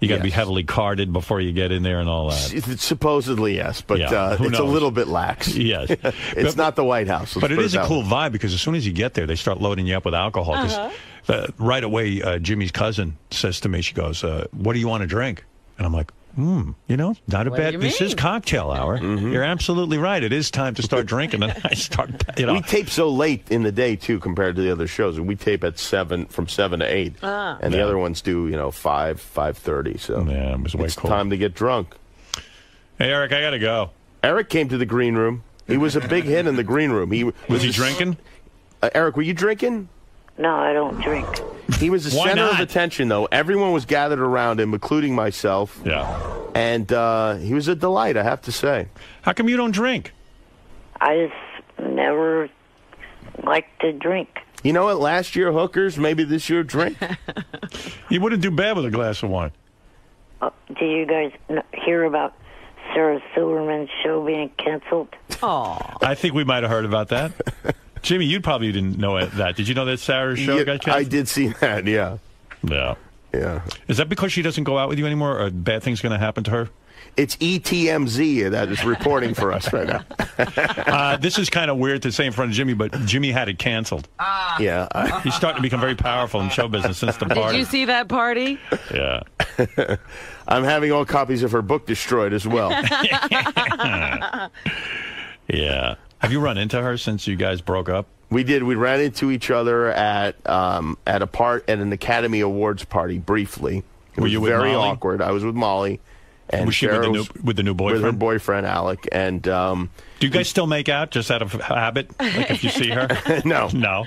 S1: you got to be heavily carded before you get in there and all that?
S46: Supposedly yes, but
S1: Yeah,
S46: uh,
S1: who
S46: it's a little bit lax. [laughs]
S1: Yes. [laughs]
S46: it's
S1: But-
S46: not the White House. let's
S1: But it
S46: put
S1: is a cool
S46: way.
S1: vibe because as soon as you get there, they start loading you up with alcohol.
S46: Uh-huh.
S1: uh, right away, uh, Jimmy's cousin says to me, she goes, uh, "What do you want to drink?" And I'm like, "Hmm, you know, not a
S2: What
S1: bad.
S2: you
S1: This is cocktail hour.
S46: Mm-hmm.
S1: You're absolutely right. It is time to start [laughs] drinking." And [laughs] I start, you know,
S46: We tape so late in the day too, compared to the other shows. We tape at seven, from seven to eight,
S2: Ah.
S46: and the other ones do, you know, five, five thirty. So
S1: yeah, it was way
S46: it's
S1: cool.
S46: time to get drunk.
S1: Hey, Eric, I gotta go.
S46: Eric came to the green room. He was a big hit in the green room. He
S1: Was he drinking?
S46: Uh, Eric, were you drinking?
S51: No, I don't drink.
S46: He was the
S1: Why
S46: center of
S1: not?
S46: attention, though. Everyone was gathered around him, including myself.
S1: Yeah.
S46: And uh, he was a delight, I have to say.
S1: How come you don't drink?
S51: I just never liked to drink.
S46: You know what? Last year, hookers. Maybe this year, drink. [laughs]
S1: You wouldn't do bad with a glass of wine.
S51: Uh, do you guys n- hear about Sarah Silverman's show being canceled?
S2: Oh.
S1: I think we might have heard about that. [laughs] Jimmy, you probably didn't know that. Did you know that Sarah's show
S46: Yeah,
S1: got canceled?
S46: I did see that. Yeah.
S1: Yeah.
S46: Yeah.
S1: Is that because she doesn't go out with you anymore, or bad things going to happen to her?
S46: It's E ETMZ that is reporting for us right now. [laughs]
S1: uh, this is kind of weird to say in front of Jimmy, but Jimmy had it canceled.
S46: Yeah. I- [laughs]
S1: He's starting to become very powerful in show business since the party.
S2: Did you see that party?
S1: Yeah. [laughs]
S46: I'm having all copies of her book destroyed as well.
S1: Yeah. Have you run into her since you guys broke up?
S46: We did. We ran into each other at um, at a part at an Academy Awards party briefly. It
S1: Were
S46: was
S1: you with
S46: very
S1: Molly?
S46: awkward. I was with Molly, and
S1: Was she with
S46: Sarah
S1: the new- with the new
S46: With her
S1: boyfriend?
S46: boyfriend Alec, and um,
S1: Do you guys still make out just out of habit? Like if you see her? [laughs]
S46: no,
S1: no.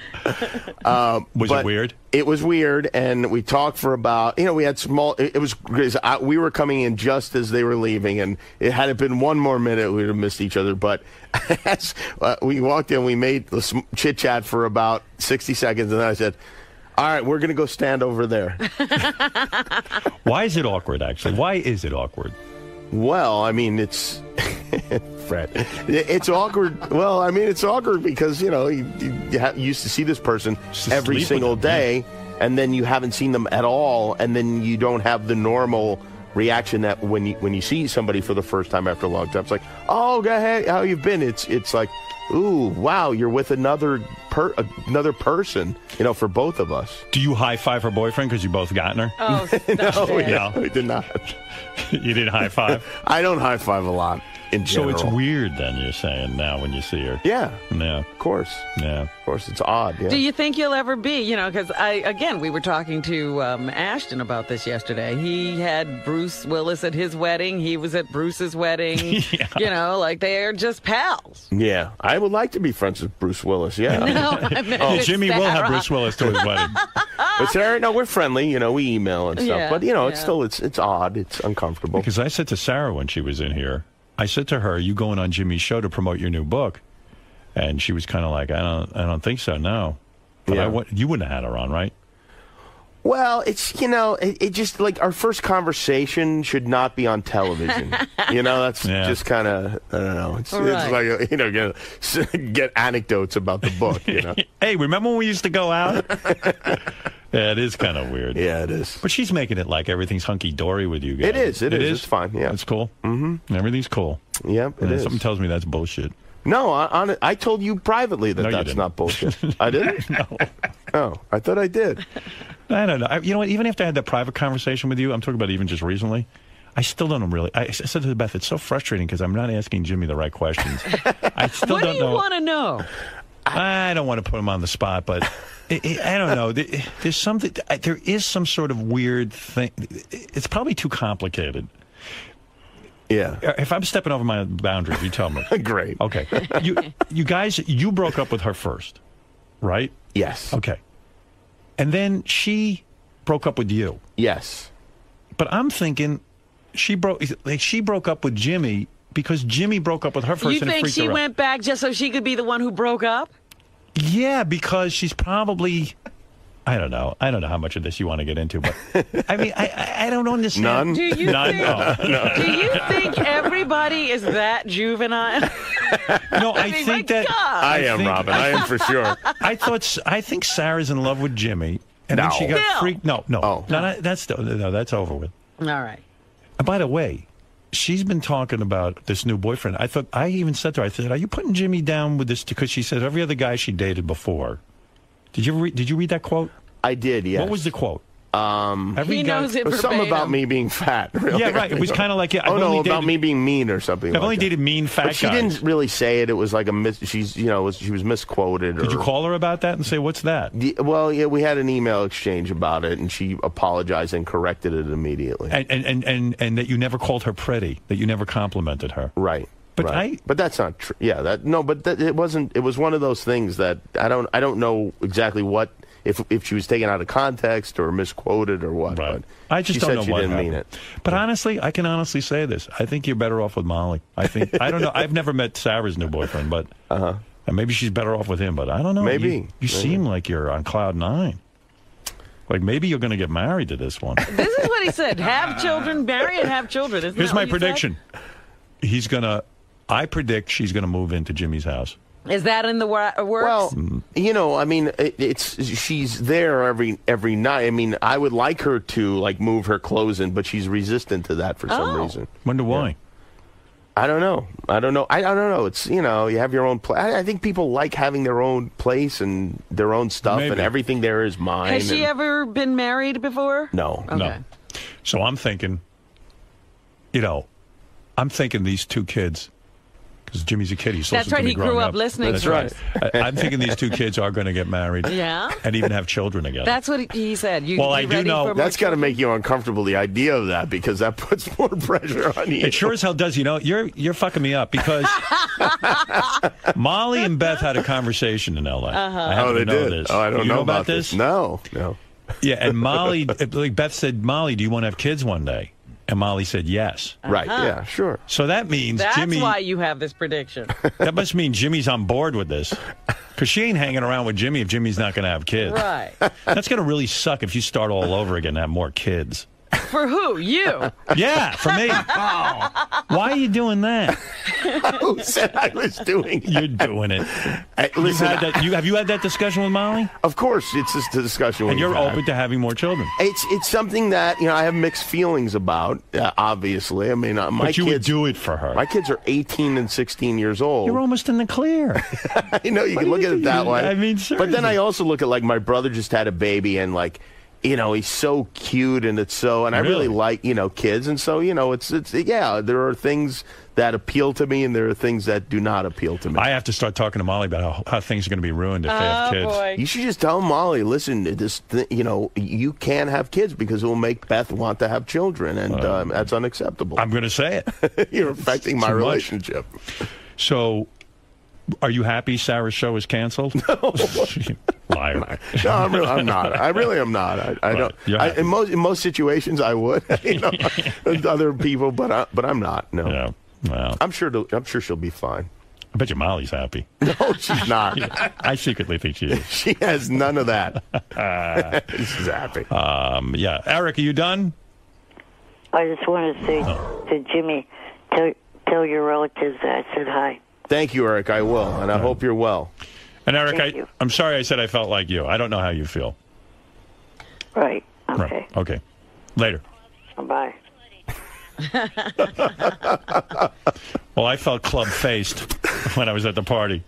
S46: Um,
S1: Was it weird?
S46: It was weird, and we talked for about you know we had small. It, it was I, we were coming in just as they were leaving, and it had it been one more minute, we would have missed each other. But [laughs] as uh, we walked in, we made the chit chat for about sixty seconds, and then I said. All right, we're going to go stand over there. [laughs]
S1: Why is it awkward, actually? Why is it awkward?
S46: Well, I mean, it's Fred. [laughs] It's awkward. Well, I mean, it's awkward because you know you, you ha- you used to see this person every single day, and then you haven't seen them at all, and then you don't have the normal reaction that when you when you see somebody for the first time after a long time, it's like, oh, go ahead, how you've been? It's it's like, ooh, wow, you're with another per another person, you know, for both of us.
S1: Do you high five her boyfriend because you both gotten her?
S2: Oh, [laughs]
S46: no, we,
S1: No.
S46: we did not. [laughs]
S1: you didn't high five?
S46: I don't high five a lot in
S1: So it's weird then, you're saying, now when you see her.
S46: Yeah,
S1: Yeah.
S46: of course.
S1: Yeah.
S46: Of course, it's odd. Yeah.
S2: Do you think you'll ever be? You know, because I again we were talking to um, Ashton about this yesterday. He had Bruce Willis at his wedding. He was at Bruce's wedding. [laughs] yeah. You know, like they're just pals.
S46: Yeah, I would like to be friends with Bruce Willis. Yeah. [laughs]
S2: No, I meant [laughs]
S1: Oh,
S2: with
S1: Jimmy will have Bruce Willis to his wedding.
S46: but Sarah, no, we're friendly. You know, we email and stuff.
S2: Yeah,
S46: but you know, it's still it's it's odd. It's uncomfortable.
S1: Because I said to Sarah when she was in here, I said to her, Are "You going on Jimmy's show to promote your new book?" And she was kind of like, "I don't, I don't think so. No." But
S46: Yeah.
S1: I you wouldn't have had her on, right?
S46: Well, it's you know, it, it just like our first conversation should not be on television. [laughs] you know, that's
S1: Yeah.
S46: just kind of I don't know. It's, it's like a, you know, get, [laughs] get anecdotes about the book. You know. [laughs]
S1: Hey, remember when we used to go out? yeah, it is kind of weird.
S46: yeah, it is.
S1: But she's making it like everything's hunky dory with you guys.
S46: It is. It is. It's fine. Yeah.
S1: It's cool. Mm-hmm. Everything's cool.
S46: Yep. It
S1: Yeah,
S46: is.
S1: Something tells me that's bullshit.
S46: No, I, on, I told you privately that
S1: No,
S46: that's
S1: didn't.
S46: bullshit. [laughs] I didn't. [laughs]
S1: no.
S46: Oh, I thought I did.
S1: I don't know. I, you know what? Even after I had that private conversation with you, I'm talking about even just recently. I still don't really. I, I said to Beth, it's so frustrating because I'm not asking Jimmy the right questions. I [laughs] still
S2: What do
S1: don't
S2: you
S1: know.
S2: want to know?
S1: I don't want to put him on the spot, but it, it, I don't know. There- There's something. There is some sort of weird thing. It's probably too complicated.
S46: Yeah.
S1: Uh, if I'm stepping over my boundaries, you tell me. [laughs]
S46: Great.
S1: Okay. You you guys, you broke up with her first, right?
S46: Yes.
S1: Okay. And then she broke up with you.
S46: Yes.
S1: But I'm thinking she broke like she broke up with Jimmy because Jimmy broke up with her first
S2: you
S1: and
S2: think
S1: freaked
S2: she
S1: her out.
S2: went back just so she could be the one who broke up?
S1: Yeah, because she's probably I don't know. I don't know how much of this you want to get into, but I mean, I I, I don't understand.
S46: None?
S2: Do you
S1: None.
S2: think-
S1: Oh, no.
S2: Do you think everybody is that juvenile?
S1: No, I,
S2: mean,
S1: think that
S2: God.
S46: I am,
S1: think-
S46: Robin. I am for sure.
S1: I thought I think Sarah's in love with Jimmy, and then she got
S2: Still.
S1: freaked. No, no,
S46: Oh.
S1: no, no, that's no, that's over with.
S2: All right.
S1: And by the way, she's been talking about this new boyfriend. I thought I even said to her, I said, "Are you putting Jimmy down with this?" Because she said every other guy she dated before. Did you read? Did you read that quote?
S46: I did. Yes.
S1: What was the quote?
S46: Um,
S1: Every
S2: He knows it
S46: it was something about me being fat. [laughs] Really.
S1: Yeah, right. It was kinda like, yeah,
S46: oh
S1: I've
S46: no,
S1: only
S46: about me being mean or something.
S1: I've
S46: like
S1: only
S46: that.
S1: dated mean fat
S46: But she
S1: guys.
S46: didn't really say it. It was like a mis. She's you know was, she was misquoted.
S1: Did
S46: or,
S1: you call her about that and say, "What's that?"
S46: Y- Well, yeah, we had an email exchange about it, and she apologized and corrected it immediately.
S1: And and and and, and that you never called her pretty, that you never complimented her.
S46: Right.
S1: But
S46: right.
S1: I-
S46: but that's not true. Yeah, that no, but that, it wasn't. It was one of those things that I don't. I don't know exactly what if if she was taken out of context or misquoted or what.
S1: Right.
S46: But
S1: I just
S46: she
S1: don't
S46: said
S1: know
S46: she
S1: what
S46: didn't mean it.
S1: But honestly, I can honestly say this. I think you're better off with Molly. I think I don't know. I've never met Sarah's new boyfriend, but
S46: Uh-huh.
S1: and maybe she's better off with him. But I don't know.
S46: Maybe.
S1: you, you
S46: Maybe.
S1: seem like you're on cloud nine. Like maybe you're going to get married to this one. [laughs]
S2: This is what he said. Have children, marry and have children. Isn't
S1: Here's
S2: that
S1: my
S2: what he said?
S1: prediction. He's gonna. I predict she's gonna move into Jimmy's house.
S2: Is that in the wor- uh, works?
S46: Well, mm. you know, I mean, it, it's she's there every every night. I mean, I would like her to like move her clothes in, but she's resistant to that for some
S2: Oh.
S46: reason.
S1: Wonder why.
S46: I don't know. I don't know. I, I don't know. It's you know, you have your own place. I, I think people like having their own place and their own stuff, and
S1: Maybe.
S46: everything there is mine.
S2: Has she
S46: and-
S2: ever been married before?
S46: No,
S2: Okay.
S1: No. So I'm thinking, you know, I'm thinking these two kids, because Jimmy's a kid. He's
S2: That's right, he grew
S1: growing
S2: up listening
S1: That's
S2: to
S1: right.
S2: us.
S1: I, I'm thinking these two kids are going to get married. [laughs]
S2: Yeah.
S1: And even have children together.
S2: That's what he said. You,
S1: Well,
S2: you
S1: I do know-
S2: for more
S46: That's got to make you uncomfortable. The idea of that because that [laughs] puts more pressure on you.
S1: It sure as hell does. You know, you're you're fucking me up because [laughs] Molly and Beth had a conversation in L.A.
S2: Uh-huh.
S1: I
S46: Oh, they
S1: know
S46: did.
S1: this.
S46: Oh, I don't
S1: you
S46: know
S1: about
S46: about this. No, no.
S1: Yeah, and Molly, like Beth said, Molly, do you want to have kids one day? And Molly said yes.
S46: Right.
S2: Uh-huh.
S46: Yeah. Sure.
S1: So that means
S2: That's
S1: Jimmy.
S2: why you have this prediction. [laughs]
S1: That must mean Jimmy's on board with this. Because she ain't hanging around with Jimmy if Jimmy's not going to have kids.
S2: Right.
S1: That's going to really suck if you start all over again and have more kids.
S2: For who? You.
S1: Yeah, for me. [laughs] Why are you doing that? [laughs]
S46: Who said I was doing? It?
S1: You're doing it.
S46: Hey, listen,
S1: had that, you, have you had that discussion with Molly?
S46: Of course, it's just a discussion.
S1: And you're
S46: had.
S1: open to having more children.
S46: It's it's something that you know I have mixed feelings about. Uh, obviously, I mean uh, my
S1: But you would do it for her.
S46: My kids are 18 and 16 years old.
S1: You're almost in the clear. [laughs]
S46: I know you can look at it that way.
S1: I mean, sure.
S46: but then. I also look at like my brother just had a baby and like. You know he's so cute and it's so and I really
S1: Really?
S46: like you know kids and so you know it's it's yeah there are things that appeal to me and there are things that do not appeal to me.
S1: I have to start talking to Molly about how, how things are going to be ruined if they have kids.
S46: You should just tell Molly, listen, this, th- you know, you can't have kids because it will make Beth want to have children, and um, that's unacceptable.
S1: I'm going to say it. [laughs]
S46: You're affecting my
S1: Too much.
S46: relationship.
S1: So, are you happy Sarah's show is canceled? [laughs] No. [laughs] Liar. [laughs]
S46: No, I'm, really, I'm not. I really am not. I, I don't. I, in most in most situations, I would. you know, other people, but I, but I'm not. No.
S1: Yeah. Well,
S46: I'm sure. To, I'm sure she'll be fine.
S1: I bet you Molly's happy.
S46: No, she's not.
S1: I secretly think she is.
S46: she has none of that. she's happy.
S1: Um, yeah. Eric, are you done?
S51: I just want to say
S1: Oh.
S51: to Jimmy, tell tell your relatives that I said hi.
S46: Thank you, Eric. I will, and I hope you're well.
S1: And Eric,
S51: Thank
S1: I,
S51: you.
S1: I'm sorry I said I felt like you. I don't know how you feel.
S51: Right. Okay.
S1: Right. Okay. Later.
S51: Bye. [laughs]
S1: Well, I felt club faced when I was at the party.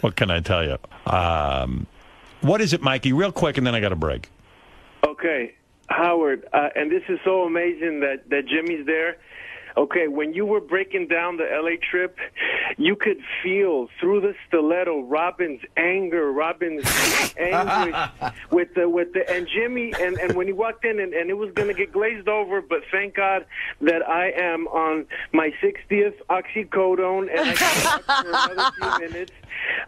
S1: What can I tell you? Um, what is it, Mikey? Real quick, and then I got a break.
S12: Okay, Howard, uh, and this is so amazing that that Jimmy's there. Okay, when you were breaking down the LA trip, you could feel through the stiletto Robin's anger, Robin's [laughs] anguish with the with the and Jimmy and and when he walked in and, and it was gonna get glazed over, but thank God that I am on my 60th oxycodone and I can talk for another few minutes.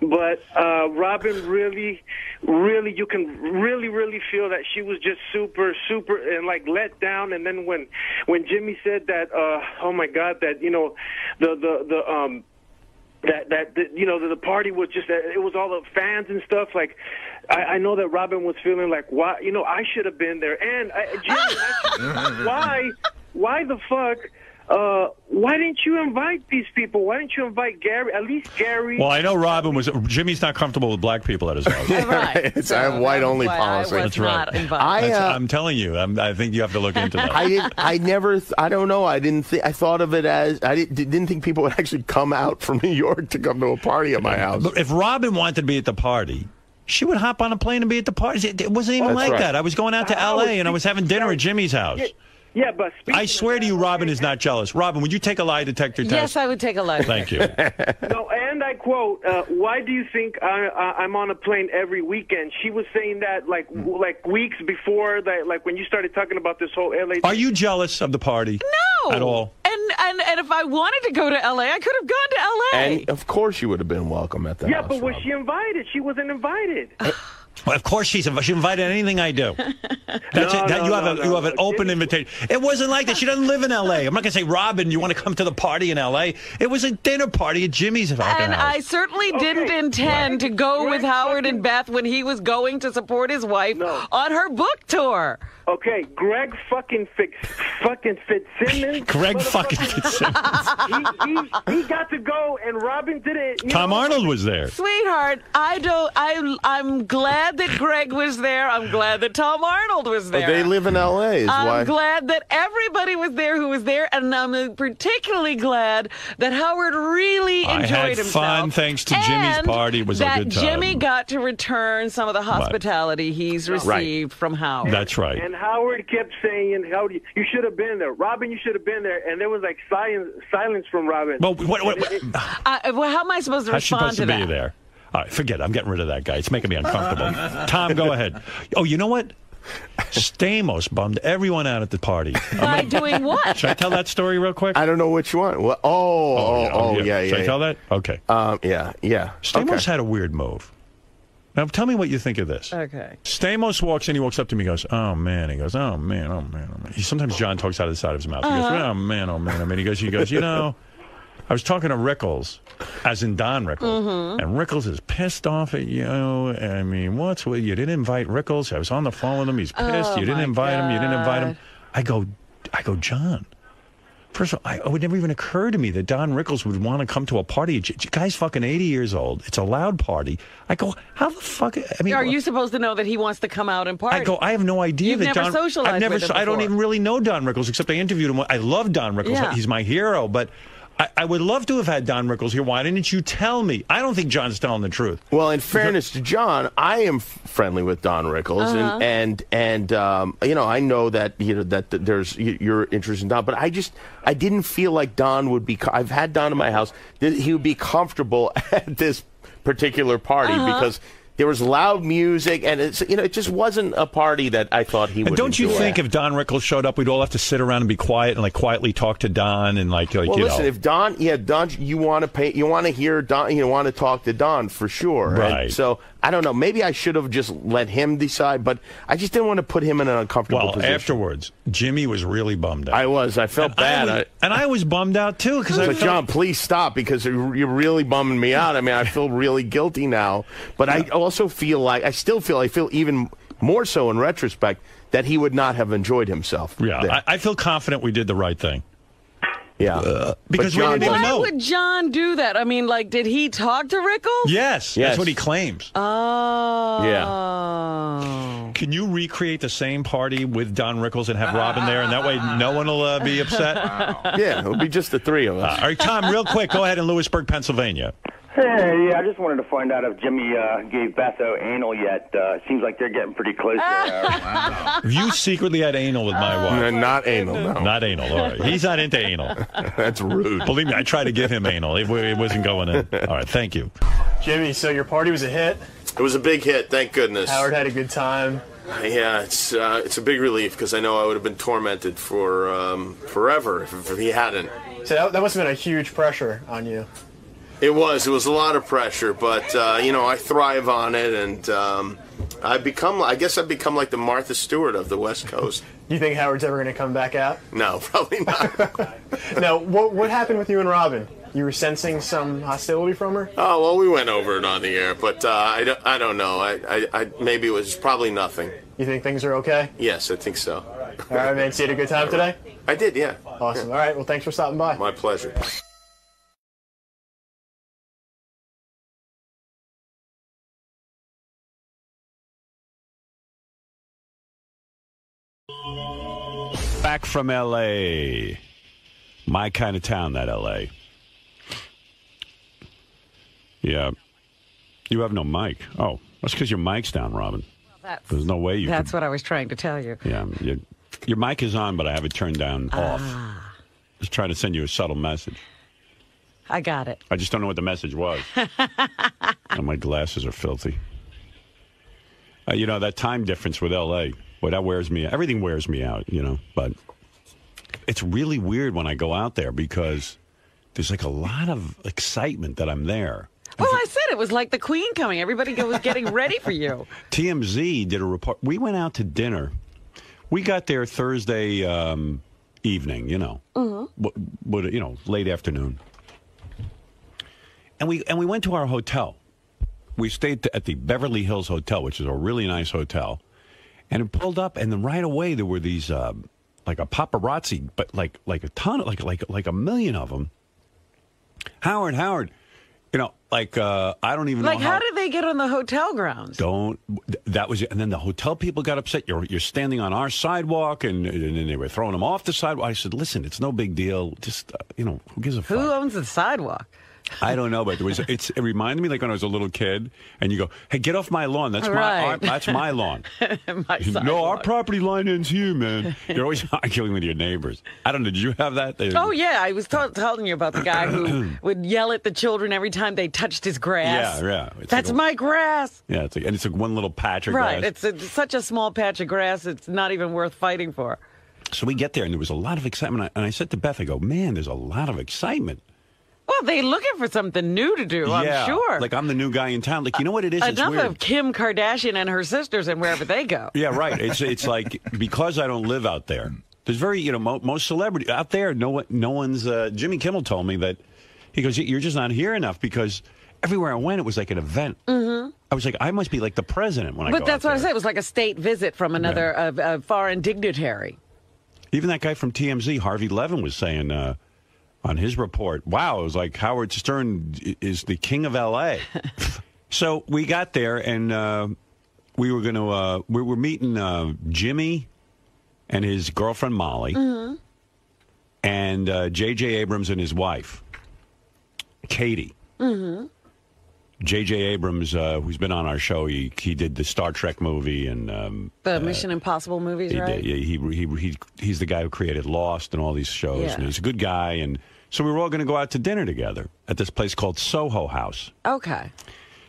S12: But uh, Robin really, really, you can really, really feel that she was just super, super, and like let down. And then when, when Jimmy said that, uh, oh my God, that you know, the the the um, that that the, you know the, the party was just it was all the fans and stuff. Like I, I know that Robin was feeling like why you know I should have been there. And I, Jimmy, I [laughs] why why the fuck? Uh, why didn't you invite these people? Why didn't you invite Gary? At least Gary.
S1: Well, I know Robin was. Jimmy's not comfortable with black people at his house. [laughs]
S46: Right. It's- I have white only
S2: why I
S46: policy.
S2: was
S1: That's right.
S2: not invited.
S46: I,
S1: That's-
S46: uh,
S1: I'm telling you. I'm, I think you have to look into that.
S46: I didn't. I never. Th- I don't know. I didn't. Th- I thought of it as. I didn't, didn't think people would actually come out from [laughs] New York to come to a party at my house.
S1: But if Robin wanted to be at the party, she would hop on a plane and be at the party. It, it wasn't even
S46: That's
S1: like
S46: right.
S1: that. I was going out to L.A. and I was having dinner at Jimmy's house.
S12: Yeah, but
S1: I swear to you, Robin is not jealous. Robin, would you take a lie detector test?
S2: Yes, I would take a lie.
S1: Thank you. [laughs]
S12: No, and I quote, uh, "Why do you think I, I, I'm on a plane every weekend?" She was saying that like w- like weeks before that, like when you started talking about this whole LA.
S1: Are you jealous of the party?
S2: No.
S1: At all?
S2: And and and if I wanted to go to LA, I could have gone to LA.
S46: And of course, you would have been welcome at that.
S12: Yeah,
S46: house.
S12: but was
S46: Rob.
S12: she invited? She wasn't invited. [sighs]
S1: Well, of course she's she invited anything I do. [laughs] That's
S40: No,
S1: it. That,
S40: no,
S1: you have
S40: no,
S1: a
S40: no,
S1: you have an
S40: no.
S1: open invitation. It wasn't like that. She doesn't live in L.A. I'm not gonna say Robin. You want to come to the party in L.A. It was a dinner party at Jimmy's fucking
S2: And
S1: house.
S2: I certainly didn't intend to go with Howard and Beth when he was going to support his wife on her book tour.
S12: Okay, Greg fucking Fitz, fucking Fitzsimmons. [laughs]
S1: Greg fucking
S12: Fitzsimmons. he, [laughs] he, he got to go, and Robin did it. you
S1: Tom
S12: know?
S1: Arnold was there.
S2: Sweetheart, I don't. I I'm glad that Greg was there. I'm glad that Tom Arnold was there.
S46: they live in L.A. Is
S2: I'm
S46: why.
S2: glad that everybody was there who was there, and I'm particularly glad that Howard really
S1: I
S2: enjoyed
S1: had
S2: himself.
S1: fun thanks to Jimmy's party. It was a
S2: that
S1: good time.
S2: Jimmy got to return some of the hospitality he's
S1: Right.
S2: received from Howard.
S1: That's right.
S12: And Howard kept saying, "Howard, you should have been there. Robin, you should have been there." And there was like silence, silence from Robin.
S1: Well, what, what, what, [laughs]
S2: Uh, well, how am I supposed to
S1: How's she
S2: respond
S1: supposed to,
S2: to
S1: be
S2: that?
S1: there? All right, forget it. I'm getting rid of that guy. It's making me uncomfortable. [laughs] Tom, go ahead. Oh, you know what? Stamos bummed everyone out at the party.
S2: By doing what?
S1: Should I tell that story real quick?
S46: I don't know which one. What? Oh, oh, oh, yeah, yeah.
S1: Should I
S46: yeah.
S1: tell that? Okay.
S46: Um, yeah, yeah.
S1: Stamos
S46: okay.
S1: had a weird move. Now, tell me what you think of this.
S2: Okay.
S1: Stamos walks in. He walks up to me. He goes, "Oh man." He goes, "Oh man. Oh man. Oh man." He, sometimes John talks out of the side of his mouth. He goes,
S2: Uh-huh.
S1: "Oh man. Oh man. Oh man." He goes, "He goes. You know, I was talking to Rickles, as in Don Rickles,
S2: Mm-hmm.
S1: and Rickles is pissed off at you. I mean, what's with you? Didn't invite Rickles. I was on the phone with him. He's pissed.
S2: Oh,
S1: you didn't
S2: my
S1: invite him. You didn't invite him." I go, I go, John. First of all, I, it would never even occur to me that Don Rickles would want to come to a party. Guy's fucking 80 years old. It's a loud party. I go, how the fuck? I mean,
S2: Are you supposed to know that he wants to come out and party?
S1: I go, I have no idea
S2: You've
S1: that
S2: never
S1: Don.
S2: socialized
S1: I've never.
S2: with him
S1: I don't even really know Don Rickles except I interviewed him. I love Don Rickles.
S2: Yeah.
S1: He's my hero. But I, I would love to have had Don Rickles here. Why didn't you tell me? I don't think John's telling the truth.
S46: Well, in fairness to John, I am friendly with Don Rickles,
S1: Uh-huh.
S46: and and and um, you know I know that you know that, that there's your interest in Don, but I just I didn't feel like Don would be. I've had Don in my house. He would be comfortable [laughs] at this particular party
S1: Uh-huh.
S46: because. There was loud music, and it's you know it just wasn't a party that I thought he would.
S1: And don't you think if Don Rickles showed up, we'd all have to sit around and be quiet and like quietly talk to Don and like, like
S46: well,
S1: you
S46: listen.
S1: know.
S46: If Don, yeah, Don, you want to pay, you want to hear Don, you want to talk to Don for sure. And
S1: Right.
S46: so I don't know. Maybe I should have just let him decide, but I just didn't want to put him in an uncomfortable
S1: well,
S46: position.
S1: afterwards, Jimmy was really bummed out.
S46: I was. I felt
S1: And
S46: bad.
S1: I was, and I was bummed out too because
S46: I
S1: I
S46: like,
S1: felt-
S46: John, please stop because you're you're really bumming me out. I mean, I feel really guilty now, but I also feel like I still feel I feel even more so in retrospect that he would not have enjoyed himself.
S1: Yeah. I, I feel confident we did the right thing.
S46: Yeah,
S1: because we didn't even
S2: Why
S1: know.
S2: would John do that? I mean, like, did he talk to Rickles?
S1: Yes,
S46: Yes.
S1: that's what he claims.
S2: Oh. Yeah.
S1: Can you recreate the same party with Don Rickles and have Robin there, and that way no one will uh, be upset? [laughs]
S46: yeah, it'll be just the three of us.
S1: all right, Tom, real quick, go ahead in Lewisburg, Pennsylvania.
S40: Hey, yeah, I just wanted to find out if Jimmy uh, gave Betho anal yet. Uh, seems like they're getting pretty close there. [laughs]
S1: Have you secretly had anal with my wife?
S46: No, not anal. No,
S1: Not anal. All right. He's not into anal. [laughs]
S46: that's rude.
S1: Believe me, I tried to give him anal. It, it wasn't going in. All right, thank you.
S43: Jimmy, so your party was a hit.
S46: It was a big hit, thank goodness.
S43: Howard had a good time.
S46: Yeah, it's uh, it's a big relief because I know I would have been tormented for um, forever if, if he hadn't.
S43: So that, that must have been a huge pressure on you.
S46: It was. It was a lot of pressure, but uh, you know I thrive on it, and um, I've become. I guess I've become like the Martha Stewart of the West Coast.
S43: You think Howard's ever going to come back out?
S46: No, [laughs] probably not. [laughs]
S43: now, what what happened with you and Robin? You were sensing some hostility from her.
S46: oh well, we went over it on the air, but uh, I, don't, I don't know. I, I, I maybe it was probably nothing.
S43: You think things are okay?
S46: Yes, I think so.
S43: All right, man. So you had a good time [laughs] today.
S46: I did, yeah.
S43: Awesome. All right. Well, thanks for stopping by.
S46: My pleasure.
S1: Back from L.A. My kind of town, that L.A. Yeah. You have no mic. Oh, that's because your mic's down, Robin.
S2: That's,
S1: There's no way you
S2: that's
S1: could-
S2: what I was trying to tell you.
S1: Yeah, your, your mic is on, but I have it turned down off.
S2: Ah,
S1: Just trying to send you a subtle message.
S2: I got it.
S1: I just don't know what the message was. [laughs] and my glasses are filthy. Uh, you know that time difference with L.A. Well, that wears me. Out. Everything wears me out. You know, but it's really weird when I go out there because there's like a lot of excitement that I'm there.
S2: Well, I said it was like the Queen coming. Everybody was getting ready for you. [laughs]
S1: TMZ did a report. We went out to dinner. We got there Thursday um, evening, you know,
S2: Mm-hmm.
S1: but you know, late afternoon, and we and we went to our hotel. We stayed at the Beverly Hills Hotel, which is a really nice hotel, and it pulled up, and then right away there were these uh, like a paparazzi, but like like a ton, like like like a million of them. Howard, Howard, you know, like uh, I don't even know
S2: Like,
S1: know
S2: how did they get on the hotel grounds?
S1: don't that was and then the hotel people got upset you're you're standing on our sidewalk and and then they were throwing them off the sidewalk i said listen it's no big deal just uh, you know who gives a fuck
S2: Who owns the sidewalk? [laughs]
S1: i don't know but it was it's it reminded me like when i was a little kid and you go hey get off my lawn that's my our, that's my lawn [laughs]
S2: My
S1: no our property line ends here man you're always [laughs] arguing with your neighbors i don't know did you have that
S2: Oh yeah, I was t- telling you about the guy who [clears throat] would yell at the children every time they touched his grass.
S1: yeah yeah It's
S2: That's
S1: like a-
S2: my grass.
S1: yeah it's like, and it's like one little patch of
S2: Right.
S1: grass. Right.
S2: It's, a, such a small patch of grass. It's not even worth fighting for.
S1: so we get there and there was a lot of excitement and i said to beth i go man there's a lot of excitement
S2: Well, they looking for something new to do. I'm
S1: yeah,
S2: sure.
S1: Like I'm the new guy in town. Like you know what it is? It's
S2: Enough of Kim Kardashian and her sisters and wherever they go. [laughs]
S1: Yeah, right. It's it's like because I don't live out there. There's very you know mo- most celebrity out there. No one, no one's. Uh, Jimmy Kimmel told me that he goes, "You're just not here enough because everywhere I went, it was like an event.
S2: hmm
S1: I was like, I must be like the president when I
S2: But that's what I
S1: there.
S2: said. It was like a state visit from another uh, uh, foreign dignitary.
S1: Even that guy from TMZ, Harvey Levin, was saying uh, on his report, "Wow, it was like Howard Stern is the king of L.A." [laughs] so we got there, and uh, we were going to uh, we were meeting uh, Jimmy and his girlfriend Molly,
S2: Mm-hmm.
S1: and uh, J.J. Abrams and his wife Katie.
S2: Mm-hmm.
S1: J.J. Abrams, uh, who's been on our show, he he did the Star Trek movie and. Um,
S2: The Mission Impossible movies,
S1: he
S2: right?
S1: did. Yeah, he, he he he's the guy who created Lost and all these shows,
S2: Yeah.
S1: and he's a good guy. And so we were all going to go out to dinner together at this place called Soho House.
S2: Okay.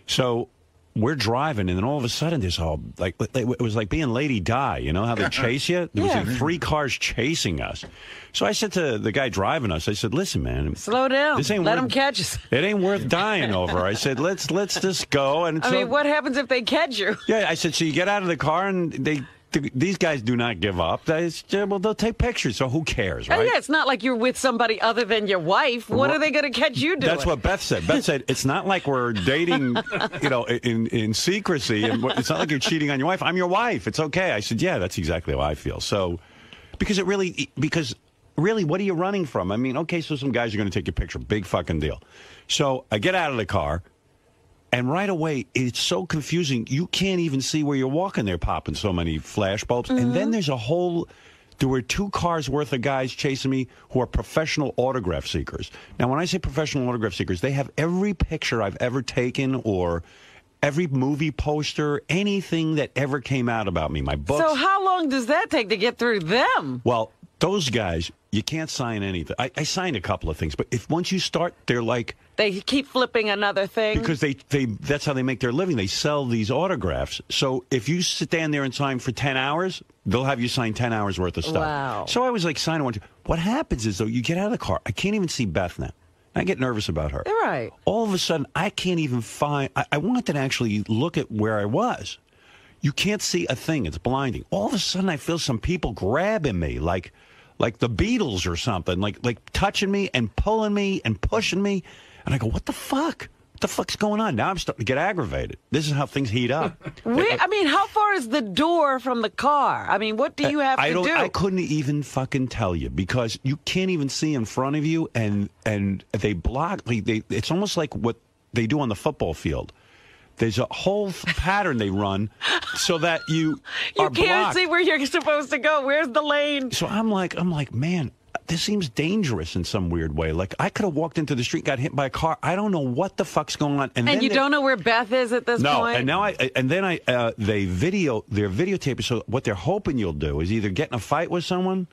S1: So we're driving, and then all of a sudden, there's all like it was like being Lady Di. You know how they chase you? There was like three cars chasing us. So I said to the guy driving us, I said, "Listen, man,
S2: Slow down.
S1: This ain't
S2: Let
S1: worth-
S2: them catch us. [laughs]
S1: it ain't worth dying over." I said, "Let's let's just go." And
S2: I
S1: so,
S2: mean, what happens if they catch you?
S1: yeah, I said, so you get out of the car and they, th- these guys do not give up. They, uh, well, they'll take pictures, so who cares, right?
S2: Oh,
S1: right?
S2: yeah, it's not like you're with somebody other than your wife. What
S1: Ru-
S2: are they going to catch you doing?
S1: That's what Beth said. Beth said it's not like we're dating, [laughs] you know, in in secrecy, and it's not like you're cheating on your wife. I'm your wife. It's okay. I said, yeah, that's exactly how I feel. So, because it really, because really, what are you running from? I mean, okay, so some guys are going to take your picture, big fucking deal. So I get out of the car. And right away, it's so confusing. You can't even see where you're walking. They're popping so many flash bulbs. And then mm-hmm. there's a whole. There were two cars worth of guys chasing me who are professional autograph seekers. Now, when I say professional autograph seekers, they have every picture I've ever taken or every movie poster, anything that ever came out about me. My books.
S2: So how long does that take to get through them?
S1: Well, those guys, you can't sign anything. I, I signed a couple of things, but if once you start, they're like
S2: They keep flipping another thing.
S1: because they they that's how they make their living. They sell these autographs. So if you stand there and sign for ten hours, they'll have you sign ten hours worth of stuff.
S2: Wow.
S1: So I was like signing one. two- What happens is though, you get out of the car. I can't even see Beth now. I get nervous about her.
S2: Right.
S1: All of a sudden, I can't even find. I, I wanted to actually look at where I was. You can't see a thing. It's blinding. All of a sudden, I feel some people grabbing me, like like the Beatles or something, like like touching me and pulling me and pushing me. And I go, "What the fuck? What the fuck's going on?" Now I'm starting to get aggravated. This is how things heat up. [laughs]
S2: Where, I mean, how far is the door from the car? I mean, what do you have
S1: I
S2: to
S1: don't.
S2: do?
S1: I couldn't even fucking tell you because you can't even see in front of you, and and they block. They, they it's almost like what they do on the football field. There's a whole pattern they run so that you [laughs]
S2: you
S1: are
S2: can't
S1: blocked.
S2: see where you're supposed to go. Where's the lane?
S1: So I'm like, I'm like, man, this seems dangerous in some weird way. Like I could have walked into the street, got hit by a car. I don't know what the fuck's going on.
S2: And,
S1: then
S2: you
S1: they-
S2: don't know where Beth is at this
S1: no,
S2: point?
S1: and now I and then I uh, they video they're videotaping. So what they're hoping you'll do is either get in a fight with someone,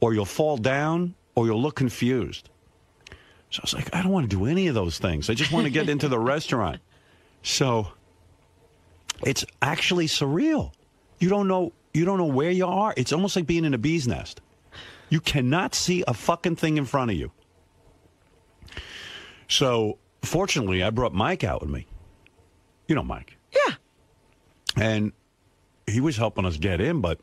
S1: or you'll fall down, or you'll look confused. So I was like, I don't want to do any of those things. I just want to get into the [laughs] restaurant. So it's actually surreal. You don't know you don't know where you are. It's almost like being in a bee's nest. You cannot see a fucking thing in front of you. So fortunately, I brought Mike out with me. You know Mike.
S2: Yeah.
S1: And he was helping us get in, but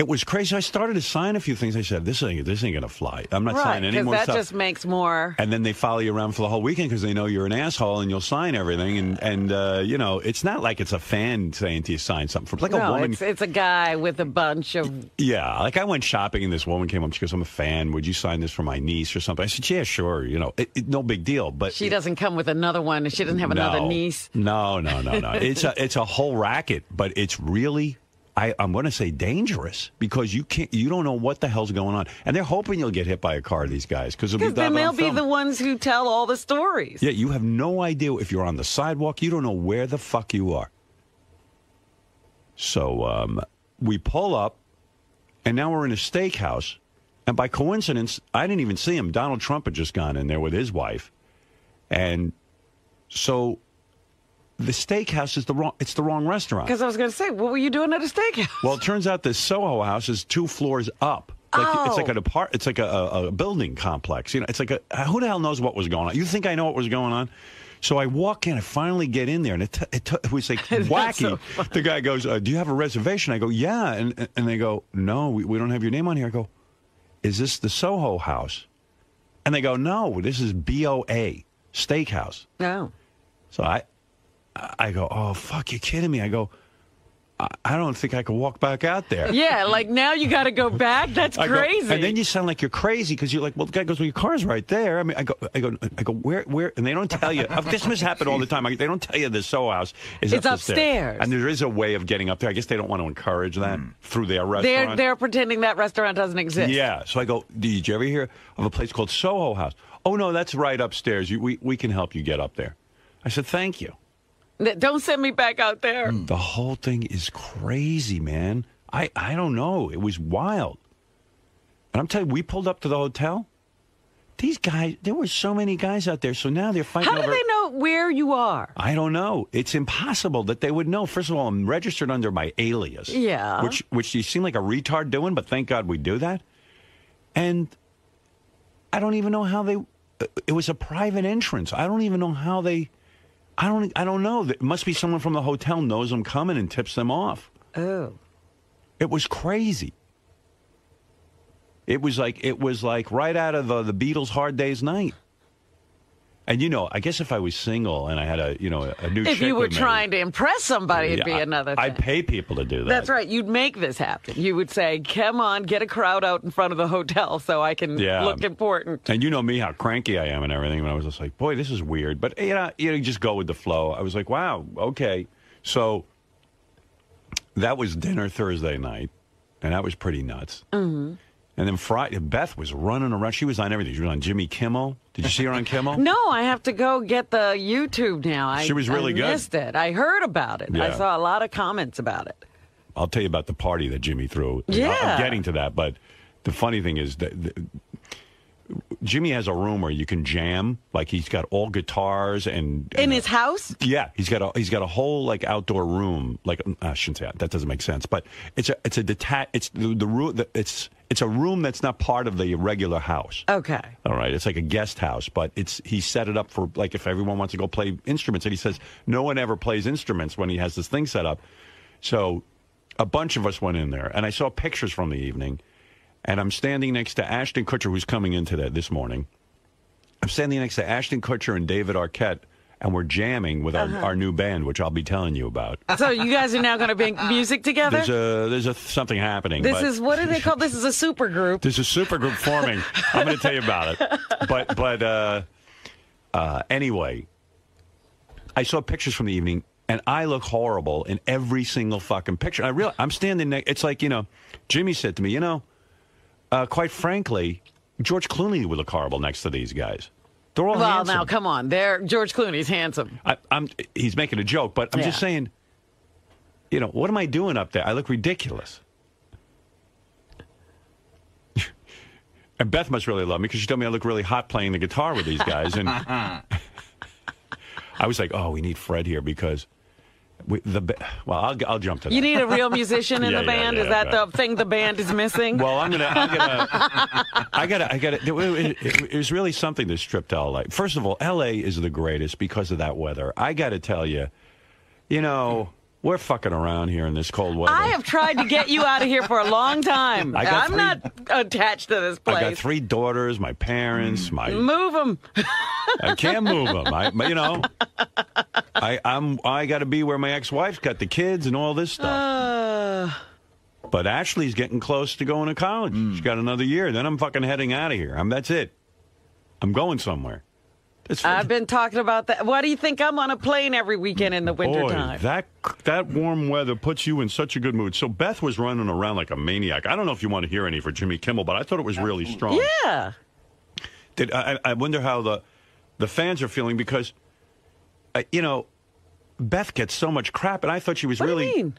S1: it was crazy. I started to sign a few things. I said, "This ain't this ain't gonna fly. I'm not
S2: right,
S1: signing any more
S2: that
S1: stuff."
S2: just makes more.
S1: and then they follow you around for the whole weekend because they know you're an asshole and you'll sign everything. And and uh, you know, it's not like it's a fan saying to you sign something for like a woman.
S2: it's it's a guy with a bunch of.
S1: Yeah, like I went shopping and this woman came up. She goes, "I'm a fan. Would you sign this for my niece or something?" I said, "Yeah, sure. You know, it, it, no big deal." But
S2: She doesn't come with another one. and She doesn't have another niece.
S1: No, no, no, no. it's a it's a whole racket, but it's really. I, I'm going to say dangerous because you can't, you don't know what the hell's going on, and they're hoping you'll get hit by a car. These guys, because
S2: Because then they'll be the ones who tell all the stories.
S1: Yeah, you have no idea if you're on the sidewalk. You don't know where the fuck you are. So um, we pull up, and now we're in a steakhouse. And by coincidence, I didn't even see him. Donald Trump had just gone in there with his wife, and so the steakhouse is the wrong. It's the wrong restaurant.
S2: Because I was going to say, what were you doing at a steakhouse?
S1: Well, it turns out this Soho House is two floors up. Like, It's like
S2: Oh.
S1: an apart. It's like a, a, a building complex. You know, it's like a. Who the hell knows what was going on? You think I know what was going on? So I walk in. I finally get in there, and it, t- it, t- it was like [laughs] wacky. the guy goes, uh, "Do you have a reservation?" I go, "Yeah," and and they go, "No, we, we don't have your name on here." I go, "Is this the Soho House?" And they go, "No, this is BOA Steakhouse."
S2: No.
S1: So I, I go, "Oh fuck, you kidding me?" I go, "I, I don't think I could walk back out there." [laughs]
S2: Yeah, like now you got to go back. That's
S1: I go-
S2: crazy.
S1: and then you sound like you're crazy because you're like, well, the guy goes, well, your car's right there. I mean, I go, I go, I go, where, where? And they don't tell you. [laughs] this must happen all the time. I, they don't tell you the Soho House is
S2: It's
S1: up the stairs.
S2: upstairs.
S1: and there is a way of getting up there. I guess they don't want to encourage that hmm. through their
S2: they're
S1: restaurant.
S2: they're pretending that restaurant doesn't exist.
S1: Yeah. So I go, did you ever hear of a place called Soho House? Oh no, that's right upstairs. You, we we can help you get up there. I said, thank you.
S2: Th- Don't send me back out there. Hmm.
S1: The whole thing is crazy, man. I, I don't know. It was wild. And I'm telling you, we pulled up to the hotel. These guys, there were so many guys out there. So now they're fighting
S2: How do
S1: over.
S2: they know where you are?
S1: I don't know. It's impossible that they would know. First of all, I'm registered under my alias.
S2: Yeah.
S1: Which which you seem like a retard doing, but thank God we do that. And I don't even know how they. Uh, it was a private entrance. I don't even know how they. I don't. I don't know. It must be someone from the hotel knows I'm coming and tips them off.
S2: Oh.
S1: It was crazy. It was like it was like right out of the, the Beatles' Hard Day's Night. And you know, I guess if I was single and I had a you know a, new
S2: If
S1: chick
S2: you were
S1: with me,
S2: trying to impress somebody, it'd be
S1: I-
S2: another thing.
S1: I'd pay people to do that.
S2: That's right. You'd make this happen. You would say, "Come on, get a crowd out in front of the hotel so I can
S1: Yeah.
S2: look important."
S1: And you know me, how cranky I am and everything. And I was just like, boy, this is weird. But, you know, you know, just go with the flow. I was like, wow, okay. So that was dinner Thursday night. And that was pretty nuts.
S2: hmm
S1: And then Friday, Beth was running around. She was on everything. She was on Jimmy Kimmel. Did you see her on Kimmel? [laughs]
S2: No, I have to go get the YouTube now. I,
S1: She was really
S2: I
S1: good.
S2: missed it. I heard about it. I saw a lot of comments about it.
S1: I'll tell you about the party that Jimmy threw.
S2: Yeah.
S1: I'm getting to that, but the funny thing is that that Jimmy has a room where you can jam. Like he's got all guitars and,
S2: In his house?
S1: yeah, he's got a he's got a whole like outdoor room. Like mm, I shouldn't say that. That doesn't make sense. But it's a it's a detach. It's the, the room. The, it's it's a room that's not part of the regular house.
S2: Okay.
S1: All right, it's like a guest house, but it's he set it up for like if everyone wants to go play instruments, and he says no one ever plays instruments when he has this thing set up. So a bunch of us went in there, and I saw pictures from the evening, and I'm standing next to Ashton Kutcher, who's coming into that this morning. I'm standing next to Ashton Kutcher and David Arquette, and we're jamming with our,
S2: Uh-huh.
S1: our new band, which I'll be telling you about.
S2: So you guys are now going to make music together?
S1: There's a there's a something happening.
S2: this is what do they call this? Is a super group.
S1: there's a super group forming. I'm going to tell you about it. But but uh, uh, anyway, I saw pictures from the evening, and I look horrible in every single fucking picture. I real I'm standing next. It's like you know, Jimmy said to me, you know, uh, quite frankly, George Clooney would look horrible next to these guys. They're all
S2: well,
S1: handsome.
S2: now come on. There, George Clooney's handsome.
S1: I, I'm he's making a joke, but I'm just saying. You know what am I doing up there? I look ridiculous. [laughs] and Beth must really love me because she told me I look really hot playing the guitar with these guys, and [laughs] [laughs] I was like, oh, we need Fred here because we, the well, I'll, I'll jump to that.
S2: You need a real musician in [laughs]
S1: Yeah,
S2: the
S1: yeah,
S2: band.
S1: yeah,
S2: is that
S1: yeah.
S2: the thing the band is missing?
S1: Well, I'm gonna, I'm gonna, [laughs] I gotta, I gotta. It, it, it was really something this trip to LA. First of all, LA is the greatest because of that weather. I gotta tell you, you know, we're fucking around here in this cold weather.
S2: I have tried to get you out of here for a long time.
S1: I three-
S2: not attached to this place.
S1: I got three daughters, my parents, my
S2: Move them.
S1: I can't move them. I, you know, [laughs] I, I'm I got to be where my ex-wife's got the kids and all this stuff.
S2: Uh,
S1: But Ashley's getting close to going to college. She's got another year. Then I'm fucking heading out of here. I'm that's it. I'm going somewhere.
S2: I've been talking about that. Why do you think I'm on a plane every weekend in the
S1: boy,
S2: wintertime?
S1: that that warm weather puts you in such a good mood. So Beth was running around like a maniac. I don't know if you want to hear any for Jimmy Kimmel, but I thought it was really strong.
S2: Yeah.
S1: Did I, I wonder how the the fans are feeling because, uh, you know, Beth gets so much crap, and I thought she was
S2: What do
S1: really.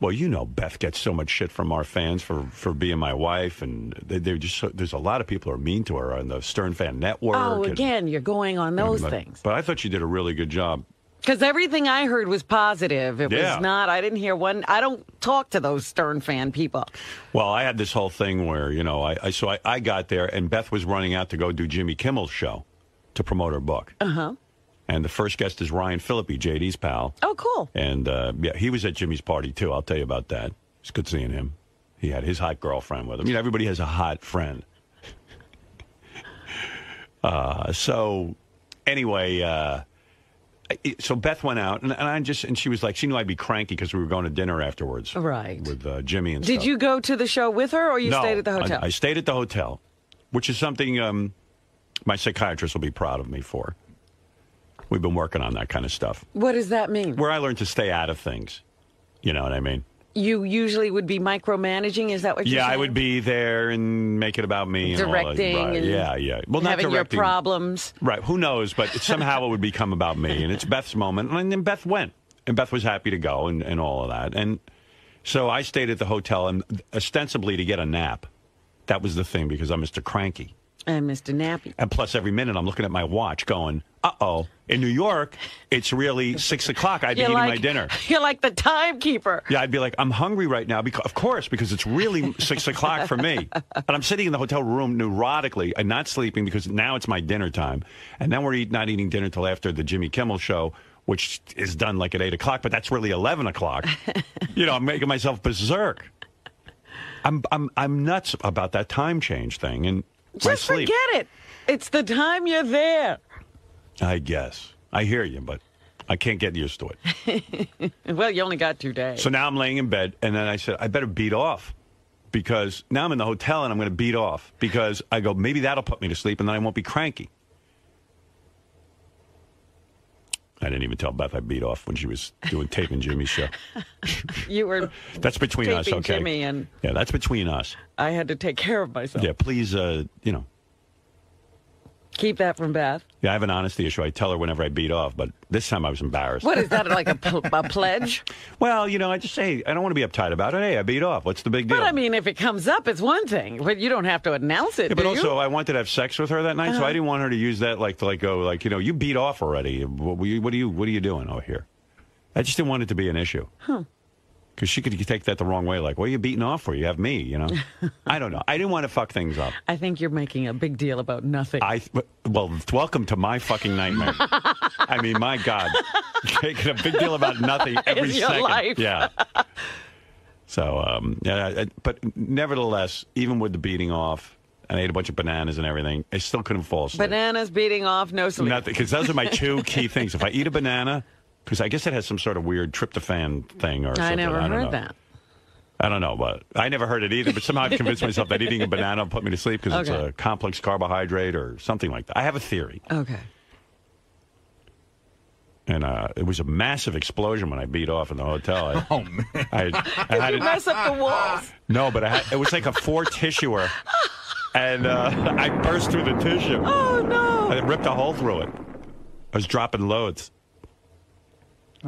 S2: You?
S1: Well, you know, Beth gets so much shit from our fans for, for being my wife, and they, they're just so, there's a lot of people who are mean to her on the Stern Fan Network.
S2: Oh,
S1: and-
S2: again, you're going on those things.
S1: But I thought she did a really good job.
S2: Because everything I heard was positive. It
S1: Yeah.
S2: was not. I didn't hear one. I don't talk to those Stern fan people.
S1: Well, I had this whole thing where you know, I, I so I, I got there, and Beth was running out to go do Jimmy Kimmel's show to promote her book,
S2: Uh huh.
S1: And the first guest is Ryan Phillippe, JD's pal.
S2: Oh, cool.
S1: And uh, yeah, he was at Jimmy's party too. I'll tell you about that. It's good seeing him. He had his hot girlfriend with him. You know, everybody has a hot friend. [laughs] uh, so anyway, uh, so Beth went out, and, and I just and she was like, she knew I'd be cranky because we were going to dinner afterwards,
S2: Right.
S1: With uh, Jimmy and
S2: Did
S1: stuff.
S2: you go to the show with her, or you
S1: no,
S2: stayed at the hotel?
S1: I, I stayed at the hotel, which is something um, my psychiatrist will be proud of me for. We've been working on that kind of stuff,
S2: what does that mean?
S1: where I learned to stay out of things. You know what I mean?
S2: You usually would be micromanaging. Is that what you're
S1: Yeah,
S2: saying?
S1: I would be there and make it about me. and all that.
S2: Directing
S1: Right,
S2: and
S1: yeah, yeah. Well, not
S2: having
S1: directing.
S2: your problems.
S1: Right. Who knows? But somehow it would become about me, and it's Beth's moment. And then Beth went, and Beth was happy to go, and, and all of that. And so I stayed at the hotel, and ostensibly to get a nap. That was the thing because I'm Mr. Cranky.
S2: And Mr. Nappy.
S1: And plus, every minute I'm looking at my watch, going, "Uh oh." In New York, it's really [laughs] six o'clock. I'd be
S2: You're
S1: eating
S2: like,
S1: my dinner. [laughs]
S2: You're like the timekeeper.
S1: Yeah, I'd be like, I'm hungry right now because, of course, because it's really six o'clock for me, [laughs] and I'm sitting in the hotel room neurotically and not sleeping because now it's my dinner time, and then we're eat, not eating dinner till after the Jimmy Kimmel show, which is done like at eight o'clock, but that's really eleven o'clock. you know, I'm making myself berserk. I'm I'm I'm nuts about that time change thing and
S2: Just
S1: sleep.
S2: forget it. It's the time you're there.
S1: I guess I hear you, but I can't get used to it. [laughs]
S2: well, you only got two days.
S1: So now I'm laying in bed, and then I said, I better beat off because now I'm in the hotel and I'm going to beat off because I go, maybe that'll put me to sleep and then I won't be cranky. I didn't even tell Beth I beat off when she was doing taping Jimmy's show. [laughs]
S2: you were [laughs]
S1: That's between us, okay?
S2: Jimmy, and
S1: Yeah, that's between us.
S2: I had to take care of myself.
S1: Yeah, please, uh, you know.
S2: Keep that from Beth.
S1: Yeah, I have an honesty issue. I tell her whenever I beat off, but this time I was embarrassed.
S2: What is that [laughs] like a, a pledge?
S1: Well, you know, I just say I don't want to be uptight about it. Hey, I beat off. What's the big deal?
S2: But I mean, if it comes up, it's one thing, but you don't have to announce it.
S1: Yeah, but also
S2: you?
S1: I wanted to have sex with her that night, so
S2: Uh-huh.
S1: I didn't want her to use that like to like go like you know you beat off already. What, what are you What are you doing over here? I just didn't want it to be an issue
S2: Huh.
S1: Because she could take that the wrong way. Like, what are you beating off for? You have me, you know. [laughs] I don't know. I didn't want to fuck things up.
S2: I think you're making a big deal about nothing.
S1: I well, welcome to my fucking nightmare. [laughs] I mean, my God, making a big deal about nothing [laughs] every
S2: your
S1: second.
S2: life.
S1: Yeah. So, um, yeah, but nevertheless, even with the beating off, and I ate a bunch of bananas and everything, I still couldn't fall asleep.
S2: Bananas beating off, no sleep.
S1: Nothing, because those are my two key things. If I eat a banana, because I guess it has some sort of weird tryptophan thing or something.
S2: I never
S1: don't
S2: heard
S1: know.
S2: that.
S1: I don't know, but I never heard it either. But somehow I've [laughs] convinced myself that eating a banana will put me to sleep because it's a complex carbohydrate or something like that. I have a theory.
S2: Okay.
S1: And uh, it was a massive explosion when I beat off in the hotel. I, [laughs]
S52: oh man!
S1: I, I
S2: Did
S1: had
S2: you mess up the walls? [laughs]
S1: no, but I had, it was like a four tissuer, and uh, I burst through the tissue.
S2: Oh no!
S1: I ripped a hole through it. I was dropping loads.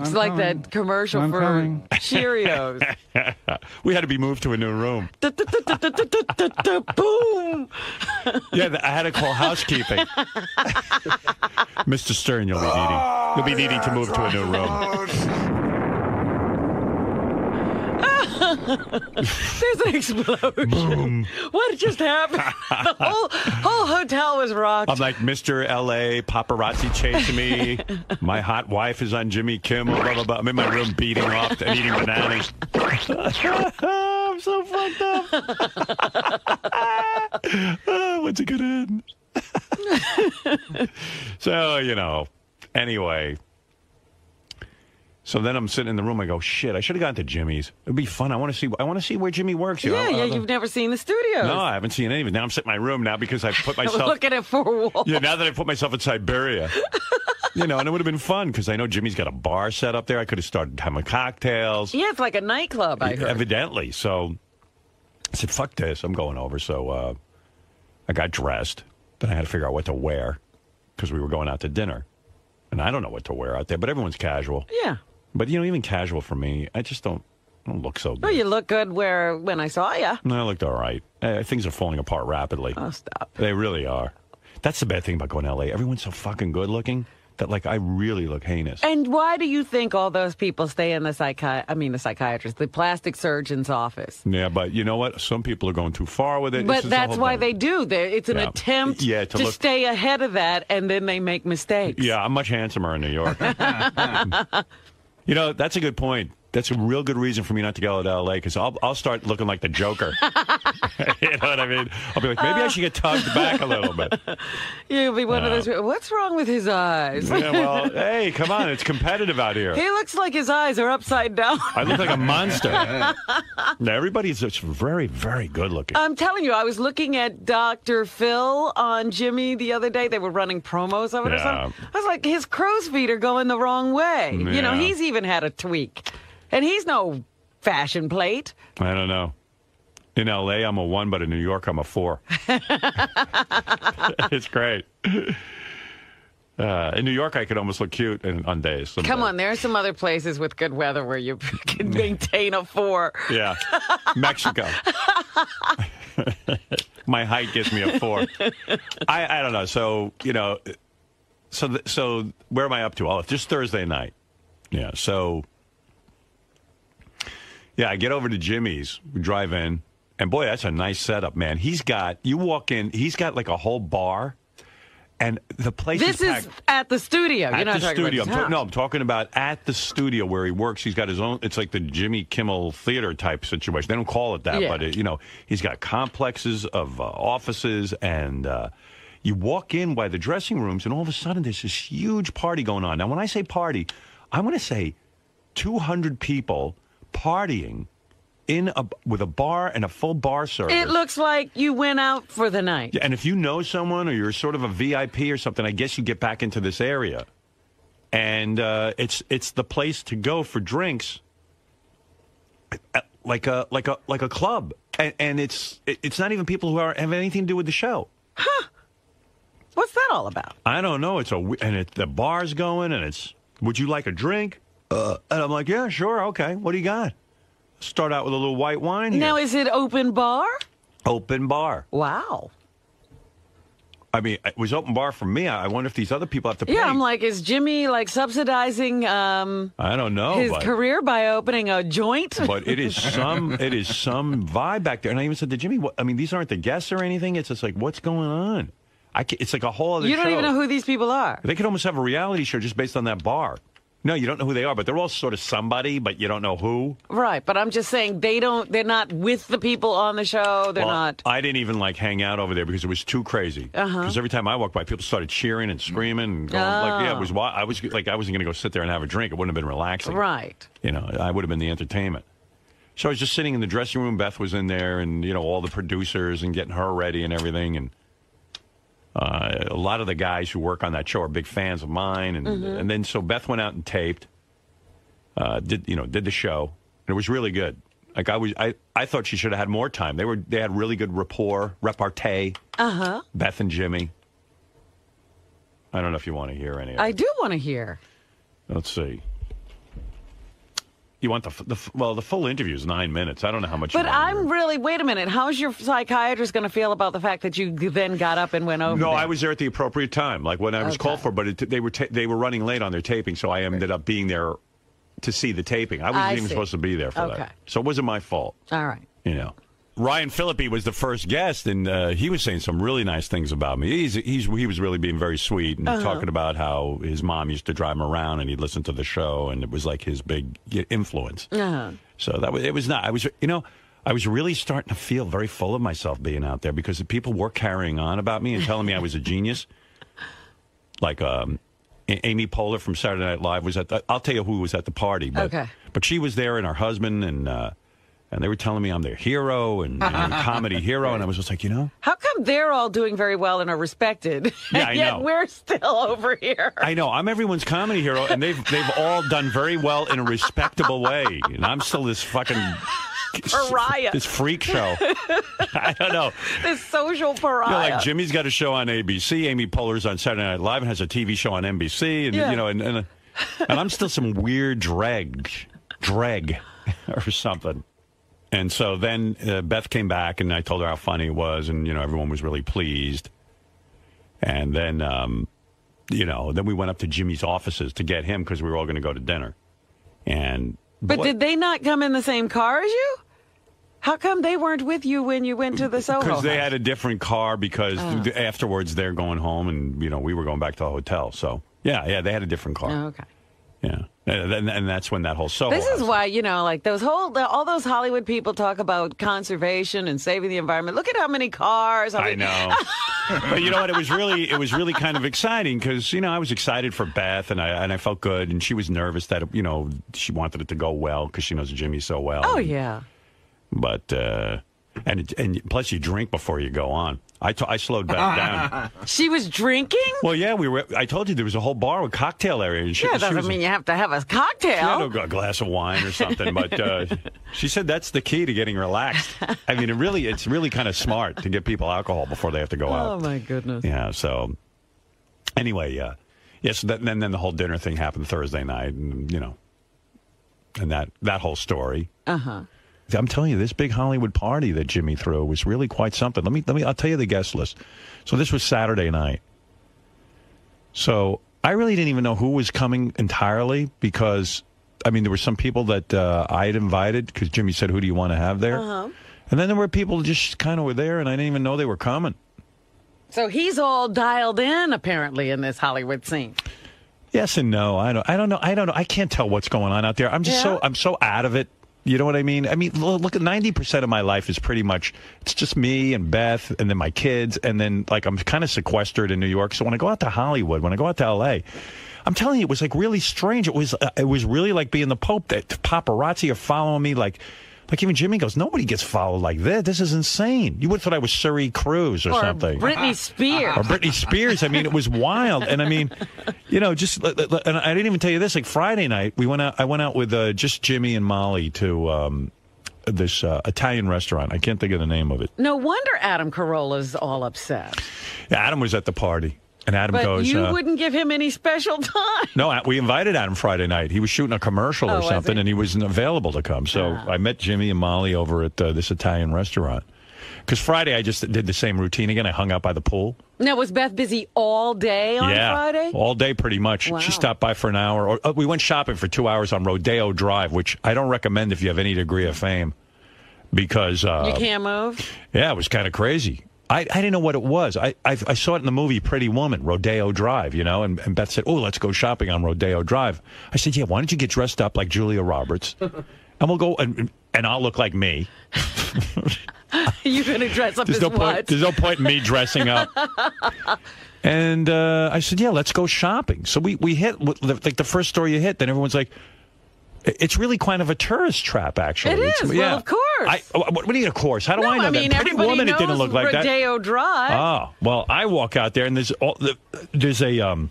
S2: It's like that commercial
S1: I'm
S2: for
S1: coming.
S2: Cheerios. [laughs]
S1: we had to be moved to a new room.
S2: Boom!
S1: Yeah, I had to call housekeeping. Mr. Stern, you'll be eating. You'll be needing to move to a new room. [laughs]
S2: There's an explosion. Boom. What just happened? the whole whole hotel was rocked.
S1: I'm like Mr. LA, paparazzi chasing me. My hot wife is on Jimmy Kimmel. Blah blah blah. I'm in my room beating off and eating bananas. [laughs] I'm so fucked up. [laughs] When's it gonna end? so you know. Anyway. So then I'm sitting in the room. I go, shit. I should have gone to Jimmy's. It'd be fun. I want to see. I want to see where Jimmy works. You
S2: yeah,
S1: know?
S2: yeah. You've never seen the studio.
S1: No, I haven't seen any of it. Now I'm sitting in my room now because I put [laughs] myself.
S2: looking at four walls.
S1: Yeah, now that I put myself in Siberia. [laughs] you know, and it would have been fun because I know Jimmy's got a bar set up there. I could have started having cocktails.
S2: Yeah, it's like a nightclub. I heard.
S1: Evidently. So I said, fuck this. I'm going over. So uh, I got dressed. Then I had to figure out what to wear because we were going out to dinner. And I don't know what to wear out there, but everyone's casual.
S2: Yeah.
S1: But, you know, even casual for me, I just don't, I don't look so good.
S2: Well, you look good where when I saw you.
S1: No, I looked all right. Uh, things are falling apart rapidly.
S2: Oh, stop.
S1: They really are. That's the bad thing about going to LA. Everyone's so fucking good looking that, like, I really look heinous.
S2: And why do you think all those people stay in the psychi- I mean, the psychiatrist, the plastic surgeon's office?
S1: Yeah, but you know what? Some people are going too far with it.
S2: But that's why
S1: thing.
S2: they do. They're, it's an
S1: Yeah.
S2: attempt
S1: Yeah, to
S2: to,
S1: look-
S2: stay ahead of that, and then they make mistakes.
S1: Yeah, I'm much handsomer in New York. [laughs] [laughs] you know, that's a good point. That's a real good reason for me not to go to LA because I'll, I'll start looking like the Joker. [laughs] [laughs] you know what I mean? I'll be like, maybe I should get tugged back a little bit. [laughs]
S2: You'll be one
S1: No.
S2: of those. What's wrong with his eyes?
S1: Yeah, well, [laughs] hey, come on. It's competitive out here.
S2: he looks like his eyes are upside down.
S1: I look like a monster. now, everybody's just very, very good looking.
S2: I'm telling you, I was looking at Dr. Phil on Jimmy the other day. They were running promos of it or
S1: Yeah.
S2: something. I was like, his crow's feet are going the wrong way. You know, he's even had a tweak. And he's no fashion plate.
S1: I don't know. In LA, I'm a one, but in New York, I'm a four. [laughs] it's great. Uh, in New York, I could almost look cute in, on days. some
S2: Come on, there are some other places with good weather where you [laughs] can maintain a four.
S1: Yeah. Mexico. [laughs] My height gives me a four. I, I don't know. So, you know, so, th- so where am I up to? Oh, it's just Thursday night. Yeah. So, yeah, I get over to Jimmy's, we drive in, and boy, that's a nice setup, man. He's got, you walk in, he's got like a whole bar, and the place
S2: This
S1: is
S2: is at the studio. You're
S1: At the studio. I'm ta- no, I'm talking about at the studio where he works. He's got his own. It's like the Jimmy Kimmel theater type situation. They don't call it that,
S2: Yeah.
S1: but it, you know, he's got complexes of uh, offices, and uh, you walk in by the dressing rooms, and all of a sudden there's this huge party going on. Now, when I say party, I'm going to say 200 people partying in a with a bar and a full bar service.
S2: It looks like you went out for the night.
S1: Yeah, and if you know someone or you're sort of a VIP or something, I guess you get back into this area. And uh, it's it's the place to go for drinks, uh, like a like a like a club, and, and it's it's not even people who are, have anything to do with the show. Huh.
S2: What's that all about?
S1: I don't know. It's a and it, the bar's going, and it's. Would you like a drink? Uh, and I'm like, yeah, sure, okay. What do you got? Start out with a little white wine here.
S2: Now, is it open bar?
S1: Open bar.
S2: Wow.
S1: I mean, it was open bar for me. I wonder if these other people have to pay.
S2: Yeah, I'm like, is Jimmy like subsidizing um,
S1: I don't know.
S2: his
S1: but-
S2: career by opening a joint? [laughs]
S1: but it is [laughs] some it is some vibe back there. And I even said to Jimmy, what, I mean, these aren't the guests or anything. It's just like, what's going on? I ca it's like a whole other
S2: you don't
S1: show.
S2: even know who these people are.
S1: They could almost have a reality show just based on that bar. No, you don't know who they are, but they're all sort of somebody, but you don't know who.
S2: Right, but I'm just saying they don't. They're not with the people on the show. They're
S1: Well,
S2: not.
S1: I didn't even like hang out over there because it was too crazy.
S2: Uh-huh.
S1: Because every time I walked by, people started cheering and screaming and going like, yeah, it was. I was like, I wasn't going to go sit there and have a drink. It wouldn't have been relaxing.
S2: Right.
S1: You know, I would have been the entertainment. So I was just sitting in the dressing room. Beth was in there, and you know, all the producers and getting her ready and everything. And uh, a lot of the guys who work on that show are big fans of mine. And
S2: Mhm.
S1: and then so Beth went out and taped. Uh, did you know? Did the show, and it was really good. Like I was, I, I thought she should have had more time. They were, they had really good rapport, repartee.
S2: Uh huh.
S1: Beth and Jimmy. I don't know if you want to hear any. of
S2: I
S1: it.
S2: do want to hear.
S1: Let's see. You want the, the well, the full interview is nine minutes. I don't know how much.
S2: But
S1: you want.
S2: I'm really. Wait a minute. How's your psychiatrist going to feel about the fact that you then got up and went over?
S1: No,
S2: there?
S1: I was there at the appropriate time, like when I was
S2: Okay.
S1: called for. But it, they were ta- they were running late on their taping, so I ended up being there to see the taping. I wasn't
S2: I
S1: even
S2: see.
S1: supposed to be there for
S2: Okay.
S1: that, so it wasn't my fault.
S2: All right.
S1: You know, Ryan Phillippe was the first guest, and uh, he was saying some really nice things about me. He's, he's he was really being very sweet and
S2: Uh-huh.
S1: talking about how his mom used to drive him around, and he'd listen to the show, and it was like his big influence.
S2: Uh-huh.
S1: So that was it was not. I was you know. I was really starting to feel very full of myself being out there because the people were carrying on about me and telling me I was a genius. [laughs] Like um, Amy Poehler from Saturday Night Live was at. The, I'll tell you who was at the party, but
S2: Okay.
S1: but she was there and her husband and uh, and they were telling me I'm their hero and, and [laughs] comedy hero, and I was just like, you know,
S2: How come they're all doing very well and are respected, [laughs]
S1: Yeah,
S2: and
S1: I
S2: yet
S1: know.
S2: we're still over here?
S1: I know I'm everyone's comedy hero, and they've they've all done very well in a respectable way, and I'm still this fucking [laughs]
S2: Pariah.
S1: this freak show. I don't know.
S2: this social pariah.
S1: You know, like Jimmy's got a show on ABC, Amy Poehler's on Saturday Night Live, and has a TV show on NBC, and
S2: Yeah.
S1: you know, and and, and I'm still some weird dreg, dreg, or something. And so then uh, Beth came back, and I told her how funny it was, and you know, everyone was really pleased. And then, um, you know, then we went up to Jimmy's offices to get him because we were all going to go to dinner. And
S2: but did they not come in the same car as you? How come they weren't with you when you went to the Soho?
S1: Because they
S2: house?
S1: had a different car. Because
S2: Oh.
S1: afterwards they're going home, and you know we were going back to the hotel. So yeah, yeah, they had a different car.
S2: Oh, okay.
S1: Yeah, and, and, that's when that whole Soho.
S2: This is why you know, like those whole all those Hollywood people talk about conservation and saving the environment. Look at how many cars. how
S1: I
S2: many-
S1: know, [laughs] but you know what? It was really, it was really kind of exciting because you know I was excited for Beth, and I and I felt good, and she was nervous that you know she wanted it to go well because she knows Jimmy so well.
S2: Oh yeah.
S1: but uh, and it, and plus you drink before you go on. I t- I slowed back [laughs] down.
S2: She was drinking.
S1: Well, yeah, we were. I told you there was a whole bar with cocktail area. And she,
S2: yeah,
S1: she
S2: doesn't
S1: was-
S2: mean you have to have a cocktail.
S1: She had
S2: cocktail.
S1: a, a glass of wine or something, but uh, she said that's the key to getting relaxed. I mean, it really, it's really kind of smart to get people alcohol before they have to go out.
S2: Oh my goodness.
S1: Yeah. So anyway, yeah, yes. That, and then the whole dinner thing happened Thursday night, and you know, and that that whole story.
S2: Uh huh.
S1: I'm telling you, this big Hollywood party that Jimmy threw was really quite something. Let me let me. I'll tell you the guest list. So this was Saturday night. So I really didn't even know who was coming entirely because, I mean, there were some people that uh, I had invited because Jimmy said, "Who do you want to have there?"
S2: Uh-huh.
S1: And then there were people just kind of were there, and I didn't even know they were coming.
S2: So he's all dialed in apparently in this Hollywood scene.
S1: Yes and no. I don't. I don't know. I don't know. I can't tell what's going on out there. I'm just
S2: Yeah?
S1: so. I'm so out of it. You know what I mean? I mean, look at ninety percent of my life is pretty much it's just me and Beth, and then my kids, and then like I'm kind of sequestered in New York. So when I go out to Hollywood, when I go out to L.A., I'm telling you, it was like really strange. It was. Uh, it was really like being the Pope. That paparazzi are following me like. Like even Jimmy goes, nobody gets followed like this. This is insane. You would have thought I was Suri Cruise or,
S2: Or
S1: something.
S2: Britney Spears.
S1: Or Britney Spears. I mean, it was wild. And I mean, you know, just and I didn't even tell you this. Like Friday night, we went out. I went out with uh, just Jimmy and Molly to um, this uh, Italian restaurant. I can't think of the name of it.
S2: No wonder Adam Carolla's all upset.
S1: Yeah, Adam was at the party, and Adam
S2: but
S1: goes.
S2: you
S1: uh,
S2: wouldn't give him any special [laughs] time.
S1: no, we invited Adam Friday night. He was shooting a commercial
S2: Oh,
S1: or
S2: was
S1: something,
S2: he?
S1: and he wasn't available to come. So I met Jimmy and Molly over at uh, this Italian restaurant. Because Friday I just did the same routine again. I hung out by the pool.
S2: Now was Beth busy all day on
S1: yeah,
S2: Friday?
S1: all day pretty much.
S2: Wow.
S1: She stopped by for an hour. Or, uh, we went shopping for two hours on Rodeo Drive, which I don't recommend if you have any degree of fame, because uh,
S2: you can't move.
S1: yeah, it was kind of crazy. I, I didn't know what it was. I, I I saw it in the movie Pretty Woman, Rodeo Drive, you know, and, and Beth said, "Oh, let's go shopping on Rodeo Drive." I said, "Yeah, why don't you get dressed up like Julia Roberts, [laughs] and we'll go and and I'll look like me." [laughs]
S2: You're gonna dress up
S1: There's
S2: as
S1: no
S2: what?
S1: point. There's no point in me dressing up. [laughs] And uh, I said, "Yeah, let's go shopping." So we we hit like the first store you hit. Then everyone's like, "It's really kind of a tourist trap, actually."
S2: It
S1: It's-
S2: is.
S1: yeah.
S2: Well, of course.
S1: I, what, do you mean, of course? How do
S2: no,
S1: I know I
S2: mean
S1: that? Pretty woman,
S2: knows
S1: it didn't look like that.
S2: Rodeo Drive.
S1: Oh well, I walk out there and there's all the, there's a um.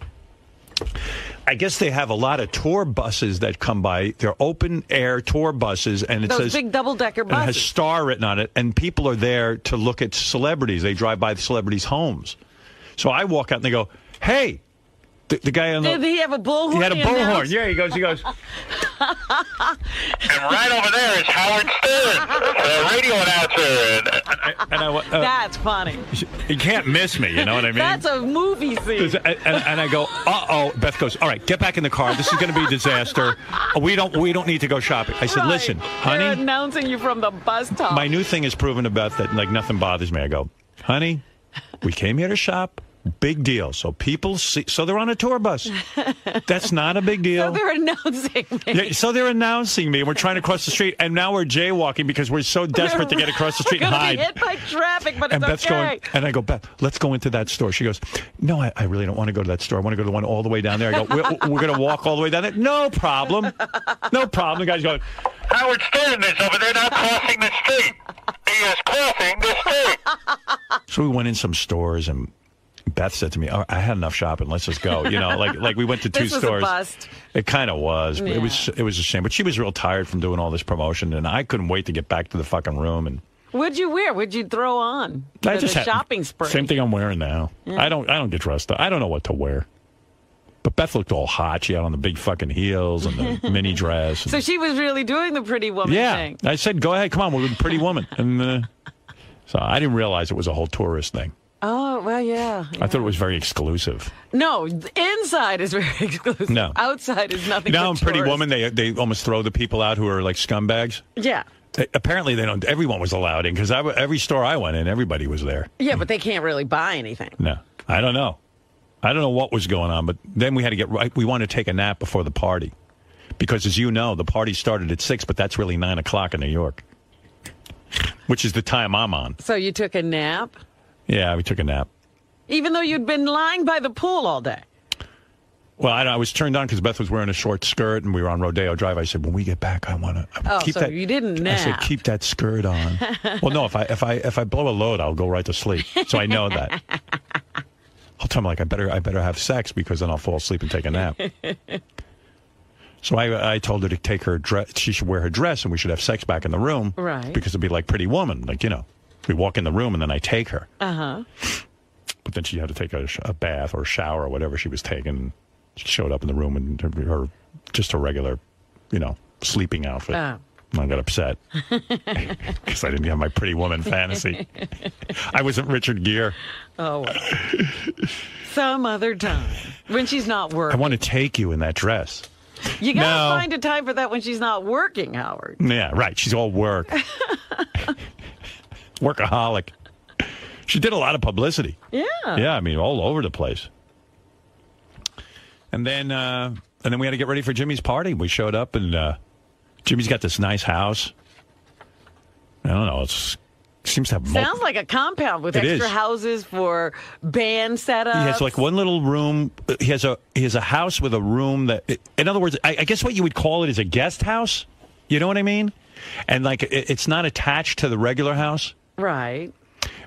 S1: I guess they have a lot of tour buses that come by. They're open air tour buses, and it
S2: Those
S1: says
S2: big double decker
S1: and it has star written on it, and people are there to look at celebrities. They drive by the celebrities' homes. So I walk out and they go, "Hey." The, the guy on the
S2: Did he have a bullhorn?
S1: he had a bullhorn. Yeah, he goes. He goes.
S53: and right over there is Howard Stern, the radio announcer. And,
S1: and I, uh,
S2: That's funny.
S1: you can't miss me. You know what I mean?
S2: That's a movie scene.
S1: and, and, and I go, uh oh. Beth goes, all right, get back in the car. This is going to be a disaster. We don't, we don't need to go shopping. I said, listen,
S2: They're
S1: honey,
S2: announcing you from the bus top.
S1: my new thing is proven to Beth that like nothing bothers me. I go, honey, we came here to shop. Big deal. So people see. So they're on a tour bus. [laughs] That's not a big deal.
S2: so they're announcing me.
S1: Yeah, so they're announcing me. We're trying to cross the street, and now we're jaywalking because we're so desperate to get across the [laughs] street and hide.
S2: be hit by traffic, but
S1: and Beth's
S2: okay.
S1: going, and I go, Beth, let's go into that store. She goes, No, I, I really don't want to go to that store. I want to go to the one all the way down there. I go, We're, we're going to walk all the way down there. No problem. No problem. The guy's going,
S53: Howard Stern is over there not crossing the street. He is crossing the street. [laughs]
S1: So we went in some stores, and Beth said to me, "Oh, I had enough shopping. Let's just go." You know, like like we went to [laughs] two
S2: This was a
S1: stores.
S2: bust.
S1: It kind of was. but It was it was a shame. But she was real tired from doing all this promotion, and I couldn't wait to get back to the fucking room. And
S2: What'd you wear? What'd you throw on?
S1: I just
S2: the
S1: had
S2: shopping spree.
S1: Same thing I'm wearing now.
S2: Yeah.
S1: I don't I don't get dressed up. I don't know what to wear. But Beth looked all hot. She had on the big fucking heels and the [laughs] mini dress. and-
S2: So she was really doing the pretty woman
S1: yeah,
S2: thing.
S1: I said, "Go ahead, come on, we're a pretty woman." And uh, so I didn't realize it was a whole tourist thing.
S2: Oh well, yeah.
S1: I thought it was very exclusive.
S2: No, inside is very [laughs] exclusive.
S1: No.
S2: outside is nothing.
S1: now, in Pretty. Woman, they they almost throw the people out who are like scumbags.
S2: Yeah,
S1: They- apparently, they don't. Everyone was allowed in because every store I went in, everybody was there.
S2: yeah, but they can't really buy anything.
S1: No, I don't know. I don't know what was going on, but then we had to get right. We wanted to take a nap before the party because, as you know, the party started at six, but that's really nine o'clock in New York, which is the time I'm on.
S2: So you took a nap,
S1: Yeah, we took a nap.
S2: even though you'd been lying by the pool all day.
S1: Well, I, I was turned on because Beth was wearing a short skirt, and we were on Rodeo Drive. I said, "When we get back, I want to
S2: Oh,
S1: keep
S2: so
S1: that."
S2: you didn't nap.
S1: I said, "Keep that skirt on." [laughs] well, no, if I if I if I blow a load, I'll go right to sleep. So I know that. [laughs] I'll tell him like I better I better have sex because then I'll fall asleep and take a nap. [laughs] So I I told her to take her dress. She should wear her dress, and we should have sex back in the room,
S2: Right.
S1: Because it'd be like Pretty Woman, like you know, we walk in the room and then I take her,
S2: Uh huh.
S1: but then she had to take a, a bath or shower or whatever she was taking. She showed up in the room in her, her just her regular, you know, sleeping outfit. And I got upset [laughs] because I didn't have my Pretty Woman fantasy. I wasn't Richard Gere.
S2: Oh, some other time when she's not working.
S1: I want to take you in that dress.
S2: You gotta
S1: No.
S2: find a time for that when she's not working, Howard.
S1: Yeah, right. She's all work. [laughs] Workaholic. She did a lot of publicity.
S2: Yeah.
S1: Yeah, I mean, all over the place. And then, uh, and then we had to get ready for Jimmy's party. We showed up, and uh, Jimmy's got this nice house. I don't know. It's seems to have. mul-
S2: Sounds like a compound with
S1: It
S2: extra
S1: is.
S2: houses for band setups.
S1: He has like one little room. He has a he has a house with a room that, in other words, I, I guess what you would call it is a guest house. You know what I mean? And like it, it's not attached to the regular house.
S2: Right.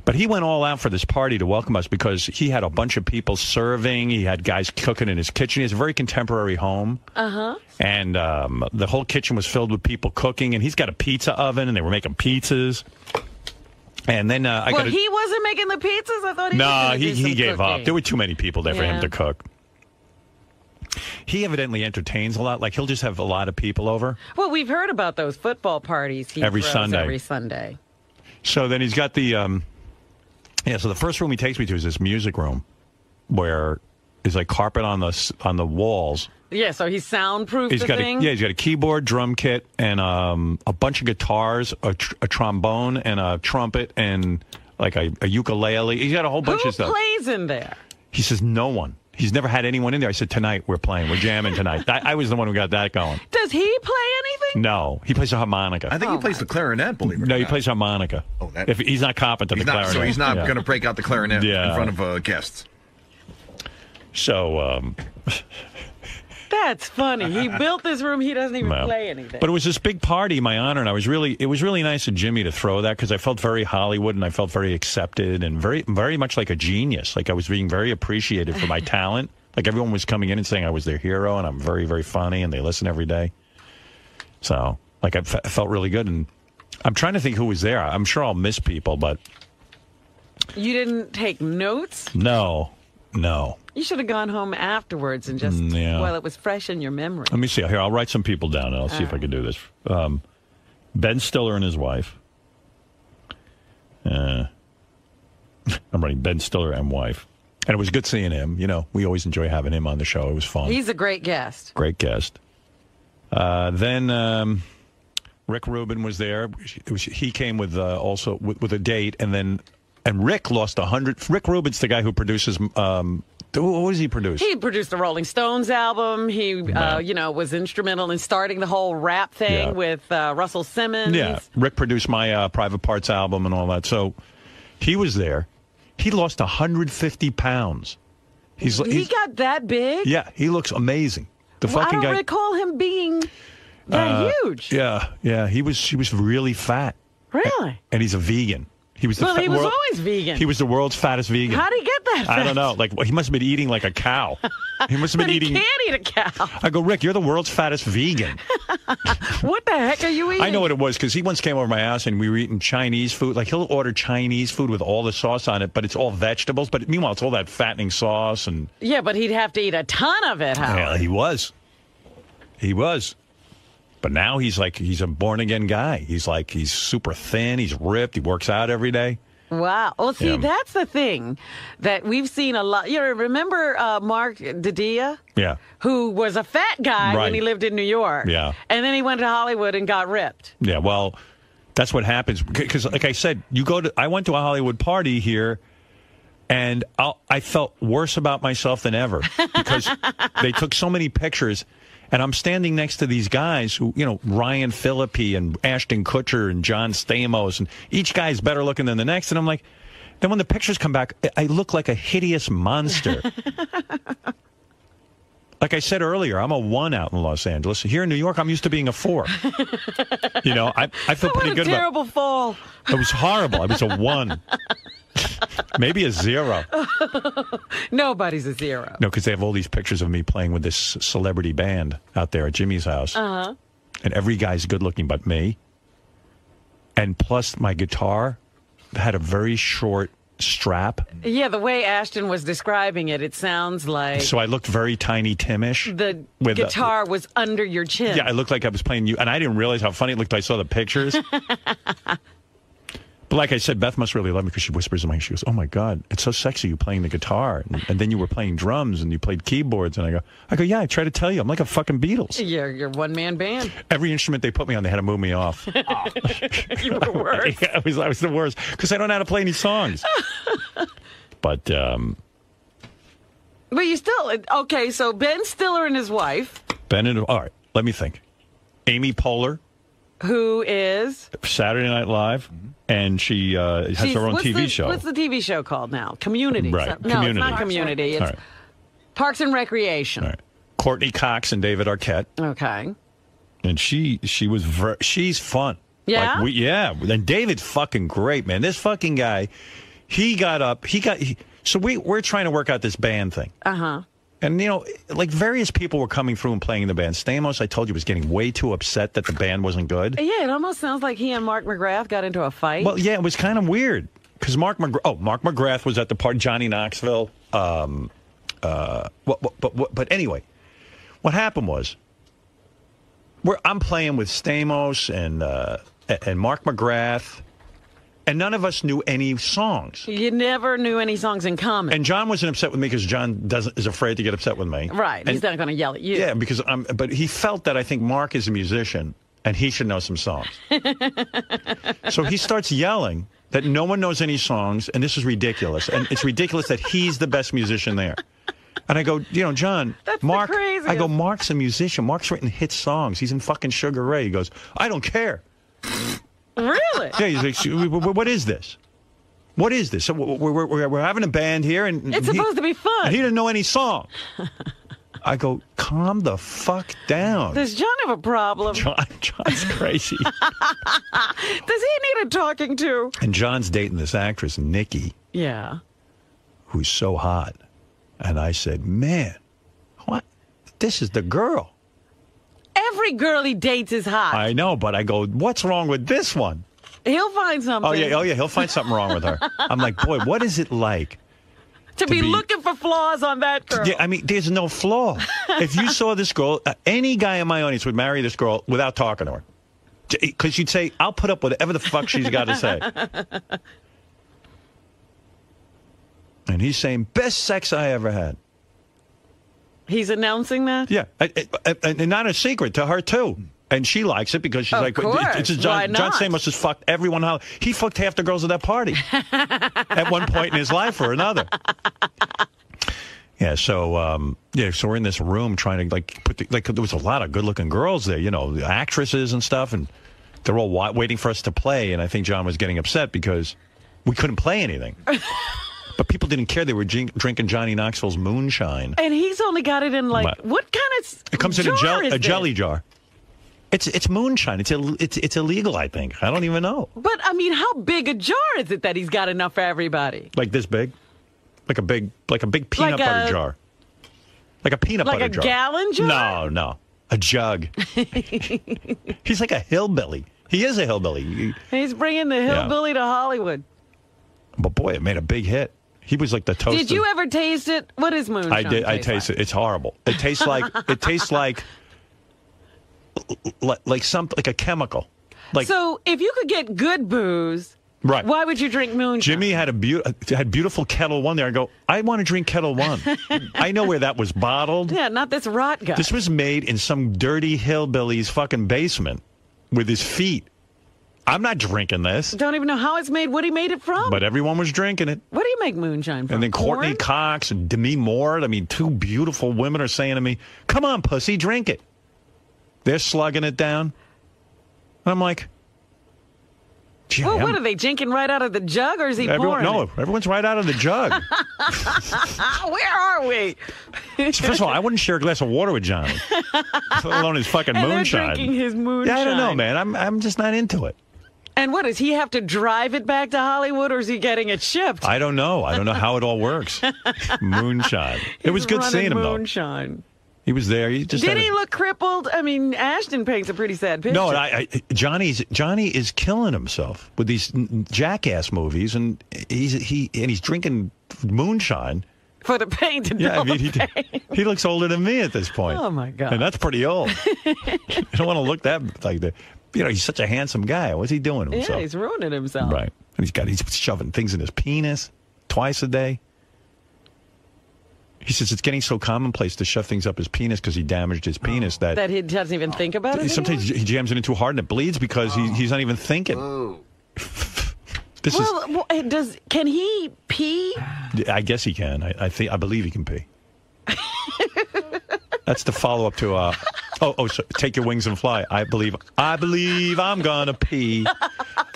S1: But he went all out for this party to welcome us because he had a bunch of people serving. He had guys cooking in his kitchen. He has a very contemporary home.
S2: Uh huh.
S1: And um, the whole kitchen was filled with people cooking. And he's got a pizza oven, and they were making pizzas. And then uh, I
S2: well,
S1: got
S2: he wasn't making the pizzas. I thought he
S1: no,
S2: gonna
S1: he, he gave up. There were too many people there for him to cook. He evidently entertains a lot. Like he'll just have a lot of people over.
S2: Well, we've heard about those football parties he
S1: Every Sunday.
S2: Every Sunday.
S1: So then he's got the um, yeah. So the first room he takes me to is this music room, where there's like carpet on the on the walls.
S2: Yeah, so he's soundproof.
S1: He's got a, yeah, he's got a keyboard, drum kit, and um, a bunch of guitars, a, tr- a trombone, and a trumpet, and like a, a ukulele. He's got a whole bunch
S2: Who
S1: of stuff.
S2: Who plays in there?
S1: He says no one. He's never had anyone in there. I said tonight we're playing. We're jamming tonight. I, I was the one who got that going. [laughs]
S2: Does he play anything?
S1: No, he plays a harmonica.
S49: I think he plays the clarinet, believe it or
S1: no, he
S49: not.
S1: plays harmonica. Oh,
S49: that-
S1: if he's not competent,
S49: He's
S1: the
S49: not,
S1: clarinet.
S49: so he's not
S1: Yeah.
S49: going to break out the clarinet
S1: Yeah.
S49: in front of uh, guests.
S1: So, um, [laughs]
S2: That's funny. He built this room. He doesn't even play anything.
S1: But it was this big party in my honor, and I was really it was really nice of Jimmy to throw that because I felt very Hollywood and I felt very accepted and very very much like a genius. Like I was being very appreciated for my [laughs] talent. Like everyone was coming in and saying I was their hero and I'm very very funny and they listen every day. So like I fe- felt really good and I'm trying to think who was there. I'm sure I'll miss people, but
S2: you didn't take notes?
S1: no. No.
S2: You should have gone home afterwards and just
S1: Mm, yeah.
S2: while it was fresh in your memory.
S1: Let me see. Here, I'll write some people down and I'll see if I can do this. Um, ben Stiller and his wife. Uh, [laughs] I'm writing Ben Stiller and wife. And it was good seeing him. You know, we always enjoy having him on the show. It was fun.
S2: He's a great guest.
S1: Great guest. Uh, then um, Rick Rubin was there. He came with uh, also with, with a date, and then and Rick lost a hundred. Rick Rubin's the guy who produces. Um, what does he produce?
S2: He produced the Rolling Stones album. He, uh, you know, was instrumental in starting the whole rap thing
S1: Yeah.
S2: with uh, Russell Simmons.
S1: Yeah, Rick produced my uh, Private Parts album and all that. So he was there. He lost 150 pounds. He's,
S2: he
S1: he's
S2: got that big.
S1: yeah, he looks amazing. The
S2: Well, I
S1: fucking
S2: don't
S1: guy.
S2: recall him being that
S1: uh,
S2: huge.
S1: Yeah, yeah. He was. He was really fat.
S2: Really?
S1: And he's a vegan. He was the
S2: Well,
S1: fa-
S2: he was
S1: world-
S2: always vegan.
S1: He was the world's fattest vegan.
S2: How'd he get that?
S1: I don't know. Like he must have been eating like a cow. He must have been [laughs]
S2: he
S1: eating.
S2: can't eat a cow.
S1: I go, Rick, you're the world's fattest vegan. [laughs]
S2: What the heck are you eating?
S1: I know what it was because he once came over my house and we were eating Chinese food. Like he'll order Chinese food with all the sauce on it, but it's all vegetables. But meanwhile, it's all that fattening sauce and
S2: Yeah, but he'd have to eat a ton of it, Howard.
S1: yeah, he was, he was. But now he's like he's a born again guy. He's like he's super thin. He's ripped. He works out every day.
S2: Wow. Well, see,
S1: Yeah.
S2: that's the thing that we've seen a lot. You know, remember uh, Mark Didia,
S1: Yeah,
S2: who was a fat guy
S1: Right.
S2: when he lived in New York?
S1: Yeah.
S2: And then he went to Hollywood and got ripped.
S1: yeah. Well, that's what happens because, like I said, you go to. I went to a Hollywood party here. And i I felt worse about myself than ever because [laughs] they took so many pictures, and I'm standing next to these guys who, you know, Ryan Phillippe and Ashton Kutcher and John Stamos, and each guy's better looking than the next. And I'm like, then when the pictures come back, I- look like a hideous monster. [laughs] like I said earlier, I'm a one out in Los Angeles. Here in New York, I'm used to being a four. you know, I, I feel [laughs]
S2: what
S1: pretty good about
S2: terrible fall.
S1: it. was horrible. I was a one. [laughs] [laughs] Maybe a zero. [laughs]
S2: Nobody's a zero.
S1: No, because they have all these pictures of me playing with this celebrity band out there at Jimmy's house.
S2: Uh huh.
S1: And every guy's good looking but me. And plus, my guitar had a very short strap.
S2: Yeah, the way Ashton was describing it, it sounds like
S1: So I looked very tiny Timish.
S2: the- guitar was under your chin.
S1: Yeah, I looked like I was playing you. And I didn't realize how funny it looked. I saw the pictures. [laughs] But like I said, Beth must really love me because she whispers in my ear. She goes, "Oh my God, it's so sexy you playing the guitar, and, and then you were playing drums and you played keyboards." And I go, "I go, yeah, I try to tell you, I'm like a fucking Beatles.
S2: You're, you're one man band.
S1: Every instrument they put me on, they had to move me off. [laughs]
S2: you were [laughs] worse.
S1: yeah, I was, I was the worst because I don't know how to play any songs. [laughs] but um,
S2: But you still okay. So Ben Stiller and his wife,
S1: Ben and all right, let me think. Amy Poehler,
S2: who is
S1: Saturday Night Live, and she uh, has
S2: she's-
S1: her own
S2: what's
S1: TV
S2: the,
S1: show.
S2: What's the TV show called now? Community.
S1: Right,
S2: So- no,
S1: Community.
S2: it's not Community. It's
S1: right.
S2: Parks and Recreation.
S1: Courteney Cox and David Arquette.
S2: Okay.
S1: and she she was ver- she's fun.
S2: Yeah?
S1: like we, yeah. And David's fucking great, man. This fucking guy, he got up. He got. He, so we we're trying to work out this band thing,
S2: Uh huh.
S1: And you know, like various people were coming through and playing in the band. Stamos, I told you, was getting way too upset that the band wasn't good.
S2: Yeah, it almost sounds like he and Mark McGrath got into a fight.
S1: Well, yeah, it was kind of weird because Mark McGrath. Oh, Mark McGrath was at the part. Johnny Knoxville. Um, uh, what, what, but what, but anyway, what happened was, we're, I'm playing with Stamos and uh, and Mark McGrath, and none of us knew any songs.
S2: you never knew any songs in common.
S1: And John wasn't upset with me because John doesn't is afraid to get upset with me.
S2: right. He's not going to yell at you.
S1: yeah, because I'm. But he felt that I think Mark is a musician and he should know some songs. [laughs] so he starts yelling that no one knows any songs and this is ridiculous. And it's ridiculous that he's the best musician there. And I go, you know, John, Mark. I go, Mark's a musician. Mark's written hit songs. He's in fucking Sugar Ray. He goes, I don't care.
S2: Really?
S1: Yeah, he's like, "Wh- wh- what is this? What is this? So we're, we're, we're, we're having a band here, and
S2: It's
S1: he-
S2: supposed to be fun.
S1: and he didn't know any song. I go, calm the fuck down.
S2: Does John have a problem?
S1: John, John's crazy. [laughs]
S2: Does he need a talking to?
S1: and John's dating this actress, Nikki,
S2: Yeah.
S1: who's so hot. And I said, man, what? This is the girl.
S2: Every girl he dates is hot.
S1: I know, but I go, what's wrong with this one?
S2: He'll find something.
S1: Oh yeah, oh yeah, he'll find something wrong with her. [laughs] I'm like, boy, what is it like
S2: To, be, looking for flaws on that girl.
S1: Yeah, I mean, there's no flaw. if you saw this girl, uh, any guy in my audience would marry this girl without talking to her. Because you'd say, I'll put up whatever the fuck she's got to say. [laughs] And he's saying, best sex I ever had.
S2: He's announcing that?
S1: Yeah. And not a secret to her, too. And she likes it because she's
S2: Of
S1: like,
S2: course.
S1: it's John, John? Stamos has fucked everyone. How He fucked half the girls at that party [laughs] at one point in his life or another. Yeah, so um, yeah, so we're in this room trying to like put the, like there was a lot of good-looking girls there, you know, the actresses and stuff, and they're all wa- waiting for us to play. And I think John was getting upset because we couldn't play anything. [laughs] but people didn't care; they were drink, drinking Johnny Knoxville's moonshine.
S2: And he's only got it in like
S1: What?
S2: what kind of
S1: It comes in a, gel- a jelly jar. It's it's moonshine. It's Ill- it's it's illegal. I think. I don't even know.
S2: But I mean, how big a jar is it that he's got enough for everybody?
S1: Like this big, like a big like a big peanut
S2: Like
S1: butter
S2: a-
S1: jar, like a peanut
S2: Like
S1: butter
S2: a
S1: jar.
S2: gallon jar?
S1: No, no, a jug. [laughs] He's like a hillbilly. He is a hillbilly.
S2: He's bringing the
S1: Yeah.
S2: hillbilly to Hollywood.
S1: But boy, it made a big hit. He was like the toast.
S2: Did you ever taste it? What is moonshine?
S1: I did. I
S2: taste
S1: taste it. It's horrible. It tastes like it tastes like [laughs] like, like some like a chemical. Like
S2: so, if you could get good booze,
S1: right.
S2: why would you drink moonshine?
S1: Jimmy had a beau- had beautiful Ketel One there. I go, I want to drink Ketel One. [laughs] I know where that was bottled.
S2: Yeah, not this rot guy.
S1: This was made in some dirty hillbilly's fucking basement with his feet. I'm not drinking this,
S2: Don't even know how it's made. What he made it from?
S1: but everyone was drinking it.
S2: what do you make moonshine from?
S1: And then Courteney
S2: Corn?
S1: Cox and Demi Moore. I mean, two beautiful women are saying to me, "Come on, pussy, drink it." They're slugging it down, and I'm like, "Gee,
S2: Well, what are they drinking right out of the jug, or is he
S1: everyone,
S2: pouring?
S1: no,
S2: it?
S1: everyone's right out of the jug." [laughs] [laughs]
S2: Where are we?
S1: First of all, I wouldn't share a glass of water with Johnny, [laughs] let alone his fucking
S2: And they're
S1: moonshine.
S2: drinking his moonshine.
S1: Yeah, I don't know, man. I'm I'm just not into it.
S2: And what does he have to drive it back to Hollywood, or is he getting it shipped?
S1: I don't know. I don't know how it all works. [laughs] moonshine. it was good seeing him though.
S2: Moonshine.
S1: He was there. He just
S2: Did
S1: had a-
S2: he look crippled? I mean, Ashton paints a pretty sad picture.
S1: No, I, I, Johnny's Johnny is killing himself with these jackass movies, and he's he and he's drinking moonshine.
S2: for the pain to
S1: Yeah, I mean, he, he looks older than me at this point.
S2: Oh, my God.
S1: And that's pretty old. [laughs] I don't want to look that like that. You know, he's such a handsome guy. What's he doing to
S2: Yeah, he's ruining himself.
S1: Right. And he's got he's shoving things in his penis twice a day. He says it's getting so commonplace to shove things up his penis because he damaged his penis that,
S2: That he doesn't even think about it.
S1: sometimes he jams it in too hard and it bleeds because he, he's not even thinking. this
S2: well, well, eh, does can he pee?
S1: I guess he can. I, I think I believe he can pee. [laughs] That's the follow up to uh, oh oh so take your wings and fly. I believe I believe I'm gonna pee. [laughs]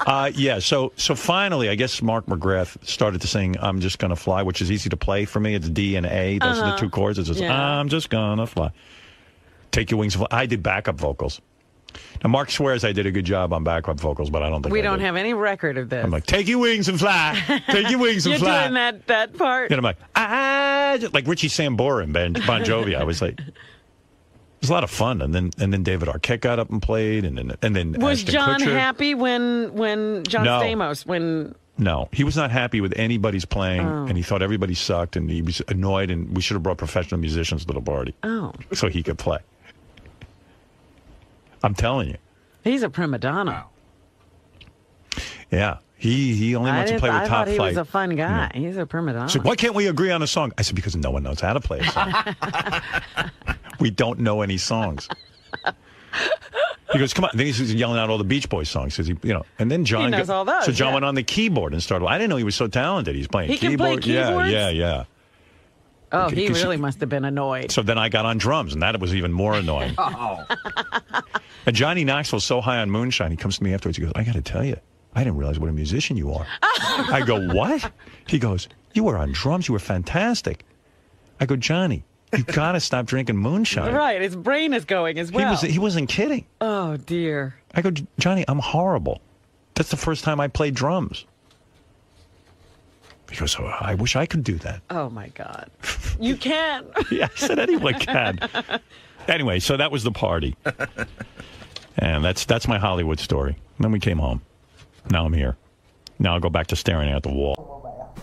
S1: Uh, yeah. So so finally, I guess Mark McGrath started to sing "I'm Just Gonna Fly," which is easy to play for me. It's D and A. Those are the
S2: Uh-huh.
S1: two chords. It's just
S2: Yeah.
S1: "I'm just gonna fly." Take your wings and fly. I did backup vocals. Now Mark swears I did a good job on backup vocals, but I don't think
S2: We
S1: I
S2: don't
S1: did.
S2: have any record of this.
S1: I'm like, take your wings and fly. Take your wings [laughs] and
S2: You're
S1: fly.
S2: doing that that part.
S1: And I'm like, ah, just like Richie Sambora and Ben Bon Jovi. I was like, was a lot of fun. And then and then David Arquette got up and played, and then and then
S2: Was
S1: Ashton
S2: John
S1: Kutcher.
S2: happy when when John
S1: No.
S2: Stamos when
S1: No, he was not happy with anybody's playing,
S2: Oh.
S1: and he thought everybody sucked, and he was annoyed. And we should have brought professional musicians to the party
S2: oh
S1: so he could play. I'm telling you,
S2: he's a prima donna.
S1: yeah. He he only
S2: I,
S1: wants to
S2: didn't-
S1: play with
S2: I
S1: top
S2: thought he
S1: flight.
S2: was a fun guy. He's a prima donna.
S1: So why can't we agree on a song? I said because no one knows how to play a song. [laughs] we don't know any songs. He goes, come on. Then he's yelling out all the Beach Boys songs. Says he, you know, and then John.
S2: knows
S1: go-
S2: all those,
S1: so John
S2: yeah.
S1: went on the keyboard and started. I didn't know he was so talented. He's playing
S2: He can play
S1: keyboard. yeah, yeah, yeah.
S2: oh, he
S1: he
S2: really must have been annoyed.
S1: So then I got on drums, and that was even more annoying. [laughs]
S2: Oh. [laughs]
S1: And Johnny Knoxville's so high on moonshine. He comes to me afterwards. He goes, I got to tell you, I didn't realize what a musician you are. [laughs] I go, what? He goes, you were on drums. You were fantastic. I go, Johnny, you got to stop drinking moonshine.
S2: Right, his brain is going as
S1: He
S2: well.
S1: was he wasn't kidding.
S2: oh dear.
S1: I go, Johnny, I'm horrible. That's the first time I played drums. He goes, oh, I wish I could do that.
S2: Oh my God. You can. [laughs]
S1: Yeah, I said anyone can. Anyway, so that was the party, and that's that's my Hollywood story. And then we came home. Now I'm here. Now I'll go back to staring at the wall.